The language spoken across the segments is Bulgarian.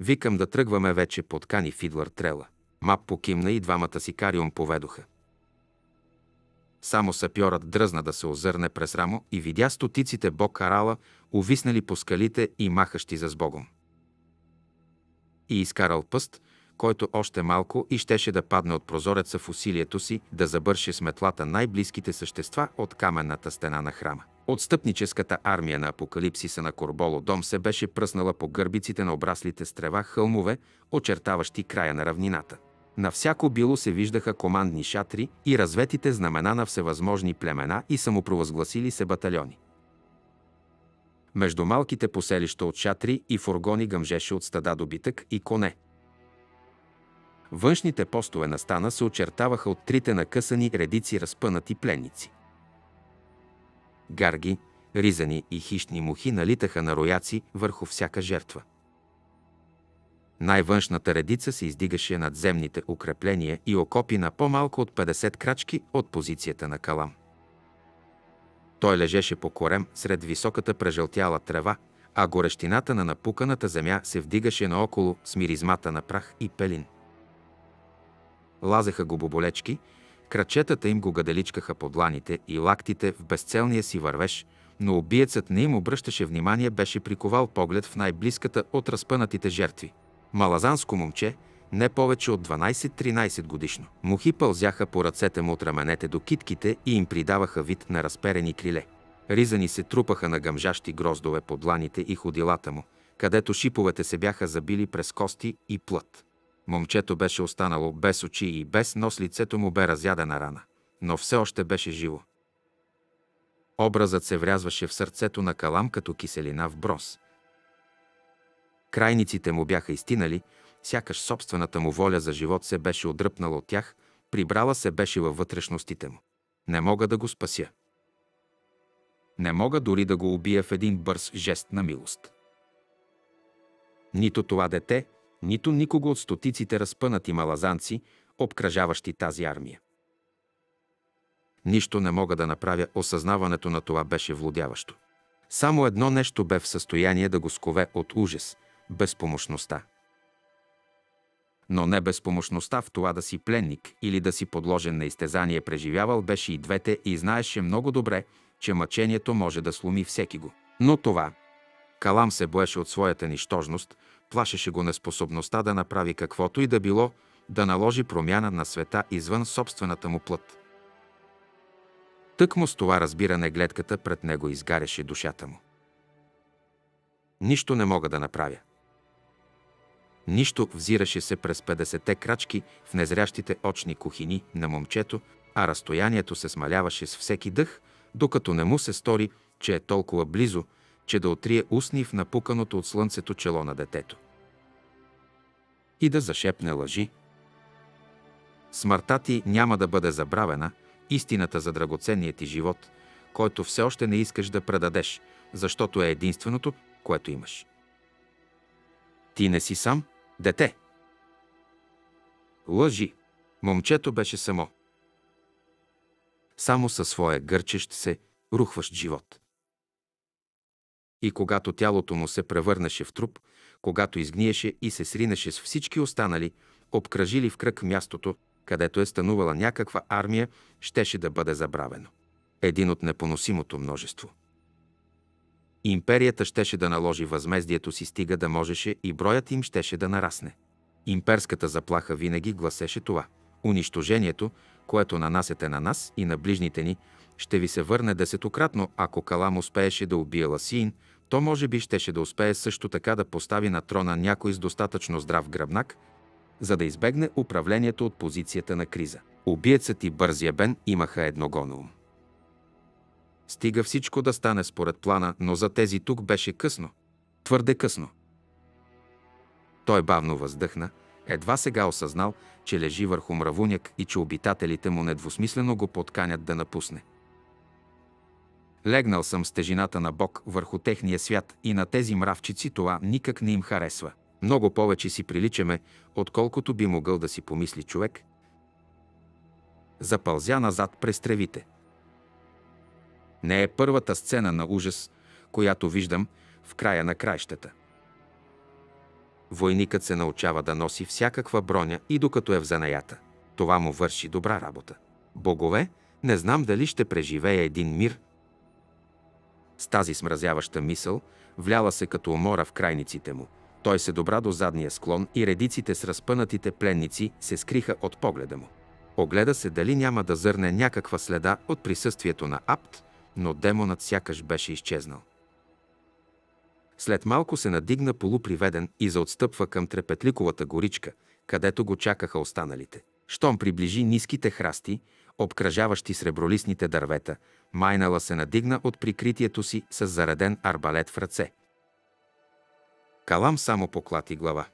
Викам да тръгваме вече, подкани Фидлър Трела. Мап покимна и двамата си кариум поведоха. Само сапьорът дръзна да се озърне през рамо и видя стотиците бог карала, увиснали по скалите и махащи за сбогом. И изкарал пъст, който още малко и щеше да падне от прозореца в усилието си да забърши с метлата най-близките същества от каменната стена на храма. Отстъпническата армия на апокалипсиса на Корболо дом се беше пръснала по гърбиците на обраслите с трева хълмове, очертаващи края на равнината. На всяко било се виждаха командни шатри и разветите знамена на всевъзможни племена и самопровъзгласили се батальони. Между малките поселища от шатри и фургони гъмжеше от стада добитък и коне. Външните постове на стана се очертаваха от трите накъсани редици разпънати пленници. Гарги, ризани и хищни мухи налитаха на рояци върху всяка жертва. Най-външната редица се издигаше над земните укрепления и окопи на по-малко от 50 крачки от позицията на Калам. Той лежеше по корем сред високата прежълтяла трева, а горещината на напуканата земя се вдигаше наоколо с миризмата на прах и пелин. Лазеха го боболечки, крачетата им го гаделичкаха по дланите и лактите в безцелния си вървеж, но убиецът не им обръщаше внимание, беше приковал поглед в най-близката от разпънатите жертви. Малазанско момче, не повече от 12-13 годишно. Мухи пълзяха по ръцете му от раменете до китките и им придаваха вид на разперени криле. Ризани се трупаха на гъмжащи гроздове по дланите и ходилата му, където шиповете се бяха забили през кости и плът. Момчето беше останало без очи и без нос, лицето му бе разядена рана, но все още беше живо. Образът се врязваше в сърцето на Калам като киселина в бронз. Крайниците му бяха изтинали, сякаш собствената му воля за живот се беше отдръпнала от тях, прибрала се беше във вътрешностите му. Не мога да го спася. Не мога дори да го убия в един бърз жест на милост. Нито това дете, нито никого от стотиците разпънати малазанци, обкръжаващи тази армия. Нищо не мога да направя, осъзнаването на това беше влудяващо. Само едно нещо бе в състояние да го скове от ужас – безпомощността. Но не безпомощността в това да си пленник или да си подложен на изтезание преживявал беше и двете и знаеше много добре, че мъчението може да сломи всеки го. Но това, Калам се боеше от своята нищожност, Плашеше го неспособността да направи каквото и да било, да наложи промяна на света извън собствената му плът. Тъкмо с това разбиране гледката пред него изгаряше душата му. Нищо не мога да направя. Нищо взираше се през 50-те крачки в незрящите очни кухини на момчето, а разстоянието се смаляваше с всеки дъх, докато не му се стори, че е толкова близо, че да отрие устни в напуканото от слънцето чело на детето. И да зашепне лъжи. Смъртта ти няма да бъде забравена, истината за драгоценния ти живот, който все още не искаш да предадеш, защото е единственото, което имаш. Ти не си сам, дете. Лъжи. Момчето беше само. Само със своя гърчещ се, рухващ живот. И когато тялото му се превърнеше в труп, когато изгниеше и се сринеше с всички останали, обкръжили в кръг мястото, където е станувала някаква армия, щеше да бъде забравено. Един от непоносимото множество. Империята щеше да наложи възмездието си, стига да можеше и броят им щеше да нарасне. Имперската заплаха винаги гласеше това. Унищожението, което нанасяте на нас и на ближните ни, ще ви се върне десетократно, ако Калам успееше да убие Ласиин, то може би щеше да успее също така да постави на трона някой с достатъчно здрав гръбнак, за да избегне управлението от позицията на криза. Убиецът и бързия Бен имаха едного на. Стига всичко да стане според плана, но за тези тук беше късно. Твърде късно. Той бавно въздъхна, едва сега осъзнал, че лежи върху мравуняк и че обитателите му недвусмислено го подканят да напусне. Легнал съм с тежината на Бог върху техния свят и на тези мравчици това никак не им харесва. Много повече си приличаме, отколкото би могъл да си помисли човек. Запълзя назад през тревите. Не е първата сцена на ужас, която виждам в края на краищата. Войникът се научава да носи всякаква броня и докато е в занаята. Това му върши добра работа. Богове, не знам дали ще преживея един мир. С тази смразяваща мисъл вляла се като умора в крайниците му. Той се добра до задния склон и редиците с разпънатите пленници се скриха от погледа му. Огледа се дали няма да зърне някаква следа от присъствието на Апт, но демонът сякаш беше изчезнал. След малко се надигна полуприведен и заотстъпва към трепетликовата горичка, където го чакаха останалите. Щом приближи ниските храсти, обкръжаващи сребролистните дървета, майнала се надигна от прикритието си с зареден арбалет в ръце. Калам само поклати глава.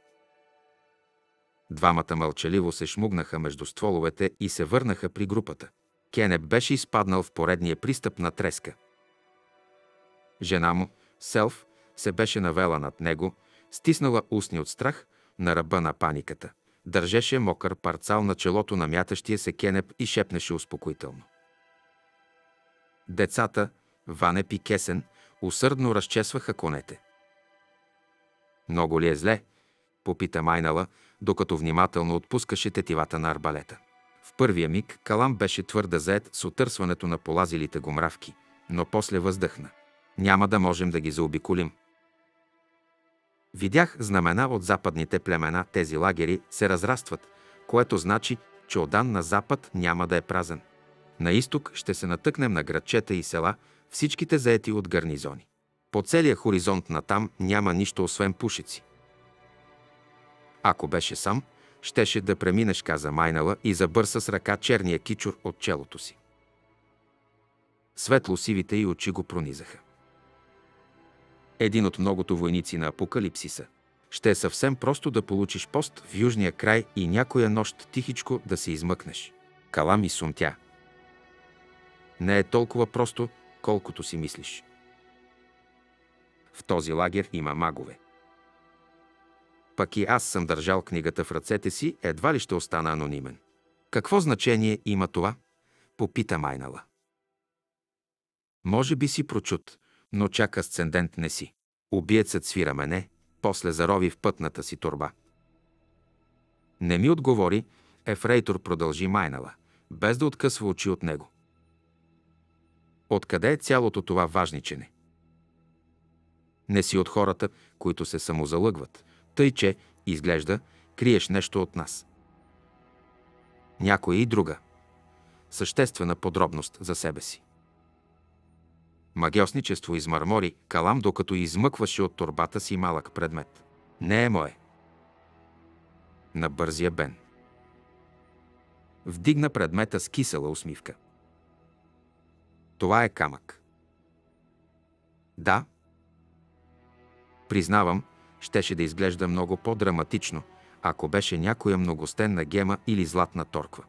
Двамата мълчаливо се шмугнаха между стволовете и се върнаха при групата. Кенеп беше изпаднал в поредния пристъп на треска. Жена му, Селф, се беше навела над него, стиснала устни от страх на ръба на паниката. Държеше мокър парцал на челото на мятащия се Кенеп и шепнеше успокоително. Децата, Ванеп и Кесен, усърдно разчесваха конете. Много ли е зле? попита Майнала, докато внимателно отпускаше тетивата на арбалета. В първия миг Калам беше твърде заед с отърсването на полазилите го мравки, но после въздъхна. Няма да можем да ги заобиколим. Видях знамена от западните племена, тези лагери се разрастват, което значи, че Одан на запад няма да е празен. На изток ще се натъкнем на градчета и села, всичките заети от гарнизони. По целия хоризонт на там няма нищо освен пушици. Ако беше сам, щеше да преминеш, каза Майнала и забърса с ръка черния кичур от челото си. Светло-сивите й очи го пронизаха. Един от многото войници на Апокалипсиса. Ще е съвсем просто да получиш пост в южния край и някоя нощ тихичко да се измъкнеш. Кала ми сумтя. Не е толкова просто, колкото си мислиш. В този лагер има магове. Пък и аз съм държал книгата в ръцете си, едва ли ще остана анонимен. Какво значение има това? Попита Майнала. Може би си прочут, но чак асцендент не си. Убиецът свира мене, после зарови в пътната си турба. Не ми отговори, Ефрейтор продължи Майнала, без да откъсва очи от него. Откъде е цялото това важничене? Не си от хората, които се самозалъгват, тъй че, изглежда, криеш нещо от нас. Някоя и друга. Съществена подробност за себе си. Магиосничество измърмори Калам, докато измъкваше от турбата си малък предмет. Не е мое. На бързия Бен. Вдигна предмета с кисела усмивка. Това е камък. Да. Признавам, щеше да изглежда много по-драматично, ако беше някоя многостенна гема или златна торква.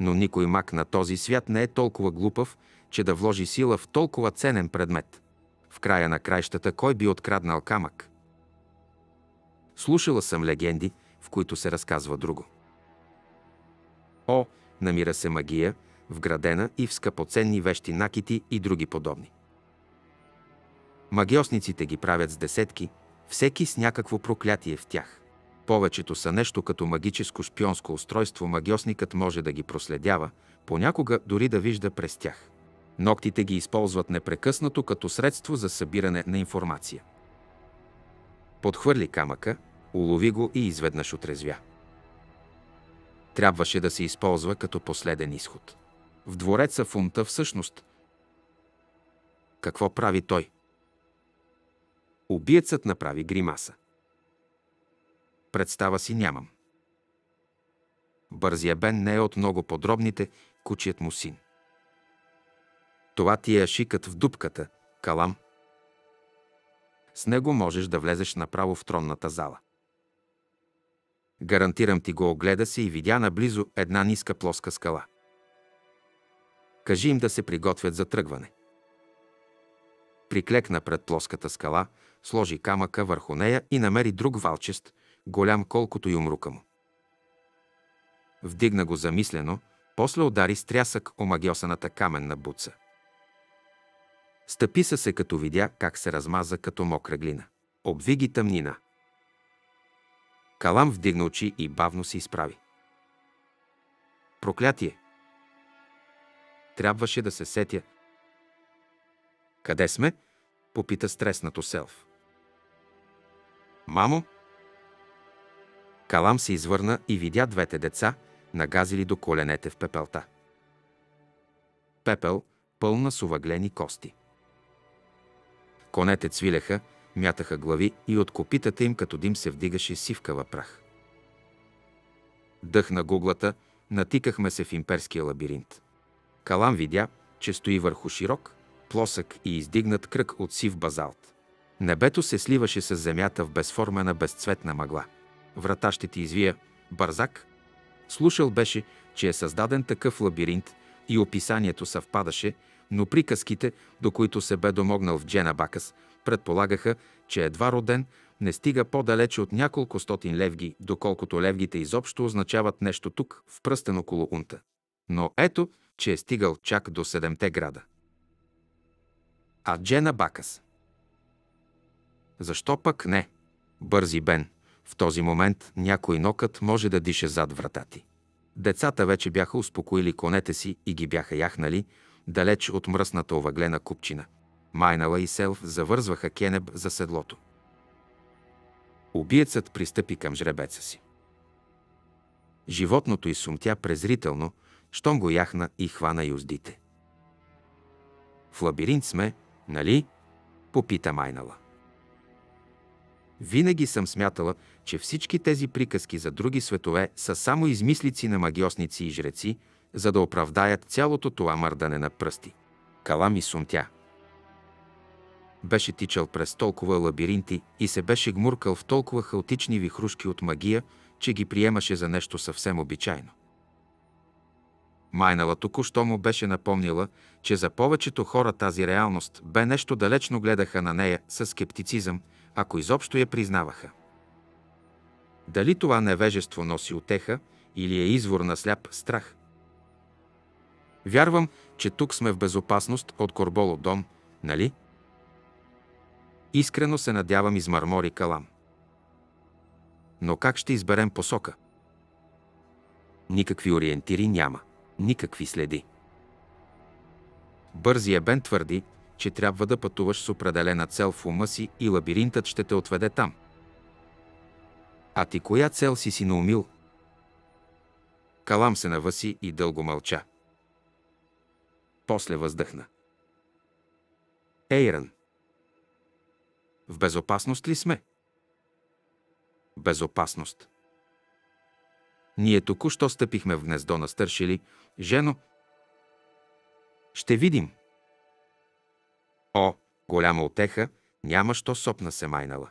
Но никой мак на този свят не е толкова глупав, че да вложи сила в толкова ценен предмет. В края на краищата кой би откраднал камък? Слушала съм легенди, в които се разказва друго. О, намира се магия, вградена и в скъпоценни вещи накити и други подобни. Магиосниците ги правят с десетки, всеки с някакво проклятие в тях. Повечето са нещо като магическо шпионско устройство, магиосникът може да ги проследява, понякога дори да вижда през тях. Ноктите ги използват непрекъснато като средство за събиране на информация. Подхвърли камъка, улови го и изведнъж отрезвя. Трябваше да се използва като последен изход. В двореца фунта всъщност. Какво прави той? Убиецът направи гримаса. Представа си нямам. Бързия Бен не е от много подробните, кучият му син. Това ти е шикът в дупката, калам. С него можеш да влезеш направо в тронната зала. Гарантирам ти го, огледа се и видя наблизо една ниска плоска скала. Кажи им да се приготвят за тръгване. Приклекна пред плоската скала, сложи камъка върху нея и намери друг валчест, голям колкото и умрука му. Вдигна го замислено, после удари с трясък омагиосаната каменна буца. Стъпи се, като видя как се размаза като мокра глина. Обви ги тъмнина. Калам вдигна очи и бавно се изправи. Проклятие! Трябваше да се сетя. Къде сме? Попита стреснато Селф. Мамо? Калам се извърна и видя двете деца, нагазили до коленете в пепелта. Пепел, пълна с увъглени кости. Конете цвилеха, мятаха глави и от копитата им като дим се вдигаше сивкава прах. Дъхна гуглата, натикахме се в имперския лабиринт. Калам видя, че стои върху широк, плосък и издигнат кръг от сив базалт. Небето се сливаше с земята в безформена, безцветна мъгла. Врата ще ти извия, бързак. Слушал беше, че е създаден такъв лабиринт и описанието съвпадаше, но приказките, до които се бе домогнал в Джена Бакас, предполагаха, че едва роден, не стига по-далече от няколко стотин левги, доколкото левгите изобщо означават нещо тук, в пръстен около унта. Но ето, че е стигал чак до седемте града. А Джена Бакас? Защо пък не? Бързи Бен. В този момент някой нокът може да диша зад врата ти. Децата вече бяха успокоили конете си и ги бяха яхнали, далеч от мръсната овъглена купчина. Майнала и Селф завързваха Кенеб за седлото. Убиецът пристъпи към жребеца си. Животното изсумтя презрително, щом го яхна и хвана юздите. В лабиринт сме, нали? Попита Майнала. Винаги съм смятала, че всички тези приказки за други светове са само измислици на магиосници и жреци, за да оправдаят цялото това мърдане на пръсти. Кала ми сумтя. Беше тичал през толкова лабиринти и се беше гмуркал в толкова хаотични вихрушки от магия, че ги приемаше за нещо съвсем обичайно. Майнала току-що му беше напомнила, че за повечето хора тази реалност бе нещо далечно гледаха на нея със скептицизъм, ако изобщо я признаваха. Дали това невежество носи отеха или е извор на сляп страх? Вярвам, че тук сме в безопасност от Корболо дом, нали? Искрено се надявам измърмори Калам. Но как ще изберем посока? Никакви ориентири няма, никакви следи. Бързия Бен твърди, че трябва да пътуваш с определена цел в ума си и лабиринтът ще те отведе там. А ти коя цел си си наумил? Калам се навъси и дълго мълча. После въздъхна. Ейран. В безопасност ли сме? Безопасност. Ние току-що стъпихме в гнездо на стършили. Жено, ще видим. О, голяма отеха, няма що сопна се майнала.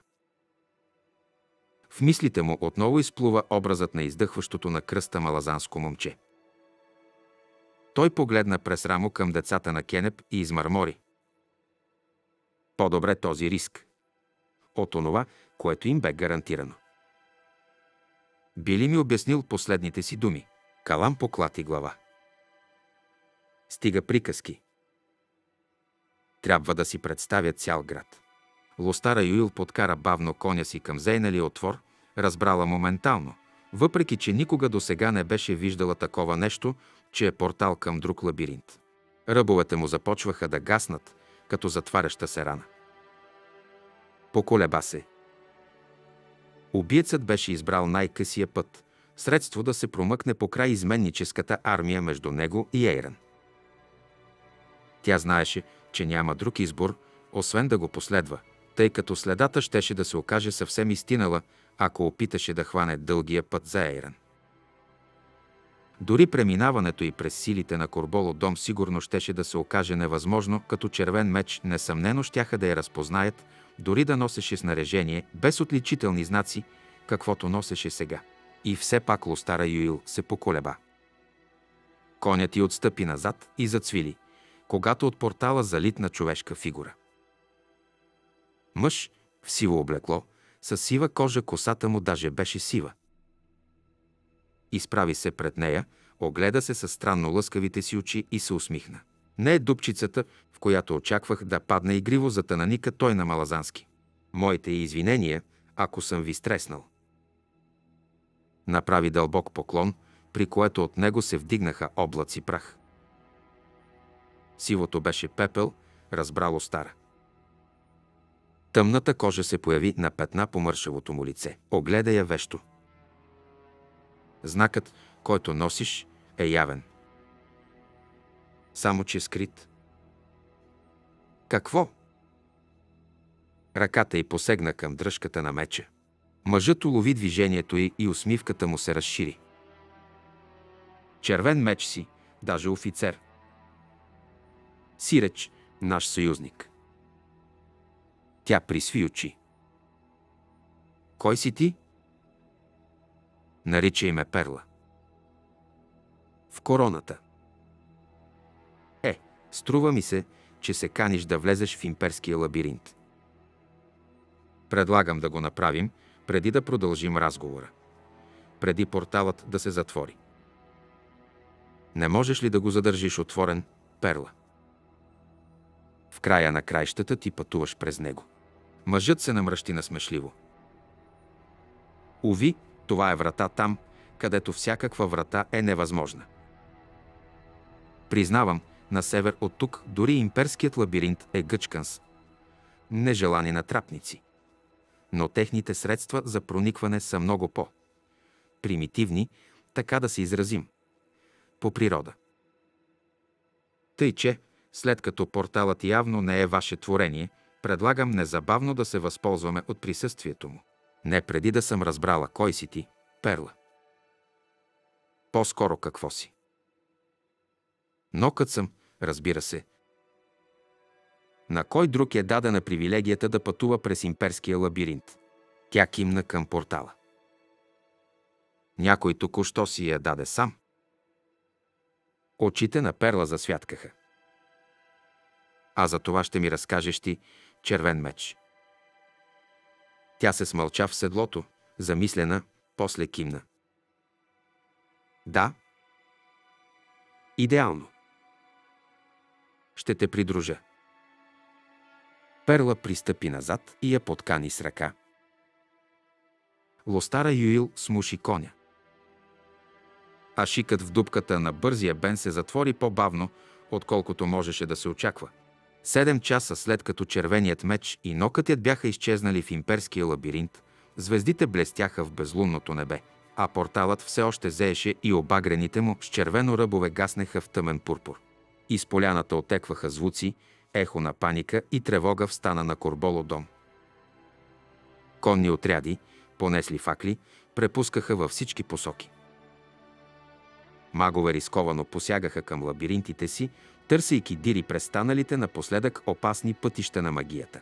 В мислите му отново изплува образът на издъхващото на кръста малазанско момче. Той погледна през рамо към децата на Кенеп и измърмори. По-добре този риск. От онова, което им бе гарантирано. Би ли ми обяснил последните си думи? Калам поклати глава. Стига приказки. Трябва да си представя цял град. Лостара Юил подкара бавно коня си към зейналия отвор, разбрала моментално, въпреки че никога до сега не беше виждала такова нещо, че е портал към друг лабиринт. Ръбовете му започваха да гаснат, като затваряща се рана. Поколеба се. Убиецът беше избрал най-късия път, средство да се промъкне по край изменническата армия между него и Ейран. Тя знаеше, че няма друг избор, освен да го последва, тъй като следата щеше да се окаже съвсем истинала, ако опиташе да хване дългия път за Ейран. Дори преминаването и през силите на Корболо дом сигурно щеше да се окаже невъзможно, като червен меч несъмнено щяха да я разпознаят, дори да носеше снаряжение, без отличителни знаци, каквото носеше сега. И все пак Лостара Юил се поколеба. Конят ти отстъпи назад и зацвили, когато от портала залитна човешка фигура. Мъж в сиво облекло, с сива кожа косата му даже беше сива. Изправи се пред нея, огледа се със странно лъскавите си очи и се усмихна. Не е дупчицата, в която очаквах да падне игриво за тананика той на Малазански. Моите извинения, ако съм ви стреснал. Направи дълбок поклон, при което от него се вдигнаха облаци прах. Сивото беше пепел, разбрало стара. Тъмната кожа се появи на петна по мършавото му лице. Огледа я вещо. Знакът, който носиш, е явен. Само, че скрит. Какво? Ръката й посегна към дръжката на меча. Мъжът улови движението й и усмивката му се разшири. Червен меч си, даже офицер. Сиреч, наш съюзник. Тя присви очи. Кой си ти? Наричай ме Перла. В короната. Е, струва ми се, че се каниш да влезеш в имперския лабиринт. Предлагам да го направим, преди да продължим разговора. Преди порталът да се затвори. Не можеш ли да го задържиш отворен, Перла? В края на краищата ти пътуваш през него. Мъжът се намръщи насмешливо. Уви, това е врата там, където всякаква врата е невъзможна. Признавам, на север от тук дори имперският лабиринт е гъчканс. Нежелани натрапници. Но техните средства за проникване са много по- примитивни, така да се изразим. По природа. Тъй, че, след като порталът явно не е ваше творение, предлагам незабавно да се възползваме от присъствието му. Не преди да съм разбрала кой си ти, Перла. По-скоро какво си. Нокът съм, разбира се. На кой друг е дадена привилегията да пътува през имперския лабиринт? Тя кимна към портала. Някой току-що си я даде сам. Очите на Перла засвяткаха. А за това ще ми разкажеш ти, червен меч. Тя се смълча в седлото, замислена, после кимна. Да. Идеално. Ще те придружа. Перла пристъпи назад и я подкани с ръка. Лостара Юил смуши коня. А шикът в дупката на бързия бен се затвори по-бавно, отколкото можеше да се очаква. Седем часа след като червеният меч и нокътят бяха изчезнали в имперския лабиринт, звездите блестяха в безлунното небе, а порталът все още зееше и обагрените му с червено ръбове гаснеха в тъмен пурпур. Из поляната отекваха звуци, ехо на паника и тревога в стана на Корболо дом. Конни отряди, понесли факли, препускаха във всички посоки. Магове рисковано посягаха към лабиринтите си, търсейки дири престаналите напоследък опасни пътища на магията.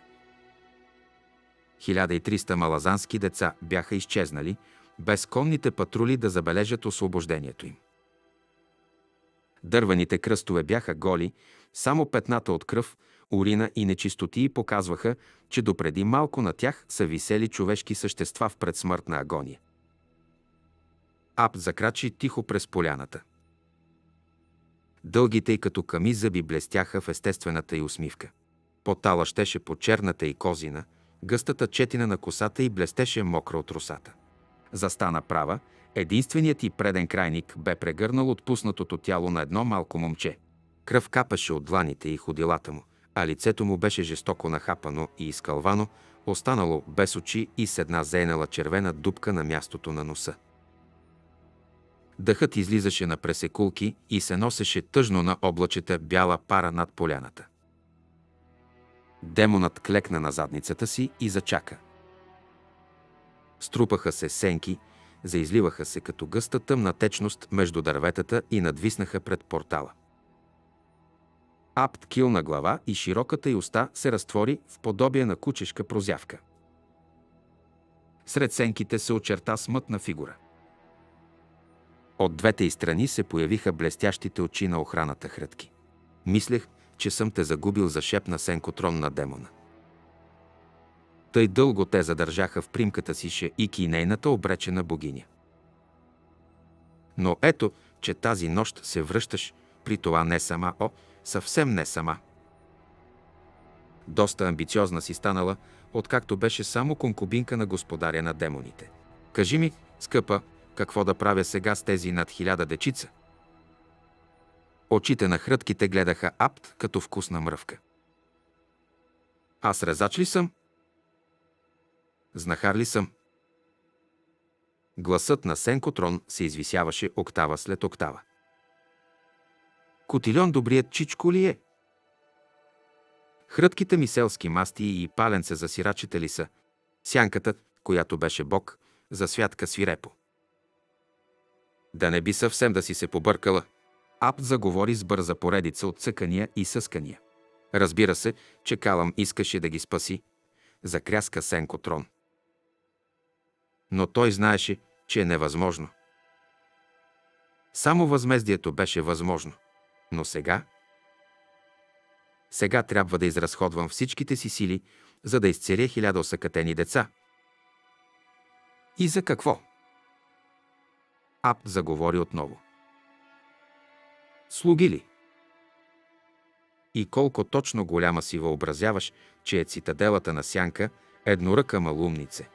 1300 малазански деца бяха изчезнали, без конните патрули да забележат освобождението им. Дървените кръстове бяха голи, само петната от кръв, урина и нечистотии показваха, че допреди малко на тях са висели човешки същества в предсмъртна агония. Ап закрачи тихо през поляната. Дългите й като ками зъби блестяха в естествената й усмивка. Потала щеше по черната и козина, гъстата четина на косата й блестеше мокра от русата. Застана права, единственият и преден крайник бе прегърнал отпуснатото тяло на едно малко момче. Кръв капаше от дланите и ходилата му, а лицето му беше жестоко нахапано и изкълвано, останало без очи и с една зейнала червена дупка на мястото на носа. Дъхът излизаше на пресекулки и се носеше тъжно на облачета бяла пара над поляната. Демонът клекна на задницата си и зачака. Струпаха се сенки, заизливаха се като гъста тъмна течност между дърветата и надвиснаха пред портала. Апт килна глава и широката й уста се разтвори в подобие на кучешка прозявка. Сред сенките се очерта смътна фигура. От двете и страни се появиха блестящите очи на охраната хрътки. Мислех, че съм те загубил за шепна сенкотрон на демона. Тъй дълго те задържаха в примката си шеики нейната обречена богиня. Но ето, че тази нощ се връщаш, при това не сама, о, съвсем не сама. Доста амбициозна си станала, откакто беше само конкубинка на господаря на демоните. Кажи ми, скъпа, какво да правя сега с тези над хиляда дечица. Очите на хрътките гледаха апт като вкусна мръвка. Аз резач ли съм? Знахар ли съм? Гласът на Сенко Трон се извисяваше октава след октава. Котилион добрият чичко ли е? Хрътките ми селски масти и пален се за сирачите ли са? Сянката, която беше бог, за святка свирепо. Да не би съвсем да си се побъркала. Апт заговори с бърза поредица от цъкания и съскания. Разбира се, че Калам искаше да ги спаси. Закряска Сенко Трон. Но той знаеше, че е невъзможно. Само възмездието беше възможно. Но сега... Сега трябва да изразходвам всичките си сили, за да изцеря хиляда осъкатени деца. И за какво? Апт заговори отново. Слуги ли? И колко точно голяма си въобразяваш, че е цитаделата на сянка, едноръка малумнице.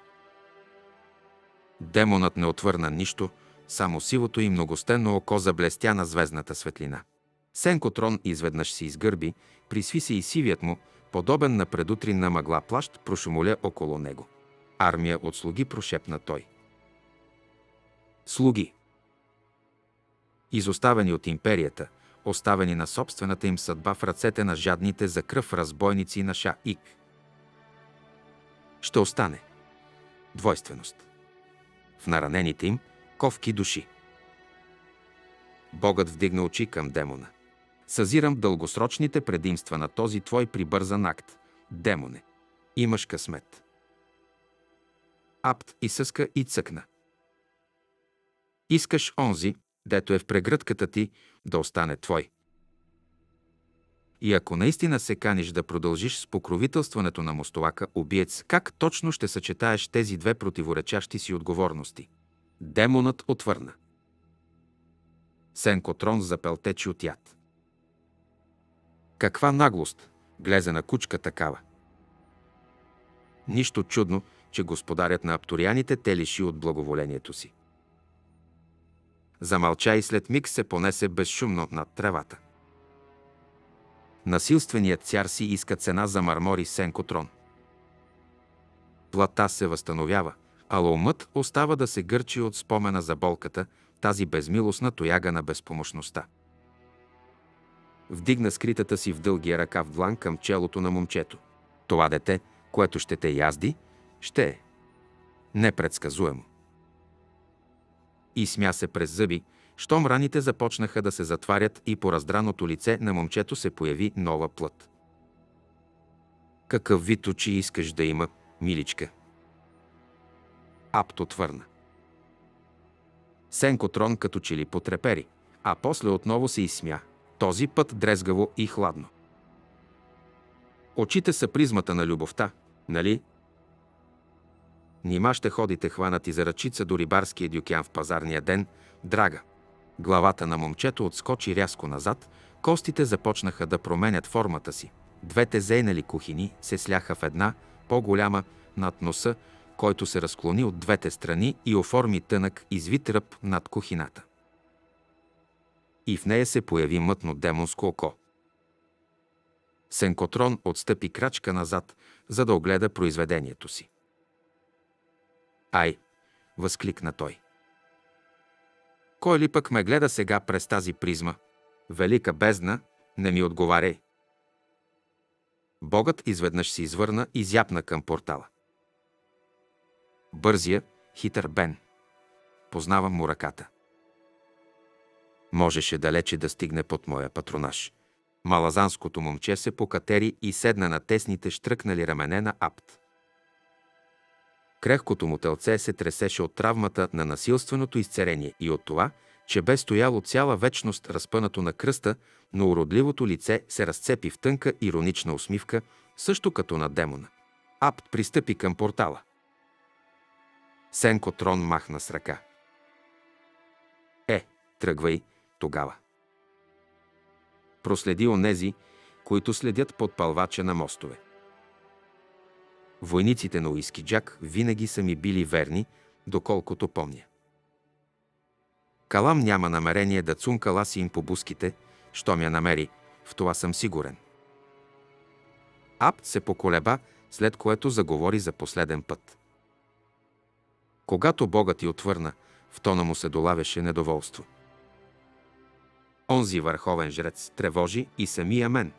Демонът не отвърна нищо, само сивото и многостенно око заблестя на звездната светлина. Сенко Трон изведнъж се изгърби, присви се и сивият му, подобен на предутринна мъгла плащ, прошумоля около него. Армия от слуги прошепна той. Слуги. Изоставени от империята, оставени на собствената им съдба в ръцете на жадните за кръв разбойници на Ша-Ик. Ще остане двойственост. В наранените им ковки души. Богът вдигна очи към демона. Съзирам дългосрочните предимства на този твой прибързан акт. Демоне, имаш късмет. Апт и съска и цъкна. Искаш онзи, дето е в прегръдката ти, да остане твой. И ако наистина се каниш да продължиш с покровителстването на мостолака убиец, как точно ще съчетаеш тези две противоречащи си отговорности? Демонът отвърна. Сенко Трон запелтечи от яд. Каква наглост! Глезе на кучка такава. Нищо чудно, че господарят на апторианите те лиши от благоволението си. Замълча и след миг се понесе безшумно над тревата. Насилственият цяр си иска цена за мармори Сенко Трон. Плата се възстановява, а умът остава да се гърчи от спомена за болката, тази безмилостна тояга на безпомощността. Вдигна скритата си в дългия ръкав длан към челото на момчето. Това дете, което ще те язди, ще е непредсказуемо. И смя се през зъби, щом раните започнаха да се затварят и по раздраното лице на момчето се появи нова плът. Какъв вид очи искаш да има, миличка? Апто твърна. Сенко Трон като че ли потрепери, а после отново се изсмя, този път дрезгаво и хладно. Очите са призмата на любовта, нали? Нима ще ходите хванати за ръчица до рибарския дюкян в пазарния ден, драга. Главата на момчето отскочи рязко назад, костите започнаха да променят формата си. Двете зейнали кухини се сляха в една, по-голяма, над носа, който се разклони от двете страни и оформи тънък извит ръб над кухината. И в нея се появи мътно демонско око. Сенкотрон отстъпи крачка назад, за да огледа произведението си. Ай! възкликна той. Кой ли пък ме гледа сега през тази призма? Велика бездна, не ми отговаряй. Богът изведнъж се извърна и зяпна към портала. Бързия, хитър Бен. Познавам му ръката. Можеше далече да стигне под моя патронаж. Малазанското момче се покатери и седна на тесните штръкнали рамене на Апт. Крехкото му телце се тресеше от травмата на насилственото изцерение и от това, че бе стояло цяла вечност разпънато на кръста, но уродливото лице се разцепи в тънка иронична усмивка, също като на демона. Апт пристъпи към портала. Сенко Трон махна с ръка. Е, тръгвай тогава. Проследи онези, които следят под палвача на мостове. Войниците на Уиски Джак винаги са ми били верни, доколкото помня. Калам няма намерение да цунка ласи им по буските, щом я намери, в това съм сигурен. Апт се поколеба, след което заговори за последен път. Когато Богът ти отвърна, в тона му се долавяше недоволство. Онзи върховен жрец тревожи и самия мен.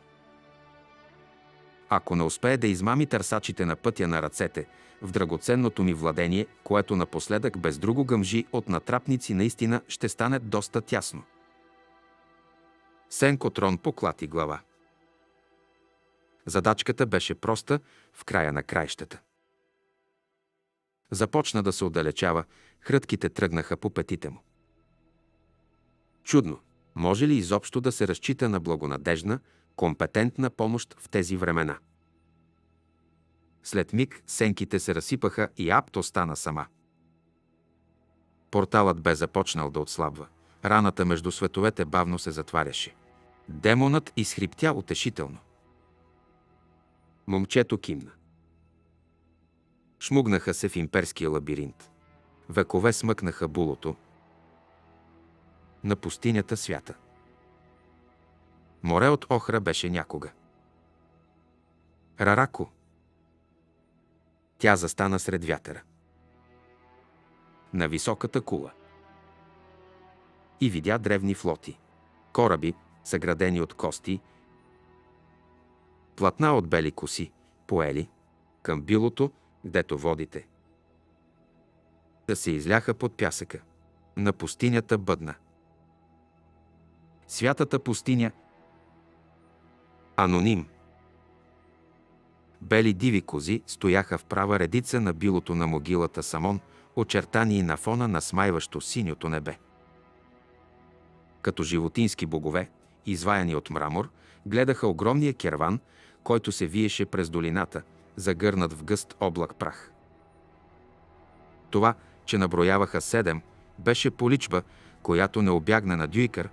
Ако не успее да измами търсачите на пътя на ръцете в драгоценното ми владение, което напоследък без друго гъмжи от натрапници, наистина ще стане доста тясно. Сенко Трон поклати глава. Задачката беше проста в края на краищата. Започна да се отдалечава, хрътките тръгнаха по петите му. Чудно, може ли изобщо да се разчита на благонадежна, компетентна помощ в тези времена? След миг сенките се разсипаха и Апто стана сама. Порталът бе започнал да отслабва. Раната между световете бавно се затваряше. Демонът изхриптя утешително. Момчето кимна. Шмугнаха се в имперския лабиринт. Векове смъкнаха булото. На пустинята свята. Море от охра беше някога. Рарако. Тя застана сред вятъра. На високата кула. И видя древни флоти. Кораби, съградени от кости, платна от бели коси, поели, към билото, гдето водите. Да се изляха под пясъка. На пустинята бъдна. Святата пустиня Аноним Бели диви кози стояха в права редица на билото на могилата Самон, очертани на фона на смайващо синьото небе. Като животински богове, изваяни от мрамор, гледаха огромния керван, който се виеше през долината, загърнат в гъст облак прах. Това, че наброяваха седем, беше поличба, която не обягна на Дюйкър,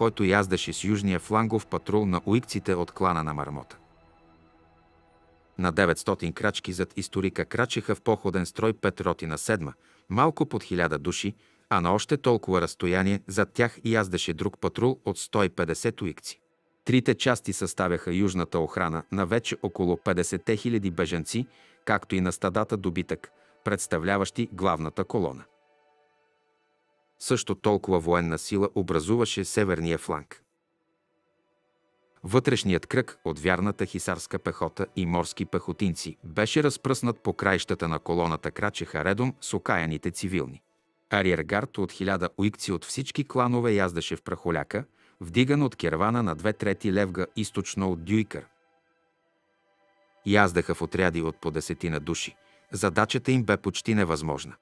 който яздеше с южния флангов патрул на уикците от клана на Мармота. На 900 крачки зад историка крачеха в походен строй пет роти на седма, малко под хиляда души, а на още толкова разстояние зад тях яздеше друг патрул от 150 уикци. Трите части съставяха южната охрана на вече около 50 000 беженци, както и на стадата добитък, представляващи главната колона. Също толкова военна сила образуваше северния фланг. Вътрешният кръг от вярната хисарска пехота и морски пехотинци беше разпръснат по краищата на колоната крачеха редом с окаяните цивилни. Ариергард от хиляда уикци от всички кланове яздаше в прахоляка – вдиган от кервана на две трети левга източно от Дюйкър. Яздаха в отряди от по десетина души. Задачата им бе почти невъзможна.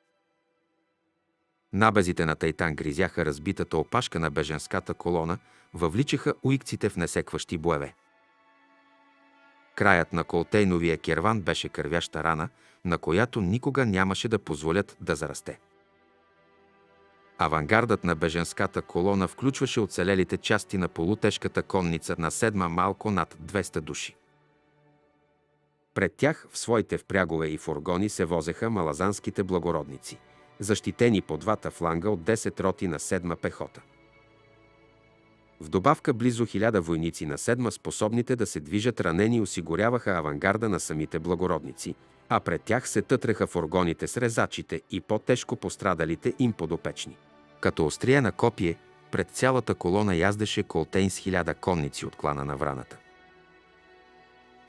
Набезите на Тайтан гризяха разбитата опашка на беженската колона, въвличаха уикците в несекващи боеве. Краят на колтейновия керван беше кървяща рана, на която никога нямаше да позволят да зарасте. Авангардът на беженската колона включваше оцелелите части на полутежката конница на седма малко над 200 души. Пред тях в своите впрягове и фургони се возеха малазанските благородници, защитени по двата фланга от 10 роти на седма пехота. В добавка близо хиляда войници на седма, способните да се движат ранени, осигуряваха авангарда на самите благородници, а пред тях се тътреха фургоните с резачите и по-тежко пострадалите им подопечни. Като острия на копие, пред цялата колона яздеше колтейн с хиляда конници от клана на враната.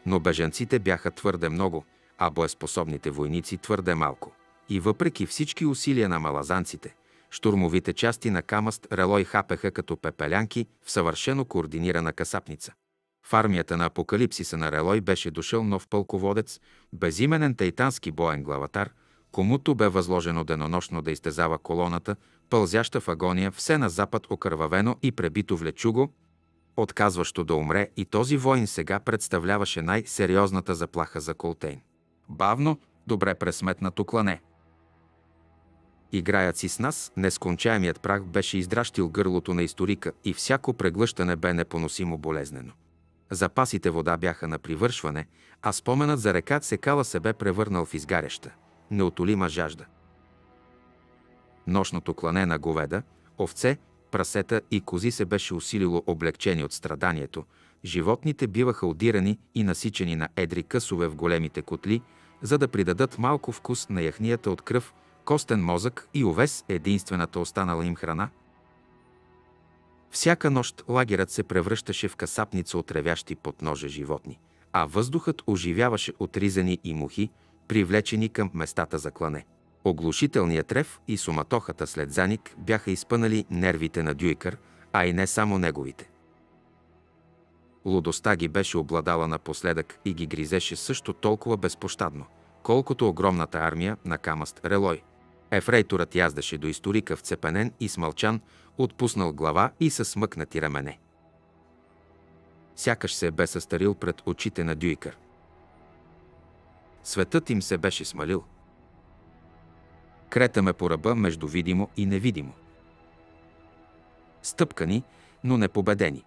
Но бежанците бяха твърде много, а боеспособните войници твърде малко. И въпреки всички усилия на малазанците, штурмовите части на Камъст Релой хапеха като пепелянки в съвършено координирана касапница. В армията на апокалипсиса на Релой беше дошъл нов пълководец, безименен тайтански боен главатар, комуто бе възложено денонощно да изтезава колоната, пълзяща в агония, все на запад окървавено и пребито влечуго, отказващо да умре и този воин сега представляваше най-сериозната заплаха за Колтейн. Бавно, добре пресметнато клане. Играят си с нас, нескончаемият прах беше издращил гърлото на историка и всяко преглъщане бе непоносимо болезнено. Запасите вода бяха на привършване, а споменът за река Секала се бе превърнал в изгаряща, неотолима жажда. Нощното клане на говеда, овце, прасета и кози се беше усилило облегчени от страданието, животните биваха одирани и насичени на едри късове в големите котли, за да придадат малко вкус на яхнията от кръв, костен мозък и овес, единствената останала им храна. Всяка нощ лагерът се превръщаше в касапница от ревящи под ножа животни, а въздухът оживяваше от ризани и мухи, привлечени към местата за клане. Оглушителният трев и суматохата след заник бяха изпънали нервите на Дюйкър, а и не само неговите. Лудостта ги беше обладала напоследък и ги гризеше също толкова безпощадно, колкото огромната армия на Камаст Релой. Ефрейторът яздаше до историка вцепенен и смълчан, отпуснал глава и със смъкнати рамене. Сякаш се бе състарил пред очите на Дюйкър. Светът им се беше смалил. Кретаме по ръба между видимо и невидимо. Стъпкани, но не победени.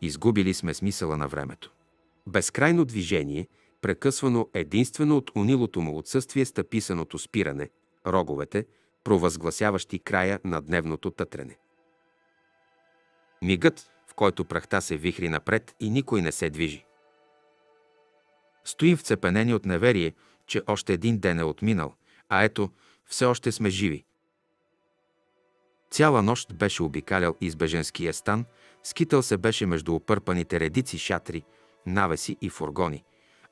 Изгубили сме смисъла на времето. Безкрайно движение, прекъсвано единствено от унилото му отсъствие стъписаното спиране, роговете, провъзгласяващи края на дневното тътрене. Мигът, в който прахта се вихри напред и никой не се движи. Стоим вцепенени от неверие, че още един ден е отминал, а ето, все още сме живи. Цяла нощ беше обикалял избеженския стан, скитал се беше между опърпаните редици шатри, навеси и фургони,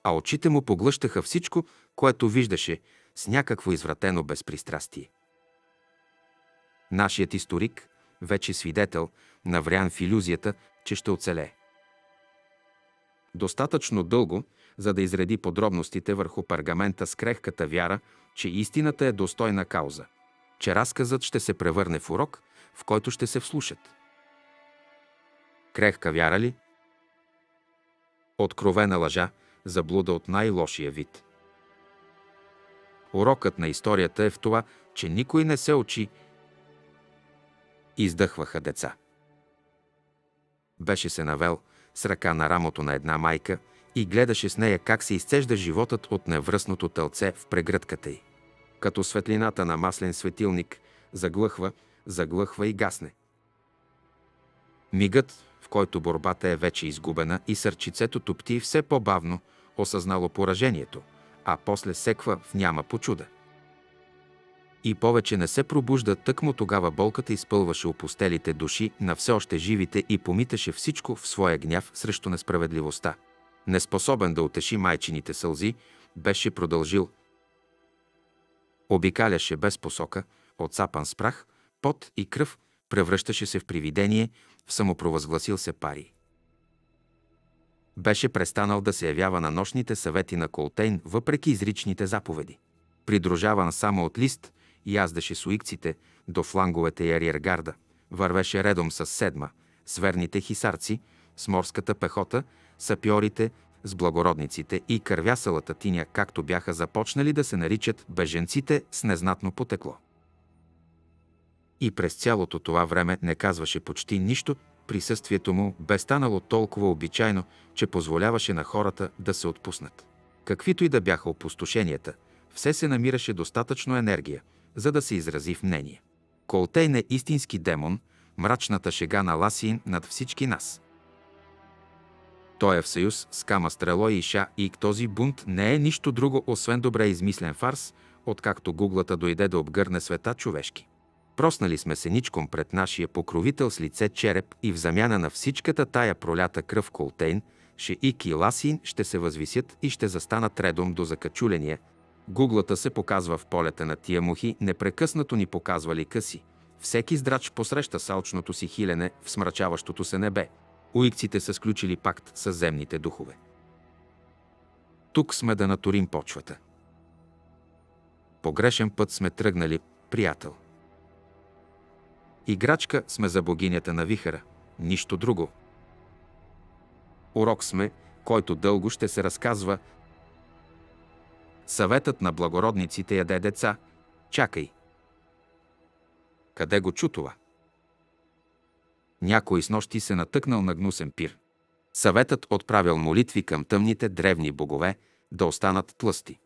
а очите му поглъщаха всичко, което виждаше с някакво извратено безпристрастие. Нашият историк, вече свидетел, наврян в иллюзията, че ще оцелее. Достатъчно дълго, за да изреди подробностите върху пергамента с крехката вяра, че истината е достойна кауза, че разказът ще се превърне в урок, в който ще се вслушат. Крехка вяра ли? Откровена лъжа, заблуда от най-лошия вид. Урокът на историята е в това, че никой не се учи. Издъхваха деца. Беше се навел с ръка на рамото на една майка и гледаше с нея как се изцежда животът от невръсното тълце в прегръдката й. Като светлината на маслен светилник заглъхва, заглъхва и гасне. Мигът, който борбата е вече изгубена и сърчицето топти все по-бавно, осъзнало поражението, а после секва в няма почуда. И повече не се пробужда, тъкмо тогава болката изпълваше опустелите души на все още живите и помиташе всичко в своя гняв срещу несправедливостта. Неспособен да утеши майчините сълзи, беше продължил. Обикаляше без посока, отцапан с прах, пот и кръв, превръщаше се в привидение, самопровъзгласил се пари. Беше престанал да се явява на нощните съвети на Колтейн, въпреки изричните заповеди. Придружаван само от лист, яздеше с уикците до фланговете и ариергарда, вървеше редом с седма, с верните хисарци, с морската пехота, сапьорите, с благородниците и кървясалата тиня, както бяха започнали да се наричат беженците с незнатно потекло. И през цялото това време не казваше почти нищо, присъствието му бе станало толкова обичайно, че позволяваше на хората да се отпуснат. Каквито и да бяха опустошенията, все се намираше достатъчно енергия, за да се изрази в мнение. Колтейн е истински демон, мрачната шега на Ласиин над всички нас. Той е в съюз с Кама Стрело и Ша и този бунт не е нищо друго, освен добре измислен фарс, откакто гуглата дойде да обгърне света човешки. Проснали сме се ничком пред нашия покровител с лице череп и в замяна на всичката тая пролята кръв Колтейн, Шеик и Ласин ще се възвисят и ще застанат редом до закачуления. Гуглата се показва в полета на тия мухи, непрекъснато ни показвали къси. Всеки здрач посреща салчното си хилене в смрачаващото се небе. Уикците са сключили пакт с земните духове. Тук сме да натурим почвата. Погрешен път сме тръгнали, приятел. Играчка сме за богинята на вихара, нищо друго. Урок сме, който дълго ще се разказва. Съветът на благородниците яде деца. Чакай. Къде го чу това? Някой с нощи се натъкнал на гнусен пир. Съветът отправил молитви към тъмните древни богове да останат тлъсти.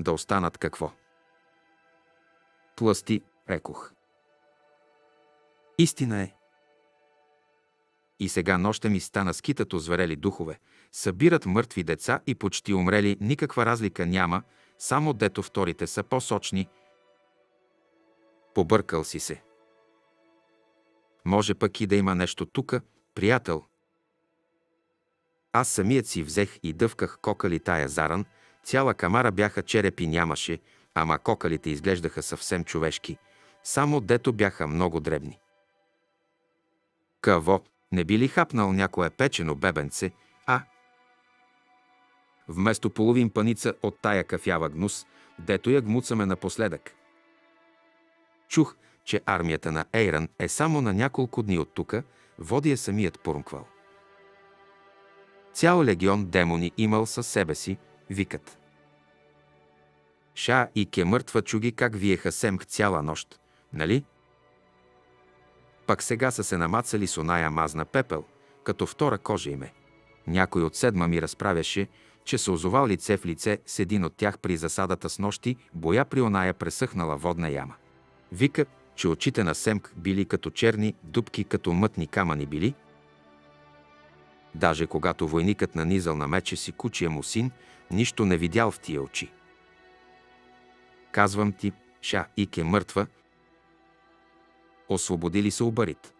Да останат какво? Тлъсти, рекох. Истина е. И сега нощта ми стана скитат озверели духове, събират мъртви деца и почти умрели, никаква разлика няма, само дето вторите са по-сочни. Побъркал си се. Може пък и да има нещо тука, приятел. Аз самият си взех и дъвках кокали тая заран, цяла камара бяха черепи нямаше, ама кокалите изглеждаха съвсем човешки, само дето бяха много дребни. Какво, не би ли хапнал някое печено бебенце, а? Вместо половин паница от тая кафява гнус, дето я гмуцаме напоследък. Чух, че армията на Ейран е само на няколко дни от тука, води е самият Пурнквал. Цял легион демони имал със себе си, викат. Ша и ке мъртва чуги как виеха семх цяла нощ, нали? Пак сега са се намацали с оная мазна пепел, като втора кожа име. Някой от седма ми разправяше, че се озовал лице в лице с един от тях при засадата с нощи, боя при оная пресъхнала водна яма. Вика, че очите на Семк били като черни, дубки като мътни камъни били. Даже когато войникът нанизал на мече си кучия му син, нищо не видял в тия очи. Казвам ти, Ша Ик е мъртва, освободили се обарит.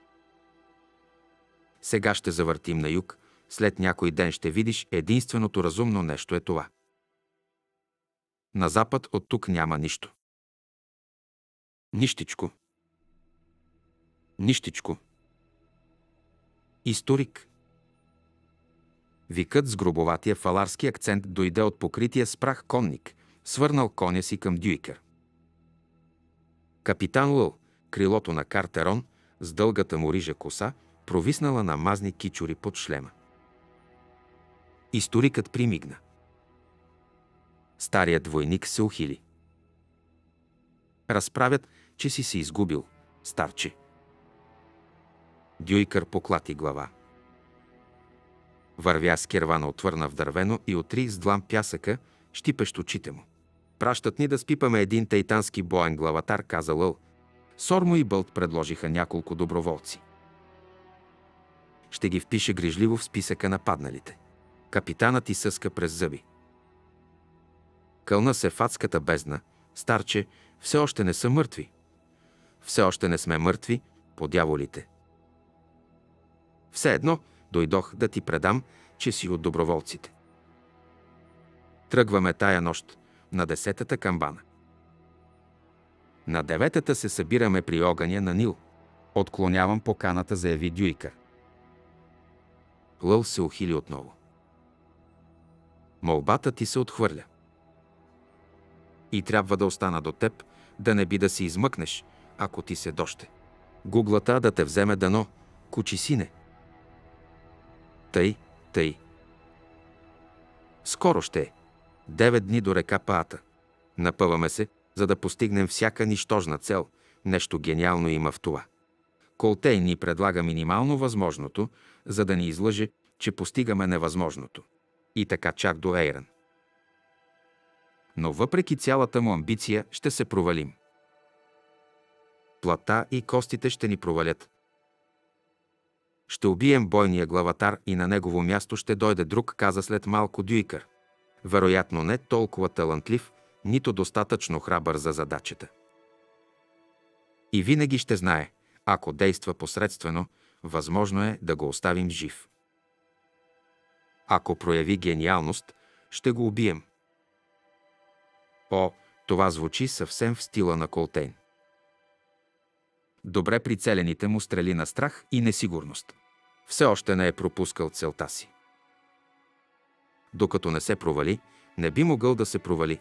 Сега ще завъртим на юг, след някой ден ще видиш единственото разумно нещо е това. На запад от тук няма нищо. Нищичко. Нищичко. Историк. Викът с грубоватия фаларски акцент дойде от покрития с прах конник, свърнал коня си към Дюйкер. Капитан Лъл, крилото на Картерон, с дългата му рижа коса, провиснала на мазни кичури под шлема. Историкът примигна. Старият войник се ухили. Разправят, че си се изгубил, старче. Дюйкър поклати глава. Вървя с кервана отвърна в дървено и отри с длан пясъка, щипещ очите му. Пращат ни да спипаме един тайтански боен главатар, каза Лъл. Сормо и Бълт предложиха няколко доброволци. Ще ги впише грижливо в списъка на падналите. Капитанът ти съска през зъби. Кълна се в бездна. Старче, все още не са мъртви. Все още не сме мъртви, по дяволите. Все едно дойдох да ти предам, че си от доброволците. Тръгваме тая нощ на десетата камбана. На деветата се събираме при огъня на Нил. Отклонявам поканата, заяви Дюйка. Лъл се ухили отново. Молбата ти се отхвърля. И трябва да остана до теб, да не би да си измъкнеш, ако ти се доще. Гуглата да те вземе дано, кучи сине. Тъй, тъй. Скоро ще е. Девет дни до река Паата. Напъваме се, за да постигнем всяка нищожна цел. Нещо гениално има в това. Колтей ни предлага минимално възможното, за да ни излъже, че постигаме невъзможното. И така чак до Ейран. Но въпреки цялата му амбиция ще се провалим. Плата и костите ще ни провалят. Ще убием бойния главатар и на негово място ще дойде друг, каза след малко Дюйкър. Вероятно не толкова талантлив, нито достатъчно храбър за задачата. И винаги ще знае, ако действа посредствено, възможно е да го оставим жив. Ако прояви гениалност, ще го убием. О, това звучи съвсем в стила на Колтейн. Добре прицелените му стрели на страх и несигурност. Все още не е пропускал целта си. Докато не се провали, не би могъл да се провали.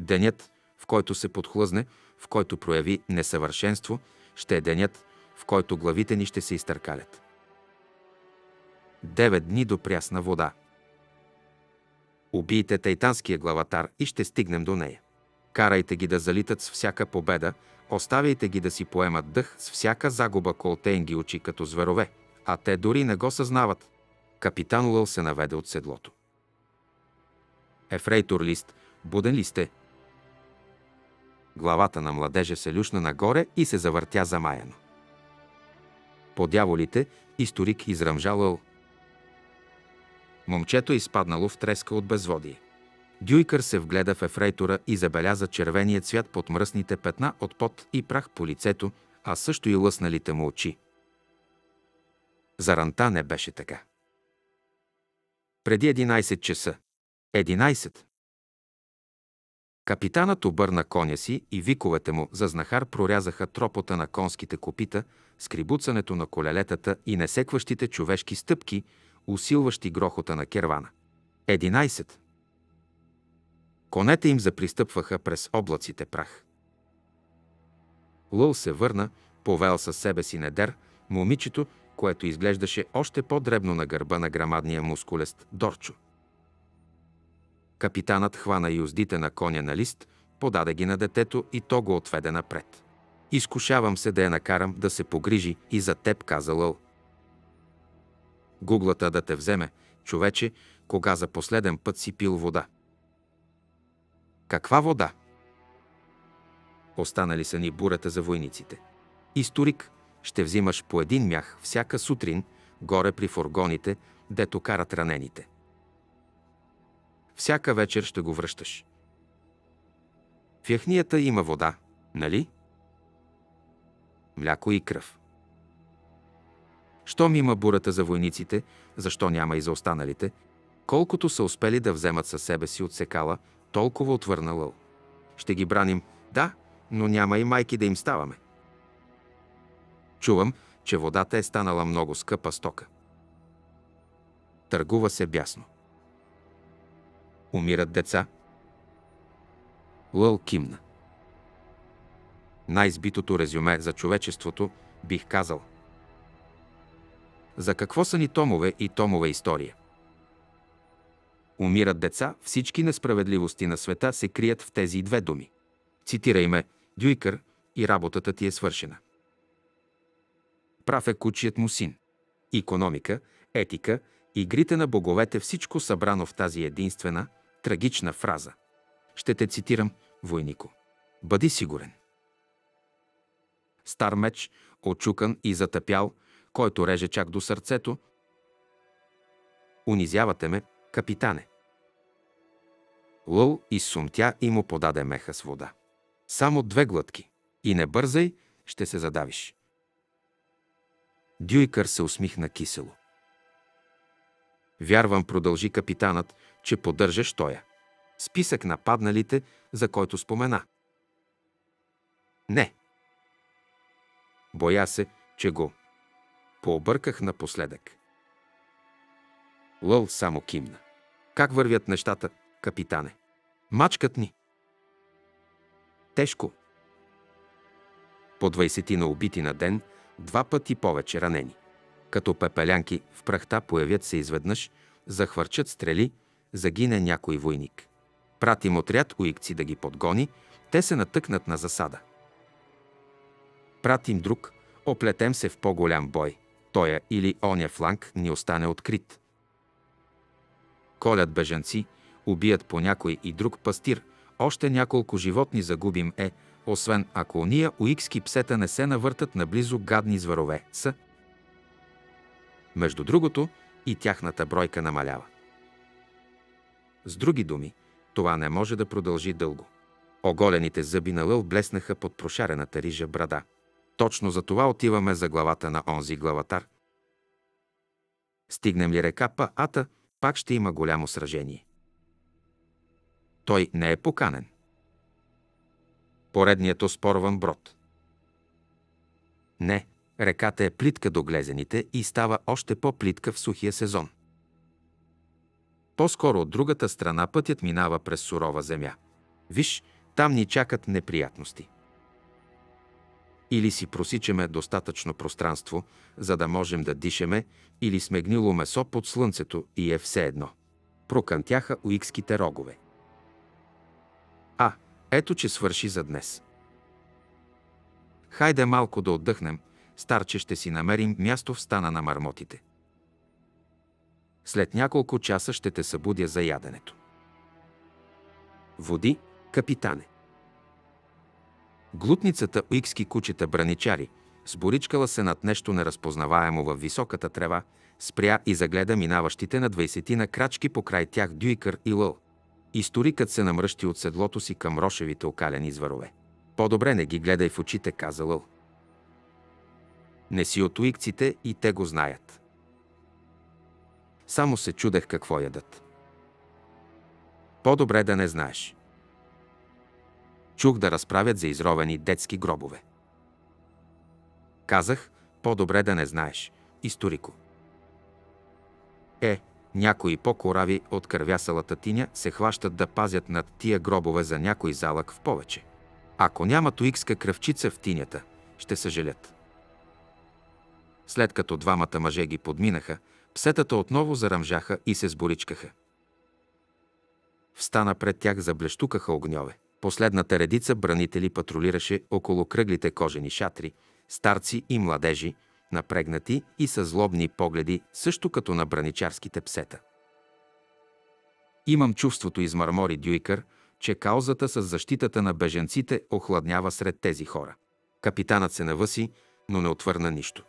Денят, в който се подхлъзне, в който прояви несъвършенство, ще е денят, в който главите ни ще се изтъркалят. Девет дни до прясна вода. Убийте тайтанския главатар и ще стигнем до нея. Карайте ги да залитат с всяка победа, оставяйте ги да си поемат дъх с всяка загуба, колтейн ги очи като зверове, а те дори не го съзнават. Капитан Лъл се наведе от седлото. Ефрейтор Лист, буден ли сте? Главата на младежа се люшна нагоре и се завъртя замаяно. По дяволите историк изръмжалъл. Момчето е изпаднало в треска от безводие. Дюйкър се вгледа в ефрейтора и забеляза червения цвят под мръсните петна от пот и прах по лицето, а също и лъсналите му очи. За ранта не беше така. Преди 11 часа. 11. Капитанът обърна коня си и виковете му за знахар прорязаха тропота на конските копита, скрибуцането на колелетата и несекващите човешки стъпки, усилващи грохота на кервана. 11. Конете им запристъпваха през облаците прах. Лъл се върна, повел със себе си недер, момичето, което изглеждаше още по-дребно на гърба на грамадния мускулест Дорчо. Капитанът хвана юздите на коня на лист, подаде ги на детето и то го отведе напред. Изкушавам се да я накарам да се погрижи и за теб, каза Лъл. Гуглата да те вземе, човече, кога за последен път си пил вода. Каква вода? Останали са ни бурата за войниците. Историк, ще взимаш по един мях всяка сутрин, горе при фургоните, дето карат ранените. Всяка вечер ще го връщаш. В яхнията има вода, нали? Мляко и кръв. Щом има бурата за войниците, защо няма и за останалите? Колкото са успели да вземат със себе си от секала, толкова отвърна Лъл. Ще ги браним, да, но няма и майки да им ставаме. Чувам, че водата е станала много скъпа стока. Търгува се бясно. Умират деца. Лъл кимна. Най-избитото резюме за човечеството, бих казал. За какво са ни томове и томове история? Умират деца, всички несправедливости на света се крият в тези две думи. Цитирай ме, Дюйкър, и работата ти е свършена. Прав е кучият му син. Икономика, етика, игрите на боговете, всичко събрано в тази единствена, трагична фраза. Ще те цитирам, войнико. Бъди сигурен. Стар меч, очукан и затъпял, който реже чак до сърцето. Унизявате ме, капитане. Лъл изсумтя и му подаде меха с вода. Само две глътки. И не бързай, ще се задавиш. Дюйкър се усмихна кисело. Вярвам, продължи капитанът, че поддържаш тоя. Списък на падналите, за който спомена. Не. Боя се, че го пообърках напоследък. Лъл само кимна. Как вървят нещата, капитане? Мачкат ни. Тежко. По 20 на убити на ден, два пъти повече ранени. Като пепелянки в прахта появят се изведнъж, захвърчат стрели, загине някой войник. Пратим отряд уикци да ги подгони, те се натъкнат на засада. Пратим друг, оплетем се в по-голям бой. Тоя или оня фланг ни остане открит. Колят бежанци, убият по някой и друг пастир, още няколко животни загубим е, освен ако уния уикски псета не се навъртат наблизо гадни зверове са. Между другото, и тяхната бройка намалява. С други думи, това не може да продължи дълго. Оголените зъби на лъл блеснаха под прошарената рижа брада. Точно за това отиваме за главата на онзи главатар. Стигнем ли река Па-Ата, пак ще има голямо сражение. Той не е поканен. Поредният оспорван брод. Не, реката е плитка до глезените и става още по-плитка в сухия сезон. По-скоро от другата страна пътят минава през сурова земя. Виж, там ни чакат неприятности. Или си просичаме достатъчно пространство, за да можем да дишаме, или сме гнило месо под слънцето и е все едно. Прокантяха уикските рогове. А, ето, че свърши за днес. Хайде малко да отдъхнем, старче ще си намерим място в стана на мармотите. След няколко часа ще те събудя за яденето. Води, капитане. Глутницата уикски кучета браничари, сборичкала се над нещо неразпознаваемо във високата трева, спря и загледа минаващите на 20 на крачки по край тях Дюйкър и Лъл. Историкът се намръщи от седлото си към рошевите окалени зварове. По-добре не ги гледай в очите, каза Лъл. Не си от уикците и те го знаят. Само се чудех какво ядат. По-добре да не знаеш. Чух да разправят за изровени детски гробове. Казах, по-добре да не знаеш, историко. Е, някои по-корави от кървясалата тиня се хващат да пазят над тия гробове за някой залък в повече. Ако няма туикска кръвчица в тинята, ще съжалят. След като двамата мъже ги подминаха, псетата отново зарамжаха и се сборичкаха. Встана пред тях заблещукаха огньове. Последната редица бранители патрулираше около кръглите кожени шатри, старци и младежи, напрегнати и с злобни погледи, също като на браничарските псета. Имам чувството, измърмори Дюйкър, че каузата с защитата на беженците охладнява сред тези хора. Капитанът се навъси, но не отвърна нищо.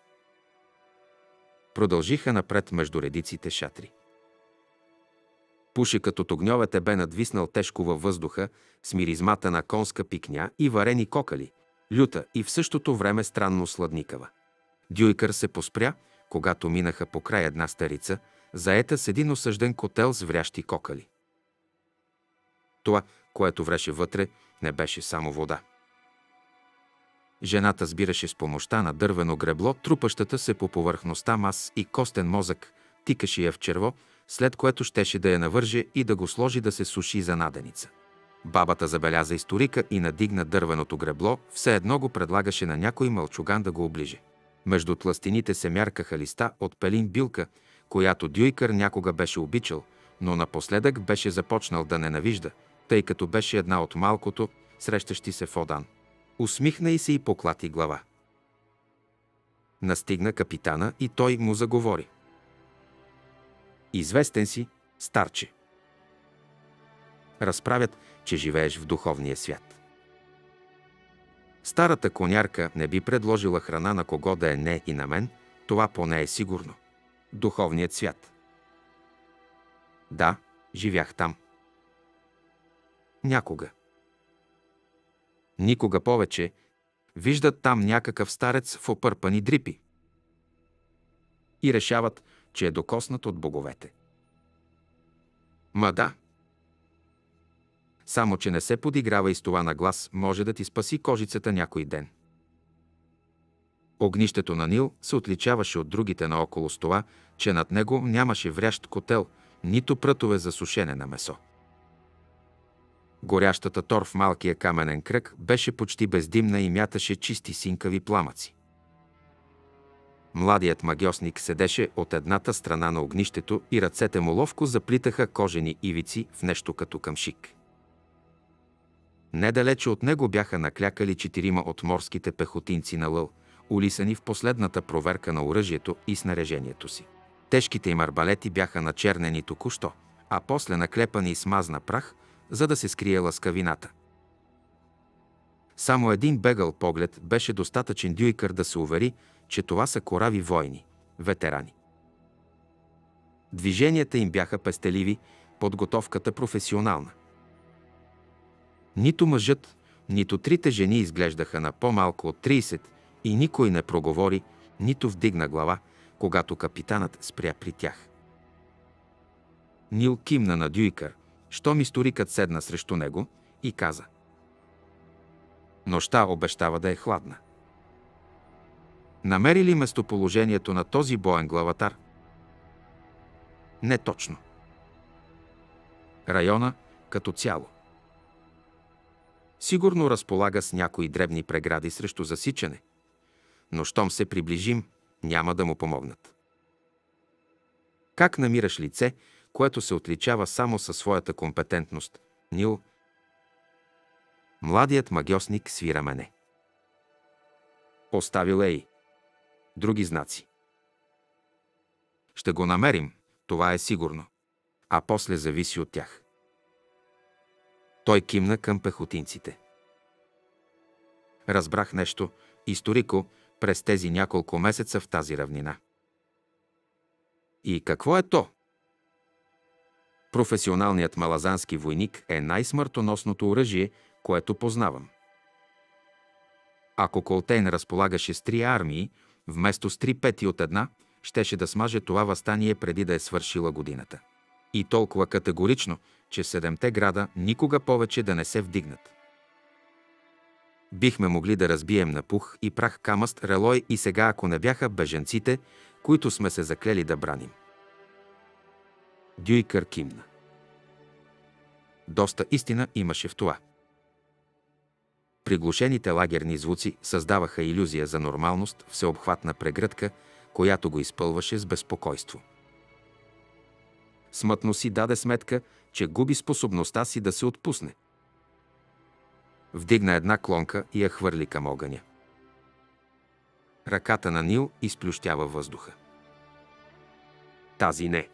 Продължиха напред между редиците шатри. Пуши от огньовете бе надвиснал тежко във въздуха с миризмата на конска пикня и варени кокали, люта и в същото време странно сладникава. Дюйкър се поспря, когато минаха по край една старица, заета с един осъжден котел с врящи кокали. Това, което вреше вътре, не беше само вода. Жената сбираше с помощта на дървено гребло трупащата се по повърхността мас и костен мозък, тикаше я в черво, след което щеше да я навърже и да го сложи да се суши за наденица. Бабата забеляза историка и надигна дървеното гребло, все едно го предлагаше на някой мълчуган да го оближе. Между тластините се мяркаха листа от пелин билка, която Дюйкър някога беше обичал, но напоследък беше започнал да ненавижда, тъй като беше една от малкото, срещащи се в Одан. Усмихна и се и поклати глава. Настигна капитана и той му заговори. Известен си, старче. Разправят, че живееш в духовния свят. Старата конярка не би предложила храна на кого да е не и на мен, това поне е сигурно. Духовният свят. Да, живях там. Някога. Никога повече виждат там някакъв старец в опърпани дрипи. И решават, че е докоснат от боговете. Ма да. Само, че не се подиграва и с това на глас, може да ти спаси кожицата някой ден. Огнището на Нил се отличаваше от другите наоколо с това, че над него нямаше врящ котел, нито прътове за сушене на месо. Горящата тор в малкия каменен кръг беше почти бездимна и мяташе чисти синкави пламъци. Младият магиосник седеше от едната страна на огнището и ръцете му ловко заплитаха кожени ивици в нещо като къмшик. Недалече от него бяха наклякали четирима от морските пехотинци на Лъл, улисани в последната проверка на оръжието и снаряжението си. Тежките им арбалети бяха начернени току-що, а после наклепани с мазна прах, за да се скрие ласкавината. Само един бегал поглед беше достатъчен Дюйкър да се увери, че това са корави войни, ветерани. Движенията им бяха пестеливи, подготовката професионална. Нито мъжът, нито трите жени изглеждаха на по-малко от 30 и никой не проговори, нито вдигна глава, когато капитанът спря при тях. Нил кимна на Дюйкър, щом историкът седна срещу него и каза Нощта обещава да е хладна. Намери ли местоположението на този боен главатар? Не точно. Района като цяло. Сигурно разполага с някои дребни прегради срещу засичане, но щом се приближим, няма да му помогнат. Как намираш лице, което се отличава само със своята компетентност? Нил. Младият магиосник свира мене. Оставил ей. Други знаци. Ще го намерим, това е сигурно. А после зависи от тях. Той кимна към пехотинците. Разбрах нещо, историко, през тези няколко месеца в тази равнина. И какво е то? Професионалният малазански войник е най-смъртоносното оръжие, което познавам. Ако Колтейн разполагаше с три армии, вместо с три пети от една, щеше да смаже това възстание преди да е свършила годината. И толкова категорично, че седемте града никога повече да не се вдигнат. Бихме могли да разбием на пух и прах камъст Релой и сега, ако не бяха беженците, които сме се заклели да браним. Дюйкър кимна. Доста истина имаше в това. Приглушените лагерни звуци създаваха иллюзия за нормалност, всеобхватна прегръдка, която го изпълваше с безпокойство. Смътно си даде сметка, че губи способността си да се отпусне. Вдигна една клонка и я хвърли към огъня. Ръката на Нил изплющява въздуха. Тази не.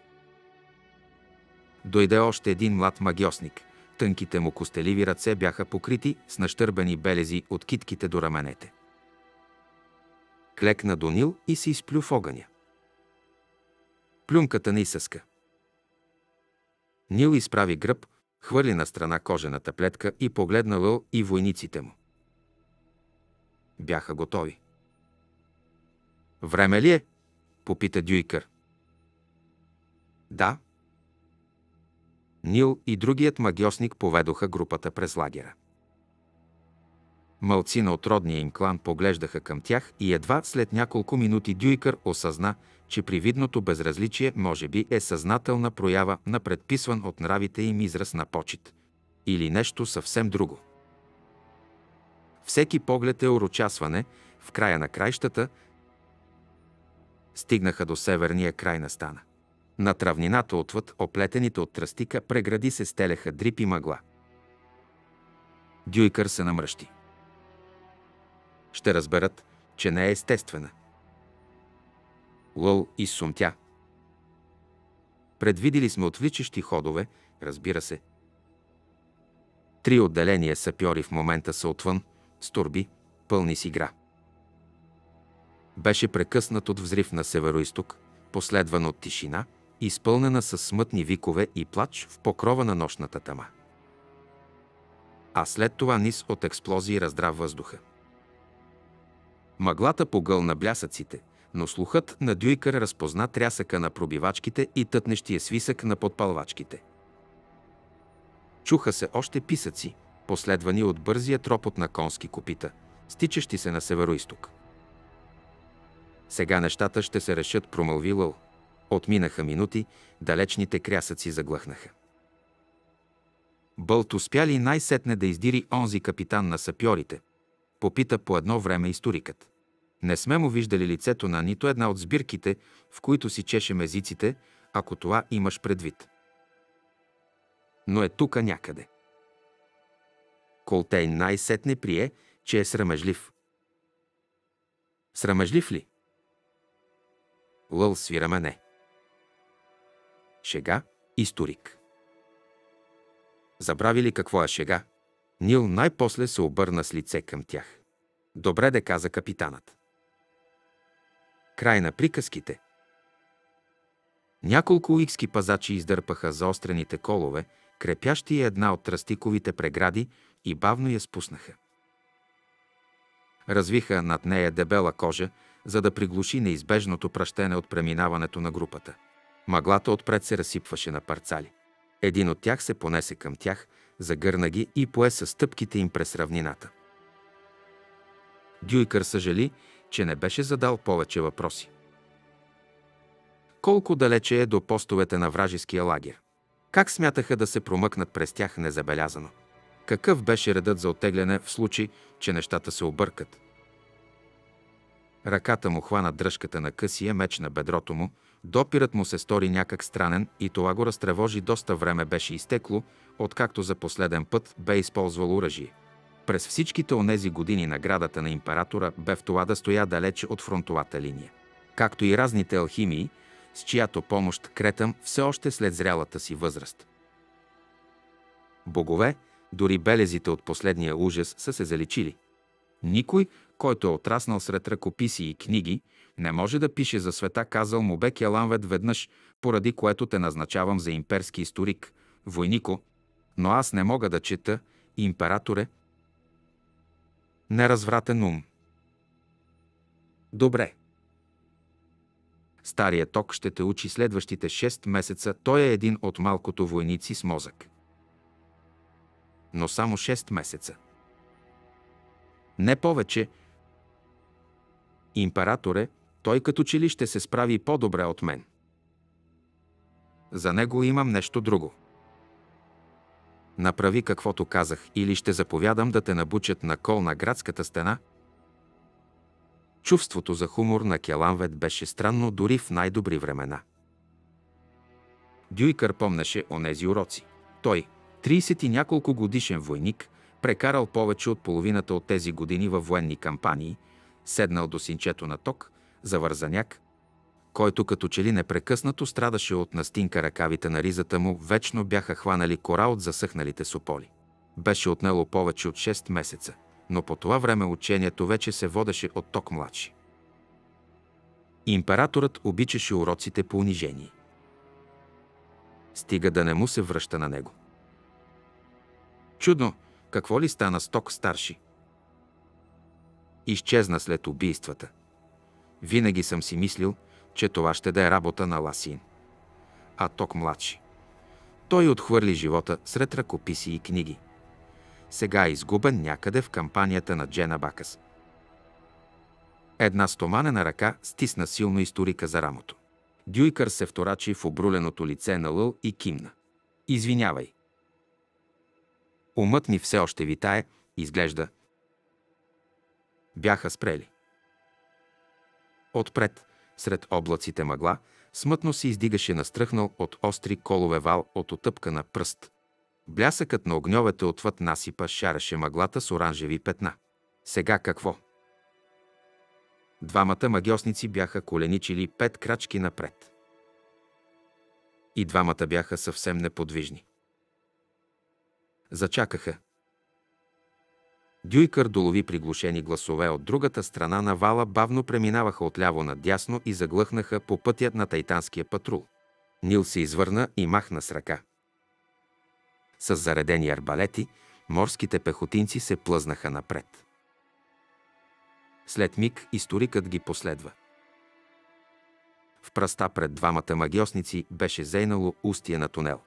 Дойде още един млад магиосник. Тънките му костеливи ръце бяха покрити с нащърбени белези от китките до раменете. Клекна до Нил и се изплю в огъня. Плюнката не изсъска. Нил изправи гръб, хвърли на страна кожената плетка и погледна Лъл и войниците му. Бяха готови. Време ли е? попита Дюйкър. Да. Нил и другият магиосник поведоха групата през лагера. Мълци на отродния им клан поглеждаха към тях и едва след няколко минути Дюйкър осъзна, че привидното безразличие може би е съзнателна проява на предписван от нравите им израз на почет. Или нещо съвсем друго. Всеки поглед е урочасване, в края на краищата стигнаха до северния край на стана. На травнината отвъд, оплетените от тръстика, прегради се стелеха дрип и мъгла. Дюйкър се намръщи. Ще разберат, че не е естествена. Лъл изсумтя. Предвидили сме отвличащи ходове, разбира се. Три отделения сапьори в момента са отвън, с турби, пълни с игра. Беше прекъснат от взрив на североисток, последван от тишина, изпълнена с смътни викове и плач в покрова на нощната тъма. А след това низ от експлозии раздрав въздуха. Мъглата погълна блясъците – но слухът на Дюйкър разпозна трясъка на пробивачките и тътнещия свисък на подпалвачките. Чуха се още писъци, последвани от бързия тропот на конски копита, стичащи се на североисток. Сега нещата ще се решат, промълви Лъл. Отминаха минути, далечните крясъци заглъхнаха. Бълт успя ли най-сетне да издири онзи капитан на сапьорите? Попита по едно време историкът. Не сме му виждали лицето на нито една от сбирките, в които си чеше мезиците, ако това имаш предвид. Но е тука някъде. Колтейн най-сетне прие, че е срамежлив. Срамежлив ли? Лъл свира мене. Шега, историк. Забрави ли какво е шега? Нил най-после се обърна с лице към тях. Добре де каза капитанът. Край на приказките. Няколко уикски пазачи издърпаха заострените колове, крепящи една от тръстиковите прегради и бавно я спуснаха. Развиха над нея дебела кожа, за да приглуши неизбежното пръщене от преминаването на групата. Маглата отпред се разсипваше на парцали. Един от тях се понесе към тях, загърна ги и пое със стъпките им през равнината. Дюйкър съжали, че не беше задал повече въпроси. Колко далече е до постовете на вражеския лагер? Как смятаха да се промъкнат през тях незабелязано? Какъв беше редът за оттегляне в случай, че нещата се объркат? Ръката му хвана дръжката на късия меч на бедрото му, допирът му се стори някак странен и това го разтревожи доста време беше изтекло, откакто за последен път бе използвал оръжие. През всичките онези години наградата на императора бе в това да стоя далече от фронтовата линия. Както и разните алхимии, с чиято помощ кретам все още след зрялата си възраст. Богове, дори белезите от последния ужас са се заличили. Никой, който е отраснал сред ръкописи и книги, не може да пише за света, казал му Бек Яланвед веднъж, поради което те назначавам за имперски историк, войнико, но аз не мога да чета, императоре, неразвратен ум. Добре. Старият ток ще те учи следващите 6 месеца. Той е един от малкото войници с мозък. Но само 6 месеца. Не повече. Императоре, той като че ли ще се справи по-добре от мен. За него имам нещо друго. Направи каквото казах или ще заповядам да те набучат на кол на градската стена. Чувството за хумор на Келанвет беше странно дори в най-добри времена. Дюйкър помнеше онези уроци. Той, 30 и няколко годишен войник, прекарал повече от половината от тези години във военни кампании, седнал до синчето на ток, завързаняк, който като че ли непрекъснато страдаше от настинка ръкавите на ризата му, вечно бяха хванали кора от засъхналите сополи. Беше отнело повече от 6 месеца, но по това време учението вече се водеше от ток младши. Императорът обичаше уроците по унижение. Стига да не му се връща на него. Чудно, какво ли стана с ток старши? Изчезна след убийствата. Винаги съм си мислил, че това ще да е работа на Ласин. А Ток младши. Той отхвърли живота сред ръкописи и книги. Сега е изгубен някъде в кампанията на Джена Бакас. Една стоманена ръка стисна силно историка за рамото. Дюйкър се вторачи в обруленото лице на Лъл и кимна. Извинявай. Умът ми все още витае, изглежда. Бяха спрели. Отпред, сред облаците мъгла, смътно се издигаше настръхнал от остри колове вал от отъпка на пръст. Блясъкът на огньовете отвъд насипа шареше мъглата с оранжеви петна. Сега какво? Двамата магиосници бяха коленичили пет крачки напред. И двамата бяха съвсем неподвижни. Зачакаха. Дюйкър долови приглушени гласове от другата страна на вала, бавно преминаваха отляво надясно и заглъхнаха по пътя на тайтанския патрул. Нил се извърна и махна с ръка. С заредени арбалети, морските пехотинци се плъзнаха напред. След миг историкът ги последва. В пръста пред двамата магиосници беше зейнало устие на тунел.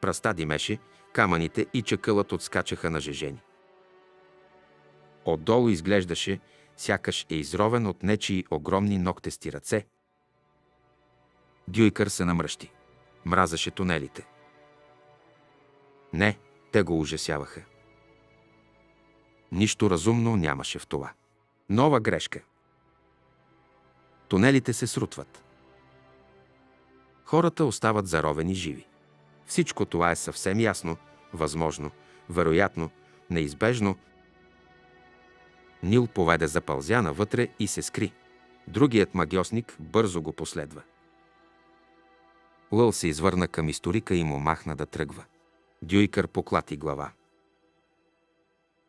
Пръста димеше, камъните и чакълът отскачаха на жежени. Отдолу изглеждаше, сякаш е изровен от нечии огромни ногтести ръце. Дюйкър се намръщи. Мразаше тунелите. Не, те го ужасяваха. Нищо разумно нямаше в това. Нова грешка. Тунелите се срутват. Хората остават заровени живи. Всичко това е съвсем ясно, възможно, вероятно, неизбежно, Нил поведе запълзя навътре и се скри. Другият магиосник бързо го последва. Лъл се извърна към историка и му махна да тръгва. Дюйкър поклати глава.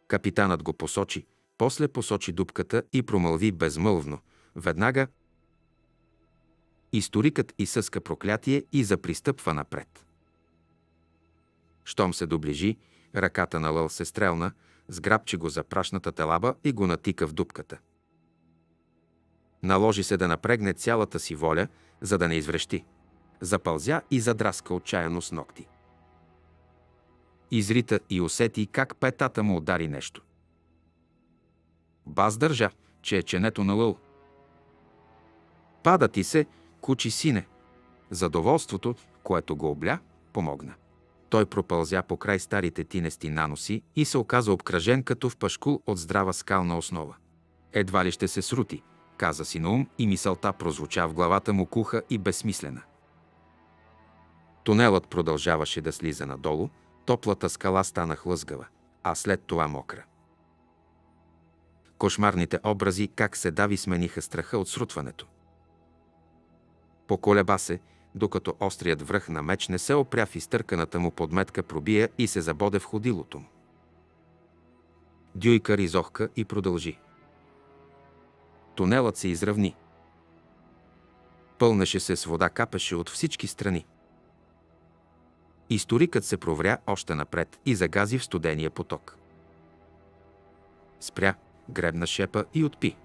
Капитанът го посочи, после посочи дупката и промълви безмълвно. Веднага историкът изсъска проклятие и запристъпва напред. Щом се доближи, ръката на Лъл се стрелна, сграбчи го за прашната телаба и го натика в дупката. Наложи се да напрегне цялата си воля, за да не изврещи. Запълзя и задраска отчаяно с ногти. Изрита и усети как петата му удари нещо. Баз държа, че е ченето на лъл. Пада ти се, кучи сине. Задоволството, което го обля, помогна. Той пропълзя по край старите тинести наноси и се оказа обкръжен като в пашкул от здрава скална основа. Едва ли ще се срути, каза си на ум и мисълта прозвуча в главата му куха и безсмислена. Тунелът продължаваше да слиза надолу, топлата скала стана хлъзгава, а след това мокра. Кошмарните образи как се дави смениха страха от срутването. Поколеба се, докато острият връх на меч не се опря в изтърканата му подметка, пробия и се забоде в ходилото му. Дюйкър изохка и продължи. Тунелът се изравни. Пълнеше се с вода, капеше от всички страни. Историкът се провря още напред и загази в студения поток. Спря, гребна шепа и отпи.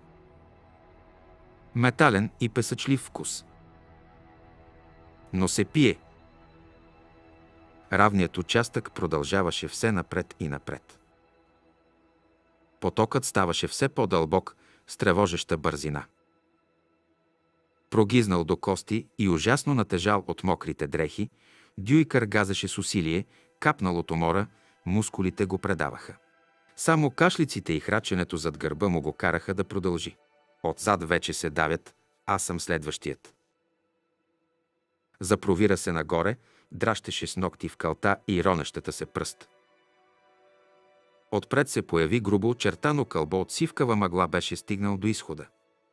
Метален и песъчлив вкус. Но се пие. Равният участък продължаваше все напред и напред. Потокът ставаше все по-дълбок, с тревожеща бързина. Прогизнал до кости и ужасно натежал от мокрите дрехи, Дюйкър газеше с усилие, капнал от умора, мускулите го предаваха. Само кашлиците и храченето зад гърба му го караха да продължи. Отзад вече се давят, аз съм следващият. Запровира се нагоре, дращеше с ногти в калта и ронещата се пръст. Отпред се появи грубо очертано кълбо от сивкава мъгла беше стигнал до изхода.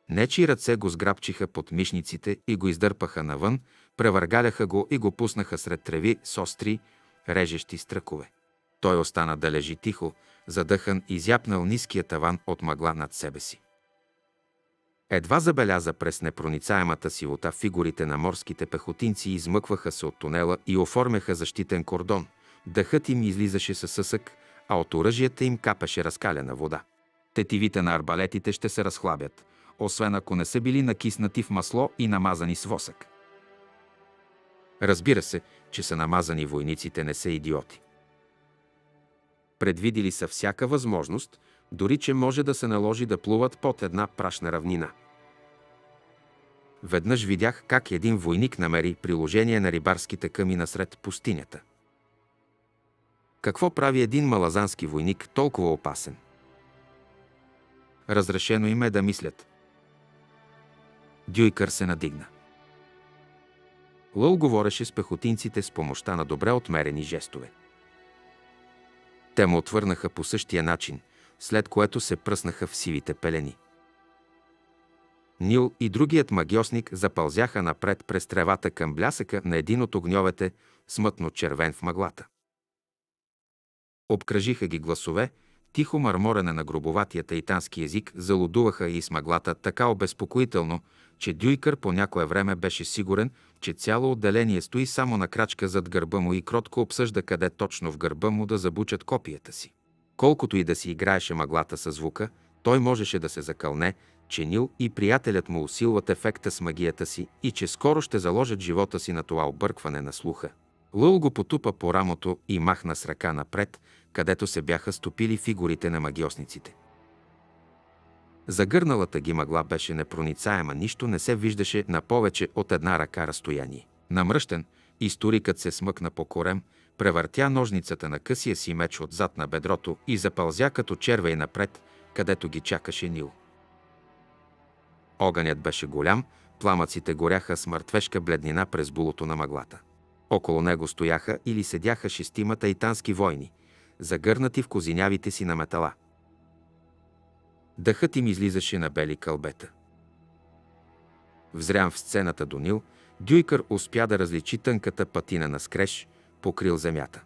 Нечи ръце го сграбчиха под мишниците и го издърпаха навън, превъргаляха го и го пуснаха сред треви с остри, режещи стръкове. Той остана да лежи тихо, задъхан и зяпнал ниския таван от мъгла над себе си. Едва забеляза през непроницаемата сивота фигурите на морските пехотинци измъкваха се от тунела и оформяха защитен кордон. Дъхът им излизаше със съсък, а от оръжията им капеше разкалена вода. Тетивите на арбалетите ще се разхлабят, освен ако не са били накиснати в масло и намазани с восък. Разбира се, че са намазани войниците не са идиоти. Предвидили са всяка възможност, дори че може да се наложи да плуват под една прашна равнина. Веднъж видях как един войник намери приложение на рибарските къми насред пустинята. Какво прави един малазански войник толкова опасен? Разрешено им е да мислят. Дюйкър се надигна. Лъл говореше с пехотинците с помощта на добре отмерени жестове. Те му отвърнаха по същия начин, след което се пръснаха в сивите пелени. Нил и другият магиосник запълзяха напред през тревата към блясъка на един от огньовете, смътно червен в мъглата. Обкръжиха ги гласове, тихо мърморене на грубоватия тайтански език залудуваха и с мъглата така обезпокоително, че Дюйкър по някое време беше сигурен, че цяло отделение стои само на крачка зад гърба му и кротко обсъжда къде точно в гърба му да забучат копията си. Колкото и да си играеше мъглата със звука, той можеше да се закълне, че Нил и приятелят му усилват ефекта с магията си и че скоро ще заложат живота си на това объркване на слуха. Лъл го потупа по рамото и махна с ръка напред, където се бяха стопили фигурите на магиосниците. Загърналата ги мъгла беше непроницаема, нищо не се виждаше на повече от една ръка разстояние. Намръщен, историкът се смъкна по корем, превъртя ножницата на късия си меч отзад на бедрото и запълзя като черва и напред, където ги чакаше Нил. Огънят беше голям, пламъците горяха с мъртвешка бледнина през булото на мъглата. Около него стояха или седяха шестима тайтански войни, загърнати в козинявите си на метала. Дъхът им излизаше на бели кълбета. Взрям в сцената до Нил, Дюйкър успя да различи тънката патина на скреш, покрил земята.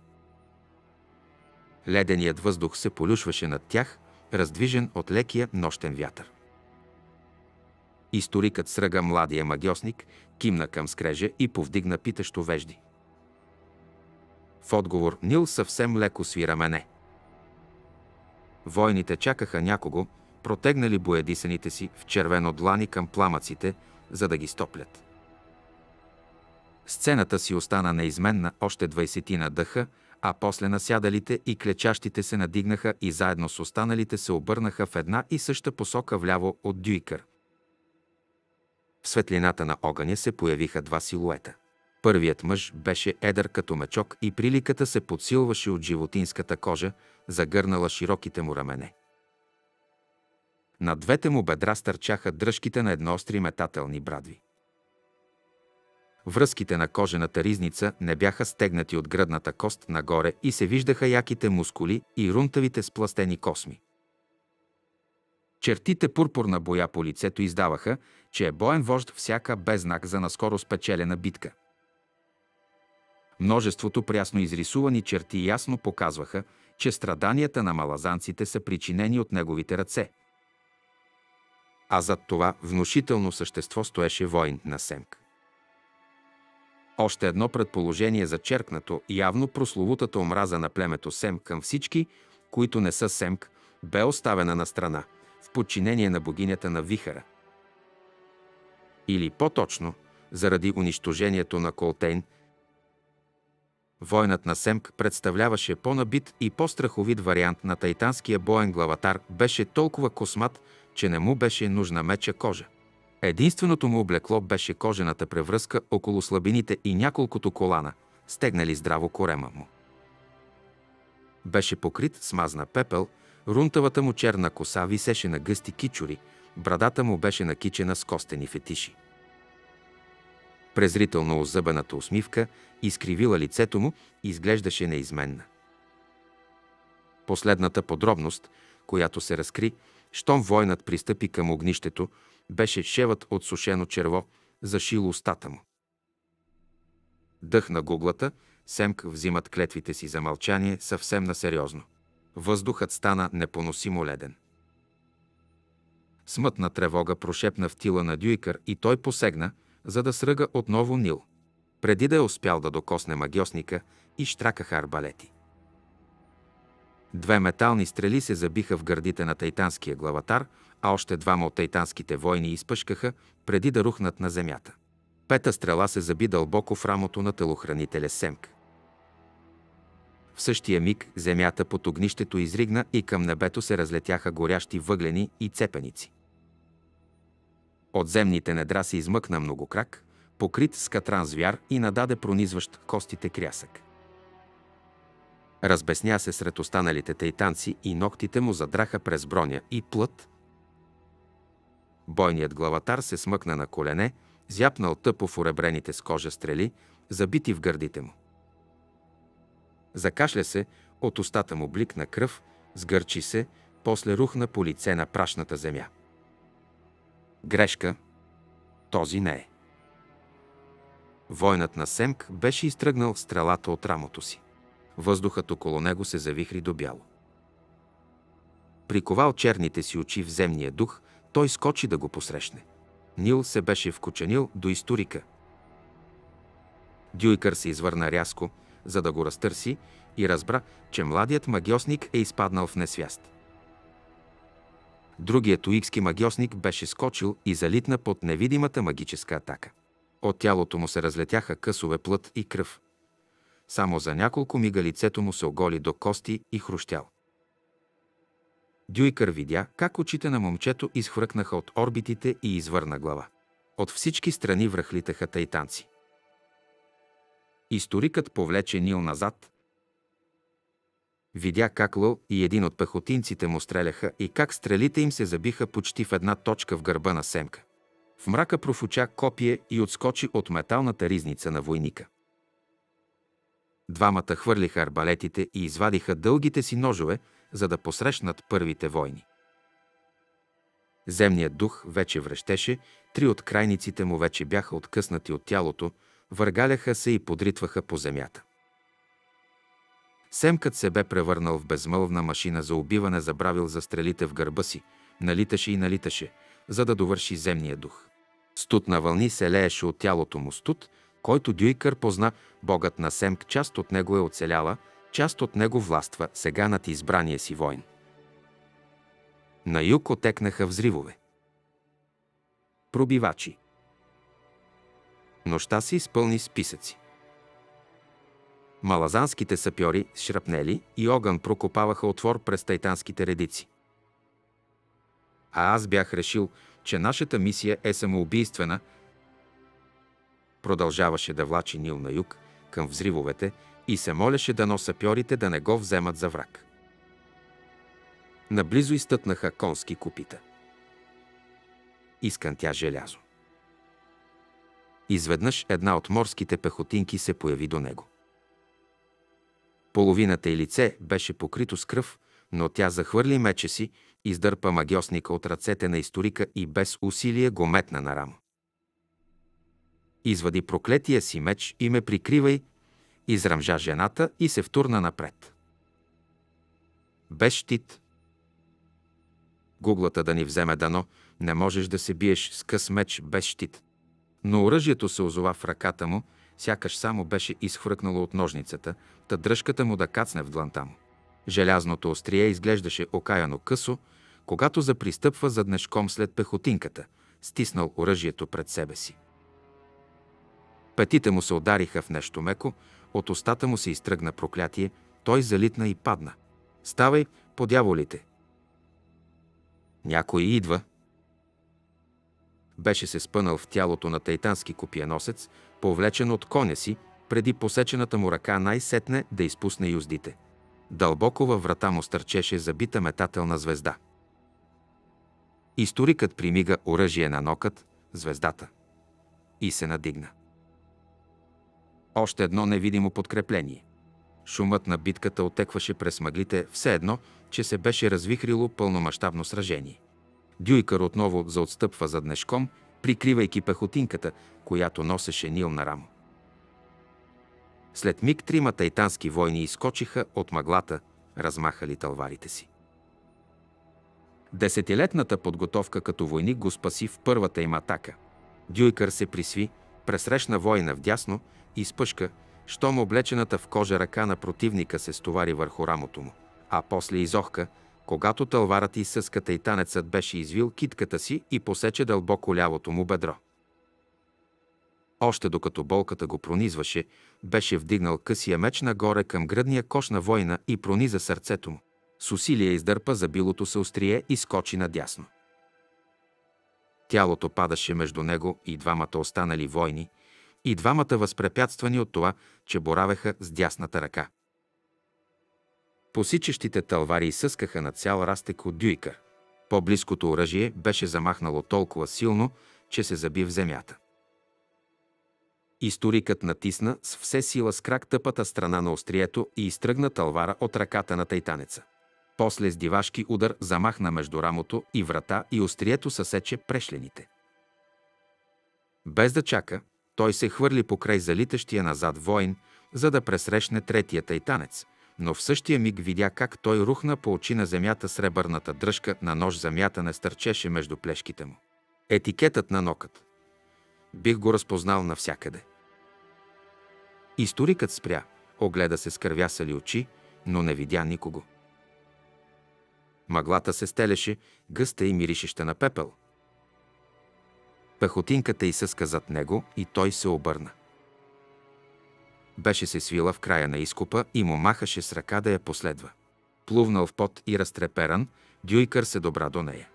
Леденият въздух се полюшваше над тях, раздвижен от лекия нощен вятър. Историкът сръга младия магиосник, кимна към скрежа и повдигна питащо вежди. В отговор Нил съвсем леко свира мене. Войните чакаха някого, протегнали боядисаните си в червено длани към пламъците, за да ги стоплят. Сцената си остана неизменна още двайсетина дъха, а после насядалите и клечащите се надигнаха и заедно с останалите се обърнаха в една и съща посока вляво от Дюйкър. В светлината на огъня се появиха два силуета. Първият мъж беше едър като мечок и приликата се подсилваше от животинската кожа, загърнала широките му рамене. На двете му бедра стърчаха дръжките на едноостри метателни брадви. Връзките на кожената ризница не бяха стегнати от гръдната кост нагоре и се виждаха яките мускули и рунтавите спластени косми. Чертите пурпурна боя по лицето издаваха, че е боен вожд всяка без знак за наскоро спечелена битка. Множеството прясно изрисувани черти ясно показваха че страданията на малазанците са причинени от неговите ръце. А зад това внушително същество стоеше войн на Семк. Още едно предположение за черкнато, явно прословутата омраза на племето Семк към всички, които не са Семк, бе оставена на страна, в подчинение на богинята на Вихара. Или по-точно, заради унищожението на Колтейн, Войнат на Семк представляваше по-набит и по-страховит вариант на тайтанския боен главатар, беше толкова космат, че не му беше нужна меча кожа. Единственото му облекло беше кожената превръзка около слабините и няколкото колана, стегнали здраво корема му. Беше покрит с мазна пепел, рунтавата му черна коса висеше на гъсти кичури, брадата му беше накичена с костени фетиши. Презрително озъбената усмивка изкривила лицето му изглеждаше неизменна. Последната подробност, която се разкри, щом войнат пристъпи към огнището, беше шевът от сушено черво, зашил устата му. Дъх на гуглата, Семк взимат клетвите си за мълчание съвсем насериозно. Въздухът стана непоносимо леден. Смътна тревога прошепна в тила на Дюйкър и той посегна, за да сръга отново Нил. Преди да е успял да докосне магиосника, и штракаха арбалети. Две метални стрели се забиха в гърдите на тайтанския главатар, а още двама от тайтанските войни изпъшкаха, преди да рухнат на земята. Пета стрела се заби дълбоко в рамото на телохранителя Семк. В същия миг земята под огнището изригна и към небето се разлетяха горящи въглени и цепеници. От земните недра се измъкна многокрак, покрит с катран звяр и нададе пронизващ костите крясък. Разбесня се сред останалите тайтанци и ногтите му задраха през броня и плът. Бойният главатар се смъкна на колене, зяпнал тъпо в уребрените с кожа стрели, забити в гърдите му. Закашля се, от устата му бликна кръв, сгърчи се, после рухна по лице на прашната земя. Грешка. Този не е. Войнат на Семк беше изтръгнал стрелата от рамото си. Въздухът около него се завихри до бяло. Приковал черните си очи в земния дух, той скочи да го посрещне. Нил се беше вкученил до историка. Дюйкър се извърна рязко, за да го разтърси и разбра, че младият магиосник е изпаднал в несвяст. Другият уикски магиосник беше скочил и залитна под невидимата магическа атака. От тялото му се разлетяха късове плът и кръв. Само за няколко мига лицето му се оголи до кости и хрущял. Дюйкър видя как очите на момчето изхвъркнаха от орбитите и извърна глава. От всички страни връхлитаха тайтанци. Историкът повлече Нил назад. Видя как Лъл и един от пехотинците му стреляха и как стрелите им се забиха почти в една точка в гърба на Семка. В мрака профуча копие и отскочи от металната ризница на войника. Двамата хвърлиха арбалетите и извадиха дългите си ножове, за да посрещнат първите войни. Земният дух вече връщеше, три от крайниците му вече бяха откъснати от тялото, въргаляха се и подритваха по земята. Семкът се бе превърнал в безмълвна машина за убиване, забравил за стрелите в гърба си, налиташе и налиташе, за да довърши земния дух. Студ на вълни се лееше от тялото му студ, който Дюйкър позна, богът на Семк, част от него е оцеляла, част от него властва сега над избрания си войн. На юг отекнаха взривове. Пробивачи. Нощта се изпълни списъци. Малазанските сапьори с шрапнели и огън прокопаваха отвор през тайтанските редици. А аз бях решил, че нашата мисия е самоубийствена. Продължаваше да влачи Нил на юг, към взривовете, и се молеше да сапьорите да не го вземат за враг. Наблизо изтътнаха конски купита. Изкантя желязо. Изведнъж една от морските пехотинки се появи до него. Половината й лице беше покрито с кръв, но тя захвърли мече си, издърпа магиосника от ръцете на историка и без усилие го метна на рамо. Извади проклетия си меч и ме прикривай, израмжа жената и се втурна напред. без щит. Гуглата да ни вземе дано, не можеш да се биеш с къс меч без щит. Но оръжието се озова в ръката му, сякаш само беше изхвъркнало от ножницата, та дръжката му да кацне в дланта му. Желязното острие изглеждаше окаяно късо, когато запристъпва заднешком след пехотинката, стиснал оръжието пред себе си. Петите му се удариха в нещо меко, от устата му се изтръгна проклятие, той залитна и падна. Ставай, по дяволите! Някой идва. Беше се спънал в тялото на тайтански копиеносец, повлечен от коня си, преди посечената му ръка най-сетне да изпусне юздите. Дълбоко във врата му стърчеше забита метателна звезда. Историкът примига оръжие на нокът, звездата, и се надигна. Още едно невидимо подкрепление. Шумът на битката отекваше през мъглите, все едно, че се беше развихрило пълномащабно сражение. Дюйкър отново заотстъпва зад днешком, прикривайки пехотинката, която носеше Нил на рамо. След миг трима тайтански войни изкочиха от мъглата, размахали талварите си. Десетилетната подготовка като войник го спаси в първата им атака. Дюйкър се присви, пресрещна война вдясно и спъшка, щом облечената в кожа ръка на противника се стовари върху рамото му, а после изохка, когато тълварът и съската и танецът беше извил китката си и посече дълбоко лявото му бедро. Още докато болката го пронизваше, беше вдигнал късия меч нагоре към гръдния кош на война и прониза сърцето му. С усилие издърпа забилото се острие и скочи надясно. Тялото падаше между него и двамата останали войни, и двамата възпрепятствани от това, че боравеха с дясната ръка. Посичащите тълвари изсъскаха на цял растек от дюйкър. По-близкото оръжие беше замахнало толкова силно, че се заби в земята. Историкът натисна с все сила с крак тъпата страна на острието и изтръгна тълвара от ръката на тайтанеца. После с дивашки удар замахна между рамото и врата и острието съсече прешлените. Без да чака, той се хвърли покрай залитащия назад воин, за да пресрещне третия тайтанец, но в същия миг видя как той рухна по очи на земята сребърната дръжка на нож земята не стърчеше между плешките му. Етикетът на нокът. Бих го разпознал навсякъде. Историкът спря, огледа се с кървясали очи, но не видя никого. Мъглата се стелеше, гъста и миришеща на пепел. Пехотинката изсъска зад него и той се обърна. Беше се свила в края на изкопа и му махаше с ръка да я последва. Плувнал в пот и разтреперан, Дюйкър се добра до нея.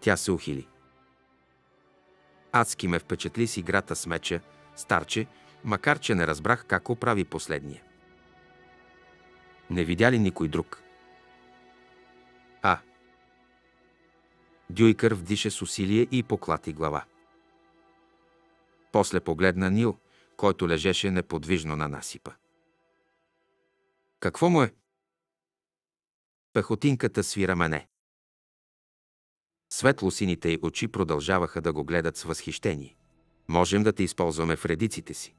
Тя се ухили. Адски ме впечатли с играта с меча, старче, макар че не разбрах как оправи последния. Не видя ли никой друг? А. Дюйкър вдиша с усилие и поклати глава. После погледна Нил, който лежеше неподвижно на насипа. Какво му е? Пехотинката свира мене. Светло-сините й очи продължаваха да го гледат с възхищение. Можем да те използваме в редиците си.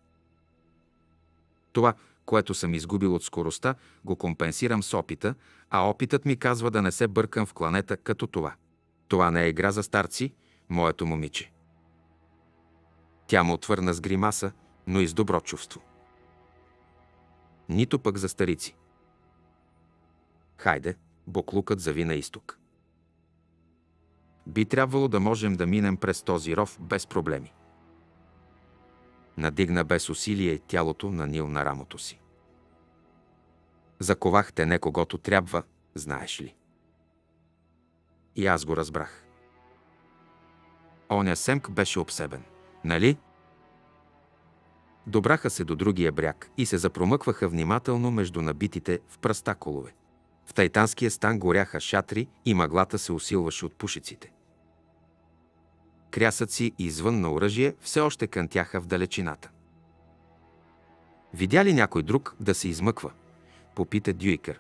Това, което съм изгубил от скоростта, го компенсирам с опита, а опитът ми казва да не се бъркам в кланета като това. Това не е игра за старци, моето момиче. Тя му отвърна с гримаса, но и с добро чувство. Нито пък за старици. Хайде, буклукът зави на изток. Би трябвало да можем да минем през този ров без проблеми. Надигна без усилие тялото на Нил на рамото си. Заковахте не когото трябва, знаеш ли. И аз го разбрах. Оня Семк беше обсебен, нали? Добраха се до другия бряг и се запромъкваха внимателно между набитите в пръста колове. В тайтанския стан горяха шатри и мъглата се усилваше от пушиците. Крясъци извън на оръжие все още кънтяха в далечината. Видя ли някой друг да се измъква? Попита Дюйкър.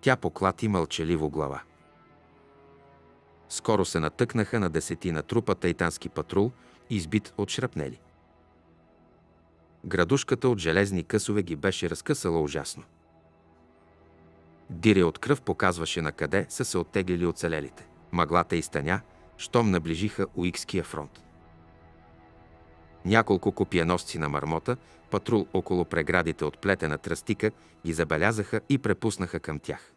Тя поклати мълчаливо глава. Скоро се натъкнаха на десетина трупа тайтански патрул, избит от шрапнели. Градушката от железни късове ги беше разкъсала ужасно. Диря от кръв показваше на къде са се оттеглили оцелелите. Мъглата изтъня, щом наближиха Уикския фронт. Няколко копиеносци на мармота, патрул около преградите от плетена тръстика, ги забелязаха и препуснаха към тях.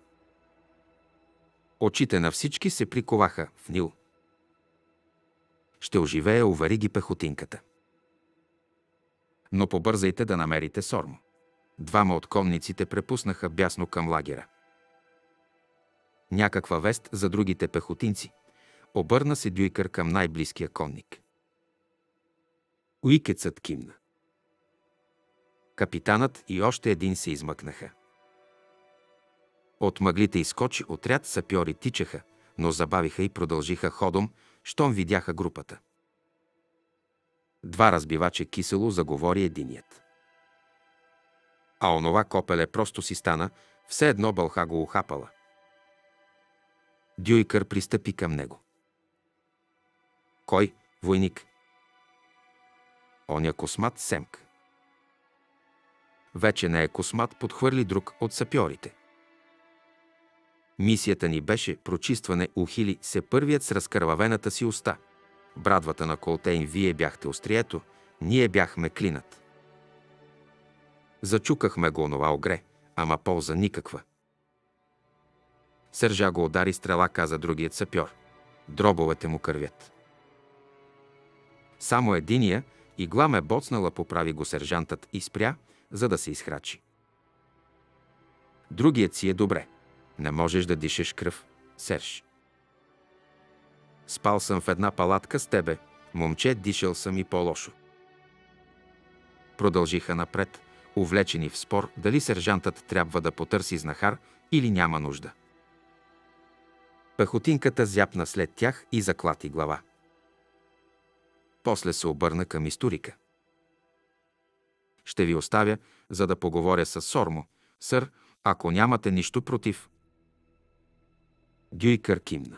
Очите на всички се приковаха в Нил. Ще оживее, увари ги пехотинката. Но побързайте да намерите Сормо. Двама от конниците препуснаха бясно към лагера. Някаква вест за другите пехотинци. Обърна се Дюйкър към най-близкия конник. Уикецът кимна. Капитанът и още един се измъкнаха. От мъглите изкочи отряд сапьори тичаха, но забавиха и продължиха ходом, щом видяха групата. Два разбивача кисело заговори единият. А онова копеле просто си стана, все едно бълха го ухапала. Дюйкър пристъпи към него. Кой? Войник. Оня космат Семк. Вече не е космат, подхвърли друг от сапьорите. Мисията ни беше прочистване ухили се първият с разкървавената си уста. Брадвата на Колтейн вие бяхте острието, ние бяхме клинът. Зачукахме го онова огре, ама полза никаква. Сържа го удари стрела, каза другият сапьор. Дробовете му кървят. Само единия игла ме боцнала, поправи го сержантът и спря, за да се изхрачи. Другият си е добре. Не можеш да дишаш кръв, Серж. Спал съм в една палатка с тебе, момче, дишал съм и по-лошо. Продължиха напред, увлечени в спор дали сержантът трябва да потърси знахар или няма нужда. Пехотинката зяпна след тях и заклати глава. После се обърна към историка. Ще ви оставя, за да поговоря с Сормо, сър, ако нямате нищо против. Дюйкър кимна.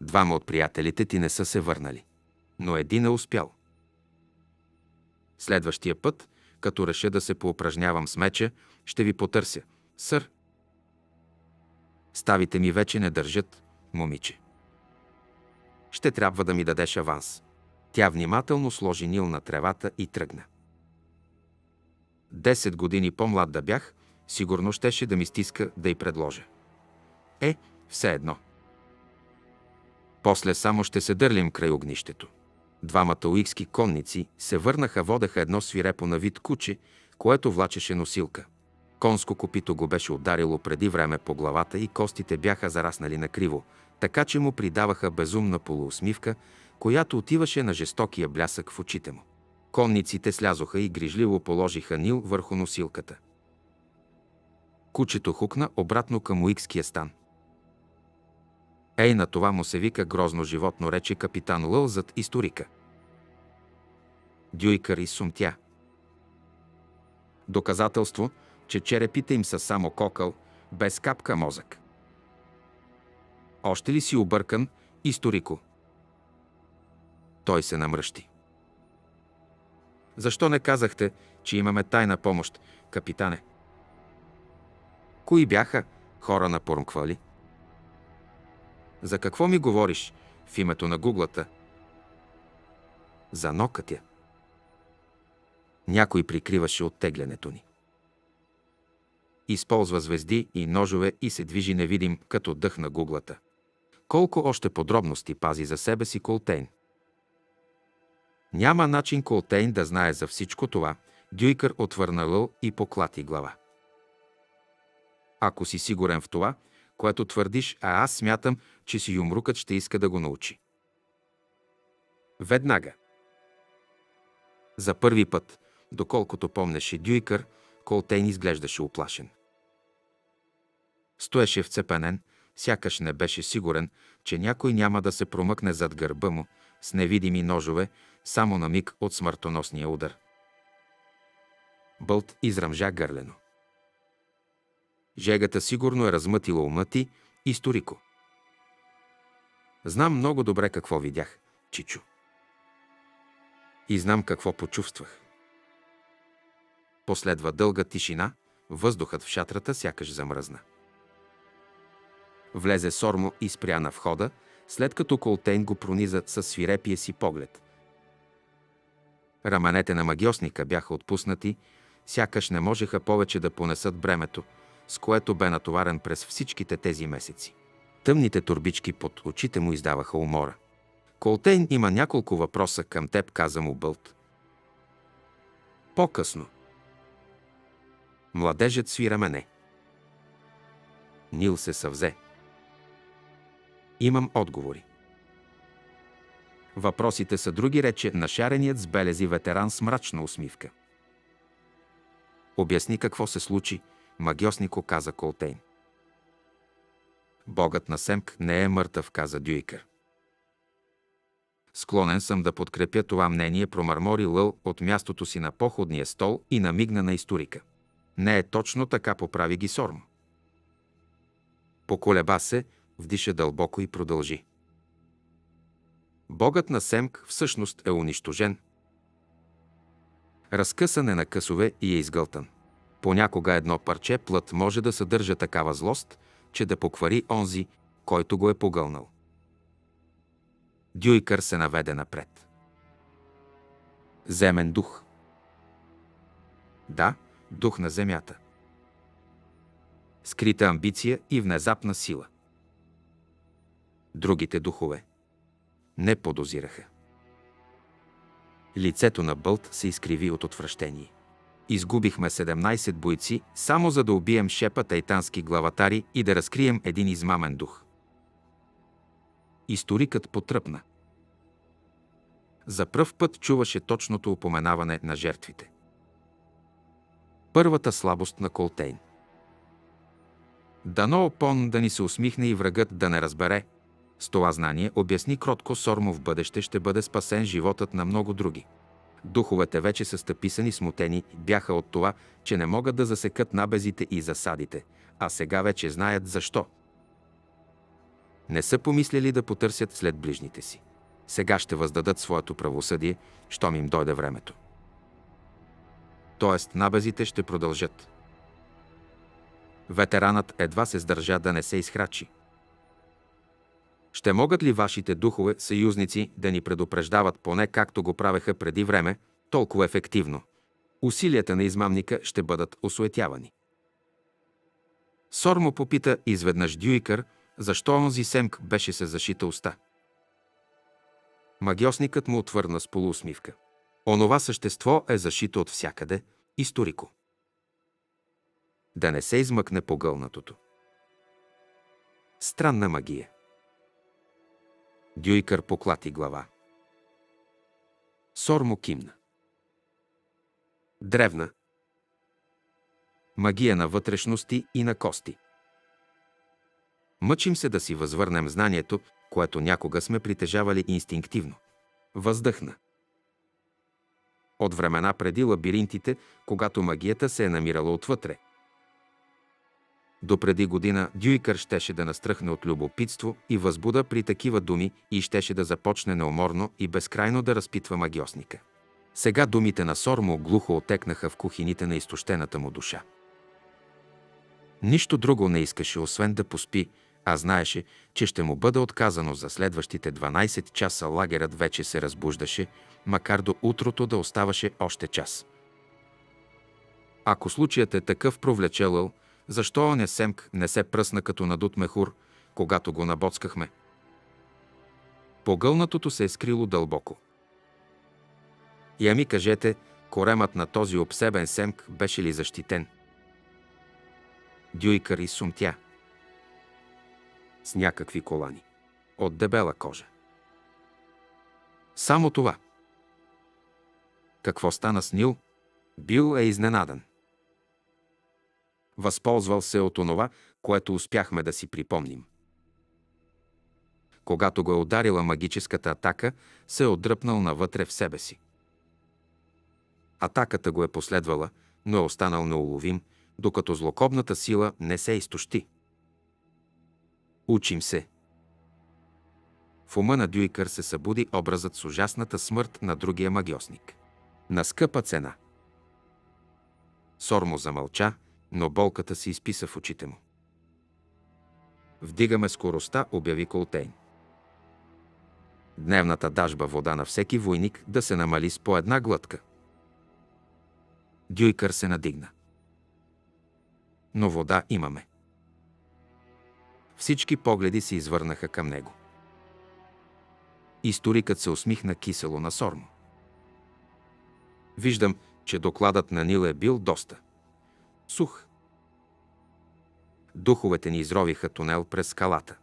Двама от приятелите ти не са се върнали, но един е успял. Следващия път, като реша да се поупражнявам с меча, ще ви потърся. Сър, ставите ми вече не държат, момиче. Ще трябва да ми дадеш аванс. Тя внимателно сложи нил на тревата и тръгна. Десет години по-млад да бях, сигурно щеше да ми стиска да й предложа. Е, все едно. После само ще се дърлим край огнището. Двамата уикски конници се върнаха, водеха едно свирепо на вид куче, което влачеше носилка. Конско копито го беше ударило преди време по главата и костите бяха зараснали на криво, така че му придаваха безумна полуусмивка, която отиваше на жестокия блясък в очите му. Конниците слязоха и грижливо положиха Нил върху носилката. Кучето хукна обратно към уикския стан. Ей, на това му се вика грозно животно, рече капитан Лъл зад историка. Дюйкър сумтя. Доказателство, че черепите им са само кокъл, без капка мозък. Още ли си объркан, историко? Той се намръщи. Защо не казахте, че имаме тайна помощ, капитане? Кои бяха хора на Пормквали? За какво ми говориш в името на гуглата? За нокътя. Някой прикриваше оттеглянето ни. Използва звезди и ножове и се движи невидим като дъх на гуглата. Колко още подробности пази за себе си Колтейн. Няма начин Колтейн да знае за всичко това. Дюйкър отвърна Лъл и поклати глава. Ако си сигурен в това, което твърдиш, а аз смятам, че си юмрукът ще иска да го научи. Веднага. За първи път, доколкото помнеше Дюйкър, Колтейн изглеждаше оплашен. Стоеше вцепенен, сякаш не беше сигурен, че някой няма да се промъкне зад гърба му с невидими ножове, само на миг от смъртоносния удар. Бълт изръмжа гърлено. Жегата сигурно е размътила ума ти, историко. Знам много добре какво видях, Чичо. И знам какво почувствах. Последва дълга тишина, въздухът в шатрата сякаш замръзна. Влезе Сормо и спря на входа, след като Колтейн го прониза със свирепия си поглед. Раменете на магиосника бяха отпуснати, сякаш не можеха повече да понесат бремето, с което бе натоварен през всичките тези месеци. Тъмните турбички под очите му издаваха умора. Колтейн има няколко въпроса към теб, каза му Бълт. По-късно. Младежът свира мене. Нил се съвзе. Имам отговори. Въпросите са други рече на шареният с белези ветеран с мрачна усмивка. Обясни какво се случи, магиоснико каза Колтейн. Богът на Семк не е мъртъв, каза Дюйкър. Склонен съм да подкрепя това мнение, промърмори Лъл от мястото си на походния стол и намигна на историка. Не е точно така, поправи ги Сорм. Поколеба се, вдиша дълбоко и продължи. Богът на Семк всъщност е унищожен. Разкъсан е на късове и е изгълтан. Понякога едно парче плът може да съдържа такава злост, че да поквари онзи, който го е погълнал. Дюйкър се наведе напред. Земен дух. Да, дух на земята. Скрита амбиция и внезапна сила. Другите духове не подозираха. Лицето на Бълт се изкриви от отвращение. Изгубихме 17 бойци, само за да убием шепа тайтански главатари и да разкрием един измамен дух. Историкът потръпна. За пръв път чуваше точното упоменаване на жертвите. Първата слабост на Колтейн. Дано опон да ни се усмихне и врагът да не разбере. С това знание обясни кротко Сормо в бъдеще ще бъде спасен животът на много други. Духовете вече са стъписани, смутени, бяха от това, че не могат да засекат набезите и засадите, а сега вече знаят защо. Не са помислили да потърсят след ближните си. Сега ще въздадат своето правосъдие, щом им дойде времето. Тоест, набезите ще продължат. Ветеранът едва се сдържа да не се изхрачи. Ще могат ли вашите духове, съюзници, да ни предупреждават поне както го правеха преди време, толкова ефективно? Усилията на измамника ще бъдат осуетявани. Сор му попита изведнъж Дюйкър, защо онзи Семк беше се зашита уста. Магиосникът му отвърна с полуусмивка. Онова същество е зашито от всякъде, историко. Да не се измъкне погълнатото. Странна магия. Дюйкър поклати глава. Сор му кимна. Древна. Магия на вътрешности и на кости. Мъчим се да си възвърнем знанието, което някога сме притежавали инстинктивно. Въздъхна. От времена преди лабиринтите, когато магията се е намирала отвътре. До преди година Дюйкър щеше да настръхне от любопитство и възбуда при такива думи и щеше да започне неуморно и безкрайно да разпитва магиосника. Сега думите на Сормо глухо отекнаха в кухините на изтощената му душа. Нищо друго не искаше, освен да поспи, а знаеше, че ще му бъде отказано за следващите 12 часа лагерът вече се разбуждаше, макар до утрото да оставаше още час. Ако случаят е такъв провлечелъл, защо оня Семк не се пръсна като надут мехур, когато го набоцкахме? Погълнатото се е скрило дълбоко. Я ми кажете, коремът на този обсебен Семк беше ли защитен? Дюйкър и сумтя – с някакви колани. От дебела кожа. Само това. Какво стана с Нил? Бил е изненадан. Възползвал се от онова, което успяхме да си припомним. Когато го е ударила магическата атака, се е отдръпнал навътре в себе си. Атаката го е последвала, но е останал неуловим, докато злокобната сила не се изтощи. Учим се. В ума на Дюйкър се събуди образът с ужасната смърт на другия магиосник. На скъпа цена. Сормо замълча но болката се изписа в очите му. Вдигаме скоростта, обяви Колтейн. Дневната дажба вода на всеки войник да се намали с по една глътка. Дюйкър се надигна. Но вода имаме. Всички погледи се извърнаха към него. Историкът се усмихна кисело на Сормо. Виждам, че докладът на Нил е бил доста. Сух. Духовете ни изровиха тунел през скалата.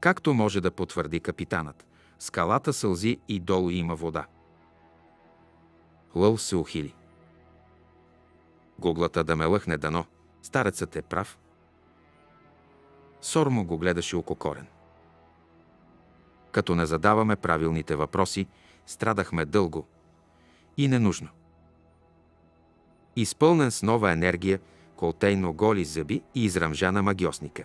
Както може да потвърди капитанът, скалата сълзи и долу има вода. Лъл се ухили. Гуглата да ме лъхне дано. Старецът е прав. Сормо го гледаше ококорен. Като не задаваме правилните въпроси, страдахме дълго и ненужно. Изпълнен с нова енергия, Колтейно голи зъби и израмжа на магиосника.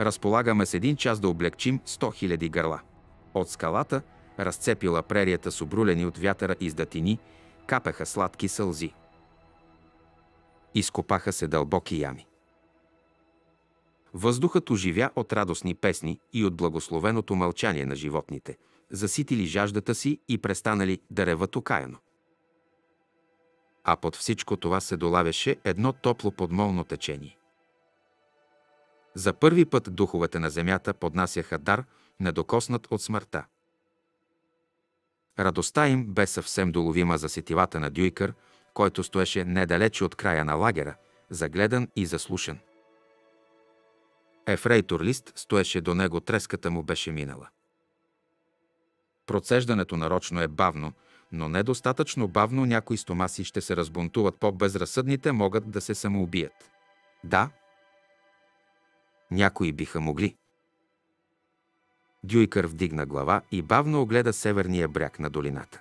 Разполагаме с един час да облегчим 100 000 гърла. От скалата, разцепила прерията с обрулени от вятъра издатини, капеха сладки сълзи. Изкопаха се дълбоки ями. Въздухът оживя от радостни песни и от благословеното мълчание на животните, заситили жаждата си и престанали да реват окаяно а под всичко това се долавяше едно топло подмолно течение. За първи път духовете на земята поднасяха дар, недокоснат от смъртта. Радостта им бе съвсем доловима за сетивата на Дюйкър, който стоеше недалече от края на лагера, загледан и заслушан. Ефрейтор Лист стоеше до него, треската му беше минала. Процеждането нарочно е бавно, но недостатъчно бавно някои стомаси ще се разбунтуват, по-безразсъдните могат да се самоубият. Да, някои биха могли. Дюйкър вдигна глава и бавно огледа северния бряг на долината.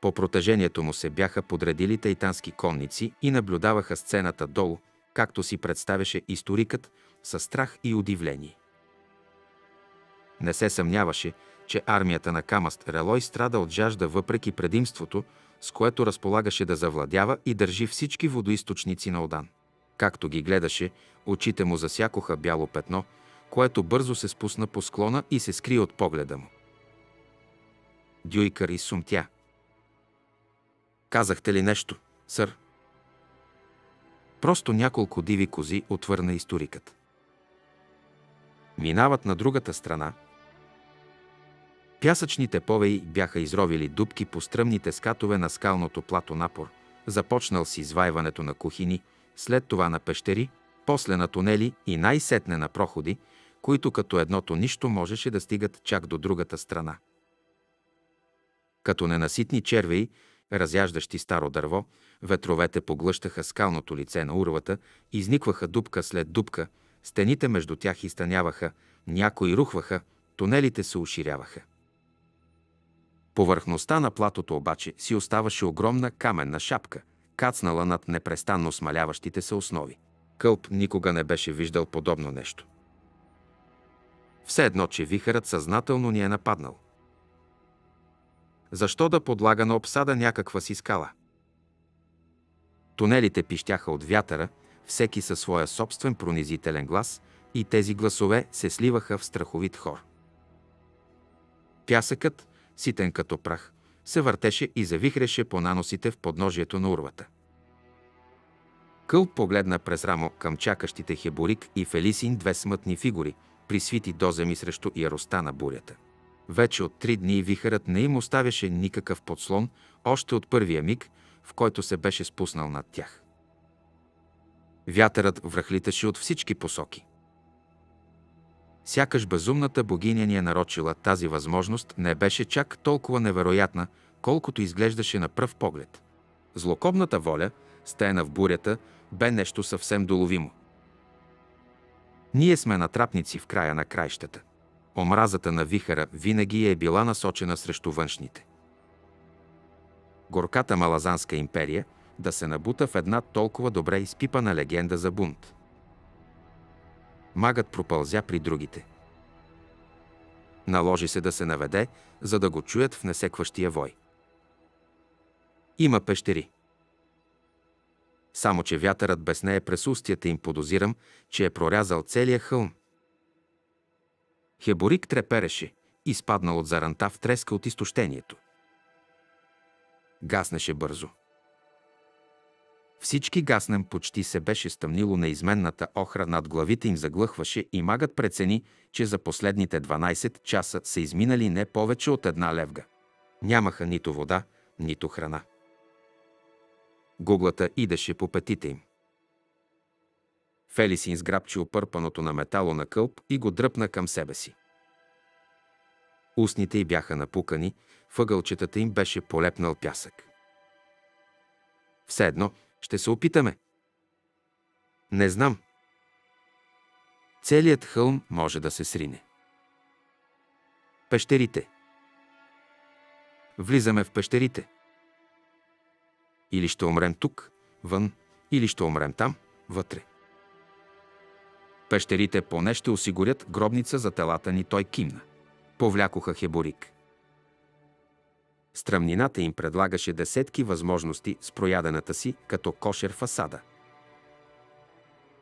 По протежението му се бяха подредили тайтански конници и наблюдаваха сцената долу, както си представяше историкът, със страх и удивление. Не се съмняваше, че армията на Камаст Релой страда от жажда въпреки предимството, с което разполагаше да завладява и държи всички водоисточници на Одан. Както ги гледаше, очите му засякоха бяло петно, което бързо се спусна по склона и се скри от погледа му. Дюйкър и сумтя. Казахте ли нещо, сър? Просто няколко диви кози отвърна историкът. Минават на другата страна, Пясъчните повеи бяха изровили дубки по стръмните скатове на скалното плато напор. Започнал с извайването на кухини, след това на пещери, после на тунели и най-сетне на проходи, които като едното нищо можеше да стигат чак до другата страна. Като ненаситни червеи, разяждащи старо дърво, ветровете поглъщаха скалното лице на урвата, изникваха дупка след дупка, стените между тях изтъняваха, някои рухваха, тунелите се уширяваха. Повърхността на платото обаче си оставаше огромна каменна шапка, кацнала над непрестанно смаляващите се основи. Кълп никога не беше виждал подобно нещо. Все едно, че вихърът съзнателно ни е нападнал. Защо да подлага на обсада някаква си скала? Тунелите пищяха от вятъра, всеки със своя собствен пронизителен глас и тези гласове се сливаха в страховит хор. Пясъкът, ситен като прах, се въртеше и завихреше по наносите в подножието на урвата. Кълп погледна през рамо към чакащите Хеборик и Фелисин две смътни фигури, присвити доземи срещу яроста на бурята. Вече от три дни вихърът не им оставяше никакъв подслон, още от първия миг, в който се беше спуснал над тях. Вятърът връхлиташе от всички посоки. Сякаш безумната богиня ни е нарочила тази възможност не беше чак толкова невероятна, колкото изглеждаше на пръв поглед. Злокобната воля, стеена в бурята, бе нещо съвсем доловимо. Ние сме натрапници в края на краищата. Омразата на вихара винаги е била насочена срещу външните. Горката Малазанска империя да се набута в една толкова добре изпипана легенда за бунт. Магът пропълзя при другите. Наложи се да се наведе, за да го чуят в несекващия вой. Има пещери. Само, че вятърът без нея през устията им подозирам, че е прорязал целия хълм. Хеборик трепереше, изпаднал от заранта в треска от изтощението. Гаснеше бързо. Всички гаснем почти се беше стъмнило неизменната охра над главите им заглъхваше и магът прецени, че за последните 12 часа са изминали не повече от една левга. Нямаха нито вода, нито храна. Гуглата идеше по петите им. Фелисин изграбчи опърпаното на метало на кълб и го дръпна към себе си. Устните й бяха напукани, въгълчетата им беше полепнал пясък. Все едно, ще се опитаме. Не знам. Целият хълм може да се срине. Пещерите. Влизаме в пещерите. Или ще умрем тук, вън, или ще умрем там, вътре. Пещерите поне ще осигурят гробница за телата ни, той кимна. Повлякоха Хеборик. Стръмнината им предлагаше десетки възможности с проядената си като кошер фасада.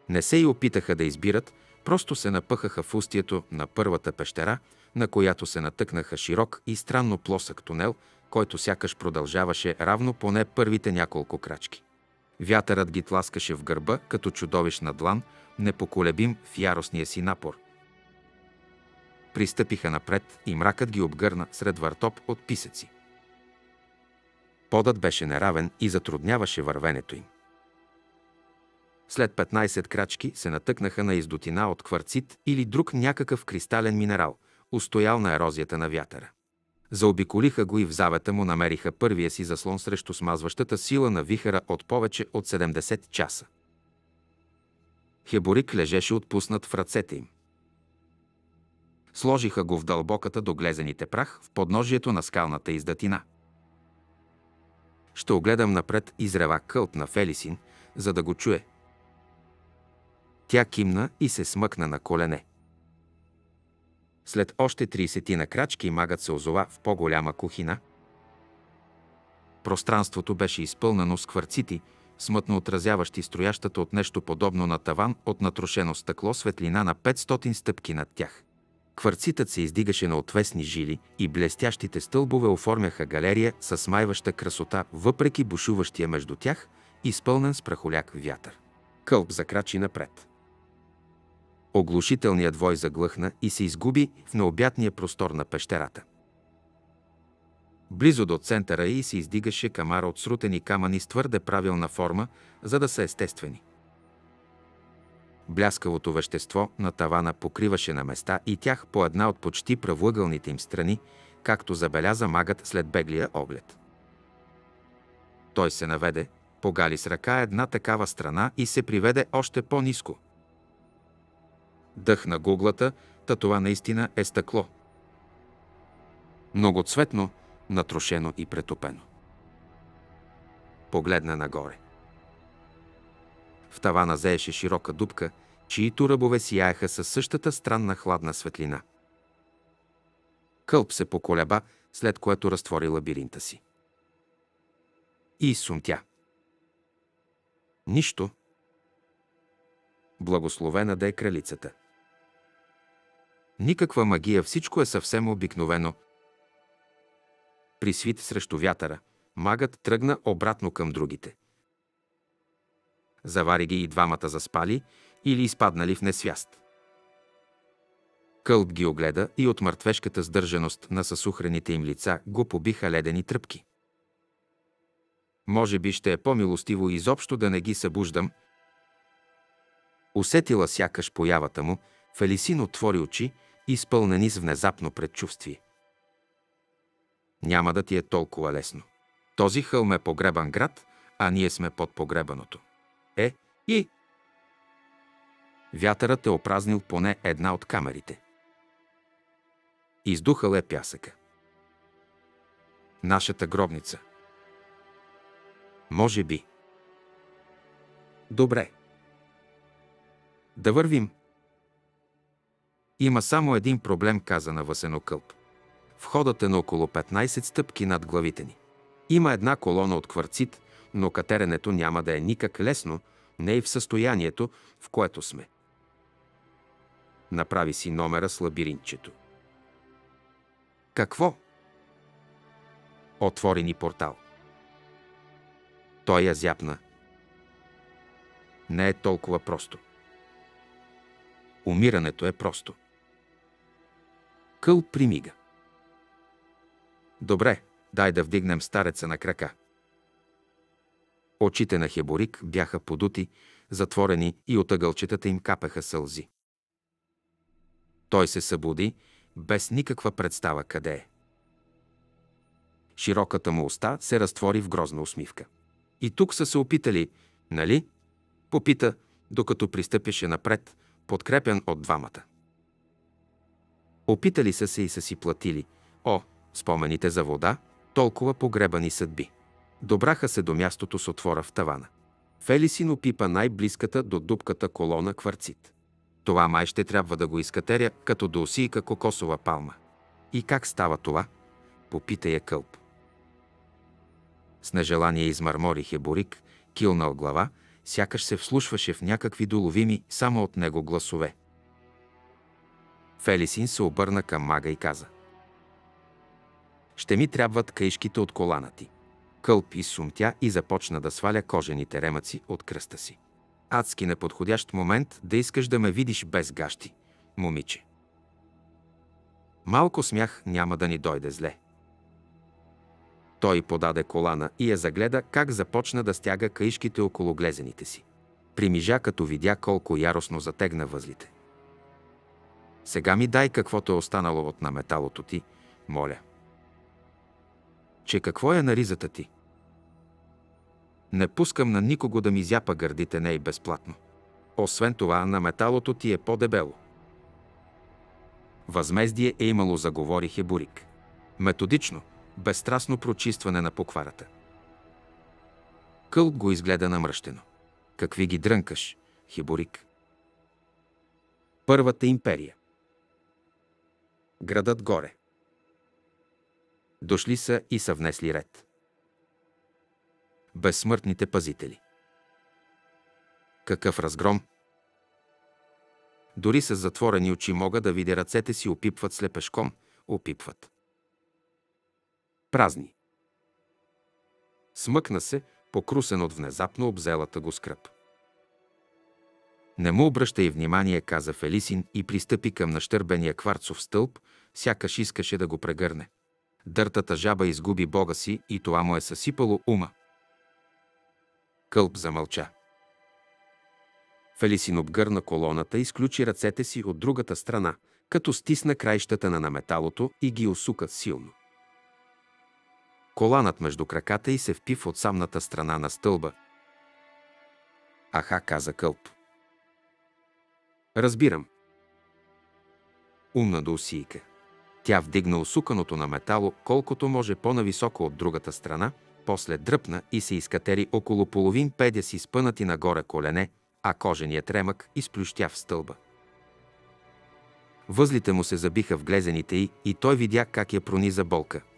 Не се и опитаха да избират, просто се напъхаха в устието на първата пещера, на която се натъкнаха широк и странно плосък тунел, който сякаш продължаваше равно поне първите няколко крачки. Вятърът ги тласкаше в гърба, като чудовищна длан, непоколебим в яростния си напор. Пристъпиха напред и мракът ги обгърна сред въртоп от писъци. Подът беше неравен и затрудняваше вървенето им. След 15 крачки се натъкнаха на издотина от кварцит или друг някакъв кристален минерал, устоял на ерозията на вятъра. Заобиколиха го и в завета му намериха първия си заслон срещу смазващата сила на вихара от повече от 70 часа. Хеборик лежеше отпуснат в ръцете им. Сложиха го в дълбоката до глезените прах в подножието на скалната издатина. Ще огледам напред изрева кълт на Фелисин, за да го чуе. Тя кимна и се смъкна на колене. След още 30 на крачки магът се озова в по-голяма кухина. Пространството беше изпълнено с кварцити, смътно отразяващи строящата от нещо подобно на таван от натрошено стъкло светлина на 500 стъпки над тях. Кварцитът се издигаше на отвесни жили и блестящите стълбове оформяха галерия с смайваща красота, въпреки бушуващия между тях, изпълнен с прахоляк вятър. Кълб закрачи напред. Оглушителният вой заглъхна и се изгуби в необятния простор на пещерата. Близо до центъра й се издигаше камара от срутени камъни с твърде правилна форма, за да са естествени. Бляскавото вещество на тавана покриваше на места и тях по една от почти правоъгълните им страни, както забеляза магът след беглия оглед. Той се наведе, погали с ръка една такава страна и се приведе още по-низко. Дъх на гуглата, та това наистина е стъкло. Многоцветно, натрошено и претопено. Погледна нагоре. В тавана зееше широка дупка, чието ръбове сияеха със същата странна хладна светлина. Кълб се поколеба, след което разтвори лабиринта си. И сумтя. Нищо. Благословена да е кралицата. Никаква магия, всичко е съвсем обикновено. При свит срещу вятъра, магът тръгна обратно към другите. Завари ги и двамата заспали или изпаднали в несвяст. Кълб ги огледа и от мъртвешката сдържаност на съсухрените им лица го побиха ледени тръпки. Може би ще е по-милостиво изобщо да не ги събуждам. Усетила сякаш появата му, Фелисин отвори очи, изпълнени с внезапно предчувствие. Няма да ти е толкова лесно. Този хълм е погребан град, а ние сме под погребаното. Е, и... Вятърът е опразнил поне една от камерите. Издухал е пясъка. Нашата гробница. Може би. Добре. Да вървим. Има само един проблем, каза на Васено Кълп. Входът е на около 15 стъпки над главите ни. Има една колона от кварцит, но катеренето няма да е никак лесно, не и в състоянието, в което сме. Направи си номера с лабиринтчето. Какво? Отвори ни портал. Той я зяпна. Не е толкова просто. Умирането е просто. Къл примига. Добре, дай да вдигнем стареца на крака. Очите на Хеборик бяха подути, затворени и от ъгълчетата им капеха сълзи. Той се събуди, без никаква представа къде е. Широката му уста се разтвори в грозна усмивка. И тук са се опитали, нали? Попита, докато пристъпяше напред, подкрепен от двамата. Опитали са се и са си платили. О, спомените за вода, толкова погребани съдби. Добраха се до мястото с отвора в тавана. Фелисин опипа най-близката до дупката колона кварцит. Това май ще трябва да го изкатеря, като до усийка кокосова палма. И как става това? Попита я кълп. С нежелание измърмори Хеборик, килнал глава, сякаш се вслушваше в някакви доловими само от него гласове. Фелисин се обърна към мага и каза. Ще ми трябват каишките от колана ти. Кълп изсумтя и започна да сваля кожените ремъци от кръста си. Адски неподходящ момент да искаш да ме видиш без гащи, момиче. Малко смях няма да ни дойде зле. Той подаде колана и я загледа как започна да стяга каишките около глезените си. Примижа, като видя колко яростно затегна възлите. Сега ми дай каквото е останало от наметалото ти, моля. Че какво е на ризата ти? Не пускам на никого да ми зяпа гърдите не и безплатно. Освен това, на металото ти е по-дебело. Възмездие е имало, заговори Хебурик. Методично, безстрастно прочистване на покварата. Кълт го изгледа намръщено. Какви ги дрънкаш, Хиборик? Първата империя. Градът горе. Дошли са и са внесли ред. Безсмъртните пазители. Какъв разгром! Дори с затворени очи мога да видя ръцете си опипват слепешком, опипват празни. Смъкна се, покрусен от внезапно обзелата го скръп. Не му обръщай внимание, каза Фелисин и пристъпи към нащърбения кварцов стълб, сякаш искаше да го прегърне. Дъртата жаба изгуби бога си и това му е съсипало ума. Кълб замълча. Фелисин обгърна колоната и сключи ръцете си от другата страна, като стисна краищата на наметалото и ги усука силно. Коланът между краката й се впи в отсамната страна на стълба. Аха, каза Кълп. Разбирам. Умна до усийка. Тя вдигна усуканото на метало колкото може по-нависоко от другата страна, после дръпна и се изкатери около половин педя си спънати нагоре колене, а коженият ремък изплющя в стълба. Възлите му се забиха в глезените й и той видя как я прониза болка –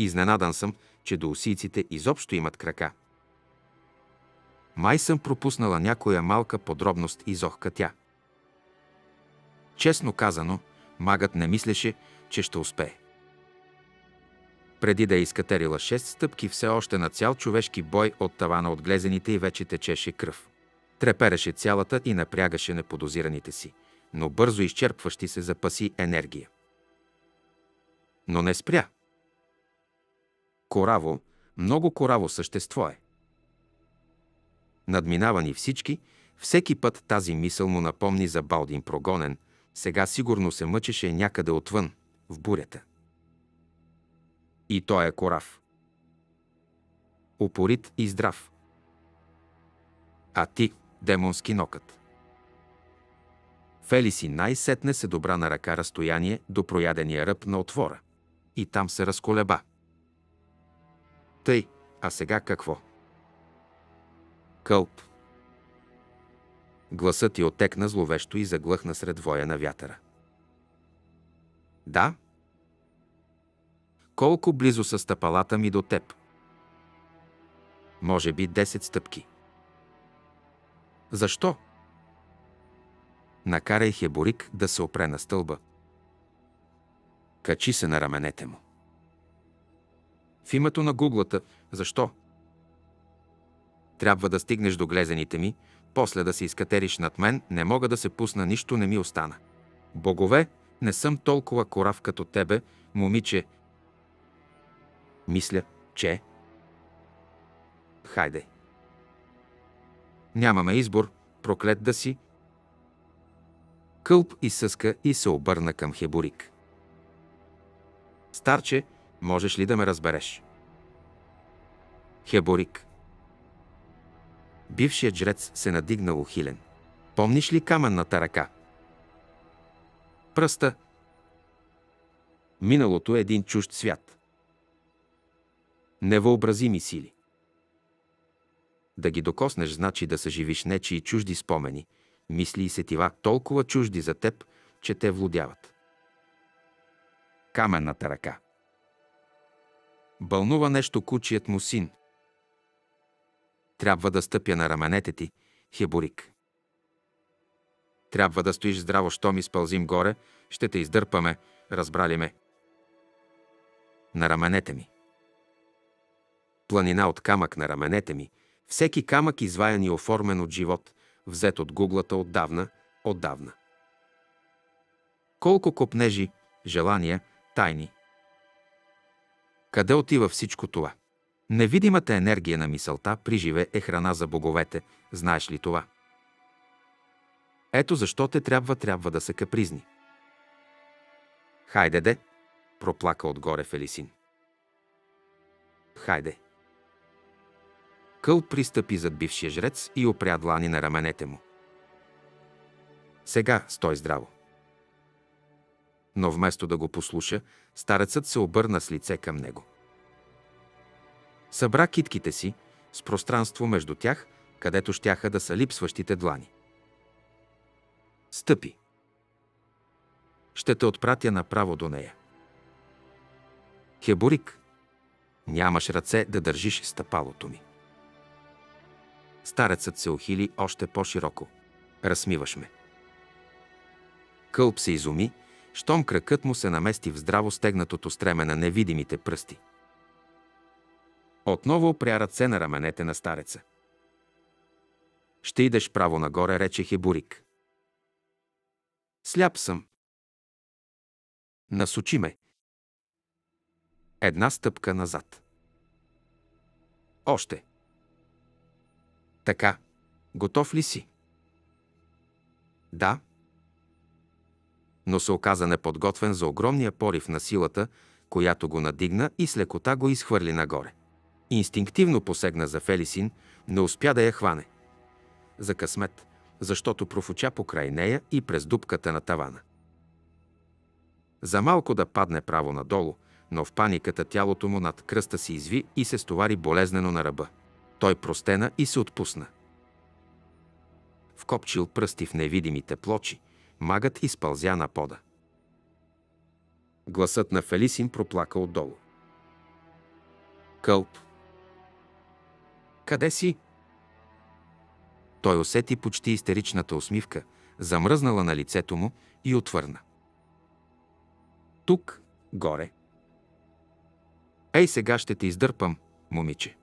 Изненадан съм, че до усийците изобщо имат крака. Май съм пропуснала някоя малка подробност, изохка тя. Честно казано, магът не мислеше, че ще успее. Преди да е изкатерила шест стъпки, все още на цял човешки бой от тавана от глезените и вече течеше кръв. Трепереше цялата и напрягаше неподозираните си, но бързо изчерпващи се запаси енергия. Но не спря. Кораво, много кораво същество е. Надминавани всички, всеки път тази мисъл му напомни за Балдин прогонен, сега сигурно се мъчеше някъде отвън, в бурята. И той е корав. Упорит и здрав. А ти, демонски нокът. Фелиси най-сетне се добра на ръка разстояние до проядения ръб на отвора. И там се разколеба. Тъй, а сега какво? Кълп. Гласът ти отекна зловещо и заглъхна сред воя на вятъра. Да? Колко близо са стъпалата ми до теб? може би 10 стъпки. Защо? Накарай Хеборик да се опре на стълба. Качи се на раменете му. В името на гуглата, защо? Трябва да стигнеш до глезените ми, после да се изкатериш над мен, не мога да се пусна, нищо не ми остана. Богове, не съм толкова корав като тебе, момиче. Мисля, че... Хайде. Нямаме избор, проклет да си. Кълп и съска и се обърна към Хеборик. Старче, можеш ли да ме разбереш? Хеборик. Бившият жрец се надигнал ухилен. Помниш ли камънната ръка? Пръста. Миналото е един чужд свят. Невъобразими сили. Да ги докоснеш значи да съживиш нечи чужди спомени, мисли и сетива толкова чужди за теб, че те влудяват. Каменната ръка. Бълнува нещо кучият му син. Трябва да стъпя на раменете ти, Хеборик. Трябва да стоиш здраво, що ми спълзим горе, ще те издърпаме, разбрали ме. На раменете ми. Планина от камък на раменете ми, всеки камък изваян и оформен от живот, взет от гуглата отдавна, отдавна. Колко копнежи, желания, тайни. Къде отива всичко това? Невидимата енергия на мисълта при живе е храна за боговете, знаеш ли това? Ето защо те трябва, трябва да са капризни. Хайде де, проплака отгоре Фелисин. Хайде. Къл пристъпи зад бившия жрец и опря длани на раменете му. Сега стой здраво. Но вместо да го послуша, старецът се обърна с лице към него. Събра китките си с пространство между тях, където щяха да са липсващите длани. Стъпи. Ще те отпратя направо до нея. Хеборик, нямаш ръце да държиш стъпалото ми. Старецът се ухили още по-широко. Разсмиваш ме. Кълб се изуми, щом кракът му се намести в здраво стегнатото стреме на невидимите пръсти. Отново опря ръце на раменете на стареца. Ще идеш право нагоре, рече Хебурик. Сляп съм. Насочи ме. Една стъпка назад. Още. Така. Готов ли си? Да. Но се оказа неподготвен за огромния порив на силата, която го надигна и с лекота го изхвърли нагоре. Инстинктивно посегна за Фелисин, не успя да я хване. За късмет, защото профуча покрай нея и през дупката на тавана. За малко да падне право надолу, но в паниката тялото му над кръста си изви и се стовари болезнено на ръба. Той простена и се отпусна. Вкопчил пръсти в невидимите плочи, магът изпълзя на пода. Гласът на Фелисин проплака отдолу. Кълп. Къде си? Той усети почти истеричната усмивка, замръзнала на лицето му и отвърна. Тук, горе. Ей, сега ще те издърпам, момиче.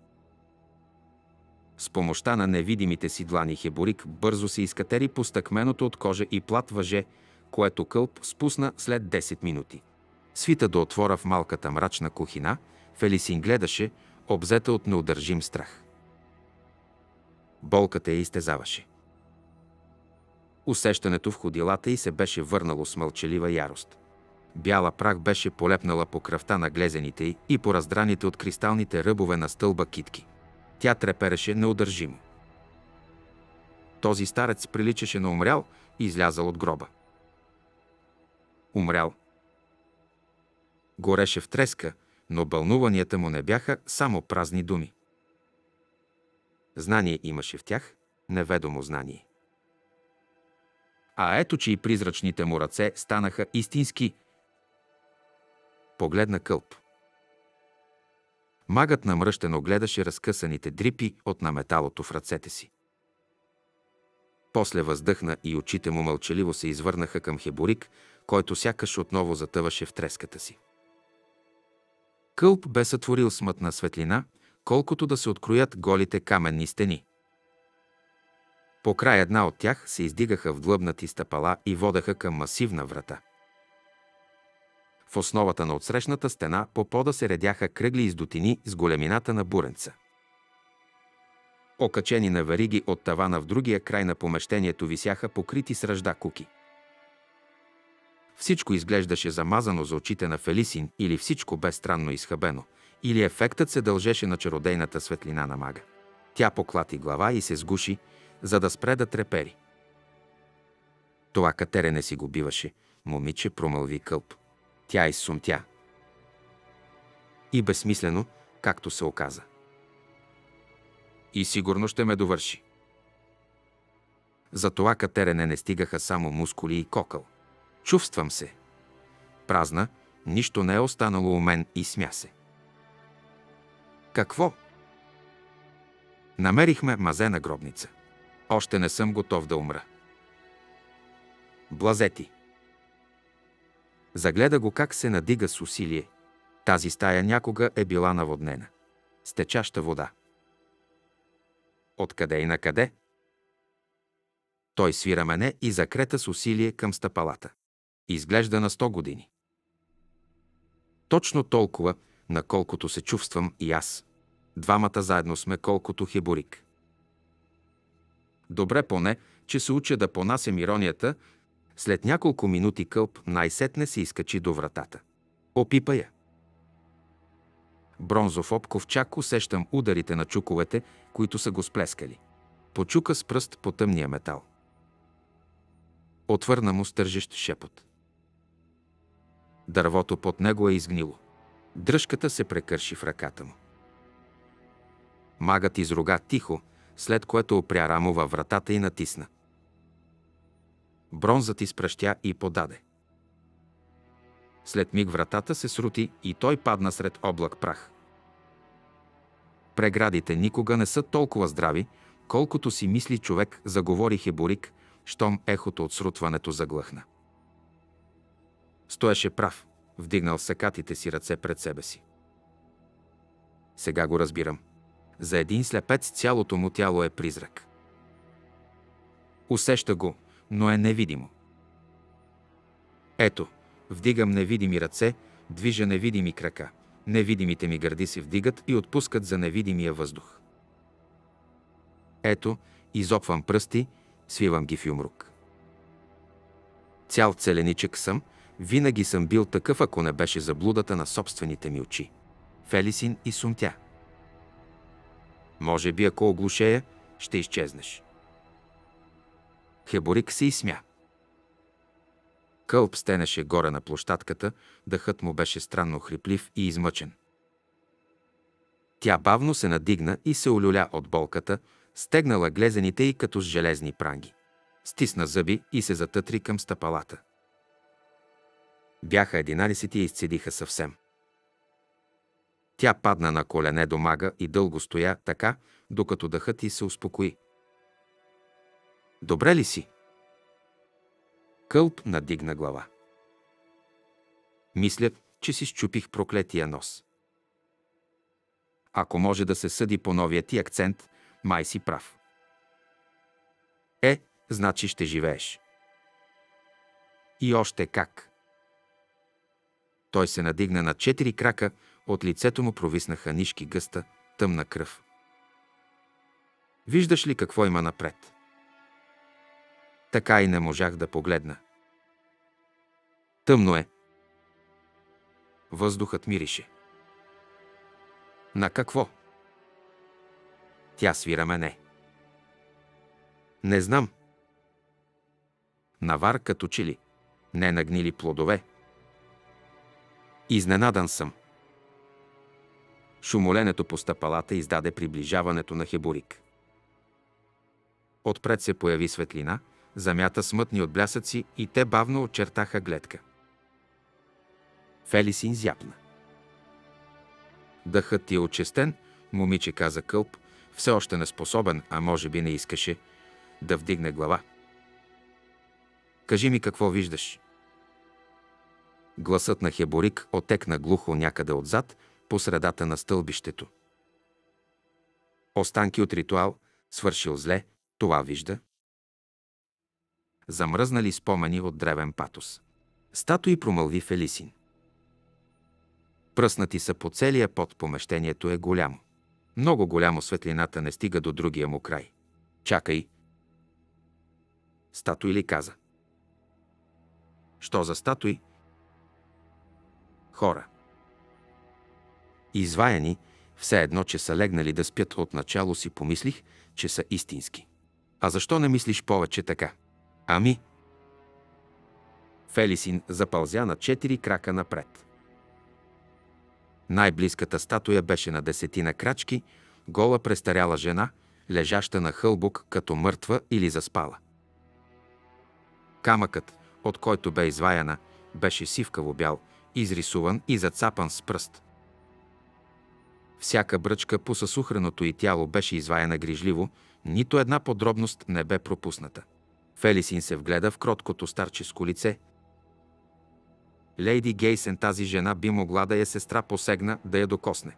С помощта на невидимите си длани Хеборик бързо се изкатери по стъкменото от кожа и плат въже, което кълп спусна след 10 минути. Свита до отвора в малката мрачна кухина, Фелисин гледаше, обзета от неудържим страх. Болката я изтезаваше. Усещането в ходилата й се беше върнало с мълчалива ярост. Бяла прах беше полепнала по кръвта на глезените й и по раздраните от кристалните ръбове на стълба китки. Тя трепереше неудържимо. Този старец приличаше на умрял и излязал от гроба. Умрял. Гореше в треска, но бълнуванията му не бяха само празни думи. Знание имаше в тях, неведомо знание. А ето, че и призрачните му ръце станаха истински. Погледна кълп. Магът намръщено гледаше разкъсаните дрипи от наметалото в ръцете си. После въздъхна и очите му мълчаливо се извърнаха към Хеборик, който сякаш отново затъваше в треската си. Кълп бе сътворил смътна светлина, колкото да се откроят голите каменни стени. По край една от тях се издигаха в длъбнати стъпала и водеха към масивна врата. В основата на отсрещната стена по пода се редяха кръгли издотини с големината на буренца. Окачени на вариги от тавана в другия край на помещението висяха покрити с ръжда куки. Всичко изглеждаше замазано за очите на Фелисин или всичко бе странно изхабено, или ефектът се дължеше на чародейната светлина на мага. Тя поклати глава и се сгуши, за да спре да трепери. Това катерене си го биваше, момиче промълви кълп. Тя изсумтя. И безсмислено, както се оказа. И сигурно ще ме довърши. За това катерене не стигаха само мускули и кокъл. Чувствам се. Празна, нищо не е останало у мен и смя се. Какво? Намерихме мазена гробница. Още не съм готов да умра. Блазети. Загледа го как се надига с усилие. Тази стая някога е била наводнена. С течаща вода. Откъде и на къде? Той свира мене и закрета с усилие към стъпалата. Изглежда на 100 години. Точно толкова, наколкото се чувствам и аз. Двамата заедно сме колкото хеборик. Добре поне, че се уча да понасям иронията, след няколко минути кълп най-сетне се изкачи до вратата. Опипа я. Бронзов обков чак усещам ударите на чуковете, които са го сплескали. Почука с пръст по тъмния метал. Отвърна му стържещ шепот. Дървото под него е изгнило. Дръжката се прекърши в ръката му. Магът изруга тихо, след което опря рамо във вратата и натисна. Бронзът изпръщя и подаде. След миг вратата се срути и той падна сред облак прах. Преградите никога не са толкова здрави, колкото си мисли човек, заговори Хеборик, щом ехото от срутването заглъхна. Стоеше прав, вдигнал сакатите си ръце пред себе си. Сега го разбирам. За един слепец цялото му тяло е призрак. Усеща го, но е невидимо. Ето, вдигам невидими ръце, движа невидими крака. Невидимите ми гърди се вдигат и отпускат за невидимия въздух. Ето, изопвам пръсти, свивам ги в юмрук. Цял целеничък съм, винаги съм бил такъв, ако не беше заблудата на собствените ми очи. Фелисин и сумтя. Може би, ако оглушея, ще изчезнеш. Хеборик се изсмя. Кълп стенеше горе на площадката, дъхът му беше странно хриплив и измъчен. Тя бавно се надигна и се олюля от болката, стегнала глезените й като с железни пранги. Стисна зъби и се затътри към стъпалата. Бяха единадесети и изцедиха съвсем. Тя падна на колене до мага и дълго стоя така, докато дъхът й се успокои. Добре ли си? Кълп надигна глава. Мисля, че си щупих проклетия нос. Ако може да се съди по новия ти акцент, май си прав. Е, значи ще живееш. И още как. Той се надигна на четири крака, от лицето му провиснаха нишки гъста, тъмна кръв. Виждаш ли какво има напред? Така и не можах да погледна. Тъмно е. Въздухът мирише. На какво? Тя свира мене. Не знам. Навар като чили. Не нагнили плодове. Изненадан съм. Шумоленето по стъпалата издаде приближаването на Хебурик. Отпред се появи светлина, замята смътни от блясъци и те бавно очертаха гледка. Фелисин зяпна. Дъхът ти е очестен, момиче каза Кълп, все още неспособен, а може би не искаше да вдигне глава. Кажи ми какво виждаш. Гласът на Хеборик отекна глухо някъде отзад, по средата на стълбището. Останки от ритуал, свършил зле, това вижда. Замръзнали спомени от древен патос. Статуи промълви Фелисин. Пръснати са по целия под помещението е голямо. Много голямо светлината не стига до другия му край. Чакай. Статуи ли каза? Що за статуи? Хора. Изваяни, все едно, че са легнали да спят от начало си, помислих, че са истински. А защо не мислиш повече така? Ами? Фелисин запълзя на четири крака напред. Най-близката статуя беше на десетина крачки, гола престаряла жена, лежаща на хълбук като мъртва или заспала. Камъкът, от който бе изваяна, беше сивкаво бял, изрисуван и зацапан с пръст. Всяка бръчка по съсухреното и тяло беше изваяна грижливо, нито една подробност не бе пропусната. Фелисин се вгледа в кроткото старческо лице. Лейди Гейсен, тази жена, би могла да я сестра посегна да я докосне.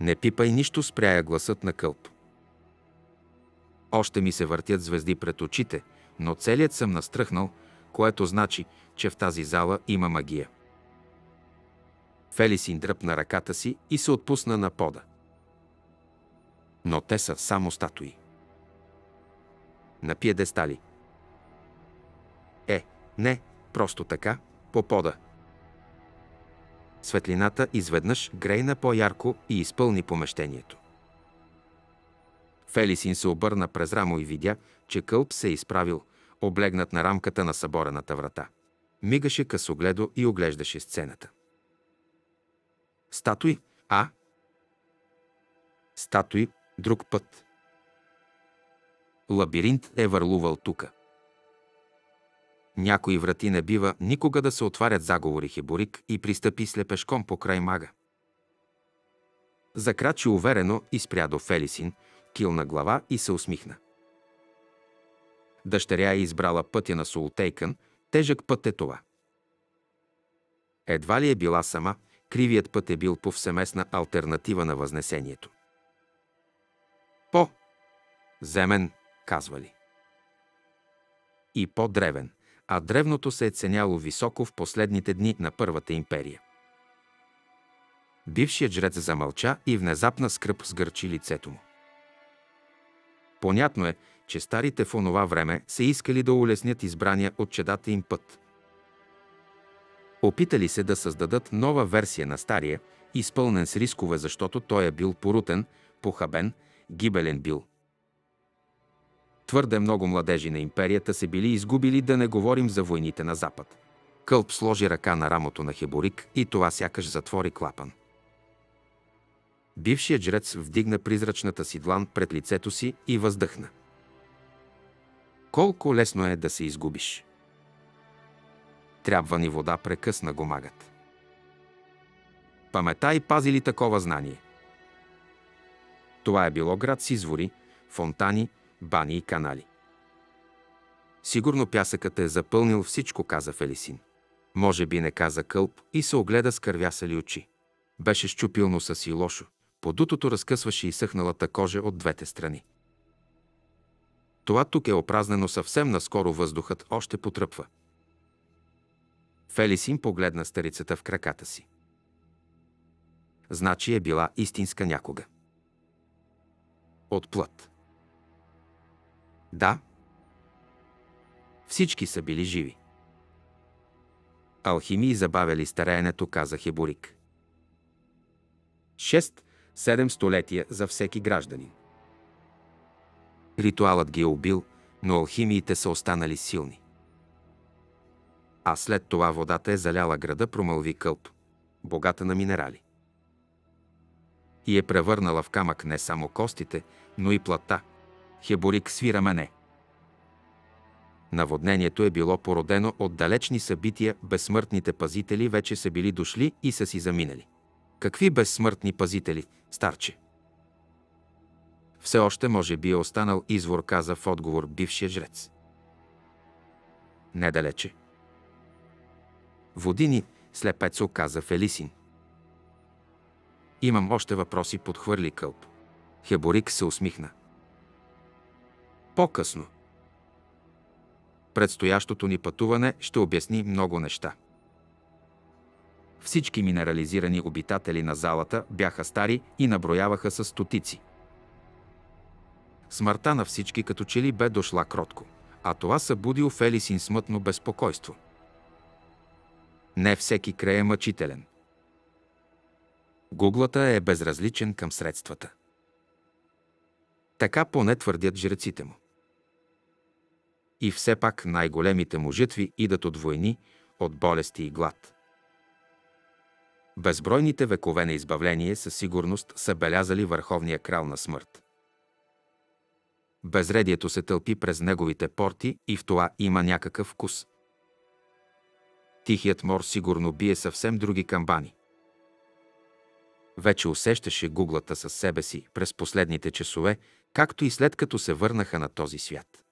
Не пипай нищо, спряя гласът на кълп. Още ми се въртят звезди пред очите, но целият съм настръхнал, което значи, че в тази зала има магия. Фелисин дръпна ръката си и се отпусна на пода. Но те са само статуи. На пиедестали. Е, не, просто така, по пода. Светлината изведнъж грейна по-ярко и изпълни помещението. Фелисин се обърна през рамо и видя, че кълб се е изправил, облегнат на рамката на съборената врата. Мигаше късогледо и оглеждаше сцената. Статуи, а? Статуи, друг път. Лабиринт е върлувал тука. Някои врати не бива никога да се отварят заговори Хиборик и пристъпи слепешком по край мага. Закрачи уверено и спря до Фелисин, килна глава и се усмихна. Дъщеря е избрала пътя на Султейкън, тежък път е това. Едва ли е била сама, кривият път е бил повсеместна альтернатива на възнесението. По земен, казвали. И по-древен, а древното се е ценяло високо в последните дни на Първата империя. Бившият жрец замълча и внезапна скръп сгърчи лицето му. Понятно е, че старите в онова време са искали да улеснят избрания от чедата им път. Опитали се да създадат нова версия на стария, изпълнен с рискове, защото той е бил порутен, похабен, гибелен бил. Твърде много младежи на империята се били изгубили, да не говорим за войните на Запад. Кълп сложи ръка на рамото на Хеборик и това сякаш затвори клапан. Бившият жрец вдигна призрачната си длан пред лицето си и въздъхна. Колко лесно е да се изгубиш. Трябва ни вода, прекъсна го магът. Памета и пази ли такова знание? Това е било град с извори, фонтани, бани и канали. Сигурно пясъкът е запълнил всичко, каза Фелисин. Може би не каза кълп и се огледа с кървясали очи. Беше щупил носа си лошо. Подутото разкъсваше и съхналата кожа от двете страни. Това тук е опразнено съвсем наскоро въздухът още потръпва. Фелисин погледна старицата в краката си. Значи е била истинска някога. От плът. Да. Всички са били живи. Алхимии забавяли стареенето, каза Хеборик. Шест-седем столетия за всеки гражданин. Ритуалът ги е убил, но алхимиите са останали силни. А след това водата е заляла града, промълви кълп, богата на минерали. И е превърнала в камък не само костите, но и плата. Хеборик свира мене. Наводнението е било породено от далечни събития, безсмъртните пазители вече са били дошли и са си заминали. Какви безсмъртни пазители, старче? Все още може би е останал извор, каза в отговор бившия жрец. Недалече. Водини, слепецо, каза Фелисин. Имам още въпроси, подхвърли кълп. Хеборик се усмихна. По-късно. Предстоящото ни пътуване ще обясни много неща. Всички минерализирани обитатели на залата бяха стари и наброяваха с стотици. Смъртта на всички като че ли бе дошла кротко, а това събуди у Фелисин смътно безпокойство. Не всеки край е мъчителен. Гуглата е безразличен към средствата. Така поне твърдят жреците му. И все пак най-големите му житви идат от войни, от болести и глад. Безбройните векове на избавление със сигурност са белязали върховния крал на смърт. Безредието се тълпи през неговите порти и в това има някакъв вкус. Тихият мор сигурно бие съвсем други камбани. Вече усещаше гуглата със себе си през последните часове, както и след като се върнаха на този свят.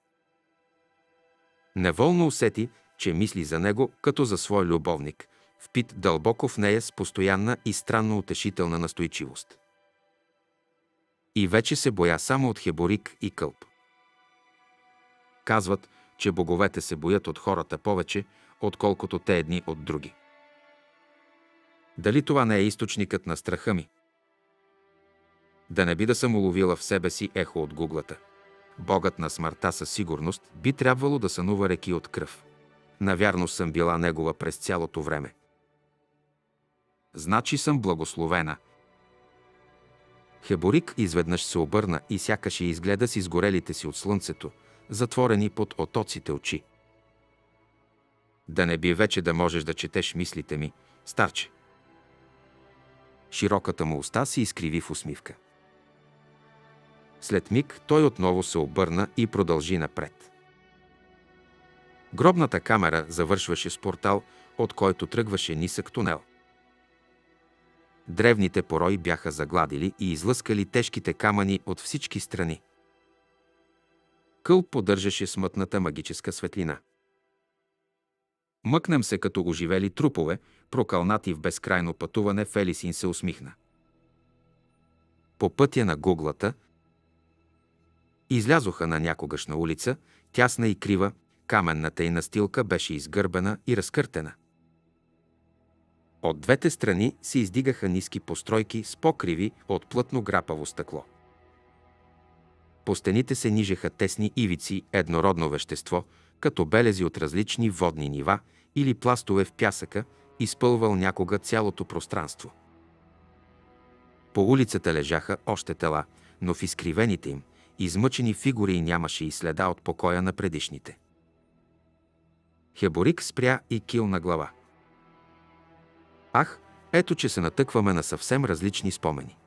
Неволно усети, че мисли за него като за свой любовник, впит дълбоко в нея с постоянна и странно утешителна настойчивост. И вече се боя само от Хеборик и Кълп. Казват, че боговете се боят от хората повече, отколкото те едни от други. Дали това не е източникът на страха ми? Да не би да съм уловила в себе си ехо от гуглата. Богът на смъртта със сигурност би трябвало да сънува реки от кръв. Навярно съм била негова през цялото време. Значи съм благословена. Хеборик изведнъж се обърна и сякаше изгледа с изгорелите си от слънцето, затворени под отоците очи. Да не би вече да можеш да четеш мислите ми, старче. Широката му уста се изкриви в усмивка. След миг той отново се обърна и продължи напред. Гробната камера завършваше с портал, от който тръгваше нисък тунел. Древните порои бяха загладили и излъскали тежките камъни от всички страни. Къл поддържаше смътната магическа светлина. Мъкнем се като оживели трупове, прокълнати в безкрайно пътуване, Фелисин се усмихна. По пътя на гуглата излязоха на някогашна улица, тясна и крива, каменната и настилка беше изгърбена и разкъртена. От двете страни се издигаха ниски постройки с покриви от плътно грапаво стъкло. По стените се нижеха тесни ивици, еднородно вещество, като белези от различни водни нива или пластове в пясъка, изпълвал някога цялото пространство. По улицата лежаха още тела, но в изкривените им, измъчени фигури нямаше и следа от покоя на предишните. Хеборик спря и кил на глава. Ах, ето че се натъкваме на съвсем различни спомени.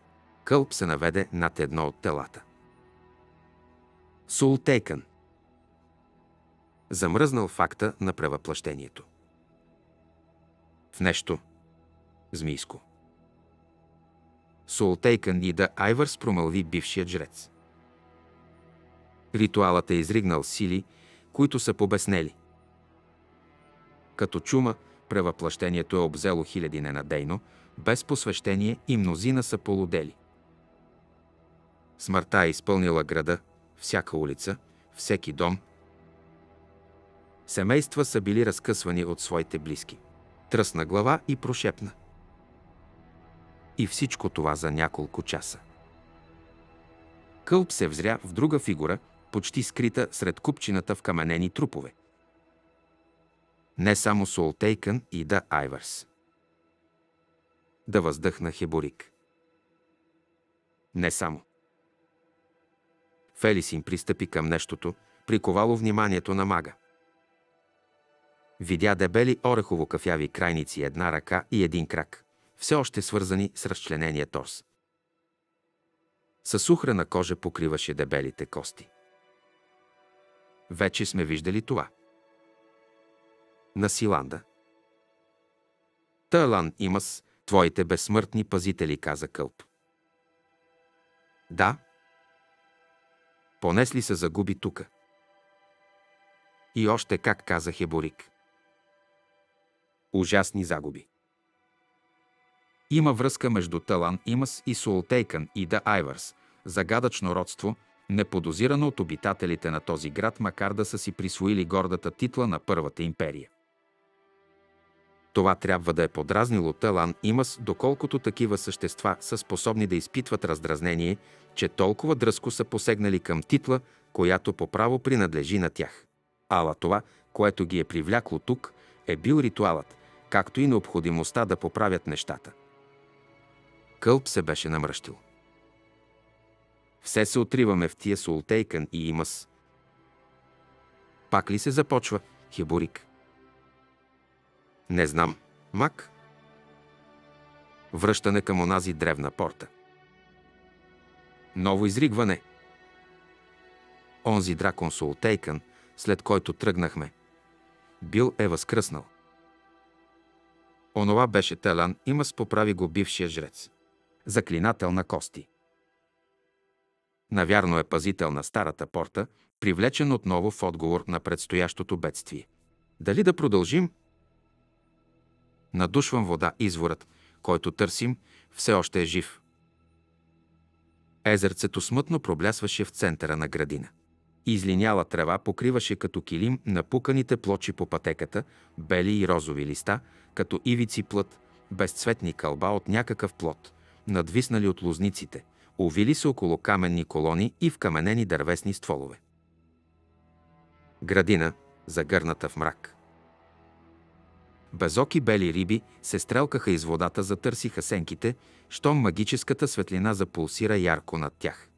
Кълб се наведе над едно от телата. Султейкън. Замръзнал факта на превъплъщението. В нещо. Змийско. Султейкън и да Айвърс промълви бившият жрец. Ритуалът е изригнал сили, които са побеснели. Като чума, превъплъщението е обзело хиляди ненадейно, без посвещение и мнозина са полудели. Смъртта е изпълнила града, всяка улица, всеки дом. Семейства са били разкъсвани от своите близки. Тръсна глава и прошепна. И всичко това за няколко часа. Кълб се взря в друга фигура, почти скрита сред купчината в каменени трупове. Не само Солтейкън и да Айвърс. Да въздъхна Хеборик. Не само. Фелисин пристъпи към нещото, приковало вниманието на мага. Видя дебели орехово-кафяви крайници, една ръка и един крак, все още свързани с разчленения торс. Със сухрена кожа покриваше дебелите кости. Вече сме виждали това. На Силанда. Талан Имас, Твоите безсмъртни пазители, каза Кълп. Да. Понесли се загуби тука. И още как каза Хеборик. Ужасни загуби. Има връзка между Талан Имас и Султейкън и Да Айвърс, загадъчно родство, неподозирано от обитателите на този град, макар да са си присвоили гордата титла на Първата империя. Това трябва да е подразнило Талан Имас, доколкото такива същества са способни да изпитват раздразнение, че толкова дръско са посегнали към титла, която по право принадлежи на тях. Ала това, което ги е привлякло тук, е бил ритуалът, както и необходимостта да поправят нещата. Кълп се беше намръщил. Все се отриваме в тия султейкън и имас. Пак ли се започва, Хиборик? Не знам. Мак? Връщане към онази древна порта. Ново изригване. Онзи дракон Султейкън, след който тръгнахме, бил е възкръснал. Онова беше Телан, има поправи го бившия жрец. Заклинател на кости. Навярно е пазител на старата порта, привлечен отново в отговор на предстоящото бедствие. Дали да продължим? Надушвам вода, изворът, който търсим, все още е жив. Езерцето смътно проблясваше в центъра на градина. Излиняла трева покриваше като килим напуканите плочи по пътеката, бели и розови листа, като ивици плът, безцветни кълба от някакъв плод, надвиснали от лозниците, увили се около каменни колони и в каменени дървесни стволове. Градина, загърната в мрак. Безоки бели риби се стрелкаха из водата, затърсиха сенките, щом магическата светлина запулсира ярко над тях.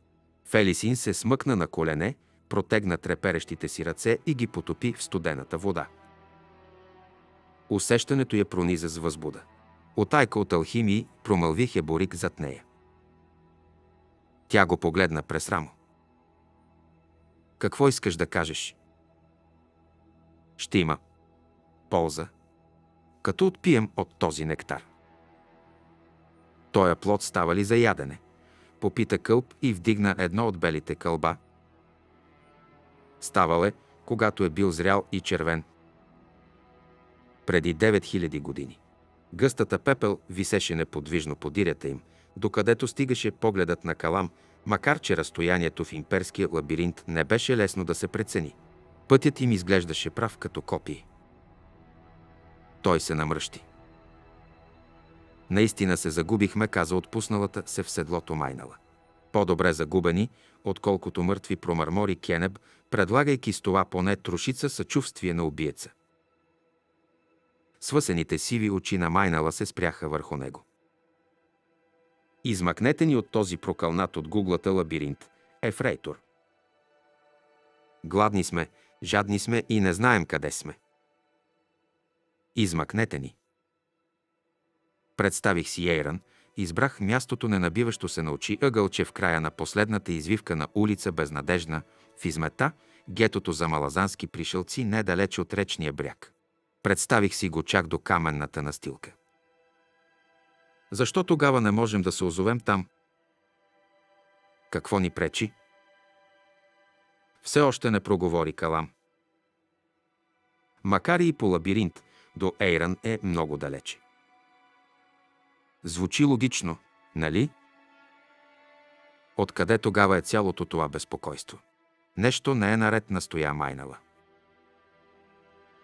Фелисин се смъкна на колене, протегна треперещите си ръце и ги потопи в студената вода. Усещането я прониза с възбуда. Отайка от алхимии промълви Хеборик зад нея. Тя го погледна през рамо. Какво искаш да кажеш? Ще има полза, като отпием от този нектар. Тоя плод става ли за ядене? Попита кълб и вдигна едно от белите кълба. Ставал е, когато е бил зрял и червен. Преди 9000 години. Гъстата пепел висеше неподвижно по дирята им, докъдето стигаше погледът на Калам, макар че разстоянието в имперския лабиринт не беше лесно да се прецени. Пътят им изглеждаше прав като копии. Той се намръщи. Наистина се загубихме, каза отпусналата се в седлото майнала. По-добре загубени, отколкото мъртви промърмори Кенеб, предлагайки с това поне трошица съчувствие на убиеца. Свъсените сиви очи на майнала се спряха върху него. Измъкнете ни от този прокълнат от гуглата лабиринт, Ефрейтор. Гладни сме, жадни сме и не знаем къде сме. Измъкнете ни. Представих си Ейран, избрах мястото ненабиващо се на очи ъгълче в края на последната извивка на улица Безнадежна, в измета, гетото за малазански пришелци недалече от речния бряг. Представих си го чак до каменната настилка. Защо тогава не можем да се озовем там? Какво ни пречи? Все още не проговори Калам. Макар и по лабиринт, до Ейран е много далече. Звучи логично, нали? Откъде тогава е цялото това безпокойство? Нещо не е наред, настоя Майнала.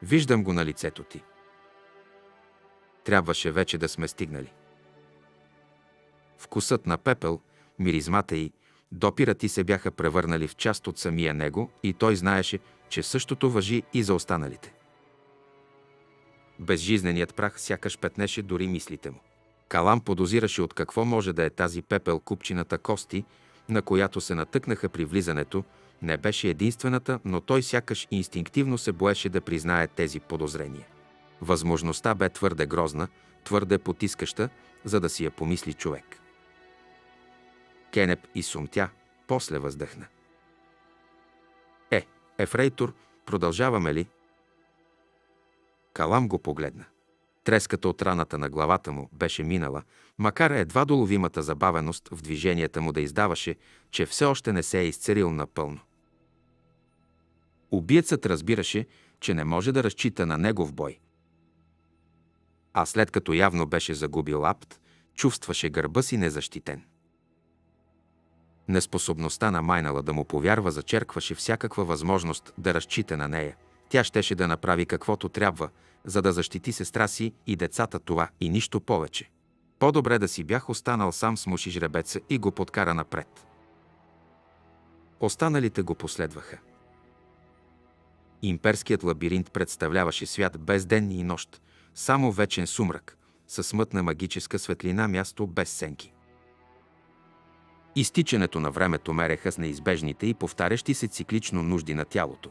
Виждам го на лицето ти. Трябваше вече да сме стигнали. Вкусът на пепел, миризмата й, допирът ти се бяха превърнали в част от самия него и той знаеше, че същото въжи и за останалите. Безжизненият прах сякаш петнеше дори мислите му. Калам подозираше от какво може да е тази пепел купчината кости, на която се натъкнаха при влизането, не беше единствената, но той сякаш инстинктивно се боеше да признае тези подозрения. Възможността бе твърде грозна, твърде потискаща, за да си я помисли човек. Кенеп и сумтя, после въздъхна. Е, Ефрейтор, продължаваме ли? Калам го погледна. Треската от раната на главата му беше минала, макар едва доловимата забавеност в движенията му да издаваше, че все още не се е изцерил напълно. Убиецът разбираше, че не може да разчита на негов бой. А след като явно беше загубил апт, чувстваше гърба си незащитен. Неспособността на Майнала да му повярва зачеркваше всякаква възможност да разчита на нея. Тя щеше да направи каквото трябва, за да защити сестра си и децата това и нищо повече. По-добре да си бях останал сам с муши жребеца и го подкара напред. Останалите го последваха. Имперският лабиринт представляваше свят без ден и нощ, само вечен сумрак, със смътна магическа светлина място без сенки. Изтичането на времето мереха с неизбежните и повтарящи се циклично нужди на тялото.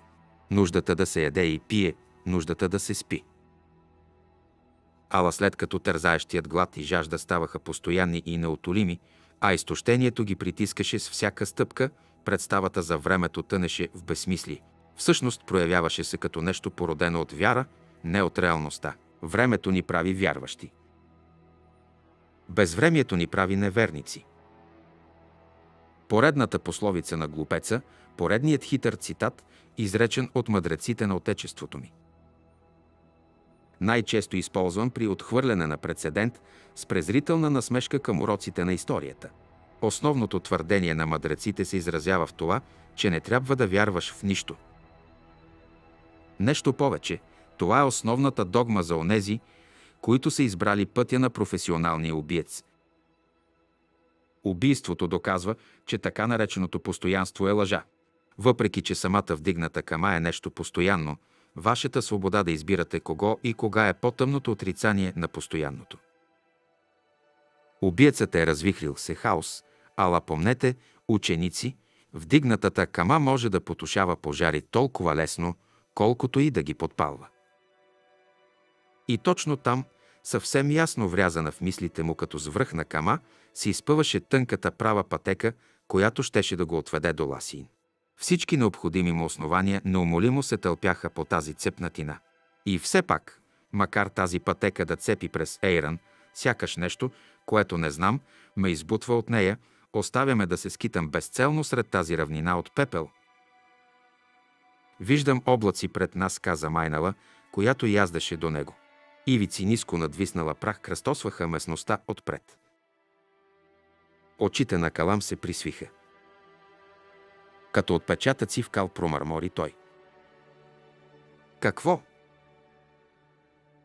Нуждата да се яде и пие, нуждата да се спи. Ала след като тързаещият глад и жажда ставаха постоянни и неотолими, а изтощението ги притискаше с всяка стъпка, представата за времето тънеше в безсмисли. Всъщност проявяваше се като нещо породено от вяра, не от реалността. Времето ни прави вярващи. Безвремието ни прави неверници. Поредната пословица на глупеца, поредният хитър цитат, изречен от мъдреците на Отечеството ми. Най-често използван при отхвърляне на прецедент с презрителна насмешка към уроците на историята. Основното твърдение на мъдреците се изразява в това, че не трябва да вярваш в нищо. Нещо повече, това е основната догма за онези, които са избрали пътя на професионалния убиец. Убийството доказва, че така нареченото постоянство е лъжа. Въпреки, че самата вдигната кама е нещо постоянно, вашата свобода да избирате кого и кога е по-тъмното отрицание на постоянното. Убиецът е развихрил се хаос, ала помнете, ученици, вдигнатата кама може да потушава пожари толкова лесно, колкото и да ги подпалва. И точно там, съвсем ясно врязана в мислите му като свръхна кама, се изпъваше тънката права пътека, която щеше да го отведе до Ласин. Всички необходими му основания неумолимо се тълпяха по тази цепнатина. И все пак, макар тази пътека да цепи през Ейран, сякаш нещо, което не знам, ме избутва от нея, оставяме да се скитам безцелно сред тази равнина от пепел. Виждам облаци пред нас, каза Майнала, която яздеше до него. Ивици ниско надвиснала прах кръстосваха местността отпред. Очите на Калам се присвиха. Като отпечатъци в кал промърмори той. Какво?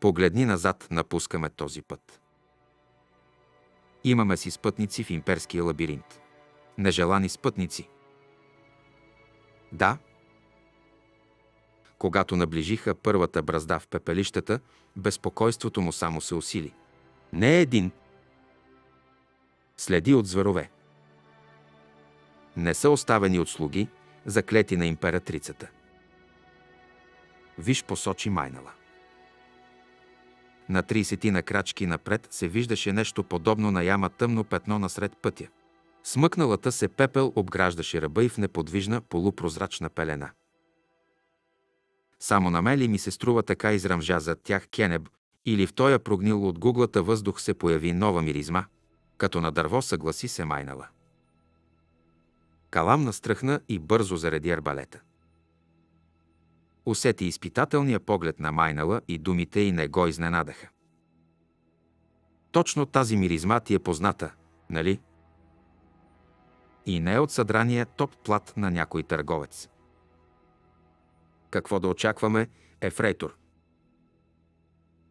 Погледни назад, напускаме този път. Имаме си спътници в имперския лабиринт. Нежелани спътници. Да, когато наближиха първата бразда в пепелищата, безпокойството му само се усили. Не един. Следи от зверове. Не са оставени от слуги, заклети на императрицата. Виж посочи майнала. На 30 на крачки напред се виждаше нещо подобно на яма тъмно петно насред пътя. Смъкналата се пепел обграждаше ръба и в неподвижна полупрозрачна пелена. Само на мен ли ми се струва така израмжа зад тях Кенеб, или в тоя прогнил от гуглата въздух се появи нова миризма, като на дърво съгласи се майнала. Калам настръхна и бързо зареди арбалета. Усети изпитателния поглед на майнала и думите й не го изненадаха. Точно тази миризма ти е позната, нали? И не е от съдрания топ плат на някой търговец какво да очакваме, ефрейтор.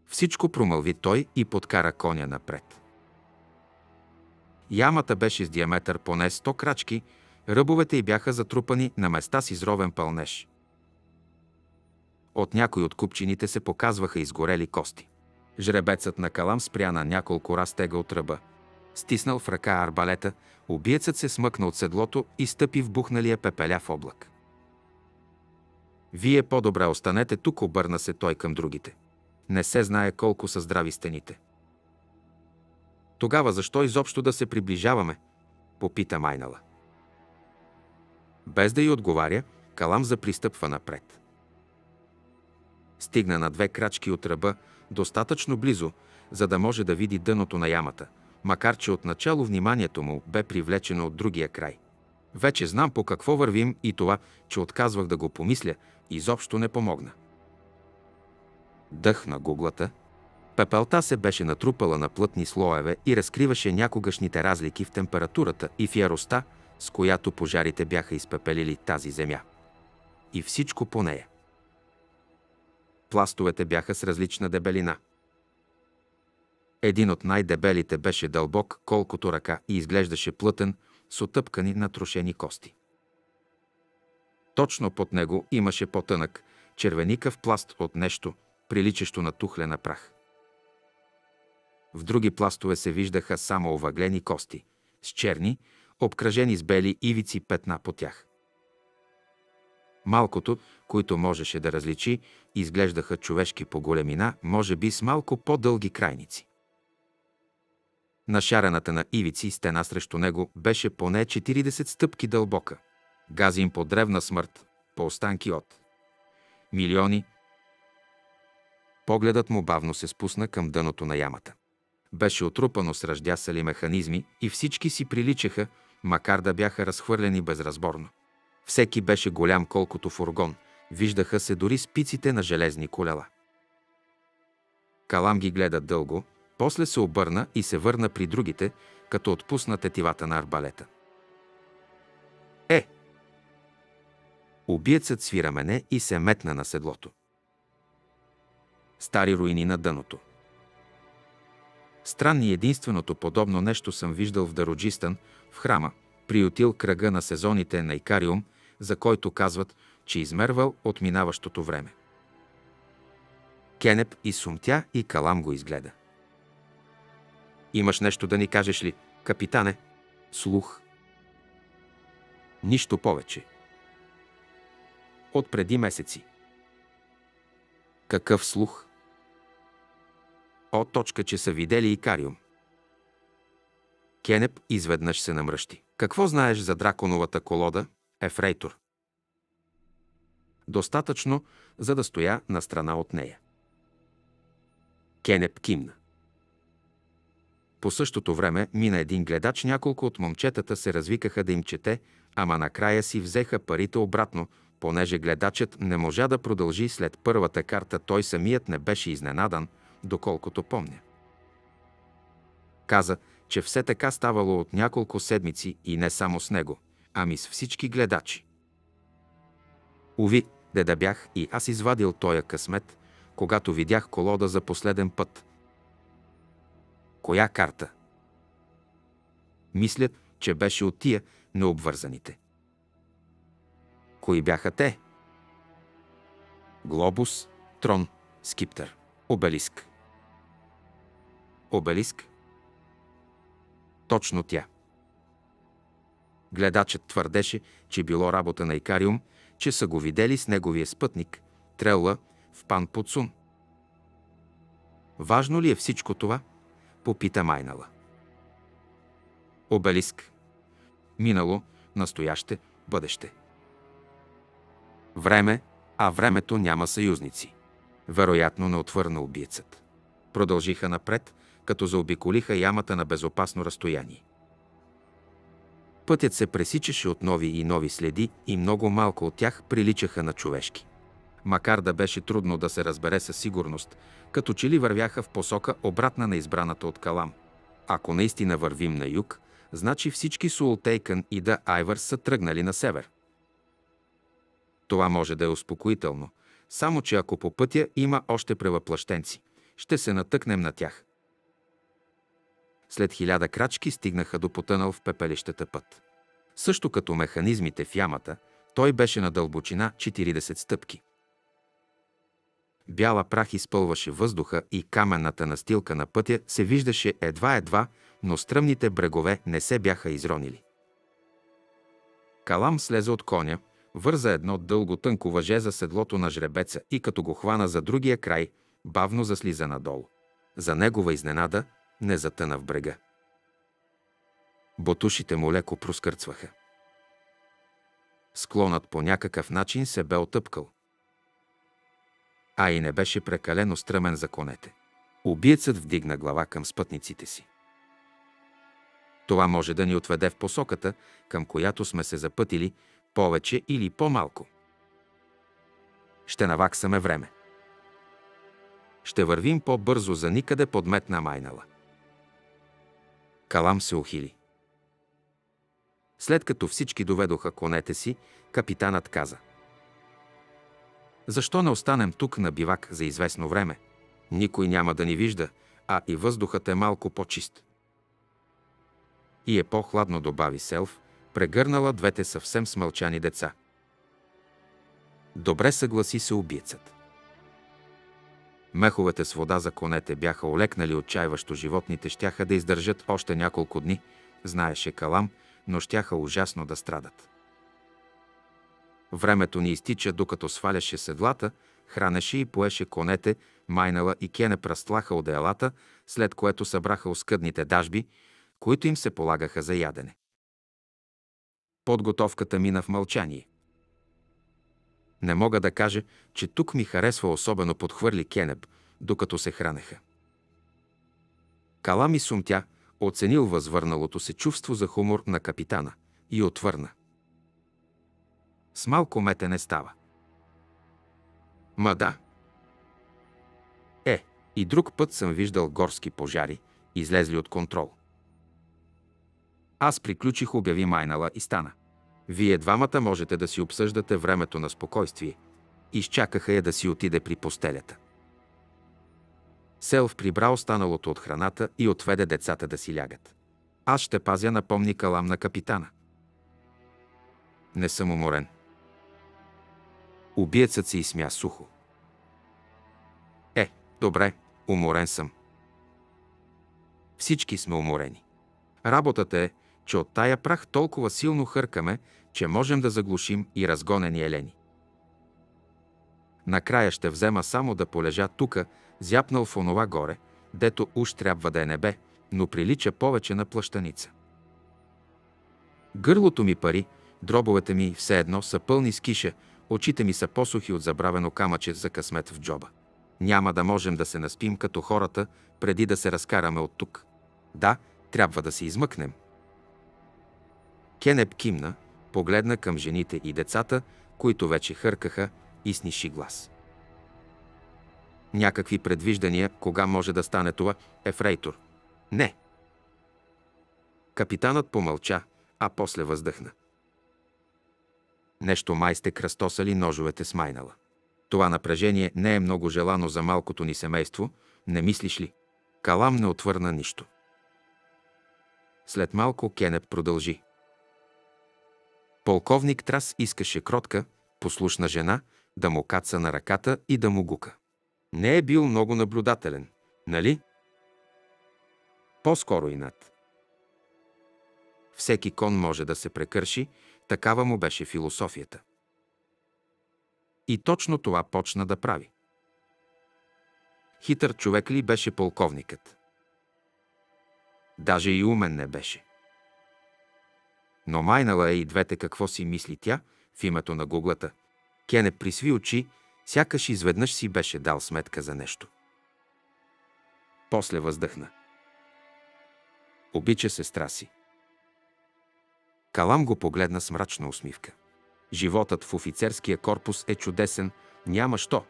Всичко промълви той и подкара коня напред. Ямата беше с диаметър поне 100 крачки, ръбовете й бяха затрупани на места с изровен пълнеж. От някои от купчините се показваха изгорели кости. Жребецът на Калам спря на няколко разтега от ръба. Стиснал в ръка арбалета, убиецът се смъкна от седлото и стъпи в бухналия пепеляв облак. Вие по-добре останете тук, обърна се той към другите. Не се знае колко са здрави стените. Тогава защо изобщо да се приближаваме? Попита Майнала. Без да й отговаря, Калам запристъпва напред. Стигна на две крачки от ръба, достатъчно близо, за да може да види дъното на ямата, макар че отначало вниманието му бе привлечено от другия край. Вече знам по какво вървим и това, че отказвах да го помисля, изобщо не помогна. Дъх на гуглата. Пепелта се беше натрупала на плътни слоеве и разкриваше някогашните разлики в температурата и в яростта, с която пожарите бяха изпепелили тази земя. И всичко по нея. Пластовете бяха с различна дебелина. Един от най-дебелите беше дълбок, колкото ръка и изглеждаше плътен, с отъпкани натрошени кости. Точно под него имаше по-тънък, червеникъв пласт от нещо, приличащо на тухлена прах. В други пластове се виждаха само овъглени кости, с черни, обкръжени с бели ивици петна по тях. Малкото, които можеше да различи, изглеждаха човешки по големина, може би с малко по-дълги крайници. Нашарената на ивици стена срещу него беше поне 40 стъпки дълбока. Газим по древна смърт, по останки от милиони. Погледът му бавно се спусна към дъното на ямата. Беше отрупано с ръждясали механизми и всички си приличаха, макар да бяха разхвърлени безразборно. Всеки беше голям колкото фургон, виждаха се дори спиците на железни колела. Калам ги гледа дълго, после се обърна и се върна при другите, като отпусна тетивата на арбалета. Е! Убиецът свира мене и се метна на седлото. Стари руини на дъното. Странни единственото подобно нещо съм виждал в Дароджистан, в храма, приютил кръга на сезоните на Икариум, за който казват, че измервал от минаващото време. Кенеп и сумтя и Калам го изгледа. Имаш нещо да ни кажеш ли, капитане? Слух. Нищо повече. От преди месеци. Какъв слух? О, точка, че са видели Икариум. Кенеп изведнъж се намръщи. Какво знаеш за драконовата колода, Ефрейтор? Достатъчно, за да стоя на страна от нея. Кенеп кимна. По същото време мина един гледач, няколко от момчетата се развикаха да им чете, ама накрая си взеха парите обратно, понеже гледачът не можа да продължи след първата карта, той самият не беше изненадан, доколкото помня. Каза, че все така ставало от няколко седмици и не само с него, ами с всички гледачи. Уви, де да бях и аз извадил тоя късмет, когато видях колода за последен път. Коя карта? Мислят, че беше от тия необвързаните. Кои бяха те? Глобус, трон, скиптър, обелиск. Обелиск? Точно тя. Гледачът твърдеше, че било работа на Икариум, че са го видели с неговия спътник, Трелла, в Пан Пуцун. Важно ли е всичко това? Попита Майнала. Обелиск. Минало, настояще, бъдеще. Време, а времето няма съюзници. Вероятно не отвърна убиецът. Продължиха напред, като заобиколиха ямата на безопасно разстояние. Пътят се пресичаше от нови и нови следи и много малко от тях приличаха на човешки. Макар да беше трудно да се разбере със сигурност, като че ли вървяха в посока обратна на избраната от Калам. Ако наистина вървим на юг, значи всички Суолтейкън и Да Айвърс са тръгнали на север. Това може да е успокоително, само че ако по пътя има още превъплъщенци, ще се натъкнем на тях. След хиляда крачки стигнаха до потънал в пепелищата път. Също като механизмите в ямата, той беше на дълбочина 40 стъпки. Бяла прах изпълваше въздуха и каменната настилка на пътя се виждаше едва-едва, но стръмните брегове не се бяха изронили. Калам слезе от коня, върза едно дълго тънко въже за седлото на жребеца и като го хвана за другия край, бавно заслиза надолу. За негова изненада не затъна в брега. Ботушите му леко проскърцваха. Склонът по някакъв начин се бе отъпкал. А и не беше прекалено стръмен за конете. Убиецът вдигна глава към спътниците си. Това може да ни отведе в посоката, към която сме се запътили, повече или по-малко. Ще наваксаме време. Ще вървим по-бързо за никъде подметна майнала. Калам се ухили. След като всички доведоха конете си, капитанът каза. Защо не останем тук на бивак за известно време? Никой няма да ни вижда, а и въздухът е малко по-чист. И е по-хладно, добави Селф, прегърнала двете съвсем смълчани деца. Добре съгласи се убиецът. Меховете с вода за конете бяха олекнали отчаиващо животните, щяха да издържат още няколко дни, знаеше Калам, но щяха ужасно да страдат. Времето ни изтича, докато сваляше седлата, хранеше и поеше конете, майнала и кене пръстлаха одеялата, след което събраха оскъдните дажби, които им се полагаха за ядене. Подготовката мина в мълчание. Не мога да кажа, че тук ми харесва особено подхвърли Кенеб, докато се хранеха. Кала ми сумтя, оценил възвърналото се чувство за хумор на капитана и отвърна. С малко мете не става. Ма да. Е, и друг път съм виждал горски пожари, излезли от контрол. Аз приключих, обяви Майнала и стана. Вие двамата можете да си обсъждате времето на спокойствие. Изчакаха я да си отиде при постелята. Селф прибра останалото от храната и отведе децата да си лягат. Аз ще пазя, напомни калам на капитана. Не съм уморен. Убиецът се изсмя сухо. Е, добре, уморен съм. Всички сме уморени. Работата е, че от тая прах толкова силно хъркаме, че можем да заглушим и разгонени елени. Накрая ще взема само да полежа тука, зяпнал в онова горе, дето уж трябва да е небе, но прилича повече на плащаница. Гърлото ми пари, дробовете ми все едно са пълни с киша, очите ми са посухи от забравено камъче за късмет в джоба. Няма да можем да се наспим като хората, преди да се разкараме от тук. Да, трябва да се измъкнем. Кенеп кимна, погледна към жените и децата, които вече хъркаха и сниши глас. Някакви предвиждания, кога може да стане това, ефрейтор. Не. Капитанът помълча, а после въздъхна. Нещо май сте кръстосали ножовете с майнала. Това напрежение не е много желано за малкото ни семейство, не мислиш ли? Калам не отвърна нищо. След малко Кенеп продължи. Полковник Трас искаше кротка, послушна жена, да му каца на ръката и да му гука. Не е бил много наблюдателен, нали? По-скоро и над. Всеки кон може да се прекърши, такава му беше философията. И точно това почна да прави. Хитър човек ли беше полковникът? Даже и умен не беше. Но майнала е и двете какво си мисли тя в името на гуглата. Кене присви очи, сякаш изведнъж си беше дал сметка за нещо. После въздъхна. Обича сестра си. Калам го погледна с мрачна усмивка. Животът в офицерския корпус е чудесен, няма що.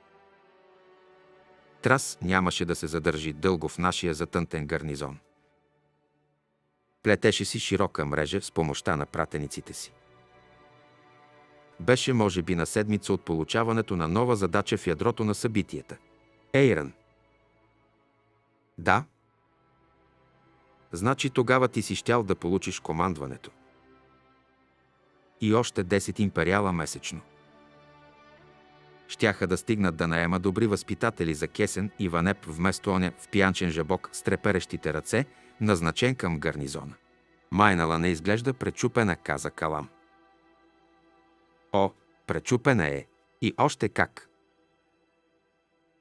Трас нямаше да се задържи дълго в нашия затънтен гарнизон. Плетеше си широка мрежа с помощта на пратениците си. Беше, може би, на седмица от получаването на нова задача в ядрото на събитията. Ейран. Да. Значи тогава ти си щял да получиш командването. И още 10 империала месечно. Щяха да стигнат да наема добри възпитатели за Кесен и Ванеп вместо оня в пиянчен жабок с треперещите ръце – назначен към гарнизона. Майнала не изглежда пречупена, каза Калам. О, пречупена е. И още как.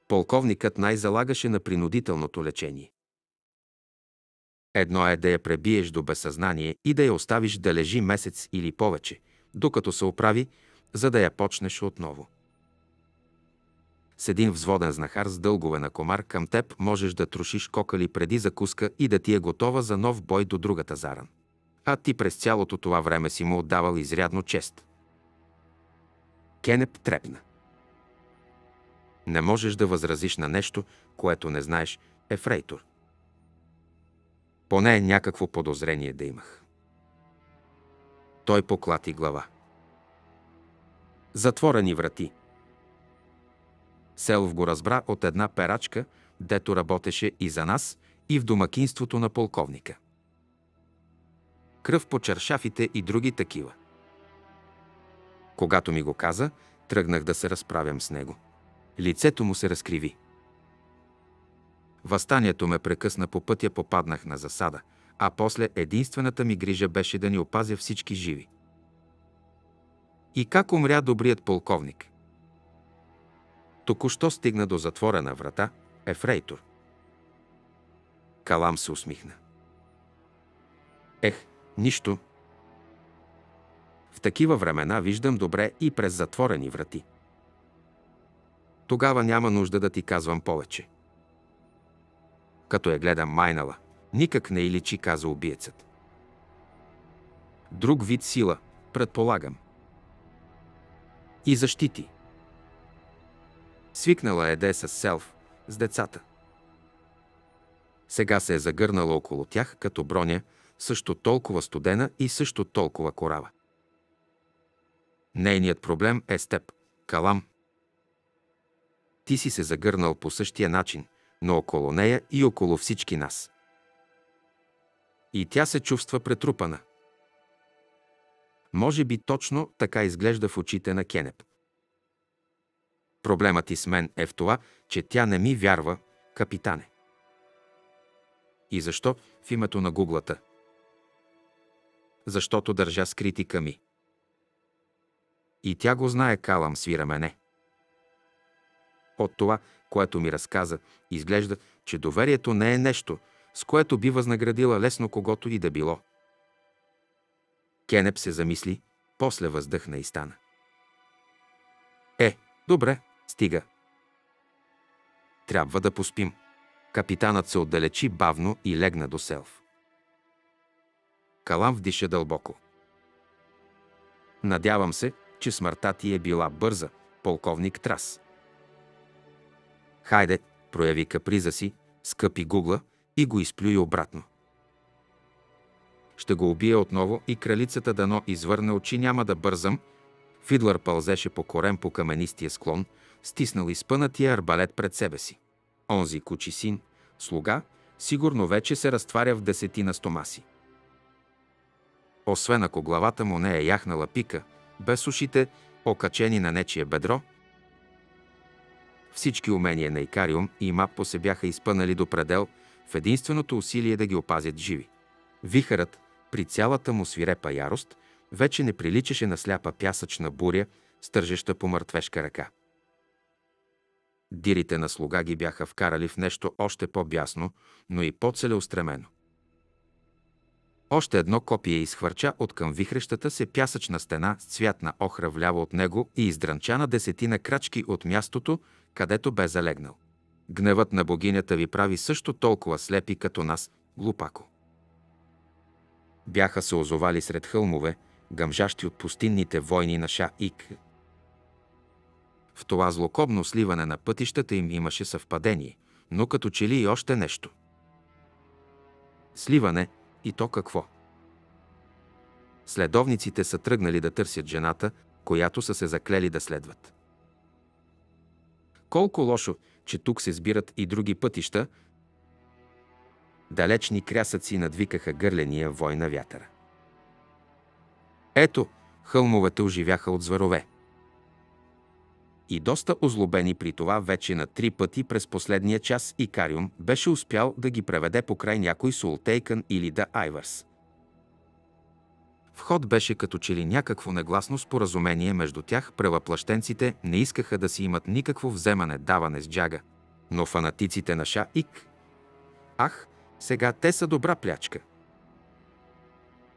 Полковникът най-залагаше на принудителното лечение. Едно е да я пребиеш до безсъзнание и да я оставиш да лежи месец или повече, докато се оправи, за да я почнеш отново. С един взводен знахар с дългове на комар към теб можеш да трошиш кокали преди закуска и да ти е готова за нов бой до другата заран. А ти през цялото това време си му отдавал изрядно чест. Кенеп трепна. Не можеш да възразиш на нещо, което не знаеш, ефрейтор. Поне някакво подозрение да имах. Той поклати глава. Затворени врати. Селов го разбра от една перачка, дето работеше и за нас, и в домакинството на полковника. Кръв по чершафите и други такива. Когато ми го каза, тръгнах да се разправям с него. Лицето му се разкриви. Възстанието ме прекъсна по пътя, попаднах на засада, а после единствената ми грижа беше да ни опазя всички живи. И как умря добрият полковник? Току-що стигна до затворена врата, ефрейтор. Калам се усмихна. Ех, нищо. В такива времена виждам добре и през затворени врати. Тогава няма нужда да ти казвам повече. Като я гледам майнала, никак не иличи, каза убиецът. Друг вид сила, предполагам. И защити. Свикнала еде с селф, с децата. Сега се е загърнала около тях, като броня, също толкова студена и също толкова корава. Нейният проблем е с теб, Калам. Ти си се загърнал по същия начин, но около нея и около всички нас. И тя се чувства претрупана. Може би точно така изглежда в очите на Кенеп. Проблемът и с мен е в това, че тя не ми вярва, капитане. И защо в името на гуглата? Защото държа с критика ми. И тя го знае, калам свира мене. От това, което ми разказа, изглежда, че доверието не е нещо, с което би възнаградила лесно когото и да било. Кенеп се замисли, после въздъхна и стана. Е, добре, стига. Трябва да поспим. Капитанът се отдалечи бавно и легна до селф. Калам вдиша дълбоко. Надявам се, че смъртта ти е била бърза, полковник Трас. Хайде, прояви каприза си, скъпи гугла и го изплюи обратно. Ще го убия отново и кралицата дано извърне очи, няма да бързам. Фидлър пълзеше по корем по каменистия склон, стиснал изпънатия арбалет пред себе си. Онзи кучи син, слуга, сигурно вече се разтваря в десетина стомаси. Освен ако главата му не е яхнала пика, без ушите, окачени на нечие бедро, всички умения на Икариум и Маппо се бяха изпънали до предел в единственото усилие да ги опазят живи. Вихърът, при цялата му свирепа ярост, вече не приличаше на сляпа пясъчна буря, стържеща по мъртвешка ръка. Дирите на слуга ги бяха вкарали в нещо още по-бясно, но и по-целеустремено. Още едно копие изхвърча от към вихрещата се пясъчна стена с цвят на охра вляво от него и издранча на десетина крачки от мястото, където бе залегнал. Гневът на богинята ви прави също толкова слепи като нас, глупако. Бяха се озовали сред хълмове, гъмжащи от пустинните войни на Ша-Ик. В това злокобно сливане на пътищата им имаше съвпадение, но като че ли и още нещо. Сливане и то какво? Следовниците са тръгнали да търсят жената, която са се заклели да следват. Колко лошо, че тук се сбират и други пътища. Далечни крясъци надвикаха гърления вой на вятъра. Ето, хълмовете оживяха от зверове. И доста озлобени при това вече на три пъти през последния час Икариум беше успял да ги преведе покрай някой Султейкън или Да Айвърс. Вход беше като че ли някакво негласно споразумение между тях, превъплащенците не искаха да си имат никакво вземане-даване с джага. Но фанатиците на Ша-Ик... Ах, сега те са добра плячка.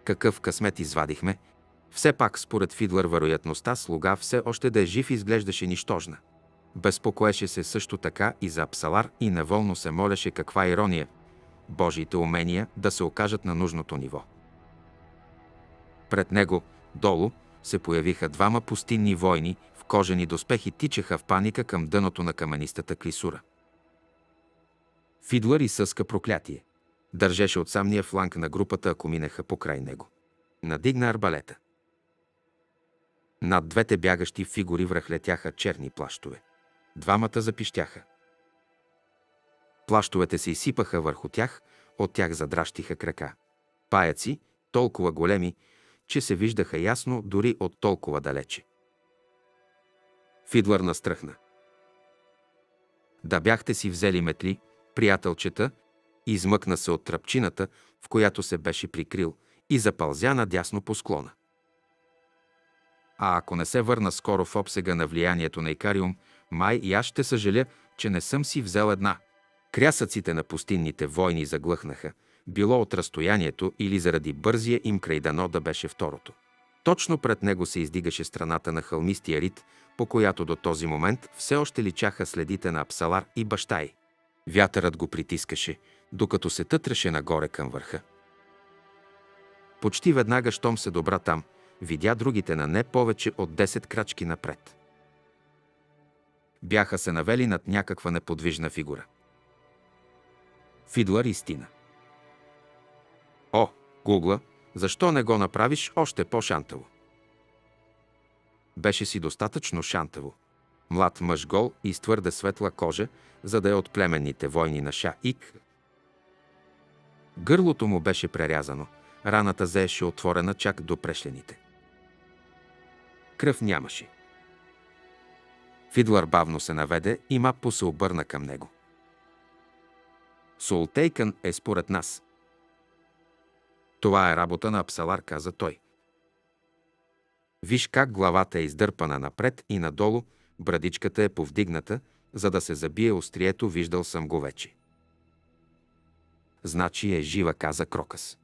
Какъв късмет извадихме? Все пак, според Фидлър, вероятността слуга все още да е жив изглеждаше нищожна. Безпокоеше се също така и за Апсалар и неволно се молеше каква ирония Божиите умения да се окажат на нужното ниво. Пред него, долу, се появиха двама пустинни войни в кожени доспехи тичаха в паника към дъното на каменистата клисура. Фидлър изсъска проклятие. Държеше от самния фланг на групата, ако минеха покрай него. Надигна арбалета. Над двете бягащи фигури връхлетяха черни плащове. Двамата запищяха. Плащовете се изсипаха върху тях, от тях задращиха крака. Паяци, толкова големи, че се виждаха ясно дори от толкова далече. Фидлър настръхна. Да бяхте си взели метли, приятелчета, измъкна се от тръпчината, в която се беше прикрил, и запълзя надясно по склона. А ако не се върна скоро в обсега на влиянието на Икариум, май и аз ще съжаля, че не съм си взел една. Крясъците на пустинните войни заглъхнаха, било от разстоянието или заради бързия им край дано да беше второто. Точно пред него се издигаше страната на хълмистия рит, по която до този момент все още личаха следите на Апсалар и бащай. Вятърът го притискаше, докато се тътреше нагоре към върха. Почти веднага, щом се добра там, видя другите на не повече от 10 крачки напред. Бяха се навели над някаква неподвижна фигура. Фидлър истина. О, Гугла, защо не го направиш още по-шантаво? Беше си достатъчно шантаво. Млад мъж гол и с твърде светла кожа, за да е от племенните войни на Ша Ик. Гърлото му беше прерязано, раната заеше отворена чак до прешлените. Кръв нямаше. Фидлър бавно се наведе и Маппо се обърна към него. Солтейкън е според нас. Това е работа на Апсалар, каза той. Виж как главата е издърпана напред и надолу, брадичката е повдигната, за да се забие острието, виждал съм го вече. Значи е жива, каза Крокъс.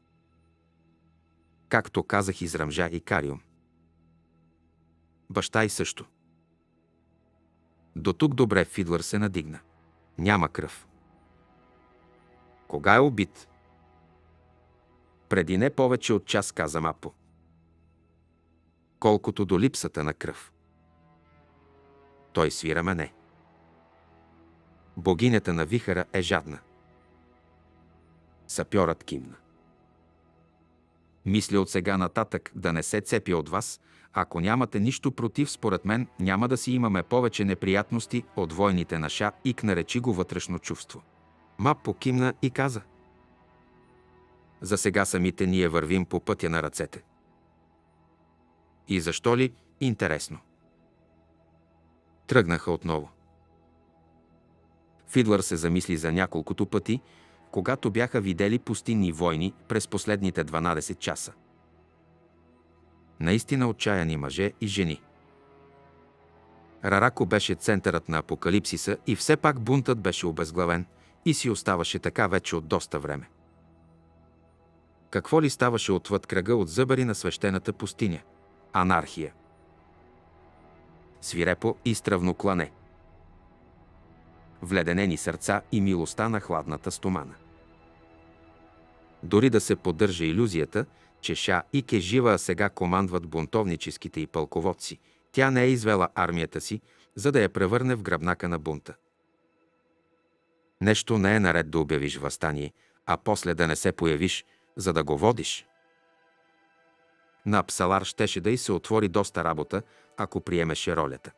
Както казах, изръмжа и Кариум. Баща и също. До тук добре Фидлър се надигна. Няма кръв. Кога е убит? Преди не повече от час, каза Мапо. Колкото до липсата на кръв. Той свира мене. Богинята на вихара е жадна. Сапьорът кимна. Мисля от сега нататък да не се цепи от вас, ако нямате нищо против, според мен няма да си имаме повече неприятности от войните на Ша и наречи го вътрешно чувство. Ма покимна и каза. За сега самите ние вървим по пътя на ръцете. И защо ли? Интересно. Тръгнаха отново. Фидлър се замисли за няколкото пъти, когато бяха видели пустинни войни през последните 12 часа. Наистина отчаяни мъже и жени. Рарако беше центърът на апокалипсиса и все пак бунтът беше обезглавен и си оставаше така вече от доста време. Какво ли ставаше отвъд кръга от зъбари на свещената пустиня? Анархия. Свирепо и стръвно клане. Вледенени сърца и милостта на хладната стомана. Дори да се поддържа иллюзията, че Ша и Ке жива, а сега командват бунтовническите и пълководци, тя не е извела армията си, за да я превърне в гръбнака на бунта. Нещо не е наред да обявиш възстание, а после да не се появиш, за да го водиш. На Псалар щеше да й се отвори доста работа, ако приемеше ролята.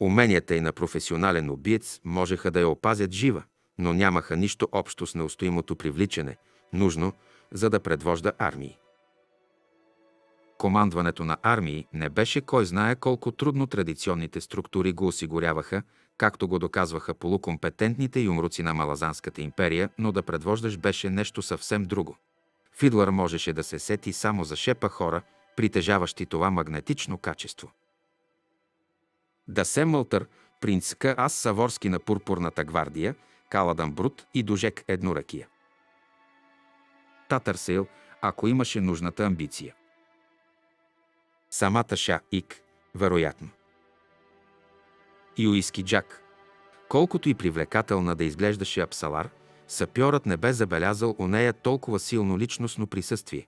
Уменията й на професионален убиец можеха да я опазят жива, но нямаха нищо общо с неустоимото привличане, нужно, за да предвожда армии. Командването на армии не беше кой знае колко трудно традиционните структури го осигуряваха, както го доказваха полукомпетентните юмруци на Малазанската империя, но да предвождаш беше нещо съвсем друго. Фидлър можеше да се сети само за шепа хора, притежаващи това магнетично качество. Да Семълтър, принц К. Аз Саворски на Пурпурната гвардия, Каладан Брут и Дожек Едноракия. Татърсейл, ако имаше нужната амбиция. Самата Ша Ик, вероятно. Юиски Джак. Колкото и привлекателна да изглеждаше Апсалар, сапьорът не бе забелязал у нея толкова силно личностно присъствие.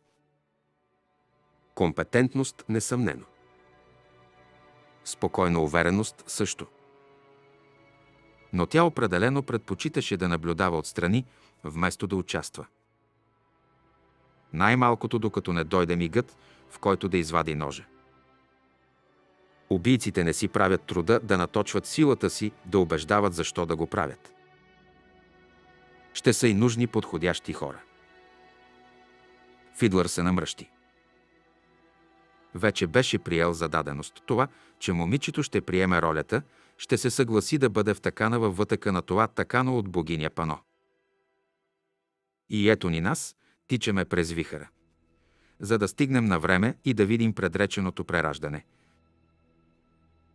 Компетентност несъмнено. Спокойна увереност също. Но тя определено предпочиташе да наблюдава отстрани, вместо да участва. Най-малкото, докато не дойде мигът, в който да извади ножа. Убийците не си правят труда да наточват силата си, да убеждават защо да го правят. Ще са и нужни подходящи хора. Фидлър се намръщи. Вече беше приел зададеност това, че момичето ще приеме ролята, ще се съгласи да бъде втакана във вътъка на това такано от богиня пано. И ето ни нас, тичаме през вихара. За да стигнем на време и да видим предреченото прераждане.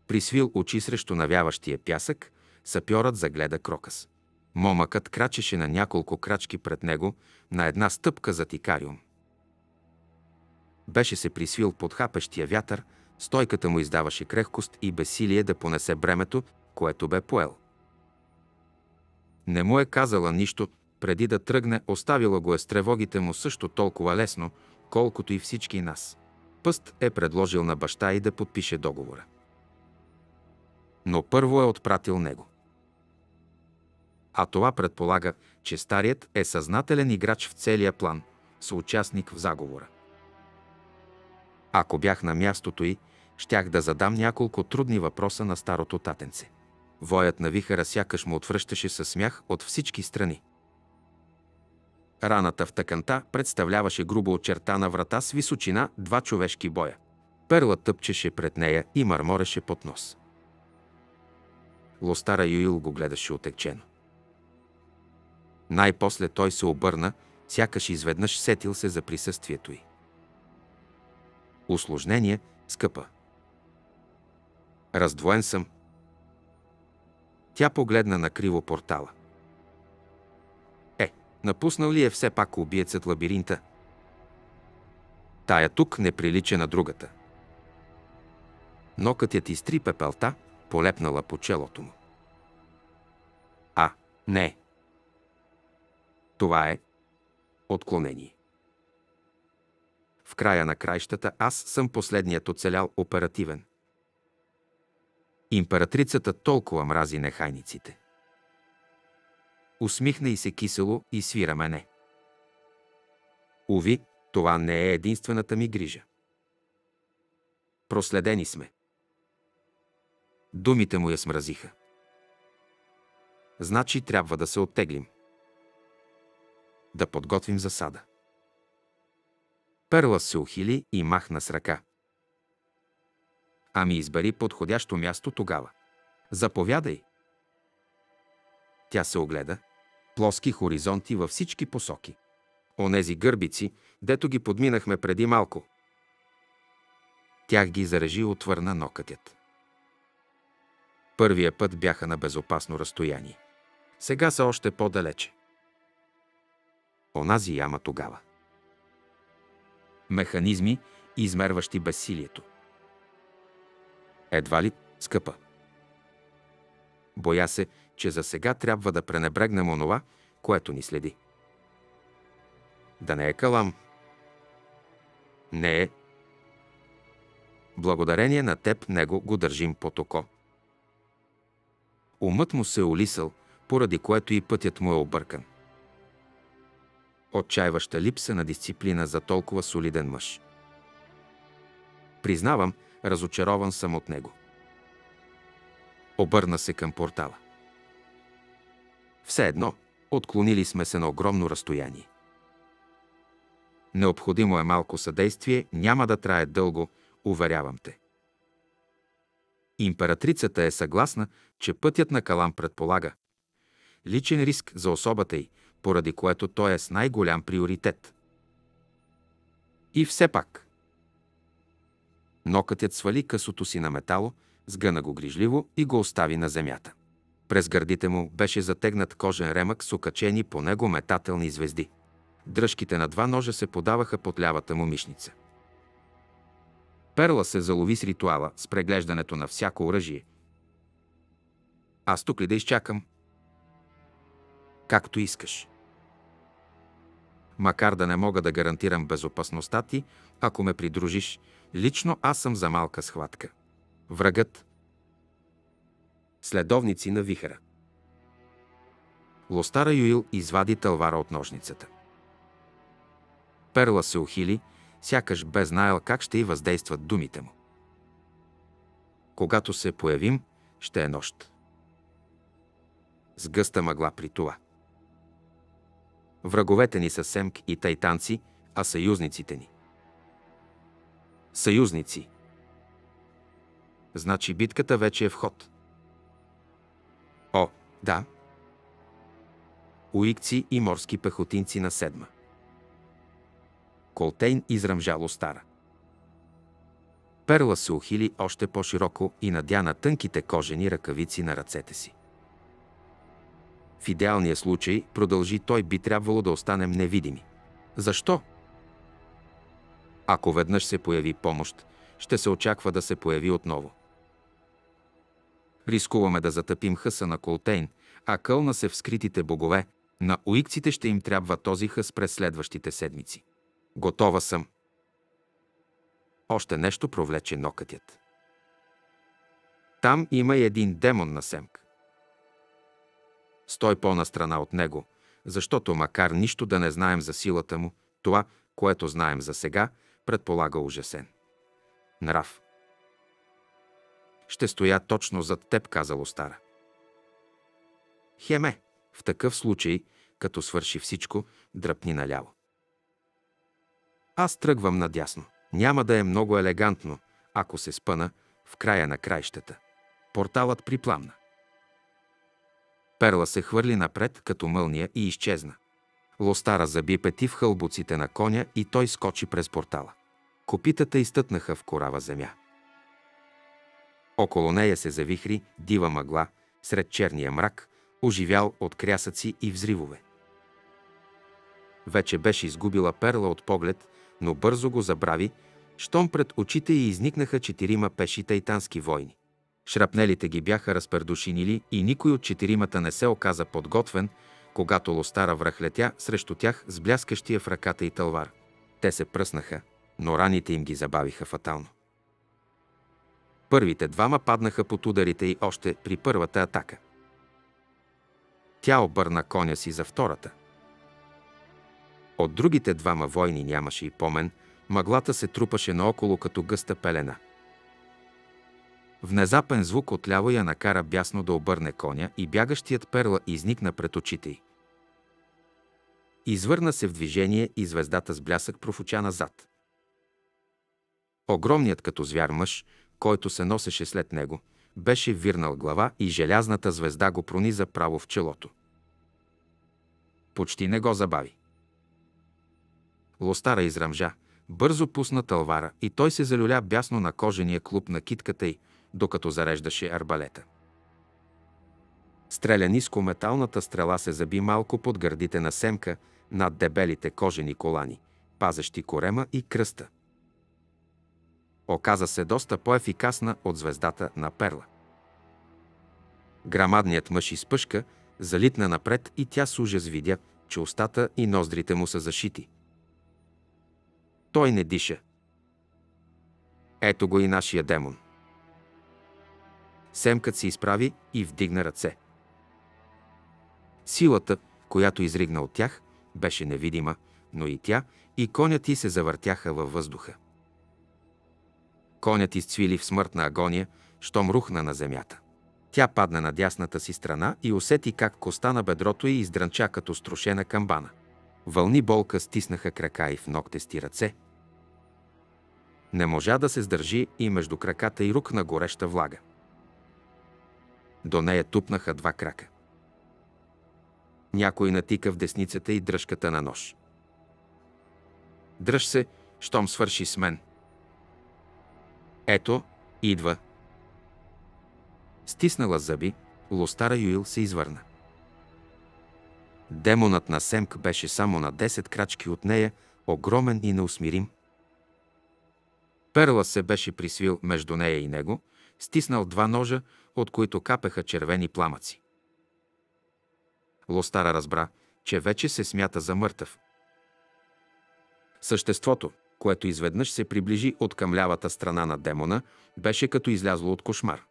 Присвил очи срещу навяващия пясък, сапьорът загледа крокъс. Момъкът крачеше на няколко крачки пред него, на една стъпка за тикариум. Беше се присвил под хапещия вятър, стойката му издаваше крехкост и бесилие да понесе бремето, което бе поел. Не му е казала нищо, преди да тръгне, оставила го е с тревогите му също толкова лесно, колкото и всички нас. Пъст е предложил на баща и да подпише договора. Но първо е отпратил него. А това предполага, че старият е съзнателен играч в целия план, съучастник в заговора. Ако бях на мястото й, щях да задам няколко трудни въпроса на старото татенце. Воят на вихара сякаш му отвръщаше със смях от всички страни. Раната в тъканта представляваше грубо очертана врата с височина два човешки боя. Перла тъпчеше пред нея и мърмореше под нос. Лостара Юил го гледаше отекчено. Най-после той се обърна, сякаш изведнъж сетил се за присъствието й. Усложнение, скъпа. Раздвоен съм. Тя погледна на криво портала. Напуснал ли е все пак убиецът лабиринта? Тая тук не прилича на другата. Нокътят изтри пепелта, полепнала по челото му. А, не. Това е отклонение. В края на краищата аз съм последният оцелял оперативен. Императрицата толкова мрази нехайниците. Усмихна и се кисело и свира мене. Уви, това не е единствената ми грижа. Проследени сме. Думите му я смразиха. Значи трябва да се оттеглим. Да подготвим засада. Перла се ухили и махна с ръка. Ами избери подходящо място тогава. Заповядай. Тя се огледа. Плоски хоризонти във всички посоки. Онези гърбици, дето ги подминахме преди малко. Тях ги зарежи отвърна нокътят. Първия път бяха на безопасно разстояние. Сега са още по-далече. Онази яма тогава механизми, измерващи безсилието. Едва ли скъпа. Боя се, че за сега трябва да пренебрегнем онова, което ни следи. Да не е калам. Не е. Благодарение на теб него го държим под око. Умът му се е улисал, поради което и пътят му е объркан отчаиваща липса на дисциплина за толкова солиден мъж. Признавам, разочарован съм от него. Обърна се към портала. Все едно, отклонили сме се на огромно разстояние. Необходимо е малко съдействие, няма да трае дълго, уверявам те. Императрицата е съгласна, че пътят на Калам предполага личен риск за особата й, поради което той е с най-голям приоритет. И все пак. Нокътят свали късото си на метало, сгъна го грижливо и го остави на земята. През гърдите му беше затегнат кожен ремък с окачени по него метателни звезди. Дръжките на два ножа се подаваха под лявата му мишница. Перла се залови с ритуала, с преглеждането на всяко оръжие. Аз тук ли да изчакам? Както искаш. Макар да не мога да гарантирам безопасността ти, ако ме придружиш, лично аз съм за малка схватка. Врагът. Следовници на вихара. Лостара Юил извади тълвара от ножницата. Перла се ухили, сякаш бе знаел как ще й въздействат думите му. Когато се появим, ще е нощ. С гъста мъгла при това. Враговете ни са семк и тайтанци, а съюзниците ни. Съюзници. Значи битката вече е в ход. О, да. Уикци и морски пехотинци на седма. Колтейн изръмжало стара. Перла се ухили още по-широко и надя на тънките кожени ръкавици на ръцете си. В идеалния случай, продължи той, би трябвало да останем невидими. Защо? Ако веднъж се появи помощ, ще се очаква да се появи отново. Рискуваме да затъпим хъса на Колтейн, а кълна се в скритите богове. На уикците ще им трябва този хъс през следващите седмици. Готова съм. Още нещо провлече нокътят. Там има и един демон на Семк. Стой по-настрана от него, защото макар нищо да не знаем за силата му, това, което знаем за сега, предполага ужасен. Нрав. Ще стоя точно зад теб, казало стара. Хеме, в такъв случай, като свърши всичко, дръпни наляво. Аз тръгвам надясно. Няма да е много елегантно, ако се спъна в края на краищата. Порталът припламна. Перла се хвърли напред като мълния и изчезна. Лостара заби пети в хълбоците на коня и той скочи през портала. Копитата изтътнаха в корава земя. Около нея се завихри дива мъгла, сред черния мрак, оживял от крясъци и взривове. Вече беше изгубила перла от поглед, но бързо го забрави, щом пред очите й изникнаха четирима пеши тайтански войни. Шрапнелите ги бяха разпердушинили и никой от четиримата не се оказа подготвен, когато лостара връхлетя срещу тях с бляскащия в ръката и тълвар. Те се пръснаха, но раните им ги забавиха фатално. Първите двама паднаха под ударите й още при първата атака. Тя обърна коня си за втората. От другите двама войни нямаше и помен, мъглата се трупаше наоколо като гъста пелена. Внезапен звук отляво я накара бясно да обърне коня и бягащият перла изникна пред очите й. Извърна се в движение и звездата с блясък профуча назад. Огромният като звяр мъж, който се носеше след него, беше вирнал глава и желязната звезда го прониза право в челото. Почти не го забави. Лостара израмжа, бързо пусна тълвара и той се залюля бясно на кожения клуб на китката й, докато зареждаше арбалета. Стреля ниско металната стрела се заби малко под гърдите на семка над дебелите кожени колани, пазещи корема и кръста. Оказа се доста по-ефикасна от звездата на перла. Грамадният мъж изпъшка, залитна напред и тя с ужас видя, че устата и ноздрите му са зашити. Той не диша. Ето го и нашия демон. Семкът се изправи и вдигна ръце. Силата, която изригна от тях, беше невидима, но и тя, и конят ти се завъртяха във въздуха. Конят изцвили в смъртна агония, щом рухна на земята. Тя падна на дясната си страна и усети как коста на бедрото й издрънча като струшена камбана. Вълни болка стиснаха крака и в ногтести ръце. Не можа да се сдържи и между краката и рук на гореща влага. До нея тупнаха два крака. Някой натика в десницата и дръжката на нож. Дръж се, щом свърши с мен. Ето, идва. Стиснала зъби, лостара Юил се извърна. Демонът на Семк беше само на 10 крачки от нея, огромен и неусмирим. Перла се беше присвил между нея и него, стиснал два ножа, от които капеха червени пламъци. Лостара разбра, че вече се смята за мъртъв. Съществото, което изведнъж се приближи от към лявата страна на демона, беше като излязло от кошмар.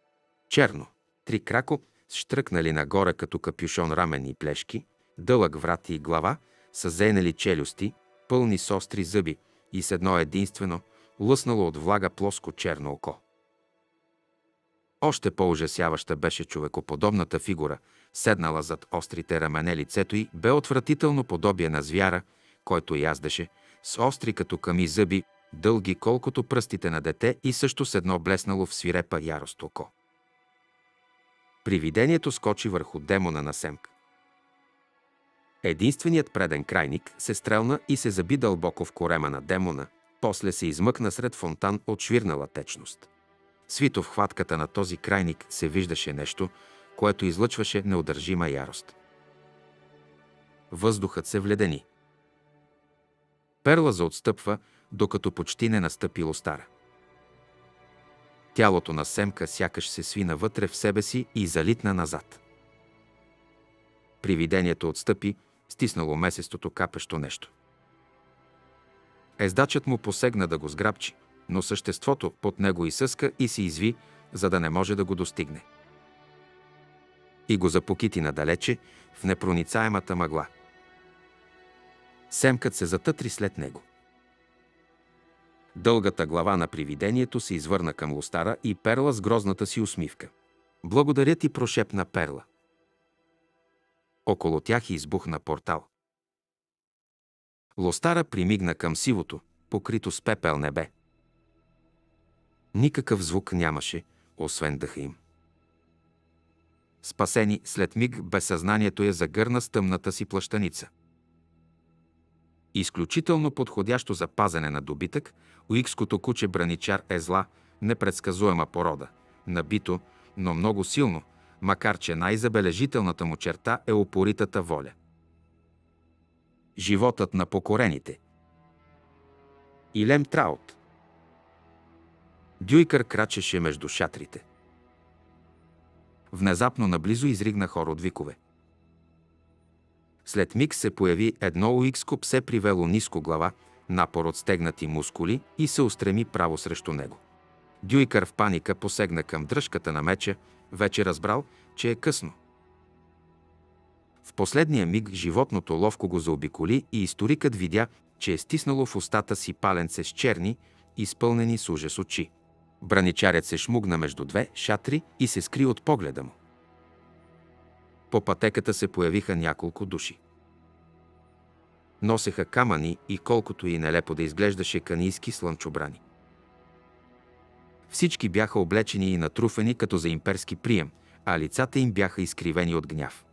Черно, три крако, штръкнали нагоре като капюшон рамен и плешки, дълъг врат и глава, с зейнали челюсти, пълни с остри зъби и с едно единствено, лъснало от влага плоско черно око. Още по-ужасяваща беше човекоподобната фигура, седнала зад острите рамене лицето й, бе отвратително подобие на звяра, който яздеше, с остри като ками зъби, дълги колкото пръстите на дете и също с едно блеснало в свирепа ярост око. Привидението скочи върху демона на Семк. Единственият преден крайник се стрелна и се заби дълбоко в корема на демона, после се измъкна сред фонтан от швирнала течност. Свито в хватката на този крайник се виждаше нещо, което излъчваше неудържима ярост. Въздухът се вледени. Перла заотстъпва, докато почти не настъпило стара. Тялото на Семка сякаш се свина вътре в себе си и залитна назад. Привидението отстъпи, стиснало месестото капещо нещо. Ездачът му посегна да го сграбчи, но съществото под него изсъска и се изви, за да не може да го достигне. И го запокити надалече в непроницаемата мъгла. Семкът се затътри след него. Дългата глава на привидението се извърна към лустара и Перла с грозната си усмивка. Благодаря ти, прошепна Перла. Около тях избухна портал. Лостара примигна към сивото, покрито с пепел небе. Никакъв звук нямаше, освен дъха им. Спасени, след миг безсъзнанието я загърна с тъмната си плащаница. Изключително подходящо за пазене на добитък, уикското куче браничар е зла, непредсказуема порода, набито, но много силно, макар че най-забележителната му черта е упоритата воля. Животът на покорените. Илем Траут Дюйкър крачеше между шатрите. Внезапно наблизо изригна хор от викове. След миг се появи едно уикско псе привело ниско глава, напор от стегнати мускули и се устреми право срещу него. Дюйкър в паника посегна към дръжката на меча, вече разбрал, че е късно. В последния миг животното ловко го заобиколи и историкът видя, че е стиснало в устата си паленце с черни, изпълнени с ужас очи. Браничарят се шмугна между две шатри и се скри от погледа му. По пътеката се появиха няколко души. Носеха камъни и колкото и нелепо да изглеждаше канийски слънчобрани. Всички бяха облечени и натруфени като за имперски прием, а лицата им бяха изкривени от гняв.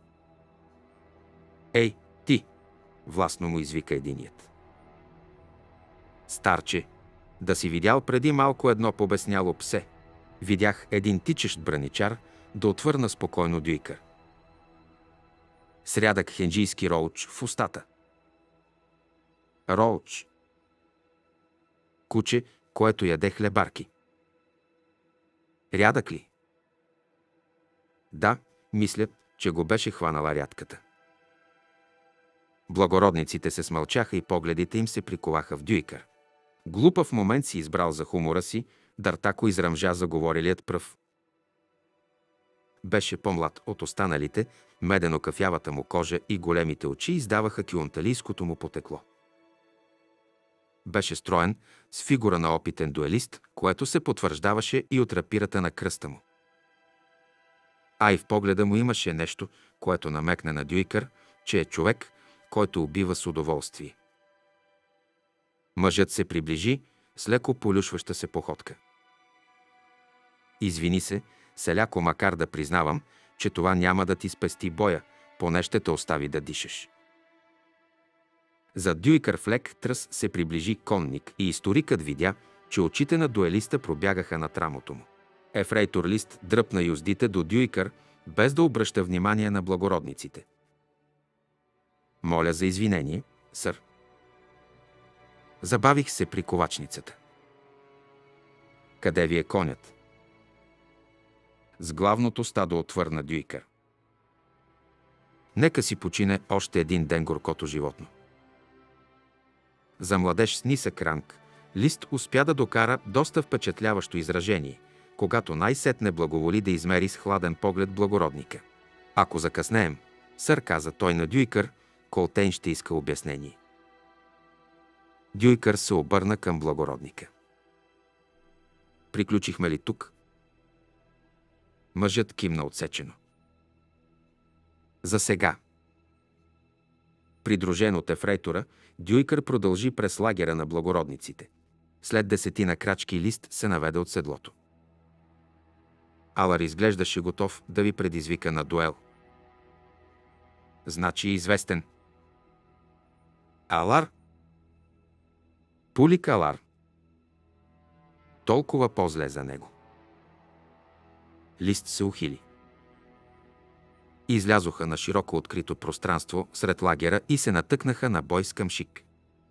Ей, ти! Властно му извика единият. Старче, да си видял преди малко едно побесняло псе. Видях един тичещ браничар да отвърна спокойно дюйкър. Срядък хенджийски роуч в устата. Роуч. Куче, което яде хлебарки. Рядък ли? Да, мисля, че го беше хванала рядката. Благородниците се смълчаха и погледите им се приковаха в дюйкър. Глупав момент си избрал за хумора си, Дартако изръмжа заговорилият пръв. Беше по-млад от останалите, медено кафявата му кожа и големите очи издаваха кюнталийското му потекло. Беше строен, с фигура на опитен дуелист, което се потвърждаваше и от рапирата на кръста му. А и в погледа му имаше нещо, което намекна на Дюйкър, че е човек, който убива с удоволствие. Мъжът се приближи с леко полюшваща се походка. Извини се, селяко, макар да признавам, че това няма да ти спести боя, поне ще те остави да дишаш. За Дюйкър в лек тръс се приближи конник и историкът видя, че очите на дуелиста пробягаха над рамото му. Ефрейтор Лист дръпна юздите до Дюйкър, без да обръща внимание на благородниците. Моля за извинение, сър. Забавих се при ковачницата. Къде ви е конят? С главното стадо отвърна Дюйкър. Нека си почине още един ден горкото животно. За младеж с нисък ранг, Лист успя да докара доста впечатляващо изражение, когато най-сетне благоволи да измери с хладен поглед благородника. Ако закъснеем, сър каза той на Дюйкър, Колтейн ще иска обяснение. Дюйкър се обърна към благородника. Приключихме ли тук? Мъжът кимна отсечено. За сега. Придружен от ефрейтора, Дюйкър продължи през лагера на благородниците. След десетина крачки лист се наведе от седлото. Алар изглеждаше готов да ви предизвика на дуел. Значи известен. Алар? Пулик Алар. Толкова по-зле за него. Лист се ухили. Излязоха на широко открито пространство сред лагера и се натъкнаха на бой с къмшик.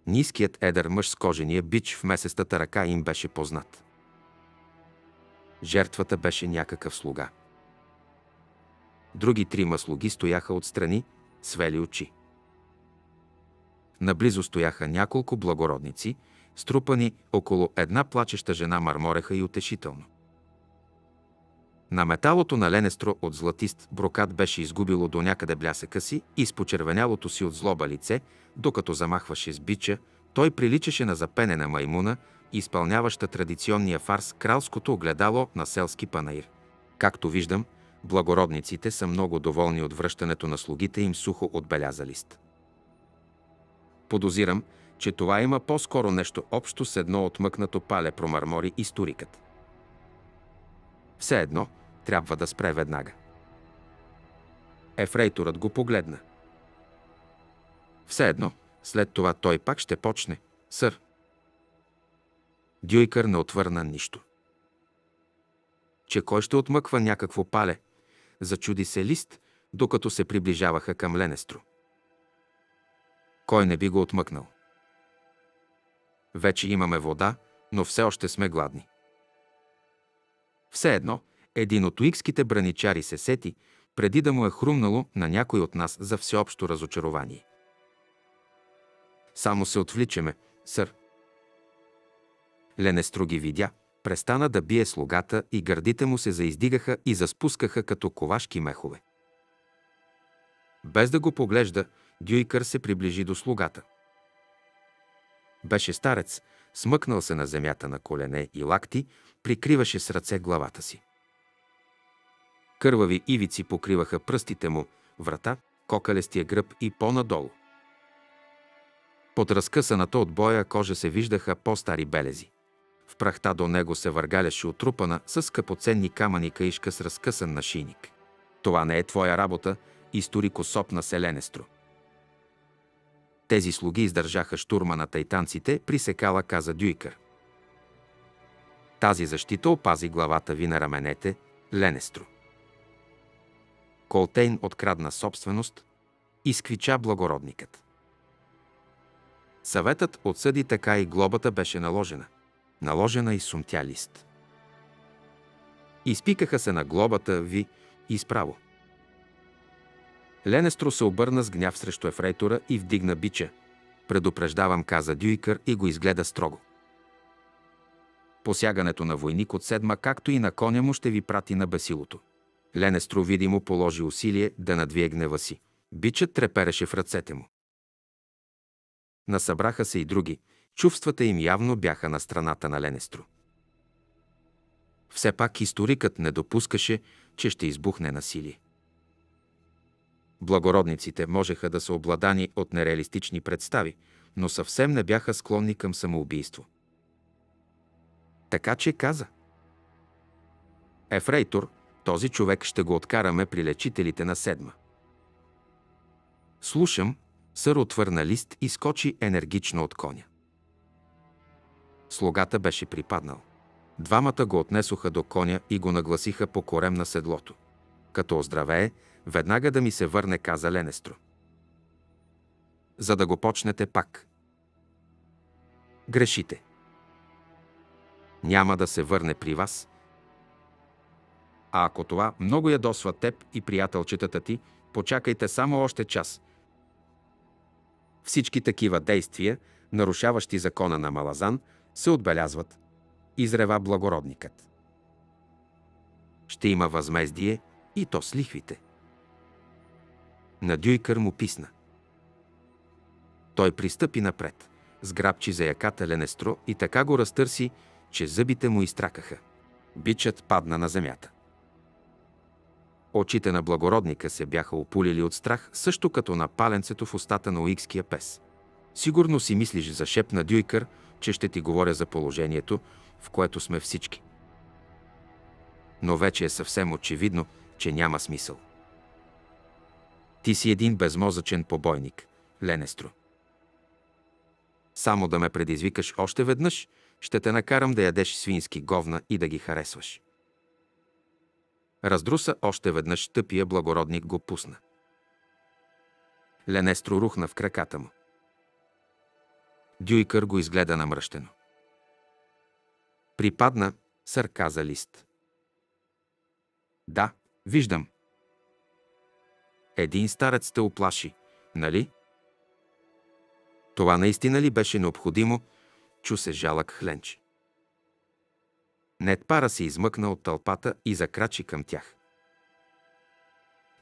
Ниският едър мъж с кожения бич в месестата ръка им беше познат. Жертвата беше някакъв слуга. Други трима слуги стояха отстрани, свели очи. Наблизо стояха няколко благородници, струпани около една плачеща жена мърмореха и утешително. На металото на Ленестро от златист брокат беше изгубило до някъде блясъка си и с почервенялото си от злоба лице, докато замахваше с бича, той приличаше на запенена маймуна, изпълняваща традиционния фарс кралското огледало на селски панаир. Както виждам, благородниците са много доволни от връщането на слугите им сухо отбеляза лист. Подозирам, че това има по-скоро нещо общо с едно отмъкнато пале промармори историкът. Все едно – трябва да спре веднага. Ефрейторът го погледна. Все едно, след това той пак ще почне. Сър. Дюйкър не отвърна нищо. Че кой ще отмъква някакво пале? Зачуди се лист, докато се приближаваха към Ленестро. Кой не би го отмъкнал? Вече имаме вода, но все още сме гладни. Все едно, един от уикските браничари се сети, преди да му е хрумнало на някой от нас за всеобщо разочарование. Само се отвличаме, сър. Ленестро ги видя, престана да бие слугата и гърдите му се заиздигаха и заспускаха като ковашки мехове. Без да го поглежда, Дюйкър се приближи до слугата. Беше старец, смъкнал се на земята на колене и лакти, прикриваше с ръце главата си. Кървави ивици покриваха пръстите му, врата, кокалестия гръб и по-надолу. Под разкъсаната от боя кожа се виждаха по-стари белези. В прахта до него се въргаляше отрупана с скъпоценни камъни каишка с разкъсан нашийник. Това не е твоя работа, историко соп на Селенестро. Тези слуги издържаха штурма на тайтанците, при секала каза Дюйкър. Тази защита опази главата ви на раменете, Ленестро. Колтейн открадна собственост, изквича благородникът. Съветът отсъди така и глобата беше наложена. Наложена и сумтя лист. Изпикаха се на глобата ви и справо. Ленестро се обърна с гняв срещу ефрейтора и вдигна бича. Предупреждавам, каза Дюйкър и го изгледа строго. Посягането на войник от седма, както и на коня му, ще ви прати на бесилото. Ленестро видимо положи усилие да надвие гнева си. Бичът трепереше в ръцете му. Насъбраха се и други. Чувствата им явно бяха на страната на Ленестро. Все пак историкът не допускаше, че ще избухне насилие. Благородниците можеха да са обладани от нереалистични представи, но съвсем не бяха склонни към самоубийство. Така че каза. Ефрейтор, този човек ще го откараме при лечителите на седма. Слушам, сър отвърна лист и скочи енергично от коня. Слугата беше припаднал. Двамата го отнесоха до коня и го нагласиха по корем на седлото. Като оздравее, веднага да ми се върне, каза Ленестро. За да го почнете пак. Грешите. Няма да се върне при вас, А ако това много ядосва теб и приятелчетата ти, почакайте само още час. Всички такива действия, нарушаващи закона на Малазан, се отбелязват. Изрева благородникът. Ще има възмездие и то с лихвите. На Дюйкър му писна. Той пристъпи напред, сграбчи за яката Ленестро и така го разтърси, че зъбите му изтракаха. Бичът падна на земята. Очите на благородника се бяха опулили от страх, също като на паленцето в устата на уикския пес. Сигурно си мислиш за шепна Дюйкър, че ще ти говоря за положението, в което сме всички. Но вече е съвсем очевидно, че няма смисъл. Ти си един безмозъчен побойник, Ленестро. Само да ме предизвикаш още веднъж, ще те накарам да ядеш свински говна и да ги харесваш. Раздруса още веднъж тъпия благородник го пусна. Ленестро рухна в краката му. Дюйкър го изгледа намръщено. Припадна, сър каза лист. Да, виждам. Един старец те оплаши, нали? Това наистина ли беше необходимо? Чу се жалък хленч. Нед пара се измъкна от тълпата и закрачи към тях.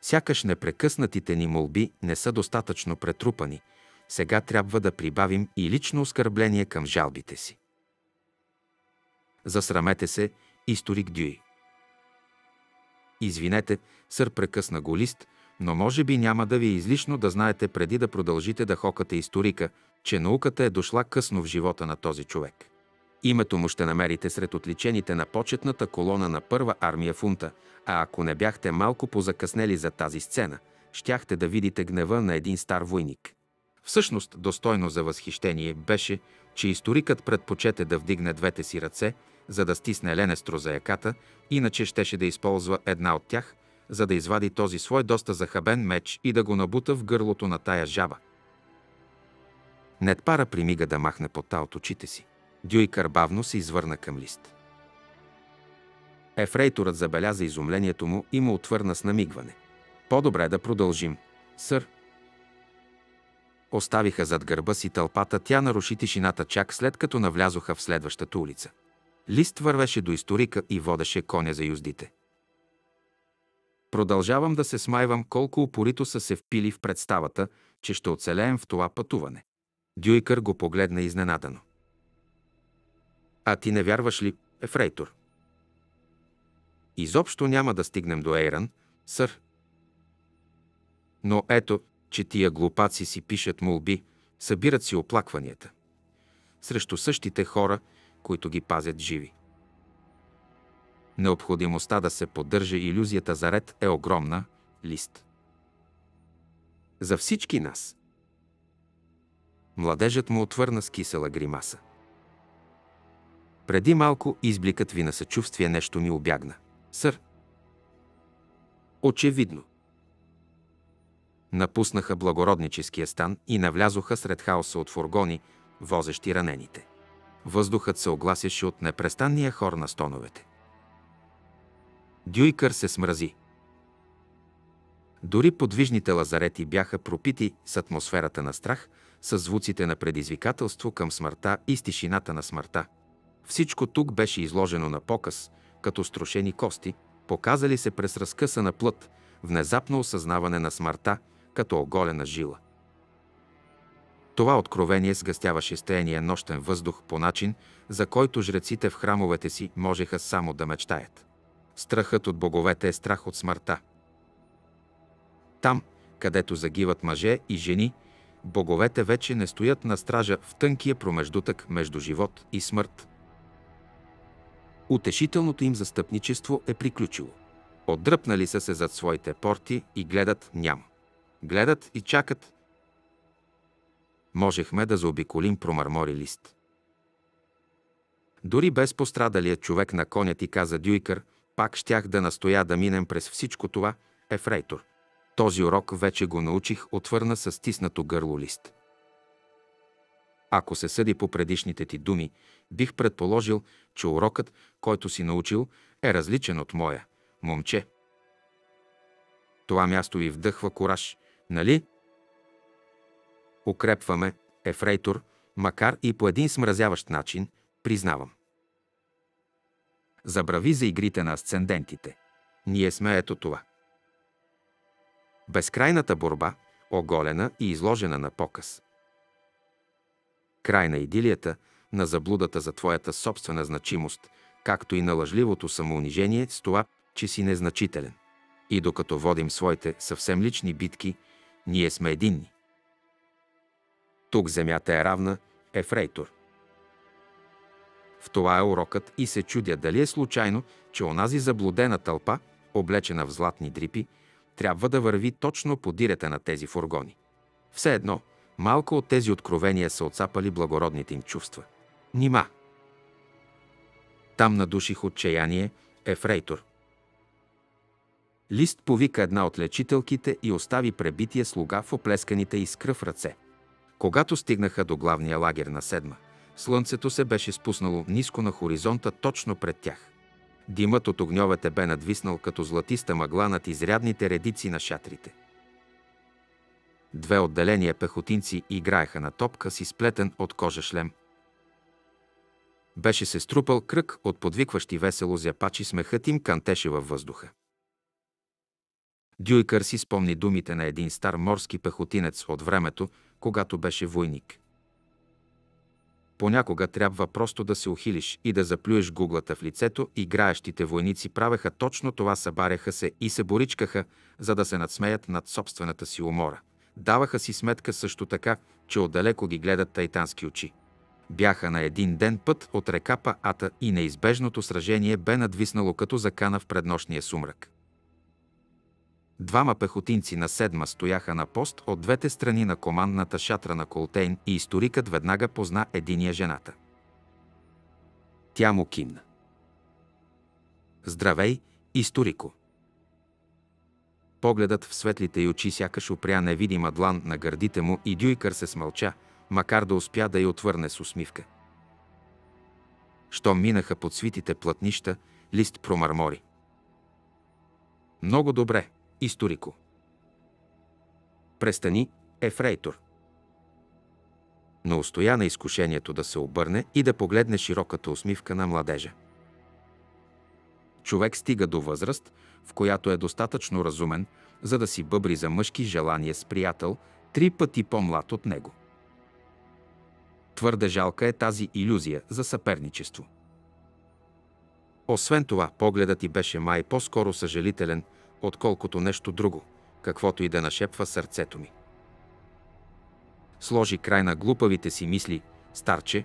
Сякаш непрекъснатите ни молби не са достатъчно претрупани, сега трябва да прибавим и лично оскърбление към жалбите си. Засрамете се, историк Дюи. Извинете, сър прекъсна го лист, но може би няма да ви е излишно да знаете преди да продължите да хокате историка, че науката е дошла късно в живота на този човек. Името му ще намерите сред отличените на почетната колона на първа армия фунта, а ако не бяхте малко позакъснели за тази сцена, щяхте да видите гнева на един стар войник. Всъщност, достойно за възхищение беше, че историкът предпочете да вдигне двете си ръце, за да стисне ленестро за яката, иначе щеше да използва една от тях, за да извади този свой доста захабен меч и да го набута в гърлото на тая жаба. Нетпара примига да махне пота от очите си. Дюйкър бавно се извърна към лист. Ефрейторът забеляза изумлението му и му отвърна с намигване. По-добре да продължим, сър. Оставиха зад гърба си тълпата, тя наруши тишината чак след като навлязоха в следващата улица. Лист вървеше до историка и водеше коня за юздите. Продължавам да се смайвам колко упорито са се впили в представата, че ще оцелеем в това пътуване. Дюйкър го погледна изненадано. А ти не вярваш ли, Ефрейтор? Изобщо няма да стигнем до Ейран, сър. Но ето, че тия глупаци си пишат молби, събират си оплакванията. Срещу същите хора, които ги пазят живи. Необходимостта да се поддържа иллюзията за ред е огромна лист. За всички нас. Младежът му отвърна с кисела гримаса. Преди малко избликът ви на съчувствие нещо ми обягна. Сър. Очевидно. Напуснаха благородническия стан и навлязоха сред хаоса от фургони, возещи ранените. Въздухът се огласяше от непрестанния хор на стоновете. Дюйкър се смрази. Дори подвижните лазарети бяха пропити с атмосферата на страх, с звуците на предизвикателство към смъртта и с тишината на смъртта. Всичко тук беше изложено на показ, като струшени кости, показали се през разкъсана плът, внезапно осъзнаване на смъртта, като оголена жила. Това откровение сгъстяваше стеения нощен въздух по начин, за който жреците в храмовете си можеха само да мечтаят. Страхът от боговете е страх от смъртта. Там, където загиват мъже и жени, боговете вече не стоят на стража в тънкия промеждутък между живот и смърт. Утешителното им застъпничество е приключило. Отдръпнали са се зад своите порти и гледат ням. Гледат и чакат. Можехме да заобиколим промърмори лист. Дори без пострадалия човек на коня ти каза Дюйкър, пак щях да настоя да минем през всичко това, ефрейтор. Този урок вече го научих, отвърна с стиснато гърло лист. Ако се съди по предишните ти думи, бих предположил, че урокът, който си научил, е различен от моя, момче. Това място ви вдъхва кораж, нали? Укрепваме, ефрейтор, макар и по един смразяващ начин, признавам. Забрави за игрите на асцендентите. Ние сме ето това. Безкрайната борба, оголена и изложена на показ. Край на идилията, на заблудата за твоята собствена значимост, както и на лъжливото самоунижение с това, че си незначителен. И докато водим своите съвсем лични битки, ние сме единни. Тук земята е равна, ефрейтор. В това е урокът и се чудя дали е случайно, че онази заблудена тълпа, облечена в златни дрипи, трябва да върви точно по дирете на тези фургони. Все едно, малко от тези откровения са отцапали благородните им чувства. Нима! Там надуших отчаяние, ефрейтор. Лист повика една от лечителките и остави пребития слуга в оплесканите и с кръв ръце. Когато стигнаха до главния лагер на седма, слънцето се беше спуснало ниско на хоризонта точно пред тях. Димът от огньовете бе надвиснал като златиста мъгла над изрядните редици на шатрите. Две отделения пехотинци играеха на топка си сплетен от кожа шлем. Беше се струпал кръг от подвикващи весело зяпачи, смехът им кантеше във въздуха. Дюйкър си спомни думите на един стар морски пехотинец от времето, когато беше войник. Понякога трябва просто да се ухилиш и да заплюеш гуглата в лицето. Играещите войници правеха точно това, събаряха се и се боричкаха, за да се надсмеят над собствената си умора. Даваха си сметка също така, че отдалеко ги гледат тайтански очи. Бяха на един ден път от река Паата и неизбежното сражение бе надвиснало като закана в преднощния сумрак. Двама пехотинци на седма стояха на пост от двете страни на командната шатра на Колтейн и историкът веднага позна единия жената. Тя му кимна. Здравей, историко! Погледът в светлите й очи сякаш опря невидима длан на гърдите му и Дюйкър се смълча, макар да успя да й отвърне с усмивка. Щом минаха под свитите плътнища, лист промърмори. Много добре, историко. Престани, ефрейтор. Но устоя на изкушението да се обърне и да погледне широката усмивка на младежа. Човек стига до възраст, в която е достатъчно разумен, за да си бъбри за мъжки желания с приятел, три пъти по-млад от него. Твърде жалка е тази иллюзия за съперничество. Освен това, погледът ти беше май по-скоро съжалителен, отколкото нещо друго, каквото и да нашепва сърцето ми. Сложи край на глупавите си мисли, старче.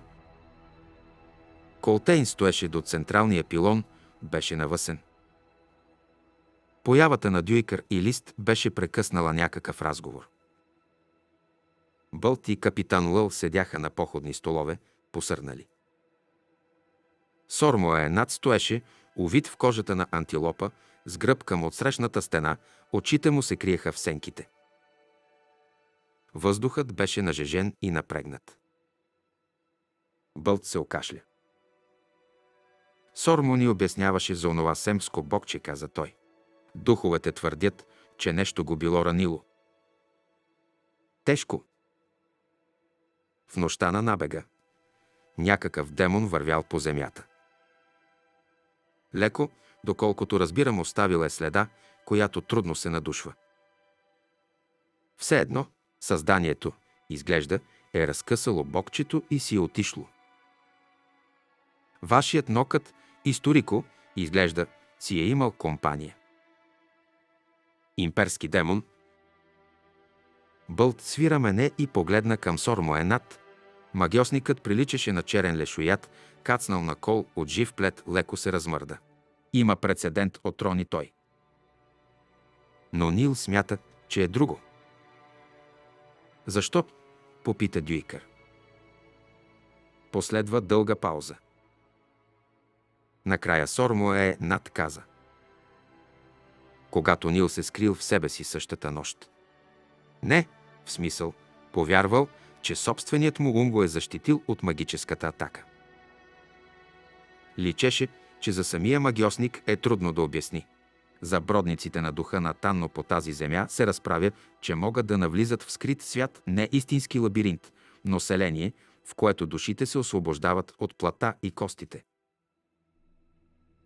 Колтейн стоеше до централния пилон, беше навъсен. Появата на Дюйкър и Лист беше прекъснала някакъв разговор. Бълт и капитан Лъл седяха на походни столове, посърнали. Сормо е над стоеше, увит в кожата на антилопа, с гръб към отсрещната стена, очите му се криеха в сенките. Въздухът беше нажежен и напрегнат. Бълт се окашля. Сормо ни обясняваше за онова семско бокче, каза той. Духовете твърдят, че нещо го било ранило. Тежко. В нощта на набега. Някакъв демон вървял по земята. Леко, доколкото разбирам, оставил е следа, която трудно се надушва. Все едно, създанието, изглежда, е разкъсало бокчето и си е отишло. Вашият нокът, историко, изглежда, си е имал компания. Имперски демон. Бълт свира мене и погледна към Сормоенат. Магиосникът приличаше на черен лешоят, кацнал на кол от жив плет, леко се размърда. Има прецедент от трони той. Но Нил смята, че е друго. Защо? попита Дюйкър. Последва дълга пауза. Накрая Сормо е над каза. Когато Нил се скрил в себе си същата нощ. Не, в смисъл, повярвал, че собственият му ум го е защитил от магическата атака. Личеше, че за самия магиосник е трудно да обясни. За бродниците на духа на Танно по тази земя се разправя, че могат да навлизат в скрит свят не истински лабиринт, но селение, в което душите се освобождават от плата и костите.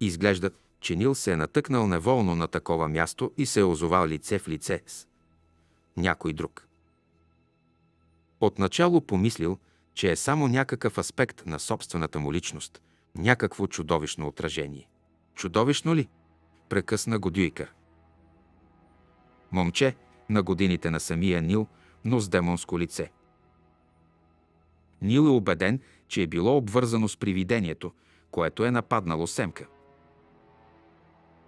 Изглежда, че Нил се е натъкнал неволно на такова място и се е озовал лице в лице с някой друг. Отначало помислил, че е само някакъв аспект на собствената му личност, някакво чудовищно отражение. Чудовищно ли? Прекъсна го Дюйкър. Момче, на годините на самия Нил, но с демонско лице. Нил е убеден, че е било обвързано с привидението, което е нападнало Семка.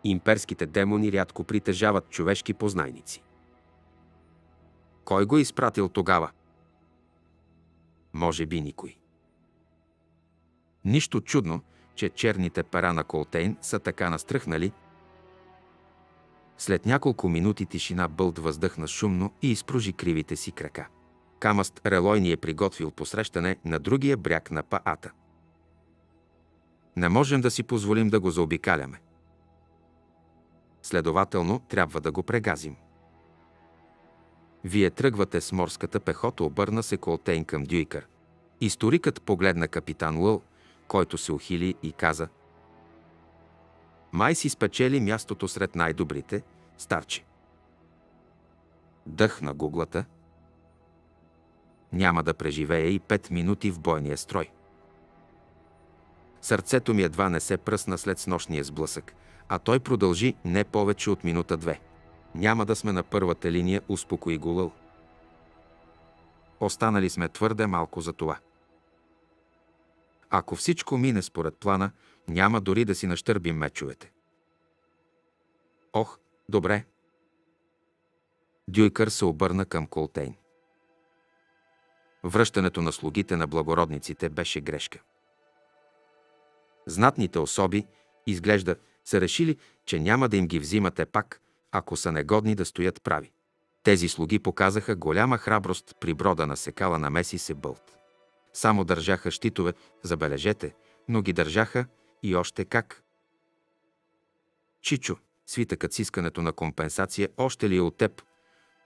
Имперските демони рядко притежават човешки познайници. Кой го е изпратил тогава? Може би никой. Нищо чудно, че черните пера на Колтейн са така настръхнали. След няколко минути тишина Бълт въздъхна шумно и изпружи кривите си крака. Камъст Релой ни е приготвил посрещане на другия бряг на Паата. Не можем да си позволим да го заобикаляме. Следователно, трябва да го прегазим. Вие тръгвате с морската пехота, обърна се Колтейн към Дюйкър. Историкът погледна капитан Лъл, който се ухили и каза Май си спечели мястото сред най-добрите, старче. Дъх на гуглата. Няма да преживее и пет минути в бойния строй. Сърцето ми едва не се пръсна след снощния сблъсък, а той продължи не повече от минута-две. Няма да сме на първата линия, успокои го Лъл. Останали сме твърде малко за това. Ако всичко мине според плана, няма дори да си нащърбим мечовете. Ох, добре. Дюйкър се обърна към Колтейн. Връщането на слугите на благородниците беше грешка. Знатните особи, изглежда, са решили, че няма да им ги взимате пак, ако са негодни да стоят прави. Тези слуги показаха голяма храброст при брода на секала на Меси се Бълт. Само държаха щитове, забележете, но ги държаха и още как. Чичо, свитъкът с искането на компенсация още ли е от теб?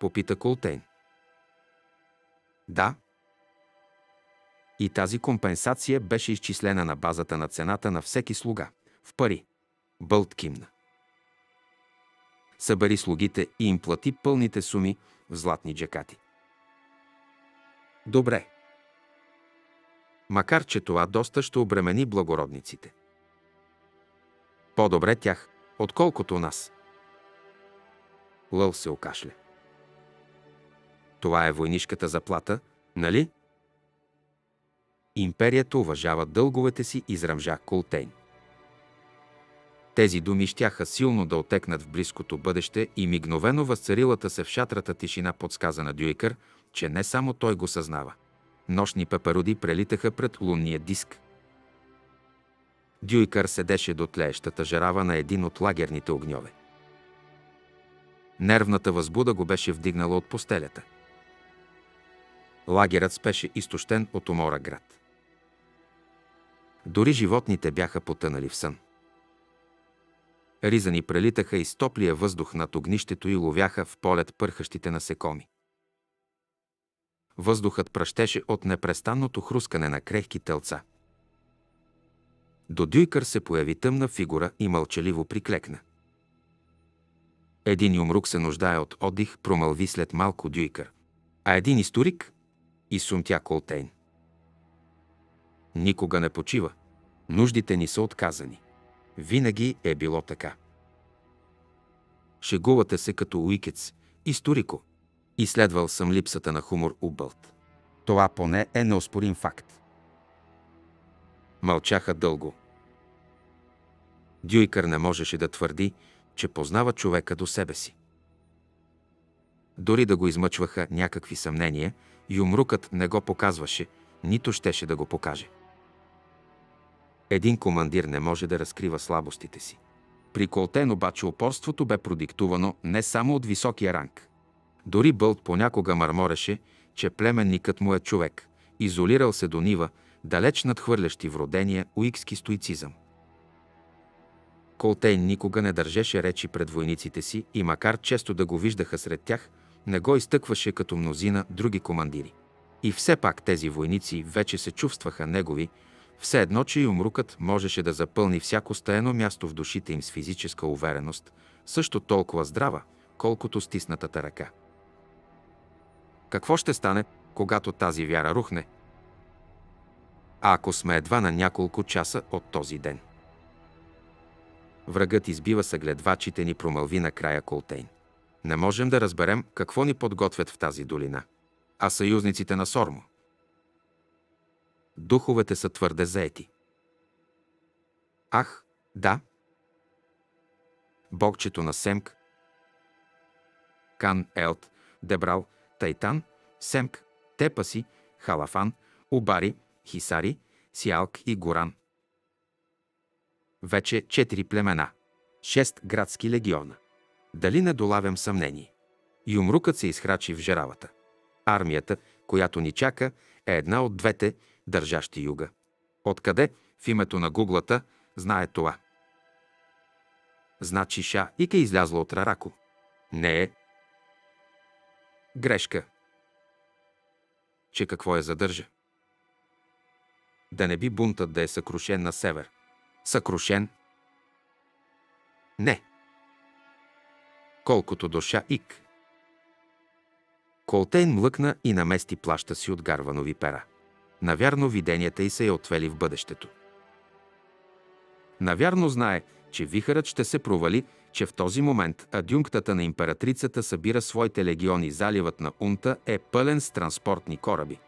Попита Колтейн. Да. И тази компенсация беше изчислена на базата на цената на всеки слуга. В пари. Бълт кимна. Събери слугите и им плати пълните суми в златни джакати. Добре макар че това доста ще обремени благородниците. По-добре тях, отколкото нас. Лъл се окашля. Това е войнишката заплата, нали? Империята уважава дълговете си, изръмжа Колтейн. Тези думи щяха силно да отекнат в близкото бъдеще и мигновено възцарилата се в шатрата тишина подсказа на Дюйкър, че не само той го съзнава. Нощни пепароди прелитаха пред лунния диск. Дюйкър седеше до тлеещата жарава на един от лагерните огньове. Нервната възбуда го беше вдигнала от постелята. Лагерът спеше изтощен от умора град. Дори животните бяха потънали в сън. Ризани прелитаха из топлия въздух над огнището и ловяха в полет пърхащите насекоми. Въздухът пръщеше от непрестанното хрускане на крехки телца. До Дюйкър се появи тъмна фигура и мълчаливо приклекна. Един юмрук се нуждае от отдих, промълви след малко Дюйкър. А един историк и сумтя Колтейн. Никога не почива. Нуждите ни са отказани. Винаги е било така. Шегувате се като уикец, историко, Изследвал съм липсата на хумор у Бълт. Това поне е неоспорим факт. Мълчаха дълго. Дюйкър не можеше да твърди, че познава човека до себе си. Дори да го измъчваха някакви съмнения, юмрукът не го показваше, нито щеше да го покаже. Един командир не може да разкрива слабостите си. При Колтен обаче упорството бе продиктувано не само от високия ранг – дори Бълт понякога мърмореше, че племенникът му е човек, изолирал се до нива, далеч надхвърлящи в родения уикски стоицизъм. Колтейн никога не държеше речи пред войниците си и макар често да го виждаха сред тях, не го изтъкваше като мнозина други командири. И все пак тези войници вече се чувстваха негови, все едно, че и умрукът можеше да запълни всяко стаено място в душите им с физическа увереност, също толкова здрава, колкото стиснатата ръка. Какво ще стане, когато тази вяра рухне? А ако сме едва на няколко часа от този ден? Врагът избива съгледвачите ни промълви на края Колтейн. Не можем да разберем какво ни подготвят в тази долина. А съюзниците на Сормо? Духовете са твърде заети. Ах, да. Богчето на Семк, Кан Елт, Дебрал, Тайтан, Семк, Тепаси, Халафан, Убари, Хисари, Сиалк и Горан. Вече четири племена, шест градски легиона. Дали не долавям съмнение? Юмрукът се изхрачи в жеравата. Армията, която ни чака, е една от двете, държащи юга. Откъде, в името на гуглата, знае това? Значи Ша Ика излязла от Рарако. Не е. Грешка. Че какво я задържа? Да не би бунтът да е съкрушен на север. Съкрушен? Не. Колкото до Ша Ик. Колтейн млъкна и намести плаща си от гарванови пера. Навярно виденията й са я отвели в бъдещето. Навярно знае, че вихърът ще се провали, че в този момент адюнктата на императрицата събира своите легиони. Заливът на Унта е пълен с транспортни кораби.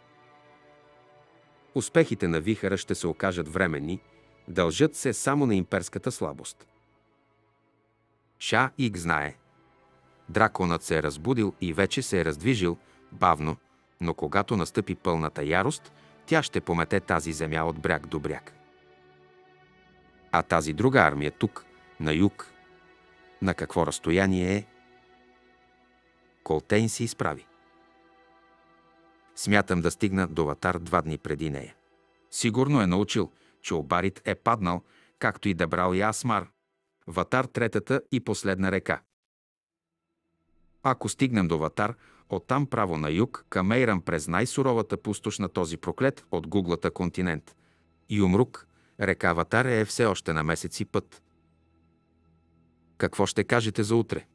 Успехите на вихъра ще се окажат временни, дължат се само на имперската слабост. Ша Иг знае. Драконът се е разбудил и вече се е раздвижил, бавно, но когато настъпи пълната ярост, тя ще помете тази земя от бряг до бряг. А тази друга армия тук, на юг, на какво разстояние е? Колтейн се изправи. Смятам да стигна до Ватар два дни преди нея. Сигурно е научил, че Обарит е паднал, както и Дебрал и Асмар. Ватар третата и последна река. Ако стигнем до Ватар, оттам право на юг, към Ейрам през най-суровата пустош на този проклет от гуглата континент. Юмрук, река Ватар е все още на месеци път. Какво ще кажете за утре?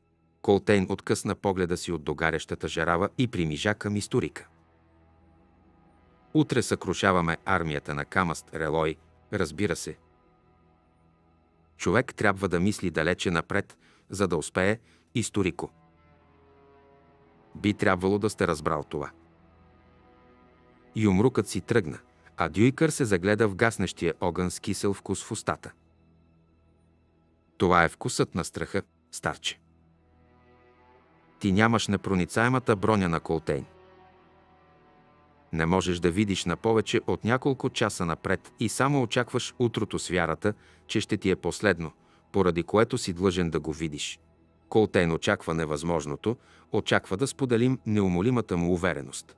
Колтейн откъсна погледа си от догарящата жарава и примижа към историка. Утре съкрушаваме армията на Камаст Релой, разбира се. Човек трябва да мисли далече напред, за да успее историко. Би трябвало да сте разбрал това. Юмрукът си тръгна, а Дюйкър се загледа в гаснещия огън с кисел вкус в устата. Това е вкусът на страха, старче. Ти нямаш непроницаемата броня на Колтейн. Не можеш да видиш на повече от няколко часа напред и само очакваш утрото с вярата, че ще ти е последно, поради което си длъжен да го видиш. Колтейн очаква невъзможното, очаква да споделим неумолимата му увереност.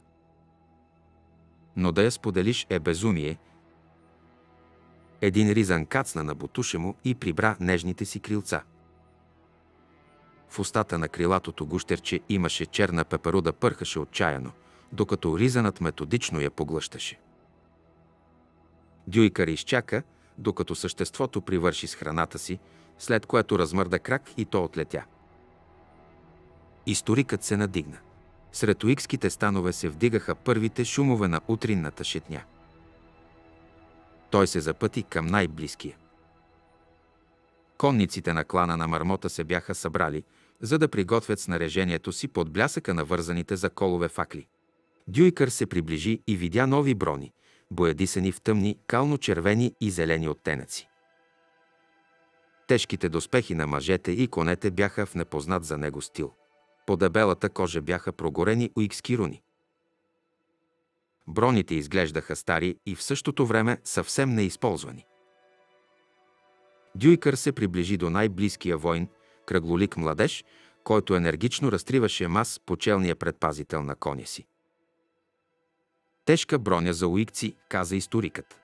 Но да я споделиш е безумие. Един ризан кацна на бутуша му и прибра нежните си крилца. В устата на крилатото гущерче имаше черна пеперуда, пърхаше отчаяно, докато ризанът методично я поглъщаше. Дюйкър изчака, докато съществото привърши с храната си, след което размърда крак и то отлетя. Историкът се надигна. Сред уикските станове се вдигаха първите шумове на утринната шетня. Той се запъти към най-близкия. Конниците на клана на Мармота се бяха събрали, за да приготвят снаряжението си под блясъка на вързаните за колове факли. Дюйкър се приближи и видя нови брони, боядисани в тъмни, кално-червени и зелени оттенъци. Тежките доспехи на мъжете и конете бяха в непознат за него стил. По дебелата кожа бяха прогорени уикски руни. Броните изглеждаха стари и в същото време съвсем неизползвани. Дюйкър се приближи до най-близкия войн, кръглолик младеж, който енергично разтриваше мас по челния предпазител на коня си. Тежка броня за уикци, каза историкът.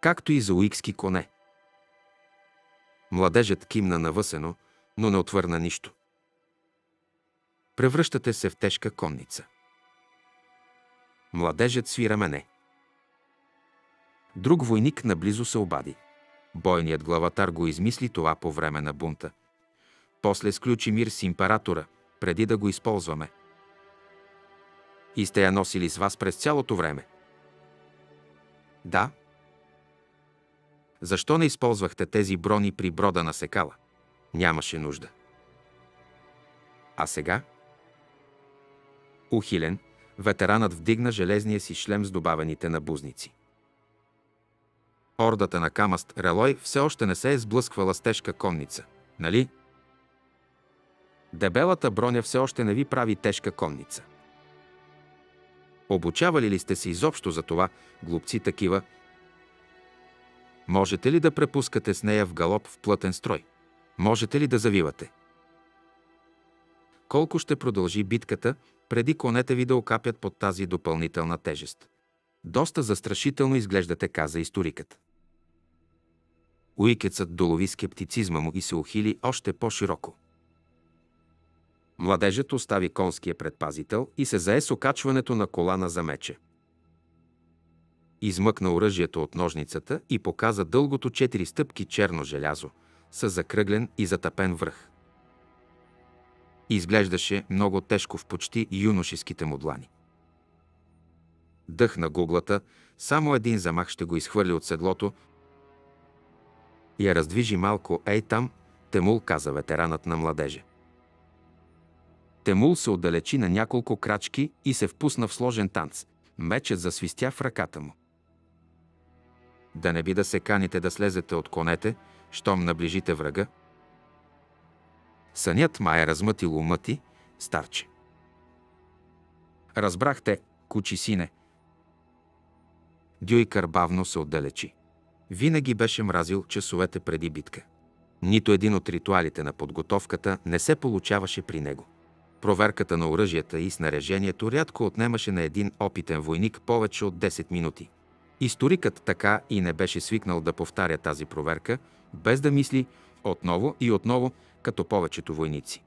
Както и за уикски коне. Младежът кимна навъсено, но не отвърна нищо. Превръщате се в тежка конница. Младежът свира мене. Друг войник наблизо се обади. Бойният главатар го измисли това по време на бунта. После сключи мир с императора, преди да го използваме. И сте я носили с вас през цялото време. Да. Защо не използвахте тези брони при брода на секала? Нямаше нужда. А сега? Ухилен, ветеранът вдигна железния си шлем с добавените набузници. Ордата на Камаст Релой все още не се е сблъсквала с тежка конница, нали? Дебелата броня все още не ви прави тежка конница. Обучавали ли сте се изобщо за това, глупци такива? Можете ли да препускате с нея в галоп в плътен строй? Можете ли да завивате? Колко ще продължи битката, преди конете ви да окапят под тази допълнителна тежест? Доста застрашително изглеждате, каза историкът. Уикецът долови скептицизма му и се ухили още по-широко. Младежът остави конския предпазител и се зае с окачването на колана за мече. Измъкна оръжието от ножницата и показа дългото четири стъпки черно желязо, с закръглен и затъпен връх. Изглеждаше много тежко в почти юношеските му длани. Дъхна гуглата, само един замах ще го изхвърли от седлото, я раздвижи малко, ей там, Темул каза ветеранът на младежа. Темул се отдалечи на няколко крачки и се впусна в сложен танц. Мечът засвистя в ръката му. Да не би да се каните да слезете от конете, щом наближите врага. Сънят ма е размътил ума ти, старче. Разбрахте, кучи сине. Дюйкър бавно се отдалечи. Винаги беше мразил часовете преди битка. Нито един от ритуалите на подготовката не се получаваше при него. Проверката на оръжията и снаряжението рядко отнемаше на един опитен войник повече от 10 минути. Историкът така и не беше свикнал да повтаря тази проверка, без да мисли отново и отново, като повечето войници.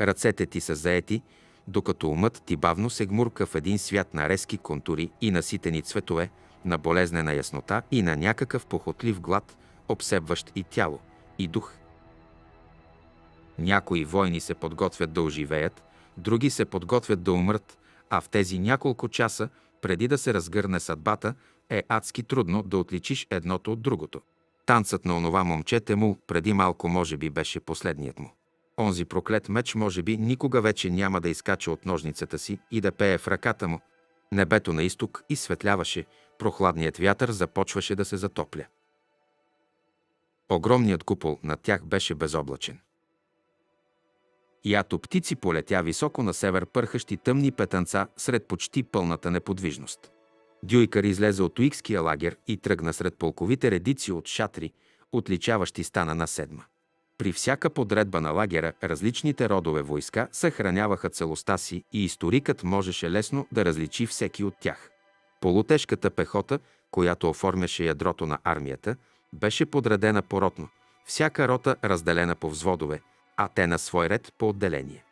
Ръцете ти са заети, докато умът ти бавно се гмурка в един свят на резки контури и наситени цветове, на болезнена яснота и на някакъв похотлив глад, обсебващ и тяло, и дух. Някои войни се подготвят да оживеят, други се подготвят да умрат, а в тези няколко часа, преди да се разгърне съдбата, е адски трудно да отличиш едното от другото. Танцът на онова момчете му преди малко може би беше последният му. Онзи проклет меч може би никога вече няма да изкача от ножницата си и да пее в ръката му. Небето на изток изсветляваше, прохладният вятър започваше да се затопля. Огромният купол над тях беше безоблачен. Ято птици полетя високо на север пърхащи тъмни петънца сред почти пълната неподвижност. Дюйкър излезе от Уикския лагер и тръгна сред полковите редици от шатри, отличаващи стана на седма. При всяка подредба на лагера различните родове войска съхраняваха целостта си и историкът можеше лесно да различи всеки от тях. Полутежката пехота, която оформяше ядрото на армията, беше подредена поротно, всяка рота разделена по взводове, а те на свой ред по отделение.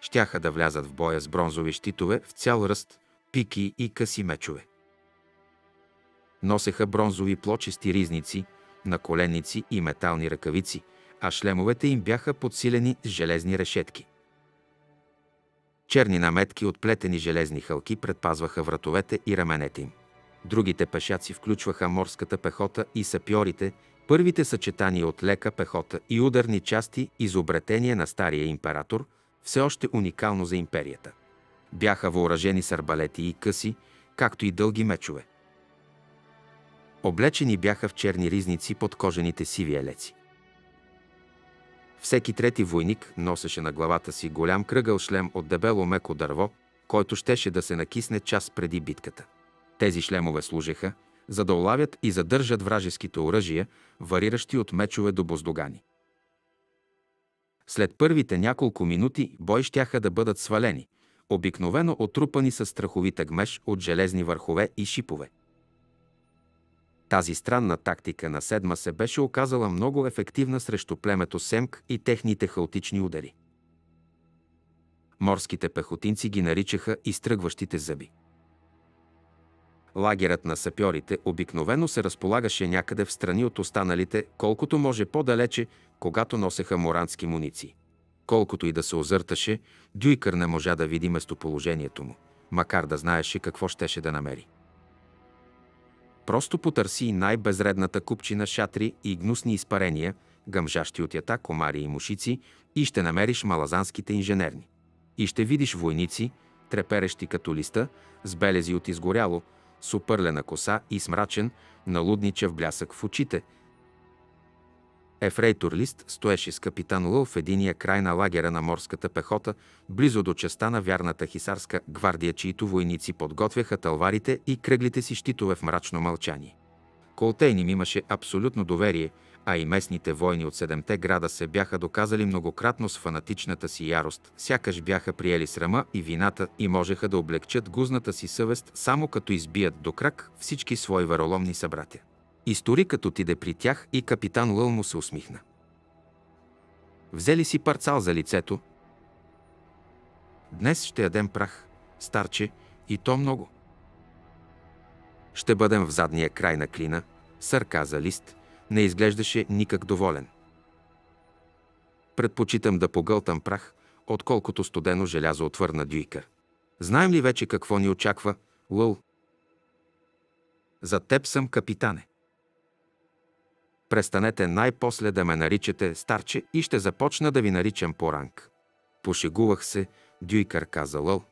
Щяха да влязат в боя с бронзови щитове в цял ръст, пики и къси мечове. Носеха бронзови плочести ризници, наколенници и метални ръкавици, а шлемовете им бяха подсилени с железни решетки. Черни наметки от плетени железни хълки предпазваха вратовете и раменете им. Другите пешаци включваха морската пехота и сапьорите, първите съчетания от лека пехота и ударни части изобретение на стария император, все още уникално за империята. Бяха въоръжени с арбалети и къси, както и дълги мечове. Облечени бяха в черни ризници под кожените сиви елеци. Всеки трети войник носеше на главата си голям кръгъл шлем от дебело меко дърво, който щеше да се накисне час преди битката. Тези шлемове служеха, за да улавят и задържат вражеските оръжия, вариращи от мечове до боздогани. След първите няколко минути бой щяха да бъдат свалени, обикновено отрупани с страховита гмеж от железни върхове и шипове. Тази странна тактика на седма се беше оказала много ефективна срещу племето Семк и техните хаотични удари. Морските пехотинци ги наричаха изтръгващите зъби. Лагерът на сапьорите обикновено се разполагаше някъде в страни от останалите, колкото може по-далече, когато носеха морански муниции. Колкото и да се озърташе, Дюйкър не можа да види местоположението му, макар да знаеше какво щеше да намери. Просто потърси най-безредната купчина шатри и гнусни изпарения, гъмжащи от ята, комари и мушици, и ще намериш малазанските инженерни. И ще видиш войници, треперещи като листа, с белези от изгоряло, с опърлена коса и смрачен, налудничев блясък в очите. Ефрейтор Лист стоеше с капитан Лъл в единия край на лагера на морската пехота, близо до частта на вярната хисарска гвардия, чието войници подготвяха талварите и кръглите си щитове в мрачно мълчание. Колтейн им имаше абсолютно доверие, а и местните войни от седемте града се бяха доказали многократно с фанатичната си ярост, сякаш бяха приели срама и вината и можеха да облегчат гузната си съвест само като избият до крак всички свои вероломни събратя. Историкът отиде при тях и капитан Лъл му се усмихна. Взели си парцал за лицето. Днес ще ядем прах, старче, и то много. Ще бъдем в задния край на клина, сърка за лист, не изглеждаше никак доволен. Предпочитам да погълтам прах, отколкото студено желязо отвърна Дюйкър. Знаем ли вече какво ни очаква, Лъл? За теб съм капитане. Престанете най-после да ме наричате старче и ще започна да ви наричам по ранг. Пошегувах се, Дюйкър каза Лъл.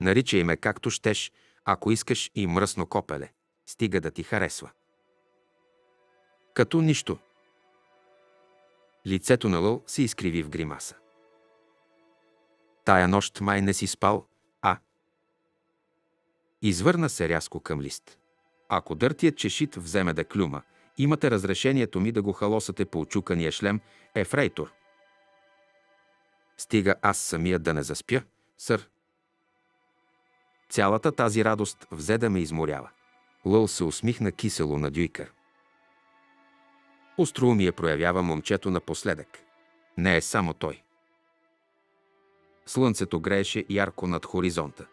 Наричай ме както щеш, ако искаш и мръсно копеле. Стига да ти харесва. Като нищо. Лицето на Лъл се изкриви в гримаса. Тая нощ май не си спал, а... Извърна се рязко към лист. Ако дъртият чешит вземе да клюма, имате разрешението ми да го халосате по очукания шлем, ефрейтор. Стига аз самия да не заспя, сър. Цялата тази радост взе да ме изморява. Лъл се усмихна кисело на Дюйкър. Остроумие проявява момчето напоследък. Не е само той. Слънцето грееше ярко над хоризонта.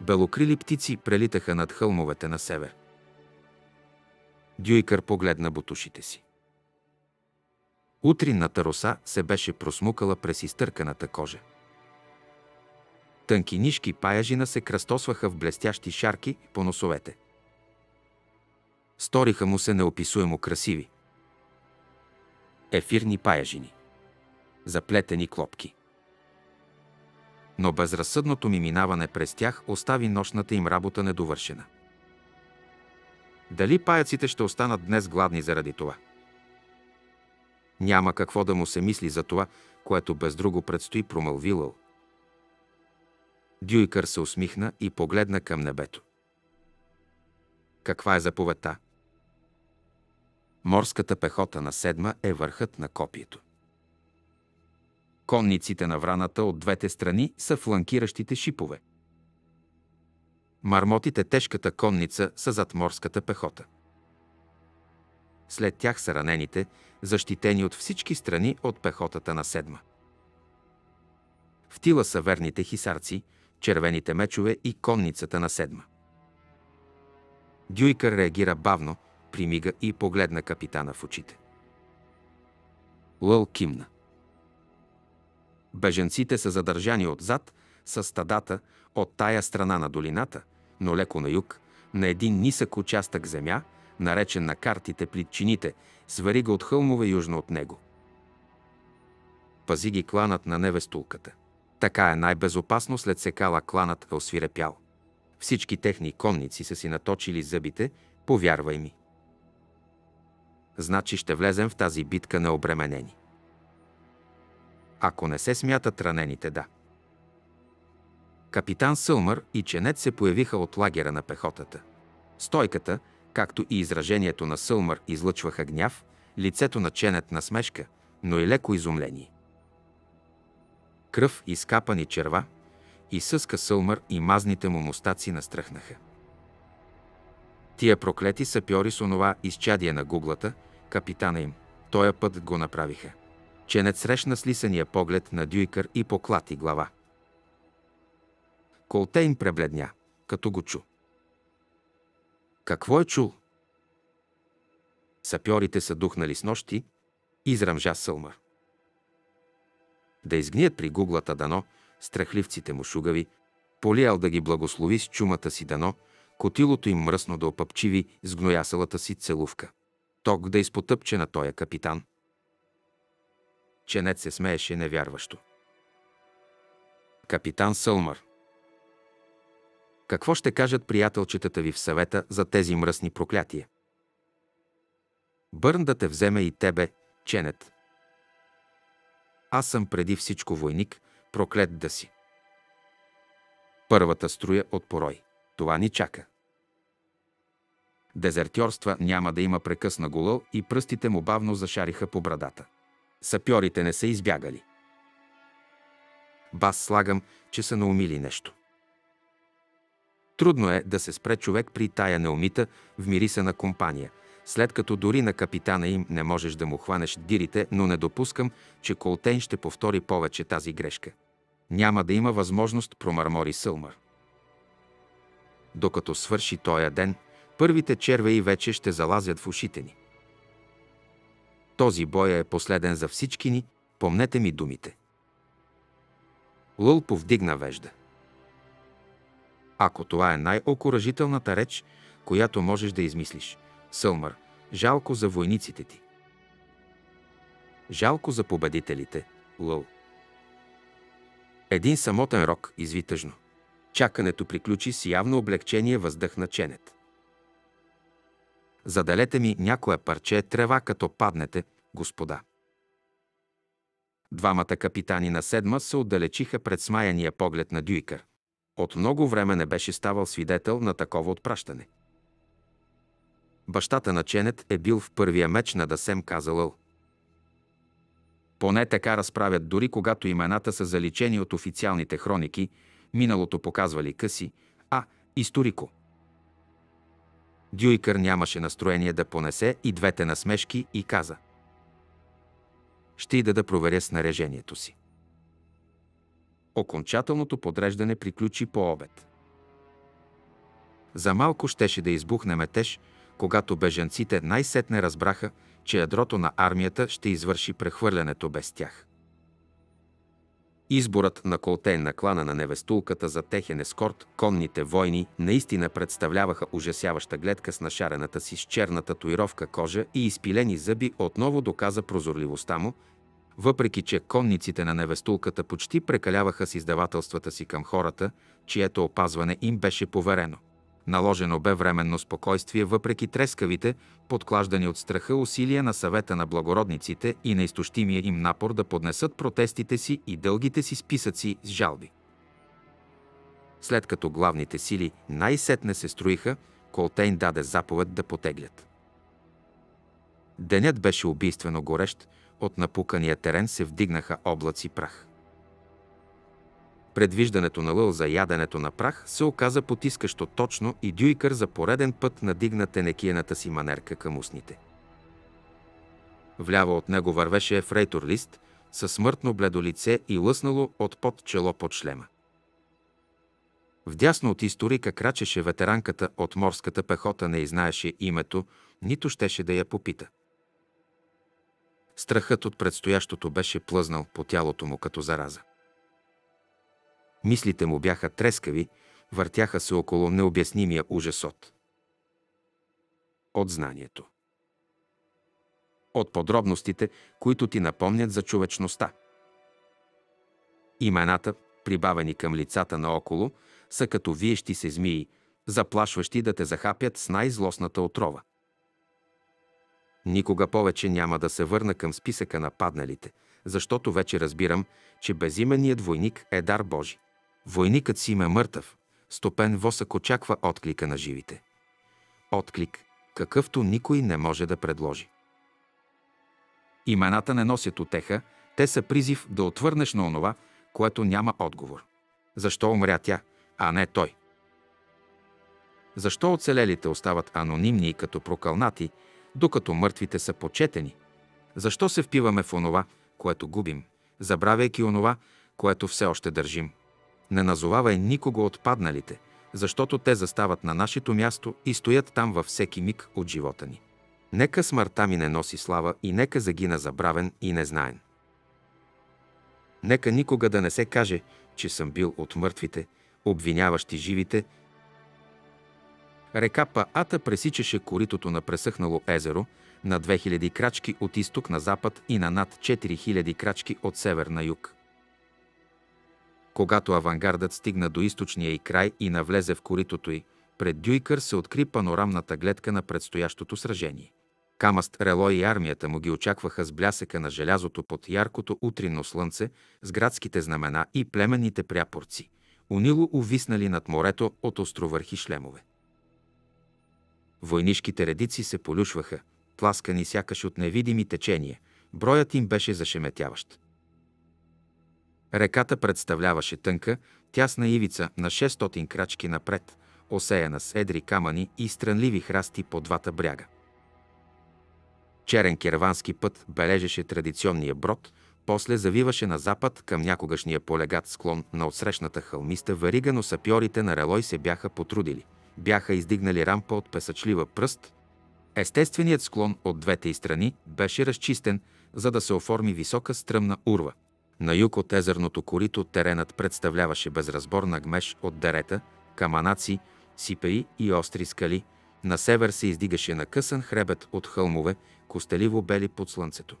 Белокрили птици прелитаха над хълмовете на север. Дюйкър погледна бутушите си. Утринната роса се беше просмукала през изтърканата кожа. Тънки нишки паяжина се кръстосваха в блестящи шарки по носовете. Сториха му се неописуемо красиви. Ефирни паяжини. Заплетени клопки. Но безразсъдното ми минаване през тях остави нощната им работа недовършена. Дали паяците ще останат днес гладни заради това? Няма какво да му се мисли за това, което без друго предстои промълвилъл. Дюйкър се усмихна и погледна към небето. Каква е заповедта? Морската пехота на седма е върхът на копието. Конниците на враната от двете страни са фланкиращите шипове. Мармотите тежката конница са зад морската пехота. След тях са ранените, защитени от всички страни от пехотата на седма. В тила са верните хисарци, червените мечове и конницата на седма. Дюйкър реагира бавно, примига и погледна капитана в очите. Лъл кимна. Беженците са задържани отзад с стадата от тая страна на долината, но леко на юг, на един нисък участък земя, наречен на картите плитчините, с варига от хълмове южно от него. Пази ги кланът на невестулката. Така е най-безопасно след секала кланът е освирепял. Всички техни конници са си наточили зъбите, повярвай ми. Значи ще влезем в тази битка необременени. Ако не се смятат ранените, да. Капитан Сълмър и Ченет се появиха от лагера на пехотата. Стойката, както и изражението на Сълмър излъчваха гняв, лицето на Ченет на смешка, но и леко изумление. Кръв, изкапани черва, и съска Сълмър и мазните му мустаци настръхнаха. Тия проклети сапьори с онова изчадие на гуглата, капитана им, тоя път го направиха. Ченец срещна слисания поглед на Дюйкър и поклати глава. Колте им пребледня, като го чу. Какво е чул? Сапьорите са духнали с нощи, израмжа Сълмър. Да изгният при гуглата дано, страхливците му шугави, полиял да ги благослови с чумата си дано, котилото им мръсно да опъпчиви с гноясалата си целувка. Ток да изпотъпче на тоя капитан. Ченец се смееше невярващо. Капитан Сълмър. Какво ще кажат приятелчетата ви в съвета за тези мръсни проклятия? Бърн да те вземе и тебе, Ченет. Аз съм преди всичко войник, проклет да си. Първата струя от порой. Това ни чака. Дезертьорства няма да има прекъсна голъл и пръстите му бавно зашариха по брадата. Сапьорите не са избягали. Бас слагам, че са наумили нещо. Трудно е да се спре човек при тая неумита, вмирисана компания, след като дори на капитана им не можеш да му хванеш дирите, но не допускам, че Колтейн ще повтори повече тази грешка. Няма да има възможност, промърмори Сълмър. Докато свърши тоя ден, първите червеи вече ще залазят в ушите ни. Този бой е последен за всички ни, помнете ми думите. Лъл повдигна вежда. Ако това е най-окоръжителната реч, която можеш да измислиш, Сълмър, жалко за войниците ти. Жалко за победителите, Лъл. Един самотен рок изви тъжно. Чакането приключи с явно облегчение въздъхна ченет. Заделете ми някое парче трева, като паднете, господа. Двамата капитани на седма се отдалечиха пред смаяния поглед на Дюйкър. От много време не беше ставал свидетел на такова отпращане. Бащата на Ченет е бил в първия меч на Дасем казалъл. Поне така разправят дори когато имената са заличени от официалните хроники, миналото показвали къси, а историко. Дюйкър нямаше настроение да понесе и двете насмешки и каза. Ще ида да проверя снаряжението си. Окончателното подреждане приключи по обед. За малко щеше да избухне метеж, когато беженците най-сетне разбраха, че ядрото на армията ще извърши прехвърлянето без тях. Изборът на Колтейн на клана на невестулката за техен ескорт, конните войни, наистина представляваха ужасяваща гледка с нашарената си с черна татуировка кожа и изпилени зъби отново доказа прозорливостта му, въпреки че конниците на невестулката почти прекаляваха с издавателствата си към хората, чието опазване им беше поверено. Наложено бе временно спокойствие, въпреки трескавите, подклаждани от страха усилия на съвета на благородниците и на изтощимия им напор да поднесат протестите си и дългите си списъци с жалби. След като главните сили най-сетне се строиха, Колтейн даде заповед да потеглят. Денят беше убийствено горещ, от напукания терен се вдигнаха облаци прах. Предвиждането на Лъл за яденето на прах се оказа потискащо точно и Дюйкър за пореден път надигна тенекиената си манерка към устните. Вляво от него вървеше ефрейтор лист със смъртно бледо лице и лъснало от под чело под шлема. Вдясно от историка крачеше ветеранката от морската пехота, не изнаеше името, нито щеше да я попита. Страхът от предстоящото беше плъзнал по тялото му като зараза. Мислите му бяха трескави, въртяха се около необяснимия ужас от. Знанието. От подробностите, които ти напомнят за човечността. Имената, прибавени към лицата наоколо, са като виещи се змии, заплашващи да те захапят с най-злостната отрова. Никога повече няма да се върна към списъка на падналите, защото вече разбирам, че безименният войник е дар Божи. Войникът си ме мъртъв, стопен восък очаква отклика на живите. Отклик, какъвто никой не може да предложи. Имената не носят отеха, те са призив да отвърнеш на онова, което няма отговор. Защо умря тя, а не той? Защо оцелелите остават анонимни и като прокълнати, докато мъртвите са почетени? Защо се впиваме в онова, което губим, забравяйки онова, което все още държим? Не назовавай никого от падналите, защото те застават на нашето място и стоят там във всеки миг от живота ни. Нека смъртта ми не носи слава и нека загина забравен и незнаен. Нека никога да не се каже, че съм бил от мъртвите, обвиняващи живите. Река Паата пресичаше коритото на пресъхнало езеро на 2000 крачки от изток на запад и на над 4000 крачки от север на юг. Когато авангардът стигна до източния и край и навлезе в коритото й, пред Дюйкър се откри панорамната гледка на предстоящото сражение. Камаст Релой и армията му ги очакваха с блясъка на желязото под яркото утринно слънце, с градските знамена и племенните пряпорци, унило увиснали над морето от островърхи шлемове. Войнишките редици се полюшваха, тласкани сякаш от невидими течения. Броят им беше зашеметяващ. Реката представляваше тънка, тясна ивица на 600 крачки напред, осеяна с едри камъни и странливи храсти по двата бряга. Черен кервански път бележеше традиционния брод, после завиваше на запад към някогашния полегат склон на отсрещната хълмиста варига, но сапьорите на Релой се бяха потрудили. Бяха издигнали рампа от песъчлива пръст. Естественият склон от двете и страни беше разчистен, за да се оформи висока стръмна урва. На юг от езерното корито теренът представляваше безразборна гмеж от дерета, каманаци, сипеи и остри скали. На север се издигаше накъсан хребет от хълмове, костеливо бели под слънцето.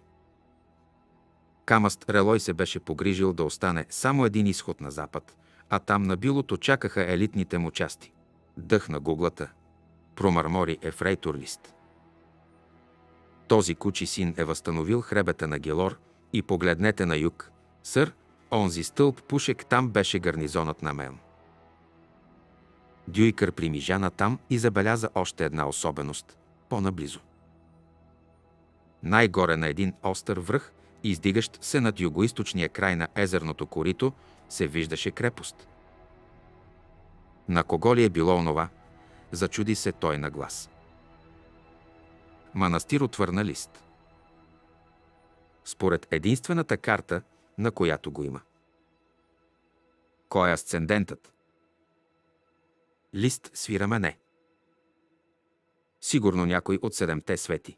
Камаст Релой се беше погрижил да остане само един изход на запад, а там на билото чакаха елитните му части. Дъх на гуглата. Промърмори ефрейтор лист. Този кучи син е възстановил хребета на Гелор и погледнете на юг. Сър, онзи стълб пушек, там беше гарнизонът на Мелн. Дюйкър примижа на там и забеляза още една особеност – по-наблизо. Най-горе на един остър връх, издигащ се над югоисточния край на езерното корито, се виждаше крепост. На кого ли е било онова? Зачуди се той на глас. Манастир отвърна лист. Според единствената карта, на която го има. Кой е асцендентът? Лист свира мене. Сигурно някой от седемте свети.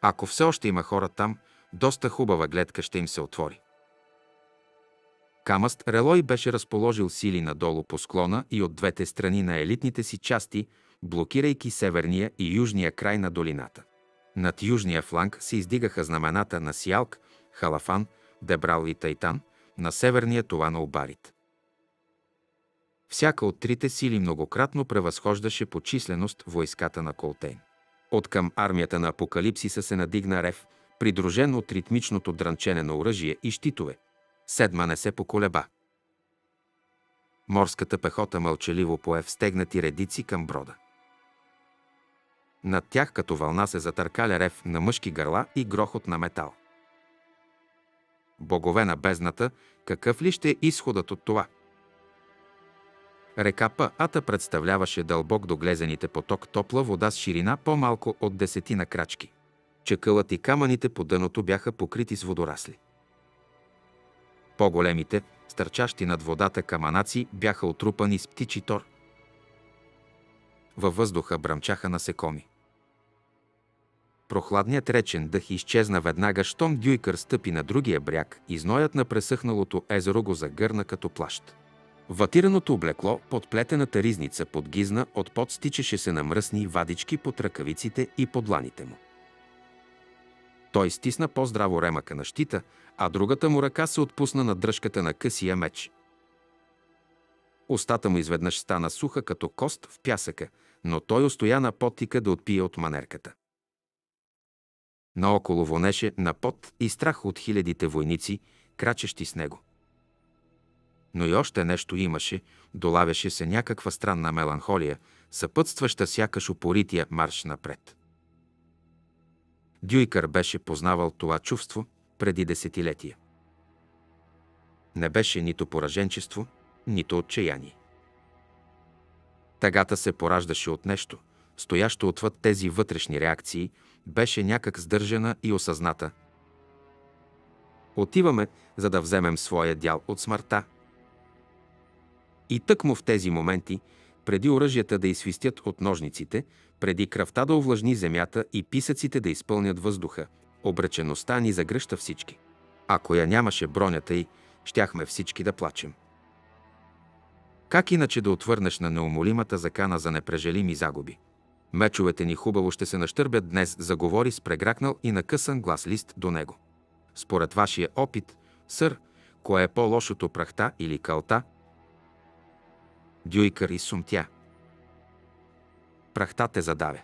Ако все още има хора там, доста хубава гледка ще им се отвори. Камъст Релой беше разположил сили надолу по склона и от двете страни на елитните си части, блокирайки северния и южния край на долината. Над южния фланг се издигаха знамената на Сиалк, Халафан, Дебрал и Тайтан, на северния това на Обарит. Всяка от трите сили многократно превъзхождаше по численост войската на Колтейн. От към армията на Апокалипсиса се надигна рев, придружен от ритмичното дрънчене на оръжие и щитове. Седма не се поколеба. Морската пехота мълчаливо пое в стегнати редици към брода. Над тях като вълна се затъркаля рев на мъжки гърла и грохот на метал. Богове на бездната, какъв ли ще е изходът от това? Река Паата представляваше дълбок до глезените поток топла вода с ширина по-малко от десетина крачки. Чекълът и камъните по дъното бяха покрити с водорасли. По-големите, стърчащи над водата каманаци, бяха отрупани с птичи тор. Във въздуха бръмчаха насекоми. Прохладният речен дъх изчезна веднага, щом Дюйкър стъпи на другия бряг и зноят на пресъхналото езеро го загърна като плащ. Ватираното облекло, под плетената ризница под гизна, от пот стичаше се на мръсни вадички под ръкавиците и под ланите му. Той стисна по-здраво ремъка на щита, а другата му ръка се отпусна на дръжката на късия меч. Остата му изведнъж стана суха като кост в пясъка, но той устоя на потика да отпие от манерката. Наоколо вонеше на пот и страх от хилядите войници, крачещи с него. Но и още нещо имаше, долавяше се някаква странна меланхолия, съпътстваща сякаш упорития марш напред. Дюйкър беше познавал това чувство преди десетилетия. Не беше нито пораженчество, нито отчаяние. Тъгата се пораждаше от нещо, стоящо отвъд тези вътрешни реакции, беше някак сдържана и осъзната. Отиваме, за да вземем своя дял от смъртта. И тъкмо в тези моменти, преди оръжията да изсвистят от ножниците, преди кръвта да увлажни земята и писъците да изпълнят въздуха, обречеността ни загръща всички. Ако я нямаше бронята й, щяхме всички да плачем. Как иначе да отвърнеш на неумолимата закана за непрежелими загуби? Мечовете ни хубаво ще се нащърбят днес, заговори с прегракнал и накъсан глас лист до него. Според вашия опит, сър, кое е по-лошото прахта или калта? Дюйкър и сумтя. Прахта те задавя.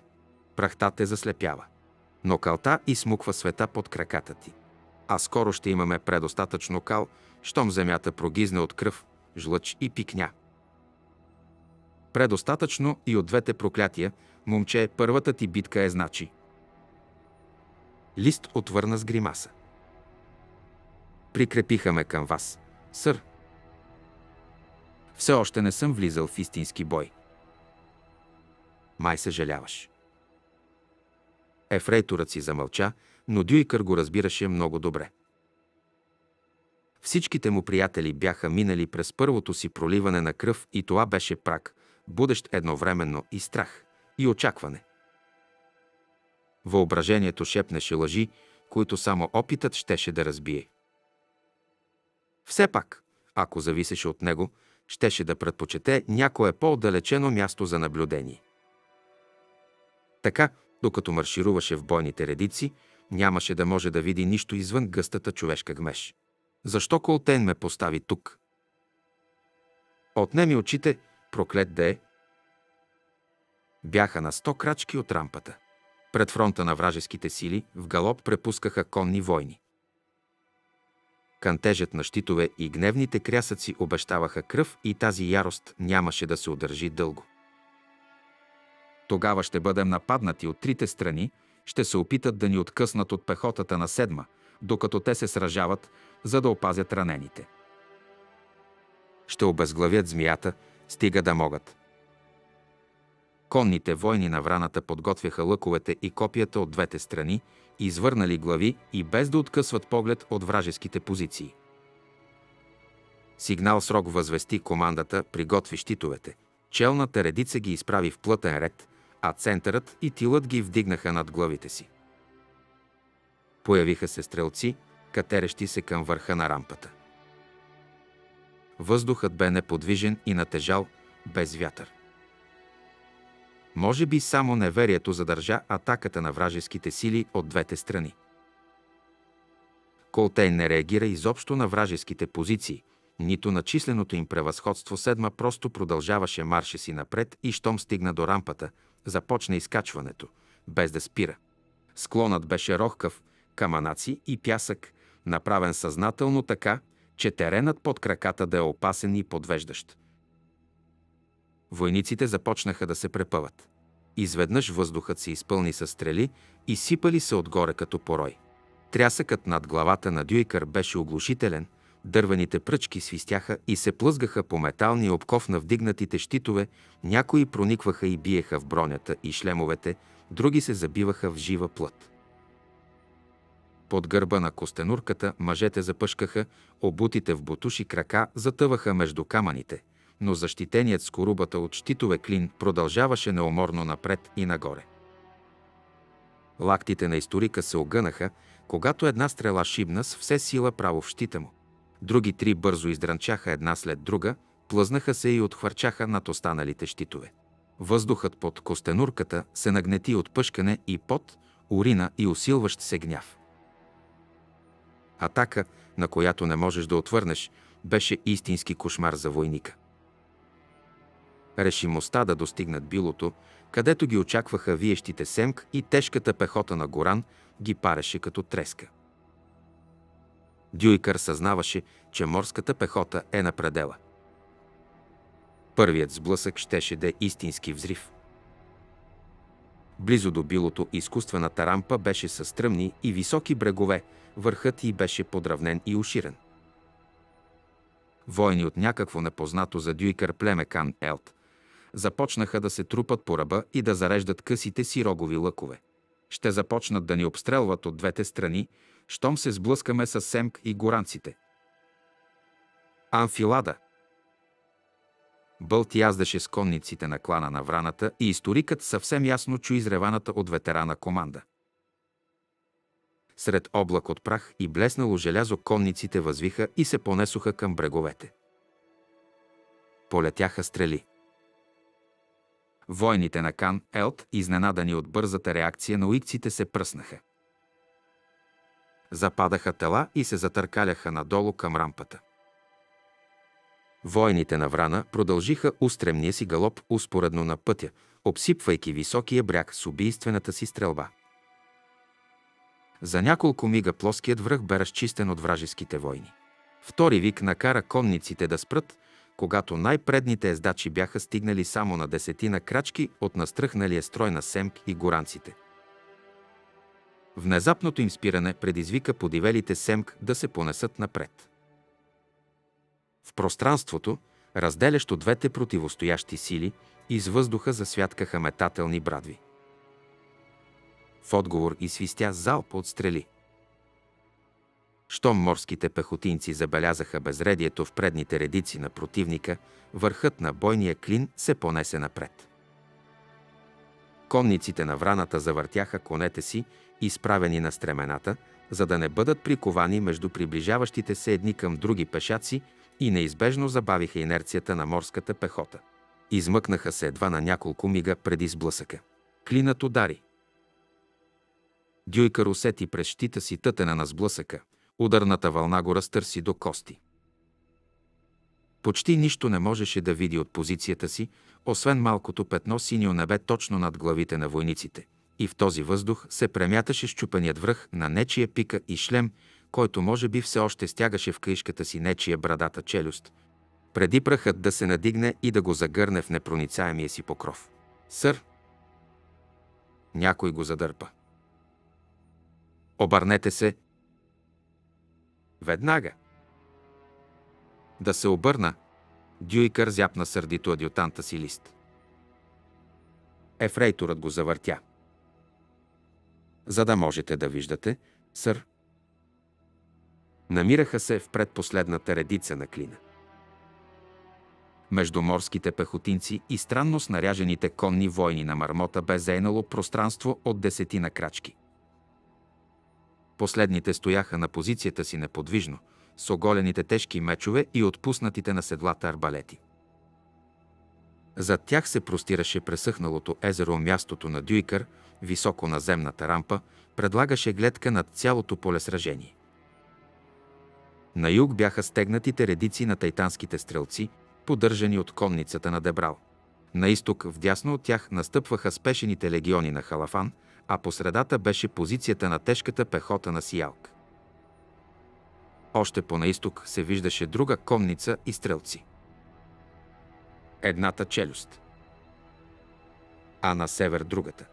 Прахта те заслепява. Но калта измуква света под краката ти. А скоро ще имаме предостатъчно кал, щом земята прогизне от кръв, жлъч и пикня. Предостатъчно и от двете проклятия, момче, първата ти битка е значи. Лист отвърна с гримаса. Прикрепиха ме към вас, сър. Все още не съм влизал в истински бой. Май съжаляваш. Ефрейторът си замълча, но Дюйкър го разбираше много добре. Всичките му приятели бяха минали през първото си проливане на кръв и това беше прак, будещ едновременно и страх, и очакване. Въображението шепнеше лъжи, които само опитът щеше да разбие. Все пак, ако зависеше от него, щеше да предпочете някое по-отдалечено място за наблюдение. Така, докато маршируваше в бойните редици, нямаше да може да види нищо извън гъстата човешка гмеж. Защо Колтен ме постави тук? Отнеми очите, проклет да е. Бяха на сто крачки от рампата. Пред фронта на вражеските сили в галоп препускаха конни войни. Кантежът на щитове и гневните крясъци обещаваха кръв и тази ярост нямаше да се удържи дълго. Тогава ще бъдем нападнати от трите страни, ще се опитат да ни откъснат от пехотата на седма, докато те се сражават, за да опазят ранените. Ще обезглавят змията, стига да могат. Конните войни на враната подготвяха лъковете и копията от двете страни, извърнали глави и без да откъсват поглед от вражеските позиции. Сигнал срок възвести командата приготви щитовете. Челната редица ги изправи в плътен ред, а центърът и тилът ги вдигнаха над главите си. Появиха се стрелци, катерещи се към върха на рампата. Въздухът бе неподвижен и натежал, без вятър. Може би само неверието задържа атаката на вражеските сили от двете страни. Колтейн не реагира изобщо на вражеските позиции, нито на численото им превъзходство седма просто продължаваше марша си напред и щом стигна до рампата, започна изкачването, без да спира. Склонът беше рохкав, каманаци и пясък, направен съзнателно така, че теренът под краката да е опасен и подвеждащ. Войниците започнаха да се препъват. Изведнъж въздухът се изпълни с стрели и сипали се отгоре като порой. Трясъкът над главата на Дюйкър беше оглушителен, дървените пръчки свистяха и се плъзгаха по металния обков на вдигнатите щитове, някои проникваха и биеха в бронята и шлемовете, други се забиваха в жива плът. Под гърба на костенурката мъжете запъшкаха, обутите в бутуши крака затъваха между камъните, но защитеният с корубата от щитове клин продължаваше неуморно напред и нагоре. Лактите на историка се огънаха, когато една стрела шибна с все сила право в щита му. Други три бързо издранчаха една след друга, плъзнаха се и отхвърчаха над останалите щитове. Въздухът под костенурката се нагнети от пъшкане и пот, урина и усилващ се гняв. Атака, на която не можеш да отвърнеш, беше истински кошмар за войника. Решимостта да достигнат билото, където ги очакваха виещите семк и тежката пехота на Горан, ги пареше като треска. Дюйкър съзнаваше, че морската пехота е на предела. Първият сблъсък щеше да е истински взрив. Близо до билото изкуствената рампа беше със стръмни и високи брегове, върхът й беше подравнен и уширен. Войни от някакво непознато за Дюйкър племе Кан Елт, започнаха да се трупат по ръба и да зареждат късите си рогови лъкове. Ще започнат да ни обстрелват от двете страни, щом се сблъскаме с Семк и горанците. Анфилада Бълт яздаше с конниците на клана на Враната и историкът съвсем ясно чу изреваната от ветерана команда. Сред облак от прах и блеснало желязо конниците възвиха и се понесоха към бреговете. Полетяха стрели. Войните на Кан Елт, изненадани от бързата реакция на уикците, се пръснаха. Западаха тела и се затъркаляха надолу към рампата. Войните на Врана продължиха устремния си галоп успоредно на пътя, обсипвайки високия бряг с убийствената си стрелба. За няколко мига плоският връх бе разчистен от вражеските войни. Втори вик накара конниците да спрат, когато най-предните ездачи бяха стигнали само на десетина крачки от настръхналия строй на Семк и горанците. Внезапното им спиране предизвика подивелите Семк да се понесат напред. В пространството, разделящо двете противостоящи сили, из въздуха засвяткаха метателни брадви. В отговор и свистя залп от стрели. Щом морските пехотинци забелязаха безредието в предните редици на противника, върхът на бойния клин се понесе напред. Конниците на враната завъртяха конете си, изправени на стремената, за да не бъдат приковани между приближаващите се едни към други пешаци и неизбежно забавиха инерцията на морската пехота. Измъкнаха се едва на няколко мига преди сблъсъка. Клинът удари. Дюйкър усети през щита си тътена на сблъсъка. Ударната вълна го разтърси до кости. Почти нищо не можеше да види от позицията си, освен малкото петно синьо небе точно над главите на войниците. И в този въздух се премяташе щупеният връх на нечия пика и шлем, който може би все още стягаше в каишката си нечия брадата челюст, преди прахът да се надигне и да го загърне в непроницаемия си покров. Сър! Някой го задърпа. Обърнете се. Веднага. Да се обърна. Дюйкър зяпна сърдито адютанта си лист. Ефрейторът го завъртя. За да можете да виждате, сър, намираха се в предпоследната редица на клина. Между морските пехотинци и странно снаряжените конни войни на мармота бе зейнало пространство от десетина крачки. Последните стояха на позицията си неподвижно, с оголените тежки мечове и отпуснатите на седлата арбалети. Зад тях се простираше пресъхналото езеро мястото на Дюйкър, високо на земната рампа, предлагаше гледка над цялото поле сражение. На юг бяха стегнатите редици на тайтанските стрелци, поддържани от конницата на Дебрал. На изток, вдясно от тях, настъпваха спешените легиони на Халафан, а по средата беше позицията на тежката пехота на Сиялк. Още по наисток се виждаше друга конница и стрелци. Едната челюст, а на север другата.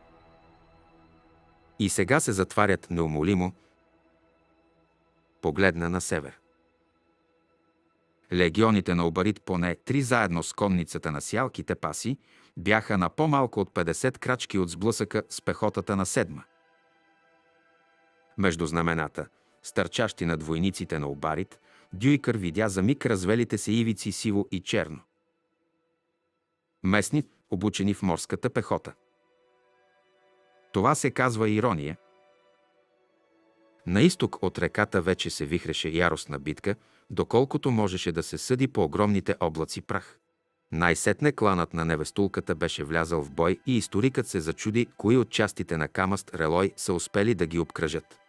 И сега се затварят неумолимо, погледна на север. Легионите на Обарит, поне три заедно с конницата на сялките паси, бяха на по-малко от 50 крачки от сблъсъка с пехотата на седма. Между знамената, стърчащи над войниците на Обарит, Дюйкър видя за миг развелите се ивици сиво и черно. Местни, обучени в морската пехота. Това се казва ирония. На изток от реката вече се вихреше яростна битка – доколкото можеше да се съди по огромните облаци прах. Най-сетне кланът на невестулката беше влязал в бой и историкът се зачуди, кои от частите на Камаст Релой са успели да ги обкръжат.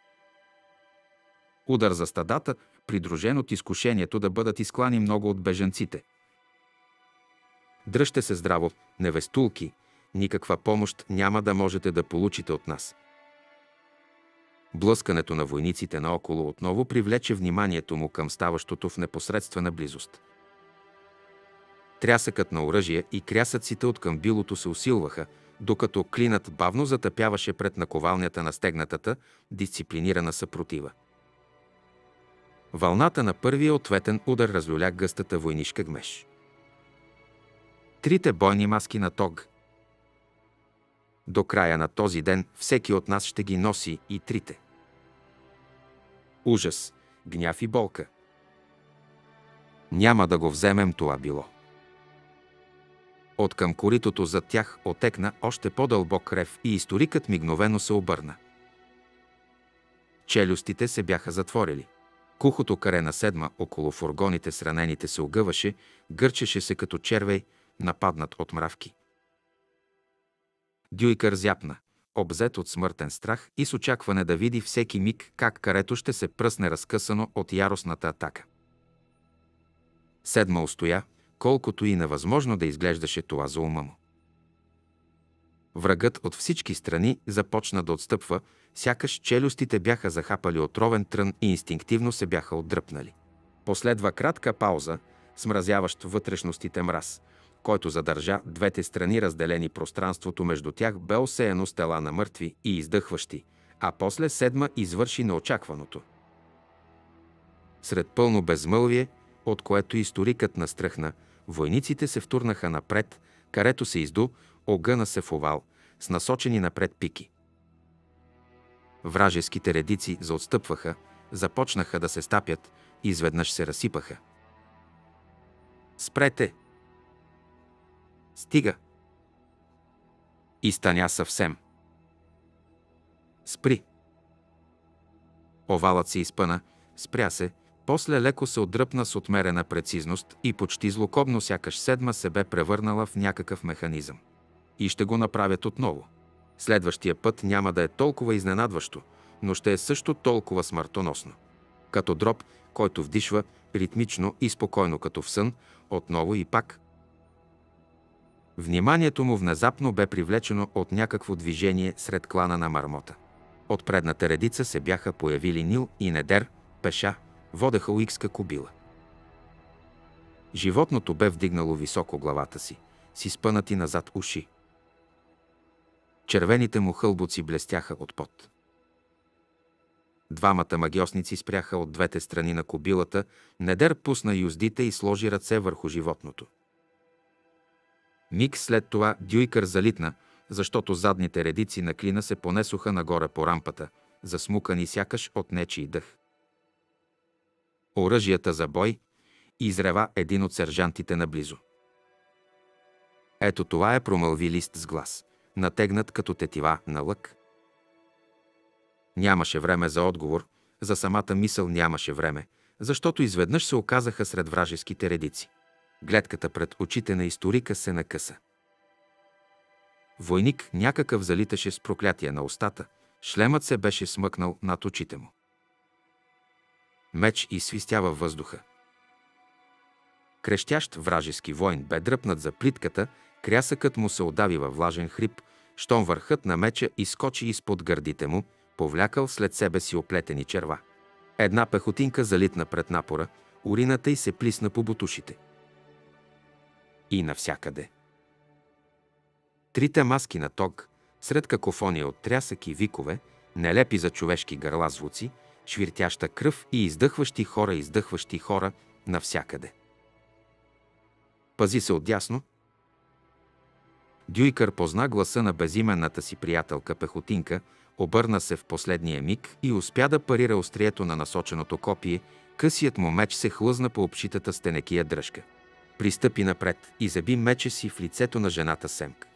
Удар за стадата, придружен от изкушението да бъдат изклани много от бежанците. Дръжте се здраво, невестулки, никаква помощ няма да можете да получите от нас. Блъскането на войниците наоколо отново привлече вниманието му към ставащото в непосредствена близост. Трясъкът на оръжие и крясъците от към билото се усилваха, докато клинът бавно затъпяваше пред наковалнята на стегнатата, дисциплинирана съпротива. Вълната на първия ответен удар разлюля гъстата войнишка гмеж. Трите бойни маски на Тог. До края на този ден всеки от нас ще ги носи и трите. Ужас, гняв и болка. Няма да го вземем това било. От към коритото зад тях отекна още по-дълбок рев и историкът мигновено се обърна. Челюстите се бяха затворили. Кухото каре на седма около фургоните с ранените се огъваше, гърчеше се като червей, нападнат от мравки. Дюйкър зяпна, обзет от смъртен страх и с очакване да види всеки миг как карето ще се пръсне разкъсано от яростната атака. Седма устоя, колкото и невъзможно да изглеждаше това за ума му. Врагът от всички страни започна да отстъпва, сякаш челюстите бяха захапали отровен трън и инстинктивно се бяха отдръпнали. Последва кратка пауза, смразяващ вътрешностите мраз, който задържа двете страни разделени пространството между тях бе осеяно с тела на мъртви и издъхващи, а после седма извърши неочакваното. Сред пълно безмълвие, от което историкът настръхна, войниците се втурнаха напред, карето се изду, огъна се в овал, с насочени напред пики. Вражеските редици заотстъпваха, започнаха да се стапят, изведнъж се разсипаха. Спрете! Стига! И станя съвсем. Спри! Овалът се изпъна, спря се, после леко се отдръпна с отмерена прецизност и почти злокобно сякаш седма се бе превърнала в някакъв механизъм. И ще го направят отново. Следващия път няма да е толкова изненадващо, но ще е също толкова смъртоносно. Като дроб, който вдишва ритмично и спокойно като в сън, отново и пак. Вниманието му внезапно бе привлечено от някакво движение сред клана на мармота. От предната редица се бяха появили Нил и Недер, пеша, водеха уикска кобила. Животното бе вдигнало високо главата си, си спънати назад уши. Червените му хълбоци блестяха от пот. Двамата магиосници спряха от двете страни на кобилата, Недер пусна юздите и сложи ръце върху животното. Миг след това Дюйкър залитна, защото задните редици на клина се понесоха нагоре по рампата, засмукани сякаш от нечий дъх. Оръжията за бой изрева един от сержантите наблизо. Ето това е промълви лист с глас, натегнат като тетива на лък. Нямаше време за отговор, за самата мисъл нямаше време, защото изведнъж се оказаха сред вражеските редици. Гледката пред очите на историка се накъса. Войник някакъв залиташе с проклятие на устата, шлемът се беше смъкнал над очите му. Меч свистява въздуха. Крещящ вражески войн бе дръпнат за плитката, крясъкът му се удави във влажен хрип, щом върхът на меча изкочи изпод гърдите му, повлякал след себе си оплетени черва. Една пехотинка залитна пред напора, урината й се плисна по бутушите. И навсякъде. Трите маски на тог, сред какофония от трясък и викове, нелепи за човешки гърла звуци, швиртяща кръв и издъхващи хора, издъхващи хора навсякъде. Пази се отдясно. Дюйкър позна гласа на безименната си приятелка Пехотинка, обърна се в последния миг и успя да парира острието на насоченото копие, късият му меч се хлъзна по общитата стенекия дръжка. Пристъпи напред и заби меча си в лицето на жената Семк.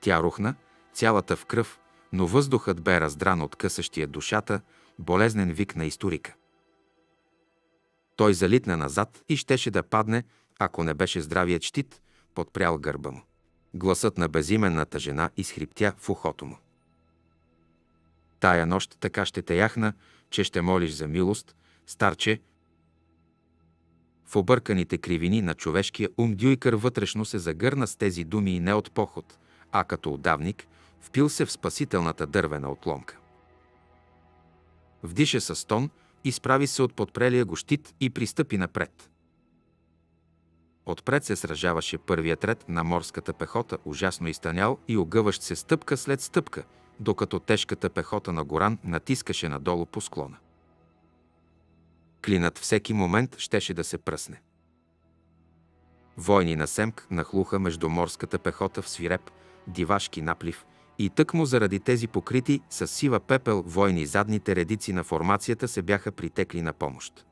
Тя рухна, цялата в кръв, но въздухът бе раздран от късащия душата, болезнен вик на историка. Той залитна назад и щеше да падне, ако не беше здравият щит, подпрял гърба му. Гласът на безименната жена изхриптя в ухото му. Тая нощ така ще те яхна, че ще молиш за милост, старче. В обърканите кривини на човешкия ум Дюйкър вътрешно се загърна с тези думи и не от поход, а като отдавник – впил се в спасителната дървена отломка. Вдиша с тон, изправи се от подпрелия го щит и пристъпи напред. Отпред се сражаваше първият ред на морската пехота, ужасно изтънял и огъващ се стъпка след стъпка, докато тежката пехота на Горан натискаше надолу по склона. Клинът всеки момент щеше да се пръсне. Войни на Семк нахлуха между морската пехота в свиреп, дивашки наплив и тъкмо заради тези покрити с сива пепел войни задните редици на формацията се бяха притекли на помощ.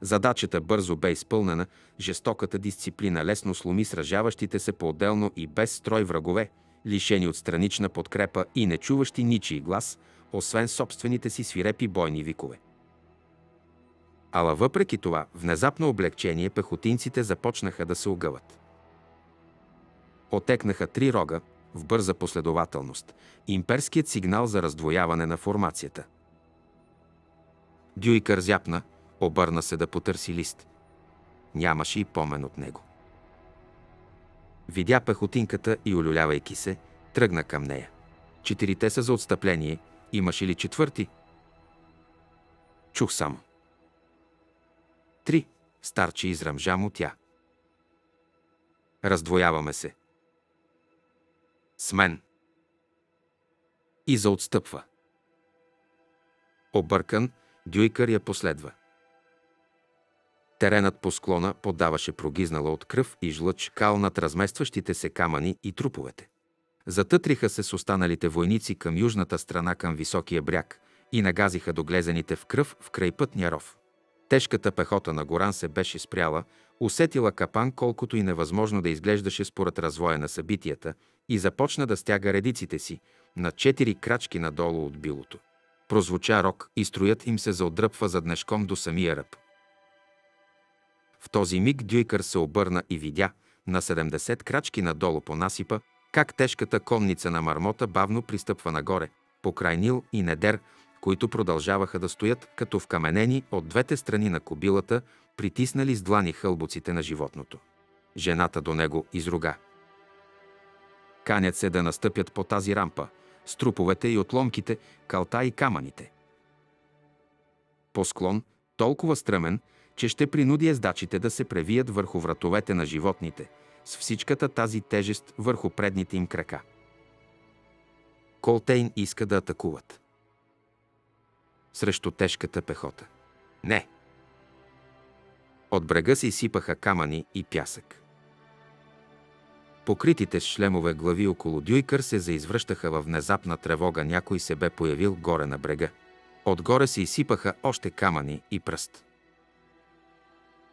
Задачата бързо бе изпълнена, жестоката дисциплина лесно сломи сражаващите се по-отделно и без строй врагове, лишени от странична подкрепа и не чуващи ничий глас, освен собствените си свирепи бойни викове. Ала въпреки това, внезапно облегчение, пехотинците започнаха да се огъват. Отекнаха три рога в бърза последователност. Имперският сигнал за раздвояване на формацията. Дюйкър зяпна, обърна се да потърси лист. Нямаше и помен от него. Видя пехотинката и, олюлявайки се, тръгна към нея. Четирите са за отстъпление. Имаше ли четвърти? Чух само. Три. Старче изръмжа му тя. Раздвояваме се. С мен. И заотстъпва. Объркан, Дюйкър я последва. Теренът по склона подаваше прогизнала от кръв и жлъч кал над разместващите се камъни и труповете. Затътриха се с останалите войници към южната страна към високия бряг и нагазиха до глезените в кръв в крайпътния ров. Тежката пехота на Горан се беше спряла, усетила капан колкото и невъзможно да изглеждаше според развоя на събитията и започна да стяга редиците си на четири крачки надолу от билото. Прозвуча рок и строят им се заотдръпва заднешком до самия ръб. В този миг Дюйкър се обърна и видя на 70 крачки надолу по насипа, как тежката конница на мармота бавно пристъпва нагоре, по край Нил и Недер, които продължаваха да стоят като вкаменени от двете страни на кобилата, притиснали с длани хълбоците на животното. Жената до него изруга. Канят се да настъпят по тази рампа, с труповете и отломките, калта и камъните. По склон, толкова стръмен, че ще принуди ездачите да се превият върху вратовете на животните, с всичката тази тежест върху предните им крака. Колтейн иска да атакуват. Срещу тежката пехота. Не! От брега се изсипаха камъни и пясък. Покритите с шлемове глави около Дюйкър се заизвръщаха във внезапна тревога. Някой се бе появил горе на брега. Отгоре се изсипаха още камъни и пръст.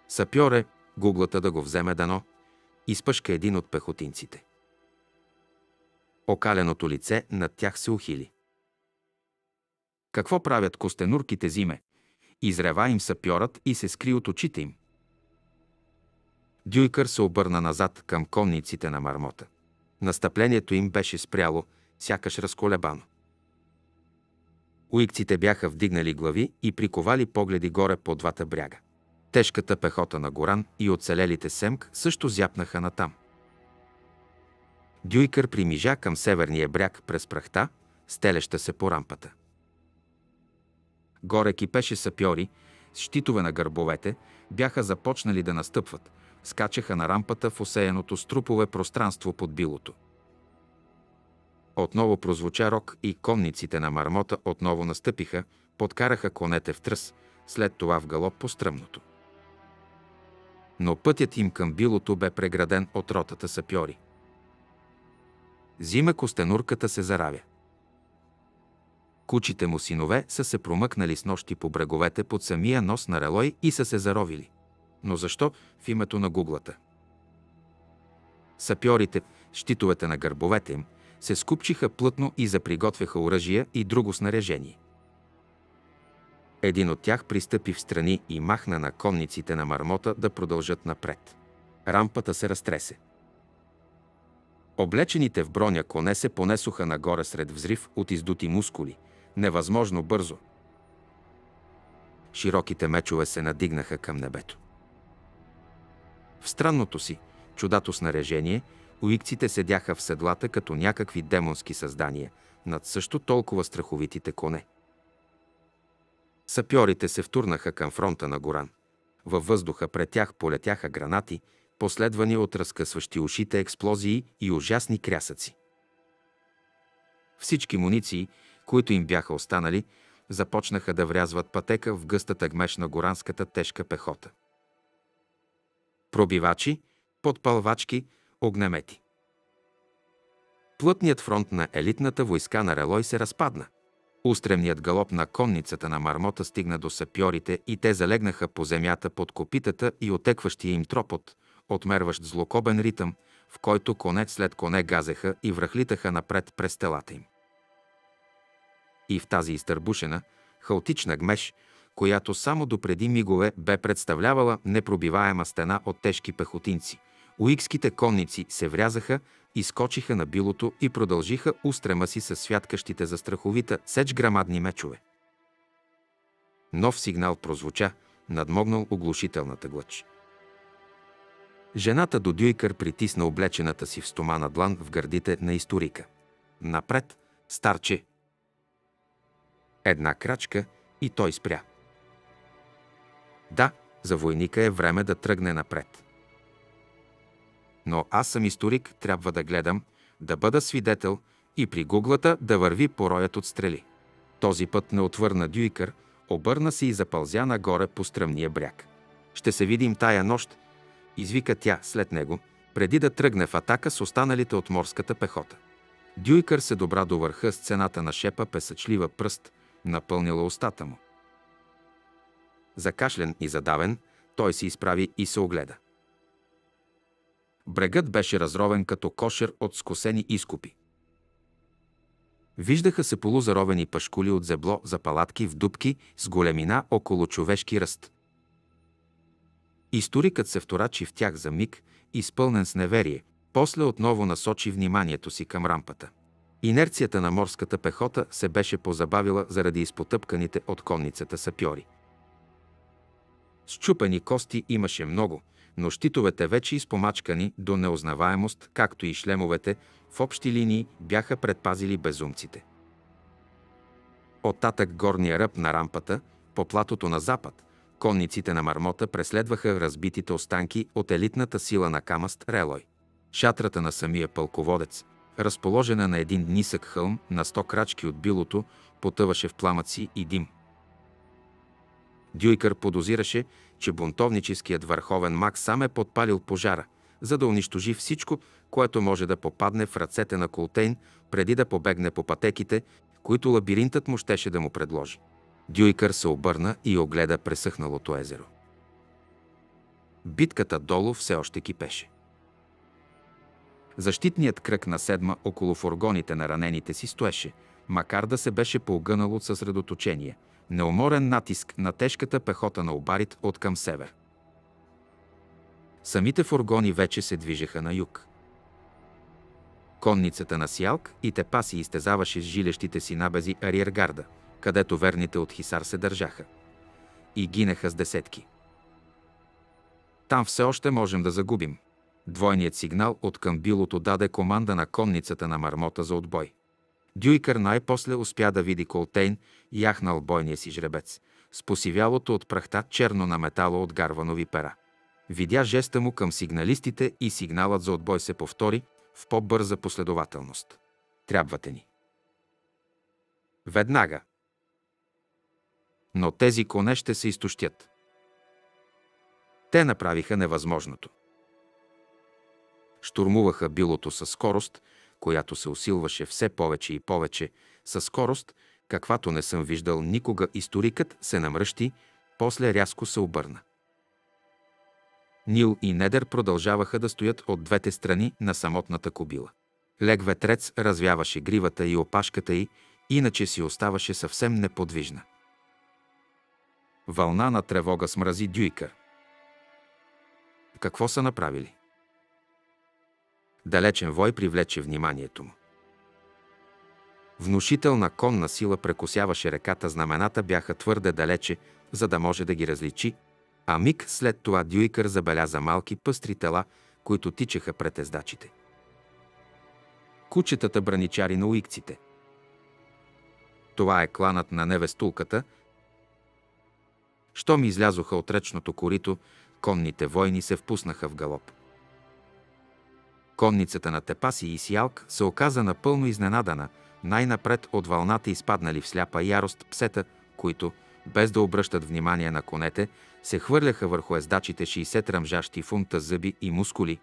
Сапьоре, гуглата да го вземе дано, изпъшка един от пехотинците. Окаленото лице над тях се ухили. Какво правят костенурките зиме? Изрева им сапьорът и се скри от очите им. Дюйкър се обърна назад към конниците на мармота. Настъплението им беше спряло, сякаш разколебано. Уикците бяха вдигнали глави и приковали погледи горе по двата бряга. Тежката пехота на Горан и оцелелите Семк също зяпнаха натам. Дюйкър примижа към северния бряг през прахта, стелеща се по рампата. Горе кипеше сапьори, с щитове на гърбовете, бяха започнали да настъпват, скачаха на рампата в осеяното с трупове пространство под билото. Отново прозвуча рок и конниците на мармота отново настъпиха, подкараха конете в тръс, след това в галоп по стръмното но пътят им към билото бе преграден от ротата сапьори. Зима костенурката се заравя. Кучите му синове са се промъкнали с нощи по бреговете под самия нос на Релой и са се заровили. Но защо в името на гуглата? Сапьорите, щитовете на гърбовете им, се скупчиха плътно и заприготвяха оръжия и друго снаряжение. Един от тях пристъпи в страни и махна на конниците на мармота да продължат напред. Рампата се разтресе. Облечените в броня коне се понесоха нагоре сред взрив от издути мускули, невъзможно бързо. Широките мечове се надигнаха към небето. В странното си, чудато снаряжение, уикците седяха в седлата като някакви демонски създания над също толкова страховитите коне. Сапьорите се втурнаха към фронта на Горан. Във въздуха пред тях полетяха гранати, последвани от разкъсващи ушите експлозии и ужасни крясъци. Всички муниции, които им бяха останали, започнаха да врязват пътека в гъстата гмеш на горанската тежка пехота. пробивачи, подпалвачки, огнемети. Плътният фронт на елитната войска на Релой се разпадна. Устремният галоп на конницата на мармота стигна до сапьорите и те залегнаха по земята под копитата и отекващия им тропот, отмерващ злокобен ритъм, в който конец след коне газеха и връхлитаха напред през телата им. И в тази изтърбушена, хаотична гмеж, която само допреди мигове бе представлявала непробиваема стена от тежки пехотинци, уикските конници се врязаха изкочиха на билото и продължиха устрема си с святкащите за страховита сеч грамадни мечове. Нов сигнал прозвуча, надмогнал оглушителната глъч. Жената до Дюйкър притисна облечената си в стомана длан в гърдите на историка. Напред, старче! Една крачка и той спря. Да, за войника е време да тръгне напред. Но аз съм историк, трябва да гледам, да бъда свидетел и при гуглата да върви пороят от стрели. Този път не отвърна Дюйкър, обърна се и запълзя нагоре по стръмния бряг. Ще се видим тая нощ, извика тя след него, преди да тръгне в атака с останалите от морската пехота. Дюйкър се добра до върха с цената на шепа песъчлива пръст, напълнила устата му. Закашлен и задавен, той се изправи и се огледа. Брегът беше разровен като кошер от скосени изкупи. Виждаха се полузаровени пашкули от зебло за палатки в дубки с големина около човешки ръст. Историкът се вторачи в тях за миг, изпълнен с неверие, после отново насочи вниманието си към рампата. Инерцията на морската пехота се беше позабавила заради изпотъпканите от конницата сапьори. Счупени кости имаше много – но щитовете вече изпомачкани до неузнаваемост, както и шлемовете, в общи линии бяха предпазили безумците. Оттатък горния ръб на рампата, по платото на запад, конниците на мармота преследваха разбитите останки от елитната сила на Камаст Релой. Шатрата на самия пълководец, разположена на един нисък хълм на сто крачки от билото, потъваше в пламъци и дим. Дюйкър подозираше, че бунтовническият върховен маг сам е подпалил пожара, за да унищожи всичко, което може да попадне в ръцете на Колтейн, преди да побегне по пътеките, които лабиринтът му щеше да му предложи. Дюйкър се обърна и огледа пресъхналото езеро. Битката долу все още кипеше. Защитният кръг на седма около фургоните на ранените си стоеше, макар да се беше поогънал от съсредоточение – неуморен натиск на тежката пехота на обарит от към север. Самите фургони вече се движеха на юг. Конницата на Сялк и Тепа си изтезаваше с жилещите си набези ариергарда, където верните от Хисар се държаха. И гинеха с десетки. Там все още можем да загубим. Двойният сигнал от към билото даде команда на конницата на мармота за отбой. Дюйкър най-после успя да види Колтейн, яхнал бойния си жребец, с посивялото от прахта черно на метало от гарванови пера. Видя жеста му към сигналистите и сигналът за отбой се повтори в по-бърза последователност. Трябвате ни. Веднага. Но тези коне ще се изтощят. Те направиха невъзможното. Штурмуваха билото със скорост – която се усилваше все повече и повече, със скорост, каквато не съм виждал никога, историкът се намръщи, после рязко се обърна. Нил и Недър продължаваха да стоят от двете страни на самотната кобила. Лег ветрец развяваше гривата и опашката й, иначе си оставаше съвсем неподвижна. Вълна на тревога смрази Дюйкър. Какво са направили? Далечен вой привлече вниманието му. Внушителна конна сила прекосяваше реката, знамената бяха твърде далече, за да може да ги различи, а миг след това Дюйкър забеляза малки пъстри тела, които тичаха пред ездачите. Кучетата браничари на уикците. Това е кланът на невестулката. Щом излязоха от речното корито, конните войни се впуснаха в галоп. Конницата на Тепаси и Сиалк се оказа напълно изненадана, най-напред от вълната изпаднали в сляпа ярост псета, които, без да обръщат внимание на конете, се хвърляха върху ездачите 60 ръмжащи фунта зъби и мускули,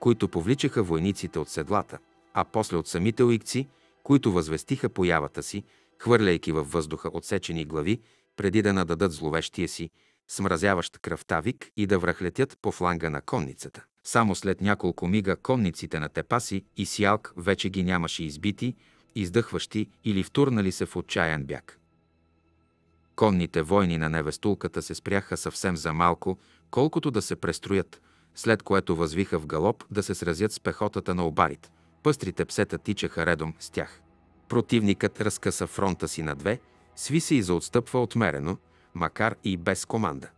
които повличаха войниците от седлата, а после от самите уикци, които възвестиха появата си, хвърляйки във въздуха отсечени глави, преди да нададат зловещия си, смразяващ кръвта вик и да връхлетят по фланга на конницата. Само след няколко мига конниците на Тепаси и Сиалк вече ги нямаше избити, издъхващи или втурнали се в отчаян бяг. Конните войни на невестулката се спряха съвсем за малко, колкото да се престроят, след което възвиха в галоп да се сразят с пехотата на обарит. Пъстрите псета тичаха редом с тях. Противникът разкъса фронта си на две, сви се и заотстъпва отмерено, макар и без команда.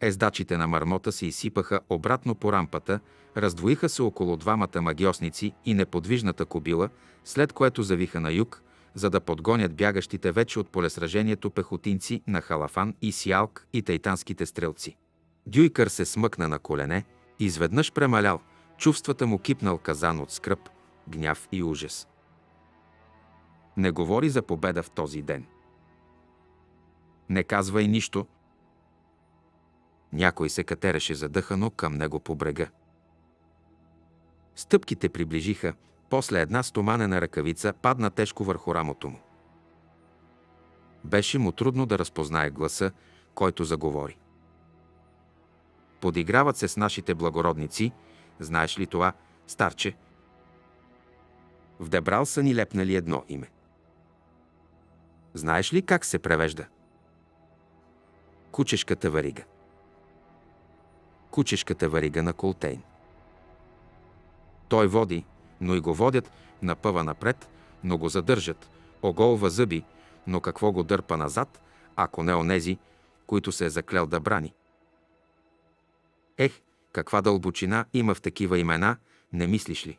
Ездачите на мармота се изсипаха обратно по рампата, раздвоиха се около двамата магиосници и неподвижната кобила, след което завиха на юг, за да подгонят бягащите вече от полесражението пехотинци на Халафан и Сиалк и тайтанските стрелци. Дюйкър се смъкна на колене, изведнъж премалял, чувствата му кипнал казан от скръп, гняв и ужас. Не говори за победа в този ден. Не казвай нищо. Някой се катереше задъхано към него по брега. Стъпките приближиха, после една стоманена ръкавица падна тежко върху рамото му. Беше му трудно да разпознае гласа, който заговори. Подиграват се с нашите благородници, знаеш ли това, старче? В Дебрал са ни лепнали едно име. Знаеш ли как се превежда? Кучешката варига. Кучешката варига на Колтейн. Той води, но и го водят, напъва напред, но го задържат, оголва зъби, но какво го дърпа назад, ако не онези, които се е заклел да брани. Ех, каква дълбочина има в такива имена, не мислиш ли?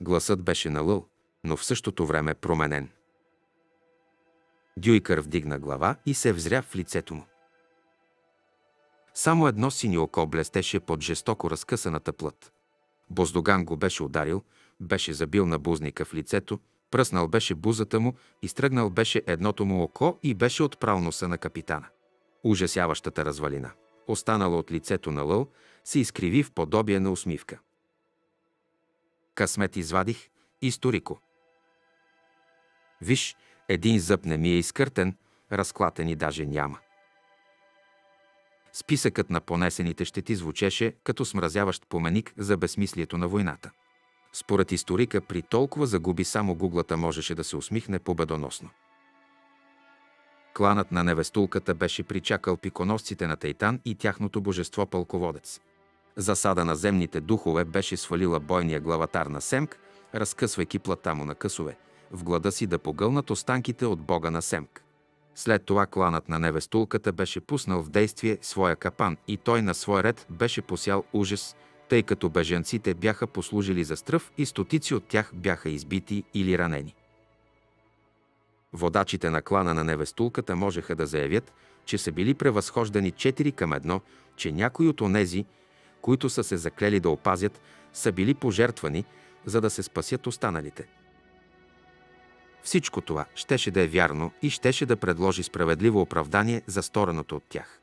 Гласът беше налъл, но в същото време променен. Дюйкър вдигна глава и се взря в лицето му. Само едно сини око блестеше под жестоко разкъсаната плът. Боздоган го беше ударил, беше забил на бузника в лицето, пръснал беше бузата му, изтръгнал беше едното му око и беше отпрал носа на капитана. Ужасяващата развалина, останала от лицето на Лъл, се изкриви в подобие на усмивка. Късмет извадих, историко. Виж, един зъб не ми е изкъртен, разклатен и даже няма. Списъкът на понесените щети звучеше като смразяващ поменик за безсмислието на войната. Според историка, при толкова загуби само гуглата можеше да се усмихне победоносно. Кланът на невестулката беше причакал пиконосците на Тайтан и тяхното божество пълководец. Засада на земните духове беше свалила бойния главатар на Семк, разкъсвайки плата му на късове, в глада си да погълнат останките от бога на Семк. След това кланът на невестулката беше пуснал в действие своя капан и той на свой ред беше посял ужас, тъй като беженците бяха послужили за стръв и стотици от тях бяха избити или ранени. Водачите на клана на невестулката можеха да заявят, че са били превъзхождани 4 към едно, че някои от онези, които са се заклели да опазят, са били пожертвани, за да се спасят останалите – всичко това щеше да е вярно и щеше да предложи справедливо оправдание за стореното от тях.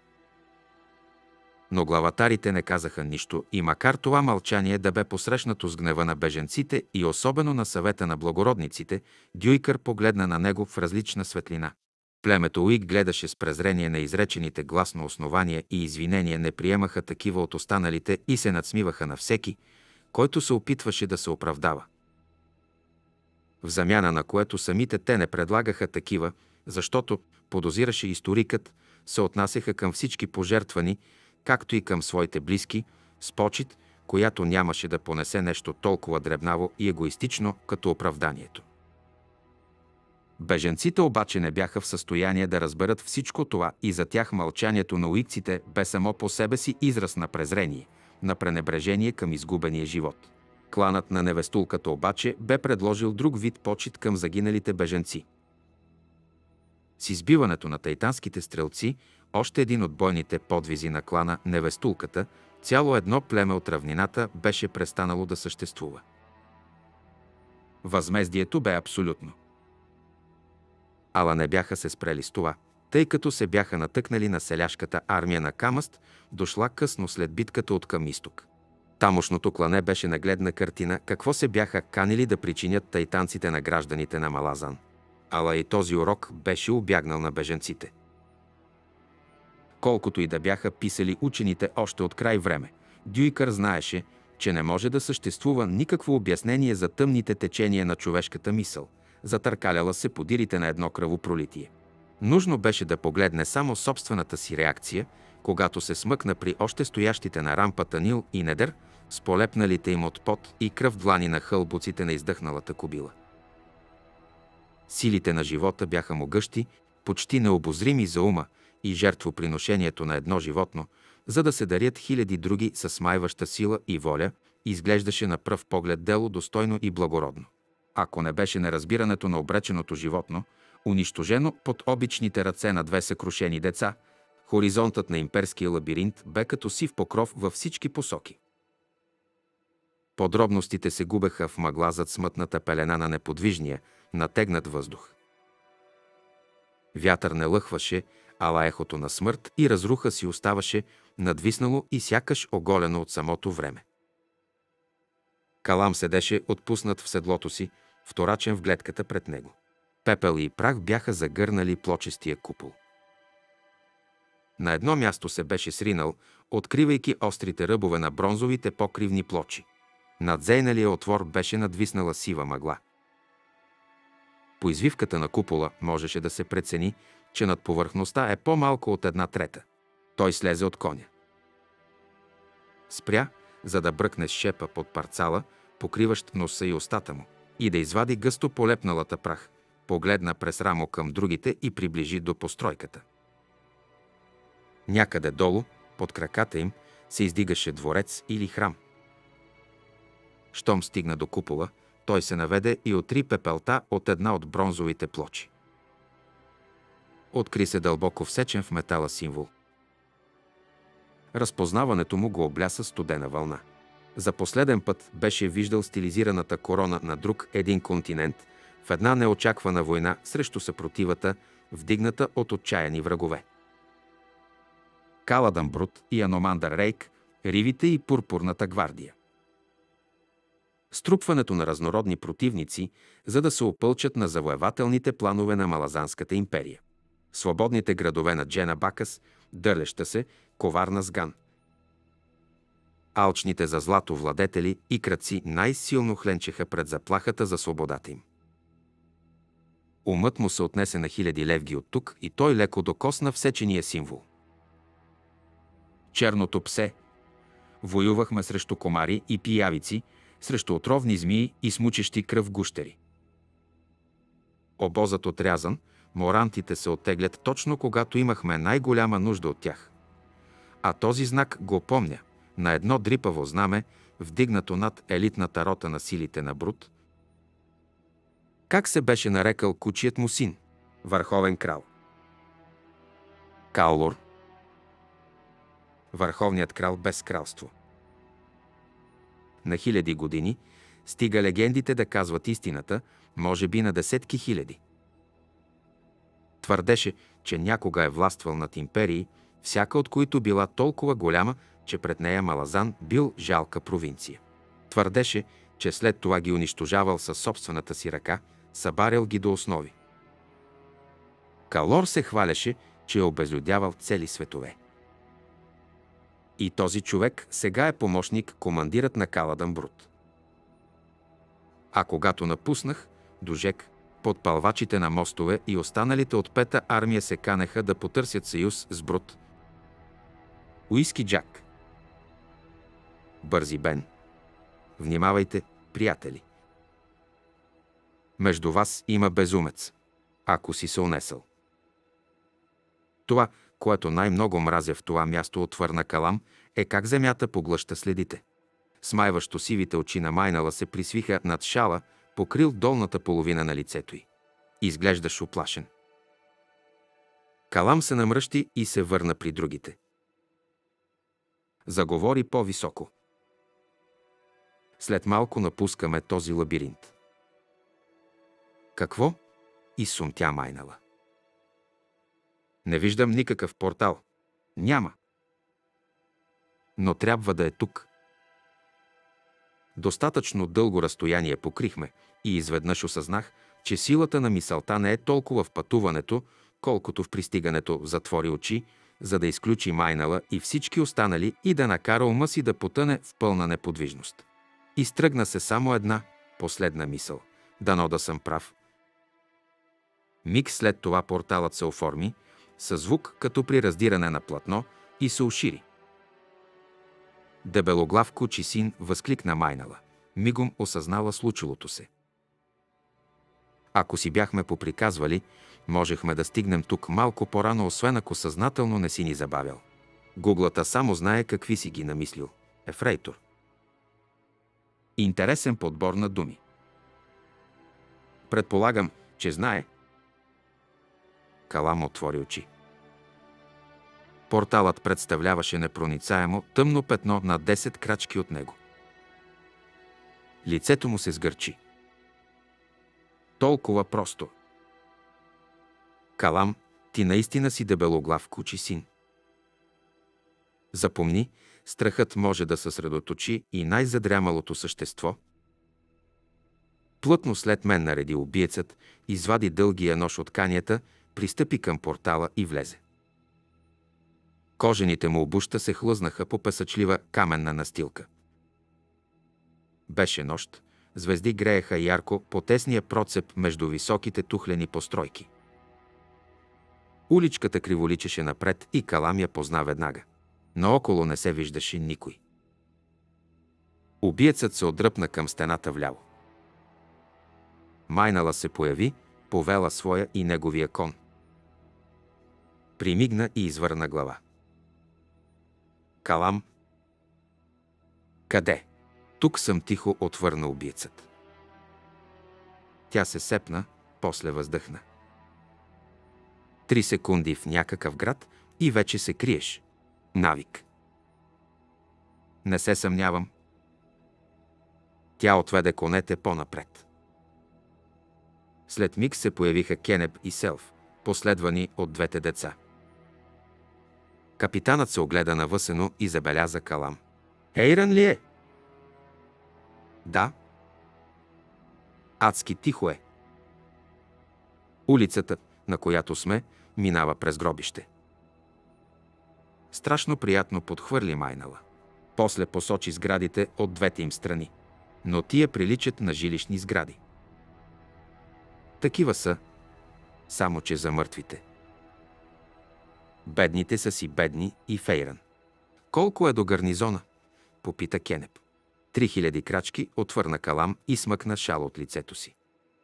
Но главатарите не казаха нищо и макар това мълчание да бе посрещнато с гнева на беженците и особено на съвета на благородниците, Дюйкър погледна на него в различна светлина. Племето Уик гледаше с презрение на изречените гласно основания и извинения не приемаха такива от останалите и се надсмиваха на всеки, който се опитваше да се оправдава в замяна на което самите те не предлагаха такива, защото, подозираше историкът, се отнасяха към всички пожертвани, както и към своите близки, с почет, която нямаше да понесе нещо толкова дребнаво и егоистично, като оправданието. Беженците обаче не бяха в състояние да разберат всичко това и за тях мълчанието на уикците бе само по себе си израз на презрение, на пренебрежение към изгубения живот. Кланът на невестулката обаче бе предложил друг вид почет към загиналите беженци. С избиването на тайтанските стрелци, още един от бойните подвизи на клана невестулката, цяло едно племе от равнината беше престанало да съществува. Възмездието бе абсолютно. Ала не бяха се спрели с това. тъй като се бяха натъкнали на селяшката армия на Камъст, дошла късно след битката от към изток. Тамошното клане беше нагледна картина какво се бяха канили да причинят тайтанците на гражданите на Малазан. Ала и този урок беше обягнал на беженците. Колкото и да бяха писали учените още от край време, Дюйкър знаеше, че не може да съществува никакво обяснение за тъмните течения на човешката мисъл, затъркаляла се подирите на едно кръвопролитие. Нужно беше да погледне само собствената си реакция, когато се смъкна при още стоящите на рампата Нил и Недър, с полепналите им от пот и кръв длани на хълбоците на издъхналата кобила. Силите на живота бяха могъщи, почти необозрими за ума и жертвоприношението на едно животно, за да се дарят хиляди други с смайваща сила и воля, изглеждаше на пръв поглед дело достойно и благородно. Ако не беше неразбирането на обреченото животно, унищожено под обичните ръце на две съкрушени деца, хоризонтът на имперския лабиринт бе като сив покров във всички посоки. Подробностите се губеха в мъгла зад смътната пелена на неподвижния, натегнат въздух. Вятър не лъхваше, ала ехото на смърт и разруха си оставаше надвиснало и сякаш оголено от самото време. Калам седеше отпуснат в седлото си, вторачен в гледката пред него. Пепел и прах бяха загърнали плочестия купол. На едно място се беше сринал, откривайки острите ръбове на бронзовите покривни плочи. Над зейналия отвор беше надвиснала сива мъгла. По извивката на купола можеше да се прецени, че над повърхността е по-малко от една трета. Той слезе от коня. Спря, за да бръкне с шепа под парцала, покриващ носа и устата му, и да извади гъсто полепналата прах, погледна през рамо към другите и приближи до постройката. Някъде долу, под краката им, се издигаше дворец или храм. Щом стигна до купола, той се наведе и отри пепелта от една от бронзовите плочи. Откри се дълбоко всечен в метала символ. Разпознаването му го обляса студена вълна. За последен път беше виждал стилизираната корона на друг един континент в една неочаквана война срещу съпротивата, вдигната от отчаяни врагове. Каладан Брут и Аномандър Рейк, Ривите и Пурпурната гвардия. Струпването на разнородни противници, за да се опълчат на завоевателните планове на Малазанската империя. Свободните градове на Джена Бакас, дърлеща се, коварна сган. Алчните за злато владетели и кръци най-силно хленчеха пред заплахата за свободата им. Умът му се отнесе на хиляди левги от тук и той леко докосна всечения символ. Черното псе. Воювахме срещу комари и пиявици, срещу отровни змии и смучещи кръв гущери. Обозът отрязан, морантите се оттеглят точно когато имахме най-голяма нужда от тях. А този знак го помня на едно дрипаво знаме, вдигнато над елитната рота на силите на Брут. Как се беше нарекал кучият му син? Върховен крал. Каулор. Върховният крал без кралство. На хиляди години стига легендите да казват истината, може би на десетки хиляди. Твърдеше, че някога е властвал над империи, всяка от които била толкова голяма, че пред нея Малазан бил жалка провинция. Твърдеше, че след това ги унищожавал със собствената си ръка, събарял ги до основи. Калор се хваляше, че е обезлюдявал цели светове. И този човек сега е помощник, командирът на Каладан Брут. А когато напуснах, Дожек, подпалвачите на мостове и останалите от пета армия се канеха да потърсят съюз с Брут. Уиски Джак. Бързи Бен. Внимавайте, приятели. Между вас има безумец, ако си се унесъл. Това, което най-много мразя в това място отвърна Калам, е как земята поглъща следите. Смайващо сивите очи на Майнала се присвиха над шала, покрил долната половина на лицето й. Изглеждаш оплашен. Калам се намръщи и се върна при другите. Заговори по-високо. След малко напускаме този лабиринт. Какво? И сумтя майнала. Не виждам никакъв портал. Няма. Но трябва да е тук. Достатъчно дълго разстояние покрихме и изведнъж осъзнах, че силата на мисълта не е толкова в пътуването, колкото в пристигането затвори очи, за да изключи майнала и всички останали и да накара ума си да потъне в пълна неподвижност. Изтръгна се само една, последна мисъл. Дано да съм прав. Миг след това порталът се оформи, със звук като при раздиране на платно и се ушири. Дебелоглав кучи син възкликна майнала. Мигом осъзнала случилото се. Ако си бяхме поприказвали, можехме да стигнем тук малко по-рано, освен ако съзнателно не си ни забавял. Гуглата само знае какви си ги намислил. Ефрейтор. Интересен подбор на думи. Предполагам, че знае. Калам отвори очи. Порталът представляваше непроницаемо тъмно петно на 10 крачки от него. Лицето му се сгърчи. Толкова просто. Калам, ти наистина си дебелоглав кучи син. Запомни, страхът може да съсредоточи и най-задрямалото същество. Плътно след мен нареди убиецът, извади дългия нож от канията, пристъпи към портала и влезе. Кожените му обуща се хлъзнаха по песъчлива каменна настилка. Беше нощ, звезди грееха ярко по тесния процеп между високите тухлени постройки. Уличката криволичеше напред и Калам я позна веднага. Наоколо не се виждаше никой. Убиецът се отдръпна към стената вляво. Майнала се появи, повела своя и неговия кон. Примигна и извърна глава. Калам. Къде? Тук съм тихо отвърна убиецът. Тя се сепна, после въздъхна. Три секунди в някакъв град и вече се криеш. Навик. Не се съмнявам. Тя отведе конете по-напред. След миг се появиха Кенеп и Селф, последвани от двете деца. Капитанът се огледа навъсено и забеляза Калам. Ейран ли е? Да. Адски тихо е. Улицата, на която сме, минава през гробище. Страшно приятно подхвърли майнала. После посочи сградите от двете им страни. Но тия приличат на жилищни сгради. Такива са, само че за мъртвите. Бедните са си бедни и фейран. Колко е до гарнизона? Попита Кенеп. Три хиляди крачки отвърна калам и смъкна шал от лицето си.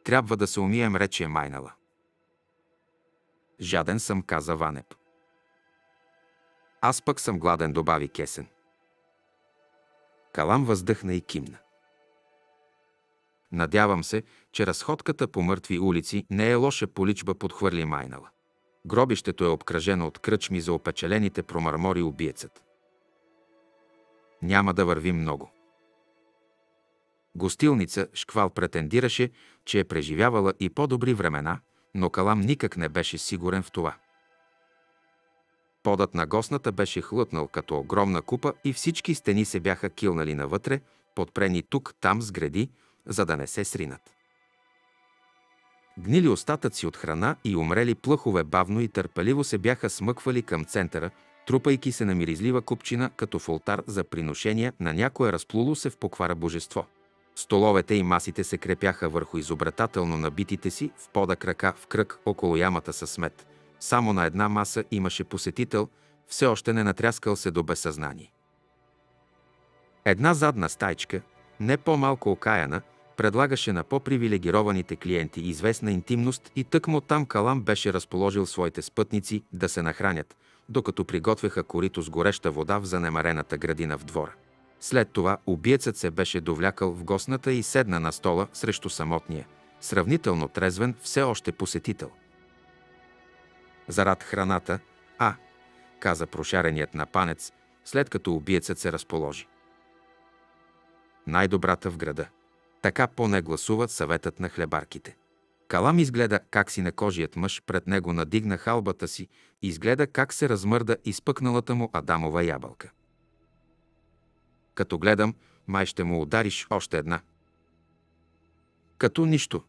Трябва да се умием, рече майнала. Жаден съм, каза Ванеп. Аз пък съм гладен, добави Кесен. Калам въздъхна и кимна. Надявам се, че разходката по мъртви улици не е лоша поличба, подхвърли майнала. Гробището е обкръжено от кръчми за опечелените промармори убиецът. Няма да вървим много. Гостилница Шквал претендираше, че е преживявала и по-добри времена, но Калам никак не беше сигурен в това. Подът на гостната беше хлътнал като огромна купа и всички стени се бяха килнали навътре, подпрени тук-там с гради, за да не се сринат. Гнили остатъци от храна и умрели плъхове бавно и търпеливо се бяха смъквали към центъра, трупайки се на миризлива купчина като фултар за приношение на някое разплуло се в поквара божество. Столовете и масите се крепяха върху изобретателно набитите си в пода крака в кръг около ямата със смет. Само на една маса имаше посетител, все още не натряскал се до безсъзнание. Една задна стайчка, не по-малко окаяна, предлагаше на по-привилегированите клиенти известна интимност и тъкмо там Калам беше разположил своите спътници да се нахранят, докато приготвяха корито с гореща вода в занемарената градина в двора. След това убиецът се беше довлякал в гостната и седна на стола срещу самотния, сравнително трезвен все още посетител. Зарад храната, а, каза прошареният на панец, след като убиецът се разположи. Най-добрата в града. Така поне гласува съветът на хлебарките. Калам изгледа как си некожият мъж пред него надигна халбата си изгледа как се размърда изпъкналата му Адамова ябълка. Като гледам, май ще му удариш още една. Като нищо.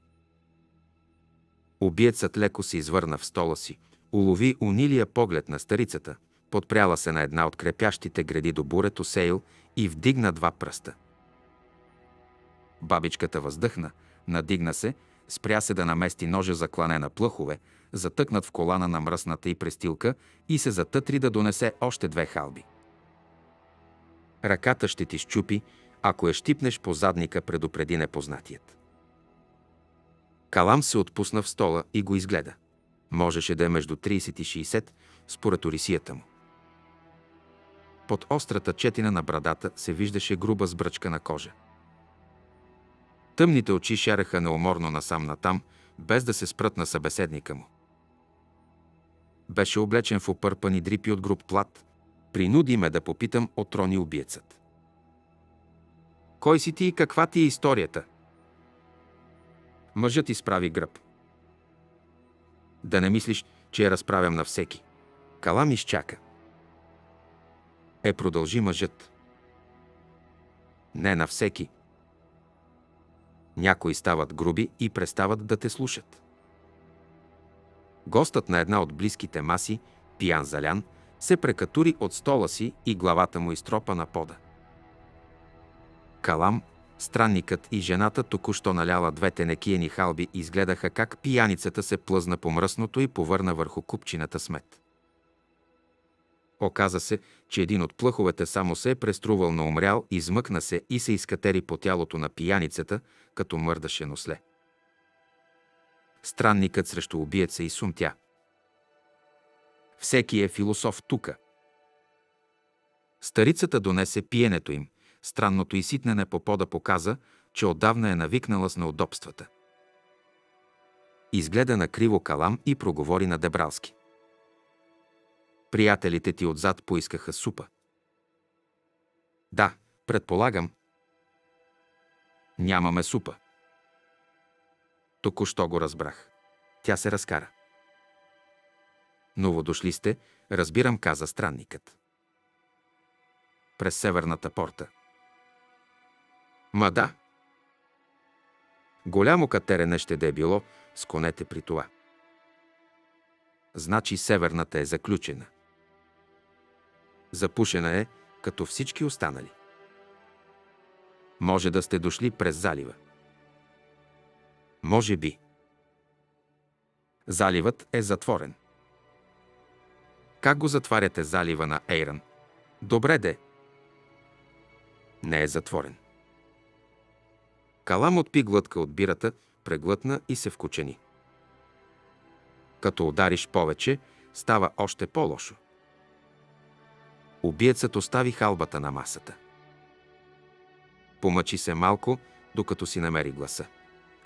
Убиецът леко се извърна в стола си, улови унилия поглед на старицата, подпряла се на една от крепящите гради до бурето Сейл и вдигна два пръста. Бабичката въздъхна, надигна се, спря се да намести ножа за клане на плъхове, затъкнат в колана на мръсната и престилка и се затътри да донесе още две халби. Ръката ще ти щупи, ако я щипнеш по задника, предупреди непознатият. Калам се отпусна в стола и го изгледа. Можеше да е между 30 и 60, според орисията му. Под острата четина на брадата се виждаше груба сбръчка на кожа. Тъмните очи шареха неуморно насам натам, без да се спрат на събеседника му. Беше облечен в опърпани дрипи от груб плат. Принуди ме да попитам отрони убиецът. Кой си ти и каква ти е историята? Мъжът изправи гръб. Да не мислиш, че я разправям на всеки. Калам изчака. Е, продължи мъжът. Не на всеки. Някои стават груби и престават да те слушат. Гостът на една от близките маси, пиян залян, се прекатури от стола си и главата му изтропа на пода. Калам, странникът и жената току-що наляла двете некиени халби изгледаха как пияницата се плъзна по мръсното и повърна върху купчината смет. Оказа се, че един от плъховете само се е преструвал на умрял, измъкна се и се изкатери по тялото на пияницата, като мърдаше носле. Странникът срещу убиеца и сумтя. Всеки е философ тука. Старицата донесе пиенето им. Странното изситнене по пода показа, че отдавна е навикнала с неудобствата. Изгледа на криво калам и проговори на Дебралски. Приятелите ти отзад поискаха супа. Да, предполагам. Нямаме супа. Току-що го разбрах. Тя се разкара. Новодошли сте, разбирам, каза странникът. През северната порта. Ма да. Голямо катерене ще да е било с конете при това. Значи северната е заключена. Запушена е, като всички останали. Може да сте дошли през залива. Може би. Заливът е затворен. Как го затваряте залива на Ейран? Добре де. Не е затворен. Калам отпи глътка от бирата, преглътна и се вкучени. Като удариш повече, става още по-лошо. Убиецът остави халбата на масата. Помъчи се малко, докато си намери гласа.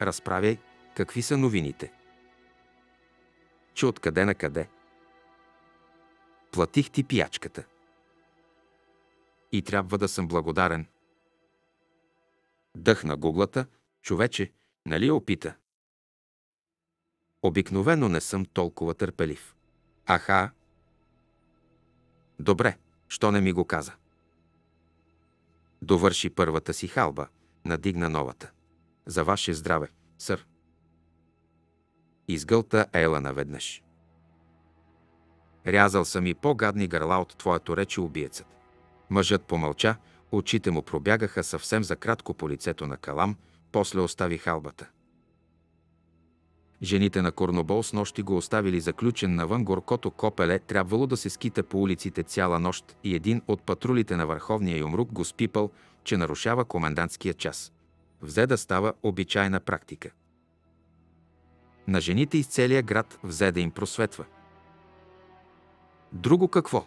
Разправяй, какви са новините. Че откъде на къде. Платих ти пиячката. И трябва да съм благодарен. Дъхна гуглата, човече, нали опита? Обикновено не съм толкова търпелив. Аха. Добре, Що не ми го каза? Довърши първата си халба, надигна новата. За ваше здраве, сър. Изгълта Ела наведнъж. Рязал съм и по-гадни гърла от твоето рече убиецът. Мъжът помълча, очите му пробягаха съвсем за кратко по лицето на Калам, после остави халбата. Жените на Корнобол с нощи го оставили заключен навън горкото копеле, трябвало да се скита по улиците цяла нощ и един от патрулите на Върховния юмрук го спипал, че нарушава комендантския час. Взе да става обичайна практика. На жените из целия град взе да им просветва. Друго какво?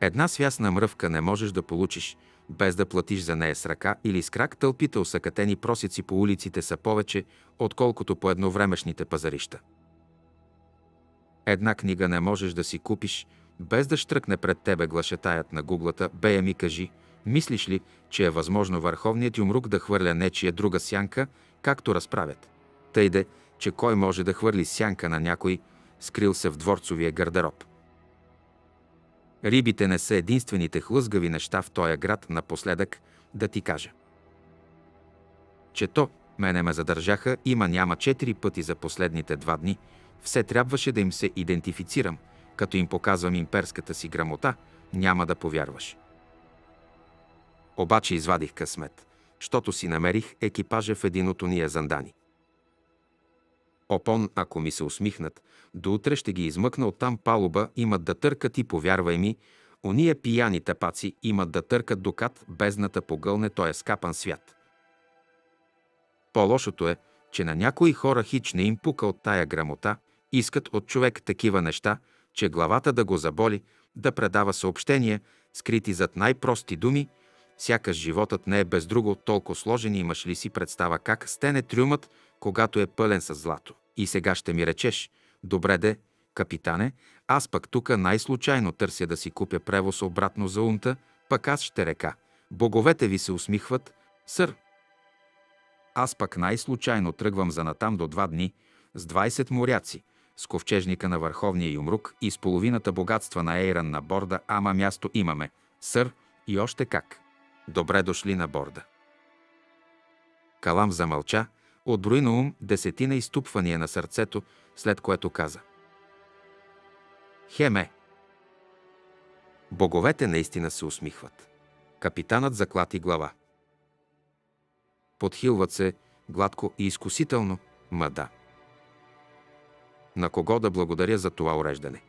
Една свясна мръвка не можеш да получиш, без да платиш за нея с ръка или с крак, тълпите усъкатени просици по улиците са повече, отколкото по едновремешните пазарища. Една книга не можеш да си купиш, без да штръкне пред тебе глашетаят на гуглата, бея ми кажи, мислиш ли, че е възможно върховният юмрук да хвърля нечия друга сянка, както разправят? Тъйде, че кой може да хвърли сянка на някой, скрил се в дворцовия гардероб. Рибите не са единствените хлъзгави неща в този град напоследък, да ти кажа. Че то, мене ме задържаха, има няма четири пъти за последните два дни, все трябваше да им се идентифицирам, като им показвам имперската си грамота, няма да повярваш. Обаче извадих късмет, щото си намерих екипажа в един от уния зандани. Опон, ако ми се усмихнат, до утре ще ги измъкна оттам палуба, имат да търкат и повярвай ми, уния пияни тапаци имат да търкат докат бездната погълне този скапан свят. По-лошото е, че на някои хора хич не им пука от тая грамота, искат от човек такива неща, че главата да го заболи, да предава съобщения, скрити зад най-прости думи, сякаш животът не е без друго толкова сложен и имаш ли си представа как стене трюмът, когато е пълен с злато. И сега ще ми речеш, добре де, капитане, аз пък тука най-случайно търся да си купя превоз обратно за унта, пък аз ще река. Боговете ви се усмихват, сър. Аз пък най-случайно тръгвам за натам до два дни с 20 моряци, с ковчежника на върховния юмрук и с половината богатства на Ейран на борда, ама място имаме, сър, и още как. Добре дошли на борда. Калам замълча, отброи на ум десетина изтупвания на сърцето, след което каза. Хеме. Боговете наистина се усмихват. Капитанът заклати глава. Подхилват се гладко и изкусително, мада. На кого да благодаря за това уреждане?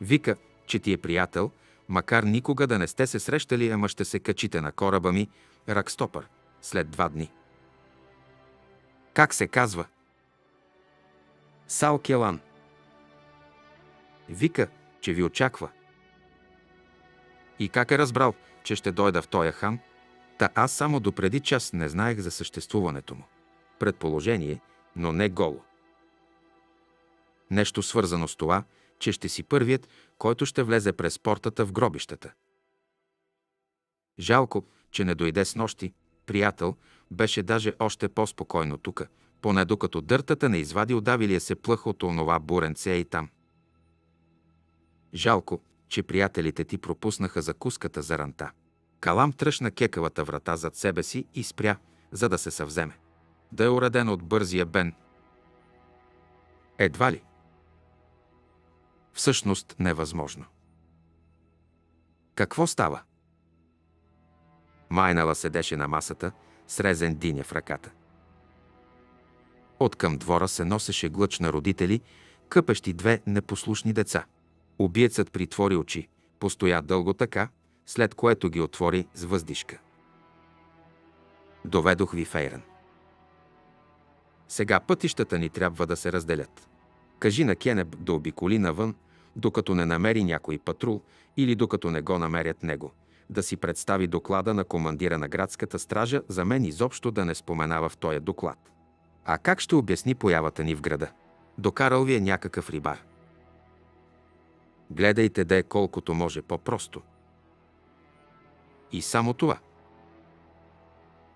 Вика, че ти е приятел, макар никога да не сте се срещали, ама ще се качите на кораба ми, Ракстопър, след два дни. Как се казва? Сал Келан. Вика, че ви очаква. И как е разбрал, че ще дойда в тоя хан? Та аз само допреди час не знаех за съществуването му. Предположение, но не голо. Нещо свързано с това, че ще си първият, който ще влезе през портата в гробищата. Жалко, че не дойде с нощи. Приятел, беше даже още по-спокойно тука, поне докато дъртата не извади удавилия се плъх от онова буренце и там. Жалко, че приятелите ти пропуснаха закуската за ранта. Калам тръщна кекавата врата зад себе си и спря, за да се съвземе. Да е уреден от бързия Бен. Едва ли? Всъщност невъзможно. Какво става? Майнала седеше на масата, срезен диня в ръката. От към двора се носеше глъч на родители, къпещи две непослушни деца. Убиецът притвори очи, постоя дълго така, след което ги отвори с въздишка. Доведох ви Фейран. Сега пътищата ни трябва да се разделят. Кажи на Кенеб да обиколи навън, докато не намери някой патрул или докато не го намерят него. Да си представи доклада на командира на градската стража, за мен изобщо да не споменава в този доклад. А как ще обясни появата ни в града? Докарал ви е някакъв рибар. Гледайте да е колкото може по-просто. И само това.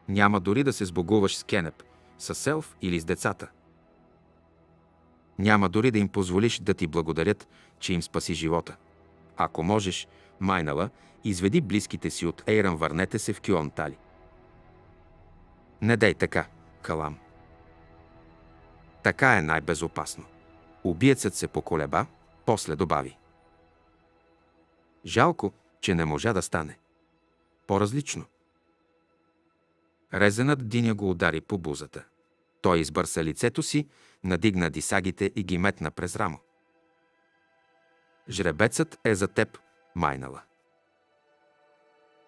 Няма дори да се сбогуваш с Кенеп, с Селф или с децата. Няма дори да им позволиш да ти благодарят, че им спаси живота. Ако можеш, майнала, изведи близките си от Ейран, върнете се в Кюонтали. Не дей така, Калам. Така е най-безопасно. Убиецът се поколеба, после добави. Жалко, че не можа да стане. По-различно. Резенът диня го удари по бузата. Той избърса лицето си, надигна дисагите и ги метна през рамо. Жребецът е за теб, майнала.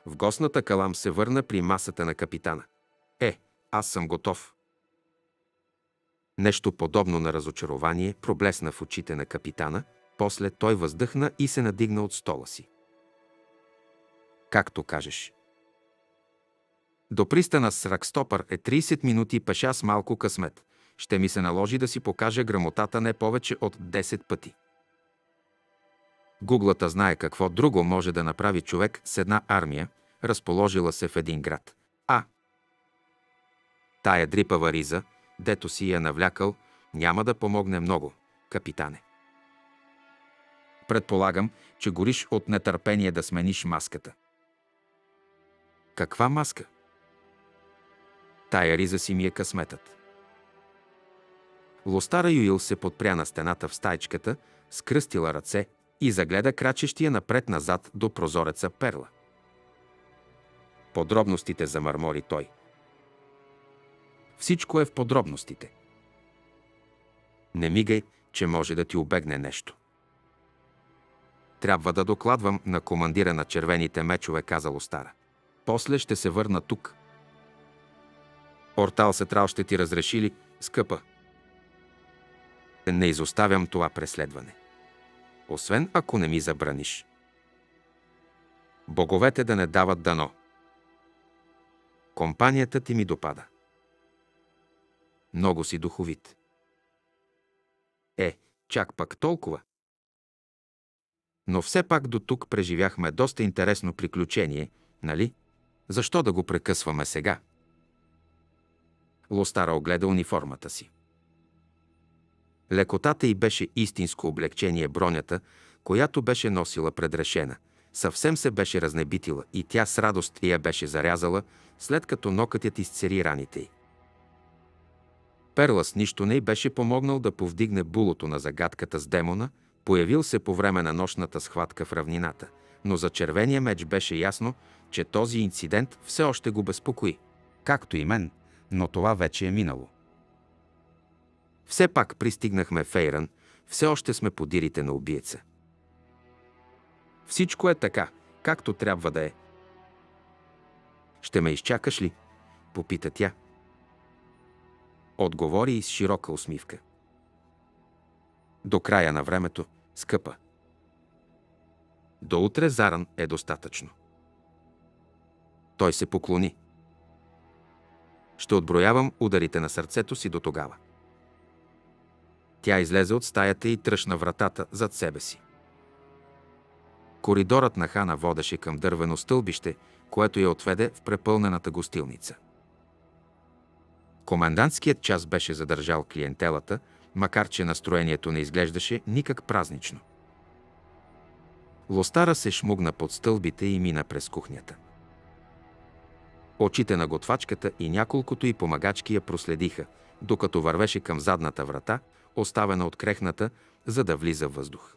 В гостната калам се върна при масата на капитана. Е, аз съм готов. Нещо подобно на разочарование проблесна в очите на капитана, после той въздъхна и се надигна от стола си. Както кажеш. До пристана с Ракстопър е 30 минути пеша с малко късмет. Ще ми се наложи да си покажа грамотата не повече от 10 пъти. Гуглата знае какво друго може да направи човек с една армия, разположила се в един град. А. Тая дрипава риза, дето си я навлякал, няма да помогне много, капитане. Предполагам, че гориш от нетърпение да смениш маската. Каква маска? Тая риза си ми е късметът. Лостара Юил се подпря на стената в стайчката, скръстила ръце и загледа крачещия напред-назад до прозореца перла. Подробностите замърмори той. Всичко е в подробностите. Не мигай, че може да ти обегне нещо. Трябва да докладвам на командира на червените мечове, казало Стара. После ще се върна тук. Ортал Сетрал ще ти разрешили, скъпа. Не изоставям това преследване. Освен ако не ми забраниш. Боговете да не дават дано. Компанията ти ми допада. Много си духовит. Е, чак пак толкова. Но все пак до тук преживяхме доста интересно приключение, нали? Защо да го прекъсваме сега? Лостара огледа униформата си. Лекотата й беше истинско облегчение бронята, която беше носила предрешена. Съвсем се беше разнебитила и тя с радост я беше зарязала, след като нокътят изцери раните й. Перла с нищо не й беше помогнал да повдигне булото на загадката с демона, появил се по време на нощната схватка в равнината. Но за червения меч беше ясно, че този инцидент все още го безпокои. Както и мен, но това вече е минало. Все пак пристигнахме в Ейран, все още сме подирите на убиеца. Всичко е така, както трябва да е. Ще ме изчакаш ли? Попита тя. Отговори и с широка усмивка. До края на времето, скъпа. До утре заран е достатъчно. Той се поклони. Ще отброявам ударите на сърцето си до тогава. Тя излезе от стаята и тръщна вратата зад себе си. Коридорът на хана водеше към дървено стълбище, което я отведе в препълнената гостилница. Комендантският час беше задържал клиентелата, макар че настроението не изглеждаше никак празнично. Лостара се шмугна под стълбите и мина през кухнята. Очите на готвачката и няколкото и помагачки я проследиха, докато вървеше към задната врата, оставена от крехната, за да влиза въздух.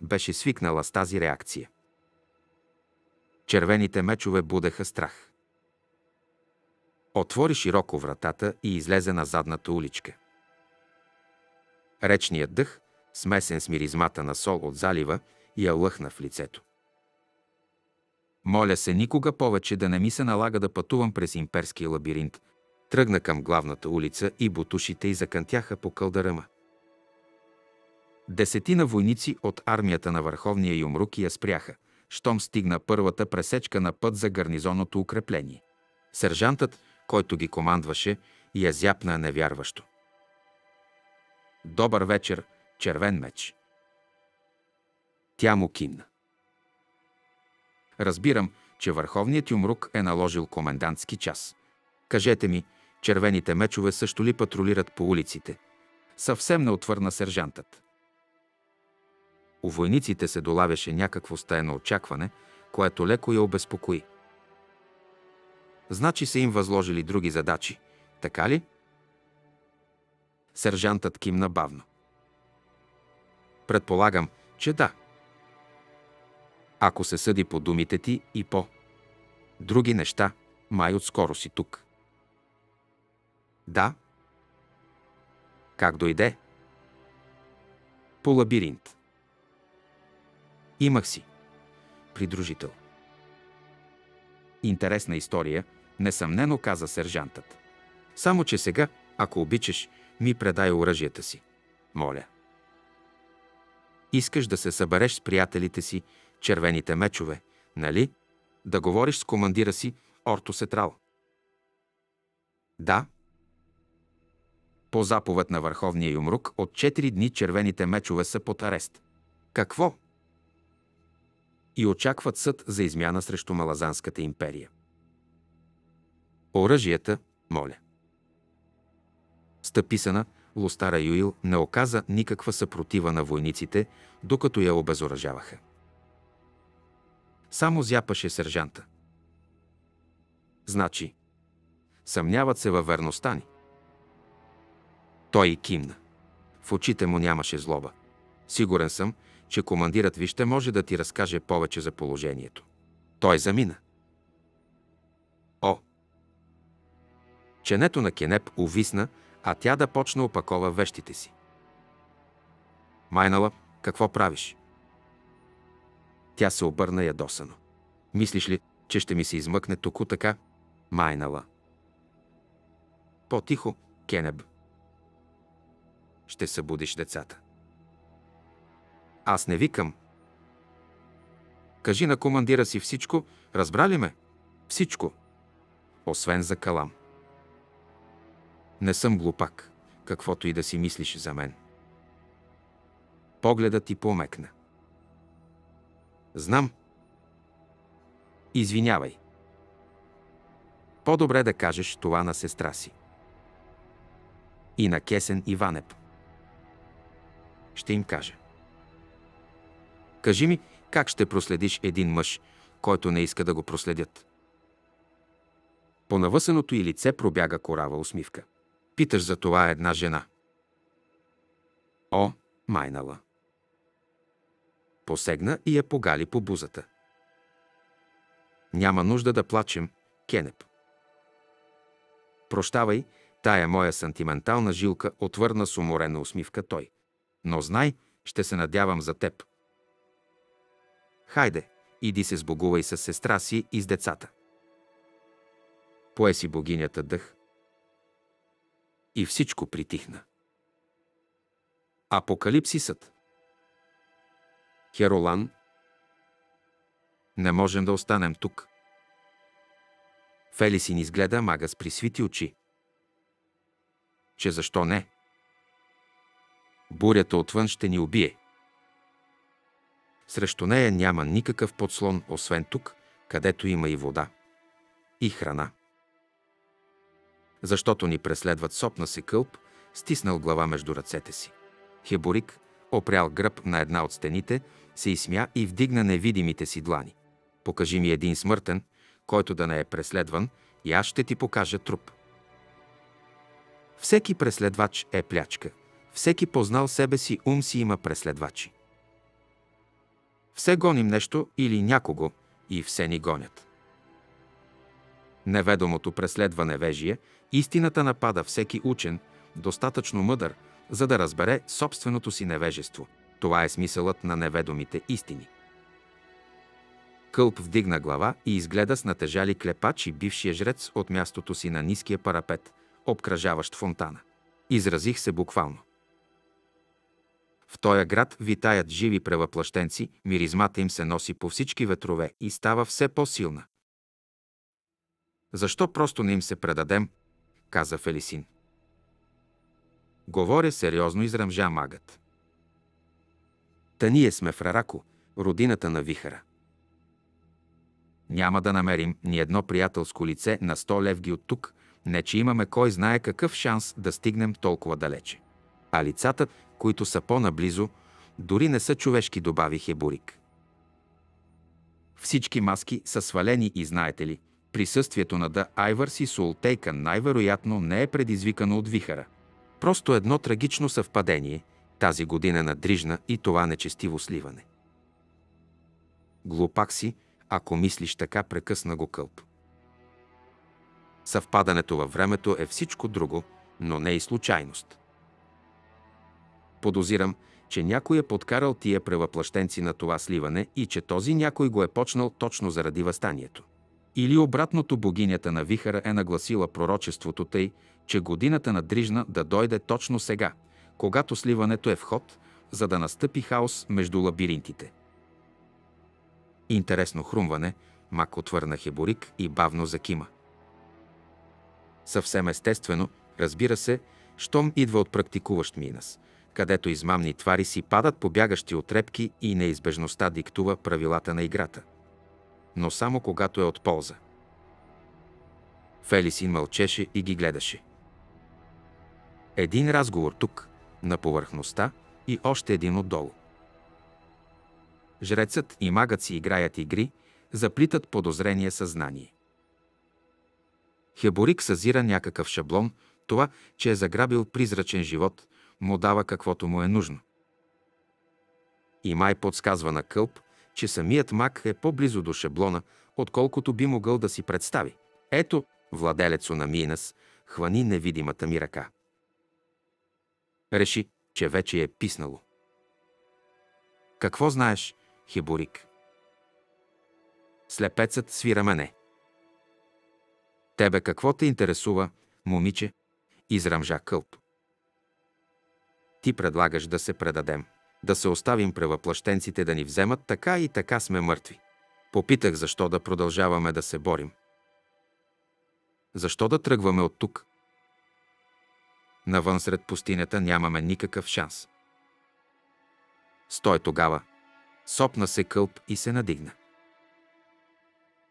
Беше свикнала с тази реакция. Червените мечове будеха страх. Отвори широко вратата и излезе на задната уличка. Речният дъх, смесен с миризмата на сол от залива, я лъхна в лицето. Моля се никога повече да не ми се налага да пътувам през имперския лабиринт. Тръгна към главната улица и бутушите й закантяха по кълдаръма. Десетина войници от армията на Върховния Юмрук я спряха, щом стигна първата пресечка на път за гарнизонното укрепление. Сержантът, който ги командваше, я зяпна невярващо. Добър вечер, червен меч. Тя му кимна. Разбирам, че Върховният Юмрук е наложил комендантски час. Кажете ми, червените мечове също ли патрулират по улиците? Съвсем не отвърна сержантът. У войниците се долавяше някакво стаено очакване, което леко я обезпокои. Значи са им възложили други задачи, така ли? Сержантът кимна бавно. Предполагам, че да. Ако се съди по думите ти и по други неща, май отскоро си тук. Да. Как дойде? По лабиринт. Имах си. Придружител. Интересна история, несъмнено каза сержантът. Само, че сега, ако обичаш, ми предай оръжията си. Моля. Искаш да се събереш с приятелите си, червените мечове, нали? Да говориш с командира си, Орто Сетрал. Да. По заповед на Върховния Юмрук, от 4 дни червените мечове са под арест. Какво? И очакват съд за измяна срещу Малазанската империя. Оръжията, моля. Стъписана, Лустара Юил не оказа никаква съпротива на войниците, докато я обезоръжаваха. Само зяпаше сержанта. Значи, съмняват се във верността ни. Той и кимна. В очите му нямаше злоба. Сигурен съм, че командирът ви ще може да ти разкаже повече за положението. Той замина. О! Ченето на Кенеп увисна, а тя да почна опакова вещите си. Майнала, какво правиш? Тя се обърна ядосано. Мислиш ли, че ще ми се измъкне току така? Майнала. По-тихо, Кенеб. Ще събудиш децата. Аз не викам. Кажи на командира си всичко, разбрали ме? Всичко. Освен за калам. Не съм глупак, каквото и да си мислиш за мен. Погледът ти помекна. Знам. Извинявай. По-добре да кажеш това на сестра си. И на Кесен Иванеп. Ще им кажа. Кажи ми, как ще проследиш един мъж, който не иска да го проследят? По навъсеното й лице пробяга корава усмивка. Питаш за това една жена. О, майнала! Посегна и я погали по бузата. Няма нужда да плачем, Кенеп. Прощавай, тая моя сантиментална жилка отвърна с уморена усмивка той. Но знай, ще се надявам за теб. Хайде, иди се сбогувай с сестра си и с децата. Пое си богинята дъх. И всичко притихна. Апокалипсисът. Херолан. Не можем да останем тук. Фелисин изгледа мага с присвити очи. Че защо не? Бурята отвън ще ни убие. Срещу нея няма никакъв подслон, освен тук, където има и вода. И храна. Защото ни преследват сопна се кълп, стиснал глава между ръцете си. Хеборик, опрял гръб на една от стените, се изсмя и вдигна невидимите си длани. Покажи ми един смъртен, който да не е преследван, и аз ще ти покажа труп. Всеки преследвач е плячка. Всеки познал себе си ум си има преследвачи. Все гоним нещо или някого и все ни гонят. Неведомото преследва невежие, истината напада всеки учен, достатъчно мъдър, за да разбере собственото си невежество. Това е смисълът на неведомите истини. Кълп вдигна глава и изгледа с натежали клепачи бившия жрец от мястото си на ниския парапет, обкръжаващ фонтана. Изразих се буквално. В този град витаят живи превъплъщенци, миризмата им се носи по всички ветрове и става все по-силна. Защо просто не им се предадем? каза Фелисин. Говоря сериозно, изръмжа магът. Та ние сме в Рарако, родината на вихара. Няма да намерим ни едно приятелско лице на 100 левги от тук, не че имаме кой знае какъв шанс да стигнем толкова далече. А лицата, които са по-наблизо, дори не са човешки, добави Хебурик. Всички маски са свалени и знаете ли, присъствието на Да Айвърс и Султейка най-вероятно не е предизвикано от вихара. Просто едно трагично съвпадение, тази година на Дрижна и това нечестиво сливане. Глупак си, ако мислиш така, прекъсна го кълп. Съвпадането във времето е всичко друго, но не и случайност. Подозирам, че някой е подкарал тия превъплъщенци на това сливане и че този някой го е почнал точно заради възстанието. Или обратното богинята на вихара е нагласила пророчеството тъй, че годината на Дрижна да дойде точно сега, когато сливането е в ход, за да настъпи хаос между лабиринтите. Интересно хрумване, мак отвърна Хеборик и бавно закима. Съвсем естествено, разбира се, щом идва от практикуващ минас – където измамни твари си падат по бягащи отрепки и неизбежността диктува правилата на играта. Но само когато е от полза. Фелисин мълчеше и ги гледаше. Един разговор тук, на повърхността, и още един отдолу. Жрецът и магът си играят игри, заплитат подозрение съзнание. Хеборик съзира някакъв шаблон, това, че е заграбил призрачен живот, му дава каквото му е нужно. И май подсказва на Кълп, че самият маг е по-близо до шаблона, отколкото би могъл да си представи. Ето, владелецо на Минас, хвани невидимата ми ръка. Реши, че вече е писнало. Какво знаеш, Хиборик? Слепецът свира мене. Тебе какво те интересува, момиче? Израмжа кълп. Ти предлагаш да се предадем, да се оставим превъплъщенците да ни вземат, така и така сме мъртви. Попитах защо да продължаваме да се борим. Защо да тръгваме от тук? Навън сред пустинята нямаме никакъв шанс. Стой тогава. Сопна се кълп и се надигна.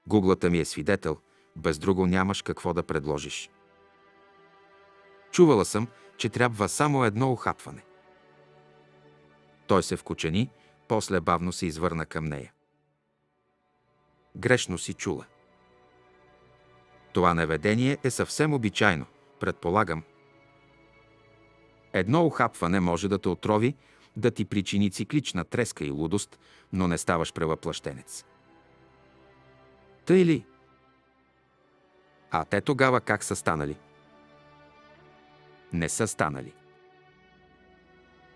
Гуглата ми е свидетел, без друго нямаш какво да предложиш. Чувала съм, че трябва само едно охапване. Той се вкучени, после бавно се извърна към нея. Грешно си чула. Това наведение е съвсем обичайно, предполагам. Едно охапване може да те отрови, да ти причини циклична треска и лудост, но не ставаш превъплъщенец. Тъй ли? А те тогава как са станали? Не са станали.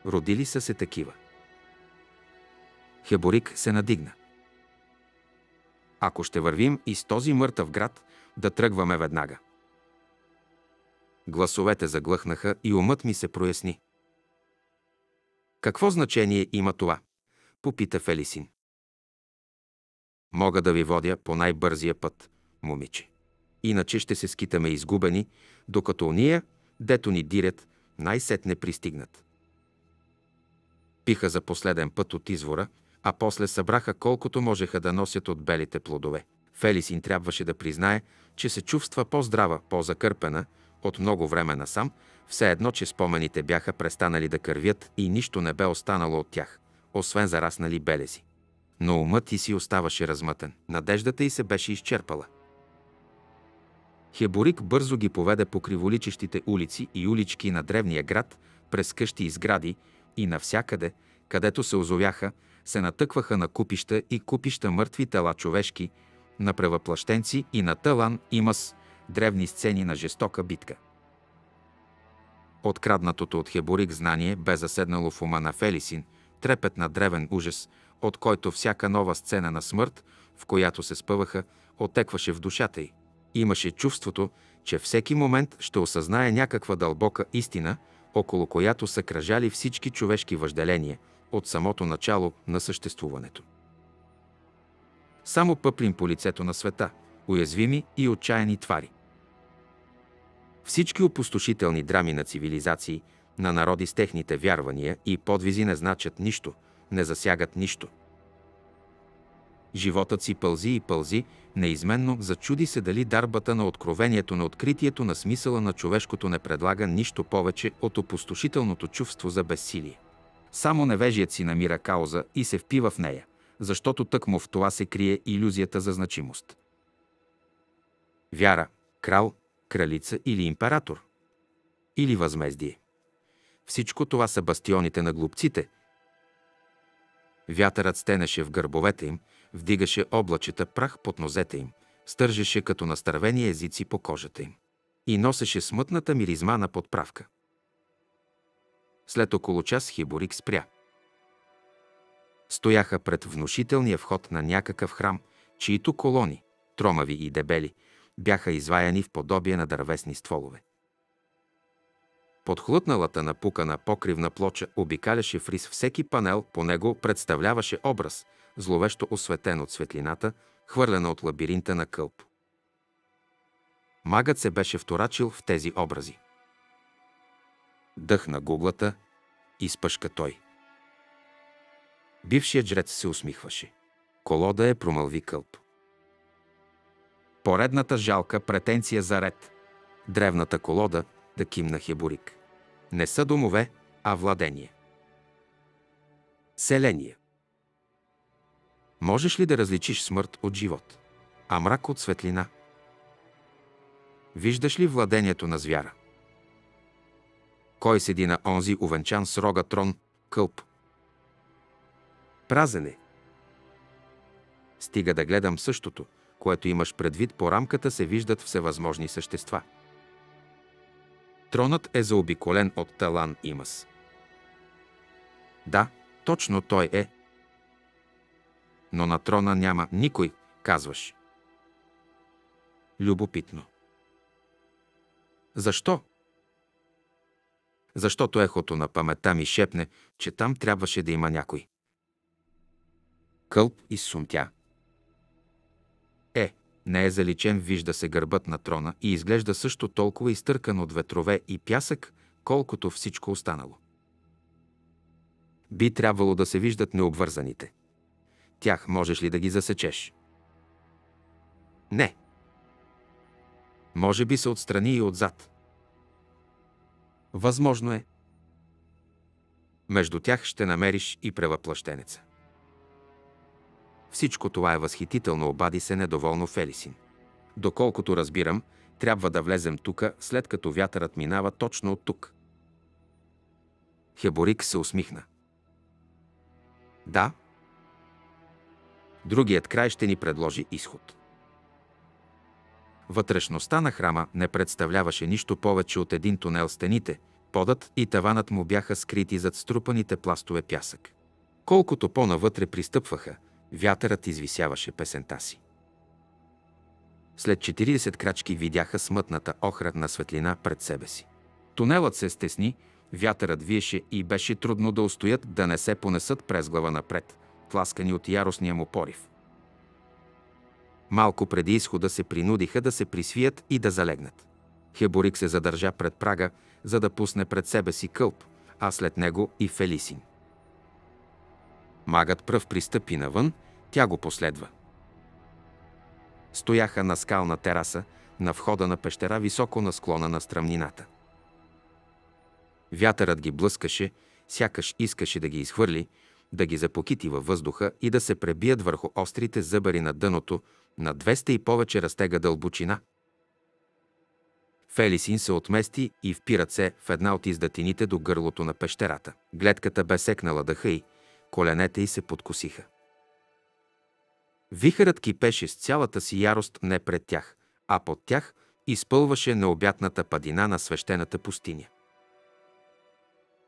Родили са се такива. Хеборик се надигна. Ако ще вървим из този мъртъв град, да тръгваме веднага. Гласовете заглъхнаха и умът ми се проясни. Какво значение има това? Попита Фелисин. Мога да ви водя по най-бързия път, момиче. Иначе ще се скитаме изгубени, докато уния, дето ни дирят, най-сетне пристигнат. Пиха за последен път от извора, а после събраха колкото можеха да носят от белите плодове. Фелисин трябваше да признае, че се чувства по-здрава, по-закърпена от много време насам, все едно, че спомените бяха престанали да кървят и нищо не бе останало от тях, освен зараснали белези. Но умът ти си оставаше размътен. Надеждата й се беше изчерпала. Хеборик бързо ги поведе по криволичещите улици и улички на древния град, през къщи и сгради и навсякъде, където се озовяха, се натъкваха на купища и купища мъртви тела човешки, на превъплащенци и на Талан и Мъс, древни сцени на жестока битка. Откраднатото от Хеборик знание бе заседнало в ума на Фелисин, трепет на древен ужас, от който всяка нова сцена на смърт, в която се спъваха, отекваше в душата й. Имаше чувството, че всеки момент ще осъзнае някаква дълбока истина, около която са кръжали всички човешки въжделения от самото начало на съществуването. Само пъплим по лицето на света, уязвими и отчаяни твари. Всички опустошителни драми на цивилизации, на народи с техните вярвания и подвизи не значат нищо, не засягат нищо. Животът си пълзи и пълзи, неизменно зачуди се дали дарбата на откровението на откритието на смисъла на човешкото не предлага нищо повече от опустошителното чувство за безсилие. Само невежият си намира кауза и се впива в нея, защото тъкмо в това се крие иллюзията за значимост. Вяра, крал, кралица или император. Или възмездие. Всичко това са бастионите на глупците. Вятърът стенеше в гърбовете им, вдигаше облачета прах под нозете им, стържеше като настървени езици по кожата им и носеше смътната миризма на подправка. След около час Хиборик спря. Стояха пред внушителния вход на някакъв храм, чието колони, тромави и дебели, бяха изваяни в подобие на дървесни стволове. Подхлътналата напукана покривна плоча обикаляше в рис всеки панел, по него представляваше образ, зловещо осветен от светлината, хвърлена от лабиринта на кълп. Магът се беше вторачил в тези образи. Дъхна гуглата, изпъшка той. Бившият жрец се усмихваше. Колода е промълви кълп. Поредната жалка претенция за ред. Древната колода да кимна Хеборик. не са домове, а владение. Селение. Можеш ли да различиш смърт от живот, а мрак от светлина? Виждаш ли владението на звяра? Кой седи на онзи увенчан с рога трон, кълп? Празен е. Стига да гледам същото, което имаш предвид, по рамката се виждат всевъзможни същества. Тронът е заобиколен от талан имас. Да, точно той е. Но на трона няма никой, казваш. Любопитно. Защо? Защото ехото на паметта ми шепне, че там трябваше да има някой. Кълп и сумтя. Е, не е заличен, вижда се гърбът на трона и изглежда също толкова изтъркан от ветрове и пясък, колкото всичко останало. Би трябвало да се виждат необвързаните. Тях можеш ли да ги засечеш? Не. Може би се отстрани и отзад. Възможно е. Между тях ще намериш и превъплъщенеца. Всичко това е възхитително, обади се недоволно Фелисин. Доколкото разбирам, трябва да влезем тука, след като вятърът минава точно от тук. Хеборик се усмихна. Да. Другият край ще ни предложи изход. Вътрешността на храма не представляваше нищо повече от един тунел стените, подът и таванът му бяха скрити зад струпаните пластове пясък. Колкото по-навътре пристъпваха, вятърът извисяваше песента си. След 40 крачки видяха смътната охра на светлина пред себе си. Тунелът се стесни, вятърът виеше и беше трудно да устоят да не се понесат през глава напред, тласкани от яростния му порив. Малко преди изхода се принудиха да се присвият и да залегнат. Хеборик се задържа пред прага, за да пусне пред себе си кълп, а след него и Фелисин. Магът пръв пристъпи навън, тя го последва. Стояха на скална тераса, на входа на пещера, високо на склона на стръмнината. Вятърът ги блъскаше, сякаш искаше да ги изхвърли, да ги запокити във въздуха и да се пребият върху острите зъбари на дъното на 200 и повече разтега дълбочина. Фелисин се отмести и впират се в една от издатините до гърлото на пещерата. Гледката бе секнала дъха й, коленете й се подкосиха. Вихърът кипеше с цялата си ярост не пред тях, а под тях изпълваше необятната падина на свещената пустиня.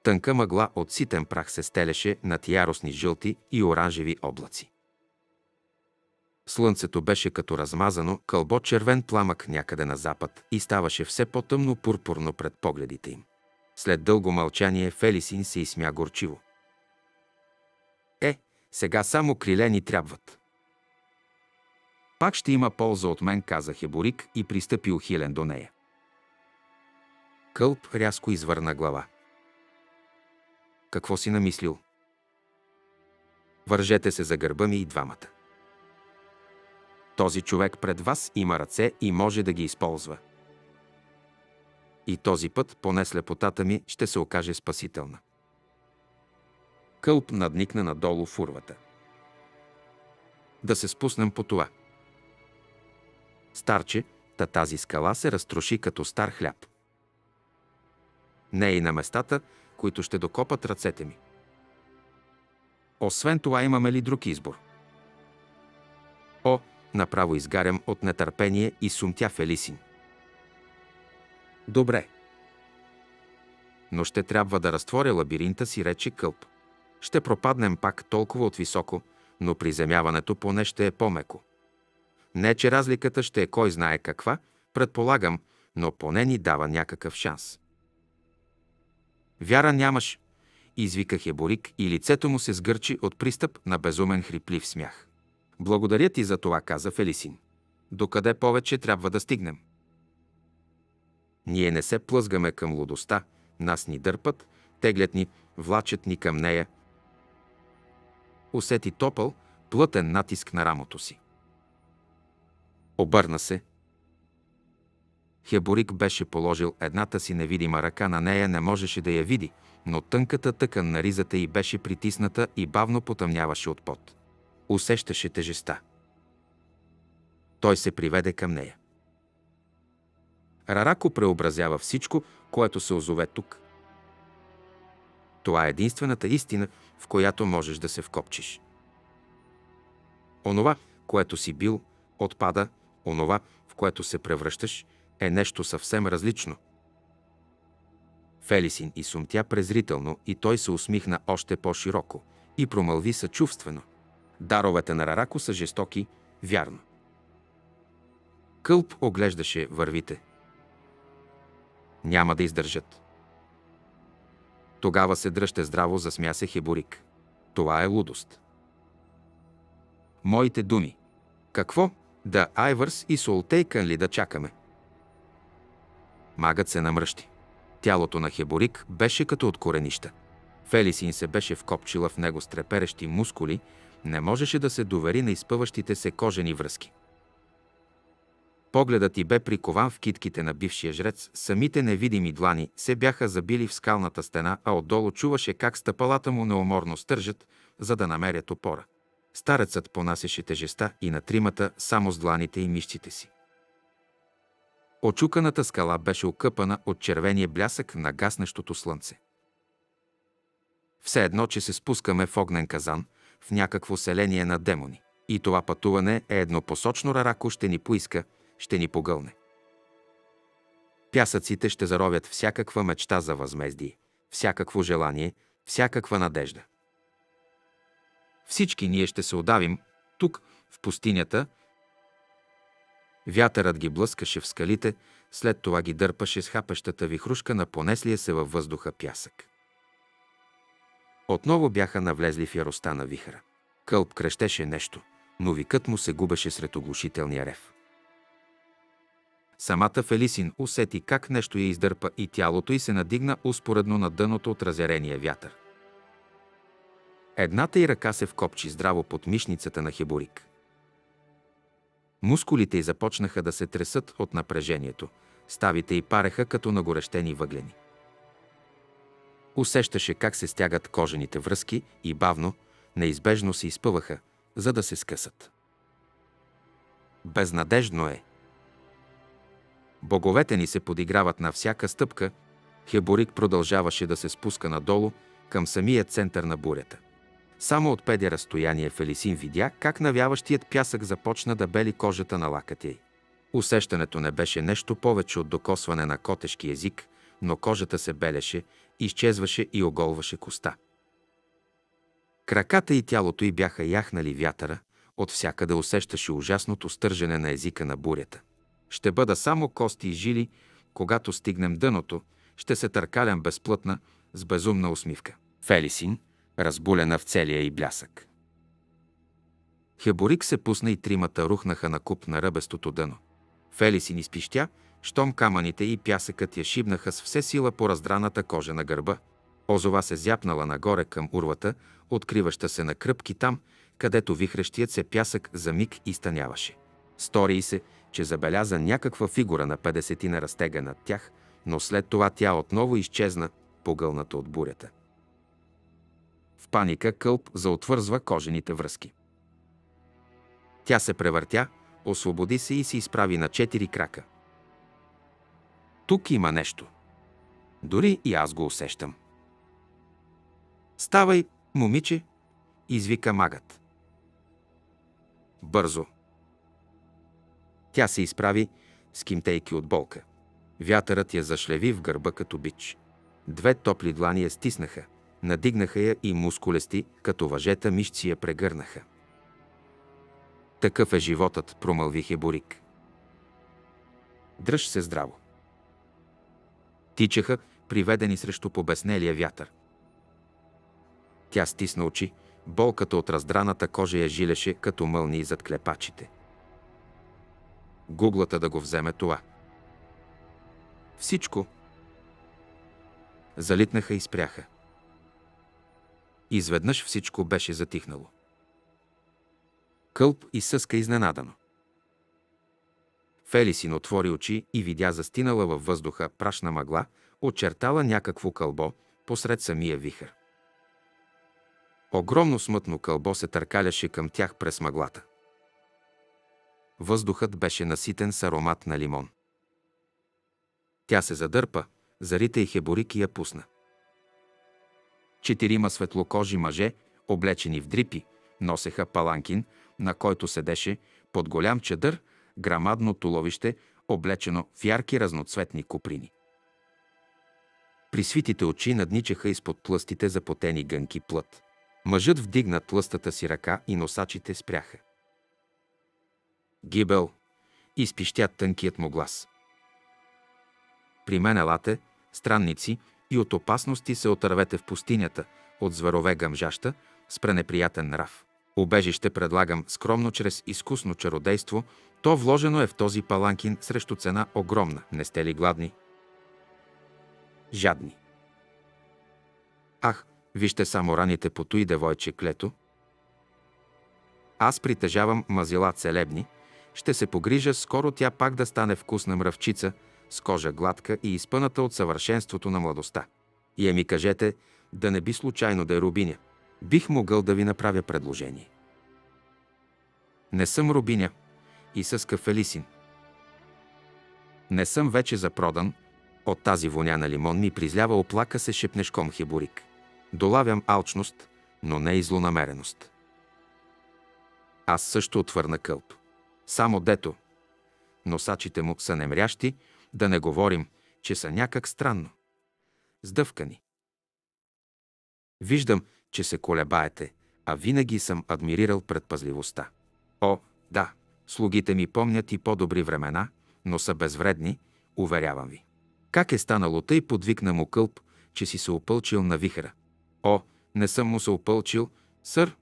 Тънка мъгла от ситен прах се стелеше над яростни жълти и оранжеви облаци. Слънцето беше като размазано кълбо червен пламък някъде на запад и ставаше все по-тъмно пурпурно пред погледите им. След дълго мълчание Фелисин се изсмя горчиво. Е, сега само криле ни трябват. Пак ще има полза от мен, каза Хеборик и пристъпи ухилен до нея. Кълп рязко извърна глава. Какво си намислил? Вържете се за гърба ми и двамата. Този човек пред вас има ръце и може да ги използва. И този път, поне слепотата ми, ще се окаже спасителна. Кълп надникна надолу в урвата. Да се спуснем по това. Старче, та тази скала се разтроши като стар хляб. Не и на местата, които ще докопат ръцете ми. Освен това имаме ли друг избор? О, направо изгарям от нетърпение и сумтя Фелисин. Добре. Но ще трябва да разтворя лабиринта си, рече Кълп. Ще пропаднем пак толкова от високо, но приземяването поне ще е по-меко. Не, че разликата ще е кой знае каква, предполагам, но поне ни дава някакъв шанс. Вяра нямаш, извика Хеборик и лицето му се сгърчи от пристъп на безумен хриплив смях. Благодаря ти за това, каза Фелисин. Докъде повече трябва да стигнем? Ние не се плъзгаме към лудостта, нас ни дърпат, теглят ни, влачат ни към нея. Усети топъл, плътен натиск на рамото си. Обърна се. Хеборик беше положил едната си невидима ръка на нея, не можеше да я види, но тънката тъкан на ризата й беше притисната и бавно потъмняваше от пот. Усещаше тежеста. Той се приведе към нея. Рарако преобразява всичко, което се озове тук. Това е единствената истина, в която можеш да се вкопчиш. Онова, което си бил, отпада, онова, в което се превръщаш, е нещо съвсем различно. Фелисин и сумтя презрително и той се усмихна още по-широко и промълви съчувствено. Даровете на Рарако са жестоки, вярно. Кълп оглеждаше вървите. Няма да издържат. Тогава се дръжте здраво, засмя се Хеборик. Това е лудост. Моите думи. Какво? Да Айвърс и Солтейкън ли да чакаме? Магът се намръщи. Тялото на Хеборик беше като от коренища. Фелисин се беше вкопчила в него с треперещи мускули, не можеше да се довери на изпъващите се кожени връзки. Погледът и бе прикован в китките на бившия жрец, самите невидими длани се бяха забили в скалната стена, а отдолу чуваше как стъпалата му неуморно стържат, за да намерят опора. Старецът понасяше тежеста и на тримата само с дланите и мишците си. Очуканата скала беше окъпана от червения блясък на гаснещото слънце. Все едно, че се спускаме в огнен казан, в някакво селение на демони. И това пътуване е еднопосочно рарако ще ни поиска, ще ни погълне. Пясъците ще заровят всякаква мечта за възмездие, всякакво желание, всякаква надежда. Всички ние ще се удавим тук, в пустинята. Вятърът ги блъскаше в скалите, след това ги дърпаше с хапещата вихрушка на понеслия се във въздуха пясък. Отново бяха навлезли в яростта на вихъра. Кълб крещеше нещо, но викът му се губеше сред оглушителния рев. Самата Фелисин усети как нещо я издърпа и тялото й се надигна успоредно на дъното от разярения вятър. Едната й ръка се вкопчи здраво под мишницата на Хеборик. Мускулите й започнаха да се тресат от напрежението, ставите й пареха като нагорещени въглени. Усещаше как се стягат кожените връзки и бавно, неизбежно се изпъваха, за да се скъсат. Безнадежно е. Боговете ни се подиграват на всяка стъпка, Хеборик продължаваше да се спуска надолу към самия център на бурята. Само от педе разстояние Фелисин видя как навяващият пясък започна да бели кожата на лакътя й. Усещането не беше нещо повече от докосване на котешки език, но кожата се белеше, изчезваше и оголваше коста. Краката и тялото й бяха яхнали вятъра, от всякъде усещаше ужасното стържене на езика на бурята. Ще бъда само кости и жили, когато стигнем дъното, ще се търкалям безплътна, с безумна усмивка. Фелисин, разбулена в целия и блясък. Хеборик се пусна и тримата рухнаха на куп на ръбестото дъно. Фелисин изпищя, щом камъните и пясъкът я шибнаха с все сила по раздраната кожа на гърба. Озова се зяпнала нагоре към урвата, откриваща се на кръпки там, където вихрещият се пясък за миг изтъняваше. Стори се, че забеляза някаква фигура на 50 на разтега над тях, но след това тя отново изчезна, погълната от бурята. В паника кълп заотвързва кожените връзки. Тя се превъртя, освободи се и се изправи на четири крака. Тук има нещо. Дори и аз го усещам. Ставай, момиче, извика магът. Бързо. Тя се изправи, скимтейки от болка. Вятърът я зашлеви в гърба като бич. Две топли длани я стиснаха, надигнаха я и мускулести, като въжета мишци я прегърнаха. Такъв е животът, промълви Хеборик. Дръж се здраво. Тичаха, приведени срещу побеснелия вятър. Тя стисна очи, болката от раздраната кожа я жилеше като мълни зад клепачите. Гуглата да го вземе това. Всичко. Залитнаха и спряха. Изведнъж всичко беше затихнало. Кълп и съска изненадано. Фелисин отвори очи и видя застинала във въздуха прашна мъгла, очертала някакво кълбо посред самия вихър. Огромно смътно кълбо се търкаляше към тях през мъглата. Въздухът беше наситен с аромат на лимон. Тя се задърпа, зарита и хеборик и я пусна. Четирима светлокожи мъже, облечени в дрипи, носеха паланкин, на който седеше под голям чадър грамадно туловище, облечено в ярки разноцветни куприни. При свитите очи надничаха изпод плъстите запотени гънки плът. Мъжът вдигна тлъстата си ръка и носачите спряха. Гибел, изпищя тънкият му глас. При мен елате, странници, и от опасности се отървете в пустинята, от зверове гъмжаща, с пренеприятен нрав. Обежище предлагам скромно чрез изкусно чародейство, то вложено е в този паланкин срещу цена огромна. Не сте ли гладни? Жадни. Ах, вижте само раните по той девойче клето. Аз притежавам мазила целебни, ще се погрижа скоро тя пак да стане вкусна мръвчица, с кожа гладка и изпъната от съвършенството на младостта. И е ми кажете, да не би случайно да е рубиня. Бих могъл да ви направя предложение. Не съм рубиня и с кафелисин. Не съм вече запродан, от тази воня на лимон ми призлява оплака се шепнешком хиборик. Долавям алчност, но не и злонамереност. Аз също отвърна кълп. Само дето. Носачите му са немрящи, да не говорим, че са някак странно. Сдъвкани. Виждам, че се колебаете, а винаги съм адмирирал предпазливостта. О, да, слугите ми помнят и по-добри времена, но са безвредни, уверявам ви. Как е станало тъй, подвикна му кълп, че си се опълчил на вихра. О, не съм му се опълчил, сър.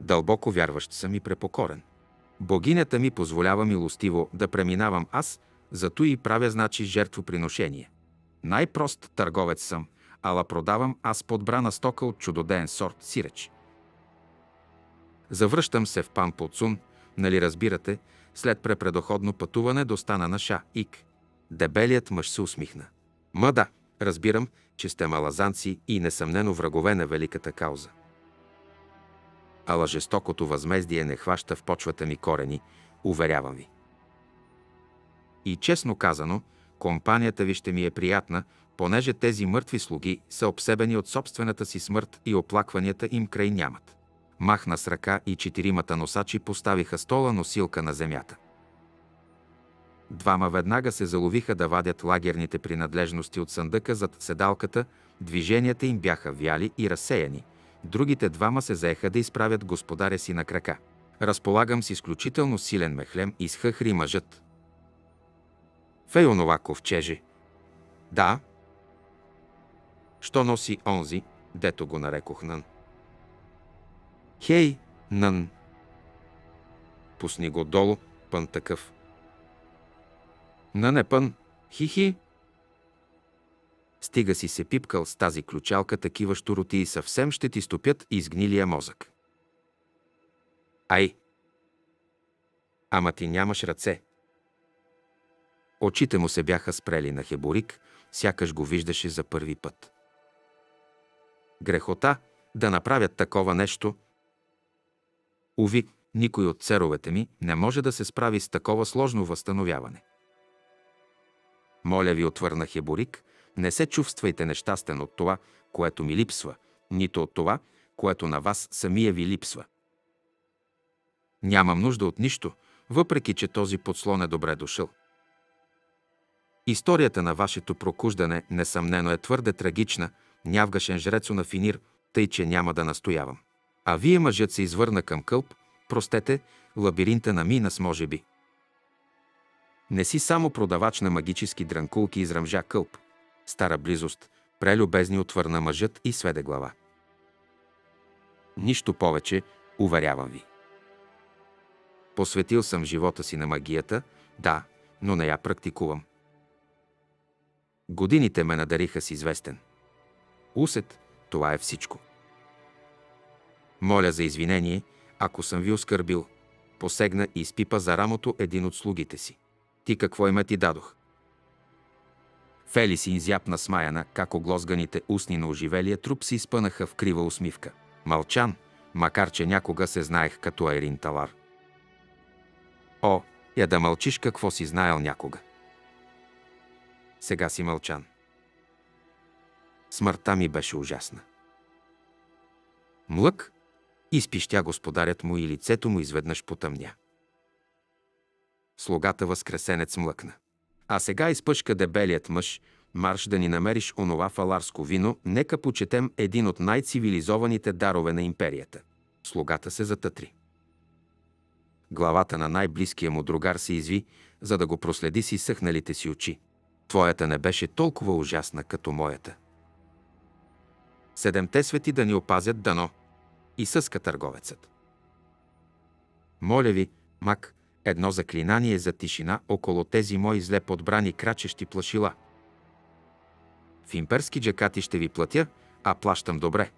Дълбоко вярващ съм и препокорен. Богинята ми позволява милостиво да преминавам аз, зато и правя значи жертвоприношение. Най-прост търговец съм, ала продавам аз подбрана стока от чудодеен сорт сиреч. Завръщам се в Пан Поцун, нали разбирате, след препредоходно пътуване до стана на Ша Ик. Дебелият мъж се усмихна. Ма да, разбирам, че сте малазанци и несъмнено врагове на великата кауза. Ала жестокото възмездие не хваща в почвата ми корени, уверявам ви. И честно казано, компанията ви ще ми е приятна, понеже тези мъртви слуги са обсебени от собствената си смърт и оплакванията им край нямат. Махна с ръка и четиримата носачи поставиха стола носилка на земята. Двама веднага се заловиха да вадят лагерните принадлежности от съндъка зад седалката, движенията им бяха вяли и разсеяни. Другите двама се заеха да изправят господаря си на крака. Разполагам с изключително силен мехлем, изхъхри мъжът. Фей онова ковчеже. Да. Що носи онзи, дето го нарекох Нън? Хей, Нън. Пусни го долу, пън такъв. Нън е пън. Хи-хи. Стига си се пипкал с тази ключалка, такива и съвсем ще ти стопят изгнилия мозък. Ай! Ама ти нямаш ръце. Очите му се бяха спрели на Хеборик, сякаш го виждаше за първи път. Грехота да направят такова нещо. Уви, никой от церовете ми не може да се справи с такова сложно възстановяване. Моля ви, отвърна Хеборик, не се чувствайте нещастен от това, което ми липсва, нито от това, което на вас самия ви липсва. Нямам нужда от нищо, въпреки че този подслон е добре дошъл. Историята на вашето прокуждане несъмнено е твърде трагична, нявгашен жрецо на финир, тъй че няма да настоявам. А вие мъжът се извърна към кълп, простете, лабиринта на Минас може би. Не си само продавач на магически дрънкулки, изръмжа кълп. Стара близост, прелюбезни отвърна мъжът и сведе глава. Нищо повече, уверявам ви. Посветил съм живота си на магията, да, но не я практикувам. Годините ме надариха с известен. Усет, това е всичко. Моля за извинение, ако съм ви оскърбил. посегна и изпипа за рамото един от слугите си. Ти какво име ти дадох? Фели си изяпна смаяна, как оглозганите устни на оживелия труп се изпънаха в крива усмивка. Мълчан, макар че някога се знаех като Айрин Талар. О, я да мълчиш какво си знаел някога. Сега си мълчан. Смъртта ми беше ужасна. Млък, изпищя господарят му и лицето му изведнъж потъмня. Слугата възкресенец млъкна. А сега изпъшка дебелият мъж, марш да ни намериш онова фаларско вино, нека почетем един от най-цивилизованите дарове на империята. Слугата се затътри. Главата на най-близкия му другар се изви, за да го проследи си съхналите си очи. Твоята не беше толкова ужасна, като моята. Седемте свети да ни опазят дано. И съска търговецът. Моля ви, мак, едно заклинание за тишина около тези мои зле подбрани крачещи плашила. В имперски джакати ще ви платя, а плащам добре.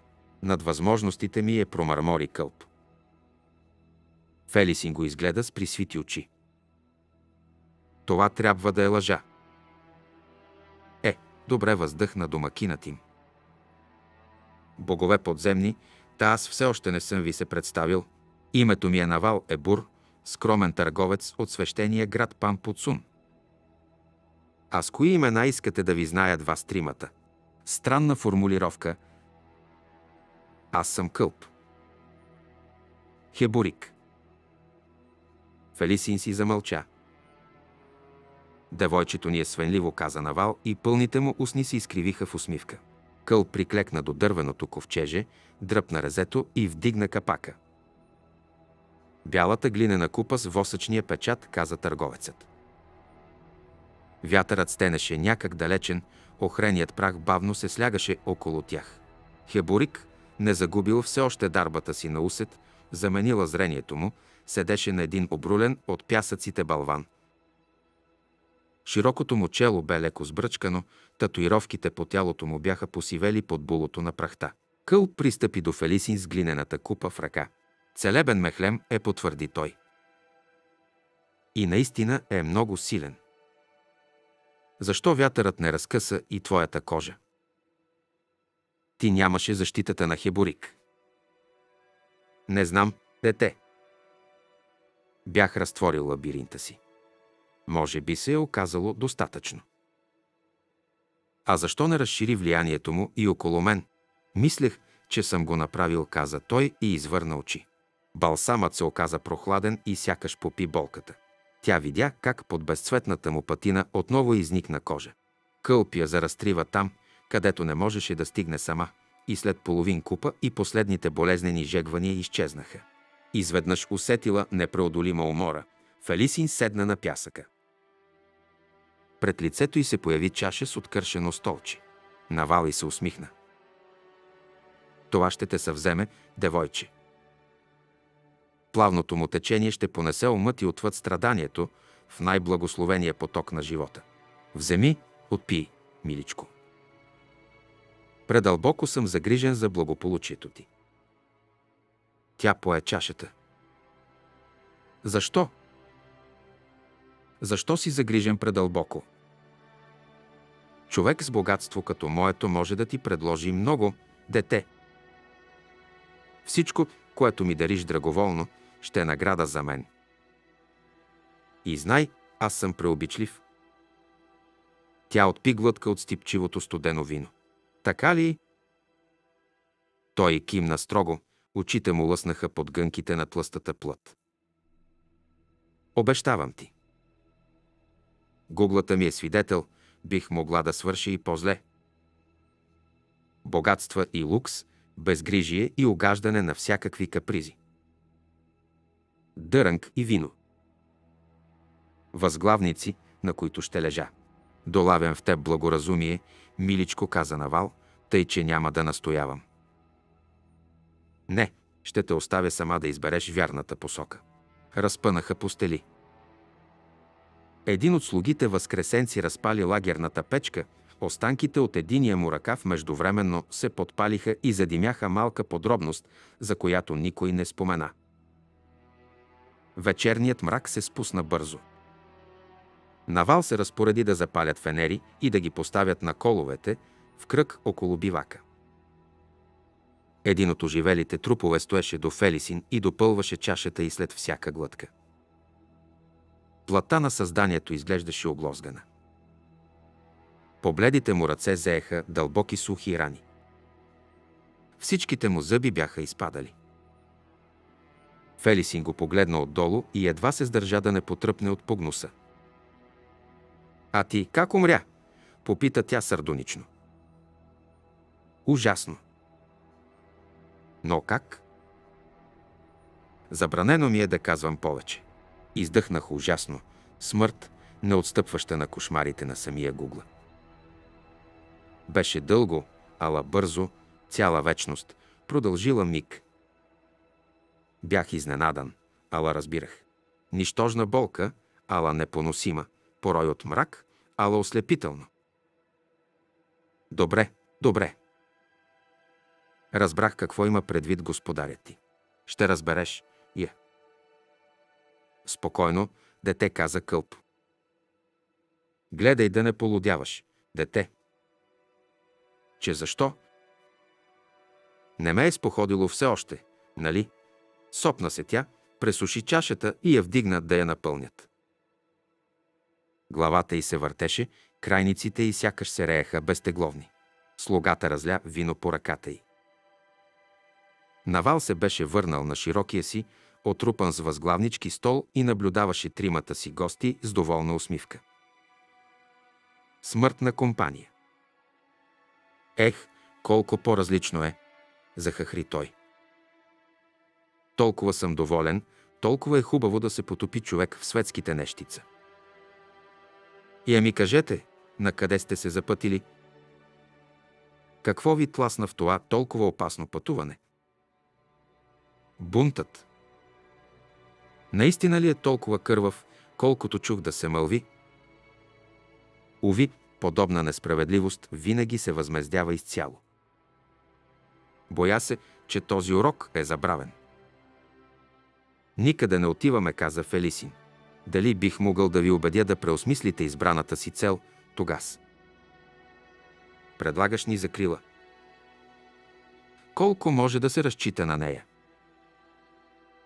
Над възможностите ми е промармори кълп. Фелисин го изгледа с присвити очи. Това трябва да е лъжа. Добре въздъхна домакинът им. Богове подземни, та аз все още не съм ви се представил. Името ми е Навал Ебур, скромен търговец от свещения град Пампуцун. А с кои имена искате да ви знаят вас тримата? Странна формулировка. Аз съм кълп. Хебурик. Фелисин си замълча. Девойчето ни е свенливо, каза Навал, и пълните му устни се изкривиха в усмивка. Къл приклекна до дървеното ковчеже, дръпна резето и вдигна капака. Бялата глинена купа с восъчния печат, каза търговецът. Вятърът стенеше някак далечен, охреният прах бавно се слягаше около тях. Хеборик, не загубил все още дарбата си на усет, заменила зрението му, седеше на един обрулен от пясъците балван. Широкото му чело бе леко сбръчкано, татуировките по тялото му бяха посивели под булото на прахта. Къл пристъпи до Фелисин с глинената купа в ръка. Целебен мехлем е, потвърди той. И наистина е много силен. Защо вятърът не разкъса и твоята кожа? Ти нямаше защитата на Хеборик. Не знам, дете. Бях разтворил лабиринта си. Може би се е оказало достатъчно. А защо не разшири влиянието му и около мен? Мислех, че съм го направил, каза той и извърна очи. Балсамът се оказа прохладен и сякаш попи болката. Тя видя как под безцветната му патина отново изникна кожа. Кълпия заразтрива там, където не можеше да стигне сама, и след половин купа и последните болезнени жегвания изчезнаха. Изведнъж усетила непреодолима умора. Фелисин седна на пясъка. Пред лицето й се появи чаша с откършено столче. Навал и се усмихна. Това ще те съвземе, девойче. Плавното му течение ще понесе умът и отвъд страданието в най-благословения поток на живота. Вземи, отпий, миличко. Предълбоко съм загрижен за благополучието ти. Тя пое чашата. Защо? Защо си загрижен предълбоко? Човек с богатство като моето може да ти предложи много, дете. Всичко, което ми дариш драговолно, ще е награда за мен. И знай, аз съм преобичлив. Тя отпи глътка от стипчивото студено вино. Така ли? Той кимна строго, очите му лъснаха под гънките на тлъстата плът. Обещавам ти. Гуглата ми е свидетел, бих могла да свърши и по-зле. Богатства и лукс, безгрижие и огаждане на всякакви капризи. Дърънк и вино. Възглавници, на които ще лежа. Долавям в теб благоразумие, миличко каза Навал, тъй, че няма да настоявам. Не, ще те оставя сама да избереш вярната посока. Разпънаха постели. Един от слугите възкресенци разпали лагерната печка, останките от единия му ръкав междувременно се подпалиха и задимяха малка подробност, за която никой не спомена. Вечерният мрак се спусна бързо. Навал се разпореди да запалят фенери и да ги поставят на коловете в кръг около бивака. Един от оживелите трупове стоеше до Фелисин и допълваше чашата и след всяка глътка. Плата на създанието изглеждаше оглозгана. Побледите му ръце зееха дълбоки сухи рани. Всичките му зъби бяха изпадали. Фелисин го погледна отдолу и едва се сдържа да не потръпне от погнуса. А ти как умря? Попита тя сърдонично. Ужасно. Но как? Забранено ми е да казвам повече. Издъхнах ужасно. Смърт, не отстъпваща на кошмарите на самия Гугла. Беше дълго, ала бързо, цяла вечност, продължила миг. Бях изненадан, ала разбирах. Нищожна болка, ала непоносима, порой от мрак, ала ослепително. Добре, добре. Разбрах какво има предвид господарят ти. Ще разбереш, я. Спокойно, дете каза кълп. Гледай да не полудяваш, дете. Че защо? Не ме е споходило все още, нали? Сопна се тя, пресуши чашата и я вдигна да я напълнят. Главата й се въртеше, крайниците й сякаш се рееха безтегловни. Слугата разля вино по ръката й. Навал се беше върнал на широкия си, отрупан с възглавнички стол и наблюдаваше тримата си гости с доволна усмивка. Смъртна компания. Ех, колко по-различно е, захахри той. Толкова съм доволен, толкова е хубаво да се потопи човек в светските нещица. И ами кажете, на къде сте се запътили? Какво ви тласна в това толкова опасно пътуване? Бунтът. Наистина ли е толкова кървав, колкото чух да се мълви? Ови, подобна несправедливост винаги се възмездява изцяло. Боя се, че този урок е забравен. Никъде не отиваме, каза Фелисин. Дали бих могъл да ви убедя да преосмислите избраната си цел тогас? Предлагаш ни закрила. Колко може да се разчита на нея?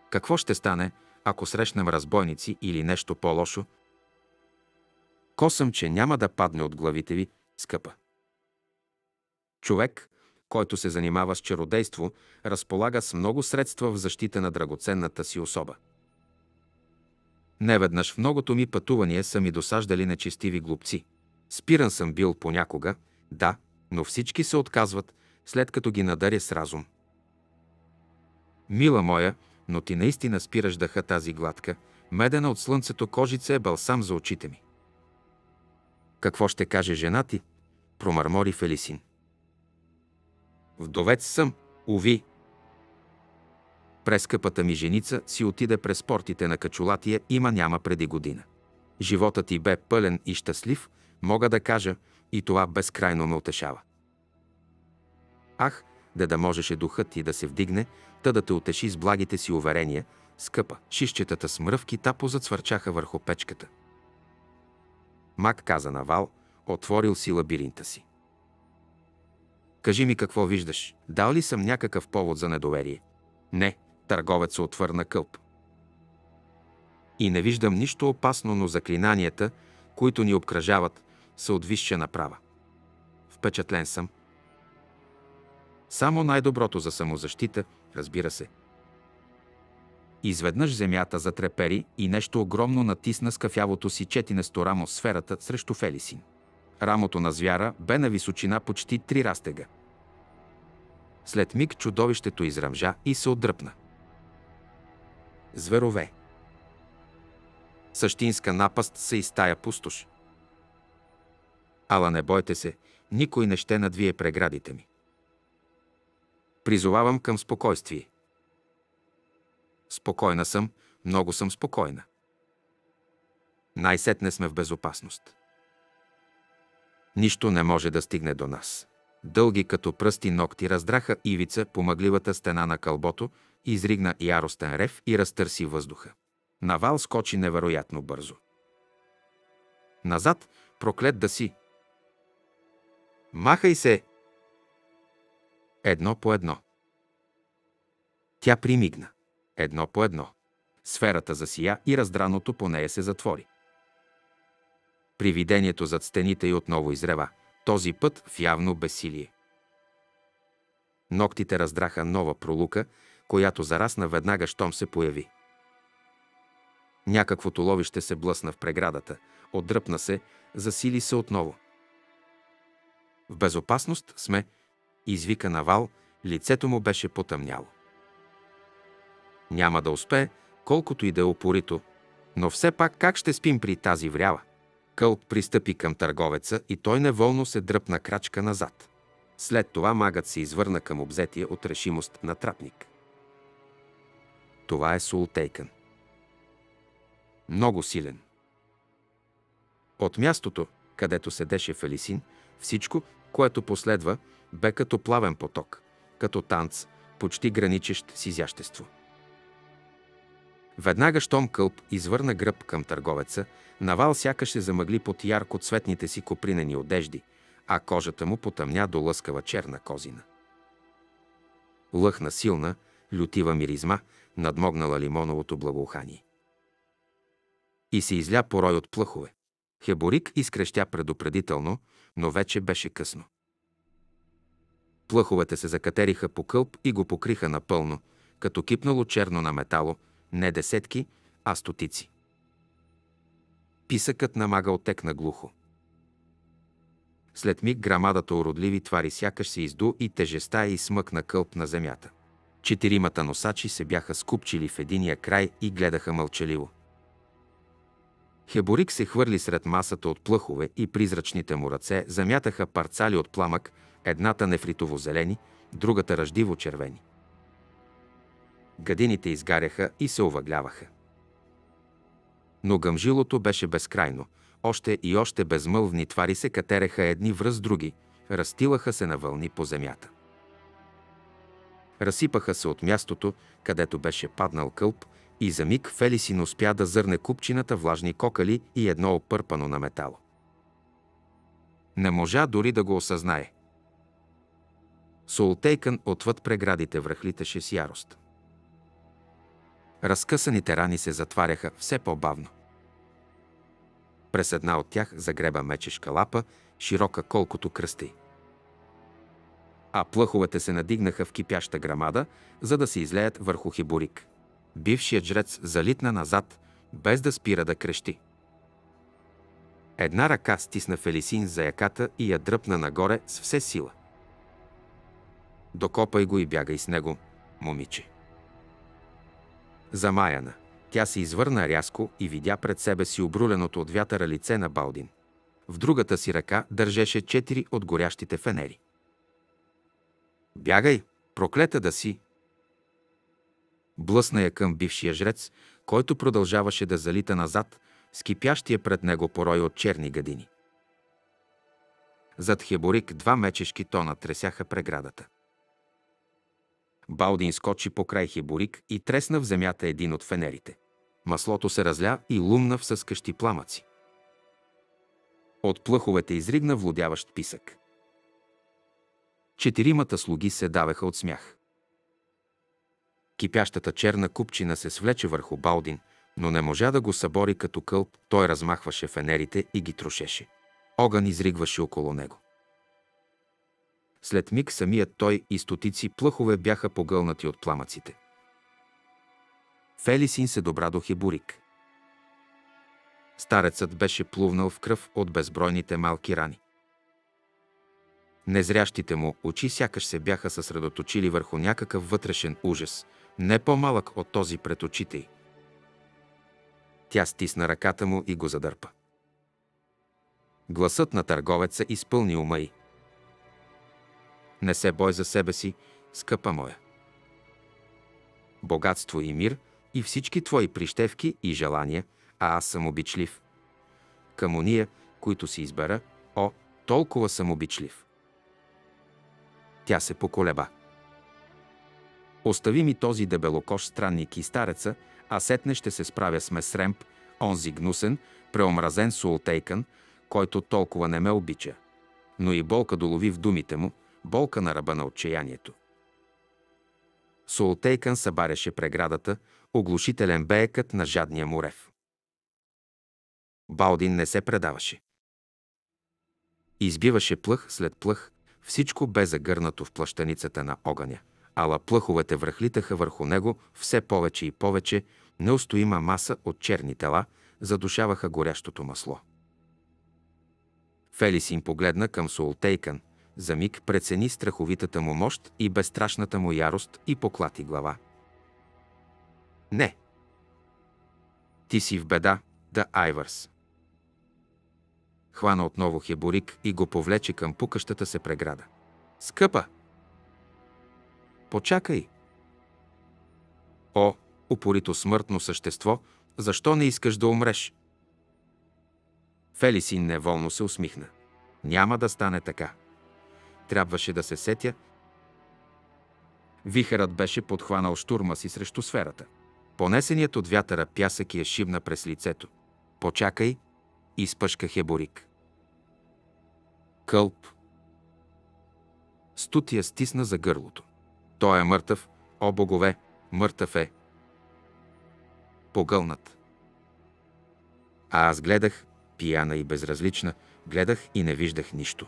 Какво ще стане, ако срещнем разбойници или нещо по-лошо? Косъм, че няма да падне от главите ви, скъпа. Човек, който се занимава с чародейство, разполага с много средства в защита на драгоценната си особа. Неведнъж в многото ми пътувания са ми досаждали нечестиви глупци. Спиран съм бил понякога, да, но всички се отказват, след като ги надаря с разум. Мила моя, но ти наистина спираш дъха тази гладка, медена от слънцето кожица е балсам за очите ми. Какво ще каже жена ти? Промърмори Фелисин. Вдовец съм, уви. Прескъпата ми женица си отиде през портите на Качулатия има няма преди година. Животът ти бе пълен и щастлив, мога да кажа, и това безкрайно ме утешава. Ах, да да можеше духът ти да се вдигне, та да те утеши с благите си уверения, скъпа. Шишчетата с мръвки тапо зацвърчаха върху печката. Мак каза на Вал, отворил си лабиринта си. Кажи ми какво виждаш. Дал ли съм някакъв повод за недоверие? Не, търговец се отвърна кълп. И не виждам нищо опасно, но заклинанията, които ни обкръжават, са от висша направа. Впечатлен съм. Само най-доброто за самозащита, разбира се. Изведнъж земята затрепери и нещо огромно натисна с кафявото си четинесто рамо сферата срещу Фелисин. Рамото на звяра бе на височина почти три растега. След миг чудовището изръмжа и се отдръпна. Зверове. Същинска напаст са и стая пустош. Ала не бойте се, никой не ще надвие преградите ми. Призовавам към спокойствие. Спокойна съм, много съм спокойна. Най-сетне сме в безопасност. Нищо не може да стигне до нас. Дълги като пръсти ногти раздраха ивица по мъгливата стена на кълбото, изригна яростен рев и разтърси въздуха. Навал скочи невероятно бързо. Назад, проклет да си! Махай се! Едно по едно. Тя примигна. Едно по едно. Сферата засия и раздраното по нея се затвори. Привидението зад стените й отново изрева, този път в явно безсилие. Ноктите раздраха нова пролука, която зарасна веднага, щом се появи. Някаквото ловище се блъсна в преградата, отдръпна се, засили се отново. В безопасност сме, извика Навал, лицето му беше потъмняло. Няма да успее, колкото и да е опорито, но все пак как ще спим при тази врява? Кълп пристъпи към търговеца и той неволно се дръпна крачка назад. След това магът се извърна към обзетия от решимост на трапник. Това е Султейкън. Много силен. От мястото, където седеше Фелисин, всичко, което последва, бе като плавен поток, като танц, почти граничещ с изящество. Веднага щом кълп извърна гръб към търговеца, Навал сякаш се замъгли под ярко цветните си копринени одежди, а кожата му потъмня до лъскава черна козина. Лъхна силна, лютива миризма, надмогнала лимоновото благоухание. И се изля порой от плъхове. Хеборик изкрещя предупредително, но вече беше късно. Плъховете се закатериха по кълб и го покриха напълно, като кипнало черно на метало, не десетки, а стотици. Писъкът на мага отекна глухо. След миг грамадата уродливи твари сякаш се изду и тежеста и смъкна кълп на земята. Четиримата носачи се бяха скупчили в единия край и гледаха мълчаливо. Хеборик се хвърли сред масата от плъхове и призрачните му ръце замятаха парцали от пламък, едната нефритово-зелени, другата ръждиво-червени. Гадините изгаряха и се овъгляваха. Но гъмжилото беше безкрайно. Още и още безмълвни твари се катереха едни връз други, разтилаха се на вълни по земята. Разсипаха се от мястото, където беше паднал кълб, и за миг Фелисин успя да зърне купчината влажни кокали и едно опърпано на метало. Не можа дори да го осъзнае. Солтейкън отвъд преградите връхлиташе с ярост. Разкъсаните рани се затваряха все по-бавно. През една от тях загреба мечешка лапа, широка колкото кръсти. А плъховете се надигнаха в кипяща грамада, за да се излеят върху хиборик. Бившият жрец залитна назад, без да спира да крещи. Една ръка стисна Фелисин за яката и я дръпна нагоре с все сила. Докопай го и бягай с него, момиче. Замаяна, тя се извърна рязко и видя пред себе си обруленото от вятъра лице на Балдин. В другата си ръка държеше четири от горящите фенери. Бягай, проклета да си! Блъсна я към бившия жрец, който продължаваше да залита назад с кипящия пред него порой от черни гадини. Зад Хеборик два мечешки тона тресяха преградата. Балдин скочи по край Хеборик и тресна в земята един от фенерите. Маслото се разля и лумна в съскащи пламъци. От плъховете изригна влудяващ писък. Четиримата слуги се давеха от смях. Кипящата черна купчина се свлече върху Балдин, но не можа да го събори като кълб. Той размахваше фенерите и ги трошеше. Огън изригваше около него. След миг самият той и стотици плъхове бяха погълнати от пламъците. Фелисин се добра до Хебурик. Старецът беше плувнал в кръв от безбройните малки рани. Незрящите му очи сякаш се бяха съсредоточили върху някакъв вътрешен ужас, не по-малък от този пред очите й. Тя стисна ръката му и го задърпа. Гласът на търговеца изпълни ума й. Не се бой за себе си, скъпа моя. Богатство и мир и всички твои прищевки и желания, а аз съм обичлив. Към уния, които си избера, о, толкова съм обичлив. Тя се поколеба. Остави ми този дебелокош странник и стареца, а сетне ще се справя с Месремп, онзи гнусен, преомразен султейкън, който толкова не ме обича. Но и болка долови в думите му, болка на ръба на отчаянието. Султейкън събаряше преградата, оглушителен беекът на жадния мурев. Балдин не се предаваше. Избиваше плъх след плъх, всичко бе загърнато в плащаницата на огъня, ала плъховете връхлитаха върху него все повече и повече, неустоима маса от черни тела задушаваха горящото масло. Фелис им погледна към Султейкън, за миг прецени страховитата му мощ и безстрашната му ярост и поклати глава. Не. Ти си в беда, да Айвърс. Хвана отново Хеборик и го повлече към пукащата се преграда. Скъпа! Почакай! О, упорито смъртно същество, защо не искаш да умреш? Фелисин неволно се усмихна. Няма да стане така. Трябваше да се сетя. Вихърът беше подхванал штурма си срещу сферата. Понесеният от вятъра пясък я шибна през лицето. Почакай, изпъшка Хеборик. Кълп. Стутия стисна за гърлото. Той е мъртъв, о богове, мъртъв е. Погълнат. А аз гледах, пияна и безразлична, гледах и не виждах нищо.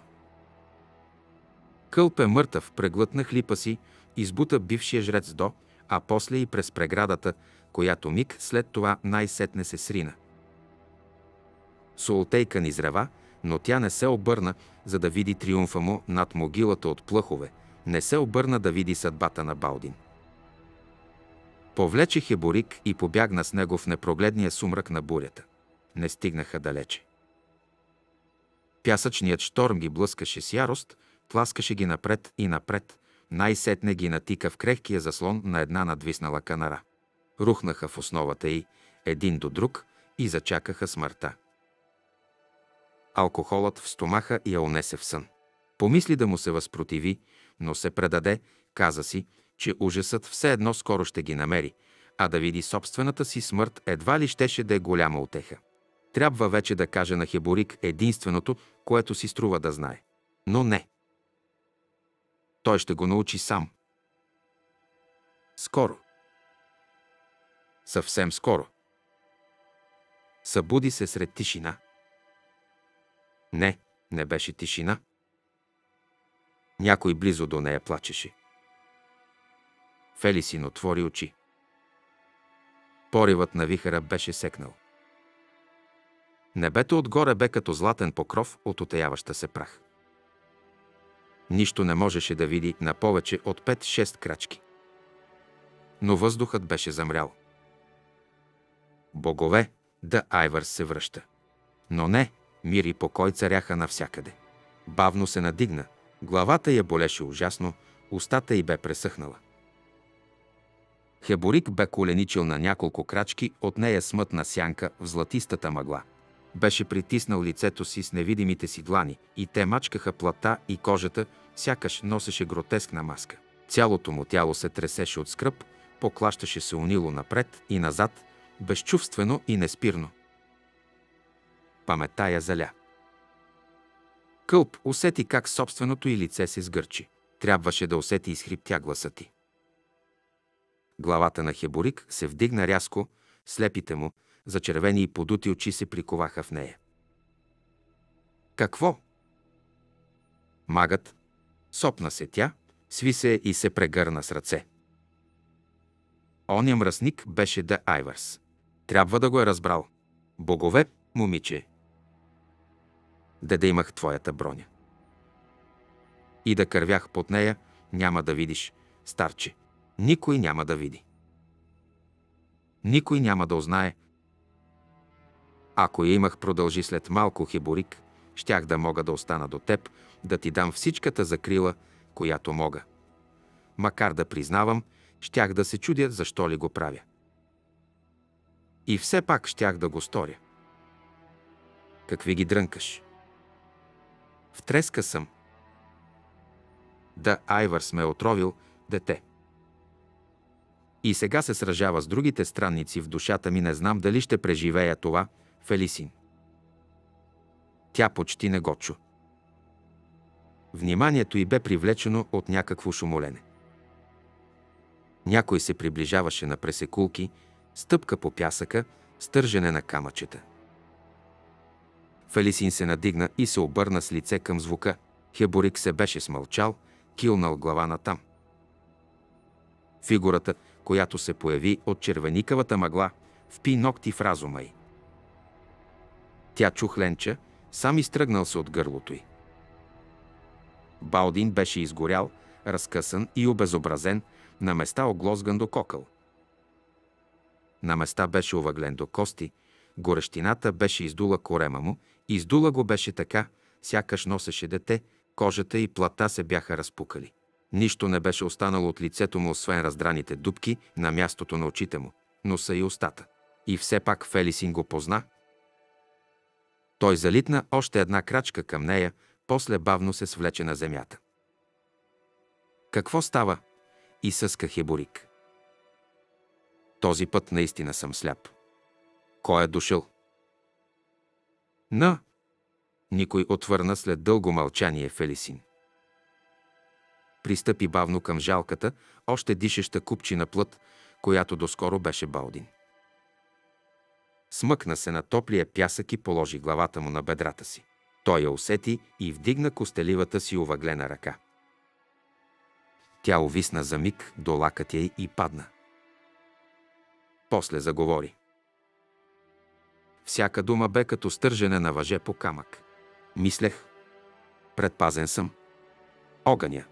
Кълп е мъртъв, преглътна хлипа си, избута бившия жрец до, а после и през преградата, която миг след това най-сетне се срина. Суолтейка ни зрева, но тя не се обърна, за да види триумфа му над могилата от плъхове, не се обърна да види съдбата на Балдин. Повлече Хеборик и побягна с него в непрогледния сумрак на бурята. Не стигнаха далече. Пясъчният шторм ги блъскаше с ярост, тласкаше ги напред и напред, най-сетне ги натика в крехкия заслон на една надвиснала канара. Рухнаха в основата й, един до друг, и зачакаха смъртта. Алкохолът в стомаха я унесе в сън. Помисли да му се възпротиви, но се предаде, каза си, че ужасът все едно скоро ще ги намери, а да види собствената си смърт едва ли щеше да е голяма отеха. Трябва вече да каже на Хеборик единственото, което си струва да знае. Но не. Той ще го научи сам. Скоро. Съвсем скоро. Събуди се сред тишина. Не, не беше тишина. Някой близо до нея плачеше. Фелисин отвори очи. Поривът на вихара беше секнал. Небето отгоре бе като златен покров от отеяваща се прах. Нищо не можеше да види на повече от 5-6 крачки. Но въздухът беше замрял. Богове, да Айвърс се връща. Но не, мир и покой царяха навсякъде. Бавно се надигна, главата я болеше ужасно, устата й бе пресъхнала. Хеборик бе коленичил на няколко крачки от нея смътна сянка в златистата мъгла. Беше притиснал лицето си с невидимите си длани и те мачкаха плата и кожата, сякаш носеше гротескна маска. Цялото му тяло се тресеше от скръп, поклащаше се унило напред и назад, безчувствено и неспирно. Памета я заля. Кълп усети как собственото й лице се сгърчи. Трябваше да усети изхриптя гласа ти. Главата на Хеборик се вдигна рязко, слепите му, зачервени и подути очи се приковаха в нея. Какво? Магът, сопна се тя, сви се и се прегърна с ръце. Оня мръсник беше да Айвърс. Трябва да го е разбрал. Богове, момиче. Де да имах твоята броня. И да кървях под нея, няма да видиш, старче. Никой няма да види. Никой няма да узнае. Ако я имах продължи след малко хиборик, щях да мога да остана до теб, да ти дам всичката закрила, която мога. Макар да признавам, щях да се чудя защо ли го правя. И все пак щях да го сторя. Какви ги дрънкаш? В треска съм. Да, Айвърс ме отровил, дете. И сега се сражава с другите странници в душата ми, не знам дали ще преживея това, Фелисин. Тя почти не го чу. Вниманието й бе привлечено от някакво шумолене. Някой се приближаваше на пресекулки, стъпка по пясъка, стържене на камъчета. Фелисин се надигна и се обърна с лице към звука. Хеборик се беше смълчал, килнал глава натам. Фигурата, която се появи от червеникавата мъгла, впи ногти в разума й. Тя чу хленча, сам изтръгнал се от гърлото й. Балдин беше изгорял, разкъсан и обезобразен, на места оглозган до кокъл. На места беше овъглен до кости, горещината беше издула корема му, издула го беше така, сякаш носеше дете, кожата и плата се бяха разпукали. Нищо не беше останало от лицето му, освен раздраните дубки на мястото на очите му, носа и устата. И все пак Фелисин го позна. Той залитна още една крачка към нея, после бавно се свлече на земята. Какво става? И съска Хеборик. Този път наистина съм сляп. Кой е дошъл? На! Никой отвърна след дълго мълчание Фелисин. Пристъпи бавно към жалката, още дишеща купчина плът, която доскоро беше Балдин. Смъкна се на топлия пясък и положи главата му на бедрата си. Той я усети и вдигна костеливата си увъглена ръка. Тя увисна за миг до лакътя й и падна. После заговори. Всяка дума бе като стържене на въже по камък. Мислех, предпазен съм. Огъня.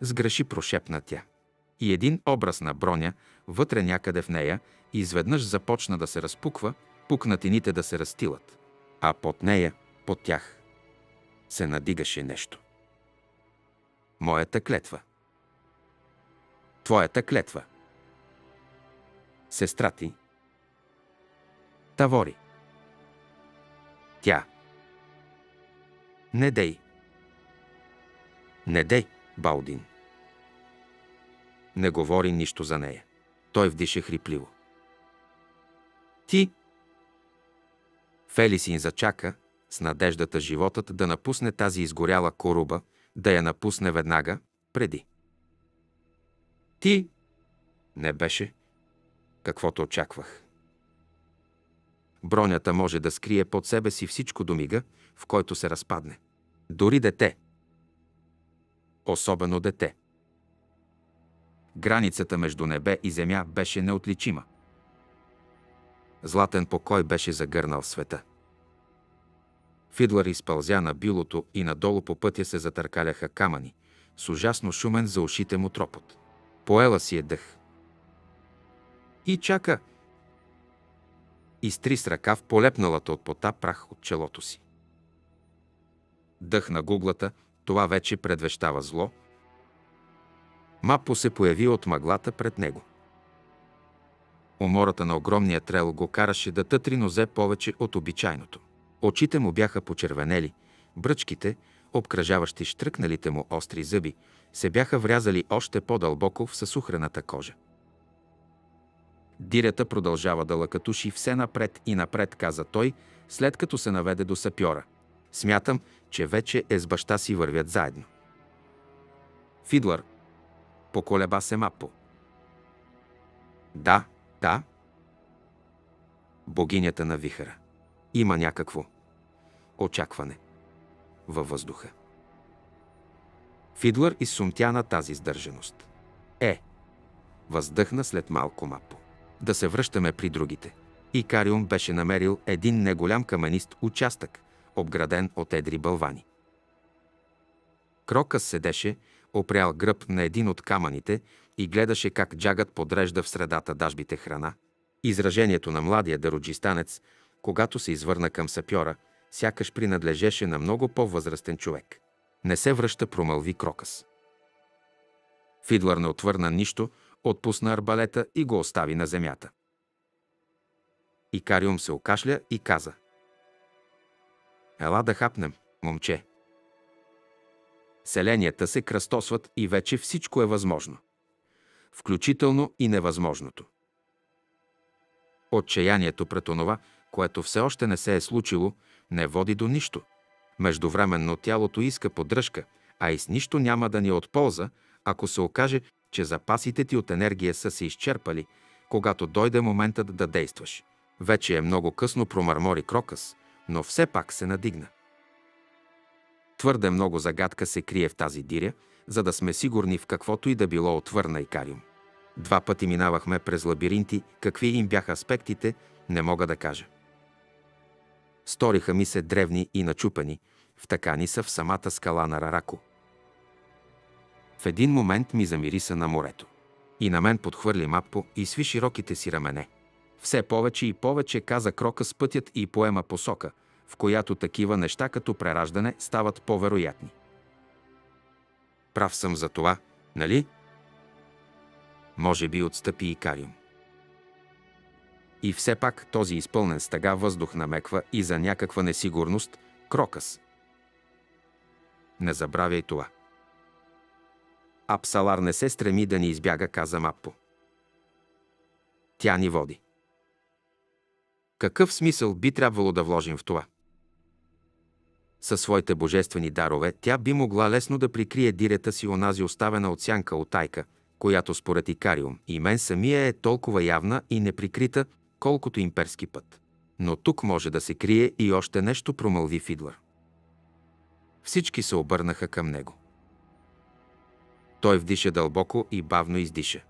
Сгреши прошепна тя. И един образ на броня, вътре някъде в нея, изведнъж започна да се разпуква, пукнатините да се разтилат. А под нея, под тях, се надигаше нещо. Моята клетва. Твоята клетва. Сестра ти. Тавори. Тя. Не дей. Не дей, Балдин. Не говори нищо за нея. Той вдиша хрипливо. Ти. Фелисин зачака с надеждата животът да напусне тази изгоряла коруба, да я напусне веднага, преди. Ти не беше каквото очаквах. Бронята може да скрие под себе си всичко до мига, в който се разпадне. Дори дете. Особено дете. Границата между небе и земя беше неотличима. Златен покой беше загърнал света. Фидлър изпълзя на билото и надолу по пътя се затъркаляха камъни, с ужасно шумен за ушите му тропот. Поела си е дъх. И чака. Изтри с ръка в полепналата от пота прах от челото си. Дъх на гуглата, това вече предвещава зло. Мапо се появи от мъглата пред него. Умората на огромния трел го караше да тътри нозе повече от обичайното. Очите му бяха почервенели, бръчките, обкръжаващи штръкналите му остри зъби, се бяха врязали още по-дълбоко в съсухрената кожа. Дирята продължава да лъкатуши все напред и напред, каза той, след като се наведе до сапьора. Смятам, че вече е с баща си вървят заедно. Фидлър. Поколеба се Мапо. Да, да. Богинята на вихара. Има някакво очакване във въздуха. Фидлър изсумтя на тази сдържаност. Е, въздъхна след малко Мапо. Да се връщаме при другите. Икариум беше намерил един неголям каменист участък, обграден от едри бълвани. Крокъс седеше, опрял гръб на един от камъните и гледаше как джагът подрежда в средата дажбите храна. Изражението на младия дароджистанец, когато се извърна към сапьора, сякаш принадлежеше на много по-възрастен човек. Не се връща, промълви Крокъс. Фидлър не отвърна нищо, отпусна арбалета и го остави на земята. Икариум се окашля и каза. Ела да хапнем, момче. Селенията се кръстосват и вече всичко е възможно. включително и невъзможното. Отчаянието пред онова, което все още не се е случило, не води до нищо. Междувременно тялото иска поддръжка, а и с нищо няма да ни е от полза, ако се окаже, че запасите ти от енергия са се изчерпали, когато дойде моментът да действаш. Вече е много късно промърмори Крокъс, но все пак се надигна. Твърде много загадка се крие в тази диря, за да сме сигурни в каквото и да било отвърна Икариум. Два пъти минавахме през лабиринти, какви им бяха аспектите, не мога да кажа. Сториха ми се древни и начупени, втъкани са в самата скала на Рарако. В един момент ми замириса на морето. И на мен подхвърли мапо и сви широките си рамене. Все повече и повече каза крока с пътят и поема посока, в която такива неща като прераждане стават по-вероятни. Прав съм за това, нали? Може би отстъпи и Кариум. И все пак този изпълнен стъга въздух намеква и за някаква несигурност – крокъс. Не забравяй това. Апсалар не се стреми да ни избяга, каза Маппо. Тя ни води. Какъв смисъл би трябвало да вложим в това? Със своите божествени дарове тя би могла лесно да прикрие дирета си онази оставена от сянка от тайка, която според Икариум и мен самия е толкова явна и неприкрита, колкото имперски път. Но тук може да се крие и още нещо, промълви Фидлър. Всички се обърнаха към него. Той вдиша дълбоко и бавно издиша.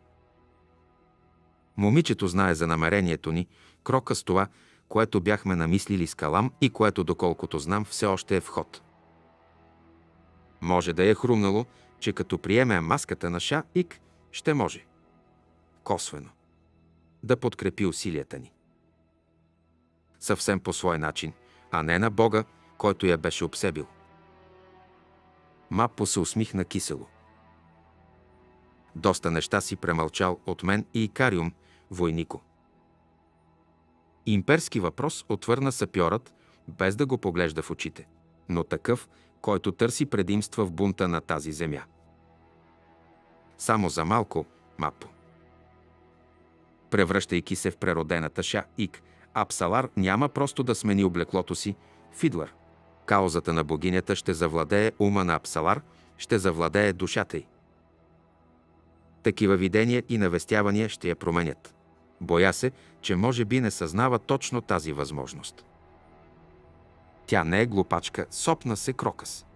Момичето знае за намерението ни, крока с това, което бяхме намислили с Калам и което, доколкото знам, все още е в ход. Може да е хрумнало, че като приеме маската на Ша Ик, ще може. Косвено. Да подкрепи усилията ни. Съвсем по свой начин, а не на Бога, който я беше обсебил. Мапо се усмихна кисело. Доста неща си премълчал от мен и Икариум, войнико. Имперски въпрос отвърна сапьорът, без да го поглежда в очите, но такъв, който търси предимства в бунта на тази земя. Само за малко, Мапо. Превръщайки се в преродената Ша Ик, Апсалар няма просто да смени облеклото си, Фидлър. Каузата на богинята ще завладее ума на Апсалар, ще завладее душата й. Такива видения и навестявания ще я променят. Боя се, че може би не съзнава точно тази възможност. Тя не е глупачка, сопна се Крокъс.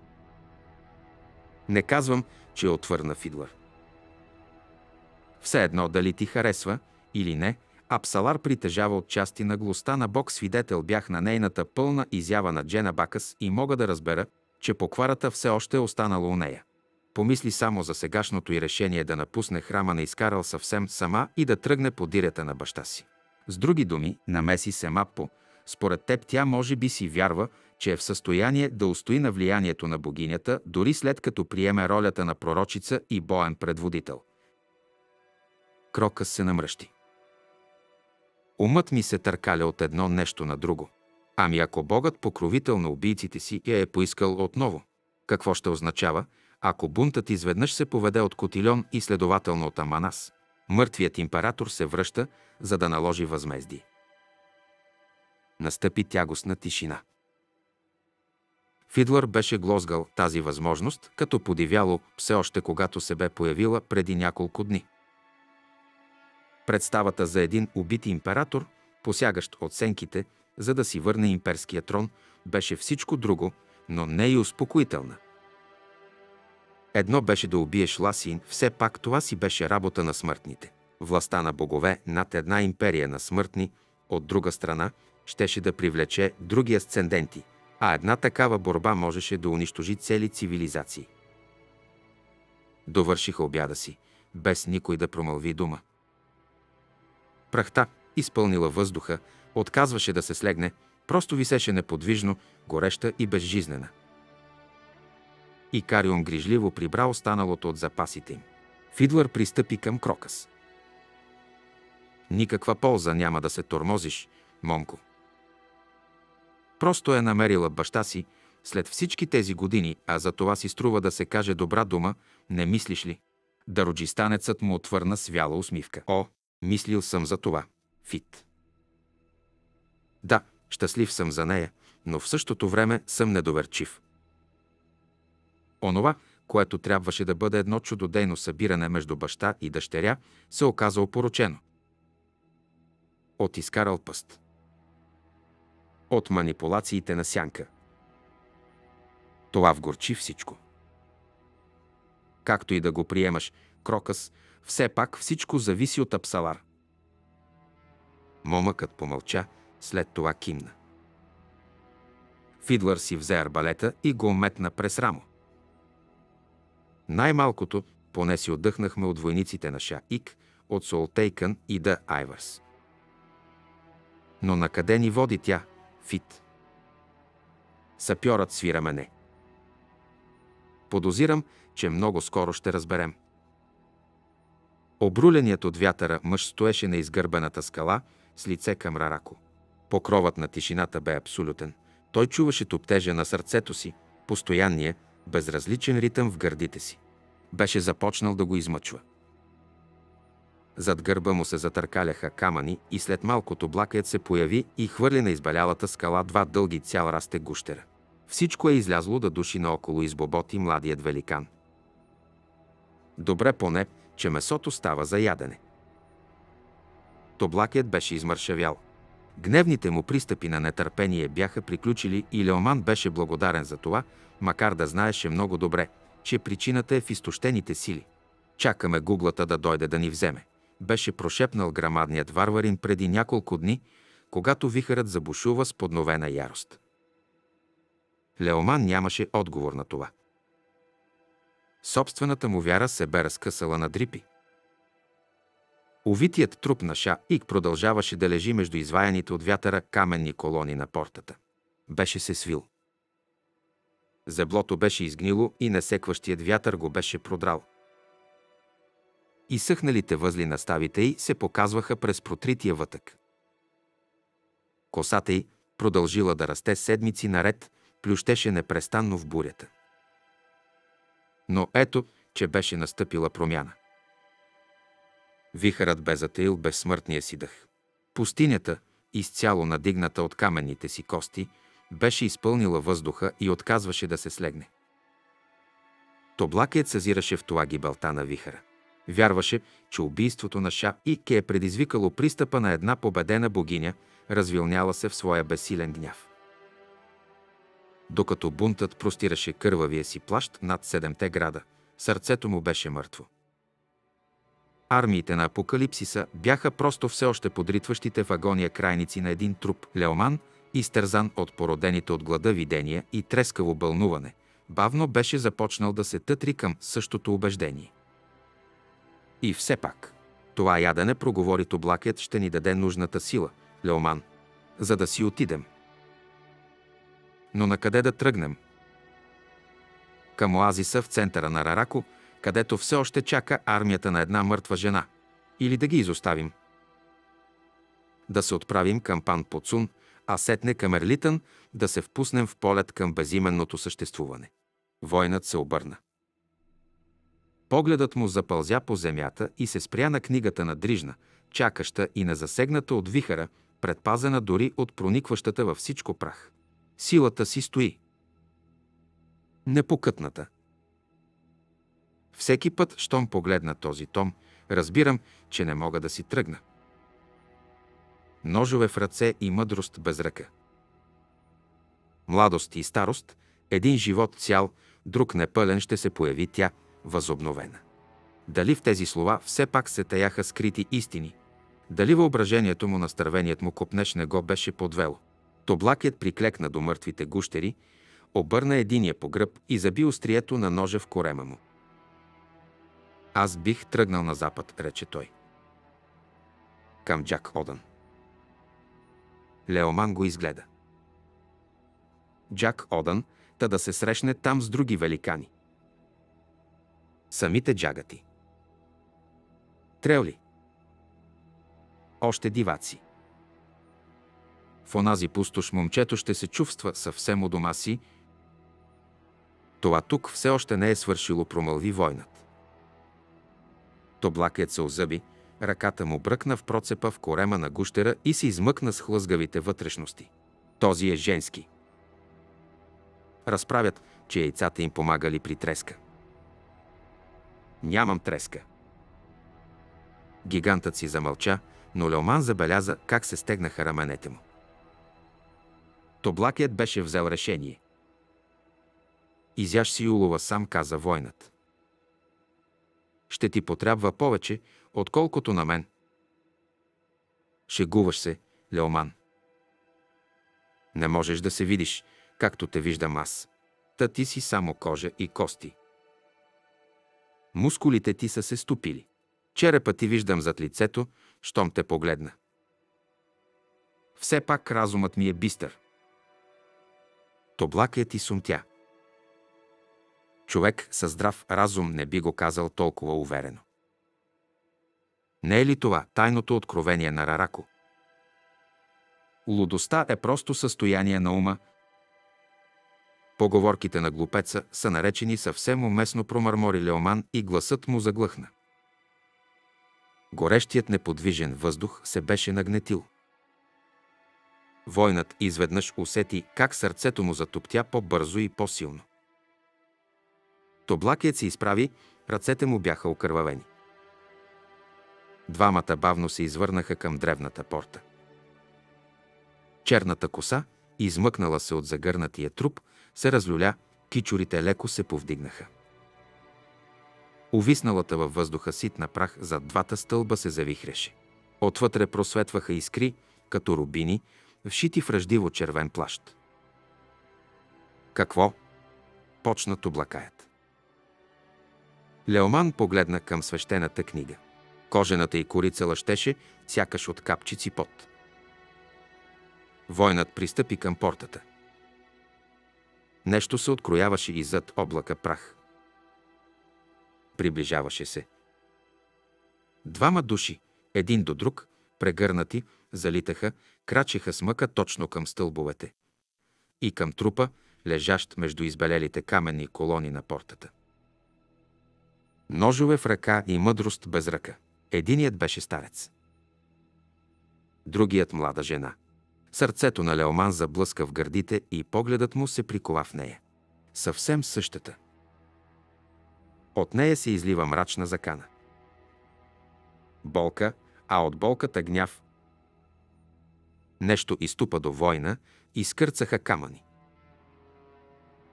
Не казвам, че е отвърна Фидлър. Все едно дали ти харесва или не, Апсалар притежава отчасти наглостта на Бог свидетел бях на нейната пълна изява на Джена Бакъс и мога да разбера, че покварата все още е останала у нея. Помисли само за сегашното и решение да напусне храма на изкарал съвсем сама и да тръгне по дирята на баща си. С други думи, намеси се Маппо. Според теб тя може би си вярва, че е в състояние да устои на влиянието на богинята, дори след като приеме ролята на пророчица и боен предводител. Крокъс се намръщи. Умът ми се търкаля от едно нещо на друго. Ами ако Богът покровител на убийците си я е поискал отново, какво ще означава, ако бунтът изведнъж се поведе от Котильон и следователно от Аманас? Мъртвият император се връща, за да наложи възмездие. Настъпи тягостна тишина. Фидлър беше глозгал тази възможност, като подивяло все още когато се бе появила преди няколко дни. Представата за един убит император, посягащ от сенките, за да си върне имперския трон, беше всичко друго, но не и успокоителна. Едно беше да убиеш Ласин, все пак това си беше работа на смъртните. Властта на богове над една империя на смъртни, от друга страна, щеше да привлече други асценденти, а една такава борба можеше да унищожи цели цивилизации. Довършиха обяда си, без никой да промълви дума. Прахта, изпълнила въздуха, отказваше да се слегне, просто висеше неподвижно, гореща и безжизнена. И Карион грижливо прибра останалото от запасите им. Фидлър пристъпи към Крокъс. Никаква полза няма да се тормозиш, момко. Просто е намерила баща си след всички тези години, а за това си струва да се каже добра дума, не мислиш ли? Дароджистанецът му отвърна с вяла усмивка. О, мислил съм за това. Фит. Да, щастлив съм за нея, но в същото време съм недоверчив. Онова, което трябваше да бъде едно чудодейно събиране между баща и дъщеря, се оказа опорочено. От изкарал пъст. От манипулациите на сянка. Това вгорчи всичко. Както и да го приемаш, Крокъс, все пак всичко зависи от Апсалар. Момъкът помълча, след това кимна. Фидлър си взе арбалета и го метна през рамо. Най-малкото, поне си отдъхнахме от войниците на Ша Ик, от Солтейкън и да Айвърс. Но на къде ни води тя, Фит? Сапьорът свира мене. Подозирам, че много скоро ще разберем. Обруленият от вятъра мъж стоеше на изгърбената скала с лице към Рарако. Покровът на тишината бе абсолютен. Той чуваше топтежа на сърцето си, постоянния, безразличен ритъм в гърдите си. Беше започнал да го измъчва. Зад гърба му се затъркаляха камъни и след малкото блакът се появи и хвърли на избалялата скала два дълги цял расте гущера. Всичко е излязло да души наоколо избоботи младият великан. Добре поне, че месото става за ядене. Тоблакият беше измършавял. Гневните му пристъпи на нетърпение бяха приключили и Леоман беше благодарен за това, макар да знаеше много добре, че причината е в изтощените сили. Чакаме гуглата да дойде да ни вземе. Беше прошепнал грамадният варварин преди няколко дни, когато вихърът забушува с подновена ярост. Леоман нямаше отговор на това. Собствената му вяра се бе разкъсала на дрипи. Увитият труп на Ша Ик продължаваше да лежи между изваяните от вятъра каменни колони на портата. Беше се свил. Зеблото беше изгнило и насекващият вятър го беше продрал. Изсъхналите възли на ставите й се показваха през протрития вътък. Косата й, продължила да расте седмици наред, плющеше непрестанно в бурята. Но ето, че беше настъпила промяна. Вихърът бе затаил безсмъртния си дъх. Пустинята, изцяло надигната от каменните си кости, беше изпълнила въздуха и отказваше да се слегне. Тоблакият съзираше в това гибелта на вихъра. Вярваше, че убийството на Ша Ике е предизвикало пристъпа на една победена богиня, развилняла се в своя безсилен гняв. Докато бунтът простираше кървавия си плащ над седемте града, сърцето му беше мъртво. Армиите на Апокалипсиса бяха просто все още подритващите в агония крайници на един труп. Леоман, изтързан от породените от глада видения и трескаво бълнуване, бавно беше започнал да се тътри към същото убеждение. И все пак, това ядене, проговори Тоблакет, ще ни даде нужната сила, Леоман, за да си отидем. Но на къде да тръгнем? Към оазиса в центъра на Рарако – където все още чака армията на една мъртва жена. Или да ги изоставим. Да се отправим към пан Поцун, а сетне към Ерлитън, да се впуснем в полет към безименното съществуване. Войнат се обърна. Погледът му запълзя по земята и се спря на книгата на Дрижна, чакаща и незасегната от вихара, предпазена дори от проникващата във всичко прах. Силата си стои. Непокътната. Всеки път, щом погледна този том, разбирам, че не мога да си тръгна. Ножове в ръце и мъдрост без ръка. Младост и старост, един живот цял, друг непълен ще се появи тя, възобновена. Дали в тези слова все пак се таяха скрити истини? Дали въображението му на стървеният му копнеш не го беше подвело? Тоблакият приклекна до мъртвите гущери, обърна единия по гръб и заби острието на ножа в корема му. Аз бих тръгнал на запад, рече той. Към Джак Одън. Леоман го изгледа. Джак Одън, та да се срещне там с други великани. Самите джагати. Треоли. Още диваци. В онази пустош момчето ще се чувства съвсем у дома си. Това тук все още не е свършило, промълви войнат. Тоблакият се озъби, ръката му бръкна в процепа в корема на гущера и се измъкна с хлъзгавите вътрешности. Този е женски. Разправят, че яйцата им помагали при треска. Нямам треска. Гигантът си замълча, но Леоман забеляза как се стегнаха раменете му. Тоблакият беше взел решение. Изяж си улова сам, каза войнат. Ще ти потрябва повече, отколкото на мен. Шегуваш се, Леоман. Не можеш да се видиш, както те виждам аз. Та ти си само кожа и кости. Мускулите ти са се стопили. Черепа ти виждам зад лицето, щом те погледна. Все пак разумът ми е бистър. Тоблакият ти сумтя. Човек със здрав разум не би го казал толкова уверено. Не е ли това тайното откровение на Рарако? Лудостта е просто състояние на ума. Поговорките на глупеца са наречени съвсем уместно промърмори Леоман и гласът му заглъхна. Горещият неподвижен въздух се беше нагнетил. Войнат изведнъж усети как сърцето му затоптя по-бързо и по-силно. Тоблакият се изправи, ръцете му бяха окървавени. Двамата бавно се извърнаха към древната порта. Черната коса, измъкнала се от загърнатия труп, се разлюля, кичурите леко се повдигнаха. Увисналата във въздуха ситна прах зад двата стълба се завихреше. Отвътре просветваха искри, като рубини, вшити в ръждиво червен плащ. Какво? Почна облакаят. Леоман погледна към свещената книга. Кожената й корица лъщеше, сякаш от капчици пот. Войнат пристъпи към портата. Нещо се открояваше и зад облака прах. Приближаваше се. Двама души, един до друг, прегърнати, залитаха, крачеха с мъка точно към стълбовете. И към трупа, лежащ между избелелите каменни колони на портата. Ножове в ръка и мъдрост без ръка. Единият беше старец. Другият млада жена. Сърцето на Леоман заблъска в гърдите и погледът му се прикова в нея. Съвсем същата. От нея се излива мрачна закана. Болка, а от болката гняв. Нещо изтупа до война и скърцаха камъни.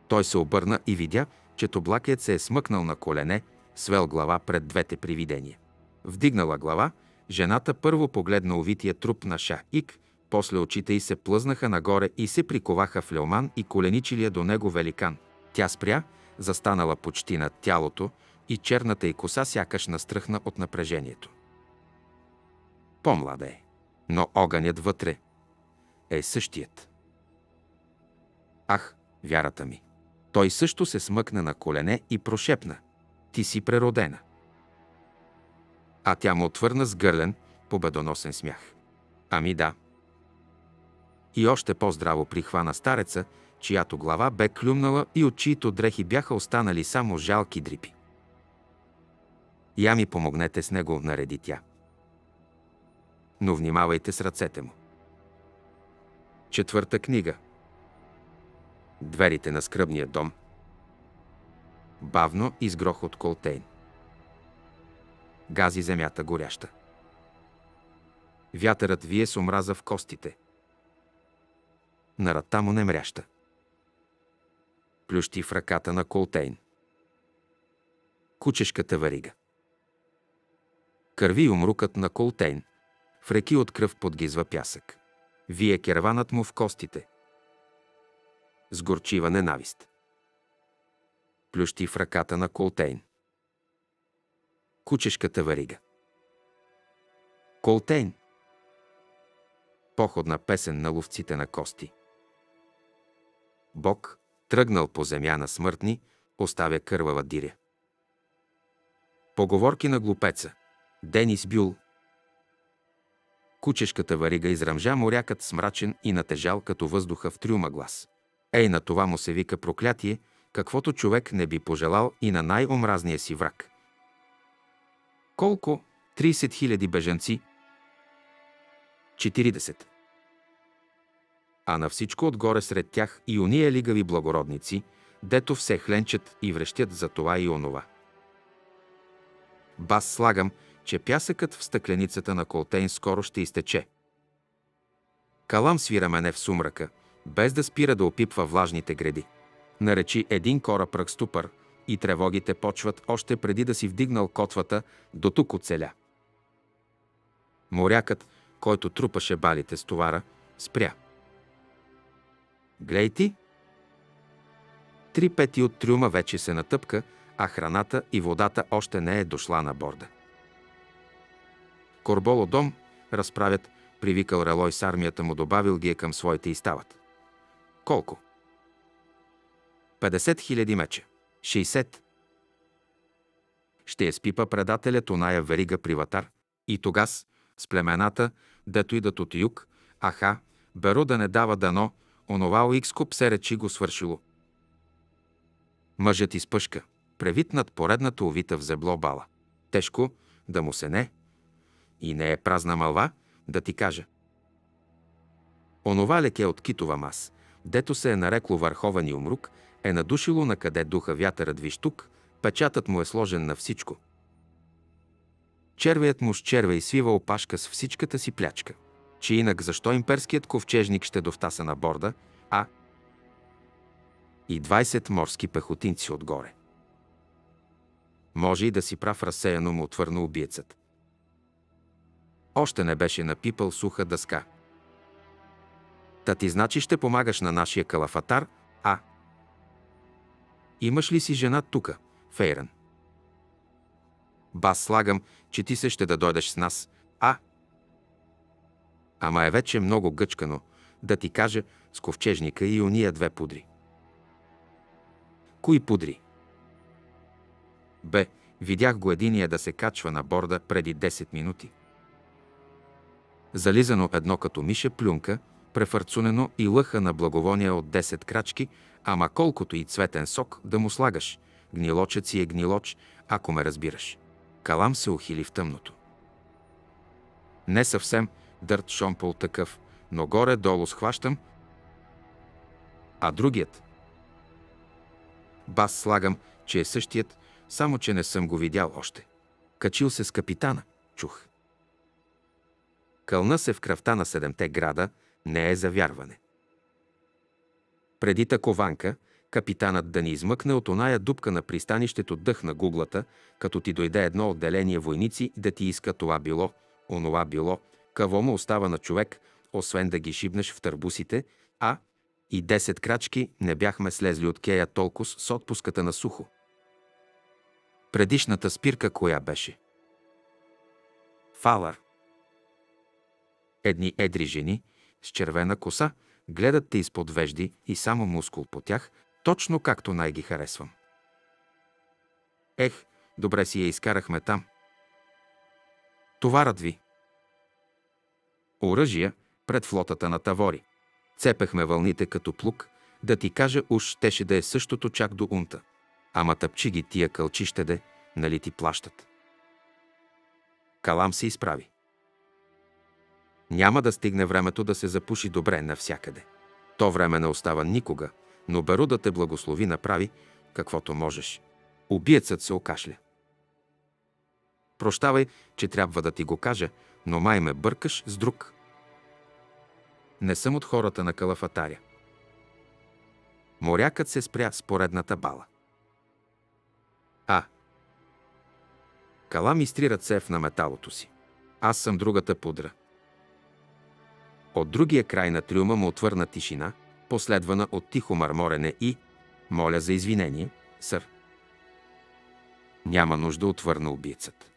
Той се обърна и видя, че тоблакият се е смъкнал на колене, свел глава пред двете привидения. Вдигнала глава, жената първо погледна увития труп на Ик, после очите й се плъзнаха нагоре и се приковаха в Леоман и коленичилия до него великан. Тя спря, застанала почти над тялото и черната й коса сякаш настръхна от напрежението. По-млада е, но огънят вътре е същият. Ах, вярата ми! Той също се смъкна на колене и прошепна. Ти си преродена. А тя му отвърна с гърлен, победоносен смях. Ами да. И още по-здраво прихвана стареца, чиято глава бе клюмнала и от чието дрехи бяха останали само жалки дрипи. Я ми помогнете с него, нареди тя. Но внимавайте с ръцете му. Четвърта книга. Дверите на скръбния дом. Бавно изгрох от колтейн. Гази земята горяща. Вятърът вие с омраза в костите. На ръта му не мряща. Плющи в ръката на колтейн. Кучешката варига. Кърви умрукът на колтейн. В реки от кръв подгизва пясък. Вие керванът му в костите. С горчива ненавист. Плющи в ръката на колтейн. Кучешката варига. Колтейн. Походна песен на ловците на кости. Бог, тръгнал по земя на смъртни, оставя кървава диря. Поговорки на глупеца. Денис Бюл. Кучешката варига израмжа морякът смрачен и натежал като въздуха в трюма глас. Ей, на това му се вика проклятие, каквото човек не би пожелал и на най-омразния си враг. Колко? 30 000 бежанци. 40. А на всичко отгоре сред тях и уния лигави благородници, дето все хленчат и врещят за това и онова. Бас слагам, че пясъкът в стъкленицата на Колтейн скоро ще изтече. Калам свира мене в сумрака, без да спира да опипва влажните гради. Наречи един кора прък ступър и тревогите почват още преди да си вдигнал котвата, до тук оцеля. Морякът, който трупаше балите с товара, спря. Глей ти! Три пети от трюма вече се натъпка, а храната и водата още не е дошла на борда. Корболо дом разправят, привикал Релой с армията му, добавил ги е към своите и стават. Колко? 50 хиляди меча. 60. Ще я спипа предателят оная верига приватар. И тогас, с племената, дето идат от юг, аха, беро да не дава дано, онова Оикскоп се речи го свършило. Мъжът изпъшка, превитнат поредната овита в зебло бала. Тежко да му се не. И не е празна мълва, да ти кажа. Онова леке от китова мас, дето се е нарекло върховен умрук, е надушило на къде духа вятърът виштук, печатът му е сложен на всичко. Червеят му с черве и свива опашка с всичката си плячка. Че инак защо имперският ковчежник ще довтаса на борда, а и 20 морски пехотинци отгоре. Може и да си прав разсеяно му отвърна убиецът. Още не беше напипал суха дъска. Та ти значи ще помагаш на нашия калафатар? Имаш ли си жена тука, Фейран? Бас слагам, че ти се ще да дойдеш с нас, а? Ама е вече много гъчкано, да ти кажа с ковчежника и уния две пудри. Кои пудри? Бе, видях го единия да се качва на борда преди 10 минути. Зализано едно като миша плюнка, префърцунено и лъха на благовония от 10 крачки, ама колкото и цветен сок да му слагаш. Гнилочът си е гнилоч, ако ме разбираш. Калам се ухили в тъмното. Не съвсем дърт шомпол такъв, но горе-долу схващам, а другият. Бас слагам, че е същият, само че не съм го видял още. Качил се с капитана, чух. Кълна се в кръвта на седемте града, не е за вярване. Преди такованка, капитанът да ни измъкне от оная дупка на пристанището дъх на гуглата, като ти дойде едно отделение войници да ти иска това било, онова било, какво му остава на човек, освен да ги шибнеш в търбусите, а и 10 крачки не бяхме слезли от кея толкова с отпуската на сухо. Предишната спирка коя беше? Фалар. Едни едри жени с червена коса гледат те изпод вежди и само мускул по тях, точно както най-ги харесвам. Ех, добре си я изкарахме там. Товарът ви. Оръжия пред флотата на Тавори. Цепехме вълните като плук, да ти кажа уж щеше да е същото чак до унта. Ама тъпчи ги тия кълчищеде, нали ти плащат. Калам се изправи. Няма да стигне времето да се запуши добре навсякъде. То време не остава никога, но Беру да те благослови направи каквото можеш. Убиецът се окашля. Прощавай, че трябва да ти го кажа, но май ме бъркаш с друг. Не съм от хората на калафатаря. Морякът се спря с поредната бала. А. Калам изтри ръце на металото си. Аз съм другата пудра. От другия край на трюма му отвърна тишина, последвана от тихо мърморене и «Моля за извинение, сър». Няма нужда отвърна убийцът.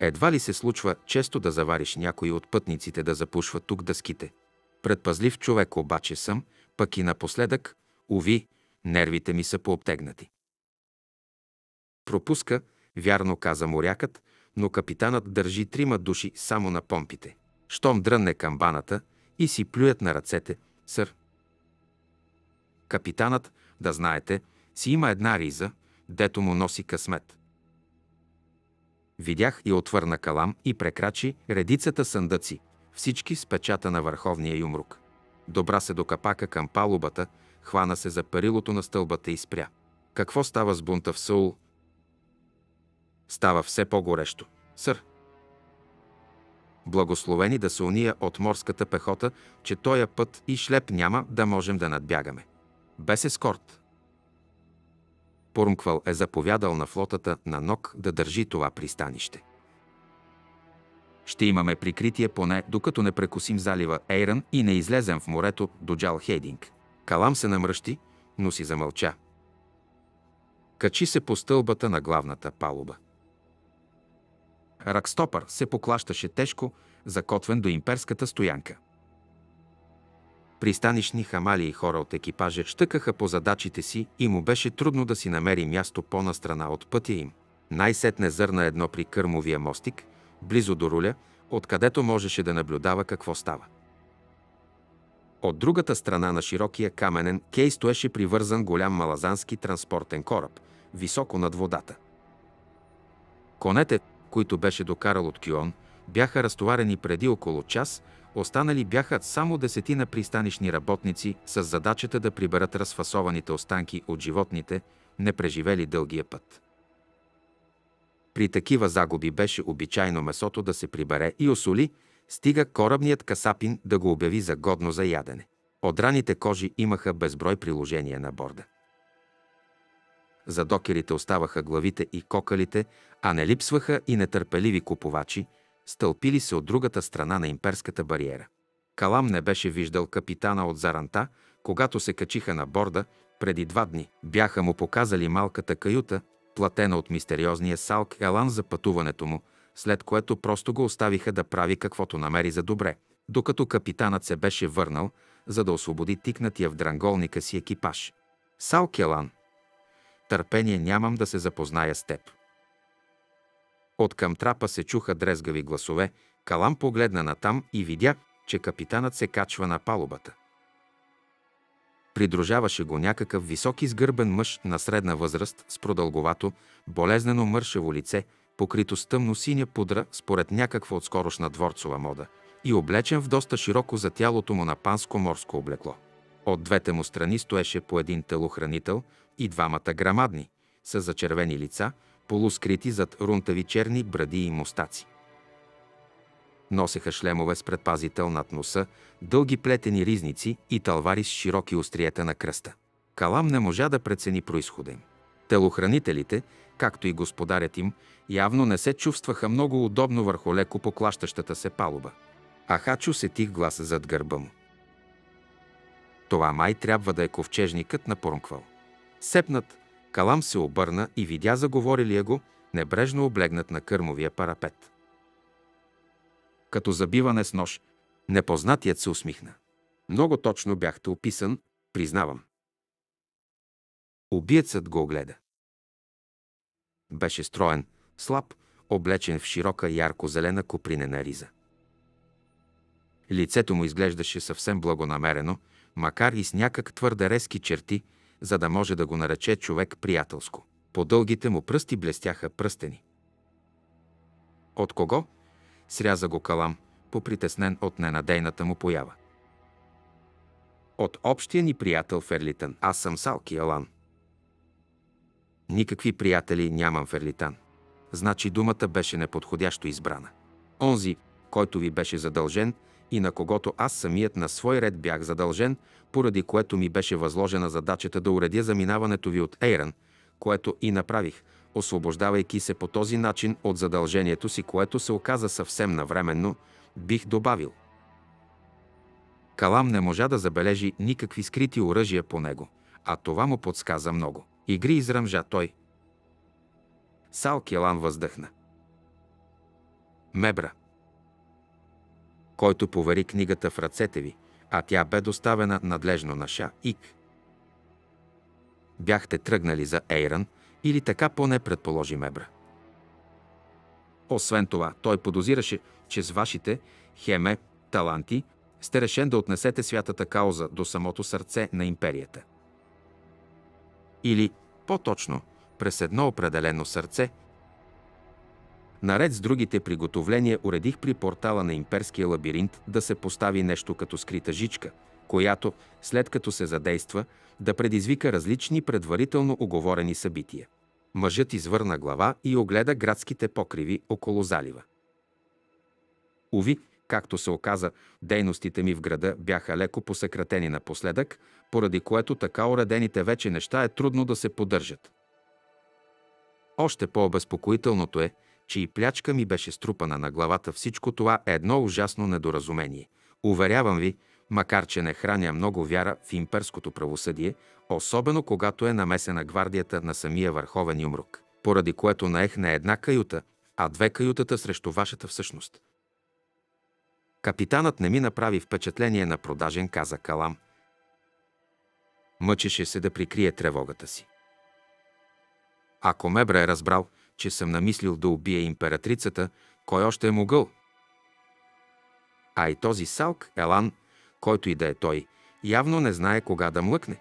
Едва ли се случва често да завариш някой от пътниците да запушва тук дъските. Предпазлив човек обаче съм, пък и напоследък, уви, нервите ми са пообтегнати. Пропуска, вярно каза морякът, но капитанът държи трима души само на помпите. Щом дрънне камбаната и си плюят на ръцете, сър. Капитанът, да знаете, си има една риза, дето му носи късмет. Видях и отвърна калам и прекрачи редицата съндъци, всички с печата на върховния юмрук. Добра се до капака към палубата, хвана се за перилото на стълбата и спря. Какво става с бунта в Саул? Става все по-горещо. Сър. Благословени да са уния от морската пехота, че тоя път и шлеп няма да можем да надбягаме. Без ескорт. Пурмквал е заповядал на флотата на Нок да държи това пристанище. Ще имаме прикритие поне, докато не прекусим залива Ейран и не излезем в морето до Джал Хейдинг. Калам се намръщи, но си замълча. Качи се по стълбата на главната палуба. Ракстопър се поклащаше тежко, закотвен до имперската стоянка. Пристанишни хамали и хора от екипажа щъкаха по задачите си и му беше трудно да си намери място по-настрана от пътя им. Най-сетне зърна едно при кърмовия мостик, близо до руля, откъдето можеше да наблюдава какво става. От другата страна на широкия каменен кей стоеше привързан голям малазански транспортен кораб, високо над водата. Конете, които беше докарал от Кюон, бяха разтоварени преди около час, останали бяха само десетина пристанишни работници с задачата да приберат разфасованите останки от животните, не преживели дългия път. При такива загуби беше обичайно месото да се прибере и осоли, стига корабният касапин да го обяви за годно за ядене. Одраните кожи имаха безброй приложения на борда. За докерите оставаха главите и кокалите, а не липсваха и нетърпеливи купувачи, стълпили се от другата страна на имперската бариера. Калам не беше виждал капитана от Заранта, когато се качиха на борда преди два дни. Бяха му показали малката каюта, платена от мистериозния Салк Елан за пътуването му, след което просто го оставиха да прави каквото намери за добре, докато капитанът се беше върнал, за да освободи тикнатия в дранголника си екипаж. Салк Елан, търпение нямам да се запозная с теб. От към трапа се чуха дрезгави гласове, Калам погледна натам и видя, че капитанът се качва на палубата. Придружаваше го някакъв висок изгърбен мъж на средна възраст с продълговато, болезнено мършево лице, покрито с тъмно синя пудра според някаква отскорошна дворцова мода и облечен в доста широко за тялото му на панско морско облекло. От двете му страни стоеше по един телохранител и двамата грамадни, с зачервени лица, полускрити зад рунтави черни бради и мустаци. Носеха шлемове с предпазител над носа, дълги плетени ризници и талвари с широки остриета на кръста. Калам не можа да прецени происхода им. Телохранителите, както и господарят им, явно не се чувстваха много удобно върху леко поклащащата се палуба. А Хачо се тих глас зад гърба му. Това май трябва да е ковчежникът на Порнквал. Сепнат, Калам се обърна и видя заговорилия го, небрежно облегнат на кърмовия парапет. Като забиване с нож, непознатият се усмихна. Много точно бяхте описан, признавам. Убиецът го огледа. Беше строен, слаб, облечен в широка ярко-зелена купринена риза. Лицето му изглеждаше съвсем благонамерено, макар и с някак твърде резки черти, за да може да го нарече човек приятелско. По дългите му пръсти блестяха пръстени. От кого? Сряза го калам, попритеснен от ненадейната му поява. От общия ни приятел Ферлитан. Аз съм Салки Алан. Никакви приятели нямам Ферлитан. Значи думата беше неподходящо избрана. Онзи, който ви беше задължен, и на когото аз самият на свой ред бях задължен, поради което ми беше възложена задачата да уредя заминаването ви от Ейран, което и направих, освобождавайки се по този начин от задължението си, което се оказа съвсем навременно, бих добавил. Калам не можа да забележи никакви скрити оръжия по него, а това му подсказа много. Игри изръмжа той. Сал Келан въздъхна. Мебра който повери книгата в ръцете ви, а тя бе доставена надлежно на Ша Ик. Бяхте тръгнали за Ейран или така поне предположи Мебра. Освен това, той подозираше, че с вашите хеме таланти сте решен да отнесете святата кауза до самото сърце на империята. Или, по-точно, през едно определено сърце, Наред с другите приготовления уредих при портала на имперския лабиринт да се постави нещо като скрита жичка, която, след като се задейства, да предизвика различни предварително оговорени събития. Мъжът извърна глава и огледа градските покриви около залива. Ови, както се оказа, дейностите ми в града бяха леко посъкратени напоследък, поради което така уредените вече неща е трудно да се поддържат. Още по-обезпокоителното е, че и плячка ми беше струпана на главата. Всичко това е едно ужасно недоразумение. Уверявам ви, макар че не храня много вяра в имперското правосъдие, особено когато е намесена гвардията на самия върховен юмрук, поради което наех не една каюта, а две каютата срещу вашата всъщност. Капитанът не ми направи впечатление на продажен, каза Калам. Мъчеше се да прикрие тревогата си. Ако Мебра е разбрал, че съм намислил да убия императрицата, кой още е могъл? А и този Салк, Елан, който и да е той, явно не знае кога да млъкне.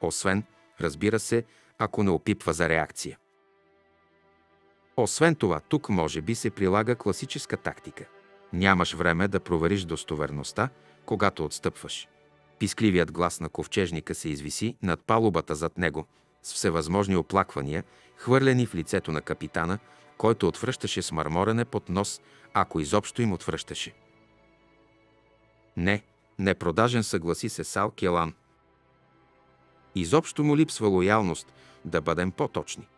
Освен, разбира се, ако не опипва за реакция. Освен това, тук може би се прилага класическа тактика. Нямаш време да провериш достоверността, когато отстъпваш. Пискливият глас на ковчежника се извиси над палубата зад него, с всевъзможни оплаквания, хвърлени в лицето на капитана, който отвръщаше с мърморене под нос, ако изобщо им отвръщаше. Не, непродажен съгласи се Сал Келан. Изобщо му липсва лоялност, да бъдем по-точни.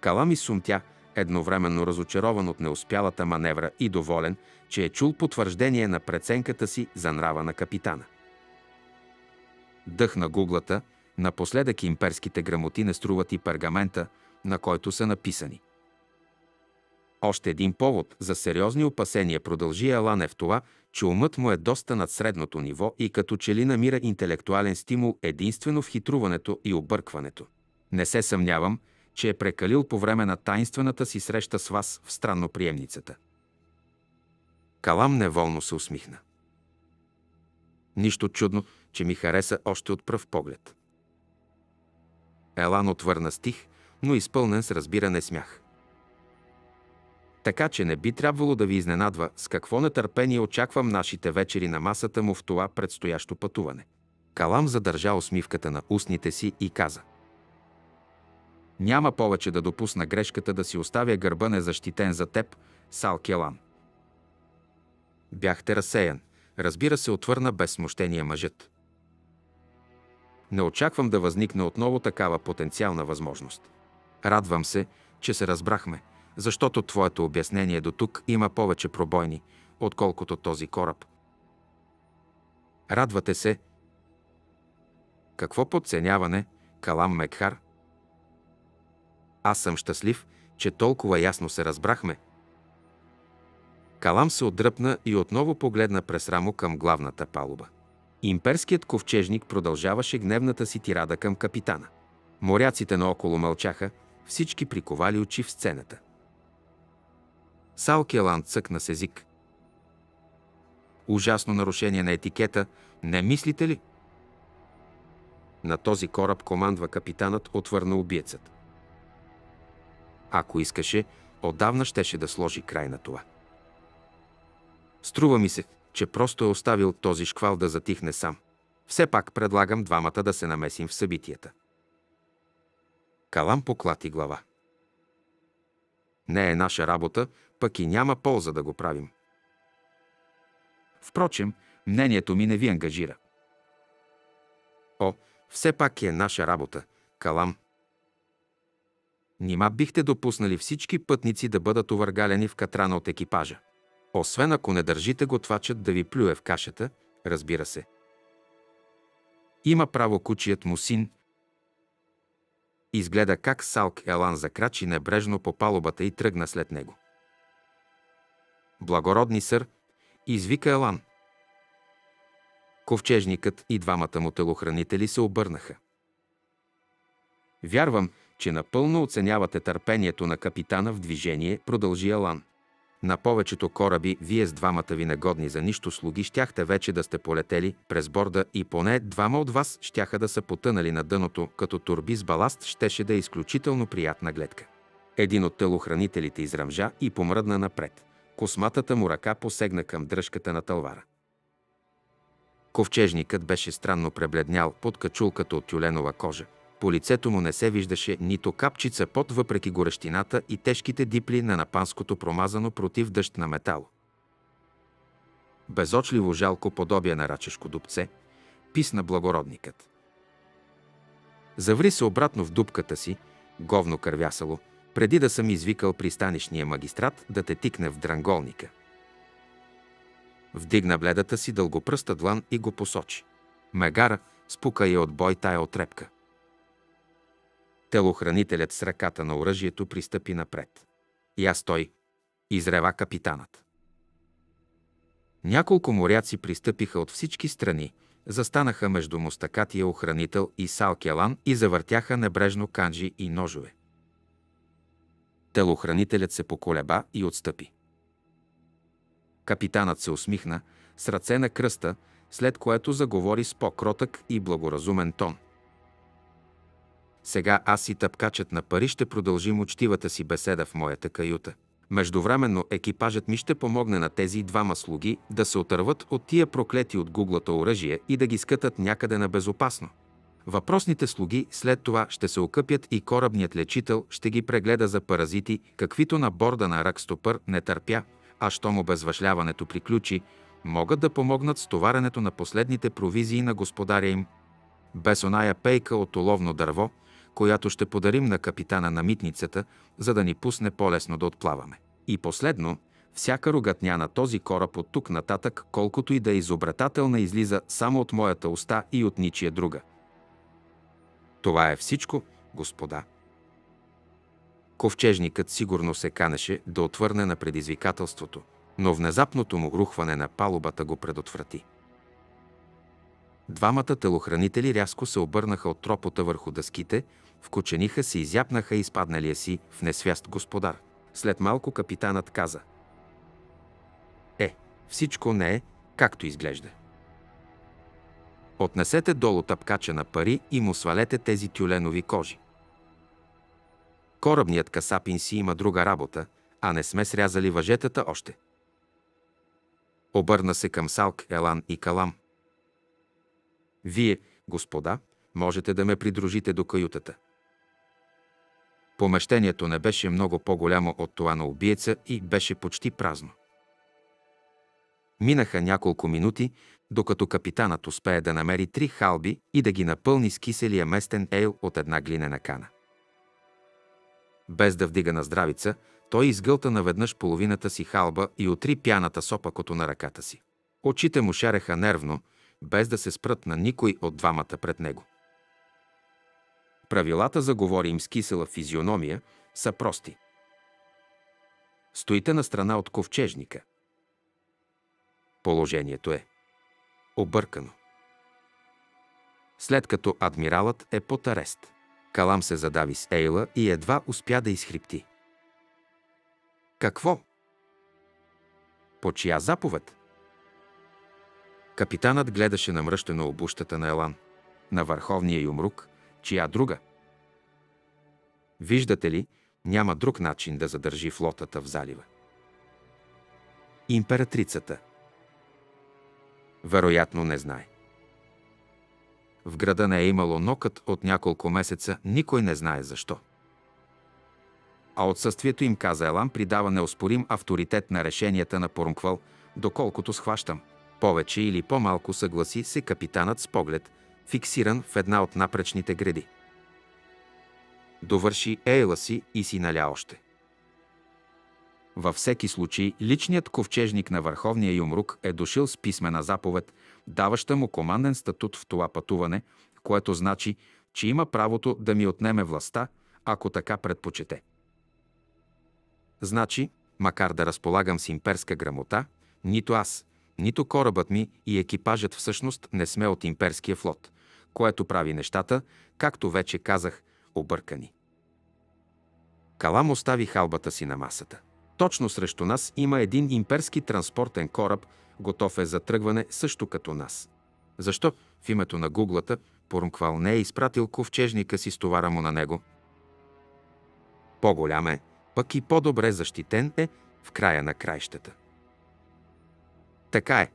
Калами сумтя, едновременно разочарован от неуспялата маневра и доволен, че е чул потвърждение на преценката си за нрава на капитана. Дъхна гуглата, напоследък имперските грамоти не струват и пергамента, на който са написани. Още един повод за сериозни опасения продължи Елан е в това, че умът му е доста над средното ниво и като че ли намира интелектуален стимул единствено в хитруването и объркването. Не се съмнявам, че е прекалил по време на тайнствената си среща с вас в странноприемницата. Калам неволно се усмихна. Нищо чудно, че ми хареса още от пръв поглед. Елан отвърна стих, но изпълнен с разбиране смях. Така че не би трябвало да ви изненадва с какво нетърпение очаквам нашите вечери на масата му в това предстоящо пътуване. Калам задържа усмивката на устните си и каза – няма повече да допусна грешката да си оставя гърба незащитен за теб, Сал Келан. Бяхте разсеян. Разбира се, отвърна без смущение мъжът. Не очаквам да възникне отново такава потенциална възможност. Радвам се, че се разбрахме, защото твоето обяснение до тук има повече пробойни, отколкото този кораб. Радвате се. Какво подценяване, Калам Мекхар? Аз съм щастлив, че толкова ясно се разбрахме. Калам се отдръпна и отново погледна през рамо към главната палуба. Имперският ковчежник продължаваше гневната си тирада към капитана. Моряците наоколо мълчаха, всички приковали очи в сцената. Сал Келан цъкна с език. Ужасно нарушение на етикета, не мислите ли? На този кораб командва капитанът, отвърна убиецът. Ако искаше, отдавна щеше да сложи край на това. Струва ми се, че просто е оставил този шквал да затихне сам. Все пак предлагам двамата да се намесим в събитията. Калам поклати глава. Не е наша работа, пък и няма полза да го правим. Впрочем, мнението ми не ви ангажира. О, все пак е наша работа, Калам, Нима бихте допуснали всички пътници да бъдат увъргалени в катрана от екипажа. Освен ако не държите готвачът да ви плюе в кашата, разбира се. Има право кучият му син. Изгледа как Салк Елан закрачи небрежно по палубата и тръгна след него. Благородни сър, извика Елан. Ковчежникът и двамата му телохранители се обърнаха. Вярвам, че напълно оценявате търпението на капитана в движение, продължи Алан. На повечето кораби, вие с двамата ви негодни за нищо слуги, щяхте вече да сте полетели през борда и поне двама от вас щяха да са потънали на дъното, като турби с баласт щеше да е изключително приятна гледка. Един от телохранителите изръмжа и помръдна напред. Косматата му ръка посегна към дръжката на талвара. Ковчежникът беше странно пребледнял под качулката от тюленова кожа. По лицето му не се виждаше нито капчица пот, въпреки горещината и тежките дипли на напанското промазано против дъжд на метал. Безочливо жалко подобие на рачешко дупце, писна благородникът. Заври се обратно в дупката си, говно кървясало, преди да съм извикал пристанишния магистрат да те тикне в дранголника. Вдигна бледата си дългопръста длан и го посочи. Мегара спука я от бой тая отрепка. Телохранителят с ръката на оръжието пристъпи напред. Я стой, изрева капитанът. Няколко моряци пристъпиха от всички страни, застанаха между мустакатия охранител и Салкелан и завъртяха небрежно канджи и ножове. Телохранителят се поколеба и отстъпи. Капитанът се усмихна с ръце на кръста, след което заговори с по-кротък и благоразумен тон. Сега аз и тъпкачът на пари ще продължим учтивата си беседа в моята каюта. Междувременно екипажът ми ще помогне на тези двама слуги да се отърват от тия проклети от гуглата оръжие и да ги скътат някъде на безопасно. Въпросните слуги след това ще се окъпят и корабният лечител ще ги прегледа за паразити, каквито на борда на Ракстопър не търпя, а щом обезвъжляването приключи, могат да помогнат с товаренето на последните провизии на господаря им. Без оная пейка от оловно дърво, която ще подарим на капитана на митницата, за да ни пусне по-лесно да отплаваме. И последно, всяка рогатня на този кораб от тук нататък, колкото и да е изобретателна, излиза само от моята уста и от ничия друга. Това е всичко, господа. Ковчежникът сигурно се канеше да отвърне на предизвикателството, но внезапното му рухване на палубата го предотврати. Двамата телохранители рязко се обърнаха от тропота върху дъските, вкочениха се, изяпнаха изпадналия си в несвяст господар. След малко капитанът каза Е, всичко не е, както изглежда. Отнесете долу тъпкача на пари и му свалете тези тюленови кожи. Корабният касапин си има друга работа, а не сме срязали въжетата още. Обърна се към Салк, Елан и Калам. Вие, господа, можете да ме придружите до каютата. Помещението не беше много по-голямо от това на убиеца и беше почти празно. Минаха няколко минути, докато капитанът успее да намери три халби и да ги напълни с киселия местен ейл от една глинена кана. Без да вдига на здравица, той изгълта наведнъж половината си халба и отри пяната сопакото на ръката си. Очите му шареха нервно, без да се спрат на никой от двамата пред него. Правилата за говорим с кисела физиономия са прости. Стоите на страна от ковчежника. Положението е объркано. След като адмиралът е под арест, Калам се задави с Ейла и едва успя да изхрипти. Какво? По чия заповед? Капитанът гледаше намръщено обущата на Елан, на върховния юмрук, чия друга. Виждате ли, няма друг начин да задържи флотата в залива. Императрицата. Вероятно не знае. В града не е имало нокът от няколко месеца, никой не знае защо. А отсъствието им, каза Елан, придава неоспорим авторитет на решенията на Порунквал, доколкото схващам. Повече или по-малко съгласи се капитанът с поглед, фиксиран в една от напречните гради. Довърши Ейла си и си наля още. Във всеки случай, личният ковчежник на Върховния Юмрук е дошил с писмена заповед, даваща му команден статут в това пътуване, което значи, че има правото да ми отнеме властта, ако така предпочете. Значи, макар да разполагам с имперска грамота, нито аз, нито корабът ми и екипажът всъщност не сме от имперския флот, което прави нещата, както вече казах, объркани. Калам остави халбата си на масата. Точно срещу нас има един имперски транспортен кораб, готов е за тръгване също като нас. Защо в името на гуглата Порунквал не е изпратил ковчежника си с товара му на него? По-голям е, пък и по-добре защитен е в края на краищата. Така е.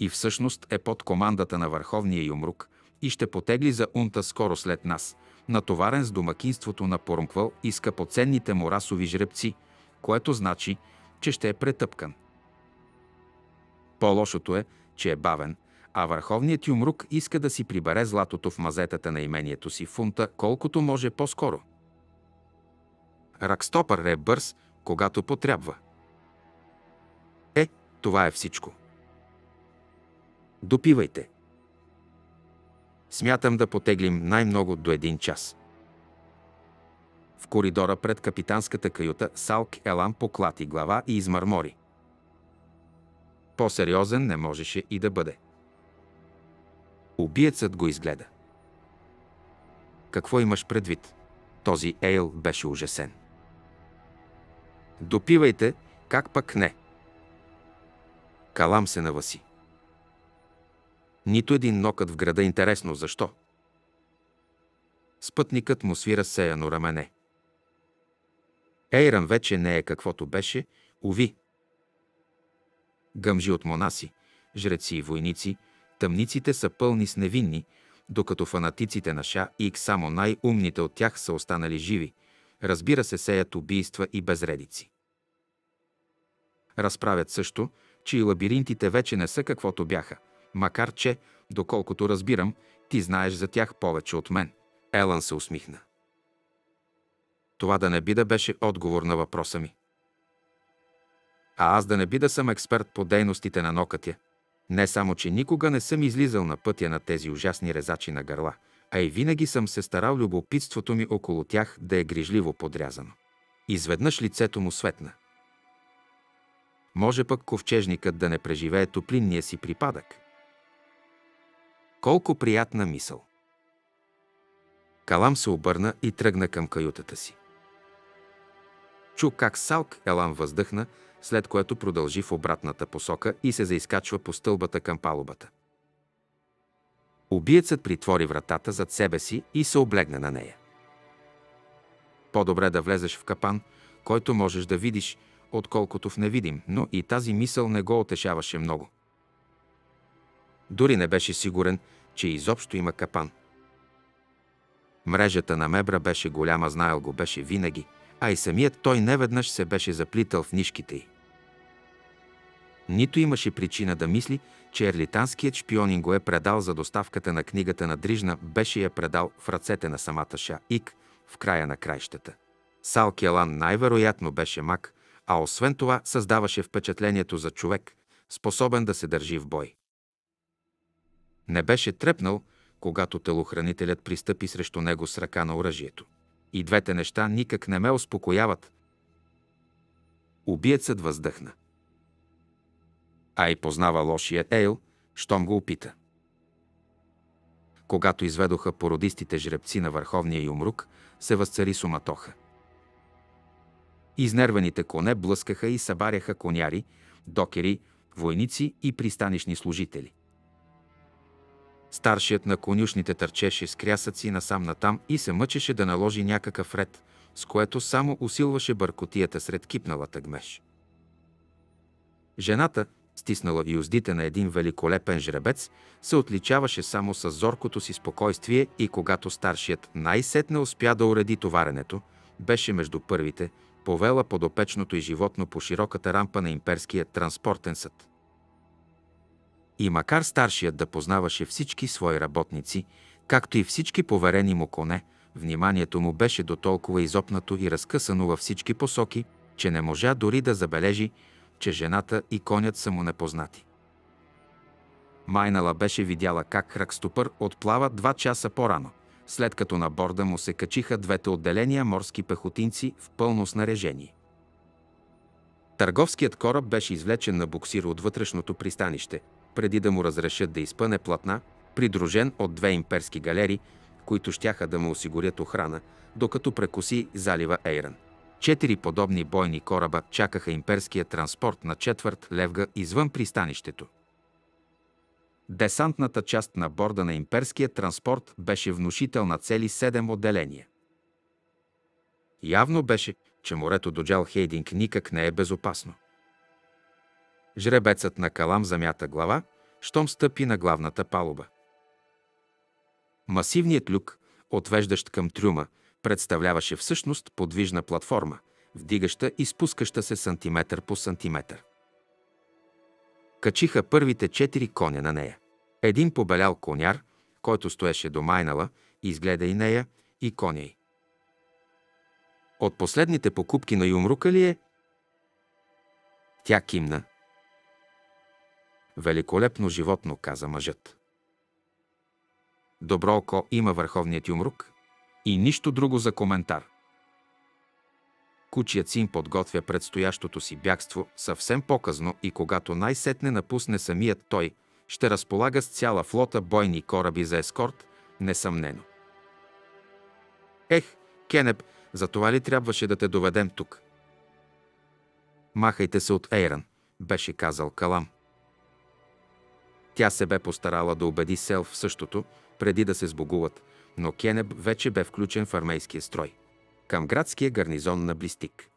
И всъщност е под командата на Върховния Юмрук и ще потегли за унта скоро след нас, натоварен с домакинството на Пормквъл и скъпоценните му расови жребци, което значи, че ще е претъпкан. По-лошото е, че е бавен, а върховният юмрук иска да си прибере златото в мазетата на имението си фунта колкото може по-скоро. Ракстопър е бърз, когато потрябва. Е, това е всичко. Допивайте. Смятам да потеглим най-много до един час. В коридора пред капитанската каюта Салк Елан поклати глава и измърмори. По-сериозен не можеше и да бъде. Убиецът го изгледа. Какво имаш предвид? Този Ейл беше ужасен. Допивайте, как пък не. Калам се наваси. Нито един нокът в града интересно. Защо? Спътникът му свира сеяно рамене. Ейран вече не е каквото беше, уви. Гъмжи от монаси, жреци и войници, тъмниците са пълни с невинни, докато фанатиците на Ша и само най-умните от тях са останали живи. Разбира се, сеят убийства и безредици. Разправят също, че и лабиринтите вече не са каквото бяха, макар че, доколкото разбирам, ти знаеш за тях повече от мен. Елън се усмихна. Това да не би да беше отговор на въпроса ми. А аз да не би да съм експерт по дейностите на нокътя. Не само, че никога не съм излизал на пътя на тези ужасни резачи на гърла, а и винаги съм се старал любопитството ми около тях да е грижливо подрязано. Изведнъж лицето му светна. Може пък ковчежникът да не преживее топлинния си припадък. Колко приятна мисъл! Калам се обърна и тръгна към каютата си. Чу как Салк Елан въздъхна, след което продължи в обратната посока и се заискачва по стълбата към палубата. Убиецът притвори вратата зад себе си и се облегна на нея. По-добре да влезеш в капан, който можеш да видиш, отколкото в невидим, но и тази мисъл не го отешаваше много. Дори не беше сигурен, че изобщо има капан. Мрежата на мебра беше голяма, знаел го беше винаги – а и самият той неведнъж се беше заплитал в нишките й. Нито имаше причина да мисли, че ерлитанският шпионин го е предал за доставката на книгата на Дрижна, беше я предал в ръцете на самата Ша Ик в края на краищата. Сал Келан най-вероятно беше мак, а освен това създаваше впечатлението за човек, способен да се държи в бой. Не беше трепнал, когато телохранителят пристъпи срещу него с ръка на оръжието. И двете неща никак не ме успокояват. Убиецът въздъхна. А и познава лошия Ейл, щом го опита. Когато изведоха породистите жребци на върховния юмрук, се възцари суматоха. Изнервените коне блъскаха и събаряха коняри, докери, войници и пристанишни служители. Старшият на конюшните търчеше с крясъци насам натам и се мъчеше да наложи някакъв ред, с което само усилваше бъркотията сред кипналата гмеж. Жената, стиснала и уздите на един великолепен жребец, се отличаваше само с зоркото си спокойствие и когато старшият най-сетне успя да уреди товаренето, беше между първите, повела подопечното и животно по широката рампа на имперския транспортен съд. И макар старшият да познаваше всички свои работници, както и всички поверени му коне, вниманието му беше до толкова изопнато и разкъсано във всички посоки, че не можа дори да забележи, че жената и конят са му непознати. Майнала беше видяла как Хракстопър отплава два часа по-рано, след като на борда му се качиха двете отделения морски пехотинци в пълно снарежение. Търговският кораб беше извлечен на буксир от вътрешното пристанище – преди да му разрешат да изпъне платна, придружен от две имперски галери, които щяха да му осигурят охрана, докато прекоси залива Ейран. Четири подобни бойни кораба чакаха имперския транспорт на четвърт левга извън пристанището. Десантната част на борда на имперския транспорт беше внушител на цели седем отделения. Явно беше, че морето до Джал Хейдинг никак не е безопасно. Жребецът на Калам замята глава, щом стъпи на главната палуба. Масивният люк, отвеждащ към трюма, представляваше всъщност подвижна платформа, вдигаща и спускаща се сантиметър по сантиметър. Качиха първите четири коня на нея. Един побелял коняр, който стоеше до майнала, изгледа и нея, и коня й. От последните покупки на Юмрука ли е? Тя кимна. Великолепно животно, каза мъжът. Добро око има върховният юмрук и нищо друго за коментар. Кучият син подготвя предстоящото си бягство съвсем по-късно и когато най-сетне напусне самият той, ще разполага с цяла флота бойни кораби за ескорт, несъмнено. Ех, Кенеп, за това ли трябваше да те доведем тук? Махайте се от Ейран, беше казал Калам. Тя се бе постарала да убеди Сел в същото, преди да се сбогуват, но Кенеб вече бе включен в армейския строй. Към градския гарнизон на Блистик.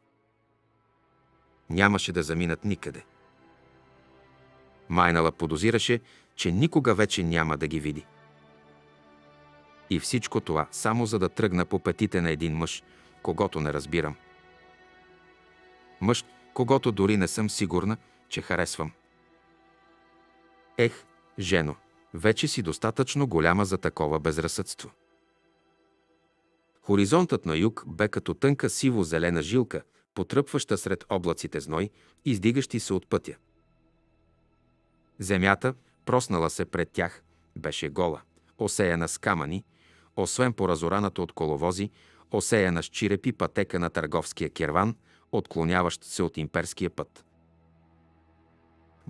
Нямаше да заминат никъде. Майнала подозираше, че никога вече няма да ги види. И всичко това само за да тръгна по петите на един мъж, когато не разбирам. Мъж, когато дори не съм сигурна, че харесвам. Ех, жено, вече си достатъчно голяма за такова безразсъдство. Хоризонтът на юг бе като тънка сиво-зелена жилка, потръпваща сред облаците зной, издигащи се от пътя. Земята, проснала се пред тях, беше гола, осеяна с камъни, освен по разораната от коловози, осеяна с чирепи пътека на търговския керван, отклоняващ се от имперския път.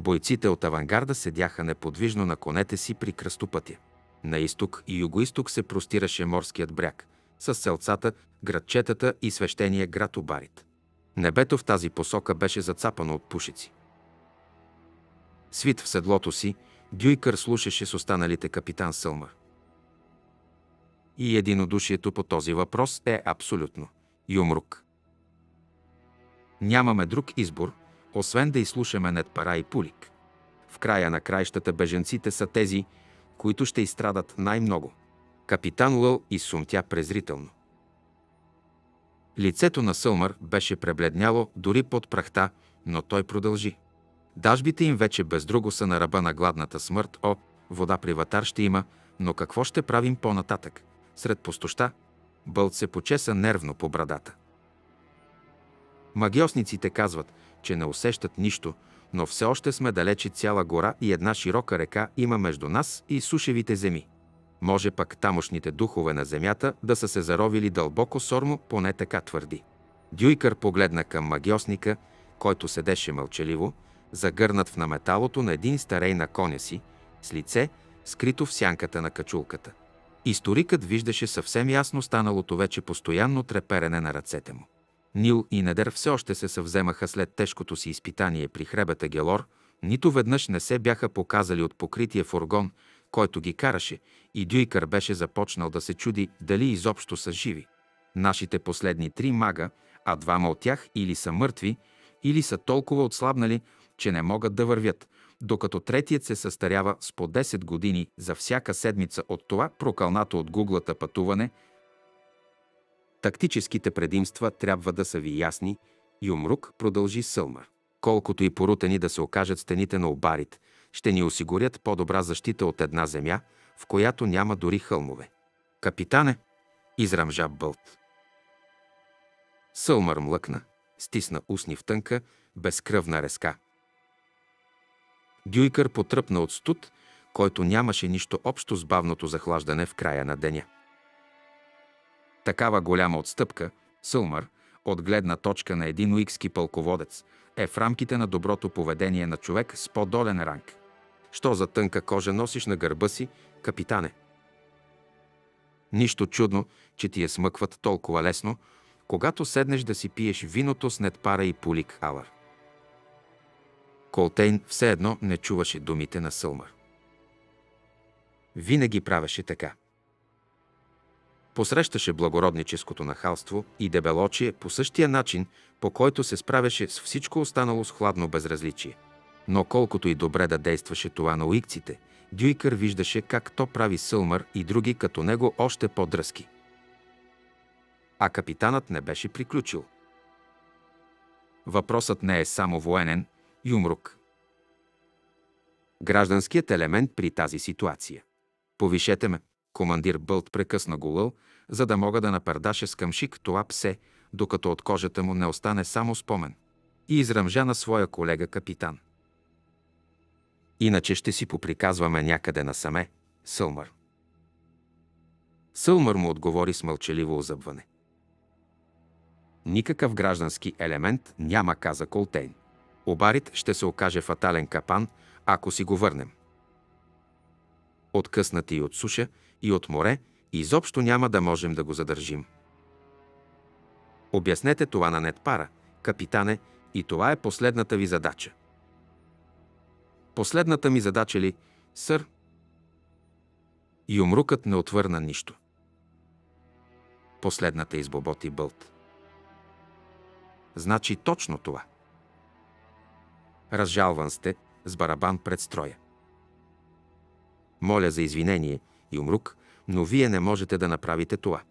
Бойците от авангарда седяха неподвижно на конете си при кръстопътя. На изток и югоисток се простираше морският бряг, с селцата, градчетата и свещения град Обарит. Небето в тази посока беше зацапано от пушици. Свит в седлото си, Дюйкър слушаше с останалите капитан Сълмър. И единодушието по този въпрос е абсолютно. Юмрук. Нямаме друг избор, освен да изслушаме Нетпара и Пулик. В края на краищата беженците са тези, които ще изстрадат най-много. Капитан Лъл изсумтя презрително. Лицето на Сълмър беше пребледняло дори под прахта, но той продължи. Дажбите им вече без друго са на ръба на гладната смърт. О, вода при ватар ще има, но какво ще правим по-нататък? Сред пустоща, Бълт се почеса нервно по брадата. Магиосниците казват, че не усещат нищо, но все още сме далече цяла гора и една широка река има между нас и сушевите земи. Може пък тамошните духове на земята да са се заровили дълбоко сормо, поне така твърди. Дюйкър погледна към магиосника, който седеше мълчаливо, загърнат в наметалото на един старей на коня си, с лице, скрито в сянката на качулката. Историкът виждаше съвсем ясно станалото вече постоянно треперене на ръцете му. Нил и Недер все още се съвземаха след тежкото си изпитание при хребета Гелор, нито веднъж не се бяха показали от покрития фургон, който ги караше, и Дюйкър беше започнал да се чуди дали изобщо са живи. Нашите последни три мага, а двама от тях или са мъртви, или са толкова отслабнали, че не могат да вървят, докато третият се състарява с по 10 години за всяка седмица от това прокълнато от гуглата пътуване. Тактическите предимства трябва да са ви ясни, Юмрук продължи Сълмър. Колкото и порутени да се окажат стените на обарит, ще ни осигурят по-добра защита от една земя, в която няма дори хълмове. Капитане, израмжа Бълт. Сълмър млъкна, стисна устни в тънка, безкръвна резка. Дюйкър потръпна от студ, който нямаше нищо общо с бавното захлаждане в края на деня. Такава голяма отстъпка, Сълмър, от гледна точка на един уикски пълководец, е в рамките на доброто поведение на човек с по-долен ранг. Що за тънка кожа носиш на гърба си, капитане? Нищо чудно, че ти я смъкват толкова лесно, когато седнеш да си пиеш виното с нетпара и пулик алър. Колтейн все едно не чуваше думите на Сълмър. Винаги правеше така. Посрещаше благородническото нахалство и дебелочие по същия начин, по който се справяше с всичко останало с хладно безразличие. Но колкото и добре да действаше това на уикците, Дюйкър виждаше как то прави Сълмър и други като него още по-дръзки. А капитанът не беше приключил. Въпросът не е само военен, юмрук. Гражданският елемент при тази ситуация. Повишете ме, командир Бълт прекъсна голъл, за да мога да напърдаша с къмшик това псе, докато от кожата му не остане само спомен. И изръмжа на своя колега капитан. Иначе ще си поприказваме някъде насаме, Сълмър. Сълмър му отговори с мълчаливо озъбване. Никакъв граждански елемент няма, каза Колтейн. Обарит ще се окаже фатален капан, ако си го върнем. Откъснати и от суша, и от море, изобщо няма да можем да го задържим. Обяснете това на Нетпара, капитане, и това е последната ви задача. Последната ми задача ли, сър? Юмрукът не отвърна нищо. Последната избоботи бълт. Значи точно това. Разжалван сте с барабан пред строя. Моля за извинение, Юмрук, но вие не можете да направите това.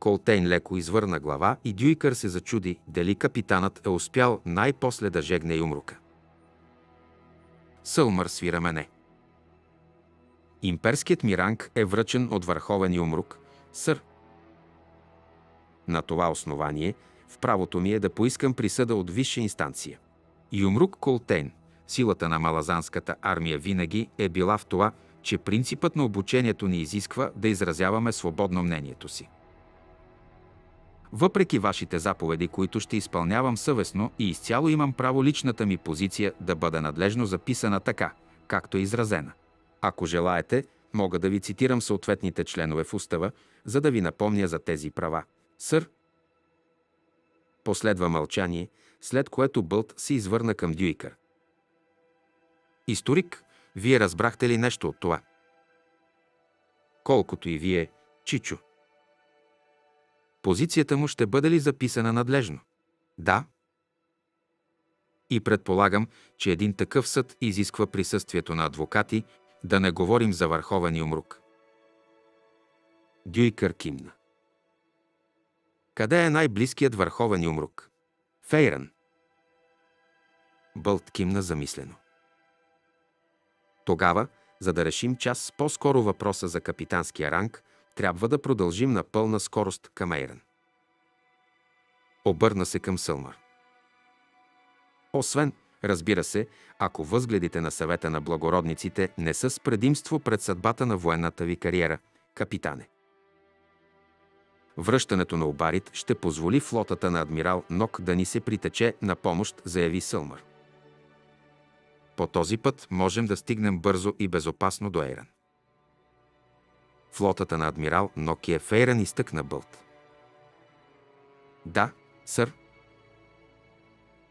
Колтейн леко извърна глава и Дюйкър се зачуди дали капитанът е успял най-после да жегне Юмрука. Сълмър свира мене. Имперският ми ранг е връчен от върховен Юмрук, сър. На това основание в правото ми е да поискам присъда от висша инстанция. Юмрук Колтейн, силата на малазанската армия винаги е била в това, че принципът на обучението ни изисква да изразяваме свободно мнението си. Въпреки вашите заповеди, които ще изпълнявам съвестно и изцяло имам право личната ми позиция да бъде надлежно записана така, както е изразена. Ако желаете, мога да ви цитирам съответните членове в устава, за да ви напомня за тези права. Сър. Последва мълчание, след което Бълт се извърна към Дюйкър. Историк, вие разбрахте ли нещо от това? Колкото и вие, Чичо. Позицията му ще бъде ли записана надлежно? Да. И предполагам, че един такъв съд изисква присъствието на адвокати, да не говорим за върховен юмрук. Дюйкър кимна. Къде е най-близкият върховен юмрук? Фейран. Бълт кимна замислено. Тогава, за да решим час по-скоро въпроса за капитанския ранг, трябва да продължим на пълна скорост към Ейрен. Обърна се към Сълмър. Освен, разбира се, ако възгледите на съвета на благородниците не са с предимство пред съдбата на военната ви кариера, капитане. Връщането на Обарит ще позволи флотата на адмирал Нок да ни се притече на помощ, заяви Сълмър. По този път можем да стигнем бързо и безопасно до Ейран. Флотата на адмирал Нокия в Ейран изтъкна Бълт. Да, сър.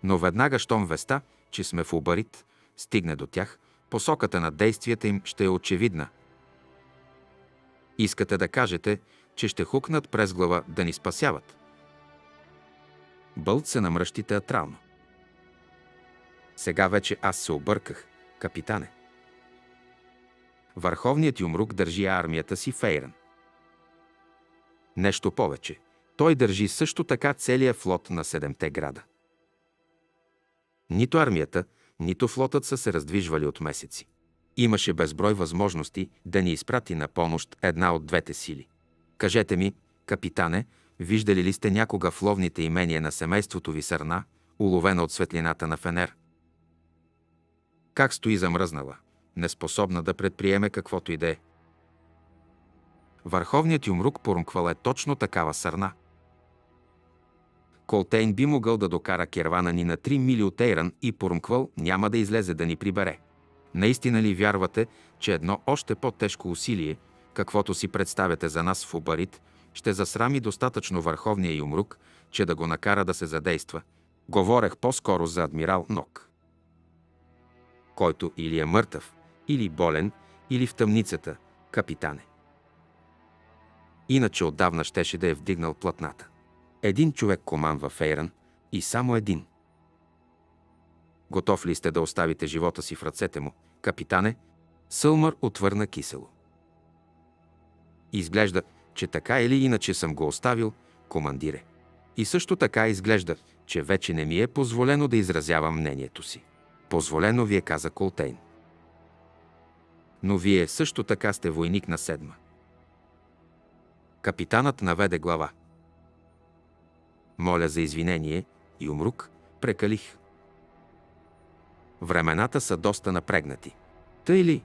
Но веднага, щом веста, че сме в Убарит, стигне до тях, посоката на действията им ще е очевидна. Искате да кажете, че ще хукнат през глава да ни спасяват. Бълт се намръщи театрално. Сега вече аз се обърках, капитане. Върховният юмрук държи армията си Фейран. Нещо повече. Той държи също така целия флот на седемте града. Нито армията, нито флотът са се раздвижвали от месеци. Имаше безброй възможности да ни изпрати на помощ една от двете сили. Кажете ми, капитане, виждали ли сте някога в ловните имения на семейството ви сърна, уловена от светлината на Фенер? Как стои замръзнала, неспособна да предприеме каквото и да е. Върховният юмрук Пурмквал е точно такава сърна. Колтейн би могъл да докара кервана ни на 3 мили от Ейран и Пурмквал няма да излезе да ни прибере. Наистина ли вярвате, че едно още по-тежко усилие, каквото си представяте за нас в Обарит, ще засрами достатъчно върховния юмрук, че да го накара да се задейства? Говорех по-скоро за адмирал Нок който или е мъртъв, или болен, или в тъмницата, капитане. Иначе отдавна щеше да е вдигнал платната. Един човек командва Фейран и само един. Готов ли сте да оставите живота си в ръцете му, капитане? Сълмър отвърна кисело. Изглежда, че така или иначе съм го оставил, командире. И също така изглежда, че вече не ми е позволено да изразявам мнението си. Позволено ви е, каза Колтейн. Но вие също така сте войник на седма. Капитанът наведе глава. Моля за извинение, и умрук, прекалих. Времената са доста напрегнати. Тъй ли?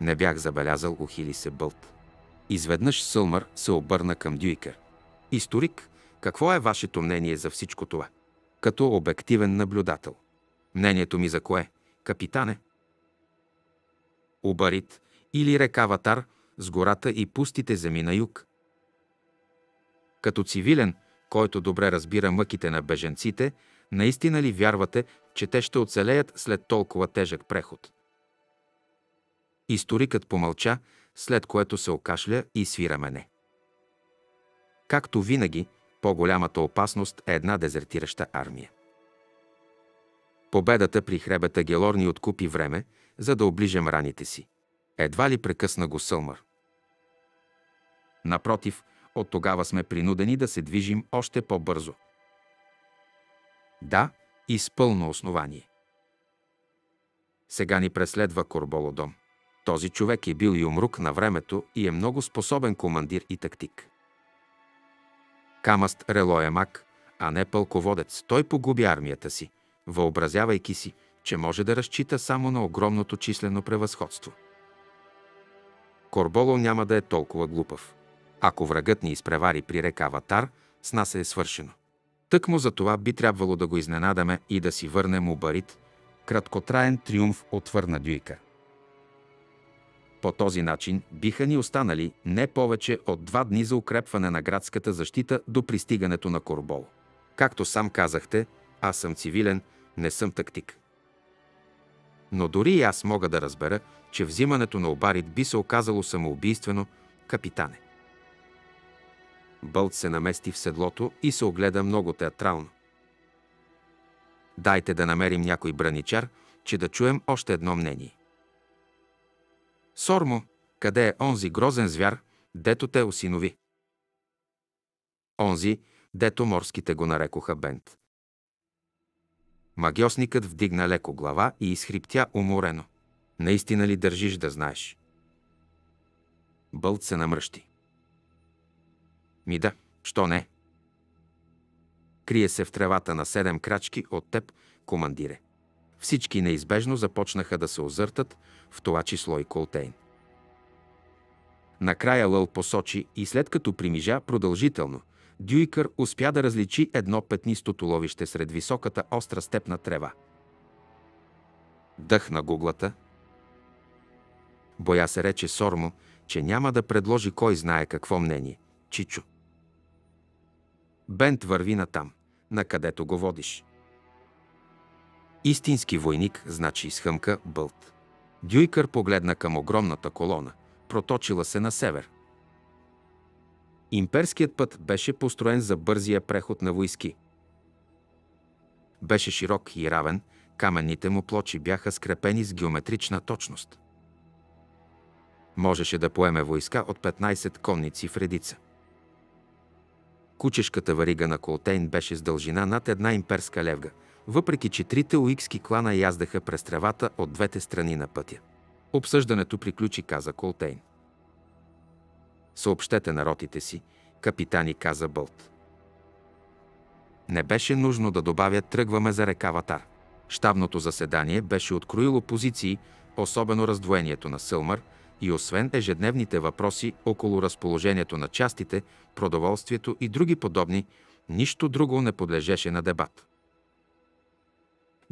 Не бях забелязал, ухили се Бълт. Изведнъж Сълмър се обърна към Дюйкер. Историк, какво е вашето мнение за всичко това? Като обективен наблюдател. Мнението ми за кое, капитане? Убарит или река Ватар с гората и пустите земи на юг. Като цивилен, който добре разбира мъките на беженците, наистина ли вярвате, че те ще оцелеят след толкова тежък преход? Историкът помълча, след което се окашля и свира мене. Както винаги, по-голямата опасност е една дезертираща армия. Победата при хребета Гелор ни откупи време, за да оближем раните си. Едва ли прекъсна го Сълмър. Напротив, от тогава сме принудени да се движим още по-бързо. Да, и с пълно основание. Сега ни преследва Корболодом. Този човек е бил и умрук на времето и е много способен командир и тактик. Камаст Рело е мак, а не пълководец. Той погуби армията си, въобразявайки си, че може да разчита само на огромното числено превъзходство. Корболо няма да е толкова глупав. Ако врагът ни изпревари при река Ватар, с нас е свършено. Тък му за това би трябвало да го изненадаме и да си върнем Убарит. Краткотраен триумф отвърна Дюйка. По този начин биха ни останали не повече от два дни за укрепване на градската защита до пристигането на Корбол. Както сам казахте, аз съм цивилен, не съм тактик. Но дори и аз мога да разбера, че взимането на обарит би се оказало самоубийствено, капитане. Бълт се намести в седлото и се огледа много театрално. Дайте да намерим някой браничар, че да чуем още едно мнение. Сормо, къде е онзи грозен звяр, дето те осинови? Онзи, дето морските го нарекоха Бент. Магиосникът вдигна леко глава и изхриптя уморено. Наистина ли държиш да знаеш? Бълт се намръщи. Ми да, що не? Крие се в тревата на седем крачки от теб, командире. Всички неизбежно започнаха да се озъртат, в това число и Колтейн. Накрая Лъл посочи и след като примижа продължително, Дюйкър успя да различи едно петнисто туловище сред високата остра степна трева. Дъхна гуглата. Боя се рече Сормо, че няма да предложи кой знае какво мнение. Чичо. Бент върви натам, на където го водиш. Истински войник, значи изхъмка Бълт. Дюйкър погледна към огромната колона, проточила се на север. Имперският път беше построен за бързия преход на войски. Беше широк и равен, каменните му плочи бяха скрепени с геометрична точност. Можеше да поеме войска от 15 конници в редица. Кучешката варига на Колтейн беше с дължина над една имперска левга, въпреки че трите уикски клана яздаха през тревата от двете страни на пътя. Обсъждането приключи, каза Колтейн. Съобщете народите си, капитани каза Бълт. Не беше нужно да добавя тръгваме за река Ватар. Штабното заседание беше откроило позиции, особено раздвоението на Сълмър – и освен ежедневните въпроси около разположението на частите, продоволствието и други подобни, нищо друго не подлежеше на дебат.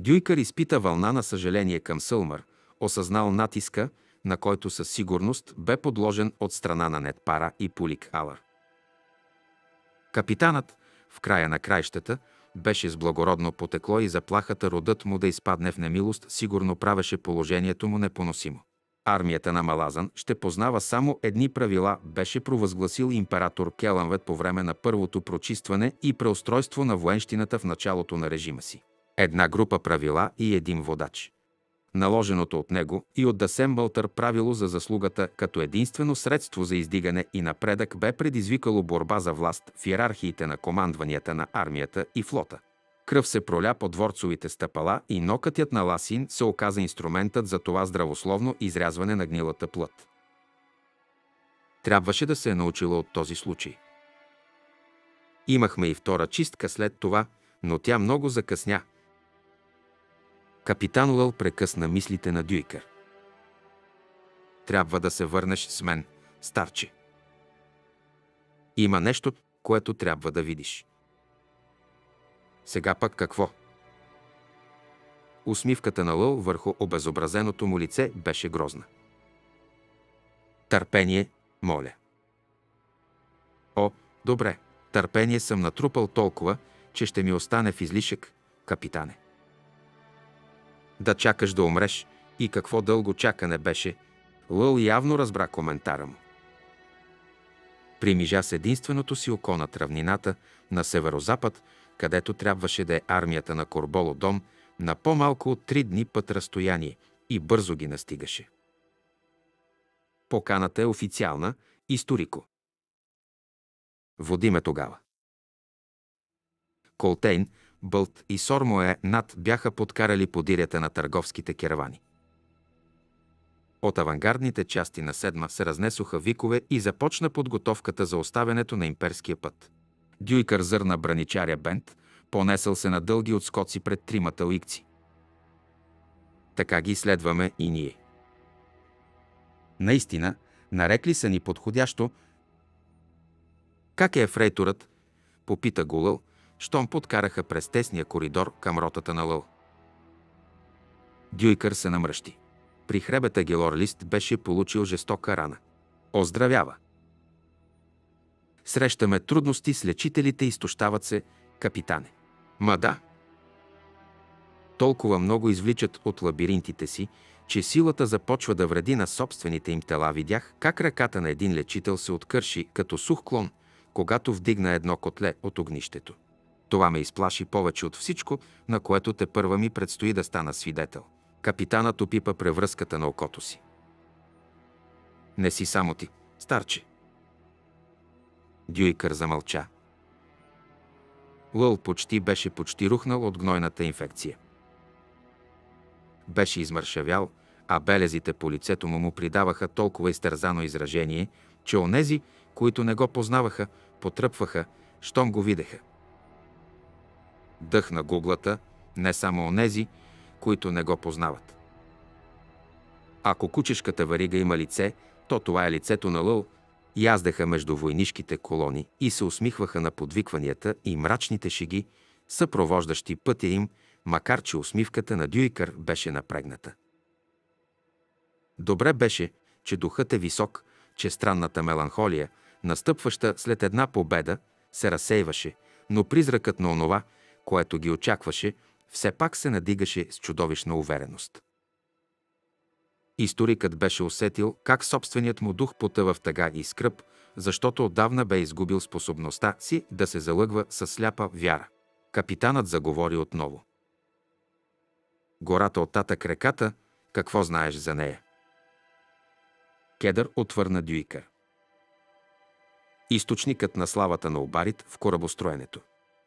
Дюйкър изпита вълна на съжаление към Сълмър, осъзнал натиска, на който със сигурност бе подложен от страна на Нетпара и Пулик Алър. Капитанът, в края на краищата, беше с благородно потекло и заплахата родът му да изпадне в немилост сигурно правеше положението му непоносимо. Армията на Малазан ще познава само едни правила, беше провъзгласил император Келанвет по време на първото прочистване и преустройство на военщината в началото на режима си. Една група правила и един водач. Наложеното от него и от Дасембълтър правило за заслугата като единствено средство за издигане и напредък бе предизвикало борба за власт в иерархиите на командванията на армията и флота. Кръв се проля по дворцовите стъпала и нокътят на Ласин се оказа инструментът за това здравословно изрязване на гнилата плът. Трябваше да се е научила от този случай. Имахме и втора чистка след това, но тя много закъсня. Капитан Лъл прекъсна мислите на Дюйкър. Трябва да се върнеш с мен, старче. Има нещо, което трябва да видиш. Сега пък какво? Усмивката на Лъл върху обезобразеното му лице беше грозна. Търпение, моля. О, добре, търпение съм натрупал толкова, че ще ми остане в излишък, капитане. Да чакаш да умреш и какво дълго чакане беше, Лъл явно разбра коментара му. Примижа с единственото си око на равнината на северозапад, където трябваше да е армията на Корболо дом, на по-малко от три дни път разстояние и бързо ги настигаше. Поканата е официална, историко. Водиме тогава. Колтейн, Бълт и Сормое над бяха подкарали подирята на търговските керавани. От авангардните части на Седма се разнесоха викове и започна подготовката за оставянето на имперския път. Дюйкър зърна браничаря Бент, понесъл се на дълги отскоци пред тримата уикци. Така ги следваме и ние. Наистина, нарекли са ни подходящо. Как е ефрейторът? Попита Гулъл, щом подкараха през тесния коридор към ротата на Лъл. Дюйкър се намръщи. При хребета Гелор Лист беше получил жестока рана. Оздравява! Срещаме трудности с лечителите, изтощават се, капитане. Ма да. Толкова много извличат от лабиринтите си, че силата започва да вреди на собствените им тела. Видях как ръката на един лечител се откърши като сух клон, когато вдигна едно котле от огнището. Това ме изплаши повече от всичко, на което те първа ми предстои да стана свидетел. Капитанът опипа превръзката на окото си. Не си само ти, старче. Дюйкър замълча. Лъл почти беше почти рухнал от гнойната инфекция. Беше измършавял, а белезите по лицето му му придаваха толкова изтързано изражение, че онези, които не го познаваха, потръпваха, щом го видеха. Дъхна гуглата, не само онези, които не го познават. Ако кучешката варига има лице, то това е лицето на Лъл, Яздеха между войнишките колони и се усмихваха на подвикванията и мрачните шеги, съпровождащи пътя им, макар че усмивката на Дюйкър беше напрегната. Добре беше, че духът е висок, че странната меланхолия, настъпваща след една победа, се разсейваше, но призракът на онова, което ги очакваше, все пак се надигаше с чудовищна увереност. Историкът беше усетил как собственият му дух потъва в тъга и скръп, защото отдавна бе изгубил способността си да се залъгва с сляпа вяра. Капитанът заговори отново. Гората оттатък реката, какво знаеш за нея? Кедър отвърна Дюйкър. Източникът на славата на Обарит в корабостроенето.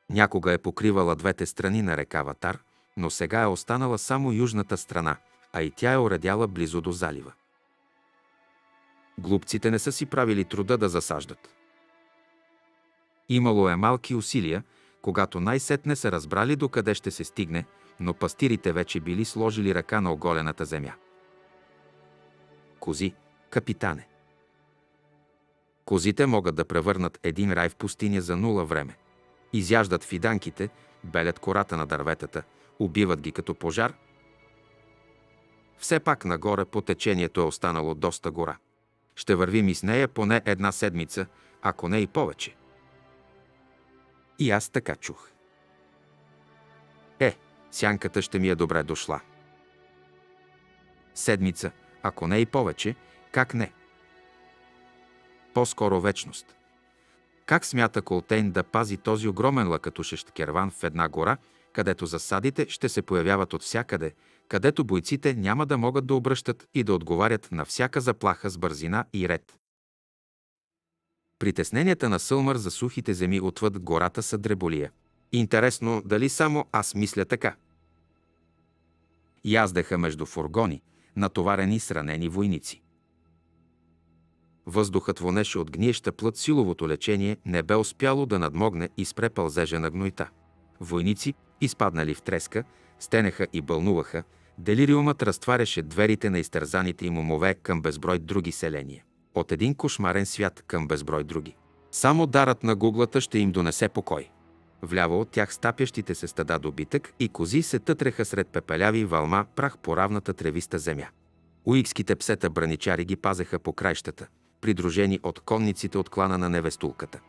Някога е покривала двете страни на река Ватар, но сега е останала само южната страна – а и тя е оредяла близо до залива. Глупците не са си правили труда да засаждат. Имало е малки усилия, когато най-сетне са разбрали докъде ще се стигне, но пастирите вече били сложили ръка на оголената земя. Кози, капитане. Козите могат да превърнат един рай в пустиня за нула време. Изяждат фиданките, белят кората на дърветата, убиват ги като пожар – все пак нагоре по течението е останало доста гора. Ще вървим и с нея поне една седмица, ако не и повече. И аз така чух. Е, сянката ще ми е добре дошла. Седмица, ако не и повече, как не? По-скоро вечност. Как смята Колтейн да пази този огромен лъкатушещ керван в една гора, където засадите ще се появяват от всякъде, където бойците няма да могат да обръщат и да отговарят на всяка заплаха с бързина и ред? Притесненията на Сълмър за сухите земи отвъд гората са дреболия. Интересно, дали само аз мисля така? Яздеха между фургони, натоварени с ранени войници. Въздухът вонеше от гниеща плът, силовото лечение не бе успяло да надмогне и спре пълзежа на гнойта. Войници, изпаднали в треска, стенеха и бълнуваха, делириумът разтваряше дверите на изтързаните им умове към безброй други селения. От един кошмарен свят към безброй други. Само дарът на гуглата ще им донесе покой. Вляво от тях стапящите се стада добитък и кози се тътреха сред пепеляви вълма прах по равната тревиста земя. Уикските псета браничари ги пазеха по краищата, придружени от конниците от клана на невестулката.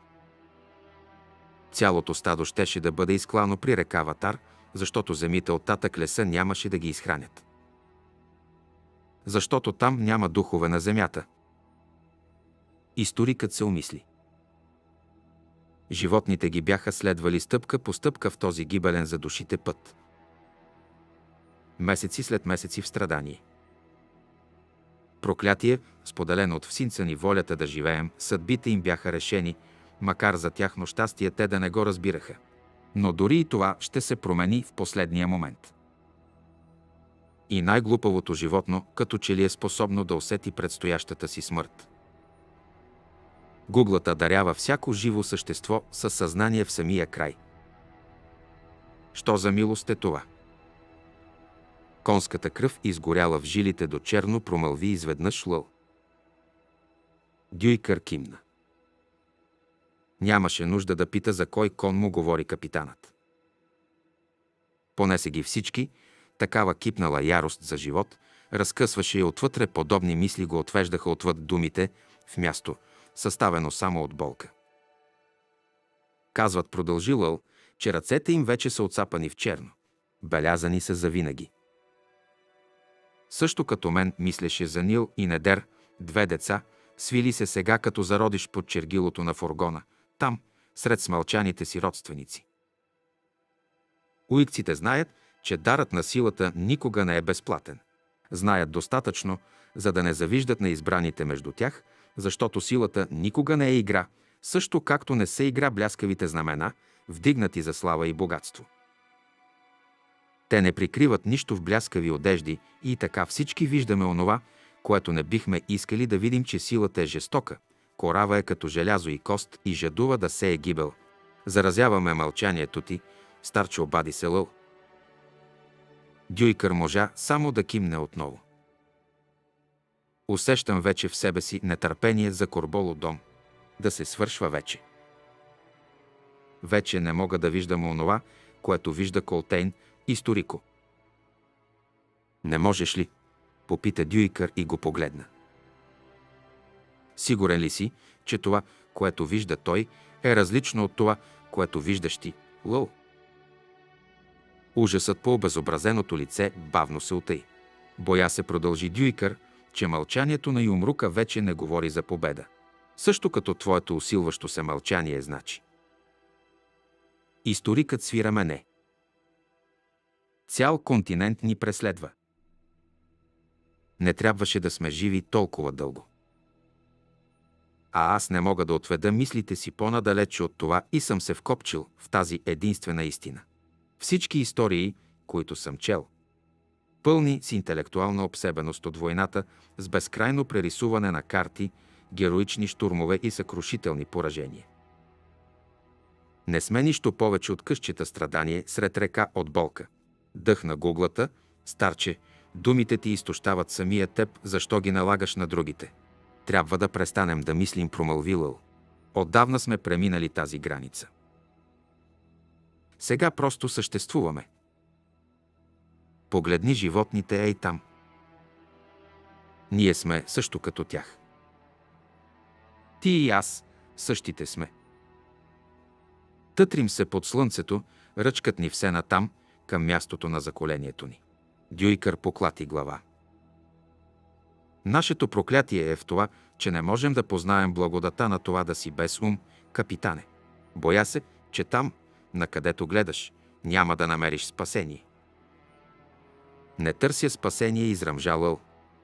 Цялото стадо щеше да бъде изклано при река Ватар, защото земите от татък леса нямаше да ги изхранят. Защото там няма духове на земята. Историкът се умисли. Животните ги бяха следвали стъпка по стъпка в този гибелен за душите път. Месеци след месеци в страдание. Проклятие, споделено от всинца ни волята да живеем, съдбите им бяха решени, макар за тяхно щастие те да не го разбираха. Но дори и това ще се промени в последния момент. И най-глупавото животно, като че ли е способно да усети предстоящата си смърт. Гуглата дарява всяко живо същество със съзнание в самия край. Що за милост е това? Конската кръв, изгоряла в жилите до черно, промълви изведнъж лъл. Дюйкър кимна. Нямаше нужда да пита за кой кон му говори капитанът. Понесе ги всички, такава кипнала ярост за живот, разкъсваше и отвътре подобни мисли го отвеждаха отвъд думите в място, съставено само от болка. Казват продължилъл, че ръцете им вече са отцапани в черно. Белязани са завинаги. Също като мен мислеше за Нил и Недер, две деца, свили се сега като зародиш под чергилото на фургона, там, сред смълчаните си родственици. Уикците знаят, че дарът на силата никога не е безплатен. Знаят достатъчно, за да не завиждат на избраните между тях, защото силата никога не е игра, също както не се игра бляскавите знамена, вдигнати за слава и богатство. Те не прикриват нищо в бляскави одежди и така всички виждаме онова, което не бихме искали да видим, че силата е жестока, корава е като желязо и кост и жадува да се е гибел. Заразяваме мълчанието ти, старче обади се лъл. Дюйкър можа само да кимне отново. Усещам вече в себе си нетърпение за Корболо дом. Да се свършва вече. Вече не мога да виждам онова, което вижда Колтейн Историко. Не можеш ли? Попита Дюйкър и го погледна. Сигурен ли си, че това, което вижда той, е различно от това, което виждаш ти, Лъл? Ужасът по обезобразеното лице бавно се отъй. Боя се продължи Дюйкър, че мълчанието на Юмрука вече не говори за победа. Също като твоето усилващо се мълчание значи. Историкът свира мене. Цял континент ни преследва. Не трябваше да сме живи толкова дълго. А аз не мога да отведа мислите си по-надалече от това и съм се вкопчил в тази единствена истина. Всички истории, които съм чел, пълни с интелектуална обсебеност от войната, с безкрайно прерисуване на карти, героични штурмове и съкрушителни поражения. Не сме нищо повече от къщета страдание сред река от болка. Дъх на гуглата, старче, думите ти изтощават самия теб, защо ги налагаш на другите. Трябва да престанем да мислим промълвилъл. Отдавна сме преминали тази граница. Сега просто съществуваме. Погледни животните ей там. Ние сме също като тях. Ти и аз същите сме. Тътрим се под слънцето, ръчкат ни все натам, към мястото на заколението ни. Дюйкър поклати глава. Нашето проклятие е в това, че не можем да познаем благодата на това да си без ум, капитане. Боя се, че там, на където гледаш, няма да намериш спасение. Не търся спасение, израмжалъл.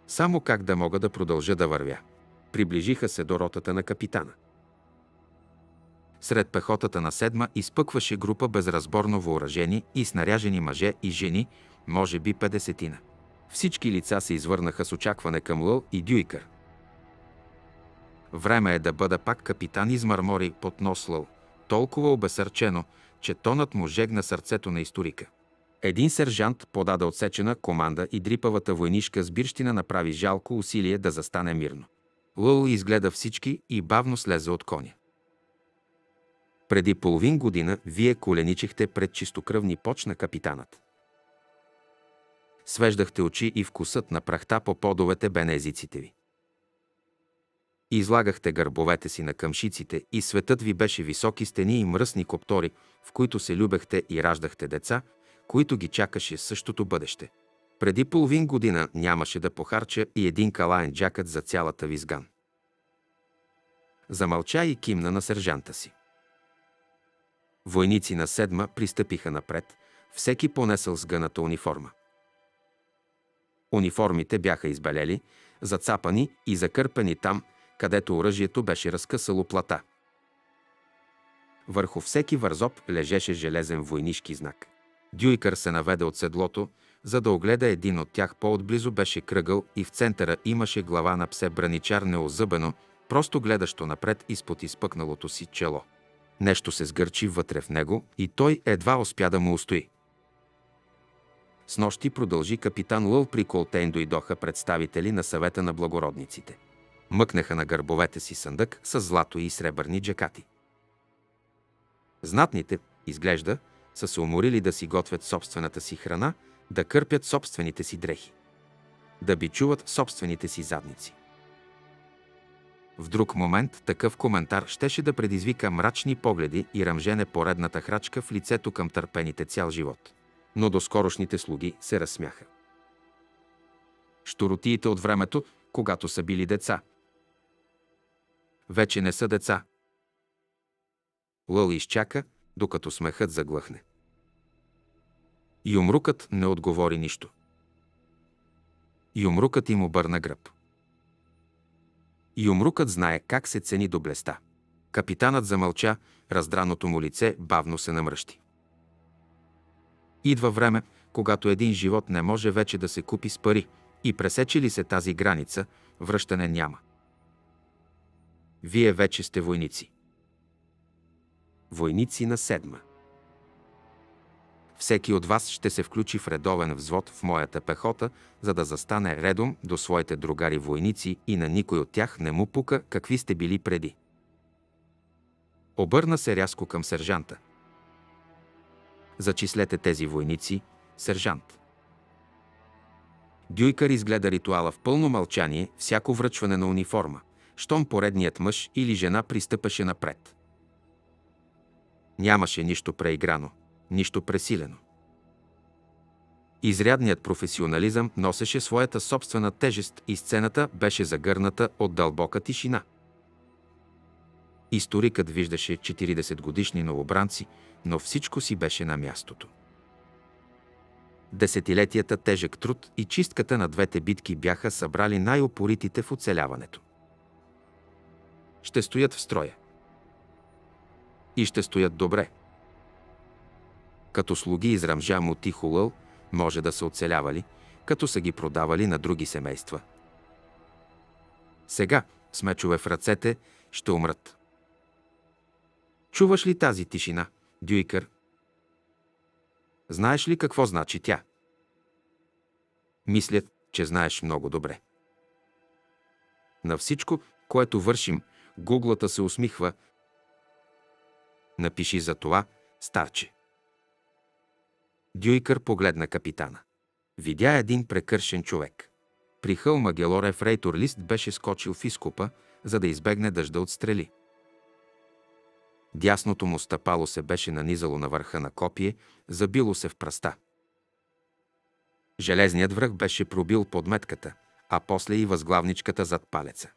Само как да мога да продължа да вървя. Приближиха се до ротата на капитана. Сред пехотата на седма изпъкваше група безразборно въоръжени и снаряжени мъже и жени, може би петдесетина. Всички лица се извърнаха с очакване към Лъл и Дюйкър. Време е да бъда пак капитан, измърмори под нос Лъл, толкова обесърчено, че тонът му жегна сърцето на историка. Един сержант подаде отсечена команда и дрипавата войнишка с бирщина направи жалко усилие да застане мирно. Лъл изгледа всички и бавно слезе от коня. Преди половин година вие коленичихте пред чистокръвни почна капитанът. Свеждахте очи и вкусът на прахта по подовете бе на езиците ви. Излагахте гърбовете си на къмшиците и светът ви беше високи стени и мръсни коптори, в които се любехте и раждахте деца, които ги чакаше същото бъдеще. Преди половин година нямаше да похарча и един калаен джакът за цялата ви сган. Замълча и кимна на сержанта си. Войници на седма пристъпиха напред, всеки понесъл сгъната униформа. Униформите бяха избелели, зацапани и закърпени там, където оръжието беше разкъсало плата. Върху всеки вързоп лежеше железен войнишки знак. Дюйкър се наведе от седлото, за да огледа един от тях по-отблизо беше кръгъл и в центъра имаше глава на псе браничар неозъбено, просто гледащо напред изпод изпъкналото си чело. Нещо се сгърчи вътре в него и той едва успя да му устои. С нощи продължи капитан Лъл при Колтейн дойдоха представители на съвета на благородниците. Мъкнаха на гърбовете си съндък с злато и сребърни джакати. Знатните, изглежда, са се уморили да си готвят собствената си храна, да кърпят собствените си дрехи, да бичуват собствените си задници. В друг момент такъв коментар щеше да предизвика мрачни погледи и ръмжене поредната храчка в лицето към търпените цял живот. Но доскорошните слуги се разсмяха. Штуротиите от времето, когато са били деца. Вече не са деца. Лъл изчака, докато смехът заглъхне. Юмрукът не отговори нищо. Юмрукът им обърна гръб. Юмрукът знае как се цени доблеста. Капитанът замълча, раздраното му лице бавно се намръщи. Идва време, когато един живот не може вече да се купи с пари и пресече ли се тази граница, връщане няма. Вие вече сте войници. Войници на седма. Всеки от вас ще се включи в редовен взвод в моята пехота, за да застане редом до своите другари войници и на никой от тях не му пука какви сте били преди. Обърна се рязко към сержанта. Зачислете тези войници, сержант. Дюйкър изгледа ритуала в пълно мълчание, всяко връчване на униформа, щом поредният мъж или жена пристъпаше напред. Нямаше нищо преиграно нищо пресилено. Изрядният професионализъм носеше своята собствена тежест и сцената беше загърната от дълбока тишина. Историкът виждаше 40 годишни новобранци, но всичко си беше на мястото. Десетилетията тежък труд и чистката на двете битки бяха събрали най-опоритите в оцеляването. Ще стоят в строя. И ще стоят добре – като слуги израмжа му тихо лъл, може да са оцелявали, като са ги продавали на други семейства. Сега, с мечове в ръцете, ще умрат. Чуваш ли тази тишина, Дюйкър? Знаеш ли какво значи тя? Мислят, че знаеш много добре. На всичко, което вършим, гуглата се усмихва. Напиши за това, старче. Дюйкър погледна капитана. Видя един прекършен човек. При хълма Гелорев рейтор лист беше скочил в изкупа, за да избегне дъжда от стрели. Дясното му стъпало се беше нанизало на върха на копие, забило се в пръста. Железният връх беше пробил подметката, а после и възглавничката зад палеца.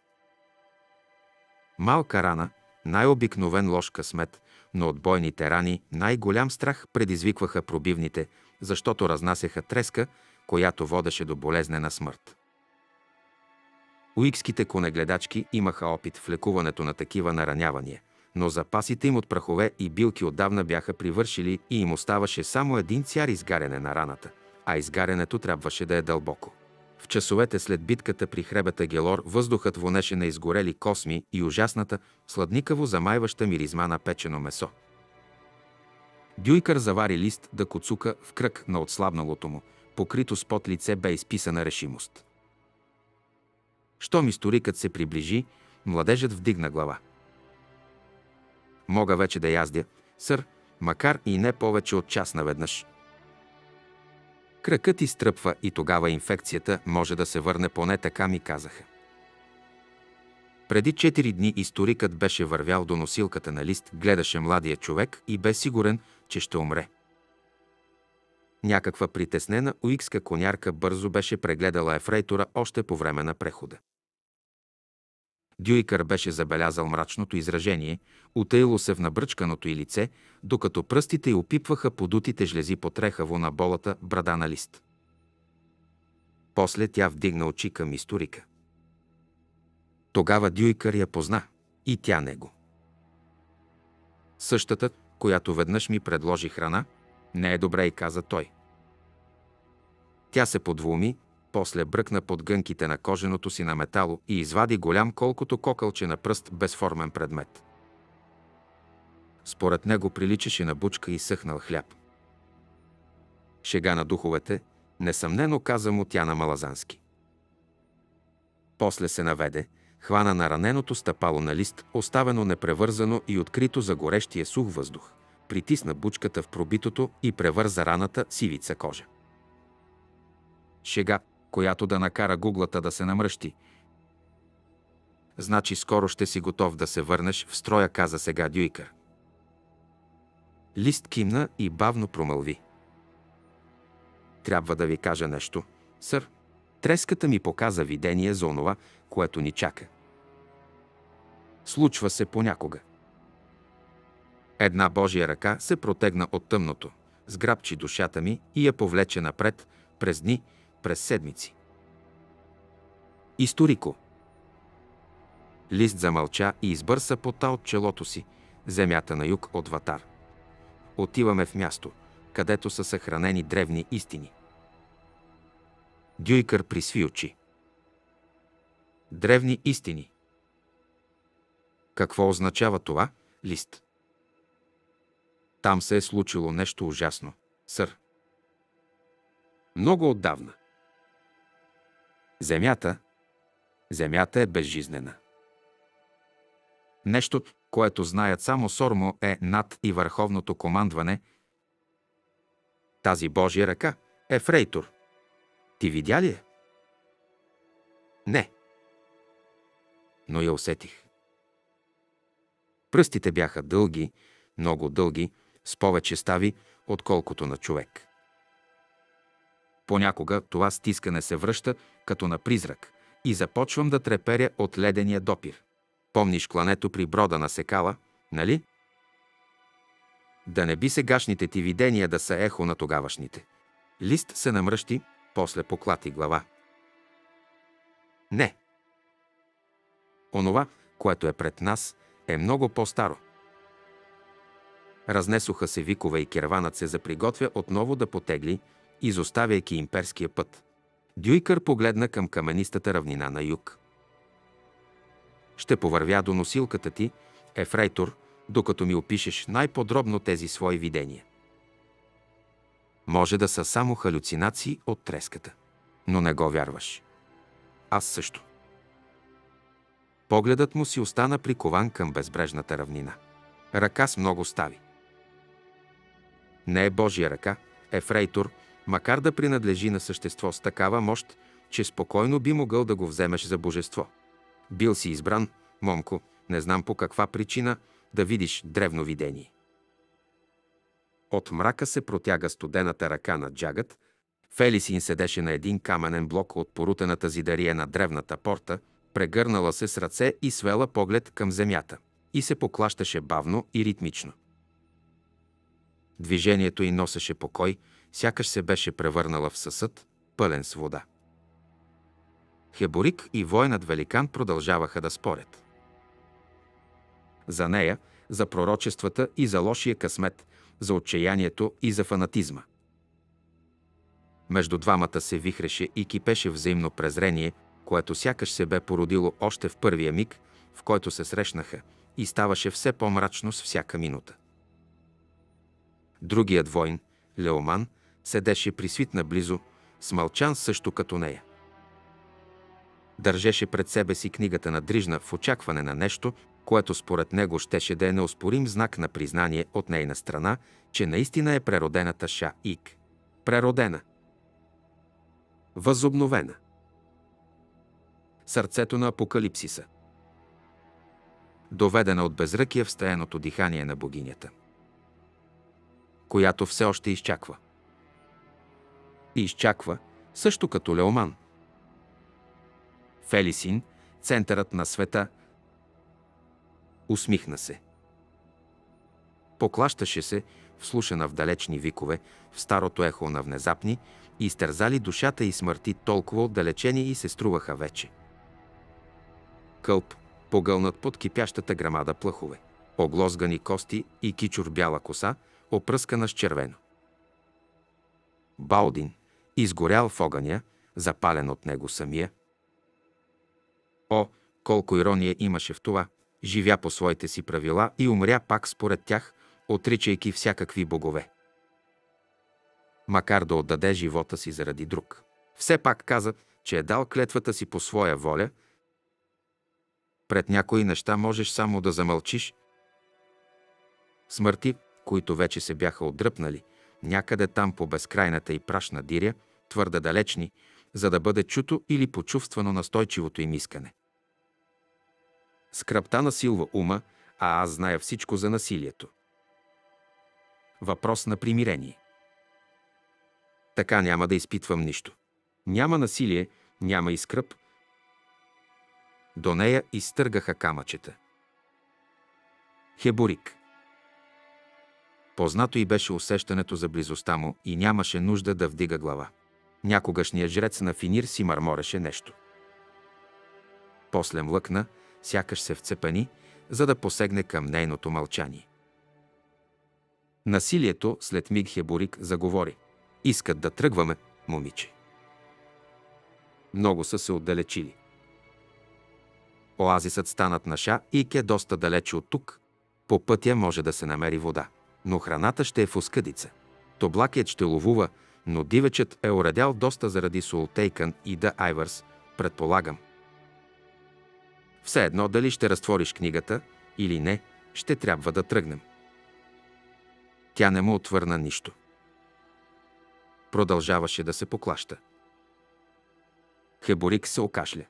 Малка рана, най-обикновен лош късмет, но от бойните рани най-голям страх предизвикваха пробивните, защото разнасяха треска, която водеше до болезнена смърт. Уикските конегледачки имаха опит в лекуването на такива наранявания, но запасите им от прахове и билки отдавна бяха привършили и им оставаше само един цяр изгаряне на раната, а изгарянето трябваше да е дълбоко. В часовете след битката при хребета Гелор въздухът вонеше на изгорели косми и ужасната, сладникаво замайваща миризма на печено месо. Дюйкър завари лист да коцука в кръг на отслабналото му, покрито с под лице бе изписана решимост. Щом историкът се приближи, младежът вдигна глава. Мога вече да яздя, сър, макар и не повече от час наведнъж. Кръкът изтръпва и тогава инфекцията може да се върне, поне така ми казаха. Преди четири дни историкът беше вървял до носилката на лист, гледаше младия човек и бе сигурен, че ще умре. Някаква притеснена уикска конярка бързо беше прегледала ефрейтора още по време на прехода. Дюйкър беше забелязал мрачното изражение, утейло се в набръчканото й лице, докато пръстите й опипваха подутите жлези потрехаво на болата брада на лист. После тя вдигна очи към историка. Тогава Дюйкър я позна и тя него. Същата, която веднъж ми предложи храна, не е добре и каза той. Тя се подвуми, после бръкна под гънките на коженото си на метало и извади голям колкото кокълче на пръст безформен предмет. Според него приличаше на бучка и съхнал хляб. Шега на духовете, несъмнено каза му тя на Малазански. После се наведе, хвана на раненото стъпало на лист, оставено непревързано и открито за горещия сух въздух. Притисна бучката в пробитото и превърза раната сивица кожа. Шега, която да накара гуглата да се намръщи. Значи скоро ще си готов да се върнеш в строя, каза сега Дюйкър. Лист кимна и бавно промълви. Трябва да ви кажа нещо, сър. Треската ми показа видение за онова, което ни чака. Случва се понякога. Една Божия ръка се протегна от тъмното, сграбчи душата ми и я повлече напред през дни, през седмици. Историко. Лист замълча и избърса пота от челото си, земята на юг от Ватар. Отиваме в място, където са съхранени древни истини. Дюйкър присви очи. Древни истини. Какво означава това, лист? Там се е случило нещо ужасно, сър. Много отдавна. Земята, земята е безжизнена. Нещо, което знаят само Сормо, е над и върховното командване. Тази Божия ръка е фрейтор. Ти видя ли е? Не. Но я усетих. Пръстите бяха дълги, много дълги, с повече стави, отколкото на човек. Понякога това стискане се връща като на призрак и започвам да треперя от ледения допир. Помниш клането при брода на секала, нали? Да не би сегашните ти видения да са ехо на тогавашните. Лист се намръщи, после поклати глава. Не. Онова, което е пред нас, е много по-старо. Разнесоха се викове и керванът се заприготвя отново да потегли, изоставяйки имперския път. Дюйкър погледна към каменистата равнина на юг. Ще повървя до носилката ти, Ефрейтор, докато ми опишеш най-подробно тези свои видения. Може да са само халюцинации от треската, но не го вярваш. Аз също. Погледът му си остана прикован към безбрежната равнина. Ръка с много стави. Не е Божия ръка, Ефрейтор, макар да принадлежи на същество с такава мощ, че спокойно би могъл да го вземеш за божество. Бил си избран, момко, не знам по каква причина, да видиш древно видение. От мрака се протяга студената ръка на джагът, Фелисин седеше на един каменен блок от порутената зидария на древната порта, прегърнала се с ръце и свела поглед към земята и се поклащаше бавно и ритмично. Движението й носеше покой, сякаш се беше превърнала в съсъд, пълен с вода. Хеборик и военът великан продължаваха да спорят. За нея, за пророчествата и за лошия късмет, за отчаянието и за фанатизма. Между двамата се вихреше и кипеше взаимно презрение, което сякаш се бе породило още в първия миг, в който се срещнаха, и ставаше все по-мрачно с всяка минута. Другият войн, Леоман, седеше присвитна близо, смълчан също като нея. Държеше пред себе си книгата на Дрижна в очакване на нещо, което според него щеше да е неоспорим знак на признание от нейна страна, че наистина е преродената Ша Ик. Преродена. Възобновена. Сърцето на апокалипсиса. Доведена от безръкия в стаеното дихание на богинята, която все още изчаква. И изчаква, също като Леоман. Фелисин, центърът на света, усмихна се. Поклащаше се, вслушана в далечни викове, в старото ехо на внезапни, изтързали душата и смърти толкова отдалечени и се струваха вече. Кълп, погълнат под кипящата грамада плъхове, оглозгани кости и кичур бяла коса, опръскана с червено. Балдин, изгорял в огъня, запален от него самия. О, колко ирония имаше в това! Живя по своите си правила и умря пак според тях, отричайки всякакви богове. Макар да отдаде живота си заради друг. Все пак каза, че е дал клетвата си по своя воля. Пред някои неща можеш само да замълчиш. Смърти, които вече се бяха отдръпнали, някъде там по безкрайната и прашна диря, твърде далечни, за да бъде чуто или почувствано настойчивото им искане. Скръпта насилва ума, а аз зная всичко за насилието. Въпрос на примирение. Така няма да изпитвам нищо. Няма насилие, няма и скръп. До нея изтъргаха камъчета. Хеборик. Познато и беше усещането за близостта му и нямаше нужда да вдига глава. Някогашният жрец на Финир си мърмореше нещо. После млъкна, сякаш се вцепани, за да посегне към нейното мълчание. Насилието след миг Хеборик заговори. Искат да тръгваме, момиче. Много са се отдалечили. Оазисът станат на Ша и Ке доста далече от тук. По пътя може да се намери вода, но храната ще е в оскъдица. Тоблакият ще ловува, но дивечът е уредял доста заради Султейкън и Да Айвърс, предполагам. Все едно дали ще разтвориш книгата или не, ще трябва да тръгнем. Тя не му отвърна нищо. Продължаваше да се поклаща. Хеборик се окашля.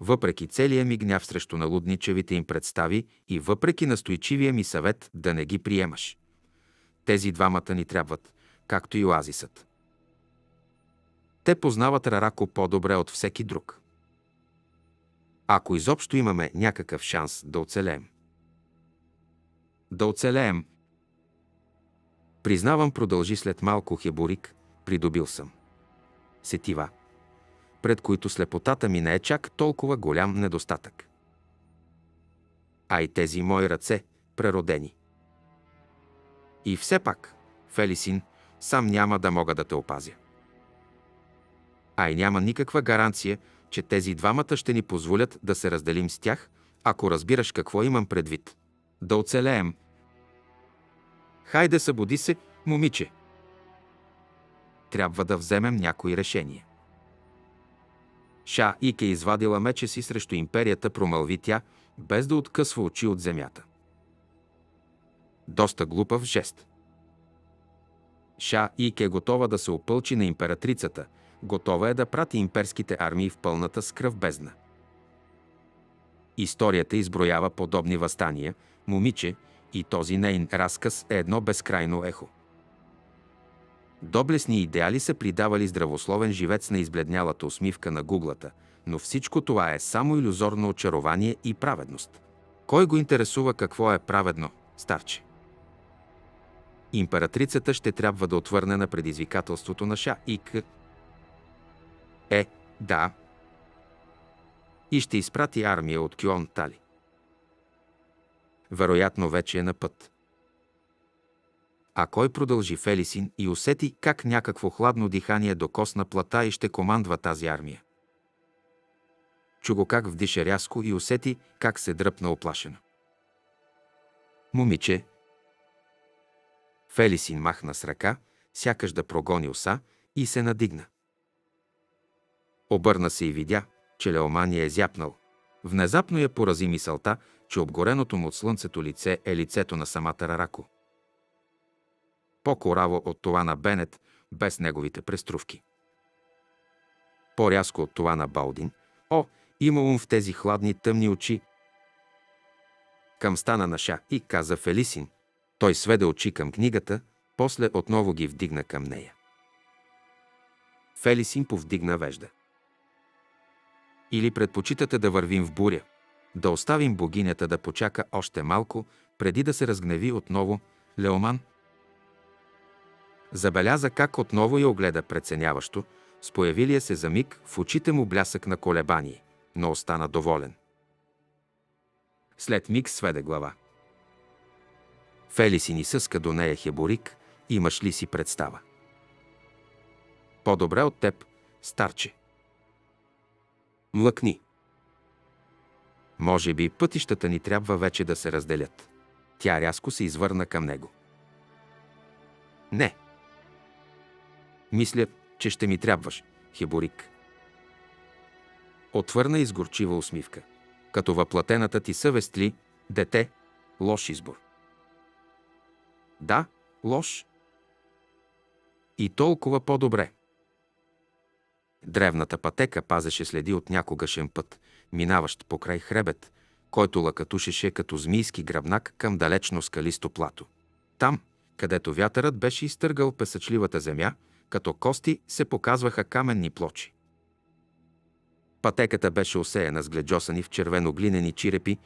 Въпреки целия ми гняв срещу налудничевите им представи и въпреки настойчивия ми съвет да не ги приемаш. Тези двамата ни трябват, както и оазисът. Те познават Рарако по-добре от всеки друг. Ако изобщо имаме някакъв шанс да оцелеем. Да оцелеем. Признавам, продължи след малко Хеборик, придобил съм. Сетива, пред които слепотата ми не е чак толкова голям недостатък. А и тези мои ръце, преродени. И все пак, Фелисин, сам няма да мога да те опазя. А и няма никаква гаранция, че тези двамата ще ни позволят да се разделим с тях, ако разбираш какво имам предвид. Да оцелеем. Хайде, събуди се, момиче. Трябва да вземем някои решение. Ша Ик е извадила меча си срещу империята, промълви тя, без да откъсва очи от земята. Доста глупав жест. Ша Ик е готова да се опълчи на императрицата, готова е да прати имперските армии в пълната скръв бездна. Историята изброява подобни възстания, момиче, и този нейн разказ е едно безкрайно ехо. Доблесни идеали са придавали здравословен живец на избледнялата усмивка на гуглата, но всичко това е само иллюзорно очарование и праведност. Кой го интересува какво е праведно, старче? Императрицата ще трябва да отвърне на предизвикателството на Ша и К. Е, да. И ще изпрати армия от Кюон Тали. Вероятно вече е на път. А кой продължи Фелисин и усети как някакво хладно дихание докосна плата и ще командва тази армия. Чу го как вдиша рязко и усети как се дръпна оплашено. Момиче. Фелисин махна с ръка, сякаш да прогони оса и се надигна. Обърна се и видя, че Леомания е зяпнал. Внезапно я порази мисълта, че обгореното му от слънцето лице е лицето на самата Рарако. По-кораво от това на Бенет, без неговите преструвки. По-рязко от това на Балдин. О, има ум в тези хладни тъмни очи. Към стана на Ша и каза Фелисин. Той сведе очи към книгата, после отново ги вдигна към нея. Фелисин повдигна вежда. Или предпочитате да вървим в буря, да оставим богинята да почака още малко, преди да се разгневи отново, Леоман? Забеляза как отново я огледа преценяващо, с появилия се за миг в очите му блясък на колебание, но остана доволен. След миг сведе глава. Фели си ни съска до нея Хеборик, имаш ли си представа? По-добре от теб, старче. Млъкни. Може би пътищата ни трябва вече да се разделят. Тя рязко се извърна към него. Не. Мисля, че ще ми трябваш, Хеборик. Отвърна изгорчива усмивка. Като въплатената ти съвест ли, дете, лош избор. Да, лош. И толкова по-добре. Древната пътека пазеше следи от някогашен път, минаващ покрай хребет, който лакатушеше като змийски гръбнак към далечно скалисто плато. Там, където вятърът беше изтъргал песъчливата земя, като кости се показваха каменни плочи. Пътеката беше осеяна с гледжосани в червено-глинени чирепи,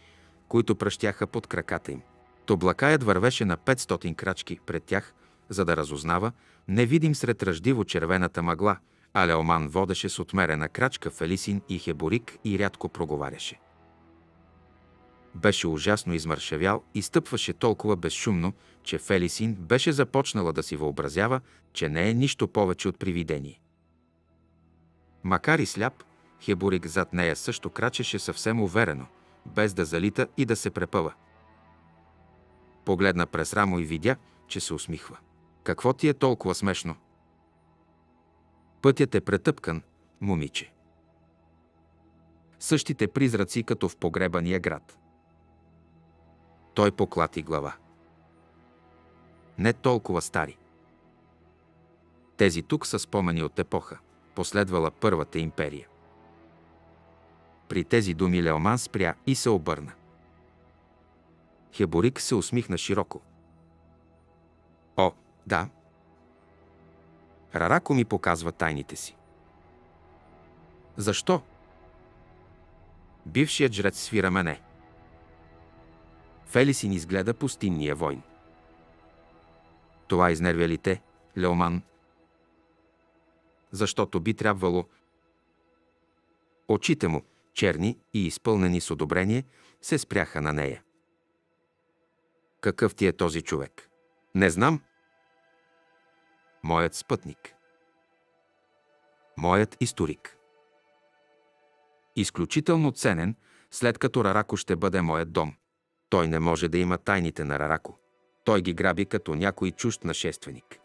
които пръщяха под краката им. Тоблакаят вървеше на 500 крачки пред тях, за да разузнава, невидим сред ръждиво червената мъгла – а Леоман водеше с отмерена крачка Фелисин и Хеборик и рядко проговаряше. Беше ужасно измършавял и стъпваше толкова безшумно, че Фелисин беше започнала да си въобразява, че не е нищо повече от привидение. Макар и сляп, Хеборик зад нея също крачеше съвсем уверено, без да залита и да се препъва. Погледна през рамо и видя, че се усмихва. Какво ти е толкова смешно? Пътят е претъпкан, момиче. Същите призраци, като в погребания град. Той поклати глава. Не толкова стари. Тези тук са спомени от епоха, последвала Първата империя. При тези думи Леоман спря и се обърна. Хеборик се усмихна широко. О, да, Рарако ми показва тайните си. Защо? Бившият жрец свира мене. Фелисин изгледа пустинния войн. Това изнервя ли те, Леоман? Защото би трябвало... Очите му, черни и изпълнени с одобрение, се спряха на нея. Какъв ти е този човек? Не знам, моят спътник. Моят историк. Изключително ценен, след като Рарако ще бъде моят дом. Той не може да има тайните на Рарако. Той ги граби като някой чужд нашественик.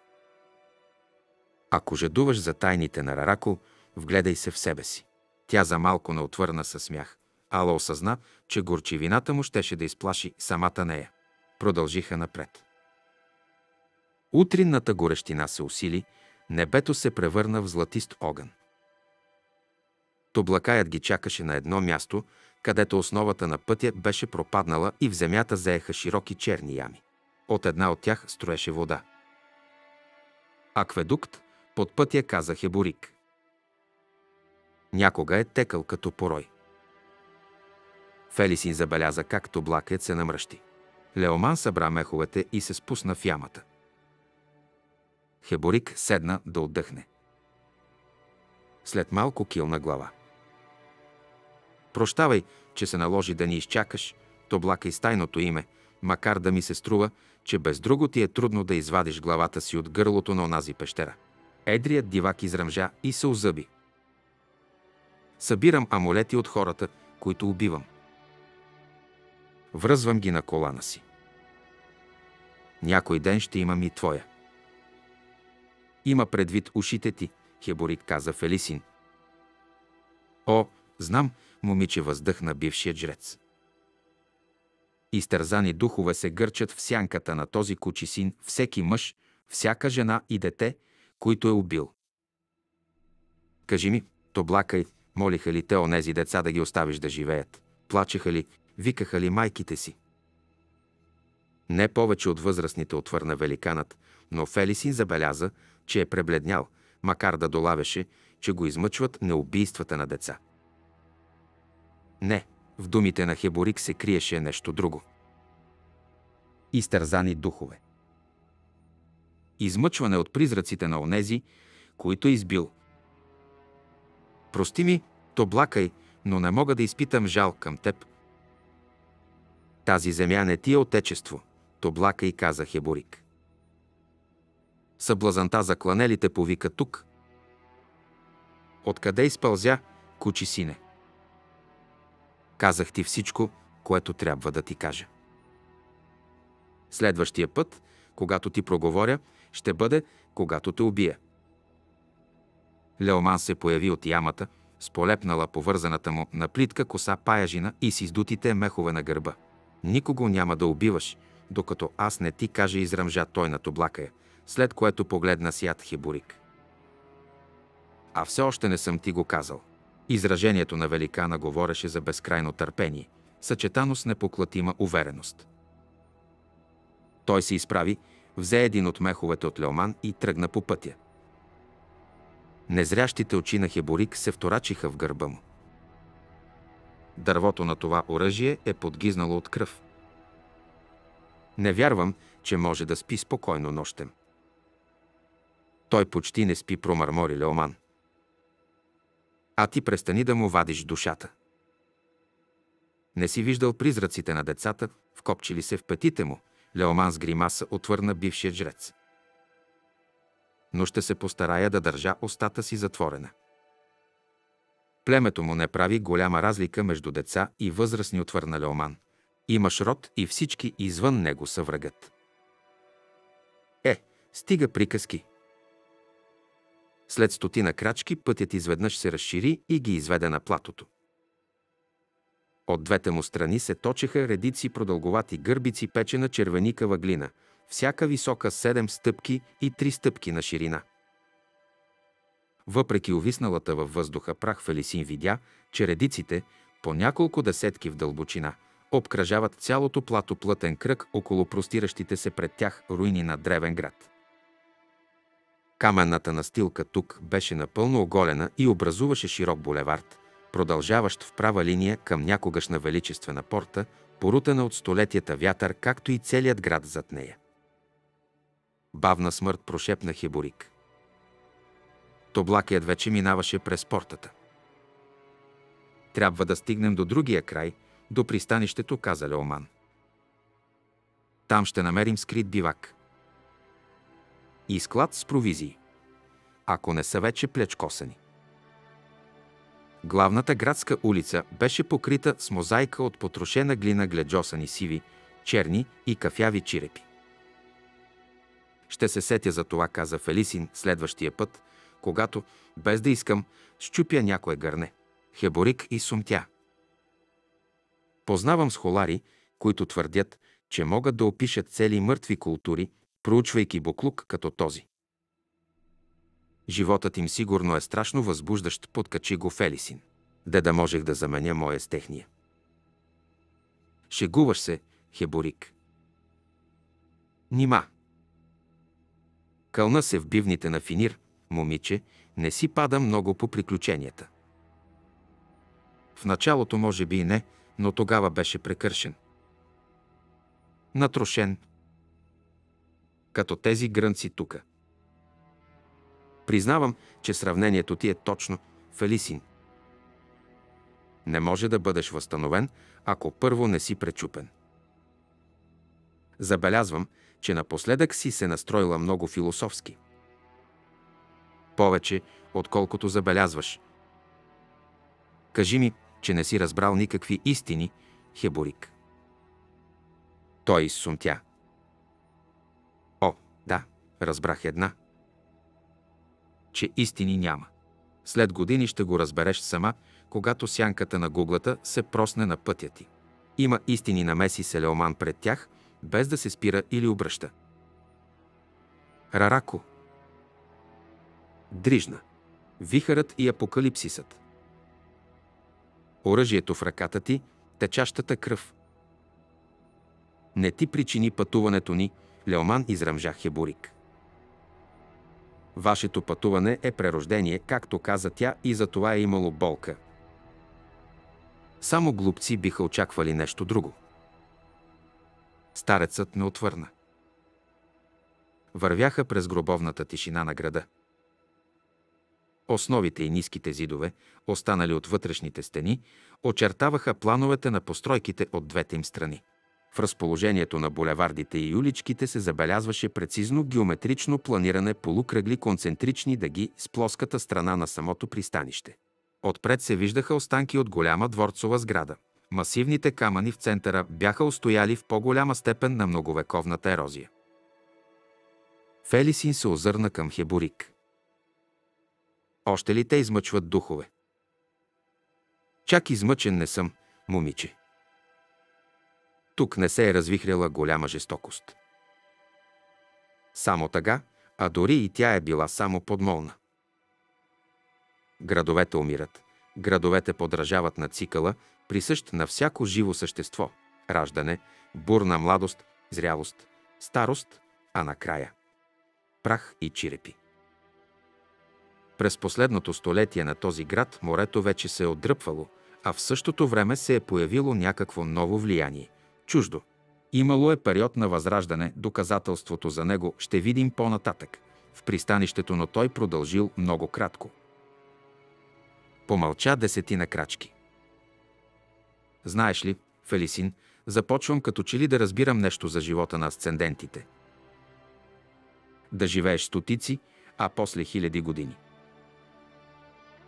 Ако жадуваш за тайните на Рарако, вгледай се в себе си. Тя за малко не отвърна със смях. Ала осъзна, че горчивината му щеше да изплаши самата нея. Продължиха напред. Утринната горещина се усили, небето се превърна в златист огън. Тоблакаят ги чакаше на едно място, където основата на пътя беше пропаднала и в земята заеха широки черни ями. От една от тях строеше вода. Акведукт под пътя каза Хеборик. Някога е текал като порой. Фелисин забеляза как тоблакът се намръщи. Леоман събра меховете и се спусна в ямата. Хеборик седна да отдъхне. След малко килна глава. Прощавай, че се наложи да ни изчакаш, тоблака и стайното име, макар да ми се струва, че без друго ти е трудно да извадиш главата си от гърлото на онази пещера. Едрият дивак изръмжа и се озъби. Събирам амулети от хората, които убивам. Връзвам ги на колана си. Някой ден ще имам и твоя. Има предвид ушите ти, Хеборит каза Фелисин. О, знам, момиче въздъхна бившият жрец. Изтързани духове се гърчат в сянката на този кучисин, всеки мъж, всяка жена и дете, които е убил. Кажи ми, тоблакай, молиха ли те онези деца да ги оставиш да живеят? Плачеха ли, викаха ли майките си? Не повече от възрастните отвърна великанът, но Фелисин забеляза, че е пребледнял, макар да долавяше, че го измъчват неубийствата на деца. Не, в думите на Хеборик се криеше нещо друго. Изтързани духове. Измъчване от призраците на онези, които е избил. Прости ми, то блакай, но не мога да изпитам жал към теб. Тази земя не ти е отечество, то блакай, каза Хеборик. Съблазанта за кланелите повика тук. Откъде изпълзя, кучи сине? Казах ти всичко, което трябва да ти кажа. Следващия път, когато ти проговоря, ще бъде, когато те убия. Леоман се появи от ямата, с полепнала повързаната му на плитка коса паяжина и с издутите мехове на гърба. Никого няма да убиваш, докато аз не ти кажа изръмжа той над облакая, след което погледна сят Хибурик. А все още не съм ти го казал. Изражението на великана говореше за безкрайно търпение, съчетано с непоклатима увереност. Той се изправи, взе един от меховете от Леоман и тръгна по пътя. Незрящите очи на Хеборик се вторачиха в гърба му. Дървото на това оръжие е подгизнало от кръв. Не вярвам, че може да спи спокойно нощем. Той почти не спи, промърмори Леоман. А ти престани да му вадиш душата. Не си виждал призраците на децата, вкопчили се в петите му, Леоман с гримаса отвърна бившият жрец. Но ще се постарая да държа устата си затворена. Племето му не прави голяма разлика между деца и възрастни, отвърна Леоман. Имаш род и всички извън него са врагът. Е, стига приказки. След стотина крачки пътят изведнъж се разшири и ги изведе на платото. От двете му страни се точеха редици продълговати гърбици печена червеникава глина, всяка висока 7 стъпки и 3 стъпки на ширина. Въпреки увисналата във въздуха прах Фелисин видя, че редиците, по няколко десетки в дълбочина, обкръжават цялото плато плътен кръг около простиращите се пред тях руини на древен град. Каменната настилка тук беше напълно оголена и образуваше широк булевард, продължаващ в права линия към някогашна величествена порта, порутена от столетията вятър, както и целият град зад нея. Бавна смърт прошепна Хеборик. Тоблакият вече минаваше през портата. Трябва да стигнем до другия край, до пристанището, каза Леоман. Там ще намерим скрит бивак. И склад с провизии. Ако не са вече плечкосани. Главната градска улица беше покрита с мозайка от потрошена глина гледжосани сиви, черни и кафяви чирепи. Ще се сетя за това, каза Фелисин следващия път, когато, без да искам, щупя някое гърне. Хеборик и сумтя. Познавам схолари, които твърдят, че могат да опишат цели мъртви култури, проучвайки буклук като този. Животът им сигурно е страшно възбуждащ, подкачи го Фелисин. Де да можех да заменя моя с техния. Шегуваш се, Хеборик. Нима. Кълна се в бивните на Финир, момиче, не си пада много по приключенията. В началото може би и не, но тогава беше прекършен. Натрошен. Като тези грънци тука. Признавам, че сравнението ти е точно, Фелисин. Не може да бъдеш възстановен, ако първо не си пречупен. Забелязвам, че напоследък си се настроила много философски. Повече, отколкото забелязваш. Кажи ми, че не си разбрал никакви истини, Хеборик. Той изсумтя. Разбрах една. Че истини няма. След години ще го разбереш сама, когато сянката на гуглата се просне на пътя ти. Има истини намеси се Леоман пред тях, без да се спира или обръща. Рарако Дрижна Вихърът и апокалипсисът Оръжието в ръката ти, течащата кръв. Не ти причини пътуването ни, Леоман изръмжа Хебурик. Вашето пътуване е прерождение, както каза тя, и за това е имало болка. Само глупци биха очаквали нещо друго. Старецът не отвърна. Вървяха през гробовната тишина на града. Основите и ниските зидове, останали от вътрешните стени, очертаваха плановете на постройките от двете им страни. В разположението на булевардите и уличките се забелязваше прецизно геометрично планиране полукръгли концентрични дъги с плоската страна на самото пристанище. Отпред се виждаха останки от голяма дворцова сграда. Масивните камъни в центъра бяха устояли в по-голяма степен на многовековната ерозия. Фелисин се озърна към Хеборик. Още ли те измъчват духове? Чак измъчен не съм, момиче. Тук не се е развихряла голяма жестокост. Само тъга, а дори и тя е била само подмолна. Градовете умират, градовете подражават на цикъла, присъщ на всяко живо същество – раждане, бурна младост, зрялост, старост, а накрая – прах и чирепи. През последното столетие на този град морето вече се е отдръпвало, а в същото време се е появило някакво ново влияние – чуждо. Имало е период на възраждане, доказателството за него ще видим по-нататък. В пристанището, но той продължил много кратко. Помълча десетина крачки. Знаеш ли, Фелисин, започвам като че ли да разбирам нещо за живота на асцендентите. Да живееш стотици, а после хиляди години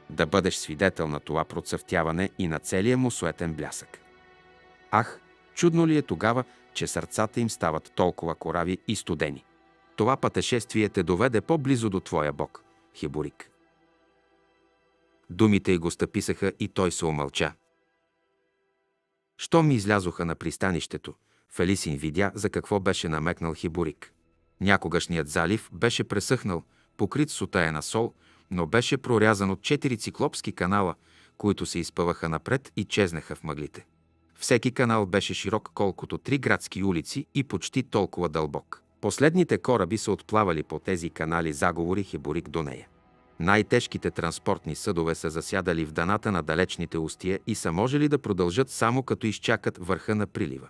да бъдеш свидетел на това процъфтяване и на целия му суетен блясък. Ах, чудно ли е тогава, че сърцата им стават толкова корави и студени? Това пътешествие те доведе по-близо до твоя Бог, Хиборик. Думите й го стъписаха и той се умълча. Що ми излязоха на пристанището, Фелисин видя за какво беше намекнал Хиборик. Някогашният залив беше пресъхнал, покрит с на сол, но беше прорязан от четири циклопски канала, които се изпъваха напред и чезнаха в мъглите. Всеки канал беше широк колкото три градски улици и почти толкова дълбок. Последните кораби са отплавали по тези канали заговори Хеборик до нея. Най-тежките транспортни съдове са засядали в даната на далечните устия и са можели да продължат само като изчакат върха на прилива.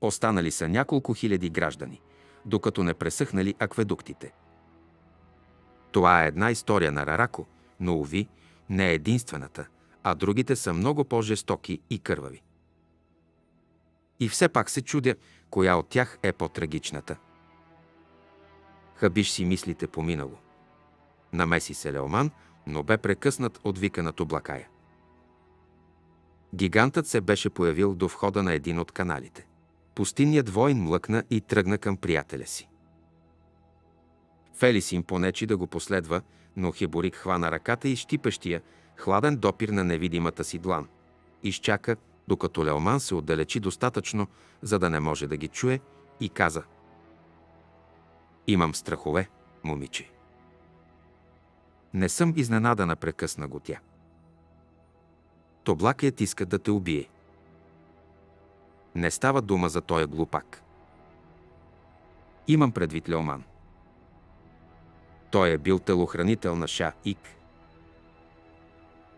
Останали са няколко хиляди граждани, докато не пресъхнали акведуктите. Това е една история на Рарако, но, уви, не е единствената, а другите са много по-жестоки и кървави. И все пак се чудя, коя от тях е по-трагичната. Хабиш си мислите по минало. Намеси се Леоман, но бе прекъснат от вика на Тоблакая. Гигантът се беше появил до входа на един от каналите. Пустинният воин млъкна и тръгна към приятеля си. Фелис им понечи да го последва, но Хеборик хвана ръката и щипещия, хладен допир на невидимата си длан. Изчака, докато Леоман се отдалечи достатъчно, за да не може да ги чуе, и каза «Имам страхове, момиче». Не съм изненадана, прекъсна го тя. Тоблакият иска да те убие. Не става дума за този глупак. Имам предвид Леоман. Той е бил телохранител на Ша Ик.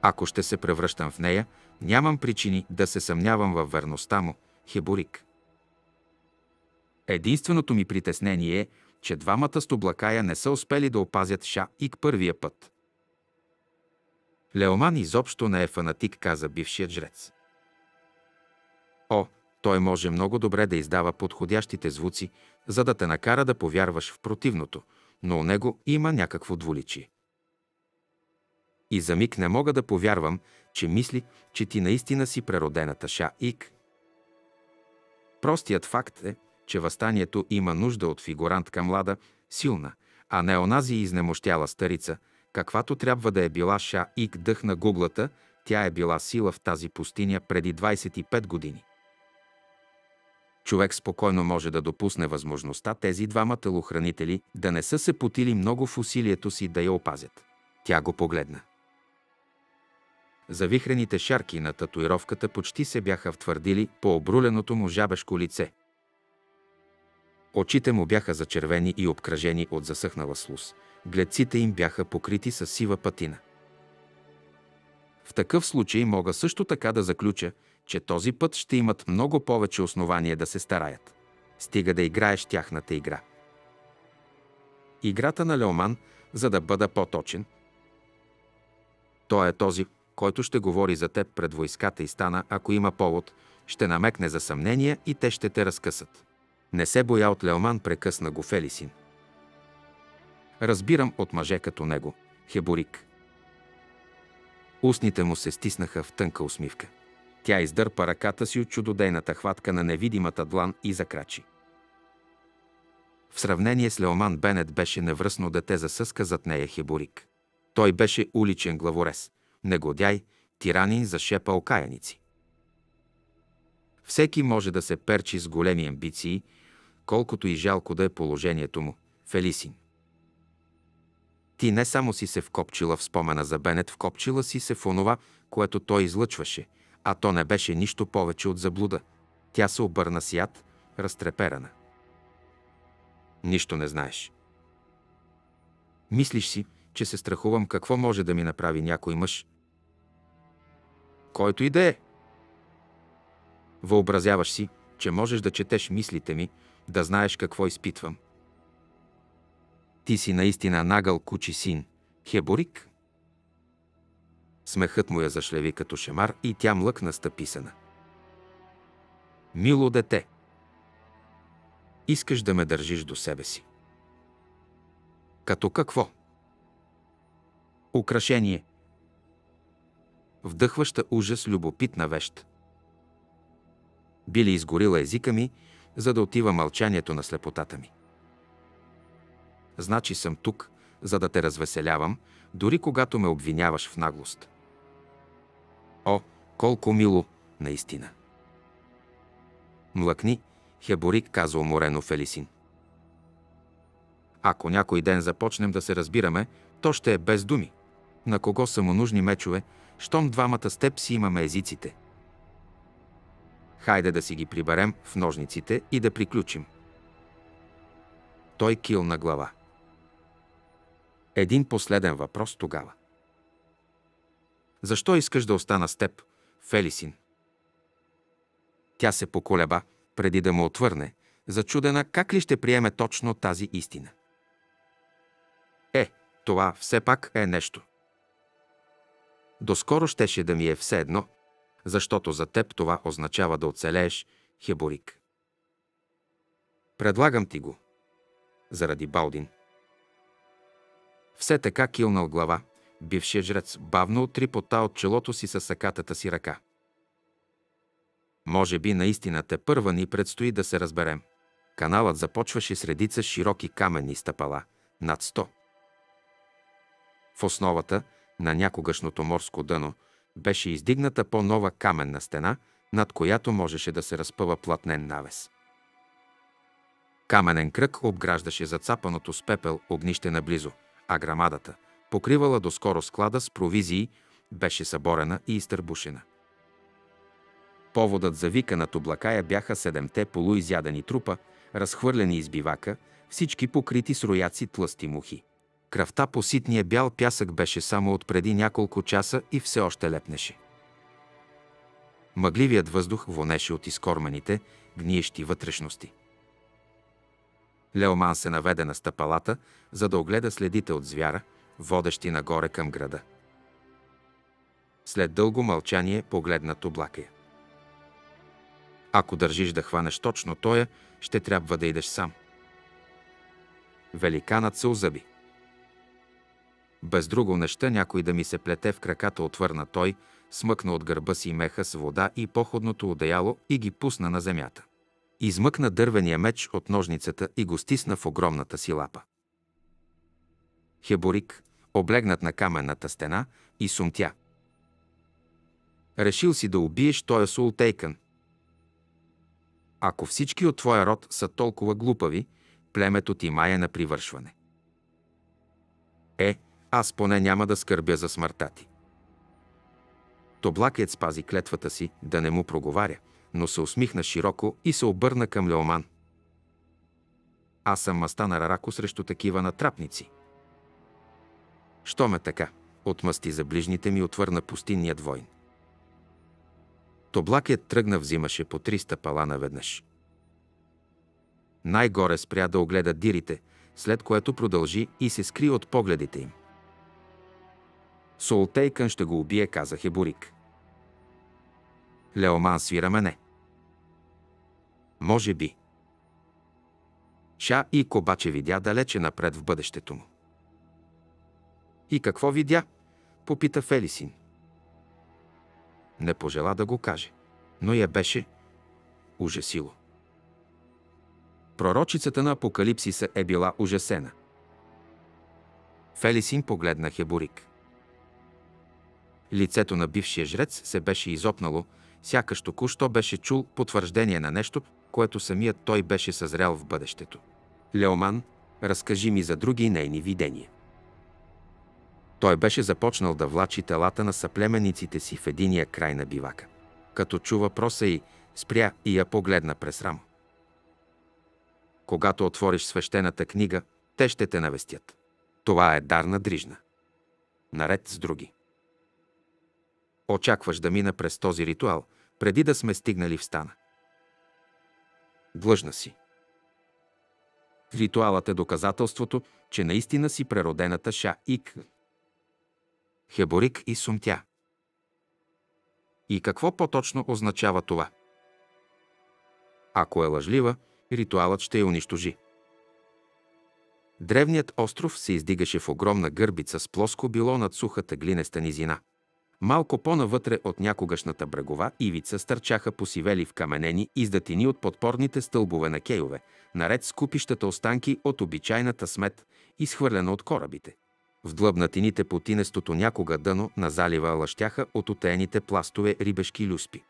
Ако ще се превръщам в нея, нямам причини да се съмнявам във верността му, Хеборик. Единственото ми притеснение е, че двамата стоблакая не са успели да опазят Ша Ик първия път. Леоман изобщо не е фанатик, каза бившият жрец. О, той може много добре да издава подходящите звуци, за да те накара да повярваш в противното, но у него има някакво двуличие. И за миг не мога да повярвам, че мисли, че ти наистина си преродената Ша Ик. Простият факт е, че възстанието има нужда от фигурантка млада, силна, а не онази изнемощяла старица, каквато трябва да е била Ша Ик дъх на гуглата, тя е била сила в тази пустиня преди 25 години. Човек спокойно може да допусне възможността тези двама телохранители да не са се потили много в усилието си да я опазят. Тя го погледна. Завихрените шарки на татуировката почти се бяха втвърдили по обруленото му жабешко лице. Очите му бяха зачервени и обкръжени от засъхнала слус. Гледците им бяха покрити с сива патина. В такъв случай мога също така да заключа, че този път ще имат много повече основания да се стараят. Стига да играеш тяхната игра. Играта на Леоман, за да бъда по-точен, той е този, който ще говори за теб пред войската и стана, ако има повод, ще намекне за съмнения и те ще те разкъсат. Не се боя от Леоман, прекъсна го Фелисин. Разбирам от мъже като него, Хеборик. Устните му се стиснаха в тънка усмивка. Тя издърпа ръката си от чудодейната хватка на невидимата длан и закрачи. В сравнение с Леоман Бенет беше невръсно дете засъска зад нея Хеборик. Той беше уличен главорез, негодяй, тиранин за шепа окаяници. Всеки може да се перчи с големи амбиции, колкото и жалко да е положението му, Фелисин. Ти не само си се вкопчила в спомена за Бенет, вкопчила си се в онова, което той излъчваше – а то не беше нищо повече от заблуда. Тя се обърна с яд, разтреперана. Нищо не знаеш. Мислиш си, че се страхувам какво може да ми направи някой мъж. Който и да е. Въобразяваш си, че можеш да четеш мислите ми, да знаеш какво изпитвам. Ти си наистина нагъл кучи син, Хеборик. Смехът му я зашлеви като шемар и тя млъкна стъписана. Мило дете, искаш да ме държиш до себе си. Като какво? Украшение. Вдъхваща ужас любопитна вещ. Били изгорила езика ми, за да отива мълчанието на слепотата ми. Значи съм тук, за да те развеселявам, дори когато ме обвиняваш в наглост. О, колко мило, наистина! Млъкни, Хеборик, каза уморено Фелисин. Ако някой ден започнем да се разбираме, то ще е без думи. На кого са му нужни мечове, щом двамата с теб си имаме езиците? Хайде да си ги приберем в ножниците и да приключим. Той кил на глава. Един последен въпрос тогава. Защо искаш да остана с теб, Фелисин? Тя се поколеба, преди да му отвърне, зачудена как ли ще приеме точно тази истина. Е, това все пак е нещо. Доскоро щеше да ми е все едно, защото за теб това означава да оцелееш, Хеборик. Предлагам ти го. Заради Балдин. Все така килнал глава, Бившият жрец бавно отри пота от челото си с сакатата си ръка. Може би наистина те първа ни предстои да се разберем. Каналът започваше с редица широки каменни стъпала, над сто. В основата на някогашното морско дъно беше издигната по-нова каменна стена, над която можеше да се разпъва платнен навес. Каменен кръг обграждаше зацапаното с пепел огнище наблизо, а грамадата – покривала доскоро склада с провизии, беше съборена и изтърбушена. Поводът за вика на Тоблакая бяха седемте полуизядени трупа, разхвърлени из бивака, всички покрити с рояци тлъсти мухи. Кръвта по ситния бял пясък беше само от преди няколко часа и все още лепнеше. Мъгливият въздух вонеше от изкормените, гниещи вътрешности. Леоман се наведе на стъпалата, за да огледа следите от звяра, водещи нагоре към града. След дълго мълчание погледна Тоблакия. Ако държиш да хванеш точно тоя, ще трябва да идеш сам. Великанът се озъби. Без друго неща някой да ми се плете в краката, отвърна той, смъкна от гърба си меха с вода и походното одеяло и ги пусна на земята. Измъкна дървения меч от ножницата и го стисна в огромната си лапа. Хеборик, облегнат на каменната стена, и сумтя. Решил си да убиеш тоя султейкън. Ако всички от твоя род са толкова глупави, племето ти мая на привършване. Е, аз поне няма да скърбя за смъртта ти. Тоблакият спази клетвата си да не му проговаря, но се усмихна широко и се обърна към Леоман. Аз съм маста на Рарако срещу такива натрапници. Що ме така? Отмъсти за ближните ми отвърна пустинният войн. Тоблакият тръгна взимаше по 300 пала наведнъж. Най-горе спря да огледа дирите, след което продължи и се скри от погледите им. Солтейкън ще го убие, каза Хеборик. Леоман свира мене. Може би. Ша и Кобаче видя далече напред в бъдещето му. И какво видя? Попита Фелисин. Не пожела да го каже, но я беше ужасило. Пророчицата на Апокалипсиса е била ужасена. Фелисин погледна Хеборик. Лицето на бившия жрец се беше изопнало, сякаш току-що беше чул потвърждение на нещо, което самият той беше съзрял в бъдещето. Леоман, разкажи ми за други нейни видения. Той беше започнал да влачи телата на съплемениците си в единия край на бивака. Като чу въпроса й, спря и я погледна през рамо. Когато отвориш свещената книга, те ще те навестят. Това е дар на дрижна. Наред с други. Очакваш да мина през този ритуал, преди да сме стигнали в стана. Длъжна си. Ритуалът е доказателството, че наистина си преродената Ша Ик. Хеборик и Сумтя. И какво по-точно означава това? Ако е лъжлива, ритуалът ще я унищожи. Древният остров се издигаше в огромна гърбица с плоско било над сухата глинеста низина. Малко по-навътре от някогашната брегова ивица стърчаха посивели каменени издатини от подпорните стълбове на кейове, наред с купищата останки от обичайната смет, изхвърлена от корабите. В длъбнатините по тинестото някога дъно на залива лъщяха от отеяните пластове рибешки люспи.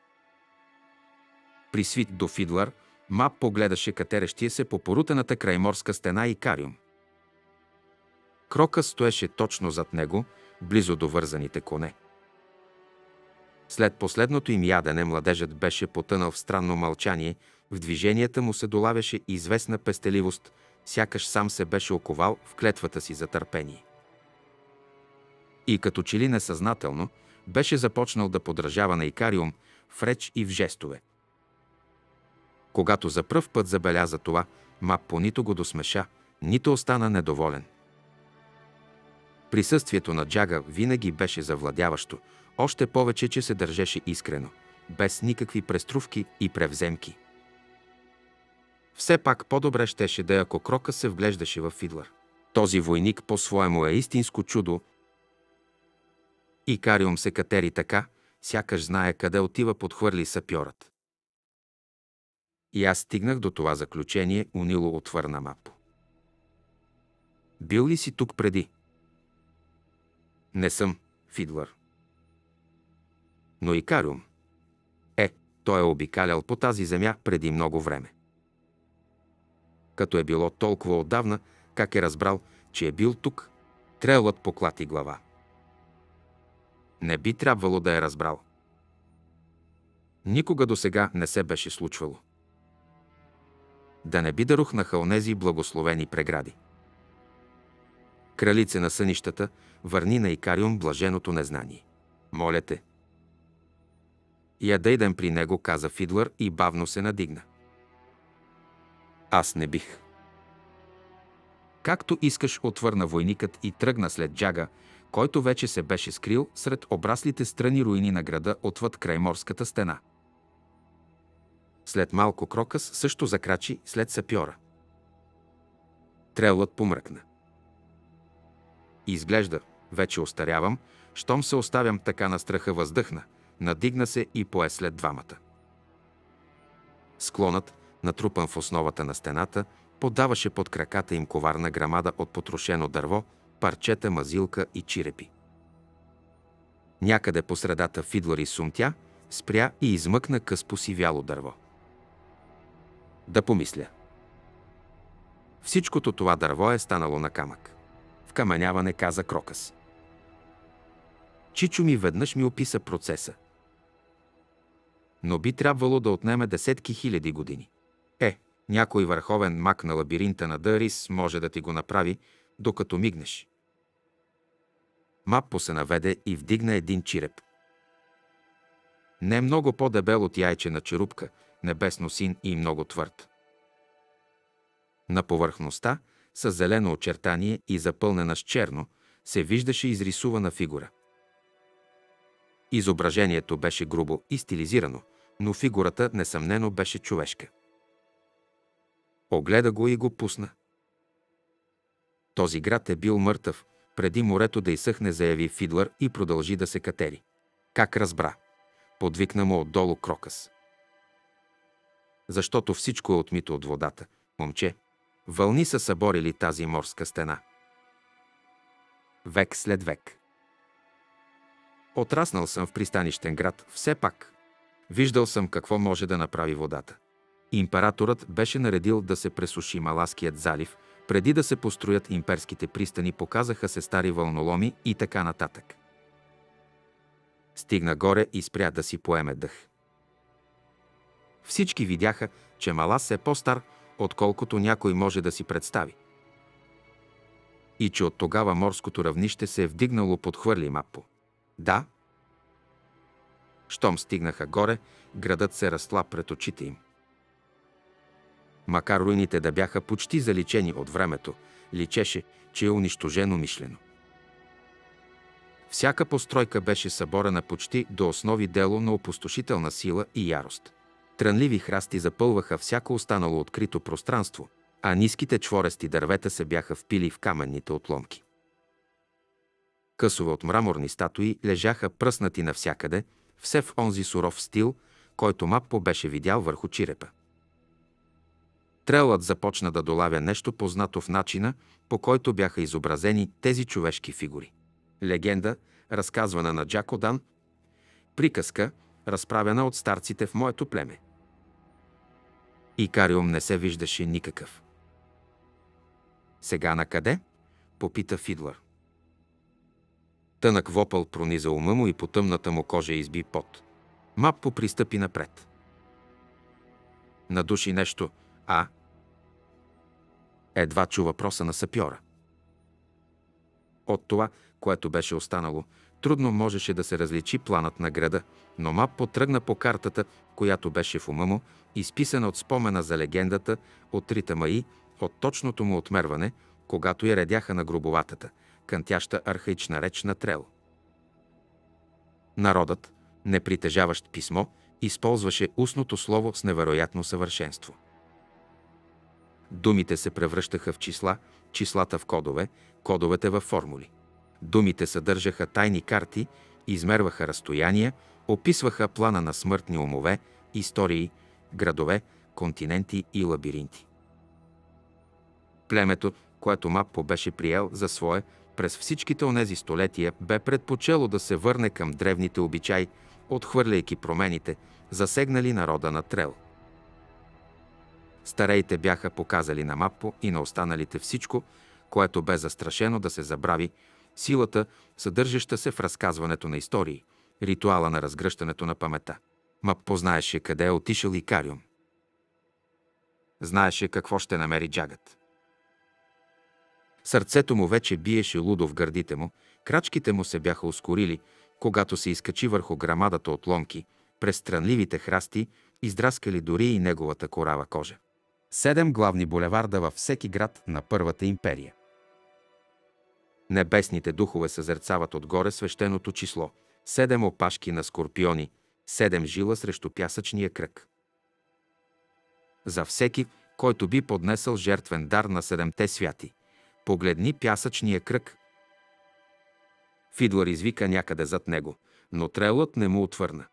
При свит до Фидлър, Мап погледаше катерещия се по порутената крайморска стена и кариум. Крока стоеше точно зад него, близо до вързаните коне. След последното им ядене младежът беше потънал в странно мълчание, в движенията му се долавяше известна пестеливост, сякаш сам се беше оковал в клетвата си за търпение. И като че ли несъзнателно, беше започнал да подражава на Икариум в реч и в жестове. Когато за пръв път забеляза това, Маппо нито го досмеша, нито остана недоволен. Присъствието на Джага винаги беше завладяващо, още повече, че се държеше искрено, без никакви преструвки и превземки. Все пак по-добре щеше да е, ако Крока се вглеждаше в Фидлър. Този войник по-своему е истинско чудо. И Кариум се катери така, сякаш знае къде отива подхвърли сапьорът. И аз стигнах до това заключение, унило отвърна Мапо. Бил ли си тук преди? Не съм, Фидлър. Но и Кариум. Е, той е обикалял по тази земя преди много време. Като е било толкова отдавна, как е разбрал, че е бил тук, трелът поклати глава. Не би трябвало да е разбрал. Никога до сега не се беше случвало. Да не би да рухнаха онези благословени прегради. Кралице на сънищата, върни на Икариум блаженото незнание. Моля те. Я да идем при него, каза Фидлър и бавно се надигна. Аз не бих. Както искаш, отвърна войникът и тръгна след джага, който вече се беше скрил сред обраслите страни руини на града отвъд край морската стена. След малко Крокъс също закрачи след сапьора. Трелът помръкна. Изглежда, вече остарявам, щом се оставям така на страха въздъхна, надигна се и пое след двамата. Склонът, натрупан в основата на стената, подаваше под краката им коварна грамада от потрошено дърво, парчета, мазилка и чирепи. Някъде по средата Фидлър сумтя, спря и измъкна къс посивяло дърво. Да помисля. Всичкото това дърво е станало на камък. В камъняване каза Крокъс. Чичо ми веднъж ми описа процеса. Но би трябвало да отнеме десетки хиляди години. Е, някой върховен мак на лабиринта на Дърис може да ти го направи, докато мигнеш. Маппо се наведе и вдигна един чиреп. Не много по-дебел от яйче на черупка, небесно син и много твърд. На повърхността, с зелено очертание и запълнена с черно, се виждаше изрисувана фигура. Изображението беше грубо и стилизирано, но фигурата несъмнено беше човешка. Огледа го и го пусна. Този град е бил мъртъв, преди морето да изсъхне, заяви Фидлър и продължи да се катери. Как разбра? Подвикна му отдолу Крокъс. Защото всичко е отмито от водата, момче. Вълни са съборили тази морска стена. Век след век. Отраснал съм в пристанищен град, все пак. Виждал съм какво може да направи водата. Императорът беше наредил да се пресуши Малаският залив, преди да се построят имперските пристани, показаха се стари вълноломи и така нататък. Стигна горе и спря да си поеме дъх. Всички видяха, че Малас е по-стар, отколкото някой може да си представи. И че от тогава морското равнище се е вдигнало под хвърли мапо. Да. Щом стигнаха горе, градът се разтла пред очите им. Макар руините да бяха почти заличени от времето, личеше, че е унищожено мишлено. Всяка постройка беше съборена почти до основи дело на опустошителна сила и ярост. Трънливи храсти запълваха всяко останало открито пространство, а ниските чворести дървета се бяха впили в каменните отломки. Късове от мраморни статуи лежаха пръснати навсякъде, все в онзи суров стил, който Маппо беше видял върху чирепа. Трелът започна да долавя нещо познато в начина, по който бяха изобразени тези човешки фигури. Легенда, разказвана на Джако Дан, приказка, разправена от старците в моето племе. Икариум не се виждаше никакъв. Сега на къде? попита Фидлър. Тънък вопъл прониза ума му и по тъмната му кожа изби пот. Маппо пристъпи напред. Надуши нещо, а едва чу въпроса на сапьора. От това, което беше останало, трудно можеше да се различи планът на града, но Мап потръгна по картата, която беше в ума му, изписана от спомена за легендата от трите маи, от точното му отмерване, когато я редяха на гробоватата, кънтяща архаична реч на Трел. Народът, не притежаващ писмо, използваше устното слово с невероятно съвършенство. Думите се превръщаха в числа, числата в кодове, кодовете в формули. Думите съдържаха тайни карти, измерваха разстояния, описваха плана на смъртни умове, истории, градове, континенти и лабиринти. Племето, което Маппо беше приел за свое, през всичките онези столетия бе предпочело да се върне към древните обичаи, отхвърляйки промените, засегнали народа на Трел. Стареите бяха показали на Маппо и на останалите всичко, което бе застрашено да се забрави, силата, съдържаща се в разказването на истории, ритуала на разгръщането на памета. Маппо знаеше къде е отишъл Икариум. Знаеше какво ще намери джагът. Сърцето му вече биеше лудо в гърдите му, крачките му се бяха ускорили, когато се изкачи върху грамадата от ломки, през странливите храсти, издраскали дори и неговата корава кожа. Седем главни булеварда във всеки град на Първата империя. Небесните духове съзерцават отгоре свещеното число. Седем опашки на скорпиони, седем жила срещу пясъчния кръг. За всеки, който би поднесъл жертвен дар на седемте святи. Погледни пясъчния кръг. Фидлър извика някъде зад него, но трелът не му отвърна.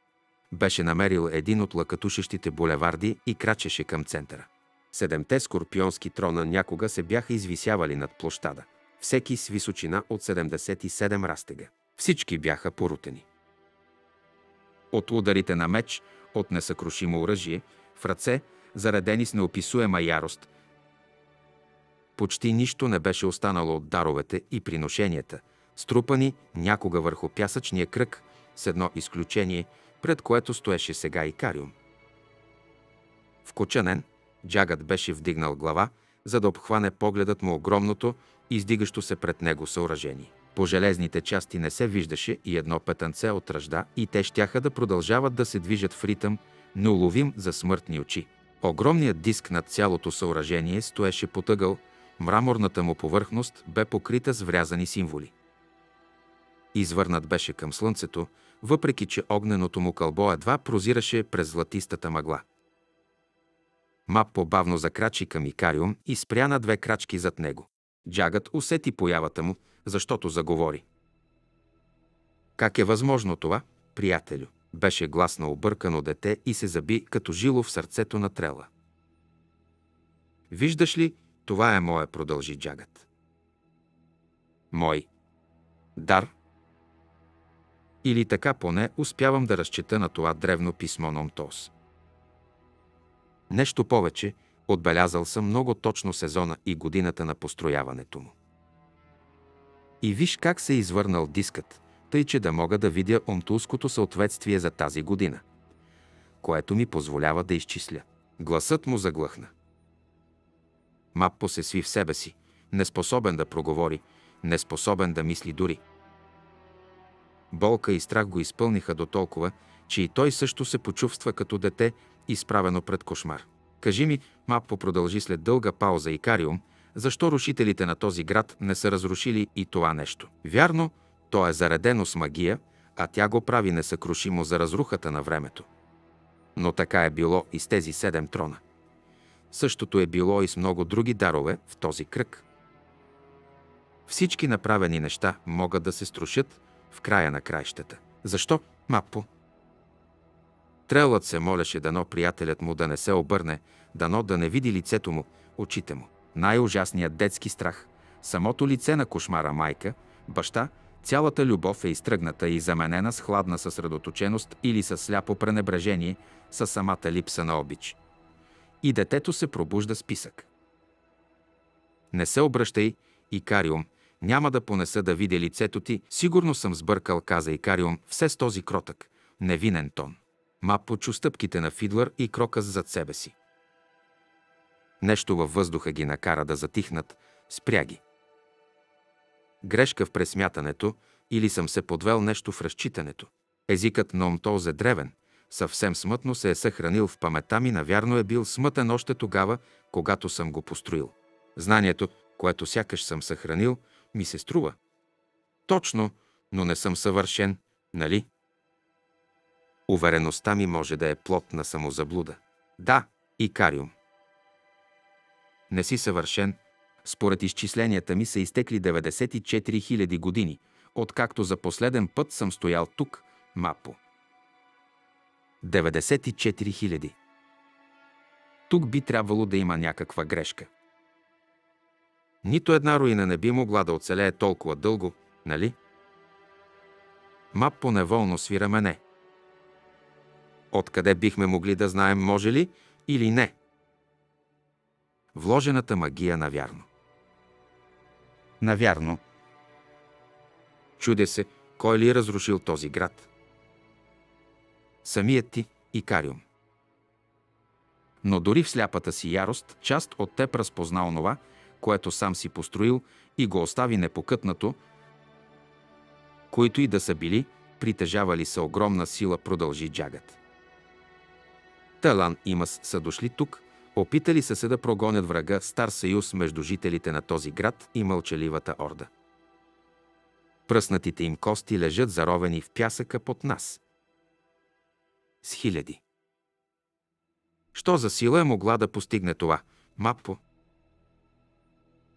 Беше намерил един от лъкатушещите булеварди и крачеше към центъра. Седемте скорпионски трона някога се бяха извисявали над площада, всеки с височина от 77 растега. Всички бяха порутени. От ударите на меч, от несъкрушимо оръжие, в ръце, заредени с неописуема ярост, почти нищо не беше останало от даровете и приношенията, струпани някога върху пясъчния кръг, с едно изключение, пред което стоеше сега и Кариум. Вкочанен, Джагът беше вдигнал глава, за да обхване погледът му огромното, издигащо се пред него съоръжение. По железните части не се виждаше и едно петънце от ръжда и те щяха да продължават да се движат в ритъм, неуловим за смъртни очи. Огромният диск над цялото съоръжение стоеше потъгъл, мраморната му повърхност бе покрита с врязани символи. Извърнат беше към слънцето, въпреки че огненото му кълбо едва прозираше през златистата мъгла. Мап побавно закрачи към Икариум и спря на две крачки зад него. Джагът усети появата му, защото заговори. Как е възможно това, приятелю? Беше глас на объркано дете и се заби като жило в сърцето на трела. Виждаш ли, това е мое, продължи Джагът. Мой. Дар. Или така поне успявам да разчета на това древно писмо на Омтос. Нещо повече, отбелязал съм много точно сезона и годината на построяването му. И виж как се е извърнал дискът, тъй че да мога да видя омтулското съответствие за тази година, което ми позволява да изчисля. Гласът му заглъхна. Маппо се сви в себе си, неспособен да проговори, неспособен да мисли дори. Болка и страх го изпълниха до толкова, че и той също се почувства като дете, изправено пред кошмар. Кажи ми, Маппо продължи след дълга пауза и Кариум, защо рушителите на този град не са разрушили и това нещо. Вярно, то е заредено с магия, а тя го прави несъкрушимо за разрухата на времето. Но така е било и с тези седем трона. Същото е било и с много други дарове в този кръг. Всички направени неща могат да се струшат в края на краищата. Защо, Маппо? Трелът се молеше дано приятелят му да не се обърне, дано да не види лицето му, очите му. Най-ужасният детски страх, самото лице на кошмара майка, баща, цялата любов е изтръгната и заменена с хладна съсредоточеност или с сляпо пренебрежение, с самата липса на обич. И детето се пробужда списък. Не се обръщай, Икариум, няма да понеса да видя лицето ти, сигурно съм сбъркал, каза Икариум, все с този кротък, невинен тон. Ма почу стъпките на Фидлър и Крокъс зад себе си. Нещо във въздуха ги накара да затихнат, спря ги. Грешка в пресмятането или съм се подвел нещо в разчитането. Езикът на Омтоз е древен, съвсем смътно се е съхранил в памета ми, навярно е бил смътен още тогава, когато съм го построил. Знанието, което сякаш съм съхранил, ми се струва. Точно, но не съм съвършен, нали? Увереността ми може да е плод на самозаблуда. Да, и кариум. Не си съвършен. Според изчисленията ми са изтекли 94 000 години, откакто за последен път съм стоял тук, Мапо. 94 000. Тук би трябвало да има някаква грешка. Нито една руина не би могла да оцелее толкова дълго, нали? Мапо неволно свира мене. Откъде бихме могли да знаем, може ли или не? Вложената магия навярно. Навярно. Чудя се, кой ли е разрушил този град? Самият ти, Икариум. Но дори в сляпата си ярост, част от теб разпозна онова, което сам си построил и го остави непокътнато, които и да са били, притежавали са огромна сила, продължи джагът. Талан и Мас са дошли тук, опитали са се да прогонят врага, стар съюз между жителите на този град и мълчаливата орда. Пръснатите им кости лежат заровени в пясъка под нас. С хиляди. Що за сила е могла да постигне това? Маппо.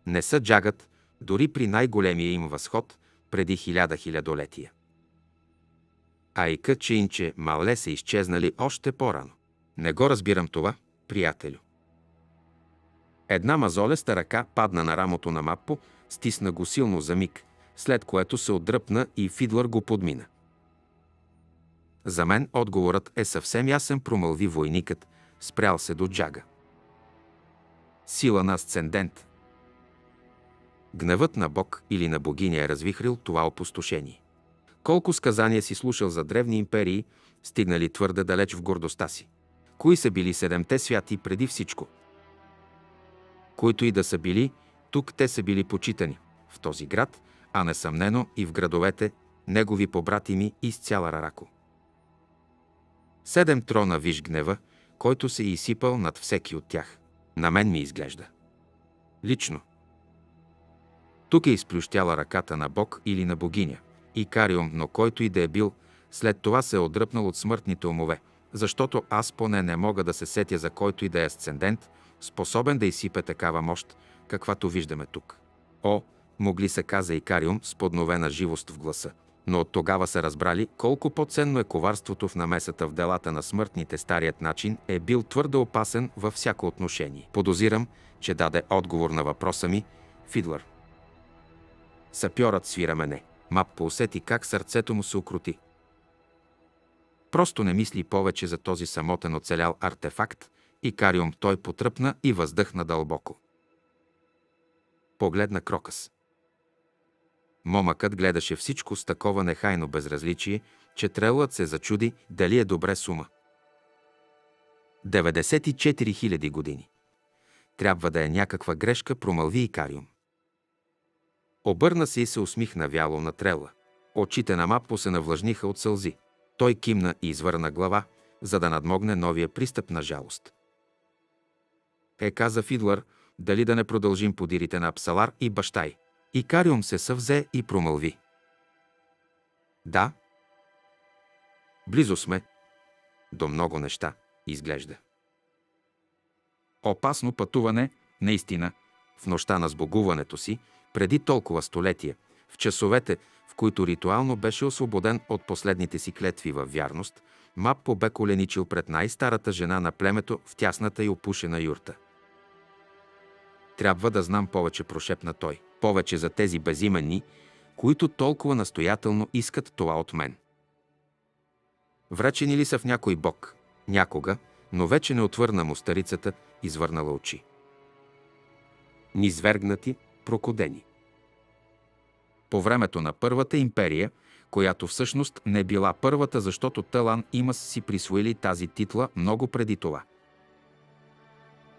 Не са джагът, дори при най-големия им възход, преди хиляда хилядолетия. А и Чинче Мале са изчезнали още по-рано. Не го разбирам това, приятелю. Една мазолеста ръка падна на рамото на Маппо, стисна го силно за миг, след което се отдръпна и Фидлър го подмина. За мен отговорът е съвсем ясен, промълви войникът, спрял се до джага. Сила на асцендент. Гневът на Бог или на богиня е развихрил това опустошение. Колко сказания си слушал за древни империи, стигнали твърде далеч в гордостта си. Кои са били седемте святи преди всичко? Които и да са били, тук те са били почитани. В този град, а несъмнено и в градовете, негови побратими из цяла Рарако. Седем трона виж гнева, който се е изсипал над всеки от тях. На мен ми изглежда. Лично. Тук е изплющяла ръката на Бог или на богиня. И Кариум, но който и да е бил, след това се е отдръпнал от смъртните умове, защото аз поне не мога да се сетя за който и да е асцендент, способен да изсипе такава мощ, каквато виждаме тук. О, могли се каза и Кариум с подновена живост в гласа. Но от тогава са разбрали колко по-ценно е коварството в намесата в делата на смъртните. Старият начин е бил твърде опасен във всяко отношение. Подозирам, че даде отговор на въпроса ми Фидлър. Сапьорът свира мене. Мап поусети как сърцето му се укрути. Просто не мисли повече за този самотен оцелял артефакт и кариум той потръпна и въздъхна дълбоко. Погледна Крокъс. Момъкът гледаше всичко с такова нехайно безразличие, че трелът се зачуди дали е добре сума. 94 000 години. Трябва да е някаква грешка, промълви и Кариум. Обърна се и се усмихна вяло на трела. Очите на Мапо се навлажниха от сълзи. Той кимна и извърна глава, за да надмогне новия пристъп на жалост. Е, каза Фидлър, дали да не продължим подирите на Апсалар и бащай. И Кариум се съвзе и промълви. Да. Близо сме. До много неща, изглежда. Опасно пътуване, наистина, в нощта на сбогуването си, преди толкова столетия, в часовете, в които ритуално беше освободен от последните си клетви във вярност, Маппо бе коленичил пред най-старата жена на племето в тясната и опушена юрта. Трябва да знам повече, прошепна той. Повече за тези безименни, които толкова настоятелно искат това от мен. Вречени ли са в някой бог? Някога, но вече не отвърна му старицата, извърнала очи. Низвергнати, прокодени. По времето на Първата империя, която всъщност не била първата, защото Талан има си присвоили тази титла много преди това.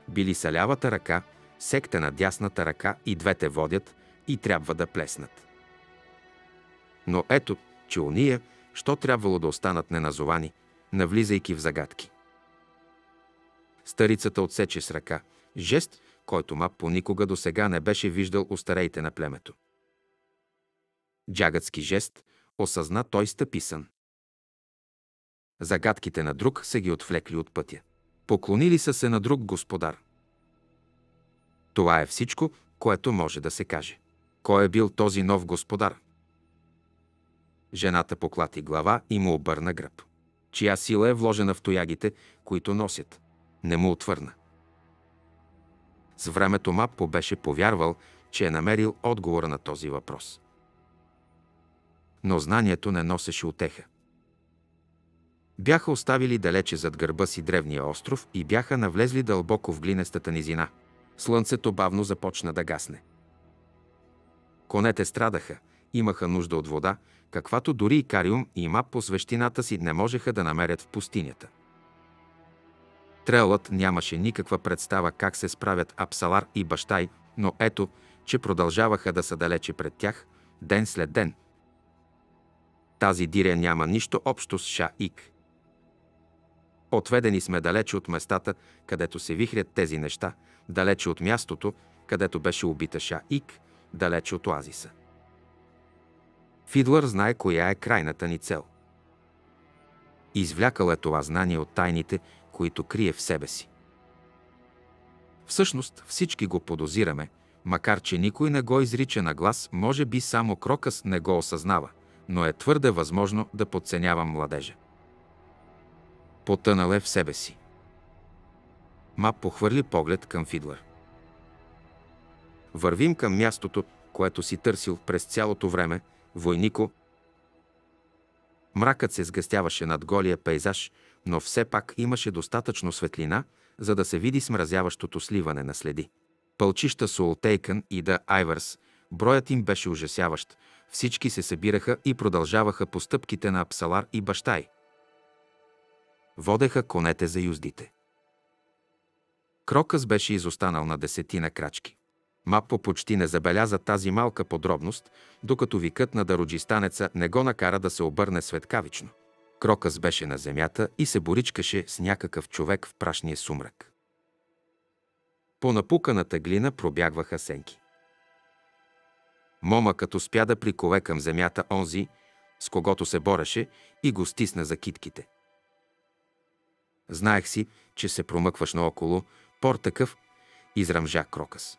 Били са лявата ръка, секта на дясната ръка и двете водят и трябва да плеснат. Но ето, че уния, що трябвало да останат неназовани, навлизайки в загадки. Старицата отсече с ръка, жест, който Мапо никога до сега не беше виждал у старейте на племето. Джагатски жест, осъзна той стъписан. Загадките на друг са ги отвлекли от пътя. Поклонили са се на друг господар. Това е всичко, което може да се каже. Кой е бил този нов господар? Жената поклати глава и му обърна гръб. Чия сила е вложена в тоягите, които носят? Не му отвърна. С времето Маппо беше повярвал, че е намерил отговора на този въпрос. Но знанието не носеше отеха. Бяха оставили далече зад гърба си древния остров и бяха навлезли дълбоко в глинестата низина. Слънцето бавно започна да гасне. Конете страдаха, имаха нужда от вода, каквато дори и Кариум и Мап по свещината си не можеха да намерят в пустинята. Трелът нямаше никаква представа как се справят Апсалар и Бащай но ето, че продължаваха да са далече пред тях, ден след ден. Тази диря няма нищо общо с Ша-Ик. Отведени сме далече от местата, където се вихрят тези неща, далече от мястото, където беше убита Ша-Ик, далече от оазиса. Фидлър знае коя е крайната ни цел. Извлякал е това знание от тайните, които крие в себе си. Всъщност всички го подозираме, макар че никой не го изрича на глас, може би само Крокъс не го осъзнава, но е твърде възможно да подценявам младежа. Потънал е в себе си. Ма похвърли поглед към Фидлър. Вървим към мястото, което си търсил през цялото време, войнико. Мракът се сгъстяваше над голия пейзаж, но все пак имаше достатъчно светлина, за да се види смразяващото сливане на следи. Пълчища Суолтейкън и Да Айвърс, броят им беше ужасяващ. Всички се събираха и продължаваха по стъпките на Апсалар и Бащай. Водеха конете за юздите. Крокъс беше изостанал на десетина крачки. Мапо почти не забеляза тази малка подробност, докато викът на дароджистанеца не го накара да се обърне светкавично. Крокъс беше на земята и се боричкаше с някакъв човек в прашния сумрак. По напуканата глина пробягваха сенки. Мома като спя да прикове към земята онзи, с когото се бореше и го стисна за китките. Знаех си, че се промъкваш наоколо, пор такъв, израмжа Крокъс.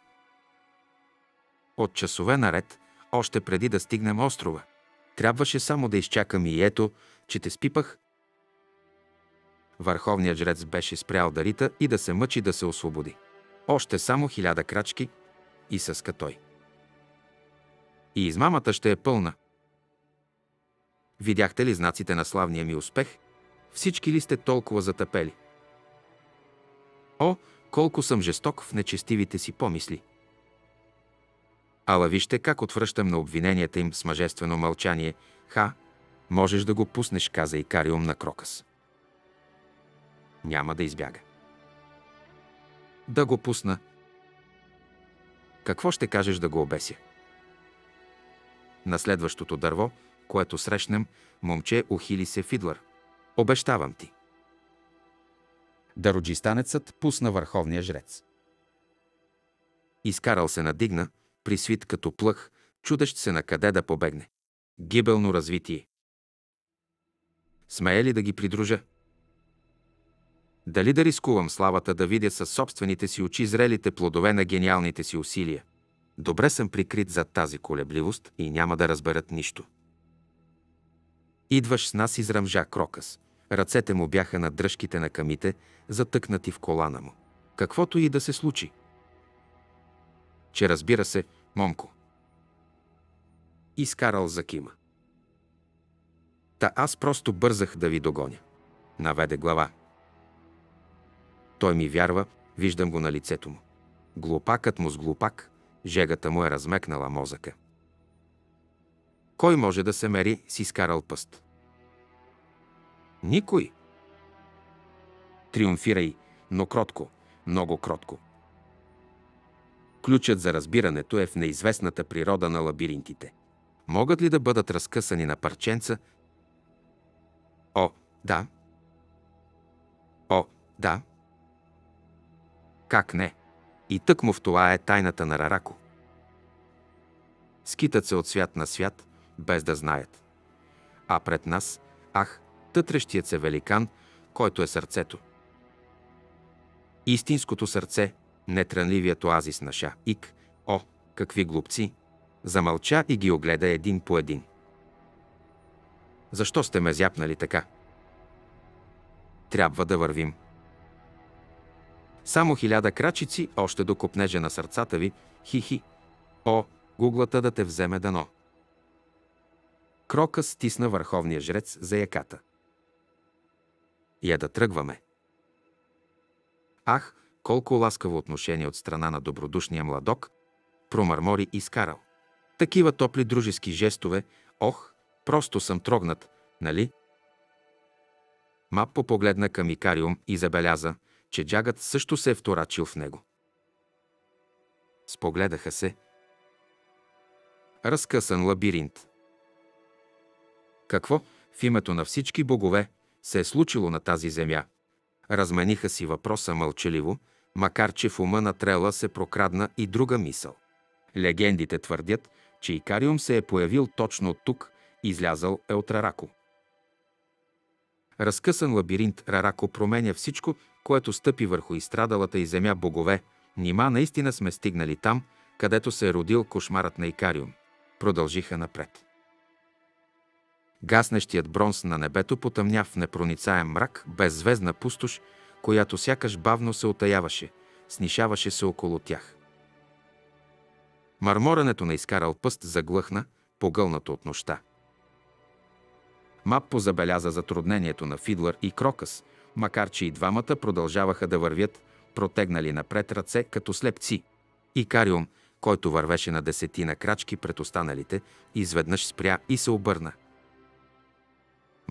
От часове наред, още преди да стигнем острова. Трябваше само да изчакам и ето, че те спипах. Върховният жрец беше спрял да рита и да се мъчи да се освободи. Още само хиляда крачки и съска той. И измамата ще е пълна. Видяхте ли знаците на славния ми успех? Всички ли сте толкова затъпели? О, колко съм жесток в нечестивите си помисли! Ала вижте как отвръщам на обвиненията им с мъжествено мълчание. Ха, можеш да го пуснеш, каза и Кариум на Крокъс. Няма да избяга. Да го пусна. Какво ще кажеш да го обеся? На следващото дърво, което срещнем, момче ухили се Фидлър. Обещавам ти. Дароджистанецът пусна върховния жрец. Изкарал се надигна, присвит като плъх, чудещ се на къде да побегне. Гибелно развитие. Смея ли да ги придружа? Дали да рискувам славата да видя със собствените си очи зрелите плодове на гениалните си усилия? Добре съм прикрит зад тази колебливост и няма да разберат нищо. Идваш с нас, израмжа Крокъс. Ръцете му бяха на дръжките на камите, затъкнати в колана му. Каквото и да се случи. Че разбира се, момко. Изкарал за кима. Та аз просто бързах да ви догоня. Наведе глава. Той ми вярва, виждам го на лицето му. Глупакът му с глупак, жегата му е размекнала мозъка. Кой може да се мери с изкарал пъст? Никой. Триумфирай, но кротко, много кротко. Ключът за разбирането е в неизвестната природа на лабиринтите. Могат ли да бъдат разкъсани на парченца? О, да. О, да. Как не? И тъкмо в това е тайната на Рарако. Скитат се от свят на свят, без да знаят. А пред нас, ах, тътрещият се великан, който е сърцето. Истинското сърце, нетрънливият оазис на Ша Ик, о, какви глупци! Замълча и ги огледа един по един. Защо сте ме зяпнали така? Трябва да вървим. Само хиляда крачици още до копнежа на сърцата ви, хихи. О, гуглата да те вземе дано. Крока стисна върховния жрец за яката. Я да тръгваме. Ах, колко ласкаво отношение от страна на добродушния младок, промърмори и скарал. Такива топли дружески жестове, ох, просто съм трогнат, нали? Маппо погледна към Икариум и забеляза, че джагът също се е вторачил в него. Спогледаха се. Разкъсан лабиринт. Какво в името на всички богове се е случило на тази земя? Размениха си въпроса мълчаливо, макар че в ума на Трела се прокрадна и друга мисъл. Легендите твърдят, че Икариум се е появил точно от тук, излязъл е от Рарако. Разкъсан лабиринт Рарако променя всичко, което стъпи върху изстрадалата и земя богове. Нима наистина сме стигнали там, където се е родил кошмарът на Икариум. Продължиха напред. Гаснещият бронз на небето потъмня в непроницаем мрак, беззвездна пустош, която сякаш бавно се отаяваше, снишаваше се около тях. Марморенето на изкарал пъст заглъхна, погълнато от нощта. Маппо забеляза затруднението на Фидлър и Крокъс, макар че и двамата продължаваха да вървят, протегнали напред ръце като слепци. И Кариум, който вървеше на десетина крачки пред останалите, изведнъж спря и се обърна.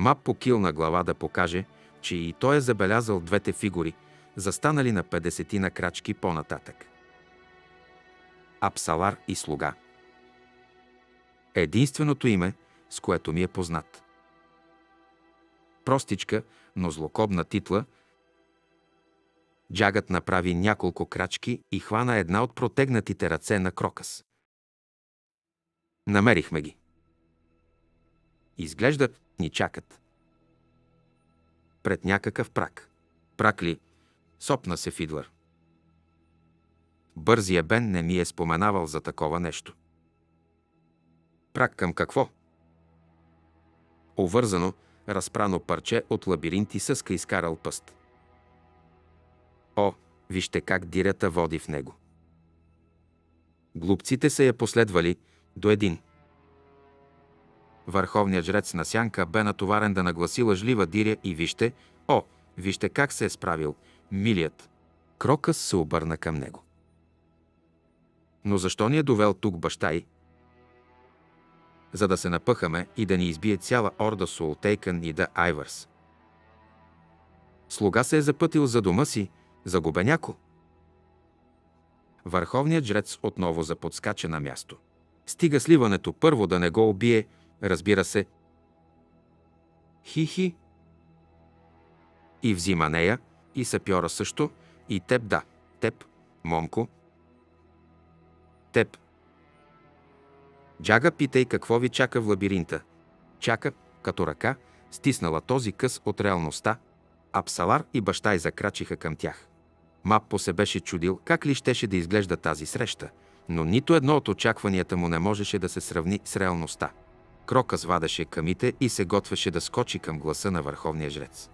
Маппо килна глава да покаже, че и той е забелязал двете фигури, застанали на 50 на крачки по-нататък. Апсалар и слуга. Единственото име, с което ми е познат. Простичка, но злокобна титла, Джагът направи няколко крачки и хвана една от протегнатите ръце на Крокъс. Намерихме ги. Изглеждат, ни чакат пред някакъв прак. Прак ли? Сопна се Фидлър. Бързия Бен не ми е споменавал за такова нещо. Прак към какво? Овързано, разпрано парче от лабиринти съска изкарал пъст. О, вижте как дирята води в него. Глупците са я последвали до един – Върховният жрец на сянка бе натоварен да нагласи лъжлива диря и вижте, о, вижте как се е справил, милият. Крокъс се обърна към него. Но защо ни е довел тук баща й? За да се напъхаме и да ни избие цяла орда Суолтейкън и да Айвърс. Слуга се е запътил за дома си, загубеняко. Върховният жрец отново заподскача на място. Стига сливането първо да не го убие, разбира се. Хи-хи. И взима нея, и сапьора също, и теб да, теб, момко. Теб. Джага питай какво ви чака в лабиринта. Чака, като ръка, стиснала този къс от реалността, а Псалар и баща й закрачиха към тях. Маппо се беше чудил как ли щеше да изглежда тази среща, но нито едно от очакванията му не можеше да се сравни с реалността. Крока свадаше камите и се готвеше да скочи към гласа на върховния жрец.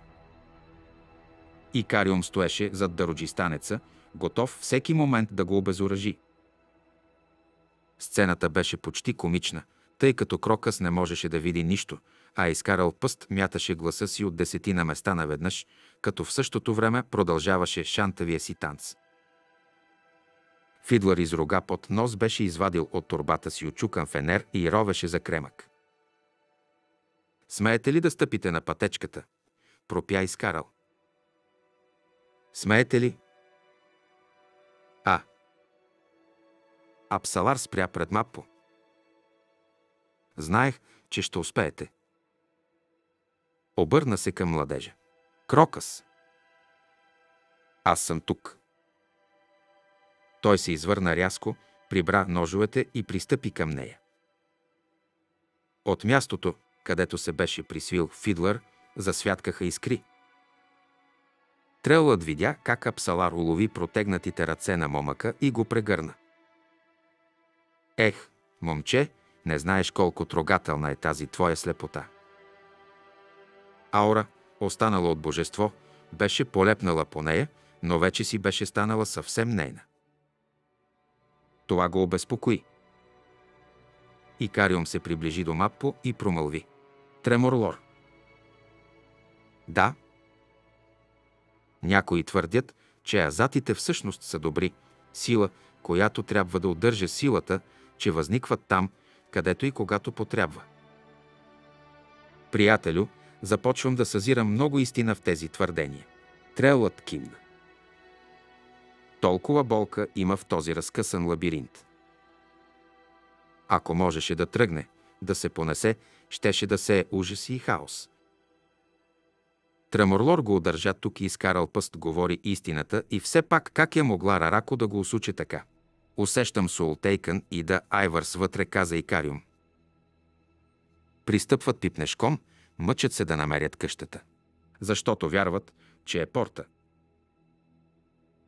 Икариум стоеше зад дароджистанеца, готов всеки момент да го обезоръжи. Сцената беше почти комична, тъй като Крокъс не можеше да види нищо, а изкарал пъст мяташе гласа си от десетина места наведнъж, като в същото време продължаваше шантавия си танц. Фидлър изрога под нос беше извадил от турбата си очукан фенер и ровеше за кремък. Смеете ли да стъпите на пътечката? Пропя изкарал. Смеете ли? А. Апсалар спря пред Маппо. Знаех, че ще успеете. Обърна се към младежа. Крокъс. Аз съм тук. Той се извърна рязко, прибра ножовете и пристъпи към нея. От мястото, където се беше присвил Фидлър, засвяткаха искри. Трелът видя как Апсалар улови протегнатите ръце на момъка и го прегърна. Ех, момче, не знаеш колко трогателна е тази твоя слепота. Аура, останала от божество, беше полепнала по нея, но вече си беше станала съвсем нейна. Това го обезпокои. Икариум се приближи до Маппо и промълви. Треморлор. Да. Някои твърдят, че азатите всъщност са добри, сила, която трябва да удържа силата, че възникват там, където и когато потрябва. Приятелю, започвам да съзирам много истина в тези твърдения. Трелът кимна. Толкова болка има в този разкъсан лабиринт. Ако можеше да тръгне, да се понесе, щеше да се е ужас и хаос. Треморлор го удържа тук и изкарал пъст, говори истината и все пак как е могла Рарако да го усуче така. Усещам Султейкън и да Айвърс вътре, каза Икариум. Пристъпват пипнешком, мъчат се да намерят къщата. Защото вярват, че е порта.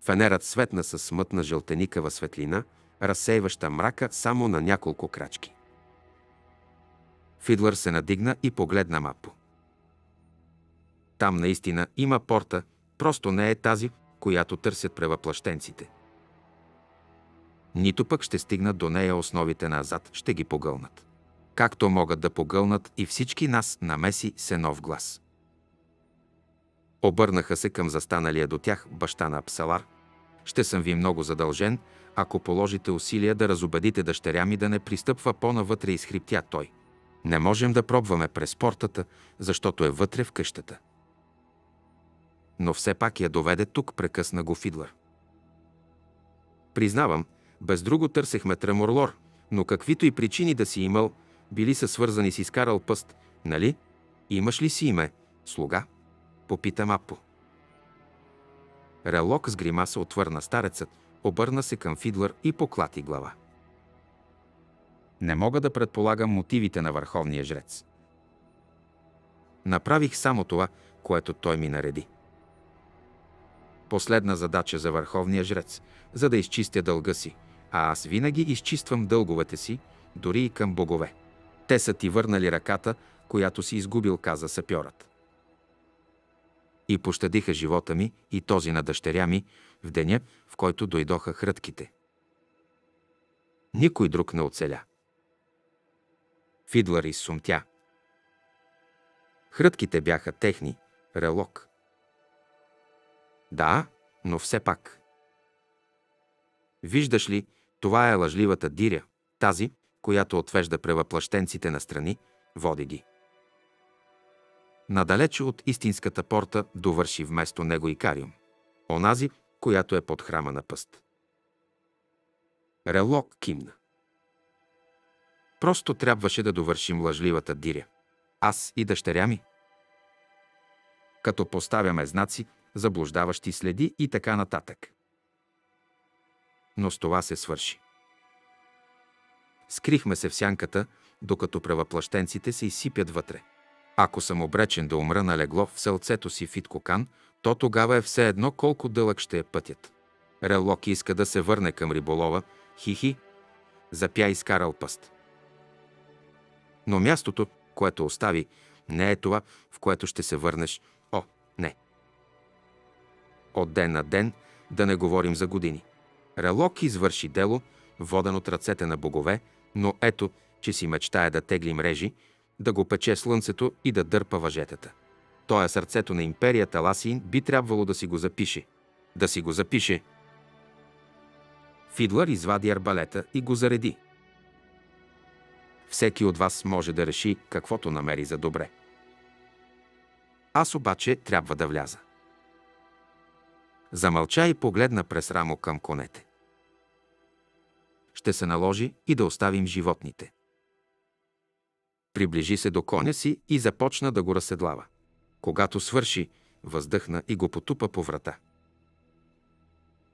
Фенерът светна с смътна жълтеникава светлина, разсейваща мрака само на няколко крачки. Фидлър се надигна и погледна Мапо. Там наистина има порта, просто не е тази, която търсят превъплащенците. Нито пък ще стигнат до нея основите назад, ще ги погълнат. Както могат да погълнат и всички нас, намеси се нов глас. Обърнаха се към застаналия до тях баща на Апсалар. Ще съм ви много задължен, ако положите усилия да разобедите дъщеря ми да не пристъпва по-навътре, изхриптя той. Не можем да пробваме през портата, защото е вътре в къщата. Но все пак я доведе тук, прекъсна го Фидлър. Признавам, без друго търсехме треморлор, но каквито и причини да си имал, били са свързани с изкарал пъст, нали? Имаш ли си име? Слуга? Попита Мапо. Релок с гримаса отвърна старецът, обърна се към Фидлър и поклати глава. Не мога да предполагам мотивите на върховния жрец. Направих само това, което той ми нареди. Последна задача за върховния жрец, за да изчистя дълга си, а аз винаги изчиствам дълговете си, дори и към богове. Те са ти върнали ръката, която си изгубил, каза сапьорът. И пощадиха живота ми и този на дъщеря ми в деня, в който дойдоха хрътките. Никой друг не оцеля. Фидлър изсумтя. Хрътките бяха техни, релок. Да, но все пак. Виждаш ли, това е лъжливата диря, тази, която отвежда превъплащенците на страни, води ги. Надалече от истинската порта довърши вместо него и Кариум. Онази, която е под храма на пъст. Релок кимна. Просто трябваше да довършим лъжливата диря. Аз и дъщеря ми. Като поставяме знаци, заблуждаващи следи и така нататък. Но с това се свърши. Скрихме се в сянката, докато превъплащенците се изсипят вътре. Ако съм обречен да умра на легло в селцето си в Иткокан, то тогава е все едно колко дълъг ще е пътят. Релок иска да се върне към риболова, хихи, запя изкарал пъст. Но мястото, което остави, не е това, в което ще се върнеш. О, не. От ден на ден, да не говорим за години. Релок извърши дело, воден от ръцете на богове, но ето, че си мечтае да тегли мрежи, да го пече слънцето и да дърпа въжетата. Той е сърцето на империята Ласин, би трябвало да си го запише. Да си го запише. Фидлър извади арбалета и го зареди. Всеки от вас може да реши каквото намери за добре. Аз обаче трябва да вляза. Замълча и погледна през рамо към конете. Ще се наложи и да оставим животните. Приближи се до коня си и започна да го разседлава. Когато свърши, въздъхна и го потупа по врата.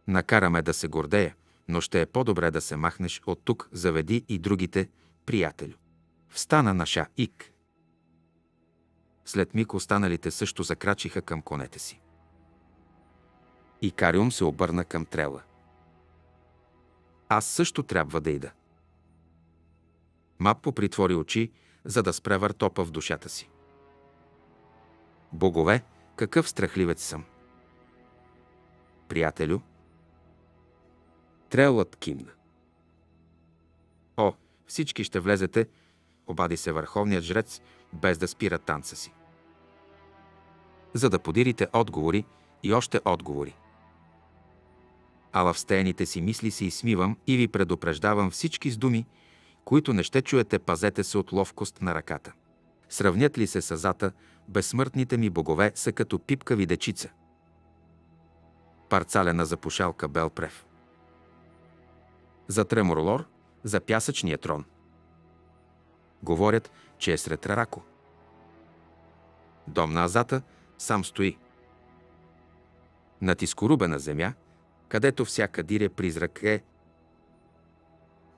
Накараме да се гордея, но ще е по-добре да се махнеш от тук, заведи и другите, приятелю. Встана на ша ик. След миг останалите също закрачиха към конете си. И Кариум се обърна към Трела. Аз също трябва да ида. Мапо притвори очи, за да спре въртопа в душата си. Богове, какъв страхливец съм! Приятелю, Трелът кимна. О, всички ще влезете, обади се върховният жрец, без да спира танца си. За да подирите отговори и още отговори. А в стените си мисли се изсмивам и ви предупреждавам всички с думи, които не ще чуете, пазете се от ловкост на ръката. Сравнят ли се с азата, безсмъртните ми богове са като пипкави дечица. парцалена запушалка бел прев. За Треморлор, за пясъчния трон. Говорят, че е сред Рарако. Дом на Азата сам стои. Над изкорубена земя, където всяка диря призрак е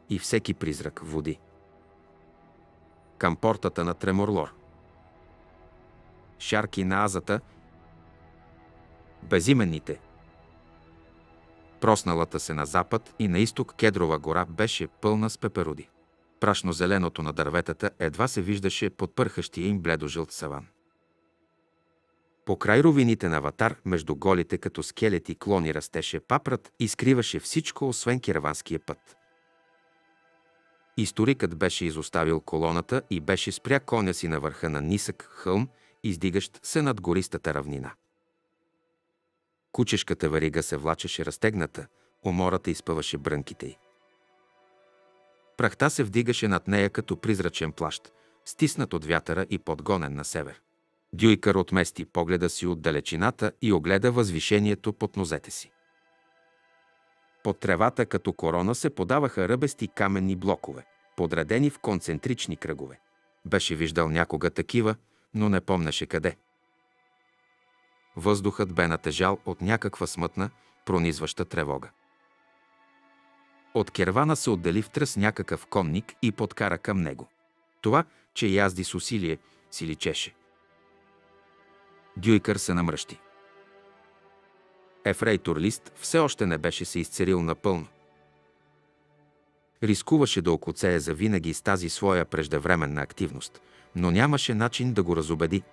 и всеки призрак води. Към портата на Треморлор. Шарки на Азата, безименните. Просналата се на запад и на изток Кедрова гора беше пълна с пеперуди. Прашно-зеленото на дърветата едва се виждаше под пърхащия им бледожълт саван. По край ровините на Ватар, между голите като скелети клони растеше папрат и скриваше всичко, освен кераванския път. Историкът беше изоставил колоната и беше спря коня си на върха на нисък хълм, издигащ се над гористата равнина. Кучешката варига се влачеше разтегната, умората изпъваше брънките й. Прахта се вдигаше над нея като призрачен плащ, стиснат от вятъра и подгонен на север. Дюйкър отмести погледа си от далечината и огледа възвишението под нозете си. Под тревата като корона се подаваха ръбести каменни блокове, подредени в концентрични кръгове. Беше виждал някога такива, но не помнеше къде. Въздухът бе натежал от някаква смътна, пронизваща тревога. От кервана се отдели в тръс някакъв конник и подкара към него. Това, че язди с усилие, си личеше. Дюйкър се намръщи. Ефрейтор Лист все още не беше се изцерил напълно. Рискуваше да окоцее завинаги с тази своя преждевременна активност, но нямаше начин да го разобеди.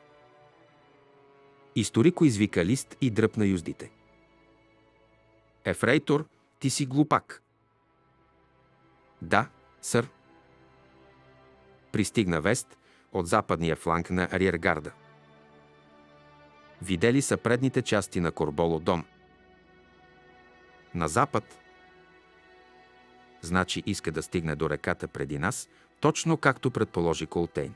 Историко извика Лист и дръпна юздите. Ефрейтор, ти си глупак. Да, сър. Пристигна вест от западния фланг на ариергарда. Видели са предните части на Корболо дом. На запад. Значи иска да стигне до реката преди нас, точно както предположи Колтейн.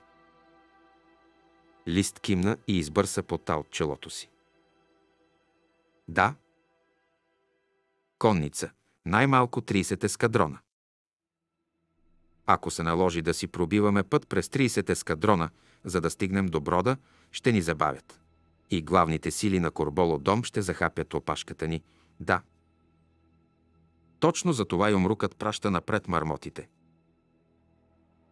Лист кимна и избърса пота от челото си. Да. Конница. Най-малко 30 ескадрона. Ако се наложи да си пробиваме път през 30 ескадрона, за да стигнем до брода, ще ни забавят и главните сили на Корболо дом ще захапят опашката ни. Да. Точно за това Юмрукът праща напред мармотите.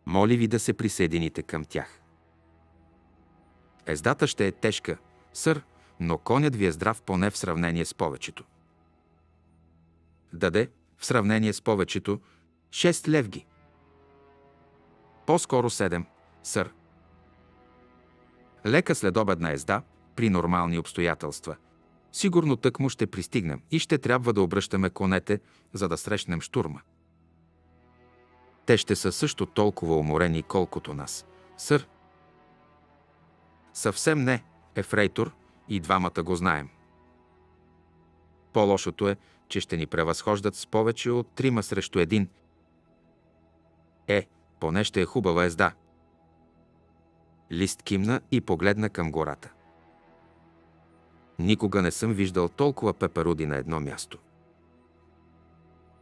Моли ви да се присъедините към тях. Ездата ще е тежка, сър, но конят ви е здрав поне в сравнение с повечето. Даде, в сравнение с повечето, 6 левги. По-скоро 7, сър. Лека следобедна езда – при нормални обстоятелства. Сигурно тък му ще пристигнем и ще трябва да обръщаме конете, за да срещнем штурма. Те ще са също толкова уморени, колкото нас. Сър? Съвсем не, Ефрейтор, и двамата го знаем. По-лошото е, че ще ни превъзхождат с повече от трима срещу един. Е, поне ще е хубава езда. Лист кимна и погледна към гората. Никога не съм виждал толкова пеперуди на едно място.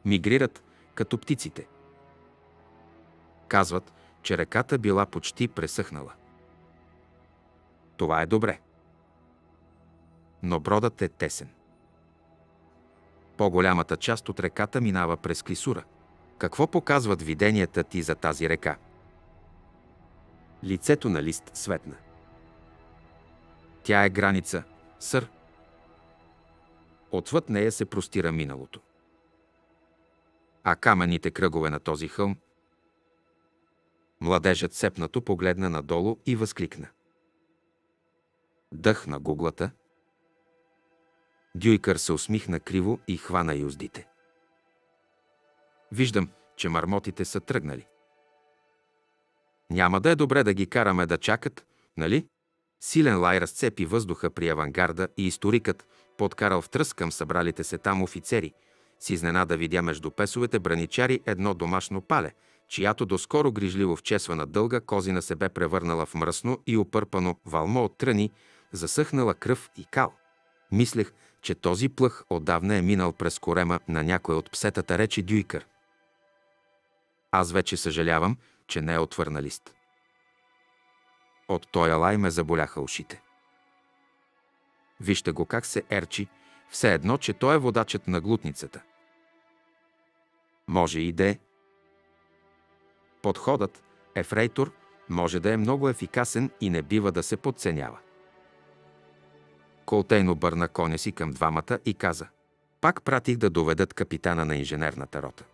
Мигрират като птиците. Казват, че реката била почти пресъхнала. Това е добре. Но бродът е тесен. По-голямата част от реката минава през Клисура. Какво показват виденията ти за тази река? Лицето на лист светна. Тя е граница – сър. Отвъд нея се простира миналото. А каменните кръгове на този хълм? Младежът сепнато погледна надолу и възкликна. Дъх на гуглата. Дюйкър се усмихна криво и хвана юздите. Виждам, че мармотите са тръгнали. Няма да е добре да ги караме да чакат, нали? Силен лай разцепи въздуха при авангарда и историкът, подкарал в тръс към събралите се там офицери, с изненада видя между песовете браничари едно домашно пале, чиято доскоро грижливо вчесвана дълга козина се бе превърнала в мръсно и опърпано валмо от тръни, засъхнала кръв и кал. Мислех, че този плъх отдавна е минал през корема на някой от псетата, рече Дюйкър. Аз вече съжалявам, че не е отвърна лист. От тоя лай ме заболяха ушите. Вижте го как се ерчи, все едно, че той е водачът на глутницата. Може и да е. Подходът, ефрейтор, може да е много ефикасен и не бива да се подценява. Колтейн обърна коня си към двамата и каза «Пак пратих да доведат капитана на инженерната рота.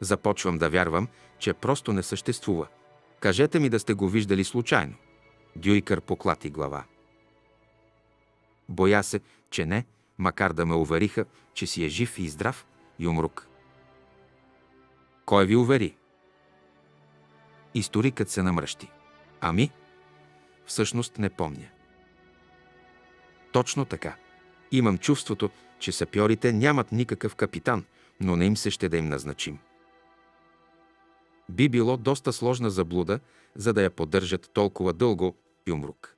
Започвам да вярвам, че просто не съществува. Кажете ми да сте го виждали случайно». Дюйкър поклати глава. Боя се, че не, макар да ме увериха, че си е жив и здрав, Юмрук. Кой ви увери? Историкът се намръщи. Ами? Всъщност не помня. Точно така. Имам чувството, че сапьорите нямат никакъв капитан, но не им се ще да им назначим. Би било доста сложна заблуда, за да я поддържат толкова дълго, Юмрук.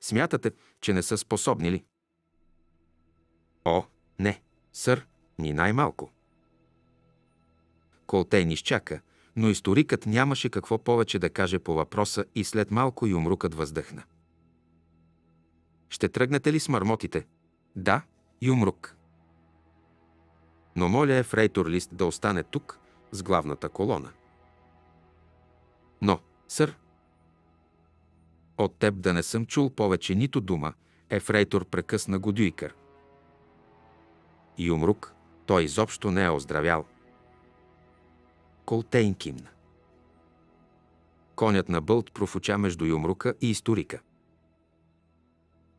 Смятате, че не са способни ли? О, не, сър, ни най-малко. Колтейн изчака, но историкът нямаше какво повече да каже по въпроса и след малко Юмрукът въздъхна. Ще тръгнете ли с мармотите? Да, Юмрук. Но моля е Фрейтор Лист да остане тук с главната колона. Но, сър, от теб да не съм чул повече нито дума, Ефрейтор прекъсна го Дюйкър. Юмрук, той изобщо не е оздравял. Колтейн кимна. Конят на Бълт профуча между Юмрука и историка.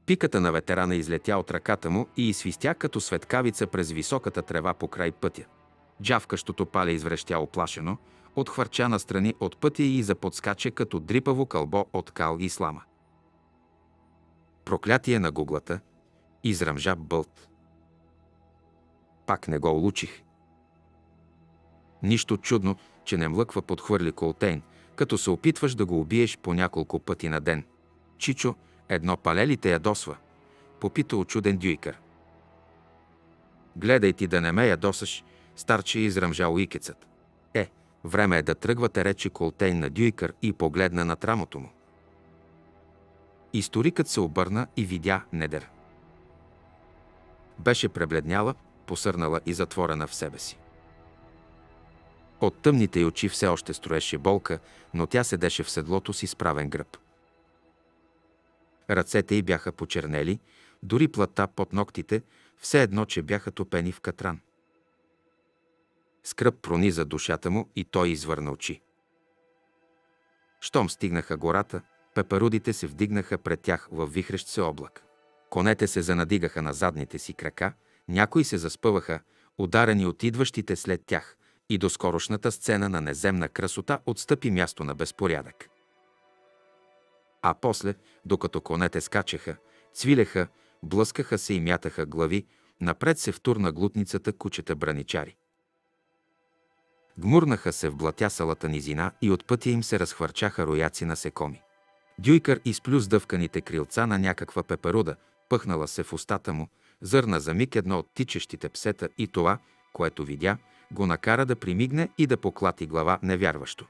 Пиката на ветерана излетя от ръката му и изсвистя като светкавица през високата трева по край пътя. Джавкащото пале изврещя оплашено, отхвърча настрани от пътя и заподскаче като дрипаво кълбо от кал и слама. Проклятие на гуглата, изръмжа Бълт. Пак не го улучих. Нищо чудно, че не млъква подхвърли Колтейн, като се опитваш да го убиеш по няколко пъти на ден. Чичо, едно пале ли те ядосва? Попита очуден Дюйкър. Гледай ти да не ме ядосаш, старче изръмжал икецът. Е, време е да тръгвате, рече Колтейн на Дюйкър и погледна на рамото му. Историкът се обърна и видя Недер. Беше пребледняла, посърнала и затворена в себе си. От тъмните й очи все още строеше болка, но тя седеше в седлото си с правен гръб. Ръцете й бяха почернели, дори плата под ногтите, все едно, че бяха топени в катран. Скръп прониза душата му и той извърна очи. Щом стигнаха гората, пеперудите се вдигнаха пред тях във вихрещ се облак. Конете се занадигаха на задните си крака, някои се заспъваха, ударени от идващите след тях, и до скорошната сцена на неземна красота отстъпи място на безпорядък. А после, докато конете скачаха, цвилеха, блъскаха се и мятаха глави, напред се втурна глутницата кучета браничари. Гмурнаха се в блатясалата низина и от пътя им се разхвърчаха рояци насекоми. Дюйкър изплю дъвканите крилца на някаква пеперуда, пъхнала се в устата му, зърна за миг едно от тичещите псета и това, което видя, го накара да примигне и да поклати глава невярващо.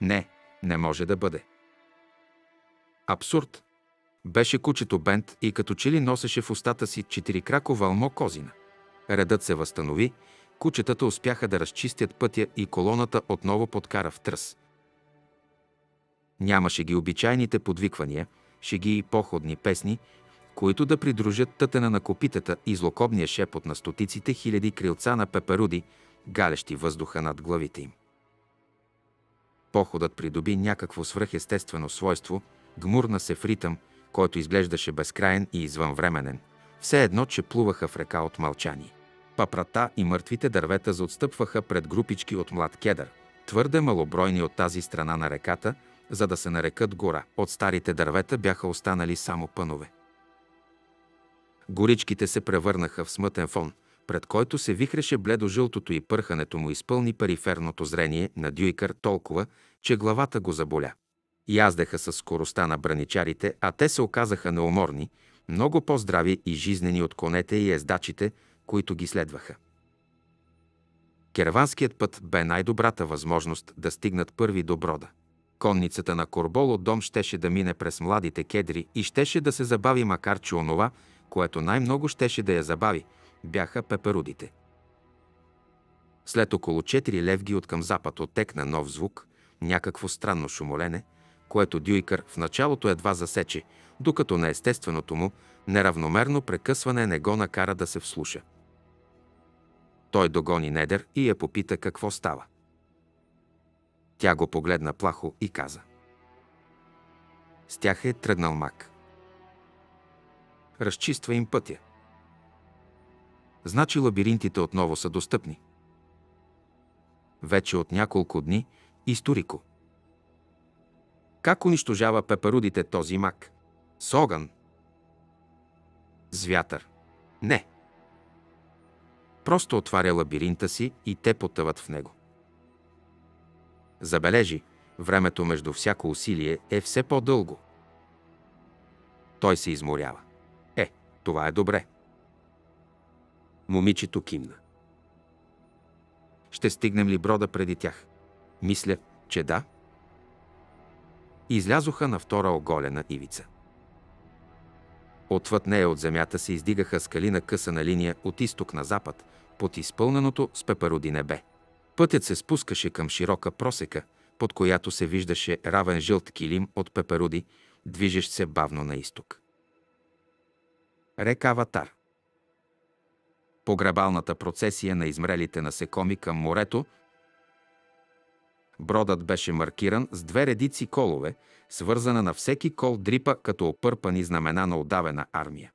Не, не може да бъде. Абсурд. Беше кучето Бент и като че ли носеше в устата си четирикрако вълмо козина. Редът се възстанови, кучетата успяха да разчистят пътя и колоната отново подкара в тръс. Нямаше ги обичайните подвиквания, шеги и походни песни, които да придружат тътена на копитата и злокобния шепот на стотиците хиляди крилца на пеперуди, галещи въздуха над главите им. Походът придоби някакво свръхестествено свойство, гмурна се в ритъм, който изглеждаше безкраен и извънвременен, все едно, че плуваха в река от мълчание. Папрата и мъртвите дървета заотстъпваха пред групички от млад кедър, твърде малобройни от тази страна на реката, за да се нарекат гора. От старите дървета бяха останали само пънове. Горичките се превърнаха в смътен фон, пред който се вихреше бледо-жълтото и пърхането му изпълни периферното зрение на Дюйкър толкова, че главата го заболя. Яздеха с скоростта на браничарите, а те се оказаха неуморни, много по-здрави и жизнени от конете и ездачите, които ги следваха. Кераванският път бе най-добрата възможност да стигнат първи до брода. Конницата на Корбол от дом щеше да мине през младите кедри и щеше да се забави, макар че онова, което най-много щеше да я забави, бяха пеперудите. След около 4 левги от към запад оттекна нов звук, някакво странно шумолене, което Дюйкър в началото едва засече, докато на естественото му неравномерно прекъсване не го накара да се вслуша. Той догони Недер и я попита какво става. Тя го погледна плахо и каза. С тях е тръгнал мак. Разчиства им пътя. Значи лабиринтите отново са достъпни. Вече от няколко дни историко. Как унищожава пеперудите този мак? С огън. С вятър. Не. Просто отваря лабиринта си и те потъват в него. Забележи, времето между всяко усилие е все по-дълго. Той се изморява. Е, това е добре. Момичето кимна. Ще стигнем ли брода преди тях? Мисля, че да. Излязоха на втора оголена ивица. Отвъд нея от земята се издигаха скали на късана линия от изток на запад, под изпълненото с пепероди небе. Пътят се спускаше към широка просека, под която се виждаше равен жълт килим от пеперуди, движещ се бавно на изток. Река Ватар Погребалната процесия на измрелите насекоми към морето Бродът беше маркиран с две редици колове, свързана на всеки кол дрипа като опърпани знамена на отдавена армия.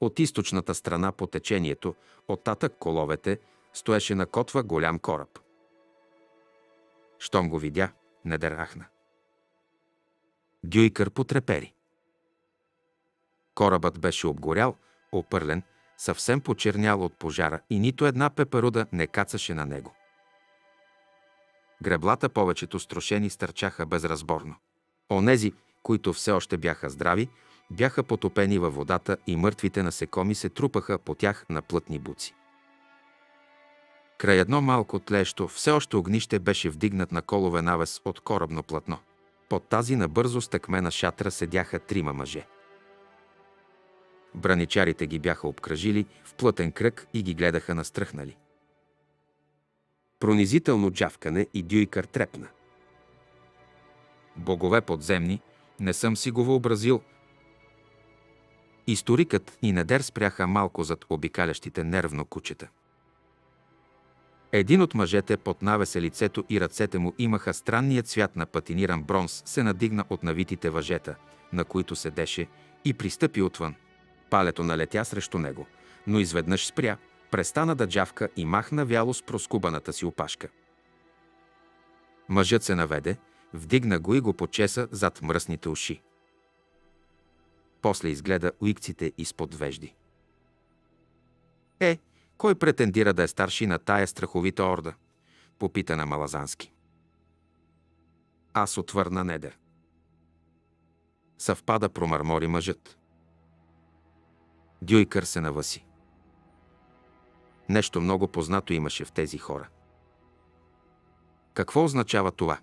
От източната страна по течението, от татък коловете, стоеше на котва голям кораб. Щом го видя, не дърахна. Дюйкър потрепери. Корабът беше обгорял, опърлен, съвсем почернял от пожара и нито една пеперуда не кацаше на него. Греблата повечето строшени стърчаха безразборно. Онези, които все още бяха здрави, бяха потопени във водата и мъртвите насекоми се трупаха по тях на плътни буци. Край едно малко тлещо, все още огнище беше вдигнат на колове навес от корабно платно. Под тази набързо стъкмена шатра седяха трима мъже. Браничарите ги бяха обкръжили в плътен кръг и ги гледаха настръхнали. Пронизително джавкане и дюйкър трепна. Богове подземни, не съм си го въобразил. Историкът и Недер спряха малко зад обикалящите нервно кучета. Един от мъжете под навесе лицето и ръцете му имаха странният цвят на патиниран бронз, се надигна от навитите въжета, на които седеше, и пристъпи отвън. Палето налетя срещу него, но изведнъж спря, престана да джавка и махна вяло с проскубаната си опашка. Мъжът се наведе, вдигна го и го почеса зад мръсните уши. После изгледа уикците изпод вежди. Е, кой претендира да е старши на тая страховита орда? Попита на Малазански. Аз отвърна Недер. Съвпада промърмори мъжът. Дюйкър се навъси. Нещо много познато имаше в тези хора. Какво означава това?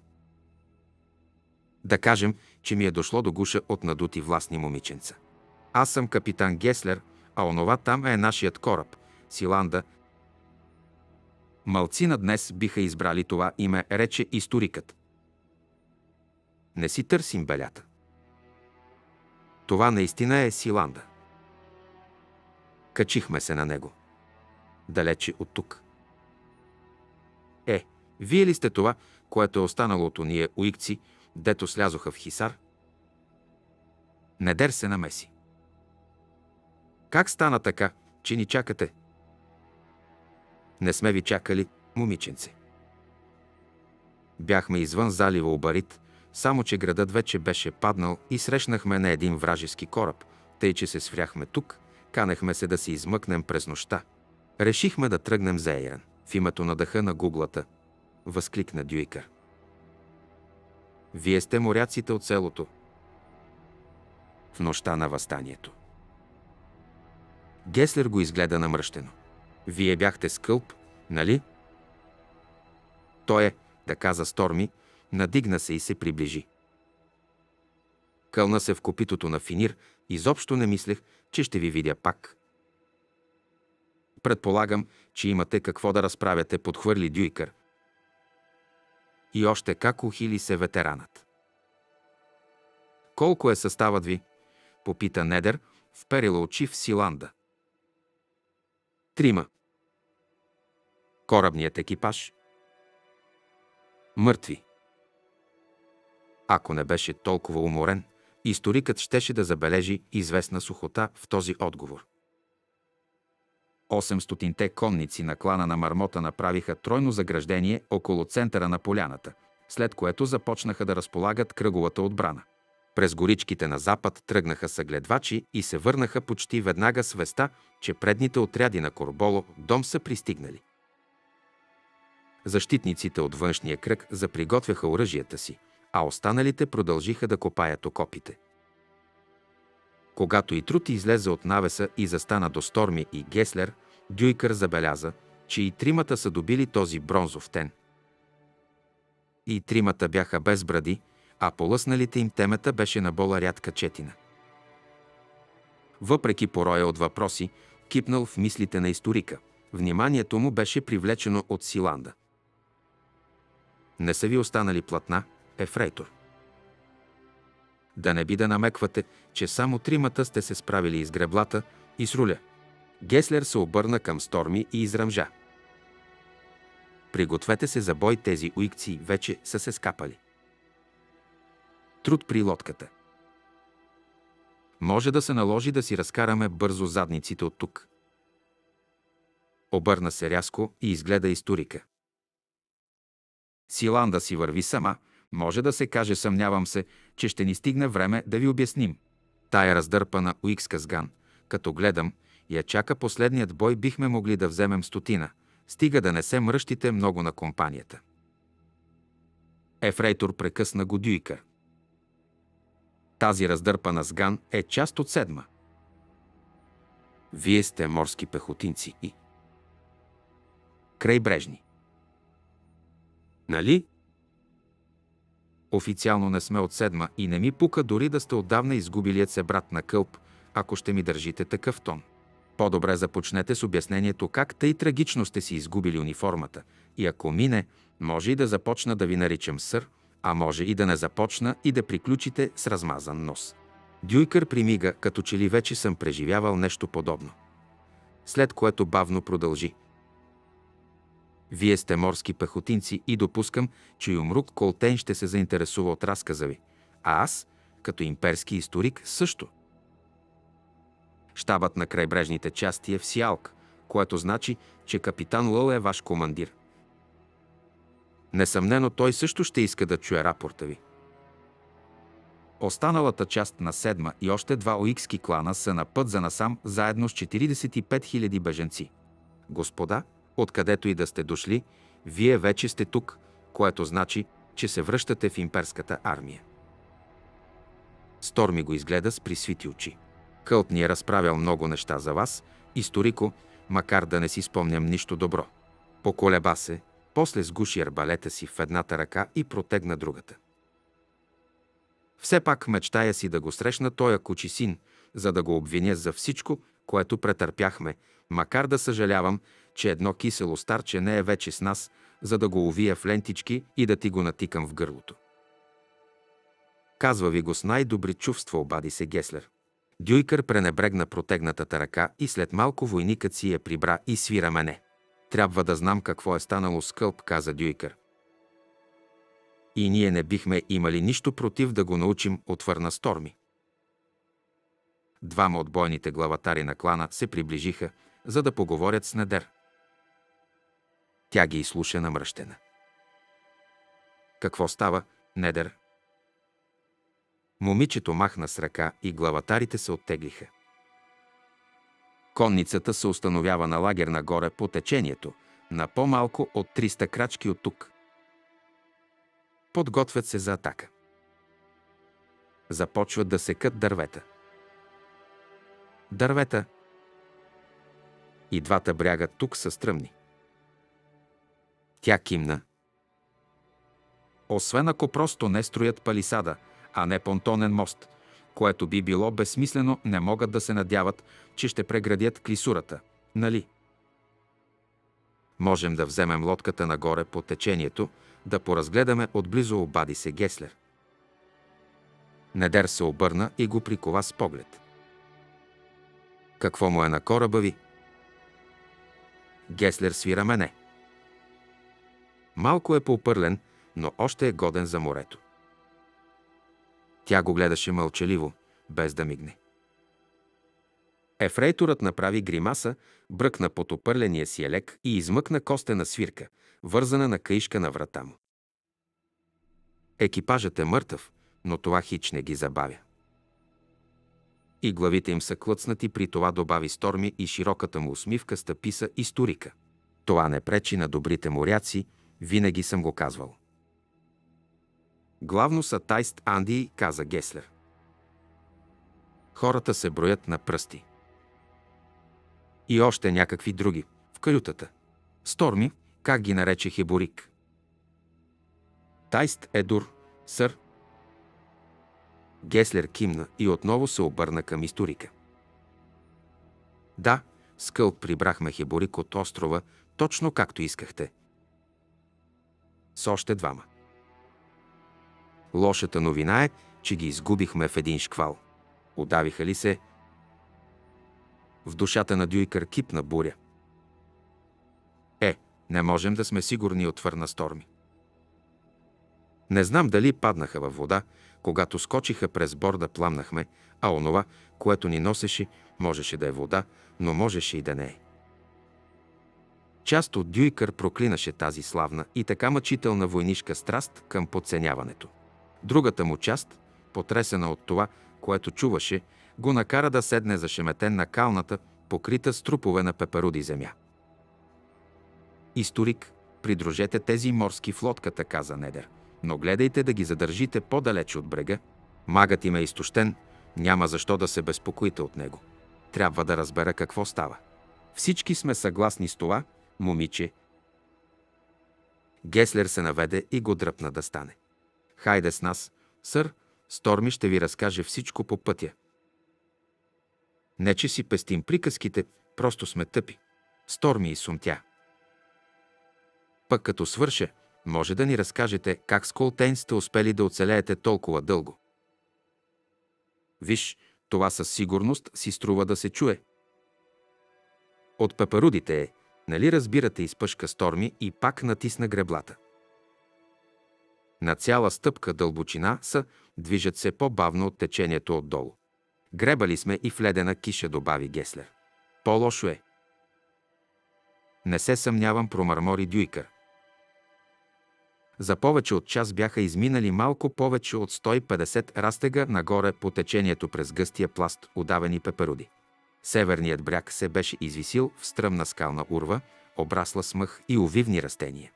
Да кажем, че ми е дошло до гуша от надути властни момиченца. Аз съм капитан Геслер, а онова там е нашият кораб, Силанда. Малцина днес биха избрали това име, рече историкът. Не си търсим белята. Това наистина е Силанда. Качихме се на него. Далече от тук. Е, вие ли сте това, което е останало от уния уикци, дето слязоха в Хисар? Недер се намеси. Как стана така, че ни чакате? Не сме ви чакали, момиченце. Бяхме извън залива Обарит, само че градът вече беше паднал и срещнахме на един вражески кораб, тъй че се свряхме тук, канехме се да се измъкнем през нощта. Решихме да тръгнем за Ейран, в името на дъха на гуглата, възкликна Дюйкър. Вие сте моряците от селото. в нощта на възстанието. Геслер го изгледа намръщено. Вие бяхте скълб, нали? Той е, да каза Сторми, надигна се и се приближи. Кълна се в копитото на Финир, изобщо не мислех, че ще ви видя пак. Предполагам, че имате какво да разправяте, подхвърли Дюйкър. И още как ухили се ветеранът. Колко е съставът ви? Попита Недер, вперила очи в Силанда. Трима. Корабният екипаж. Мъртви. Ако не беше толкова уморен, историкът щеше да забележи известна сухота в този отговор. 800-те конници на клана на Мармота направиха тройно заграждение около центъра на поляната, след което започнаха да разполагат кръговата отбрана. През горичките на запад тръгнаха съгледвачи и се върнаха почти веднага с веста, че предните отряди на Корболо дом са пристигнали. Защитниците от външния кръг заприготвяха оръжията си, а останалите продължиха да копаят окопите. Когато и Трути излезе от навеса и застана до Сторми и Геслер, Дюйкър забеляза, че и тримата са добили този бронзов тен. И тримата бяха без бради, а полъсналите им темата беше на бола рядка четина. Въпреки пороя от въпроси, кипнал в мислите на историка, вниманието му беше привлечено от Силанда. Не са ви останали платна, ефрейтор. Да не би да намеквате, че само тримата сте се справили из греблата и с руля. Геслер се обърна към Сторми и изръмжа. Пригответе се за бой, тези уикци вече са се скапали. Труд при лодката. Може да се наложи да си разкараме бързо задниците от тук. Обърна се рязко и изгледа историка. Силанда си върви сама, може да се каже, съмнявам се, че ще ни стигне време да ви обясним. Тая раздърпана Уиксказган, като гледам, я чака последният бой, бихме могли да вземем стотина, стига да не се мръщите много на компанията. Ефрейтор прекъсна го Дюйкър. Тази раздърпана сган е част от седма. Вие сте морски пехотинци и крайбрежни. Нали? Официално не сме от седма и не ми пука дори да сте отдавна изгубилият се брат на кълп, ако ще ми държите такъв тон. По-добре започнете с обяснението как тъй трагично сте си изгубили униформата и ако мине, може и да започна да ви наричам сър, а може и да не започна и да приключите с размазан нос. Дюйкър примига, като че ли вече съм преживявал нещо подобно. След което бавно продължи. Вие сте морски пехотинци и допускам, че Юмрук Колтен ще се заинтересува от разказа ви. А аз, като имперски историк, също. Штабът на крайбрежните части е в Сиалк, което значи, че капитан Лъл е ваш командир. Несъмнено той също ще иска да чуе рапорта ви. Останалата част на седма и още два оикски клана са на път за насам заедно с 45 000 беженци. Господа, откъдето и да сте дошли, вие вече сте тук, което значи, че се връщате в имперската армия. Сторми го изгледа с присвити очи. Кълт ни е разправял много неща за вас, историко, макар да не си спомням нищо добро. Поколеба се, после сгуши арбалета си в едната ръка и протегна другата. Все пак мечтая си да го срещна тоя кучи син, за да го обвиня за всичко, което претърпяхме, макар да съжалявам, че едно кисело старче не е вече с нас, за да го увия в лентички и да ти го натикам в гърлото. Казва ви го с най-добри чувства, обади се Геслер. Дюйкър пренебрегна протегнатата ръка и след малко войникът си я прибра и свира мене. Трябва да знам какво е станало с Кълп, каза Дюйкър. И ние не бихме имали нищо против да го научим, отвърна Сторми. Двама от бойните главатари на клана се приближиха, за да поговорят с Недер. Тя ги изслуша намръщена. Какво става, Недер? Момичето махна с ръка и главатарите се оттеглиха. Конницата се установява на лагер нагоре по течението, на по-малко от 300 крачки от тук. Подготвят се за атака. Започват да секат дървета. дървета. И двата бряга тук са стръмни. Тя кимна. Освен ако просто не строят палисада, а не понтонен мост, което би било безсмислено, не могат да се надяват, че ще преградят клисурата, нали? Можем да вземем лодката нагоре по течението, да поразгледаме отблизо обади се Геслер. Недер се обърна и го прикова с поглед. Какво му е на кораба ви? Геслер свира мене. Малко е попърлен, но още е годен за морето. Тя го гледаше мълчаливо, без да мигне. Ефрейторът направи гримаса, бръкна под опърления си елек и измъкна костена свирка, вързана на каишка на врата му. Екипажът е мъртъв, но това хич не ги забавя. И главите им са клъцнати, при това добави Сторми и широката му усмивка стъписа историка. Това не пречи на добрите моряци, винаги съм го казвал. Главно са Тайст Анди, каза Геслер. Хората се броят на пръсти. И още някакви други в каютата. Сторми, как ги нарече Хеборик. Тайст Едур, сър. Геслер кимна и отново се обърна към историка. Да, скълк прибрахме Хеборик от острова, точно както искахте. С още двама. Лошата новина е, че ги изгубихме в един шквал. Удавиха ли се? В душата на Дюйкър кипна буря. Е, не можем да сме сигурни, отвърна Сторми. Не знам дали паднаха във вода, когато скочиха през борда пламнахме, а онова, което ни носеше, можеше да е вода, но можеше и да не е. Част от Дюйкър проклинаше тази славна и така мъчителна войнишка страст към подценяването. Другата му част, потресена от това, което чуваше, го накара да седне зашеметен на калната, покрита с трупове на пеперуди земя. Историк, придружете тези морски в лодката, каза Недер, но гледайте да ги задържите по-далече от брега. Магът им е изтощен, няма защо да се безпокоите от него. Трябва да разбера какво става. Всички сме съгласни с това, момиче. Геслер се наведе и го дръпна да стане. Хайде с нас, сър, Сторми ще ви разкаже всичко по пътя. Не, че си пестим приказките, просто сме тъпи. Сторми и сумтя. Пък като свърша, може да ни разкажете как с Колтейн сте успели да оцелеете толкова дълго. Виж, това със сигурност си струва да се чуе. От пеперудите е, нали разбирате, изпъшка Сторми и пак натисна греблата. На цяла стъпка дълбочина са, движат се по-бавно от течението отдолу. Гребали сме и в ледена киша, добави Геслер. По-лошо е. Не се съмнявам, промърмори Дюйкър. За повече от час бяха изминали малко повече от 150 растега нагоре по течението през гъстия пласт удавени пеперуди. Северният бряг се беше извисил в стръмна скална урва, обрасла с мъх и увивни растения.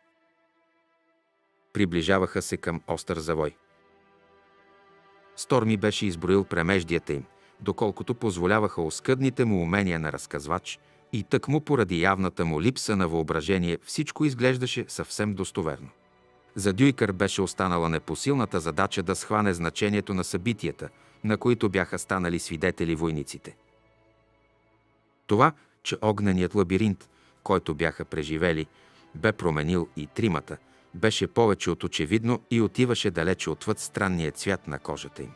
Приближаваха се към остър завой. Сторми беше изброил премеждията им, доколкото позволяваха оскъдните му умения на разказвач и тъкмо поради явната му липса на въображение всичко изглеждаше съвсем достоверно. За Дюйкър беше останала непосилната задача да схване значението на събитията, на които бяха станали свидетели войниците. Това, че огненият лабиринт, който бяха преживели, бе променил и тримата, беше повече от очевидно и отиваше далече отвъд странния цвят на кожата им.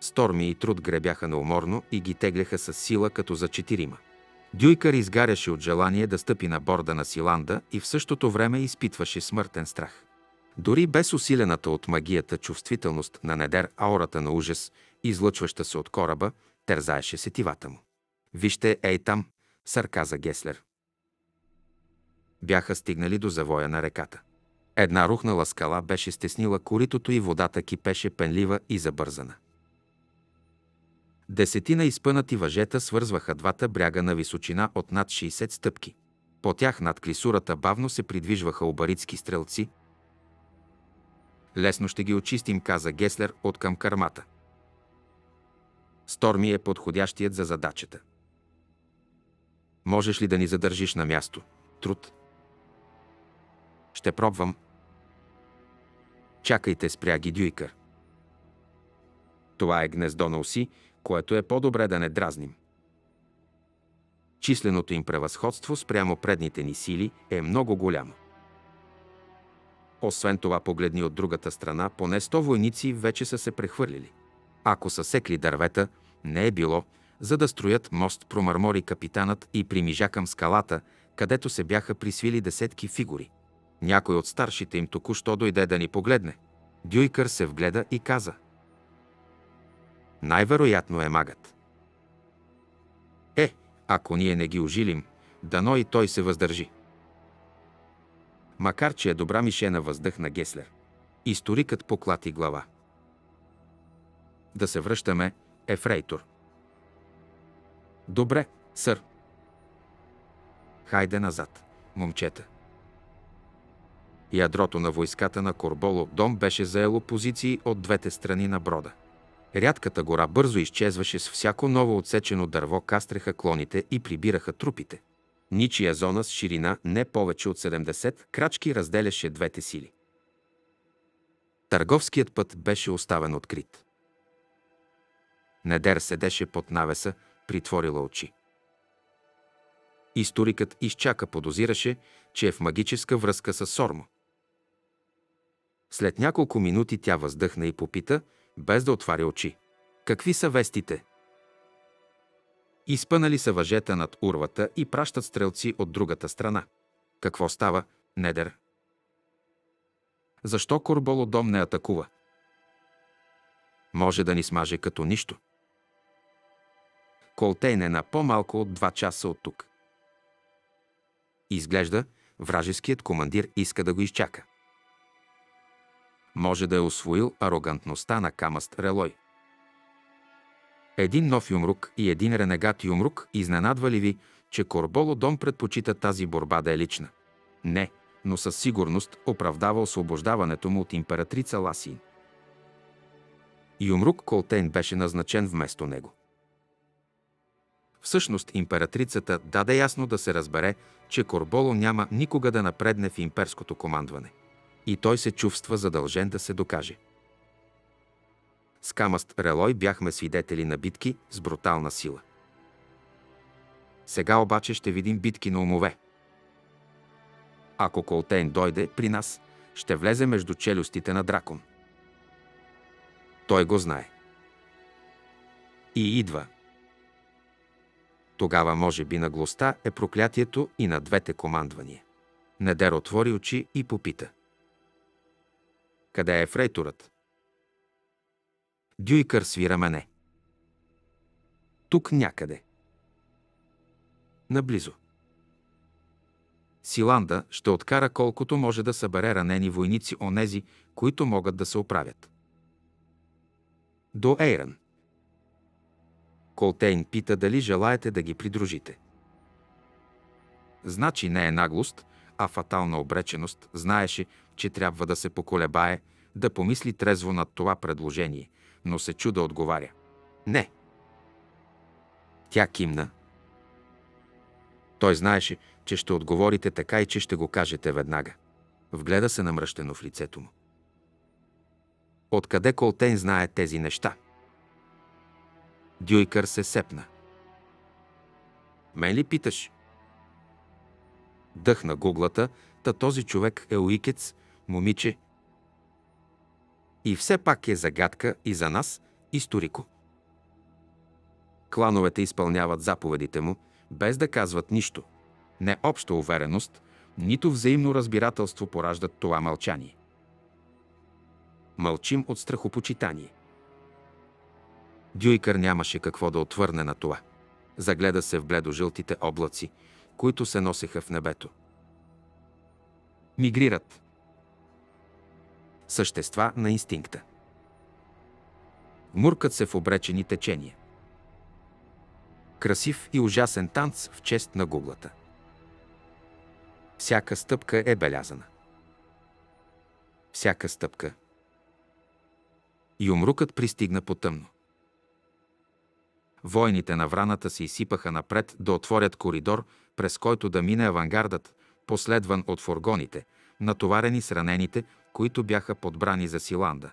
Сторми и труд гребяха науморно и ги тегляха с сила като за четирима. Дюйкър изгаряше от желание да стъпи на борда на Силанда и в същото време изпитваше смъртен страх. Дори без усилената от магията чувствителност на Недер аурата на ужас, излъчваща се от кораба, тързаеше сетивата му. Вижте, ей там, сарказа Геслер. Бяха стигнали до завоя на реката. Една рухнала скала беше стеснила коритото и водата кипеше пенлива и забързана. Десетина изпънати въжета свързваха двата бряга на височина от над 60 стъпки. По тях над клисурата бавно се придвижваха обаритски стрелци. Лесно ще ги очистим, каза Геслер от към кармата. Сторми е подходящият за задачата. Можеш ли да ни задържиш на място? Труд. Ще пробвам. Чакайте, спря ги Дюйкър. Това е гнездо на оси, което е по-добре да не дразним. Численото им превъзходство спрямо предните ни сили е много голямо. Освен това, погледни от другата страна, поне 100 войници вече са се прехвърлили. Ако са секли дървета, не е било, за да строят мост, промърмори капитанът и примижа към скалата, където се бяха присвили десетки фигури. Някой от старшите им току-що дойде да ни погледне. Дюйкър се вгледа и каза. Най-вероятно е магът. Е, ако ние не ги ожилим, дано и той се въздържи. Макар, че е добра мишена въздъх на Геслер. Историкът поклати глава. Да се връщаме, Ефрейтор. Добре, сър. Хайде назад, момчета. Ядрото на войската на Корболо дом беше заело позиции от двете страни на брода. Рядката гора бързо изчезваше с всяко ново отсечено дърво, кастреха клоните и прибираха трупите. Ничия зона с ширина не повече от 70 крачки разделяше двете сили. Търговският път беше оставен открит. Недер седеше под навеса, притворила очи. Историкът изчака, подозираше, че е в магическа връзка с Сормо. След няколко минути тя въздъхна и попита, без да отваря очи. Какви са вестите? Изпънали са въжета над урвата и пращат стрелци от другата страна. Какво става, Недер? Защо Корболодом не атакува? Може да ни смаже като нищо. Колтейн е на по-малко от 2 часа от тук. Изглежда, вражеският командир иска да го изчака. Може да е освоил арогантността на Камаст Релой. Един нов юмрук и един ренегат юмрук изненадва ли ви, че Корболо Дом предпочита тази борба да е лична? Не, но със сигурност оправдава освобождаването му от императрица Ласин. Юмрук Колтейн беше назначен вместо него. Всъщност императрицата даде ясно да се разбере, че Корболо няма никога да напредне в имперското командване. И той се чувства задължен да се докаже. С Камаст Релой бяхме свидетели на битки с брутална сила. Сега обаче ще видим битки на умове. Ако Колтейн дойде при нас, ще влезе между челюстите на дракон. Той го знае. И идва. Тогава може би наглостта е проклятието и на двете командвания. Недер отвори очи и попита. Къде е фрейторът? Дюйкър свира мене. Тук някъде. Наблизо. Силанда ще откара колкото може да събере ранени войници онези, които могат да се оправят. До Ейран. Колтейн пита дали желаете да ги придружите. Значи не е наглост, а фатална обреченост. Знаеше, че трябва да се поколебае, да помисли трезво над това предложение, но се чуда отговаря. Не. Тя кимна. Той знаеше, че ще отговорите така и че ще го кажете веднага. Вгледа се намръщено в лицето му. Откъде Колтейн знае тези неща? Дюйкър се сепна. Мен ли питаш? Дъхна гуглата, та този човек е уикец, момиче. И все пак е загадка и за нас, историко. Клановете изпълняват заповедите му, без да казват нищо. Не обща увереност, нито взаимно разбирателство пораждат това мълчание. Мълчим от страхопочитание. Дюйкър нямаше какво да отвърне на това. Загледа се в бледо-жълтите облаци, които се носеха в небето. Мигрират. Същества на инстинкта. Муркат се в обречени течения. Красив и ужасен танц в чест на гуглата. Всяка стъпка е белязана. Всяка стъпка. И умрукът пристигна по тъмно. Войните на враната се изсипаха напред да отворят коридор, през който да мине авангардът, последван от фургоните, натоварени с ранените, които бяха подбрани за Силанда.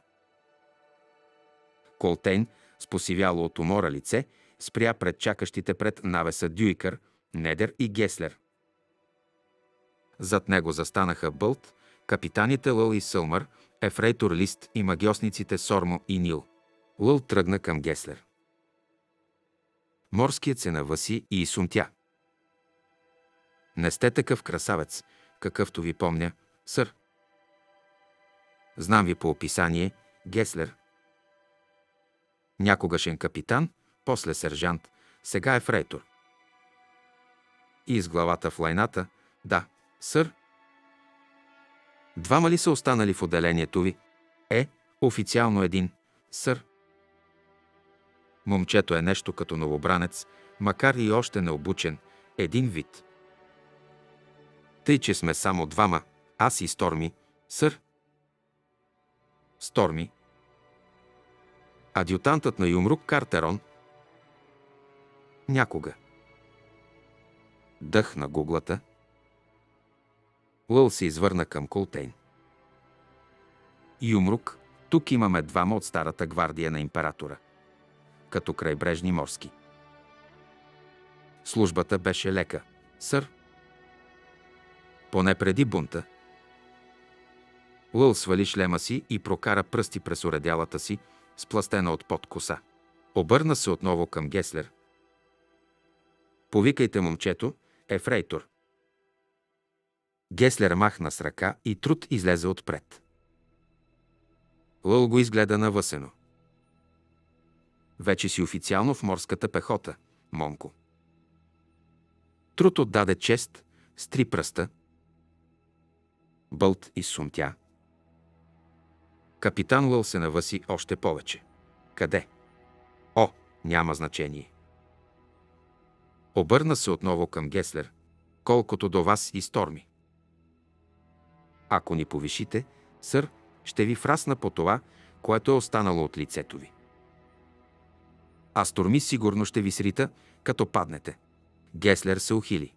Колтейн, с посивяло от умора лице, спря пред чакащите пред навеса Дюйкър, Недер и Геслер. Зад него застанаха Бълт, капитаните Лъл и Сълмър, ефрейтор Лист и магиосниците Сормо и Нил. Лъл тръгна към Геслер. Морският се навъси и изсумтя. Не сте такъв красавец, какъвто ви помня, сър. Знам ви по описание, Геслер. Някогашен капитан, после сержант, сега е фрейтор. И с главата в лайната, да, сър. Двама ли са останали в отделението ви? Е, официално един, сър. Момчето е нещо като новобранец, макар и още необучен, един вид. Тъй, че сме само двама, аз и Сторми, сър. Сторми. Адютантът на Юмрук Картерон. Някога. Дъх на гуглата. Лъл се извърна към Колтейн. Юмрук, тук имаме двама от старата гвардия на императора. Като крайбрежни морски. Службата беше лека. Сър. Поне преди бунта. Лъл свали шлема си и прокара пръсти през уредялата си, спластена от под коса. Обърна се отново към Геслер. Повикайте момчето, ефрейтор. Геслер махна с ръка и труд излезе отпред. Лъл го изгледа навъсено. Вече си официално в морската пехота, Монко. Труд отдаде чест с три пръста. Бълт и сумтя. Капитан Лъл се навъси още повече. Къде? О, няма значение. Обърна се отново към Геслер, колкото до вас и Сторми. Ако ни повишите, сър, ще ви фрасна по това, което е останало от лицето ви. А Сторми сигурно ще ви срита, като паднете. Геслер се ухили.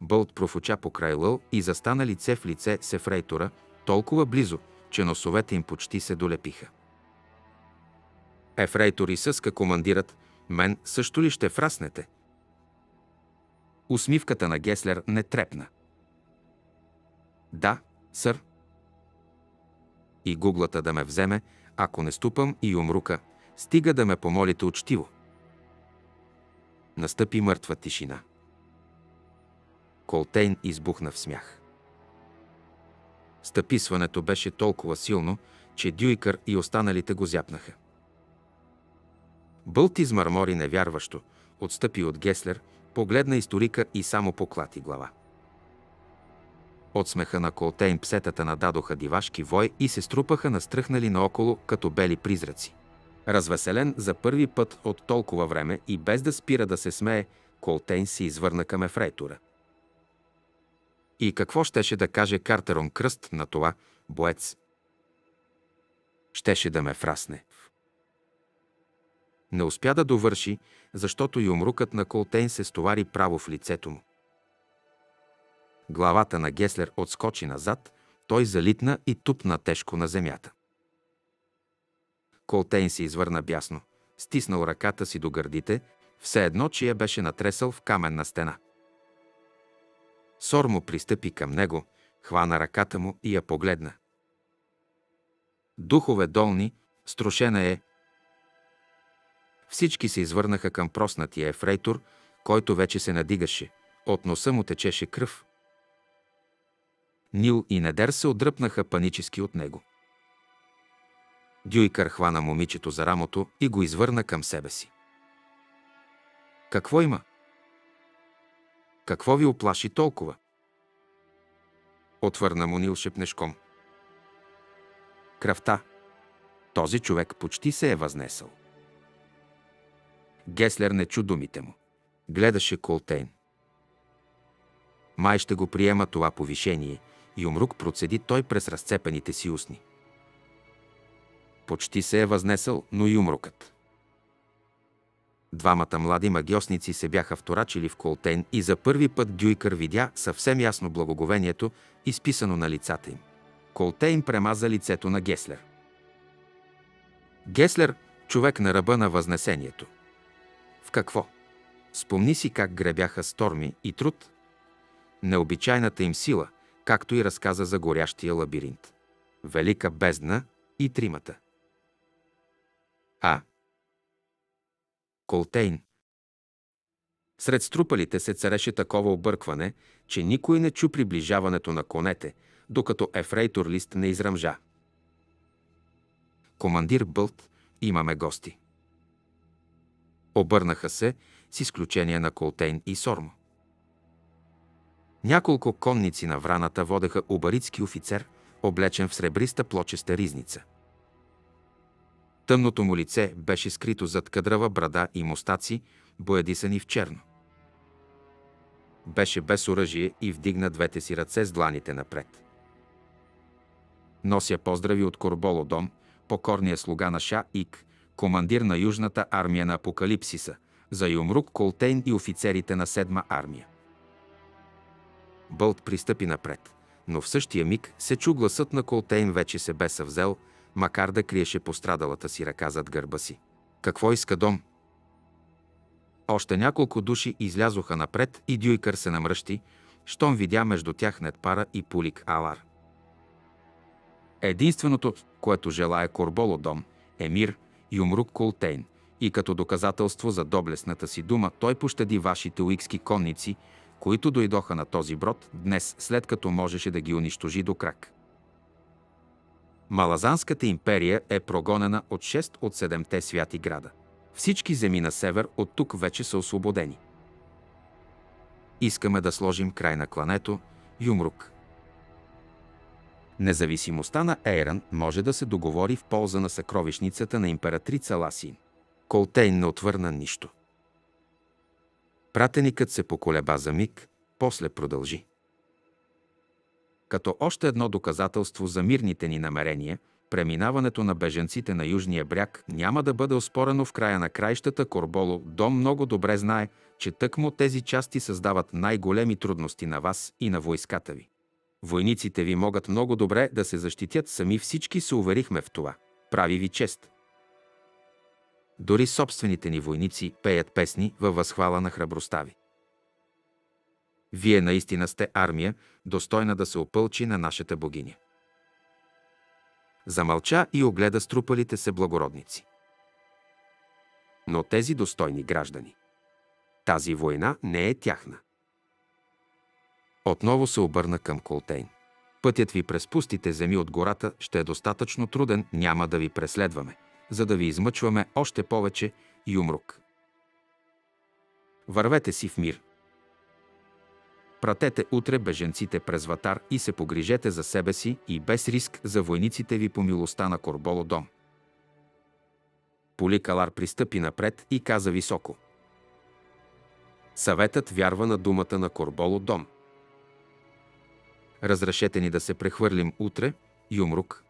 Бълт профуча по край лъл и застана лице в лице с ефрейтора, толкова близо, че носовете им почти се долепиха. Ефрейтор и съска командират, мен също ли ще фраснете? Усмивката на Геслер не трепна. Да, сър. И гуглата да ме вземе, ако не ступам и умрука, стига да ме помолите учтиво. Настъпи мъртва тишина. Колтейн избухна в смях. Стъписването беше толкова силно, че Дюйкър и останалите го зяпнаха. Бълт измърмори невярващо, отстъпи от Геслер, погледна историка и само поклати глава. От смеха на Колтейн псетата нададоха дивашки вой и се струпаха настръхнали наоколо като бели призраци. Развеселен за първи път от толкова време и без да спира да се смее, Колтейн се извърна към ефрейтора. И какво щеше да каже Картерон Кръст на това, боец? Щеше да ме фрасне. Не успя да довърши, защото и умрукът на Колтейн се стовари право в лицето му. Главата на Геслер отскочи назад, той залитна и тупна тежко на земята. Колтейн се извърна бясно, стиснал ръката си до гърдите, все едно, че я беше натресал в каменна стена. Сор му пристъпи към него, хвана ръката му и я погледна. Духове долни, струшена е. Всички се извърнаха към проснатия ефрейтор, който вече се надигаше. От носа му течеше кръв. Нил и Недер се отдръпнаха панически от него. Дюйкър хвана момичето за рамото и го извърна към себе си. Какво има? Какво ви оплаши толкова? Отвърна му Нил шепнешком. Кръвта. Този човек почти се е възнесъл. Геслер не чу думите му. Гледаше Колтейн. Май ще го приема това повишение и умрук процеди той през разцепените си устни. Почти се е възнесъл, но и умрукът. Двамата млади магиосници се бяха вторачили в Колтейн и за първи път Дюйкър видя съвсем ясно благоговението, изписано на лицата им. Колтейн премаза лицето на Геслер. Геслер – човек на ръба на възнесението. В какво? Спомни си как гребяха Сторми и Труд, необичайната им сила, както и разказа за горящия лабиринт. Велика бездна и тримата. А. Колтейн. Сред струпалите се цареше такова объркване, че никой не чу приближаването на конете, докато ефрейтор лист не изръмжа. Командир Бълт, имаме гости. Обърнаха се, с изключение на Колтейн и Сормо. Няколко конници на враната водеха убаритски офицер, облечен в сребриста плочеста ризница. Тъмното му лице беше скрито зад кадрава брада и мустаци, боядисани в черно. Беше без оръжие и вдигна двете си ръце с дланите напред. Нося поздрави от Корболодом, покорния слуга на Ша Ик, командир на Южната армия на Апокалипсиса, за Юмрук Колтейн и офицерите на Седма армия. Бълт пристъпи напред, но в същия миг се чу гласът на Колтейн вече се бе съвзел, макар да криеше пострадалата си ръка зад гърба си. Какво иска дом? Още няколко души излязоха напред и Дюйкър се намръщи, щом видя между тях Нетпара и Пулик Алар. Единственото, което желая Корболо дом, е мир, Юмрук Колтейн, и като доказателство за доблестната си дума той пощади вашите уикски конници, които дойдоха на този брод днес, след като можеше да ги унищожи до крак. Малазанската империя е прогонена от 6 от 7-те святи града. Всички земи на север от тук вече са освободени. Искаме да сложим край на клането Юмрук. Независимостта на Ейран може да се договори в полза на съкровищницата на императрица Ласин. Колтейн не отвърна нищо. Пратеникът се поколеба за миг, после продължи. Като още едно доказателство за мирните ни намерения, преминаването на беженците на Южния бряг няма да бъде оспорено в края на краищата. Корболо Дом много добре знае, че тъкмо тези части създават най-големи трудности на вас и на войската ви. Войниците ви могат много добре да се защитят сами, всички се уверихме в това. Прави ви чест. Дори собствените ни войници пеят песни във възхвала на храбростта ви. Вие наистина сте армия, достойна да се опълчи на нашата богиня. Замълча и огледа струпалите се благородници. Но тези достойни граждани. Тази война не е тяхна. Отново се обърна към Колтейн. Пътят ви през пустите земи от гората ще е достатъчно труден, няма да ви преследваме за да ви измъчваме още повече и умрук. Вървете си в мир. Пратете утре беженците през Ватар и се погрижете за себе си и без риск за войниците ви по милостта на Корболо дом. Поликалар пристъпи напред и каза високо. Съветът вярва на думата на Корболо дом. Разрешете ни да се прехвърлим утре, Юмрук,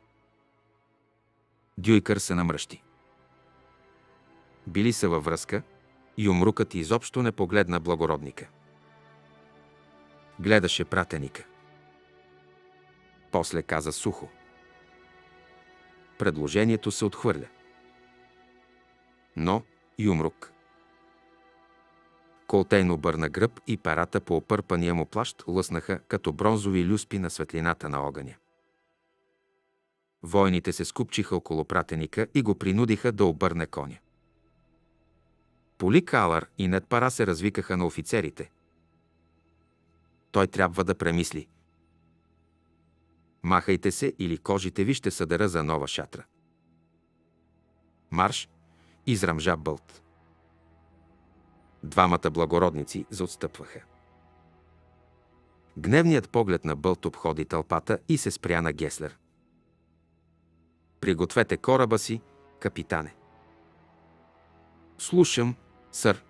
Дюйкър се намръщи. Били са във връзка и умрукът изобщо не погледна благородника. Гледаше пратеника. После каза сухо. Предложението се отхвърля. Но Юмрук. Колтейн обърна гръб и парата по опърпания му плащ лъснаха като бронзови люспи на светлината на огъня. Войните се скупчиха около пратеника и го принудиха да обърне коня. Поли Калър и Нед Пара се развикаха на офицерите. Той трябва да премисли. Махайте се или кожите ви ще съдера за нова шатра. Марш израмжа Бълт. Двамата благородници заотстъпваха. Гневният поглед на Бълт обходи тълпата и се спря на Геслер. Пригответе кораба си, капитане. Слушам, сър.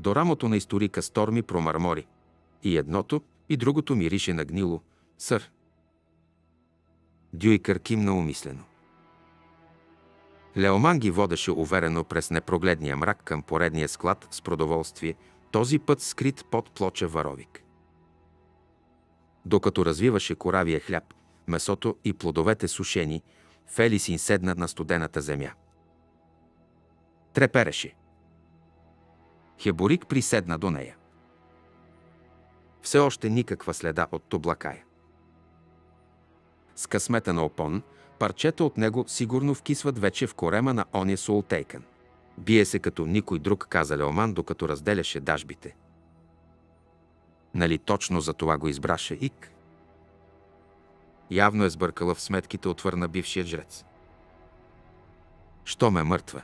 До рамото на историка Сторми промърмори. И едното, и другото мирише на гнило, сър. Дюйкър кимна умислено. Леоман ги водеше уверено през непрогледния мрак към поредния склад с продоволствие, този път скрит под плоча варовик. Докато развиваше коравия хляб, месото и плодовете сушени, Фелисин седна на студената земя. Трепереше. Хеборик приседна до нея. Все още никаква следа от Тоблакая. С късмета на опон, парчета от него сигурно вкисват вече в корема на ония султейкън. Бие се като никой друг, каза Леоман, докато разделяше дажбите. Нали точно за това го избраше Ик? Явно е сбъркала в сметките, отвърна бившият жрец. Що ме мъртва?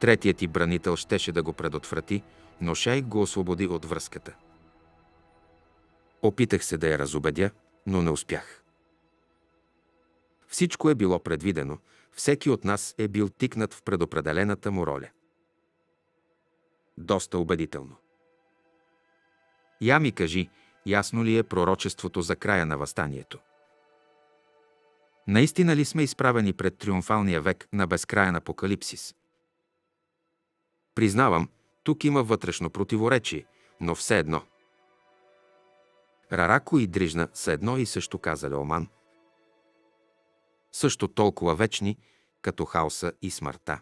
Третият ти бранител щеше да го предотврати, но Шейк го освободи от връзката. Опитах се да я разобедя, но не успях. Всичко е било предвидено, всеки от нас е бил тикнат в предопределената му роля. Доста убедително. Я ми кажи, ясно ли е пророчеството за края на възстанието? Наистина ли сме изправени пред триумфалния век на безкрайен апокалипсис? Признавам, тук има вътрешно противоречие, но все едно. Рарако и Дрижна са едно и също, каза Леоман. Също толкова вечни, като хаоса и смъртта.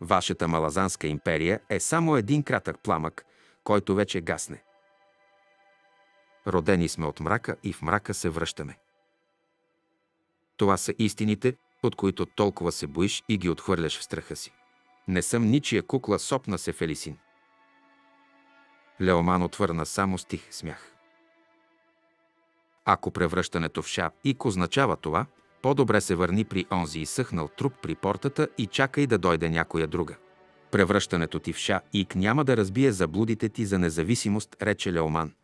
Вашата малазанска империя е само един кратък пламък, който вече гасне. Родени сме от мрака и в мрака се връщаме. Това са истините, от които толкова се боиш и ги отхвърляш в страха си. Не съм ничия кукла, сопна се Фелисин. Леоман отвърна само стих смях. Ако превръщането в шап ик означава това, по-добре се върни при онзи изсъхнал труп при портата и чакай да дойде някоя друга. Превръщането ти в ша ик няма да разбие заблудите ти за независимост, рече Леоман.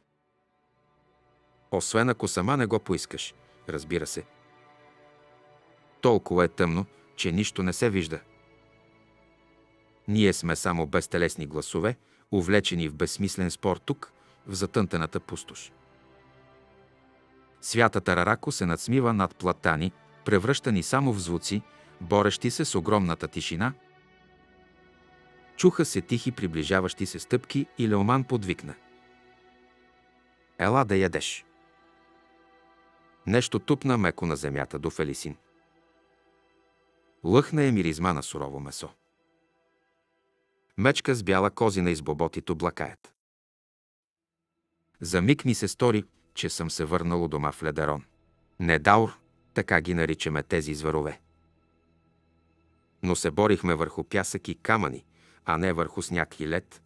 Освен ако сама не го поискаш, разбира се. Толкова е тъмно, че нищо не се вижда. Ние сме само безтелесни гласове, увлечени в безсмислен спор тук, в затънтената пустош. Святата Рарако се надсмива над платани, превръщани само в звуци, борещи се с огромната тишина. Чуха се тихи приближаващи се стъпки и Леоман подвикна. Ела да ядеш. Нещо тупна меко на земята до Фелисин. Лъхна е миризма на сурово месо. Мечка с бяла козина из боботито блакаят. За миг ми се стори, че съм се върнал у дома в Ледерон. Недаур, така ги наричаме тези зверове. Но се борихме върху пясък и камъни, а не върху сняг и лед.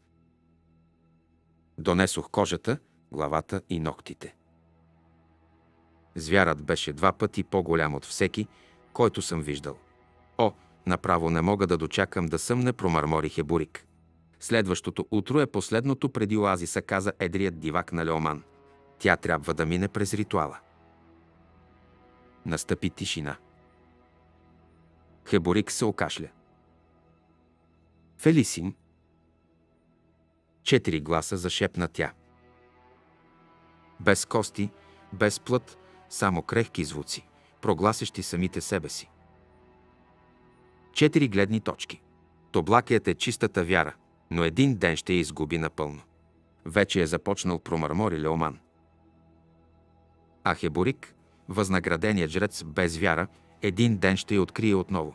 Донесох кожата, главата и ногтите. Звярат беше два пъти по-голям от всеки, който съм виждал. О, направо не мога да дочакам да съмне, промърмори Хебурик. Следващото утро е последното преди оазиса, каза едрият дивак на Леоман. Тя трябва да мине през ритуала. Настъпи тишина. Хеборик се окашля. Фелисин. Четири гласа зашепна тя. Без кости, без плът, само крехки звуци, прогласящи самите себе си. Четири гледни точки. Тоблакият е чистата вяра, но един ден ще я изгуби напълно. Вече е започнал промърмори Леоман. А Хеборик, възнаграденият жрец без вяра, един ден ще я открие отново.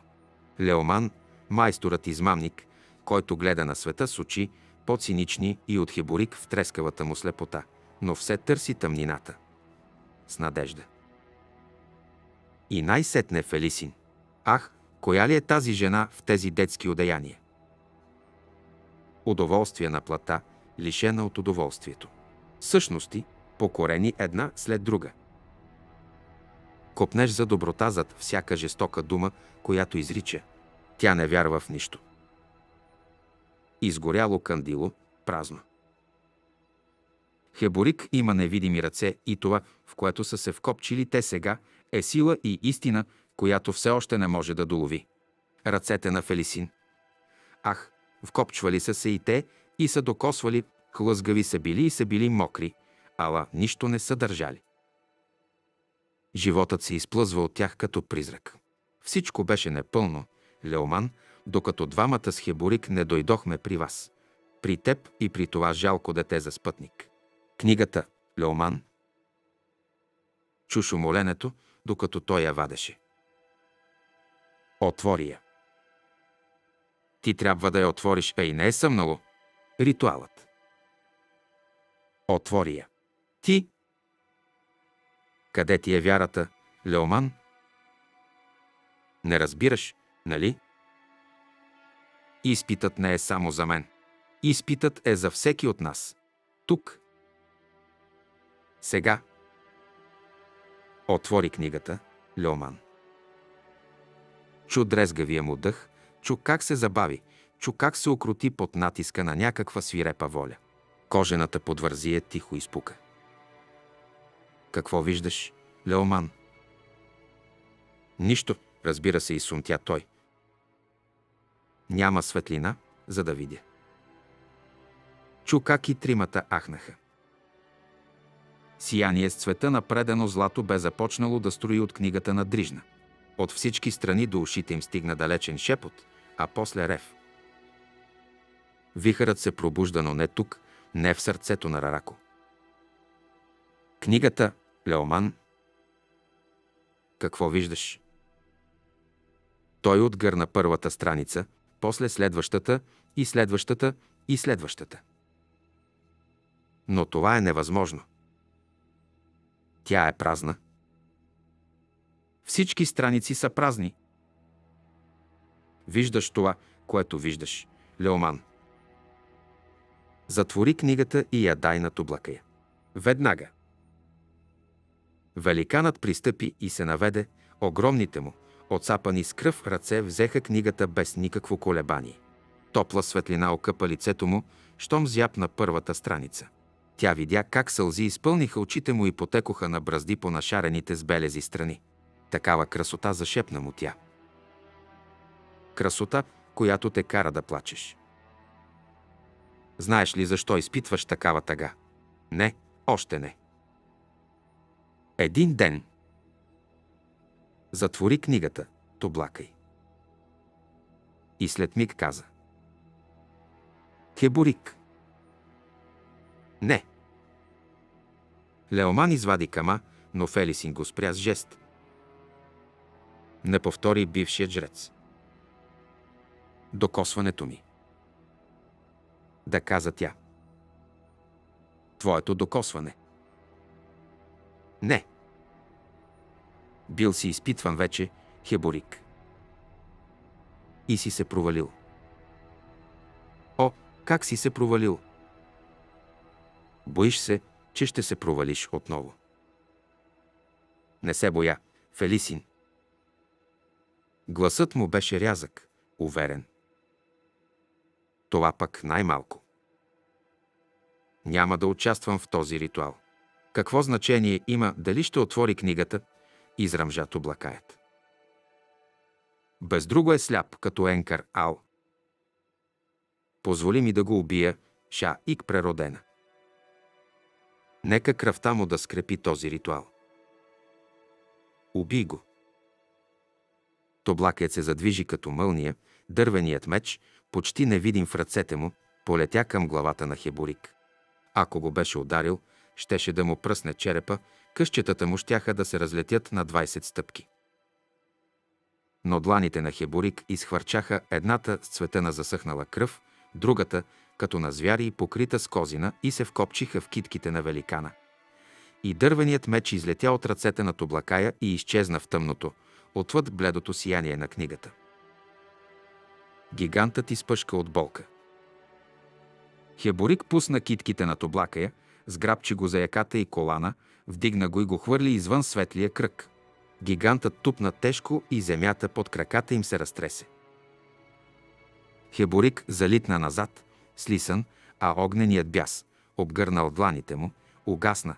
Леоман, майсторът измамник, който гледа на света с очи, по-цинични и от Хеборик в трескавата му слепота, но все търси тъмнината. С надежда. И най-сетне Фелисин. Ах, коя ли е тази жена в тези детски одеяния? Удоволствие на плата, лишена от удоволствието. Същности, покорени една след друга. Копнеш за доброта зад всяка жестока дума, която изрича. Тя не вярва в нищо. Изгоряло кандило, празно. Хеборик има невидими ръце и това, в което са се вкопчили те сега, е сила и истина, която все още не може да долови. Ръцете на Фелисин. Ах, вкопчвали са се и те и са докосвали, хлъзгави са били и са били мокри, ала нищо не са държали. Животът се изплъзва от тях като призрак. Всичко беше непълно, Леоман, докато двамата с Хеборик не дойдохме при вас. При теб и при това жалко дете за спътник. Книгата Леоман. Чуш умоленето, докато той я вадеше. Отвори я. Ти трябва да я отвориш, ей, не е съмнало. Ритуалът. Отвори я. Ти. Къде ти е вярата, Леоман? Не разбираш, нали? Изпитът не е само за мен. Изпитът е за всеки от нас. Тук. Сега. Отвори книгата, Леоман. Чу дрезгавия му дъх, чу как се забави, чу как се окрути под натиска на някаква свирепа воля. Кожената подвързия тихо изпука. Какво виждаш, Леоман? Нищо, разбира се, и сумтя той. Няма светлина, за да видя. Чу как и тримата ахнаха. Сияние с цвета на предено злато бе започнало да строи от книгата на Дрижна. От всички страни до ушите им стигна далечен шепот, а после рев. Вихърът се пробужда, но не тук, не в сърцето на Рарако. Книгата Леоман Какво виждаш? Той отгърна първата страница, после следващата и следващата и следващата. Но това е невъзможно. Тя е празна. Всички страници са празни. Виждаш това, което виждаш, Леоман. Затвори книгата и я дай над облакая. Веднага. Великанът пристъпи и се наведе, огромните му, отцапани с кръв ръце, взеха книгата без никакво колебание. Топла светлина окъпа лицето му, щом зяп на първата страница. Тя видя как сълзи изпълниха очите му и потекоха на бразди по нашарените с белези страни. Такава красота зашепна му тя. Красота, която те кара да плачеш. Знаеш ли защо изпитваш такава тъга? Не, още не. Един ден. Затвори книгата, тоблакай. И след миг каза. Кебурик. Не. Леоман извади кама, но Фелисин го спря с жест. Не повтори бившият жрец. Докосването ми. Да каза тя. Твоето докосване. Не. Бил си изпитван вече, Хеборик. И си се провалил. О, как си се провалил! Боиш се, че ще се провалиш отново. Не се боя, Фелисин. Гласът му беше рязък, уверен. Това пък най-малко. Няма да участвам в този ритуал. Какво значение има дали ще отвори книгата, израмжат облакаят. Без друго е сляп, като Енкар Ал. Позволи ми да го убия, ша ик преродена. Нека кръвта му да скрепи този ритуал. Убий го. Тоблакът се задвижи като мълния, дървеният меч, почти невидим в ръцете му, полетя към главата на Хеборик. Ако го беше ударил, щеше да му пръсне черепа, къщетата му щяха да се разлетят на 20 стъпки. Но дланите на Хеборик изхвърчаха едната с цвета на засъхнала кръв, другата като на звяри покрита с козина и се вкопчиха в китките на великана. И дървеният меч излетя от ръцете на Тоблакая и изчезна в тъмното, отвъд бледото сияние на книгата. Гигантът изпъшка от болка. Хеборик пусна китките на Тоблакая, сграбчи го за яката и колана, вдигна го и го хвърли извън светлия кръг. Гигантът тупна тежко и земята под краката им се разтресе. Хеборик залитна назад, слисан, а огненият бяс, обгърнал дланите му, угасна.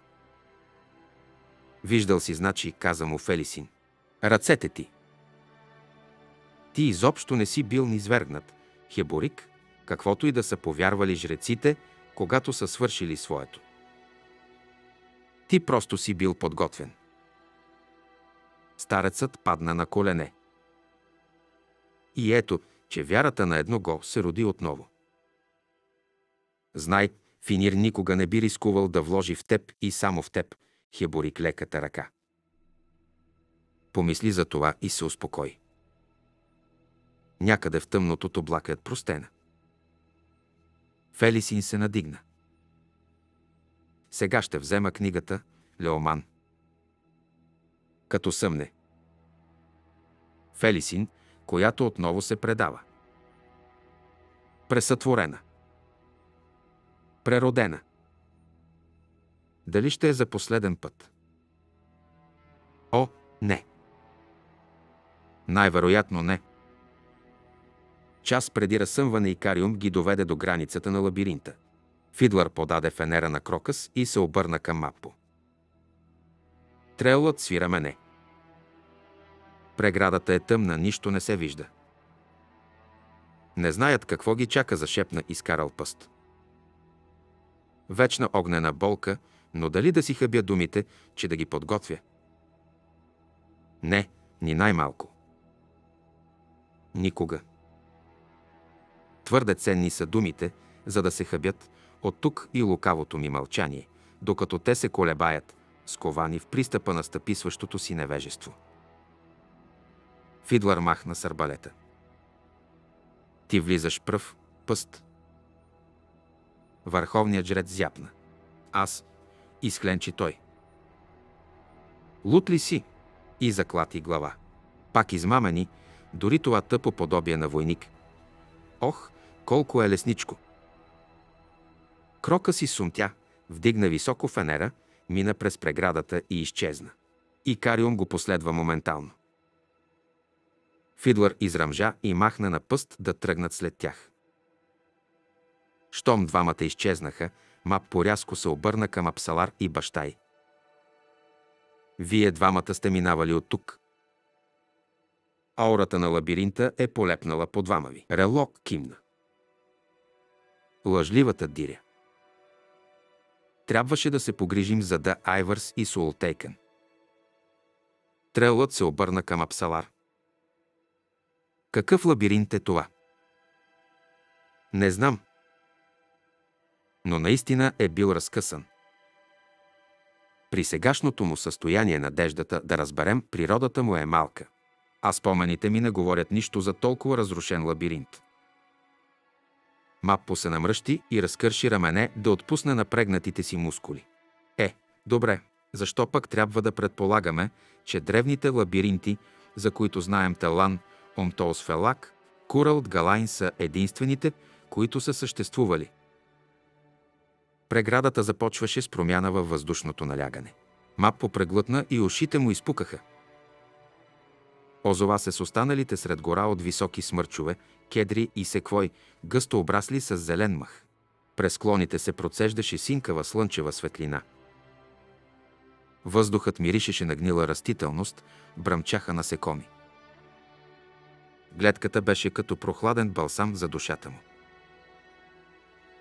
Виждал си, значи, каза му Фелисин. Ръцете ти. Ти изобщо не си бил низвергнат, Хеборик, каквото и да са повярвали жреците, когато са свършили своето. Ти просто си бил подготвен. Старецът падна на колене. И ето, че вярата на едно го се роди отново. Знай, Финир никога не би рискувал да вложи в теб и само в теб хеборик леката ръка. Помисли за това и се успокой. Някъде в тъмното облака е простена. Фелисин се надигна. Сега ще взема книгата Леоман. Като съмне. Фелисин, която отново се предава. Пресътворена. Преродена. Дали ще е за последен път? О, не. Най-вероятно не. Час преди разсъмване Икариум ги доведе до границата на лабиринта. Фидлър подаде фенера на Крокъс и се обърна към Маппо. Трелът свира мене. Преградата е тъмна, нищо не се вижда. Не знаят какво ги чака, зашепна изкарал пъст. Вечна огнена болка, но дали да си хъбя думите, че да ги подготвя? Не, ни най-малко. Никога. Твърде ценни са думите, за да се хъбят от тук и лукавото ми мълчание, докато те се колебаят, сковани в пристъпа на стъписващото си невежество. Фидлър махна с арбалета. Ти влизаш пръв, пъст. Върховният жрец зяпна. Аз, изхленчи той. Лут ли си? И заклати глава. Пак измамени, дори това тъпо подобие на войник. Ох, колко е лесничко! Крока си сумтя, вдигна високо фенера, мина през преградата и изчезна. И Кариум го последва моментално. Фидлър израмжа и махна на пъст да тръгнат след тях. Щом двамата изчезнаха, Мап порязко се обърна към Апсалар и бащай. Вие двамата сте минавали от тук. Аурата на лабиринта е полепнала по двама ви. Релок кимна. Лъжливата диря. Трябваше да се погрижим за Да Айвърс и Суолтейкен. Трелът се обърна към Апсалар. Какъв лабиринт е това? Не знам. Но наистина е бил разкъсан. При сегашното му състояние надеждата да разберем природата му е малка. А спомените ми не говорят нищо за толкова разрушен лабиринт. Маппо се намръщи и разкърши рамене да отпусне напрегнатите си мускули. Е, добре, защо пък трябва да предполагаме, че древните лабиринти, за които знаем Талан, Омтоос Фелак, Куралт Галайн са единствените, които са съществували. Преградата започваше с промяна във въздушното налягане. Маппо преглътна и ушите му изпукаха. Озова се с останалите сред гора от високи смърчове, кедри и секвой, гъсто обрасли с зелен мъх. През склоните се процеждаше синкава слънчева светлина. Въздухът миришеше на гнила растителност, бръмчаха насекоми. Гледката беше като прохладен балсам за душата му.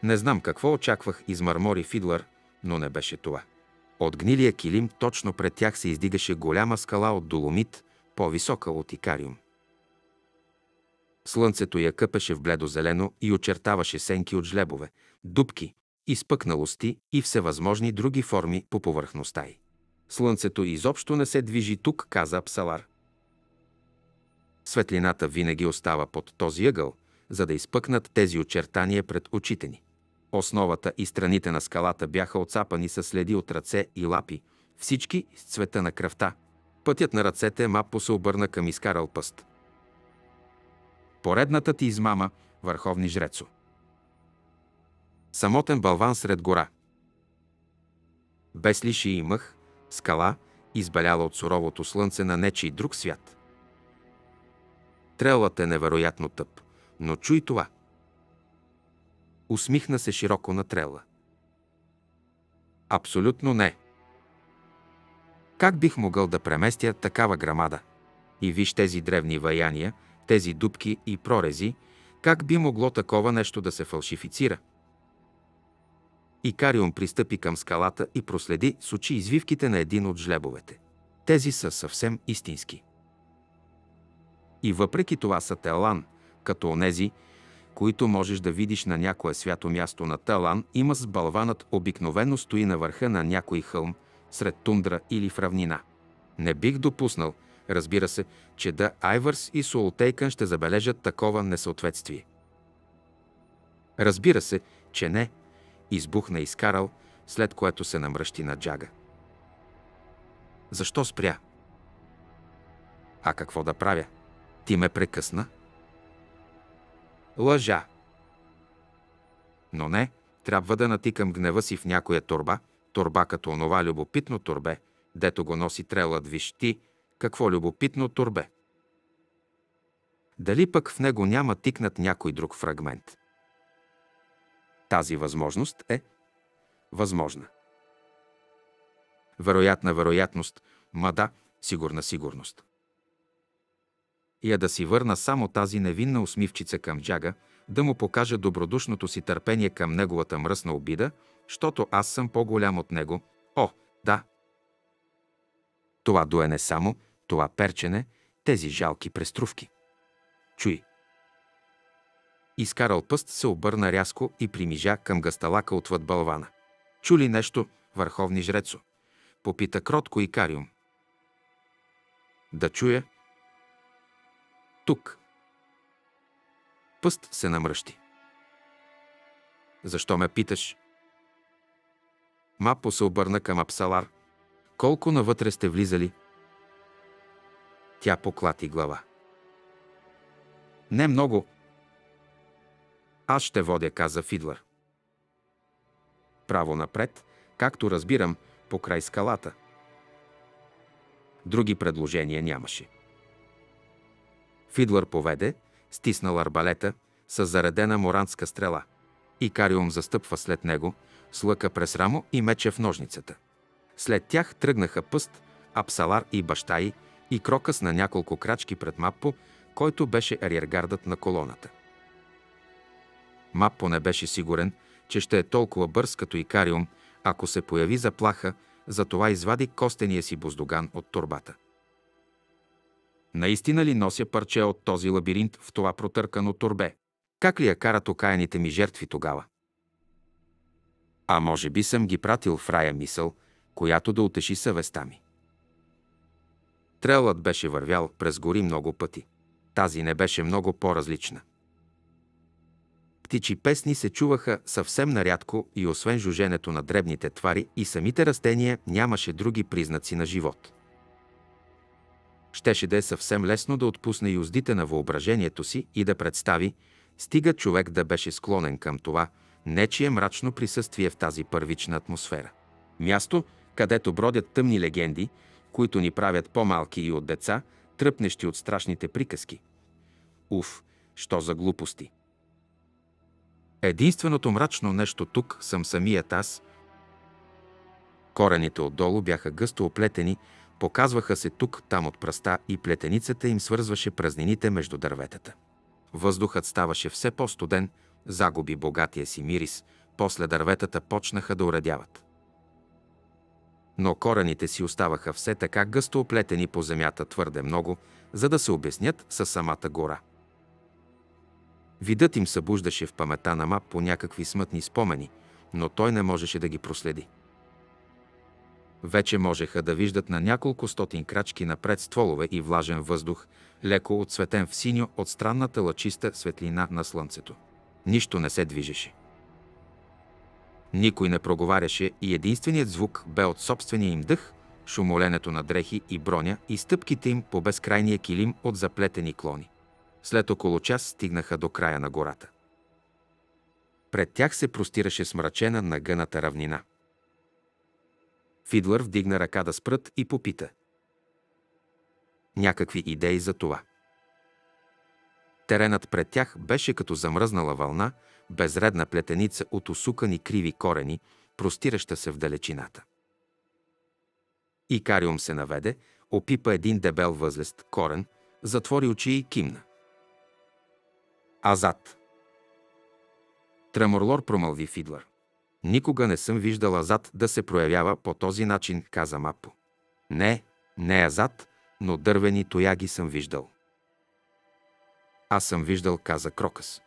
Не знам какво очаквах, измърмори Фидлър, но не беше това. От гнилия килим точно пред тях се издигаше голяма скала от доломит, по-висока от Икариум. Слънцето я къпеше в бледо-зелено и очертаваше сенки от жлебове, дубки, изпъкналости и всевъзможни други форми по повърхността й. Слънцето изобщо не се движи тук, каза Псалар. Светлината винаги остава под този ъгъл, за да изпъкнат тези очертания пред очите ни. Основата и страните на скалата бяха отцапани с следи от ръце и лапи, всички с цвета на кръвта. Пътят на ръцете Мапо се обърна към изкарал пъст. Поредната ти измама, върховни жрецо. Самотен балван сред гора. Без лиши и мъх, скала, избеляла от суровото слънце на нечий друг свят. Трелът е невероятно тъп, но чуй това. Усмихна се широко на трела. Абсолютно не. Как бих могъл да преместя такава грамада? И виж тези древни ваяния, тези дубки и прорези, как би могло такова нещо да се фалшифицира? Икариум пристъпи към скалата и проследи с очи извивките на един от жлебовете. Тези са съвсем истински. И въпреки това са Телан, като онези, които можеш да видиш на някое свято място на Талан, има с балванът обикновено стои на върха на някой хълм, сред тундра или в равнина. Не бих допуснал, разбира се, че да Айвърс и Суолтейкън ще забележат такова несъответствие. Разбира се, че не, избухна изкарал, след което се намръщи на джага. Защо спря? А какво да правя? Ти ме прекъсна? Лъжа. Но не, трябва да натикам гнева си в някоя турба, турба като онова любопитно турбе, дето го носи трелът, ти, какво любопитно турбе. Дали пък в него няма тикнат някой друг фрагмент? Тази възможност е възможна. Вероятна вероятност, мада, сигурна сигурност. Я да си върна само тази невинна усмивчица към Джага, да му покажа добродушното си търпение към неговата мръсна обида, защото аз съм по-голям от него. О, да! Това дуене само, това перчене, тези жалки преструвки. Чуй! Изкарал пъст се обърна рязко и примижа към гасталака отвъд балвана. Чули нещо, върховни жрецо? Попита кротко и Кариум. Да чуя. Тук. Пъст се намръщи. Защо ме питаш? Мапо се обърна към Апсалар. Колко навътре сте влизали? Тя поклати глава. Не много. Аз ще водя, каза Фидлър. Право напред, както разбирам, по край скалата. Други предложения нямаше. Фидлър поведе, стиснал арбалета с заредена моранска стрела. И Кариум застъпва след него, с лъка през рамо и мече в ножницата. След тях тръгнаха пъст, Апсалар и баща и Крокъс на няколко крачки пред Маппо, който беше ариергардът на колоната. Маппо не беше сигурен, че ще е толкова бърз като Икариум, ако се появи заплаха, затова извади костения си буздоган от турбата. Наистина ли нося парче от този лабиринт в това протъркано турбе? Как ли я карат окаяните ми жертви тогава? А може би съм ги пратил в рая мисъл, която да утеши съвестта ми. Трелът беше вървял през гори много пъти. Тази не беше много по-различна. Птичи песни се чуваха съвсем нарядко и освен жуженето на дребните твари и самите растения нямаше други признаци на живот. Щеше да е съвсем лесно да отпусне юздите на въображението си и да представи, стига човек да беше склонен към това, нечие мрачно присъствие в тази първична атмосфера. Място, където бродят тъмни легенди, които ни правят по-малки и от деца, тръпнещи от страшните приказки. Уф, що за глупости! Единственото мрачно нещо тук съм самият аз. Корените отдолу бяха гъсто оплетени, показваха се тук, там от пръста и плетеницата им свързваше празнините между дърветата. Въздухът ставаше все по-студен, загуби богатия си мирис, после дърветата почнаха да уредяват. Но корените си оставаха все така гъсто оплетени по земята твърде много, за да се обяснят със самата гора. Видът им събуждаше в памета на Мап по някакви смътни спомени, но той не можеше да ги проследи. Вече можеха да виждат на няколко стотин крачки напред стволове и влажен въздух, леко отсветен в синьо от странната лъчиста светлина на слънцето. Нищо не се движеше. Никой не проговаряше и единственият звук бе от собствения им дъх, шумоленето на дрехи и броня и стъпките им по безкрайния килим от заплетени клони. След около час стигнаха до края на гората. Пред тях се простираше смрачена нагъната равнина. Фидлър вдигна ръка да спрат и попита. Някакви идеи за това. Теренът пред тях беше като замръзнала вълна, безредна плетеница от усукани криви корени, простираща се в далечината. Икариум се наведе, опипа един дебел възлест корен, затвори очи и кимна. Азат. Треморлор промълви Фидлър. Никога не съм виждал Азат да се проявява по този начин, каза Мапо. Не, не Азат, но дървени тояги съм виждал. Аз съм виждал, каза Крокъс.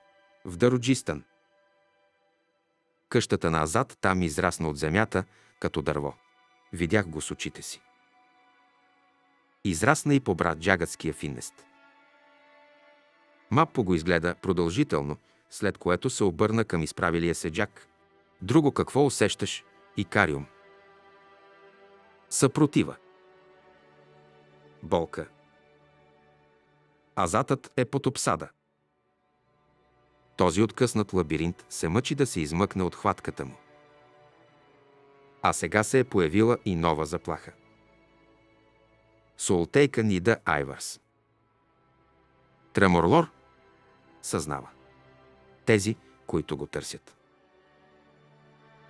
В Дароджистан. Къщата на Азад там израсна от земята, като дърво. Видях го с очите си. Израсна и по брат Джагатския финест. Мапо го изгледа продължително, след което се обърна към изправилия се Джак. Друго какво усещаш? Икариум. Съпротива. Болка. Азатът е под обсада. Този откъснат лабиринт се мъчи да се измъкне от хватката му. А сега се е появила и нова заплаха. Солтейка Нида Айварс. Треморлор съзнава. Тези, които го търсят.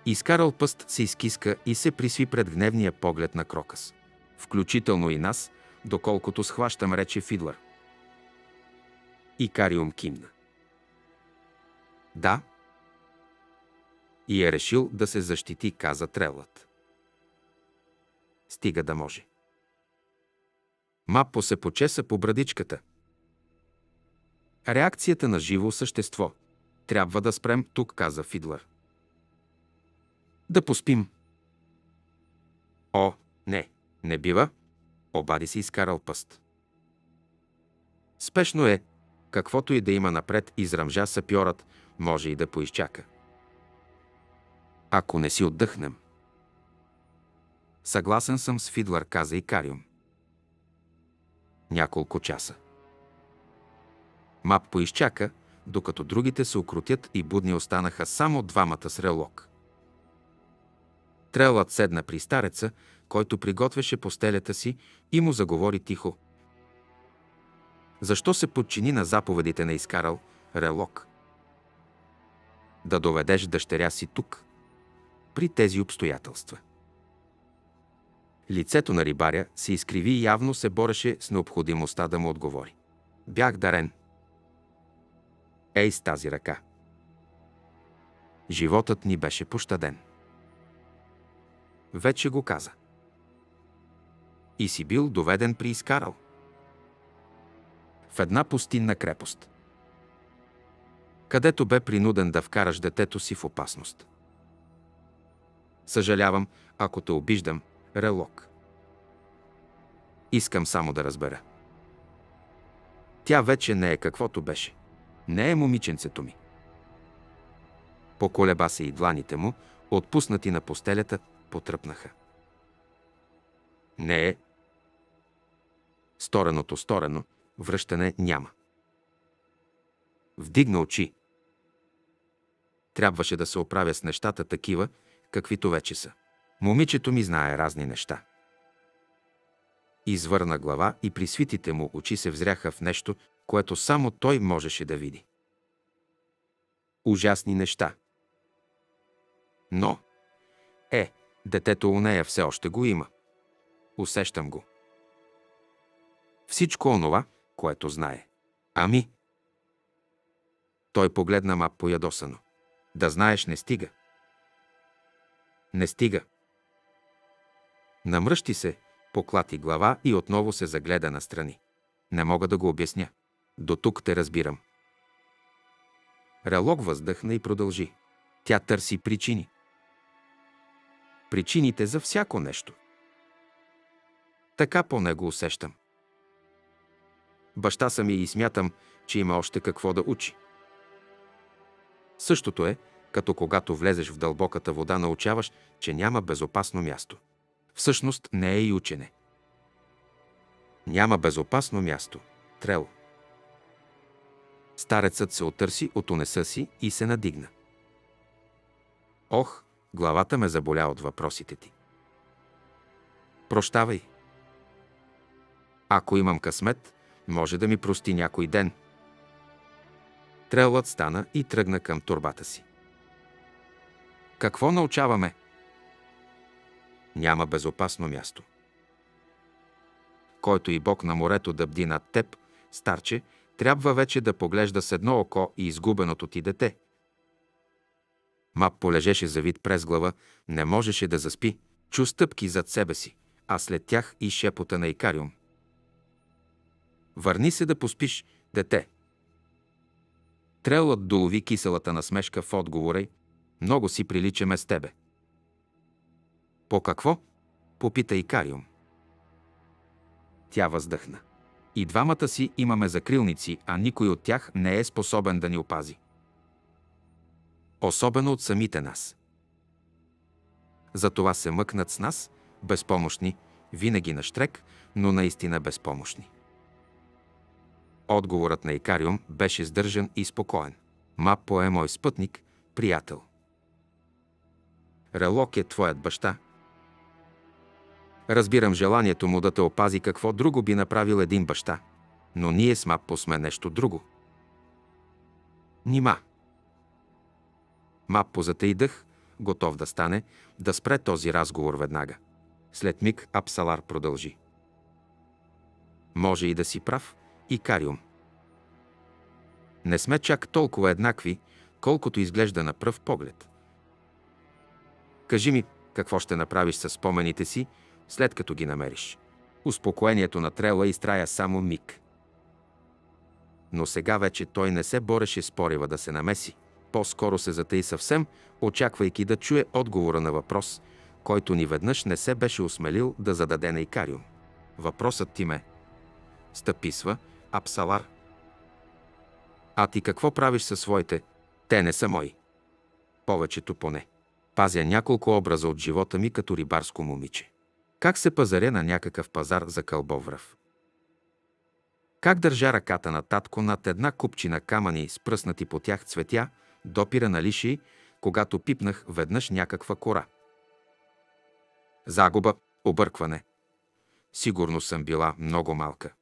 Изкарал пъст се изкиска и се присви пред гневния поглед на Крокъс. Включително и нас, доколкото схващам, рече Фидлър. И Кариум кимна. Да. И е решил да се защити, каза Трелът. Стига да може. Мапо се почеса по брадичката. Реакцията на живо същество. Трябва да спрем тук, каза Фидлър. Да поспим. О, не, не бива. Обади се изкарал пъст. Спешно е, каквото и да има напред, израмжа сапьорът, може и да поизчака. Ако не си отдъхнем. Съгласен съм с Фидлър, каза и Кариум. Няколко часа. Мап поизчака, докато другите се окрутят и будни останаха само двамата с релок. Трелът седна при стареца, който приготвяше постелята си и му заговори тихо. Защо се подчини на заповедите на изкарал Релок? Да доведеш дъщеря си тук, при тези обстоятелства. Лицето на рибаря се изкриви и явно се бореше с необходимостта да му отговори. Бях дарен. Ей с тази ръка. Животът ни беше пощаден. Вече го каза. И си бил доведен при изкарал. В една пустинна крепост. Където бе принуден да вкараш детето си в опасност. Съжалявам, ако те обиждам, Релок. Искам само да разбера. Тя вече не е каквото беше. Не е момиченцето ми. Поколеба се и дланите му, отпуснати на постелята, потръпнаха. Не е. Стореното сторено, връщане няма. Вдигна очи. Трябваше да се оправя с нещата такива, каквито вече са. Момичето ми знае разни неща. Извърна глава и при свитите му очи се взряха в нещо, което само той можеше да види. Ужасни неща. Но, е, детето у нея все още го има. Усещам го. Всичко онова, което знае. Ами? Той погледна мап поядосано. Да знаеш, не стига. Не стига. Намръщи се, поклати глава и отново се загледа настрани. Не мога да го обясня. До тук те разбирам. Релок въздъхна и продължи. Тя търси причини. Причините за всяко нещо. Така по него усещам. Баща съм и смятам, че има още какво да учи. Същото е, като когато влезеш в дълбоката вода, научаваш, че няма безопасно място. Всъщност не е и учене. Няма безопасно място. Трел. Старецът се отърси от унеса си и се надигна. Ох, главата ме заболя от въпросите ти. Прощавай. Ако имам късмет, може да ми прости някой ден. Трелът стана и тръгна към турбата си. Какво научаваме? Няма безопасно място. Който и Бог на морето да бди над теб, старче, трябва вече да поглежда с едно око и изгубеното ти дете. Мап полежеше завид през глава, не можеше да заспи, чу стъпки зад себе си, а след тях и шепота на Икариум. Върни се да поспиш, дете. Трелът долови киселата насмешка в отговора й. Много си приличаме с тебе. По какво? Попита Икариум. Тя въздъхна. И двамата си имаме закрилници, а никой от тях не е способен да ни опази. Особено от самите нас. Затова се мъкнат с нас, безпомощни, винаги на штрек, но наистина безпомощни. Отговорът на Икариум беше сдържан и спокоен. Мапо е мой спътник, приятел. Релок е твоят баща. Разбирам желанието му да те опази какво друго би направил един баща, но ние с Мапо сме нещо друго. Нима. Мапо затъй дъх, готов да стане, да спре този разговор веднага. След миг Апсалар продължи. Може и да си прав, и Кариум. Не сме чак толкова еднакви, колкото изглежда на пръв поглед. Кажи ми, какво ще направиш с спомените си, след като ги намериш. Успокоението на Трела изтрая само миг. Но сега вече той не се бореше с порива да се намеси. По-скоро се затъи съвсем, очаквайки да чуе отговора на въпрос, който ни веднъж не се беше осмелил да зададе на Икариум. Въпросът ти ме стъписва Апсалар. А ти какво правиш със своите? Те не са мои. Повечето поне. Пазя няколко образа от живота ми като рибарско момиче. Как се пазаря на някакъв пазар за кълбовръв. Как държа ръката на татко над една купчина камъни с пръснати по тях цветя, допира на лиши, когато пипнах веднъж някаква кора. Загуба, объркване. Сигурно съм била много малка.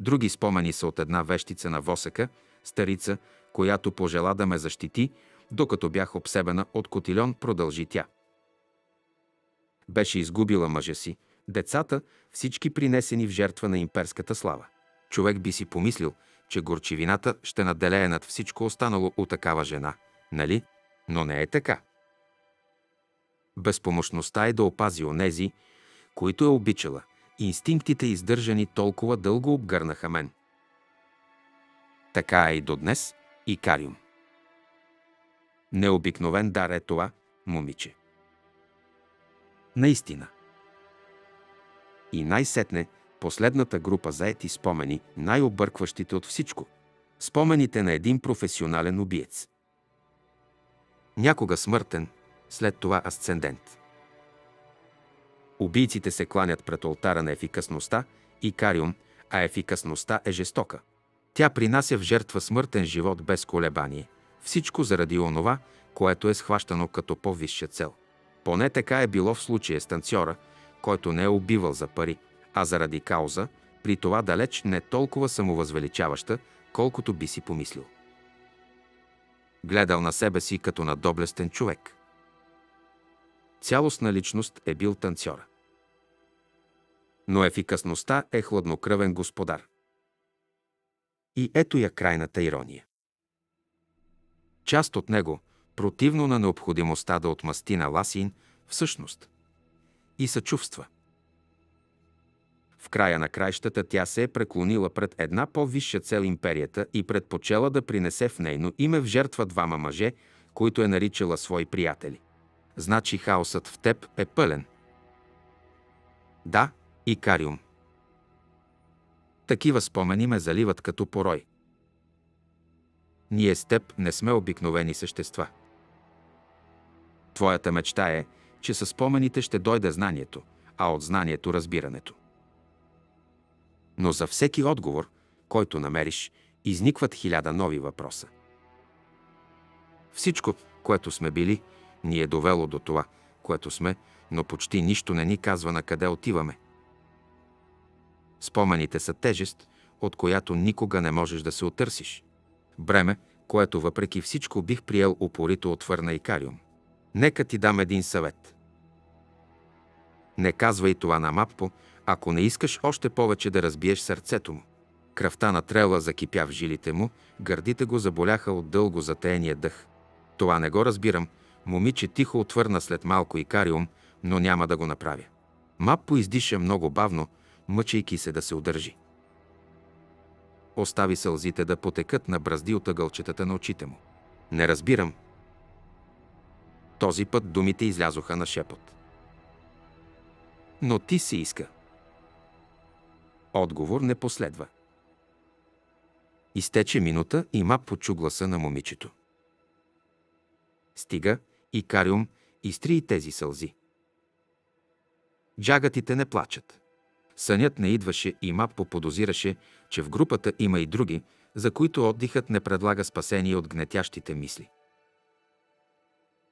Други спомени са от една вещица на Восека, старица, която пожела да ме защити, докато бях обсебена от котилон, продължи тя. Беше изгубила мъжа си, децата, всички принесени в жертва на имперската слава. Човек би си помислил, че горчивината ще наделее над всичко останало от такава жена, нали? Но не е така. Безпомощността е да опази онези, които е обичала. Инстинктите, издържани толкова дълго, обгърнаха мен. Така е и до днес, и Кариум. Необикновен дар е това, момиче. Наистина. И най-сетне, последната група заети спомени, най-объркващите от всичко. Спомените на един професионален убиец. Някога смъртен, след това асцендент. Убийците се кланят пред алтара на ефикасността и кариум, а ефикасността е жестока. Тя принася в жертва смъртен живот без колебание. Всичко заради онова, което е схващано като по-висша цел. Поне така е било в случая с танцора, който не е убивал за пари, а заради кауза, при това далеч не толкова самовъзвеличаваща, колкото би си помислил. Гледал на себе си като на доблестен човек. Цялостна личност е бил танцора. Но ефикасността е хладнокръвен господар. И ето я крайната ирония. Част от него, противно на необходимостта да отмъсти на Ласин, всъщност и съчувства. В края на краищата тя се е преклонила пред една по-висша цел империята и предпочела да принесе в нейно име в жертва двама мъже, които е наричала свои приятели. Значи хаосът в теб е пълен. Да, и кариум. Такива спомени ме заливат като порой. Ние с теб не сме обикновени същества. Твоята мечта е, че със спомените ще дойде знанието, а от знанието разбирането. Но за всеки отговор, който намериш, изникват хиляда нови въпроса. Всичко, което сме били, ни е довело до това, което сме, но почти нищо не ни казва на къде отиваме. Спомените са тежест, от която никога не можеш да се отърсиш. Бреме, което въпреки всичко бих приел упорито отвърна Икариум. Нека ти дам един съвет. Не казвай това на Маппо, ако не искаш още повече да разбиеш сърцето му. Кръвта на трела закипя в жилите му, гърдите го заболяха от дълго затеяния дъх. Това не го разбирам. Момиче тихо отвърна след малко Икариум, но няма да го направя. Маппо издиша много бавно, мъчейки се да се удържи. остави сълзите да потекат на бразди от ъгълчетата на очите му. Не разбирам. Този път думите излязоха на шепот. Но ти си иска. Отговор не последва. Изтече минута и Мап почу гласа на момичето. Стига и Кариум изтри и тези сълзи. Джагатите не плачат. Сънят не идваше и Мап поподозираше, че в групата има и други, за които отдихът не предлага спасение от гнетящите мисли.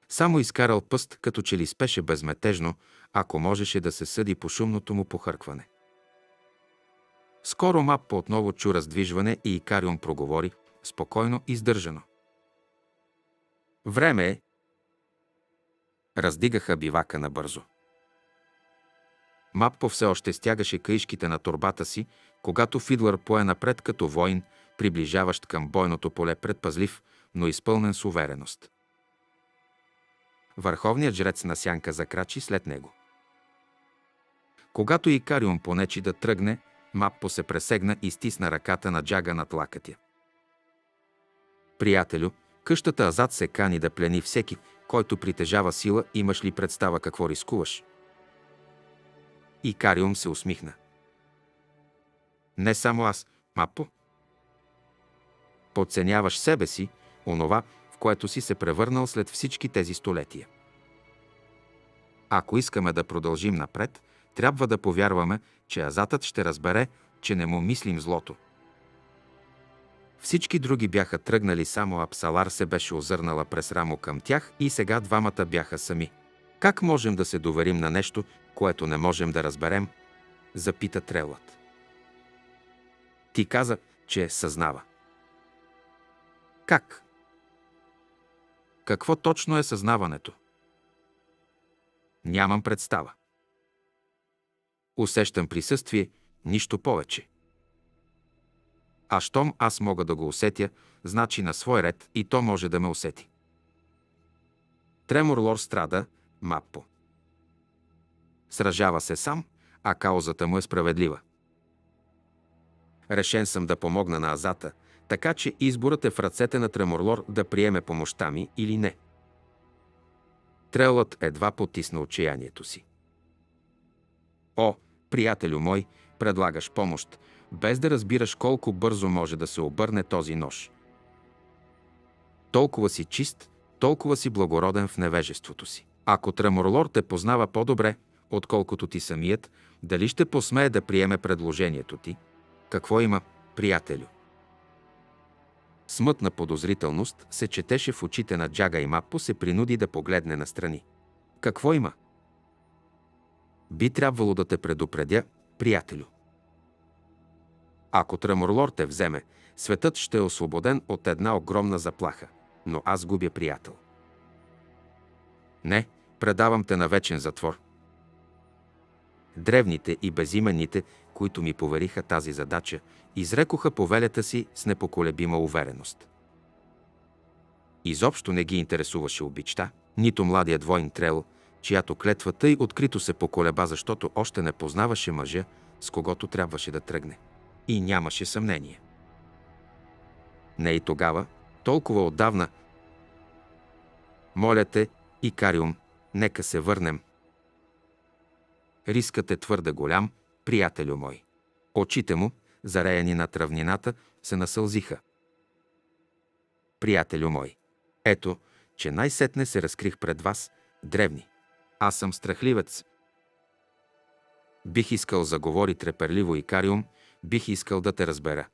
Само изкарал пъст, като че ли спеше безметежно, ако можеше да се съди по шумното му похъркване. Скоро Мап отново чу раздвижване и Икарион проговори, спокойно и сдържано. Време е. Раздигаха бивака набързо. Маппо все още стягаше каишките на турбата си, когато Фидлър пое напред като воин, приближаващ към бойното поле предпазлив, но изпълнен с увереност. Върховният жрец на сянка закрачи след него. Когато Икариум понечи да тръгне, Маппо се пресегна и стисна ръката на джага над лакътя. Приятелю, къщата Азад се кани да плени всеки, който притежава сила, имаш ли представа какво рискуваш? Икариум се усмихна. Не само аз, Мапо. Подценяваш себе си, онова, в което си се превърнал след всички тези столетия. Ако искаме да продължим напред, трябва да повярваме, че Азатът ще разбере, че не му мислим злото. Всички други бяха тръгнали, само Апсалар се беше озърнала през рамо към тях и сега двамата бяха сами. Как можем да се доверим на нещо, което не можем да разберем? Запита Трелът. Ти каза, че съзнава. Как? Какво точно е съзнаването? Нямам представа. Усещам присъствие, нищо повече. А щом аз мога да го усетя, значи на свой ред и то може да ме усети. Тремор Лор страда, Маппо. Сражава се сам, а каузата му е справедлива. Решен съм да помогна на Азата, така че изборът е в ръцете на Треморлор да приеме помощта ми или не. Трелът едва потисна отчаянието си. О, приятелю мой, предлагаш помощ, без да разбираш колко бързо може да се обърне този нож. Толкова си чист, толкова си благороден в невежеството си. Ако Треморлор те познава по-добре, отколкото ти самият, дали ще посмее да приеме предложението ти? Какво има, приятелю? Смътна подозрителност се четеше в очите на Джага и Мапо се принуди да погледне настрани. Какво има? Би трябвало да те предупредя, приятелю. Ако Треморлор те вземе, светът ще е освободен от една огромна заплаха, но аз губя приятел. Не, предавам те на вечен затвор. Древните и безименните, които ми повериха тази задача, изрекоха повелята си с непоколебима увереност. Изобщо не ги интересуваше обичта, нито младият воин Трел, чиято клетва тъй открито се поколеба, защото още не познаваше мъжа, с когото трябваше да тръгне. И нямаше съмнение. Не и тогава, толкова отдавна. Моля те, Икариум, нека се върнем. Рискът е твърде голям, приятелю мой. Очите му, зареяни на равнината, се насълзиха. Приятелю мой, ето, че най-сетне се разкрих пред вас, древни. Аз съм страхливец. Бих искал заговори треперливо и Кариум, бих искал да те разбера.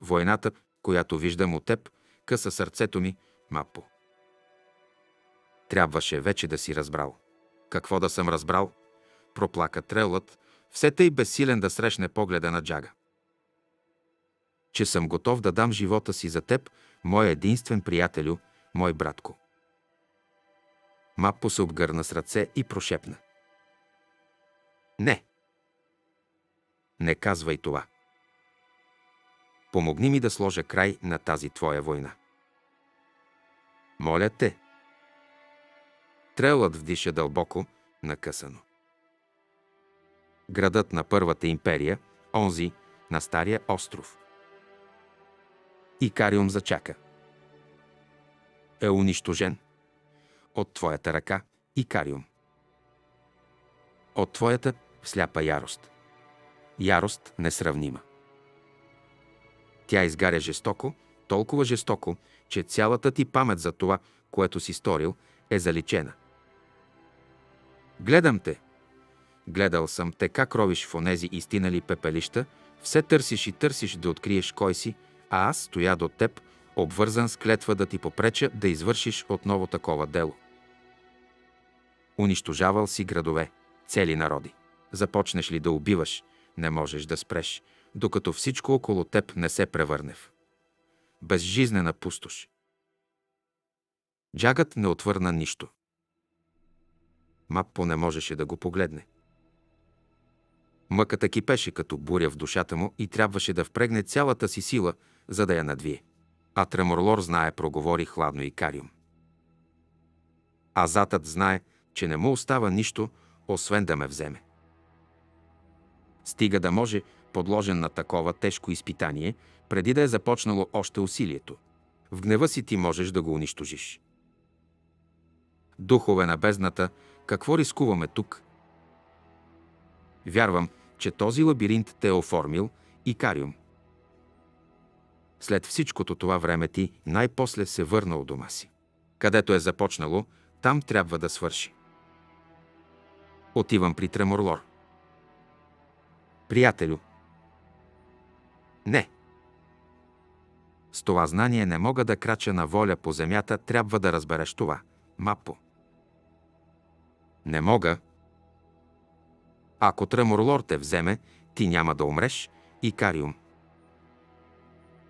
Войната, която виждам от теб, къса сърцето ми, Мапо. Трябваше вече да си разбрал. Какво да съм разбрал? Проплака трелът, все тъй безсилен да срещне погледа на Джага. Че съм готов да дам живота си за теб, мой единствен приятелю, мой братко. Мапо се обгърна с ръце и прошепна. Не. Не казвай това. Помогни ми да сложа край на тази твоя война. Моля те. Трелът вдиша дълбоко, накъсано. Градът на Първата империя, онзи, на Стария остров. Икариум зачака. Е унищожен. От твоята ръка, Икариум. От твоята сляпа ярост. Ярост несравнима. Тя изгаря жестоко, толкова жестоко, че цялата ти памет за това, което си сторил, е заличена. Гледам те. Гледал съм те как ровиш в онези истинали пепелища, все търсиш и търсиш да откриеш кой си, а аз стоя до теб, обвързан с клетва да ти попреча да извършиш отново такова дело. Унищожавал си градове, цели народи. Започнеш ли да убиваш, не можеш да спреш, докато всичко около теб не се превърне в безжизнена пустош. Джагът не отвърна нищо. Маппо не можеше да го погледне. Мъката кипеше като буря в душата му и трябваше да впрегне цялата си сила, за да я надвие. А Треморлор знае, проговори хладно и Кариум. Азатът знае, че не му остава нищо, освен да ме вземе. Стига да може, подложен на такова тежко изпитание, преди да е започнало още усилието. В гнева си ти можеш да го унищожиш. Духове на бездната, какво рискуваме тук? Вярвам, че този лабиринт те е оформил и Кариум. След всичкото това време ти най-после се върна от дома си. Където е започнало, там трябва да свърши. Отивам при Треморлор. Приятелю. Не. С това знание не мога да крача на воля по земята, трябва да разбереш това. Мапо. Не мога. Ако Треморлор те вземе, ти няма да умреш, и Кариум.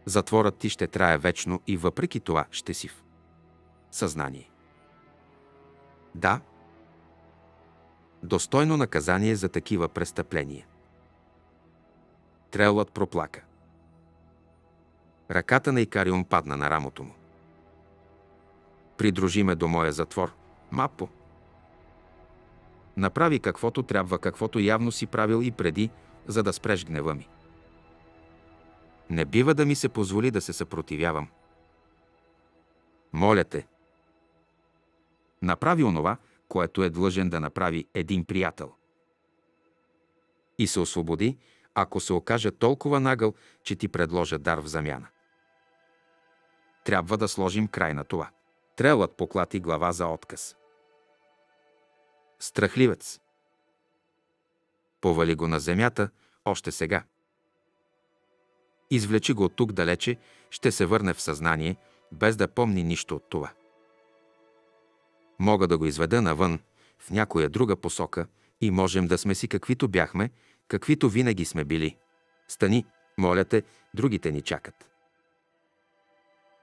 Затворът ти ще трае вечно и въпреки това ще си в съзнание. Да, достойно наказание за такива престъпления. Трелът проплака. Ръката на Икариум падна на рамото му. Придружи ме до моя затвор, Мапо. Направи каквото трябва, каквото явно си правил и преди, за да спреш гнева ми. Не бива да ми се позволи да се съпротивявам. Моля те, направи онова, което е длъжен да направи един приятел. И се освободи, ако се окаже толкова нагъл, че ти предложа дар в замяна. Трябва да сложим край на това. Трелът поклати глава за отказ. Страхливец. Повали го на земята, още сега. Извлечи го от тук далече, ще се върне в съзнание, без да помни нищо от това. Мога да го изведа навън, в някоя друга посока и можем да сме си каквито бяхме, каквито винаги сме били. Стани, моля те, другите ни чакат.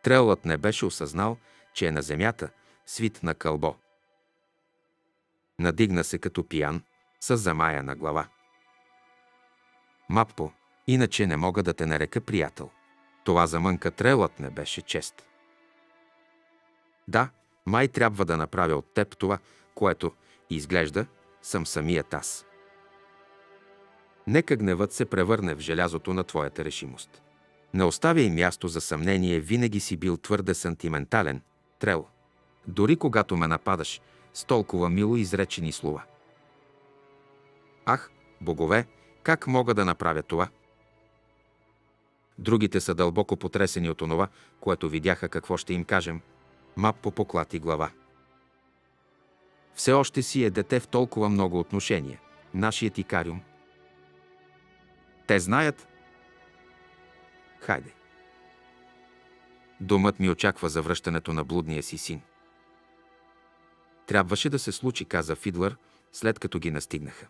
Трелът не беше осъзнал, че е на земята, свит на кълбо. Надигна се като пиян, с замая на глава. Маппо, иначе не мога да те нарека приятел. Това за мънка трелът не беше чест. Да, май трябва да направя от теб това, което, изглежда, съм самият аз. Нека гневът се превърне в желязото на твоята решимост. Не оставяй място за съмнение, винаги си бил твърде сантиментален, трел. Дори когато ме нападаш с толкова мило изречени слова. Ах, богове, как мога да направя това? Другите са дълбоко потресени от онова, което видяха какво ще им кажем. Маппо поклати глава. Все още си е дете в толкова много отношения. Нашият икариум. Те знаят. Хайде. Думът ми очаква завръщането на блудния си син. Трябваше да се случи, каза Фидлър, след като ги настигнаха.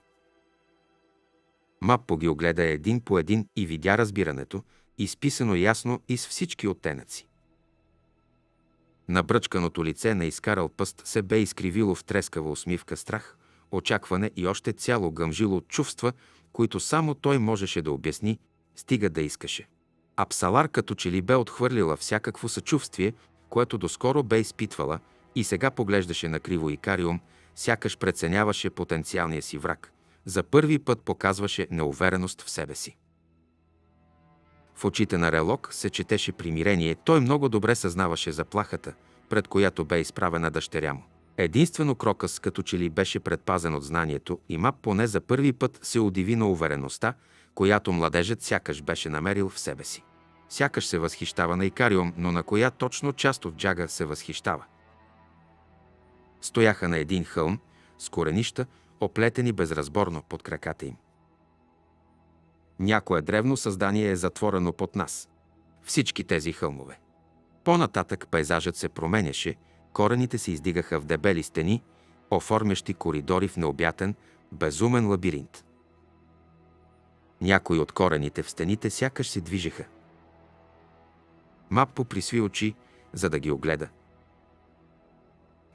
Маппо ги огледа един по един и видя разбирането, изписано ясно и с всички оттенъци. На бръчканото лице на изкарал пъст се бе изкривило в трескава усмивка страх, очакване и още цяло гъмжило чувства, които само той можеше да обясни, стига да искаше. А Псалар като че ли бе отхвърлила всякакво съчувствие, което доскоро бе изпитвала и сега поглеждаше на криво Икариум, сякаш преценяваше потенциалния си враг. За първи път показваше неувереност в себе си. В очите на Релок се четеше примирение. Той много добре съзнаваше заплахата, пред която бе изправена дъщеря му. Единствено Крокъс като че ли беше предпазен от знанието и Мап поне за първи път се удиви на увереността, която младежът сякаш беше намерил в себе си. Сякаш се възхищава на Икариум, но на коя точно част от джага се възхищава. Стояха на един хълм с коренища, оплетени безразборно под краката им. Някое древно създание е затворено под нас. Всички тези хълмове. По-нататък пейзажът се променяше, корените се издигаха в дебели стени, оформящи коридори в необятен, безумен лабиринт. Някои от корените в стените сякаш се движеха. Маппо присви очи, за да ги огледа.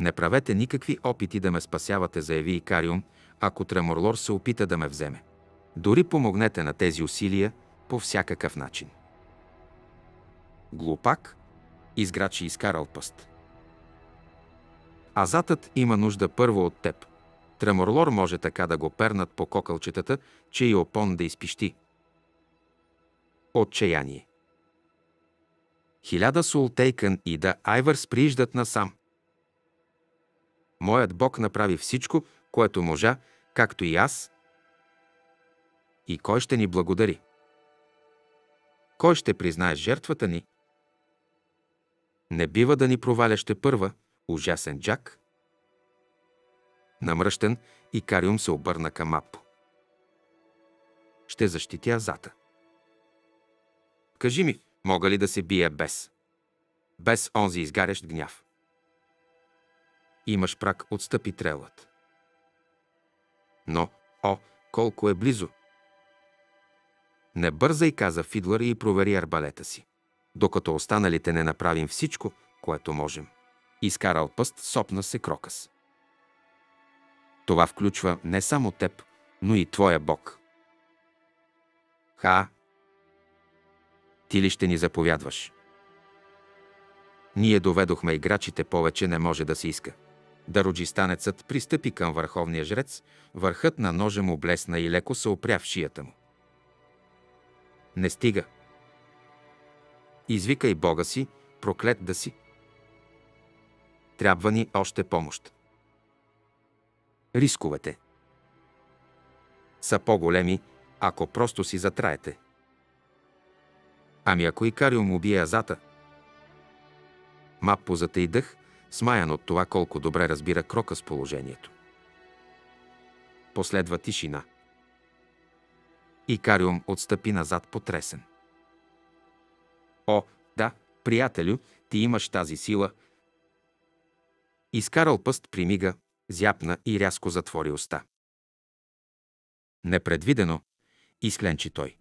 Не правете никакви опити да ме спасявате, заяви Икариум, ако Треморлор се опита да ме вземе. Дори помогнете на тези усилия по всякакъв начин. Глупак, изграчи изкарал пъст. Азатът има нужда първо от теб. Треморлор може така да го пернат по кокълчетата, че и опон да изпищи. Отчаяние. Хиляда Султейкън и да Айвърс прииждат насам. Моят Бог направи всичко, което можа, както и аз. И кой ще ни благодари? Кой ще признае жертвата ни? Не бива да ни проваляш те първа, ужасен Джак. Намръщен, и Кариум се обърна към Мапо. Ще защитя Азата. Кажи ми, мога ли да се бия без? Без онзи изгарящ гняв. Имаш прак, отстъпи трелът. Но, о, колко е близо! Не бързай, каза Фидлър и провери арбалета си. Докато останалите не направим всичко, което можем. Изкарал пъст, сопна се крокъс. Това включва не само теб, но и твоя Бог. Ха! Ти ли ще ни заповядваш? Ние доведохме играчите, повече не може да се иска. Дароджистанецът пристъпи към върховния жрец, върхът на ножа му блесна и леко се опря в шията му. Не стига. Извикай Бога си, проклет да си. Трябва ни още помощ. Рисковете са по-големи, ако просто си затраете. Ами ако Икариум убие Азата? Маппо затъй дъх, смаян от това колко добре разбира Крока с положението. Последва тишина. Икариум отстъпи назад потресен. О, да, приятелю, ти имаш тази сила. Изкарал пъст примига, зяпна и рязко затвори уста. Непредвидено, изкленчи той.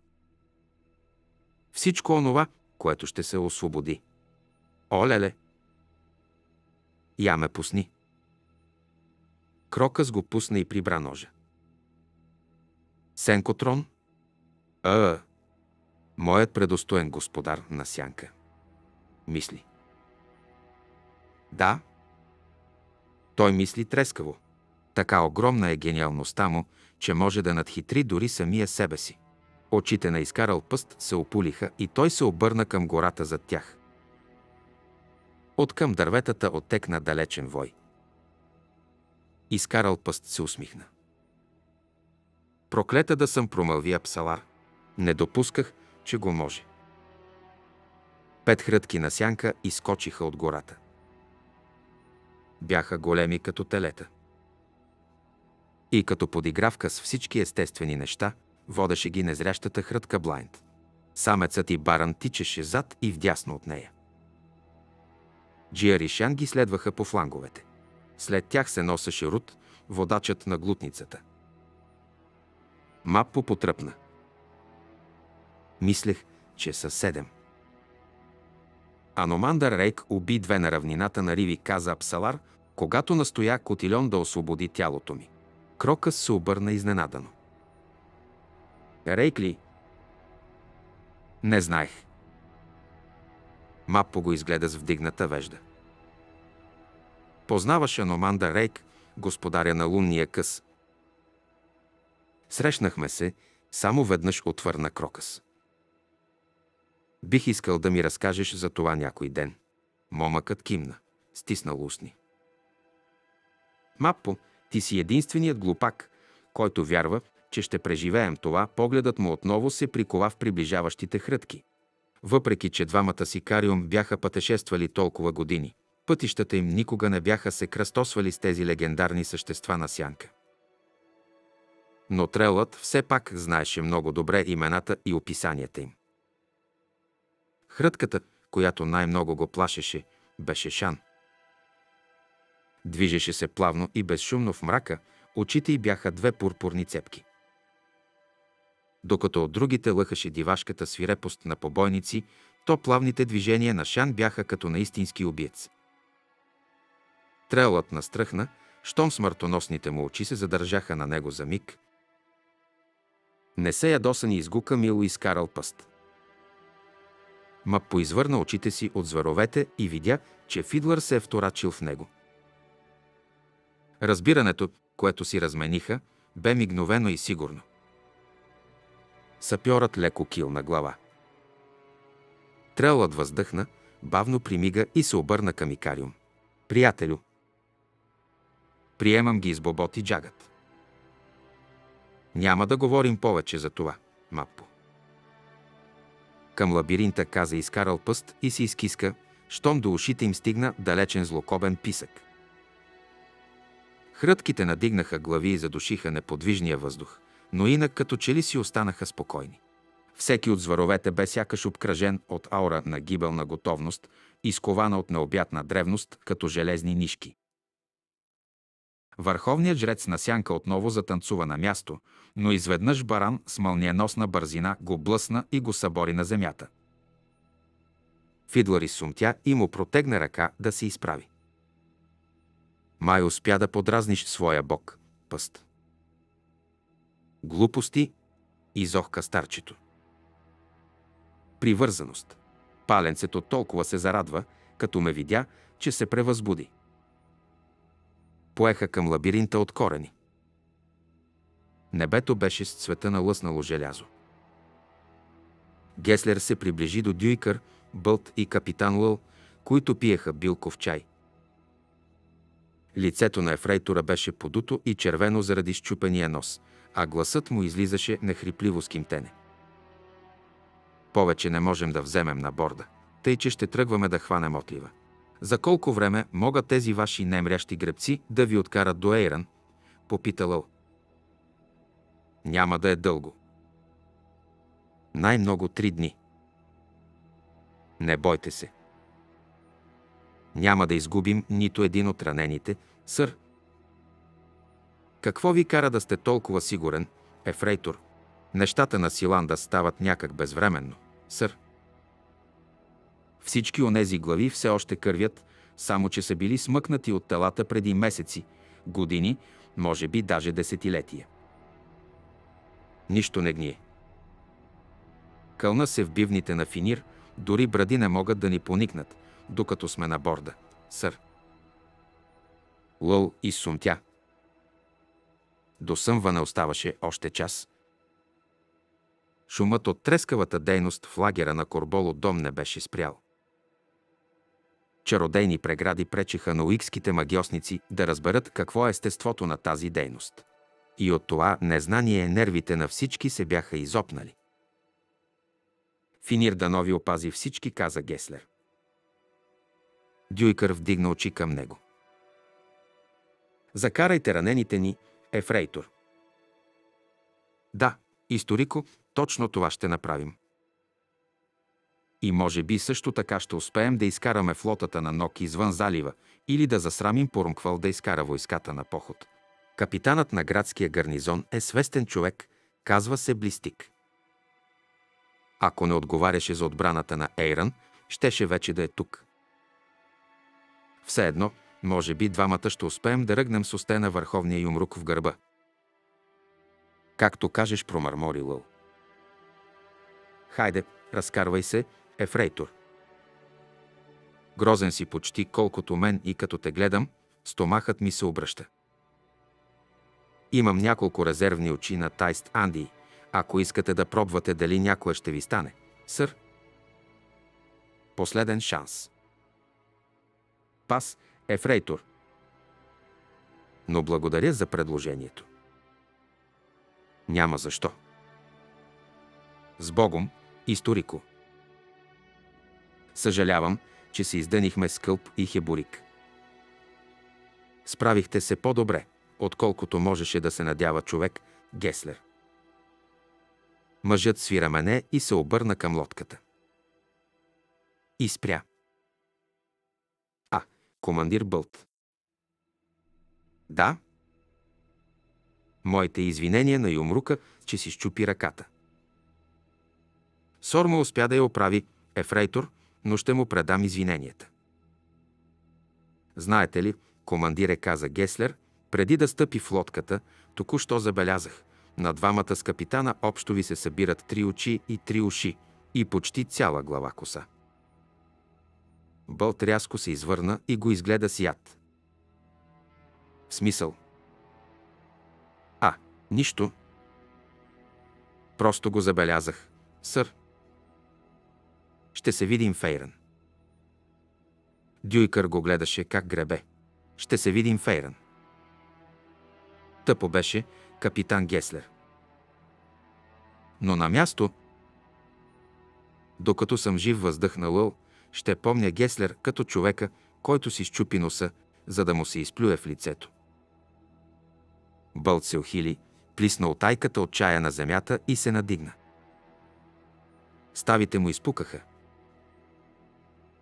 Всичко онова, което ще се освободи. Олеле! Я ме пусни. Крокъс го пусна и прибра ножа. Сенкотрон? А, моят предостоен господар на сянка. Мисли. Да, той мисли трескаво. Така огромна е гениалността му, че може да надхитри дори самия себе си. Очите на изкарал пъст се опулиха и той се обърна към гората зад тях. От към дърветата оттекна далечен вой. Изкарал пъст се усмихна. Проклета да съм промълви Апсалар. Не допусках, че го може. Пет хрътки на сянка изкочиха от гората. Бяха големи като телета. И като подигравка с всички естествени неща, водеше ги незрящата хрътка Блайнд. Самецът и баран тичеше зад и вдясно от нея. Джия Ришан ги следваха по фланговете. След тях се носеше Рут, водачът на глутницата. Маппо потръпна. Мислех, че са седем. Аномандър Рейк уби две на равнината на Риви, каза Апсалар, когато настоя Котильон да освободи тялото ми. Крокъс се обърна изненадано. Рейк ли? Не знаех. Маппо го изгледа с вдигната вежда. Познаваше Аноманда Рейк, господаря на лунния къс. Срещнахме се, само веднъж отвърна Крокъс. Бих искал да ми разкажеш за това някой ден. Момъкът кимна, стиснал устни. Мапо, ти си единственият глупак, който вярва, че ще преживеем това, погледът му отново се прикова в приближаващите хрътки. Въпреки, че двамата си кариум бяха пътешествали толкова години, пътищата им никога не бяха се кръстосвали с тези легендарни същества на сянка. Но Трелът все пак знаеше много добре имената и описанията им. Хрътката, която най-много го плашеше, беше Шан. Движеше се плавно и безшумно в мрака, очите й бяха две пурпурни цепки. Докато от другите лъхаше дивашката свирепост на побойници, то плавните движения на Шан бяха като на истински убиец. Трелът настръхна, щом смъртоносните му очи се задържаха на него за миг. Не се ядосан и изгука мило изкарал пъст. Ма поизвърна очите си от зверовете и видя, че Фидлър се е вторачил в него. Разбирането, което си размениха, бе мигновено и сигурно. Сапьорът леко килна глава. Трелът въздъхна, бавно примига и се обърна към Икариум. Приятелю, приемам ги избоботи джагът. Няма да говорим повече за това, Мапо. Към лабиринта каза изкарал пъст и си изкиска, щом до ушите им стигна далечен злокобен писък. Хрътките надигнаха глави и задушиха неподвижния въздух, но инак като че ли си останаха спокойни. Всеки от зверовете бе сякаш обкръжен от аура на гибелна готовност, изкована от необятна древност, като железни нишки. Върховният жрец на сянка отново затанцува на място, но изведнъж баран с мълниеносна бързина го блъсна и го събори на земята. Фидлър изсумтя и му протегна ръка да се изправи. Май успя да подразниш своя бог, пъст. Глупости, изохка старчето. Привързаност. Паленцето толкова се зарадва, като ме видя, че се превъзбуди поеха към лабиринта от корени. Небето беше с цвета на лъснало желязо. Геслер се приближи до Дюйкър, Бълт и капитан Лъл, които пиеха билков чай. Лицето на ефрейтора беше подуто и червено заради щупения нос, а гласът му излизаше нехрипливо с кимтене. Повече не можем да вземем на борда, тъй че ще тръгваме да хванем отлива. За колко време могат тези ваши немрящи гребци да ви откарат до Ейран? Попита Лъл. Няма да е дълго. Най-много три дни. Не бойте се. Няма да изгубим нито един от ранените, сър. Какво ви кара да сте толкова сигурен, ефрейтор? Нещата на Силанда стават някак безвременно, сър. Всички онези глави все още кървят, само че са били смъкнати от телата преди месеци, години, може би даже десетилетия. Нищо не гние. Кълна се в бивните на финир, дори бради не могат да ни поникнат, докато сме на борда. Сър. Лъл изсумтя. До съмване оставаше още час. Шумът от трескавата дейност в лагера на Корболо дом не беше спрял. Чародейни прегради пречеха на уикските магиосници да разберат какво е естеството на тази дейност. И от това незнание нервите на всички се бяха изопнали. Финир да нови опази всички, каза Геслер. Дюйкър вдигна очи към него. Закарайте ранените ни, Ефрейтор. Да, историко, точно това ще направим. И може би също така ще успеем да изкараме флотата на Нок извън залива или да засрамим Порумквал да изкара войската на поход. Капитанът на градския гарнизон е свестен човек, казва се Блистик. Ако не отговаряше за отбраната на Ейран, щеше вече да е тук. Все едно, може би двамата ще успеем да ръгнем с осте на върховния юмрук в гърба. Както кажеш, промърмори Лъл. Хайде, разкарвай се ефрейтор. Грозен си почти колкото мен и като те гледам, стомахът ми се обръща. Имам няколко резервни очи на Тайст Анди, ако искате да пробвате дали някое ще ви стане. Сър? Последен шанс. Пас Ефрейтор. Но благодаря за предложението. Няма защо. С Богом, историко. Съжалявам, че се издънихме с кълб и хебурик. Справихте се по-добре, отколкото можеше да се надява човек, Геслер. Мъжът свира мене и се обърна към лодката. И спря. Командир Бълт. Да. Моите извинения на Юмрука, че си щупи ръката. Сорма успя да я оправи, ефрейтор, но ще му предам извиненията. Знаете ли, командире каза Геслер, преди да стъпи в лодката, току-що забелязах. На двамата с капитана общо ви се събират три очи и три уши и почти цяла глава коса. Бълт рязко се извърна и го изгледа с яд. В смисъл. А, нищо. Просто го забелязах. Сър. Ще се видим, Фейран. Дюйкър го гледаше как гребе. Ще се видим, Фейран. Тъпо беше капитан Геслер. Но на място, докато съм жив въздъхналъл, ще помня Геслер като човека, който си щупи носа, за да му се изплюе в лицето. Бълт се ухили, плисна от тайката от чая на земята и се надигна. Ставите му изпукаха.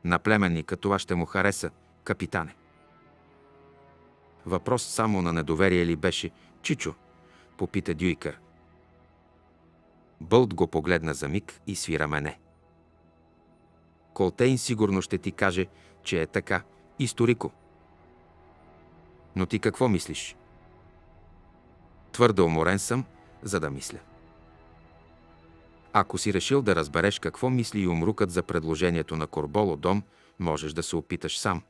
На племенника това ще му хареса, капитане. Въпрос само на недоверие ли беше, Чичо? Попита Дюйкър. Бълт го погледна за миг и свира мене. Колтейн сигурно ще ти каже, че е така, историко. Но ти какво мислиш? Твърде уморен съм, за да мисля. Ако си решил да разбереш какво мисли и умрукът за предложението на Корболо дом, можеш да се опиташ сам.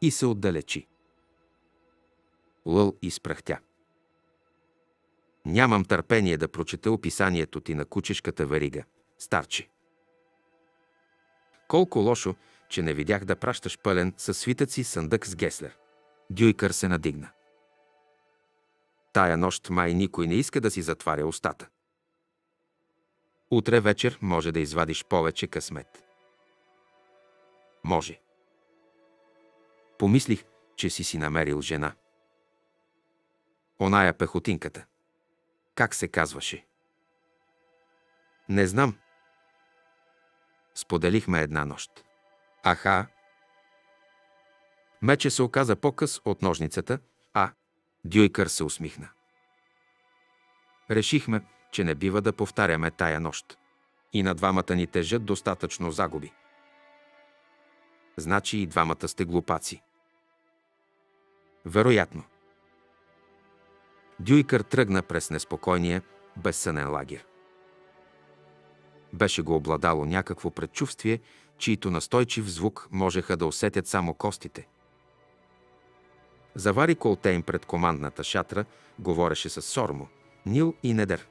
И се отдалечи. Лъл изпрахтя. Нямам търпение да прочета описанието ти на кучешката верига, старче. Колко лошо, че не видях да пращаш пълен със свитъци съндък с Геслер. Дюйкър се надигна. Тая нощ май никой не иска да си затваря устата. Утре вечер може да извадиш повече късмет. Може. Помислих, че си си намерил жена. Оная пехотинката. Как се казваше? Не знам. Споделихме една нощ. Аха. Мече се оказа по-къс от ножницата, а Дюйкър се усмихна. Решихме, че не бива да повтаряме тая нощ. И на двамата ни тежат достатъчно загуби. Значи и двамата сте глупаци. Вероятно. Дюйкър тръгна през неспокойния, безсънен лагер. Беше го обладало някакво предчувствие, чието настойчив звук можеха да усетят само костите. Завари Колтейн пред командната шатра, говореше с Сормо, Нил и Недер.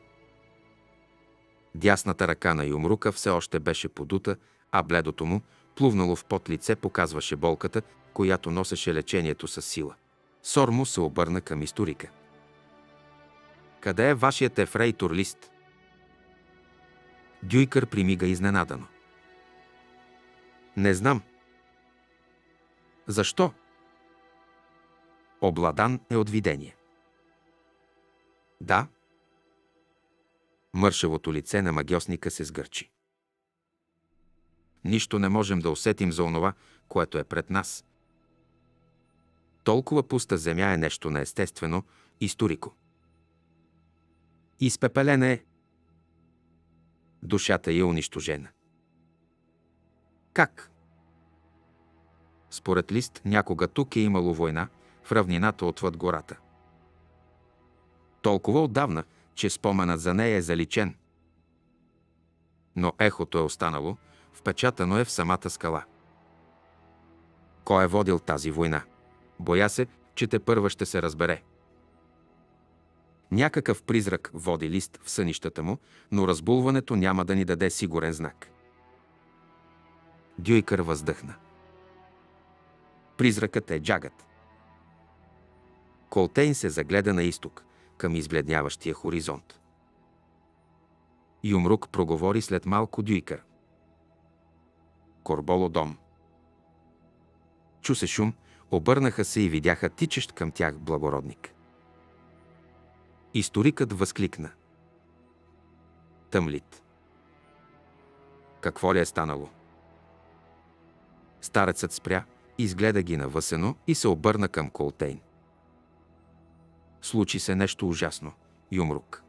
Дясната ръка на Юмрука все още беше подута, а бледото му, плувнало в пот лице, показваше болката, която носеше лечението с сила. Сормо се обърна към историка. Къде е вашият ефрейтор лист? Дюйкър примига изненадано. Не знам. Защо? Обладан е от видение. Да. Мършевото лице на магиосника се сгърчи. Нищо не можем да усетим за онова, което е пред нас. Толкова пуста земя е нещо неестествено, историко. Изпепелена е. Душата е унищожена. Как? Според Лист, някога тук е имало война в равнината отвъд гората. Толкова отдавна, че споменът за нея е заличен. Но ехото е останало, впечатано е в самата скала. Кой е водил тази война? Боя се, че те първа ще се разбере. Някакъв призрак води лист в сънищата му, но разбулването няма да ни даде сигурен знак. Дюйкър въздъхна. Призракът е джагът. Колтейн се загледа на изток, към избледняващия хоризонт. Юмрук проговори след малко Дюйкър. Корболо дом. Чу се шум, обърнаха се и видяха тичещ към тях благородник. Историкът възкликна. Тъмлит. Какво ли е станало? Старецът спря, изгледа ги навъсено и се обърна към Колтейн. Случи се нещо ужасно. Юмрук.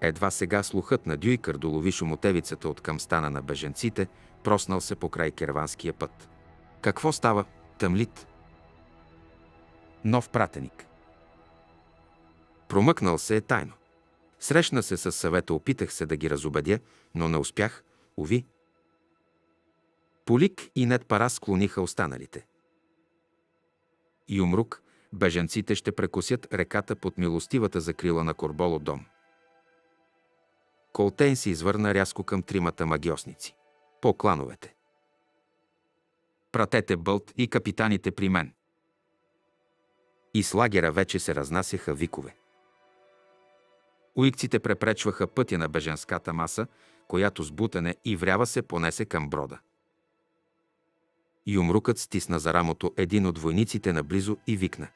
Едва сега слухът на Дюйкър долови шумотевицата от към стана на беженците, проснал се по край керванския път. Какво става? Тъмлит. Нов пратеник. Промъкнал се е тайно. Срещна се с съвета, опитах се да ги разобедя, но не успях, уви. Полик и Нед Пара склониха останалите. Юмрук, беженците ще прекусят реката под милостивата закрила на Корболо дом. Колтейн се извърна рязко към тримата магиосници. По клановете. Пратете Бълт и капитаните при мен. И с лагера вече се разнасяха викове. Уикците препречваха пътя на беженската маса, която с бутане и врява се понесе към брода. Юмрукът стисна за рамото един от войниците наблизо и викна.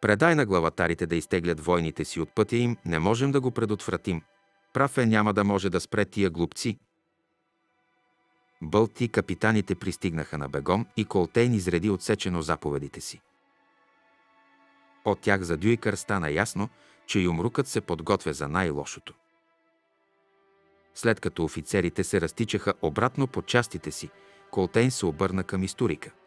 Предай на главатарите да изтеглят войните си от пътя им, не можем да го предотвратим. Прав е, няма да може да спре тия глупци. Бълти капитаните пристигнаха на бегом и Колтейн изреди отсечено заповедите си. От тях за Дюйкър стана ясно, че юмрукът се подготвя за най-лошото. След като офицерите се разтичаха обратно по частите си, Колтейн се обърна към историка –